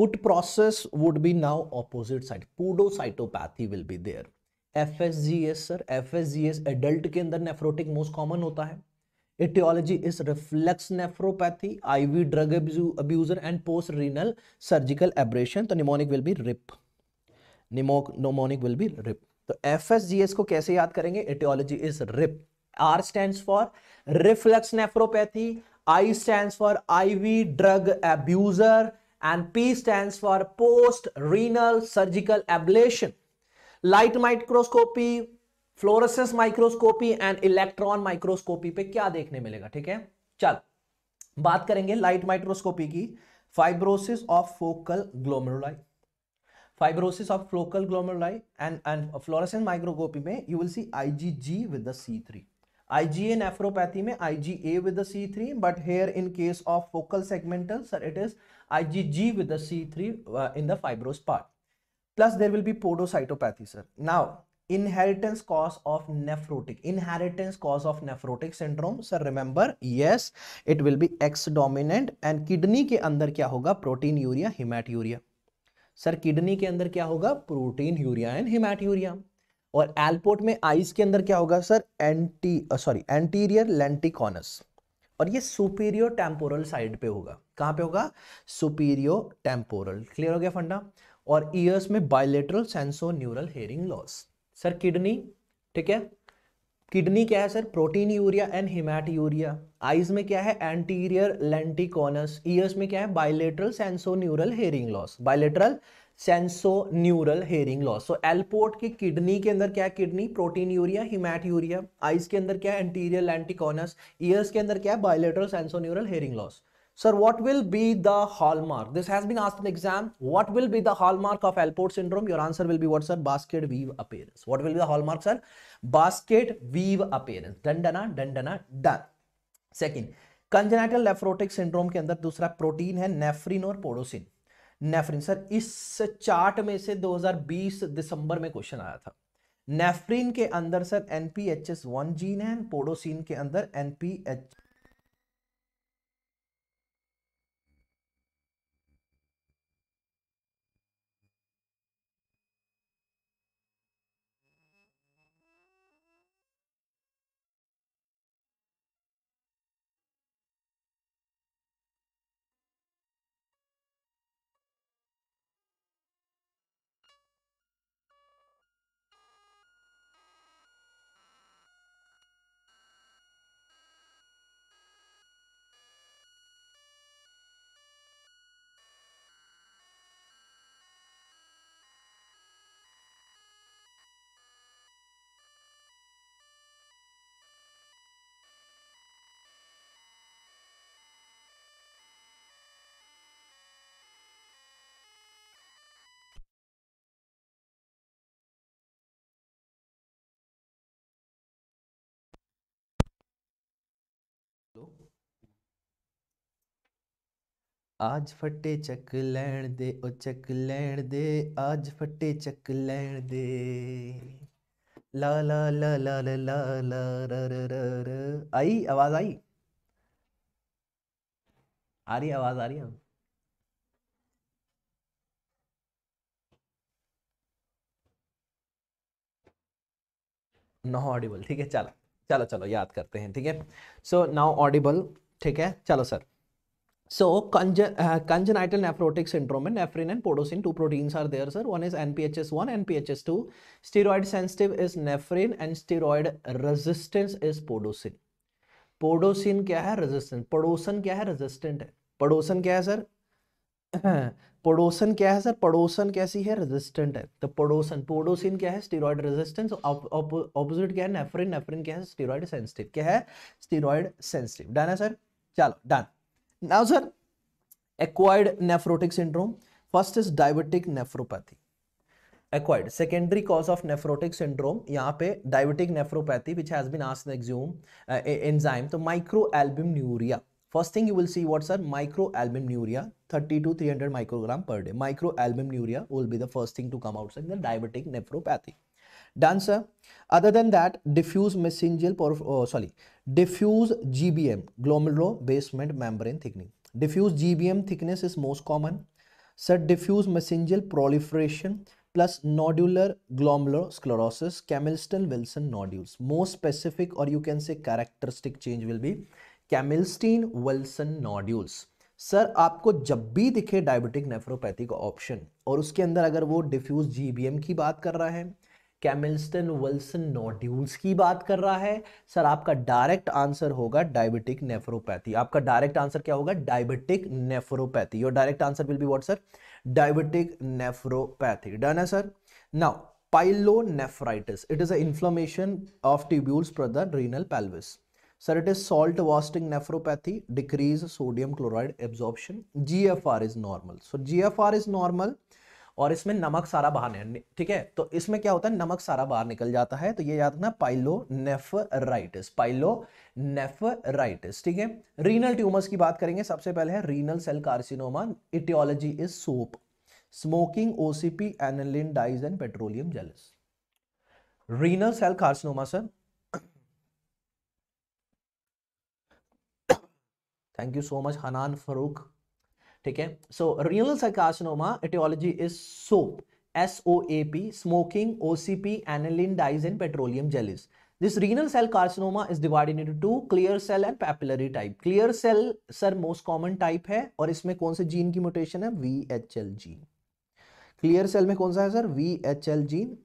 foot process would be now opposite side podocytopathy will be there fsgs sir fsgs adult ke andar nephrotic most common hota hai etiology is reflex nephropathy IV drug abuser and post renal surgical abrasion तो mnemonic will be RIP mnemonic mnemonic will be RIP तो F को कैसे याद करेंगे etiology is RIP R stand for reflex nephropathy I stand for IV drug abuser and P stand for post renal surgical ablation light microscopy fluorescence microscopy and electron microscopy पे क्या देखने मिलेगा ठीक है चल बात करेंगे लाइट माइक्रोस्कोपी की fibrosis of focal glomeruli fibrosis of focal glomeruli and and fluorescence microscopy में you will see IgG with the C three IgA nephropathy में IgA with the C3 but here in case of focal segmental sir it is IgG with the C3 uh, in the fibrous part plus there will be podocytopathy sir now inheritance cause of nephrotic inheritance cause of nephrotic syndrome sir remember yes it will be x dominant and kidney के अंदर क्या होगा protein urea hematuria sir kidney के अंदर क्या होगा proteinuria and हिमैट्यूरिया और Alport में आइस के अंदर क्या होगा sir anti sorry anterior lenticonus और ये सुपीरियो टेम्पोरल साइड पे होगा कहां पे होगा सुपीरियो टेम्पोरल क्लियर हो गया फंडा और ईयर्स में bilateral sensorineural hearing loss sir kidney ठीक है किडनी क्या है sir proteinuria and hematuria eyes में क्या है एंटीरियर लेंटिकोनस ईयर्स में क्या है bilateral sensorineural hearing loss bilateral sensorineural hearing loss so Alport की किडनी के अंदर क्या है kidney proteinuria हिमैट urea eyes के अंदर क्या है एंटीरियर लेंटिकोनस ईयर्स के अंदर क्या है bilateral sensorineural hearing loss Sir, what will be the hallmark? This has been asked in exam. What will be the hallmark of Alport syndrome? Your answer will be what, sir? Basket weave appearance. What will be the hallmark, sir? Basket weave appearance. Done, done, done, done, done. Second, congenital nephrotic syndrome के अंदर दूसरा protein है नेफ्रिन और पोडोसिन नेफ्रिन sir इस chart में से 2020 दिसंबर में question आया था नेफ्रिन के अंदर sir N P H S one gene है पोडोसिन के अंदर एन पी एच आज फटे चक लैण दे ओ चक लैण दे आज फटे चक लैण दे ला ला ला ला ला ला ला र र र र आई आवाज आई आ रही आवाज आ रही है नो ऑडिबल ठीक है चलो चलो चलो याद करते हैं ठीक है सो नाउ ऑडिबल ठीक है चलो sir So congenital nephrotic syndrome and nephrin and podocin two proteins are there sir. One is NPHS1 and PHS2. Steroid sensitive is nephrin and steroid resistance is podocin. Podocin क्या है resistant पड़ोसन क्या hai? Resistant है पड़ोसन क्या है sir पड़ोसन क्या है सर पड़ोसन कैसी है रेजिस्टेंट है तो पड़ोसन पोडोसिन क्या है स्टेरॉइड रेजिस्टेंस ऑपोजिट क्या है नेफरिन नेफरिन क्या है स्टेरॉइड सेंसिटिव क्या है स्टेरॉइड सेंसिटिव डन है सर चलो done now sir acquired nephrotic syndrome first is diabetic nephropathy acquired secondary cause of nephrotic syndrome यहाँ पे diabetic nephropathy which has been asked exome uh, enzyme तो microalbuminuria first thing you will see what's are microalbuminuria 30 to 300 microgram per day microalbuminuria will be the first thing to come out in the diabetic nephropathy done sir other than that diffuse mesangial oh, sorry diffuse gbm glomerular basement membrane thickening diffuse gbm thickness is most common sir diffuse mesangial proliferation plus nodular glomerular sclerosis Camelston Wilson nodules most specific or you can say characteristic change will be Camelston Wilson nodules sir आपको जब भी दिखे diabetic nephropathy का option और उसके अंदर अगर वो डिफ्यूज जीबीएम की बात कर रहा है कैमिल्सटन विल्सन नोड्यूल्स की बात कर रहा है सर आपका डायरेक्ट आंसर होगा डायबिटिक नेफ्रोपैथी आपका डायरेक्ट आंसर क्या होगा diabetic nephropathy your direct answer will be what sir diabetic nephropathy done है sir now pyelonephritis it is a inflammation of tubules प्रद renal pelvis sir it is salt wasting nephropathy decrease sodium chloride absorption G F R is normal so G F R is normal और इसमें नमक सारा बाहर ठीक है तो इसमें क्या होता है नमक सारा बाहर निकल जाता है तो ये याद रखना पाइलो नेफराइटिस ठीक है रीनल ट्यूमर्स की बात करेंगे सबसे पहले है renal cell carcinoma etiology is soap smoking OCP aniline dyes and petroleum jellies renal cell carcinoma sir thank you so much Hanan Farrukh ठीक है so real cell etiology is soap S O A P smoking O C P aniline dyes and petroleum jellies this renal cell carcinoma is divided into two clear cell and papillary type clear cell sir most common type है और इसमें कौन से gene की mutation है V H L gene clear cell में कौन सा है sir V H L gene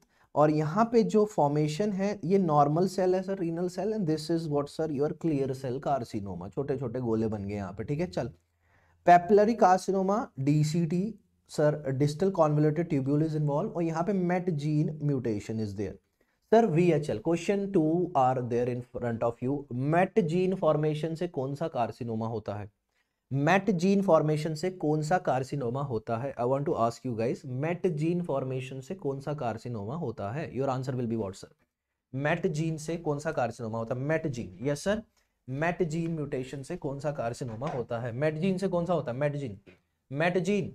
और यहाँ पे जो फॉर्मेशन है ये नॉर्मल सेल है sir renal cell and this is what sir your clear cell carcinoma छोटे छोटे गोले बन गए यहाँ पे ठीक है चल papillary carcinoma DCT sir distal convoluted tubule is involve और यहाँ पे met gene mutation is there sir VHL question two are there in front of you met gene formation से कौन सा कार्सिनोमा होता है मेट जीन फॉर्मेशन से कौन सा कार्सिनोमा होता है I want to ask you guys met gene formation से कौन सा कार्सिनोमा होता है your answer will be what sir met gene से कौन सा कार्सिनोमा होता है met gene yes sir met gene mutation से कौन सा कार्सिनोमा होता है मेटजीन से कौन सा होता है मेटजीन मेटजीन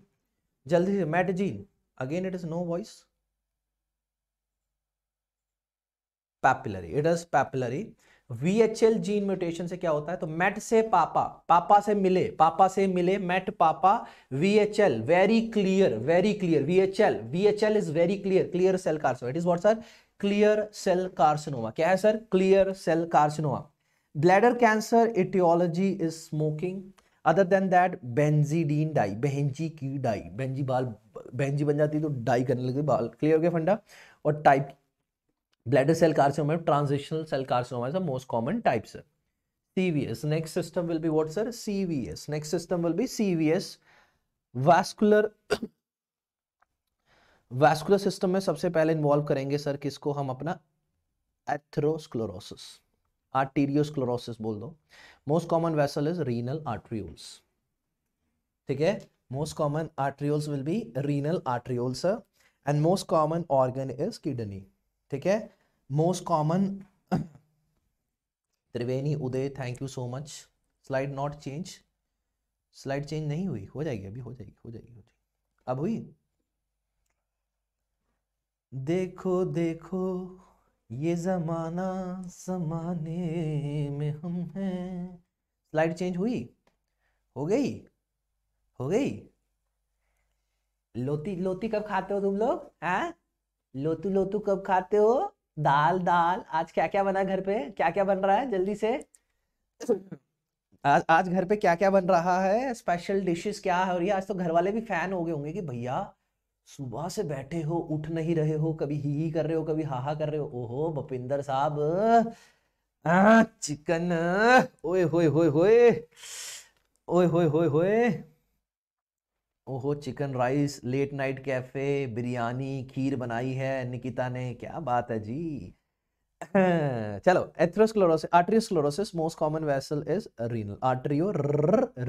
जल्दी से met gene again it is no voice papillary it is papillary VHL gene mutation से क्या होता है तो मेट से पापा पापा से मिले पापा से मिले मेट पापा VHL very clear very clear VHL VHL is very clear clear cell carcinoma it is what sir clear cell carcinoma क्या है sir clear cell carcinoma bladder cancer etiology is smoking other than that benzidine dye बहनजी की dye बेंजी बाल बेंजी बन जाती है तो डाई करने लगती बाल क्लियर हो गया फंडा और type bladder cell carcinoma transitional cell carcinoma is the most common type sir CVS next system will be what sir CVS next system will be CVS vascular *coughs* vascular system में सबसे पहले इन्वॉल्व करेंगे sir किसको हम अपना atherosclerosis arteriosclerosis बोल दो most common vessel is renal arterioles ठीक है most common arterioles will be renal arterioles and most common organ is kidney ठीक है most common *coughs* Triveni Uday thank you so much slide not change slide change नहीं हुई हो जाएगी अभी हो जाएगी हो जाएगी हो जाएगी अब हुई देखो देखो ये ज़माना समाने में हम हैं स्लाइड चेंज हुई हो गई हो गई लोती लोती कब खाते हो तुम लोग हैं लोतू लोतू कब खाते हो दाल दाल आज क्या क्या बना घर पे क्या क्या बन रहा है जल्दी से आज आज घर पे क्या क्या बन रहा है स्पेशल डिशेस क्या है और ये आज तो घर वाले भी फैन हो गए होंगे कि भैया सुबह से बैठे हो उठ नहीं रहे हो कभी ही ही कर रहे हो कभी हाहा कर रहे हो ओहो भपिंदर साहब चिकन ओए होए होए होए ओए होए होए होए ओहो chicken rice late night cafe biryani खीर बनाई है निकिता ने क्या बात है जी चलो atherosclerosis arteriosclerosis most common vessel is renal arteriole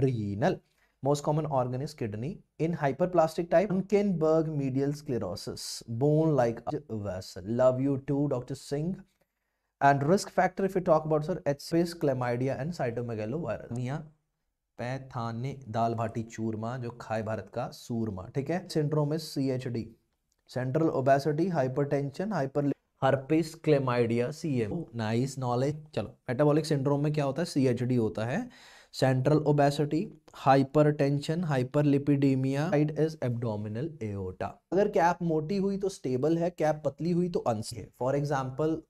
renal Most common organ is kidney. In hyperplastic type, Unkenberg medial sclerosis, bone-like vessel. Love you too, Dr. Singh. And risk factor, if you talk about, sir, HPS, chlamydia and cytomegalovirus. पैथाने दाल भाटी चूरमा जो खाए भारत का सूरमा ठीक है syndrome is C H D central obesity hypertension hyper herpes chlamydia C M nice knowledge चलो मेटाबॉलिक सिंड्रोम में क्या होता है सी एच डी होता है central obesity hypertension hyperlipidemia side is abdominal aorta अगर कैप मोटी हुई तो स्टेबल है कैप पतली हुई तो अनसी है for example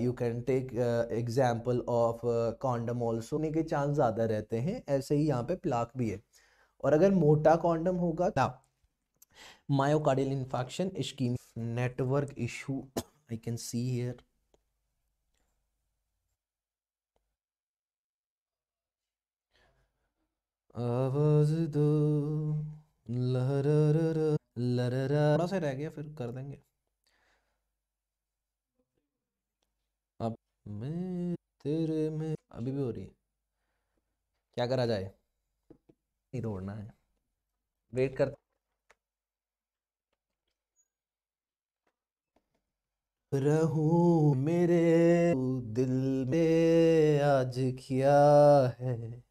you can take example of condom also होने के चांस ज़्यादा रहते हैं ऐसे ही यहाँ पे प्लाक भी है और अगर मोटा कॉन्डम होगा ना myocardial infection scheme network issue I can see hear आवाज दो थोड़ा सा रह गया फिर कर देंगे अब मैं तेरे में अभी भी हो रही है क्या करा जाए नहीं दौड़ना है वेट कर रहूं मेरे दिल में आज किया है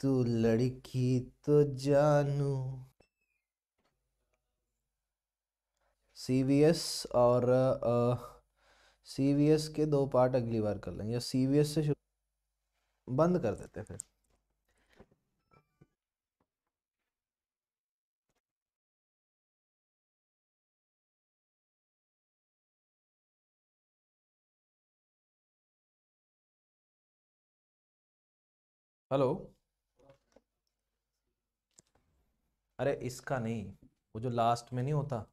तू लड़की तो जानू सी वी एस और सी वी एस के दो पार्ट अगली बार कर लेंगे सी वी एस से शुरू बंद कर देते फिर हेलो अरे इसका नहीं वो जो लास्ट में नहीं होता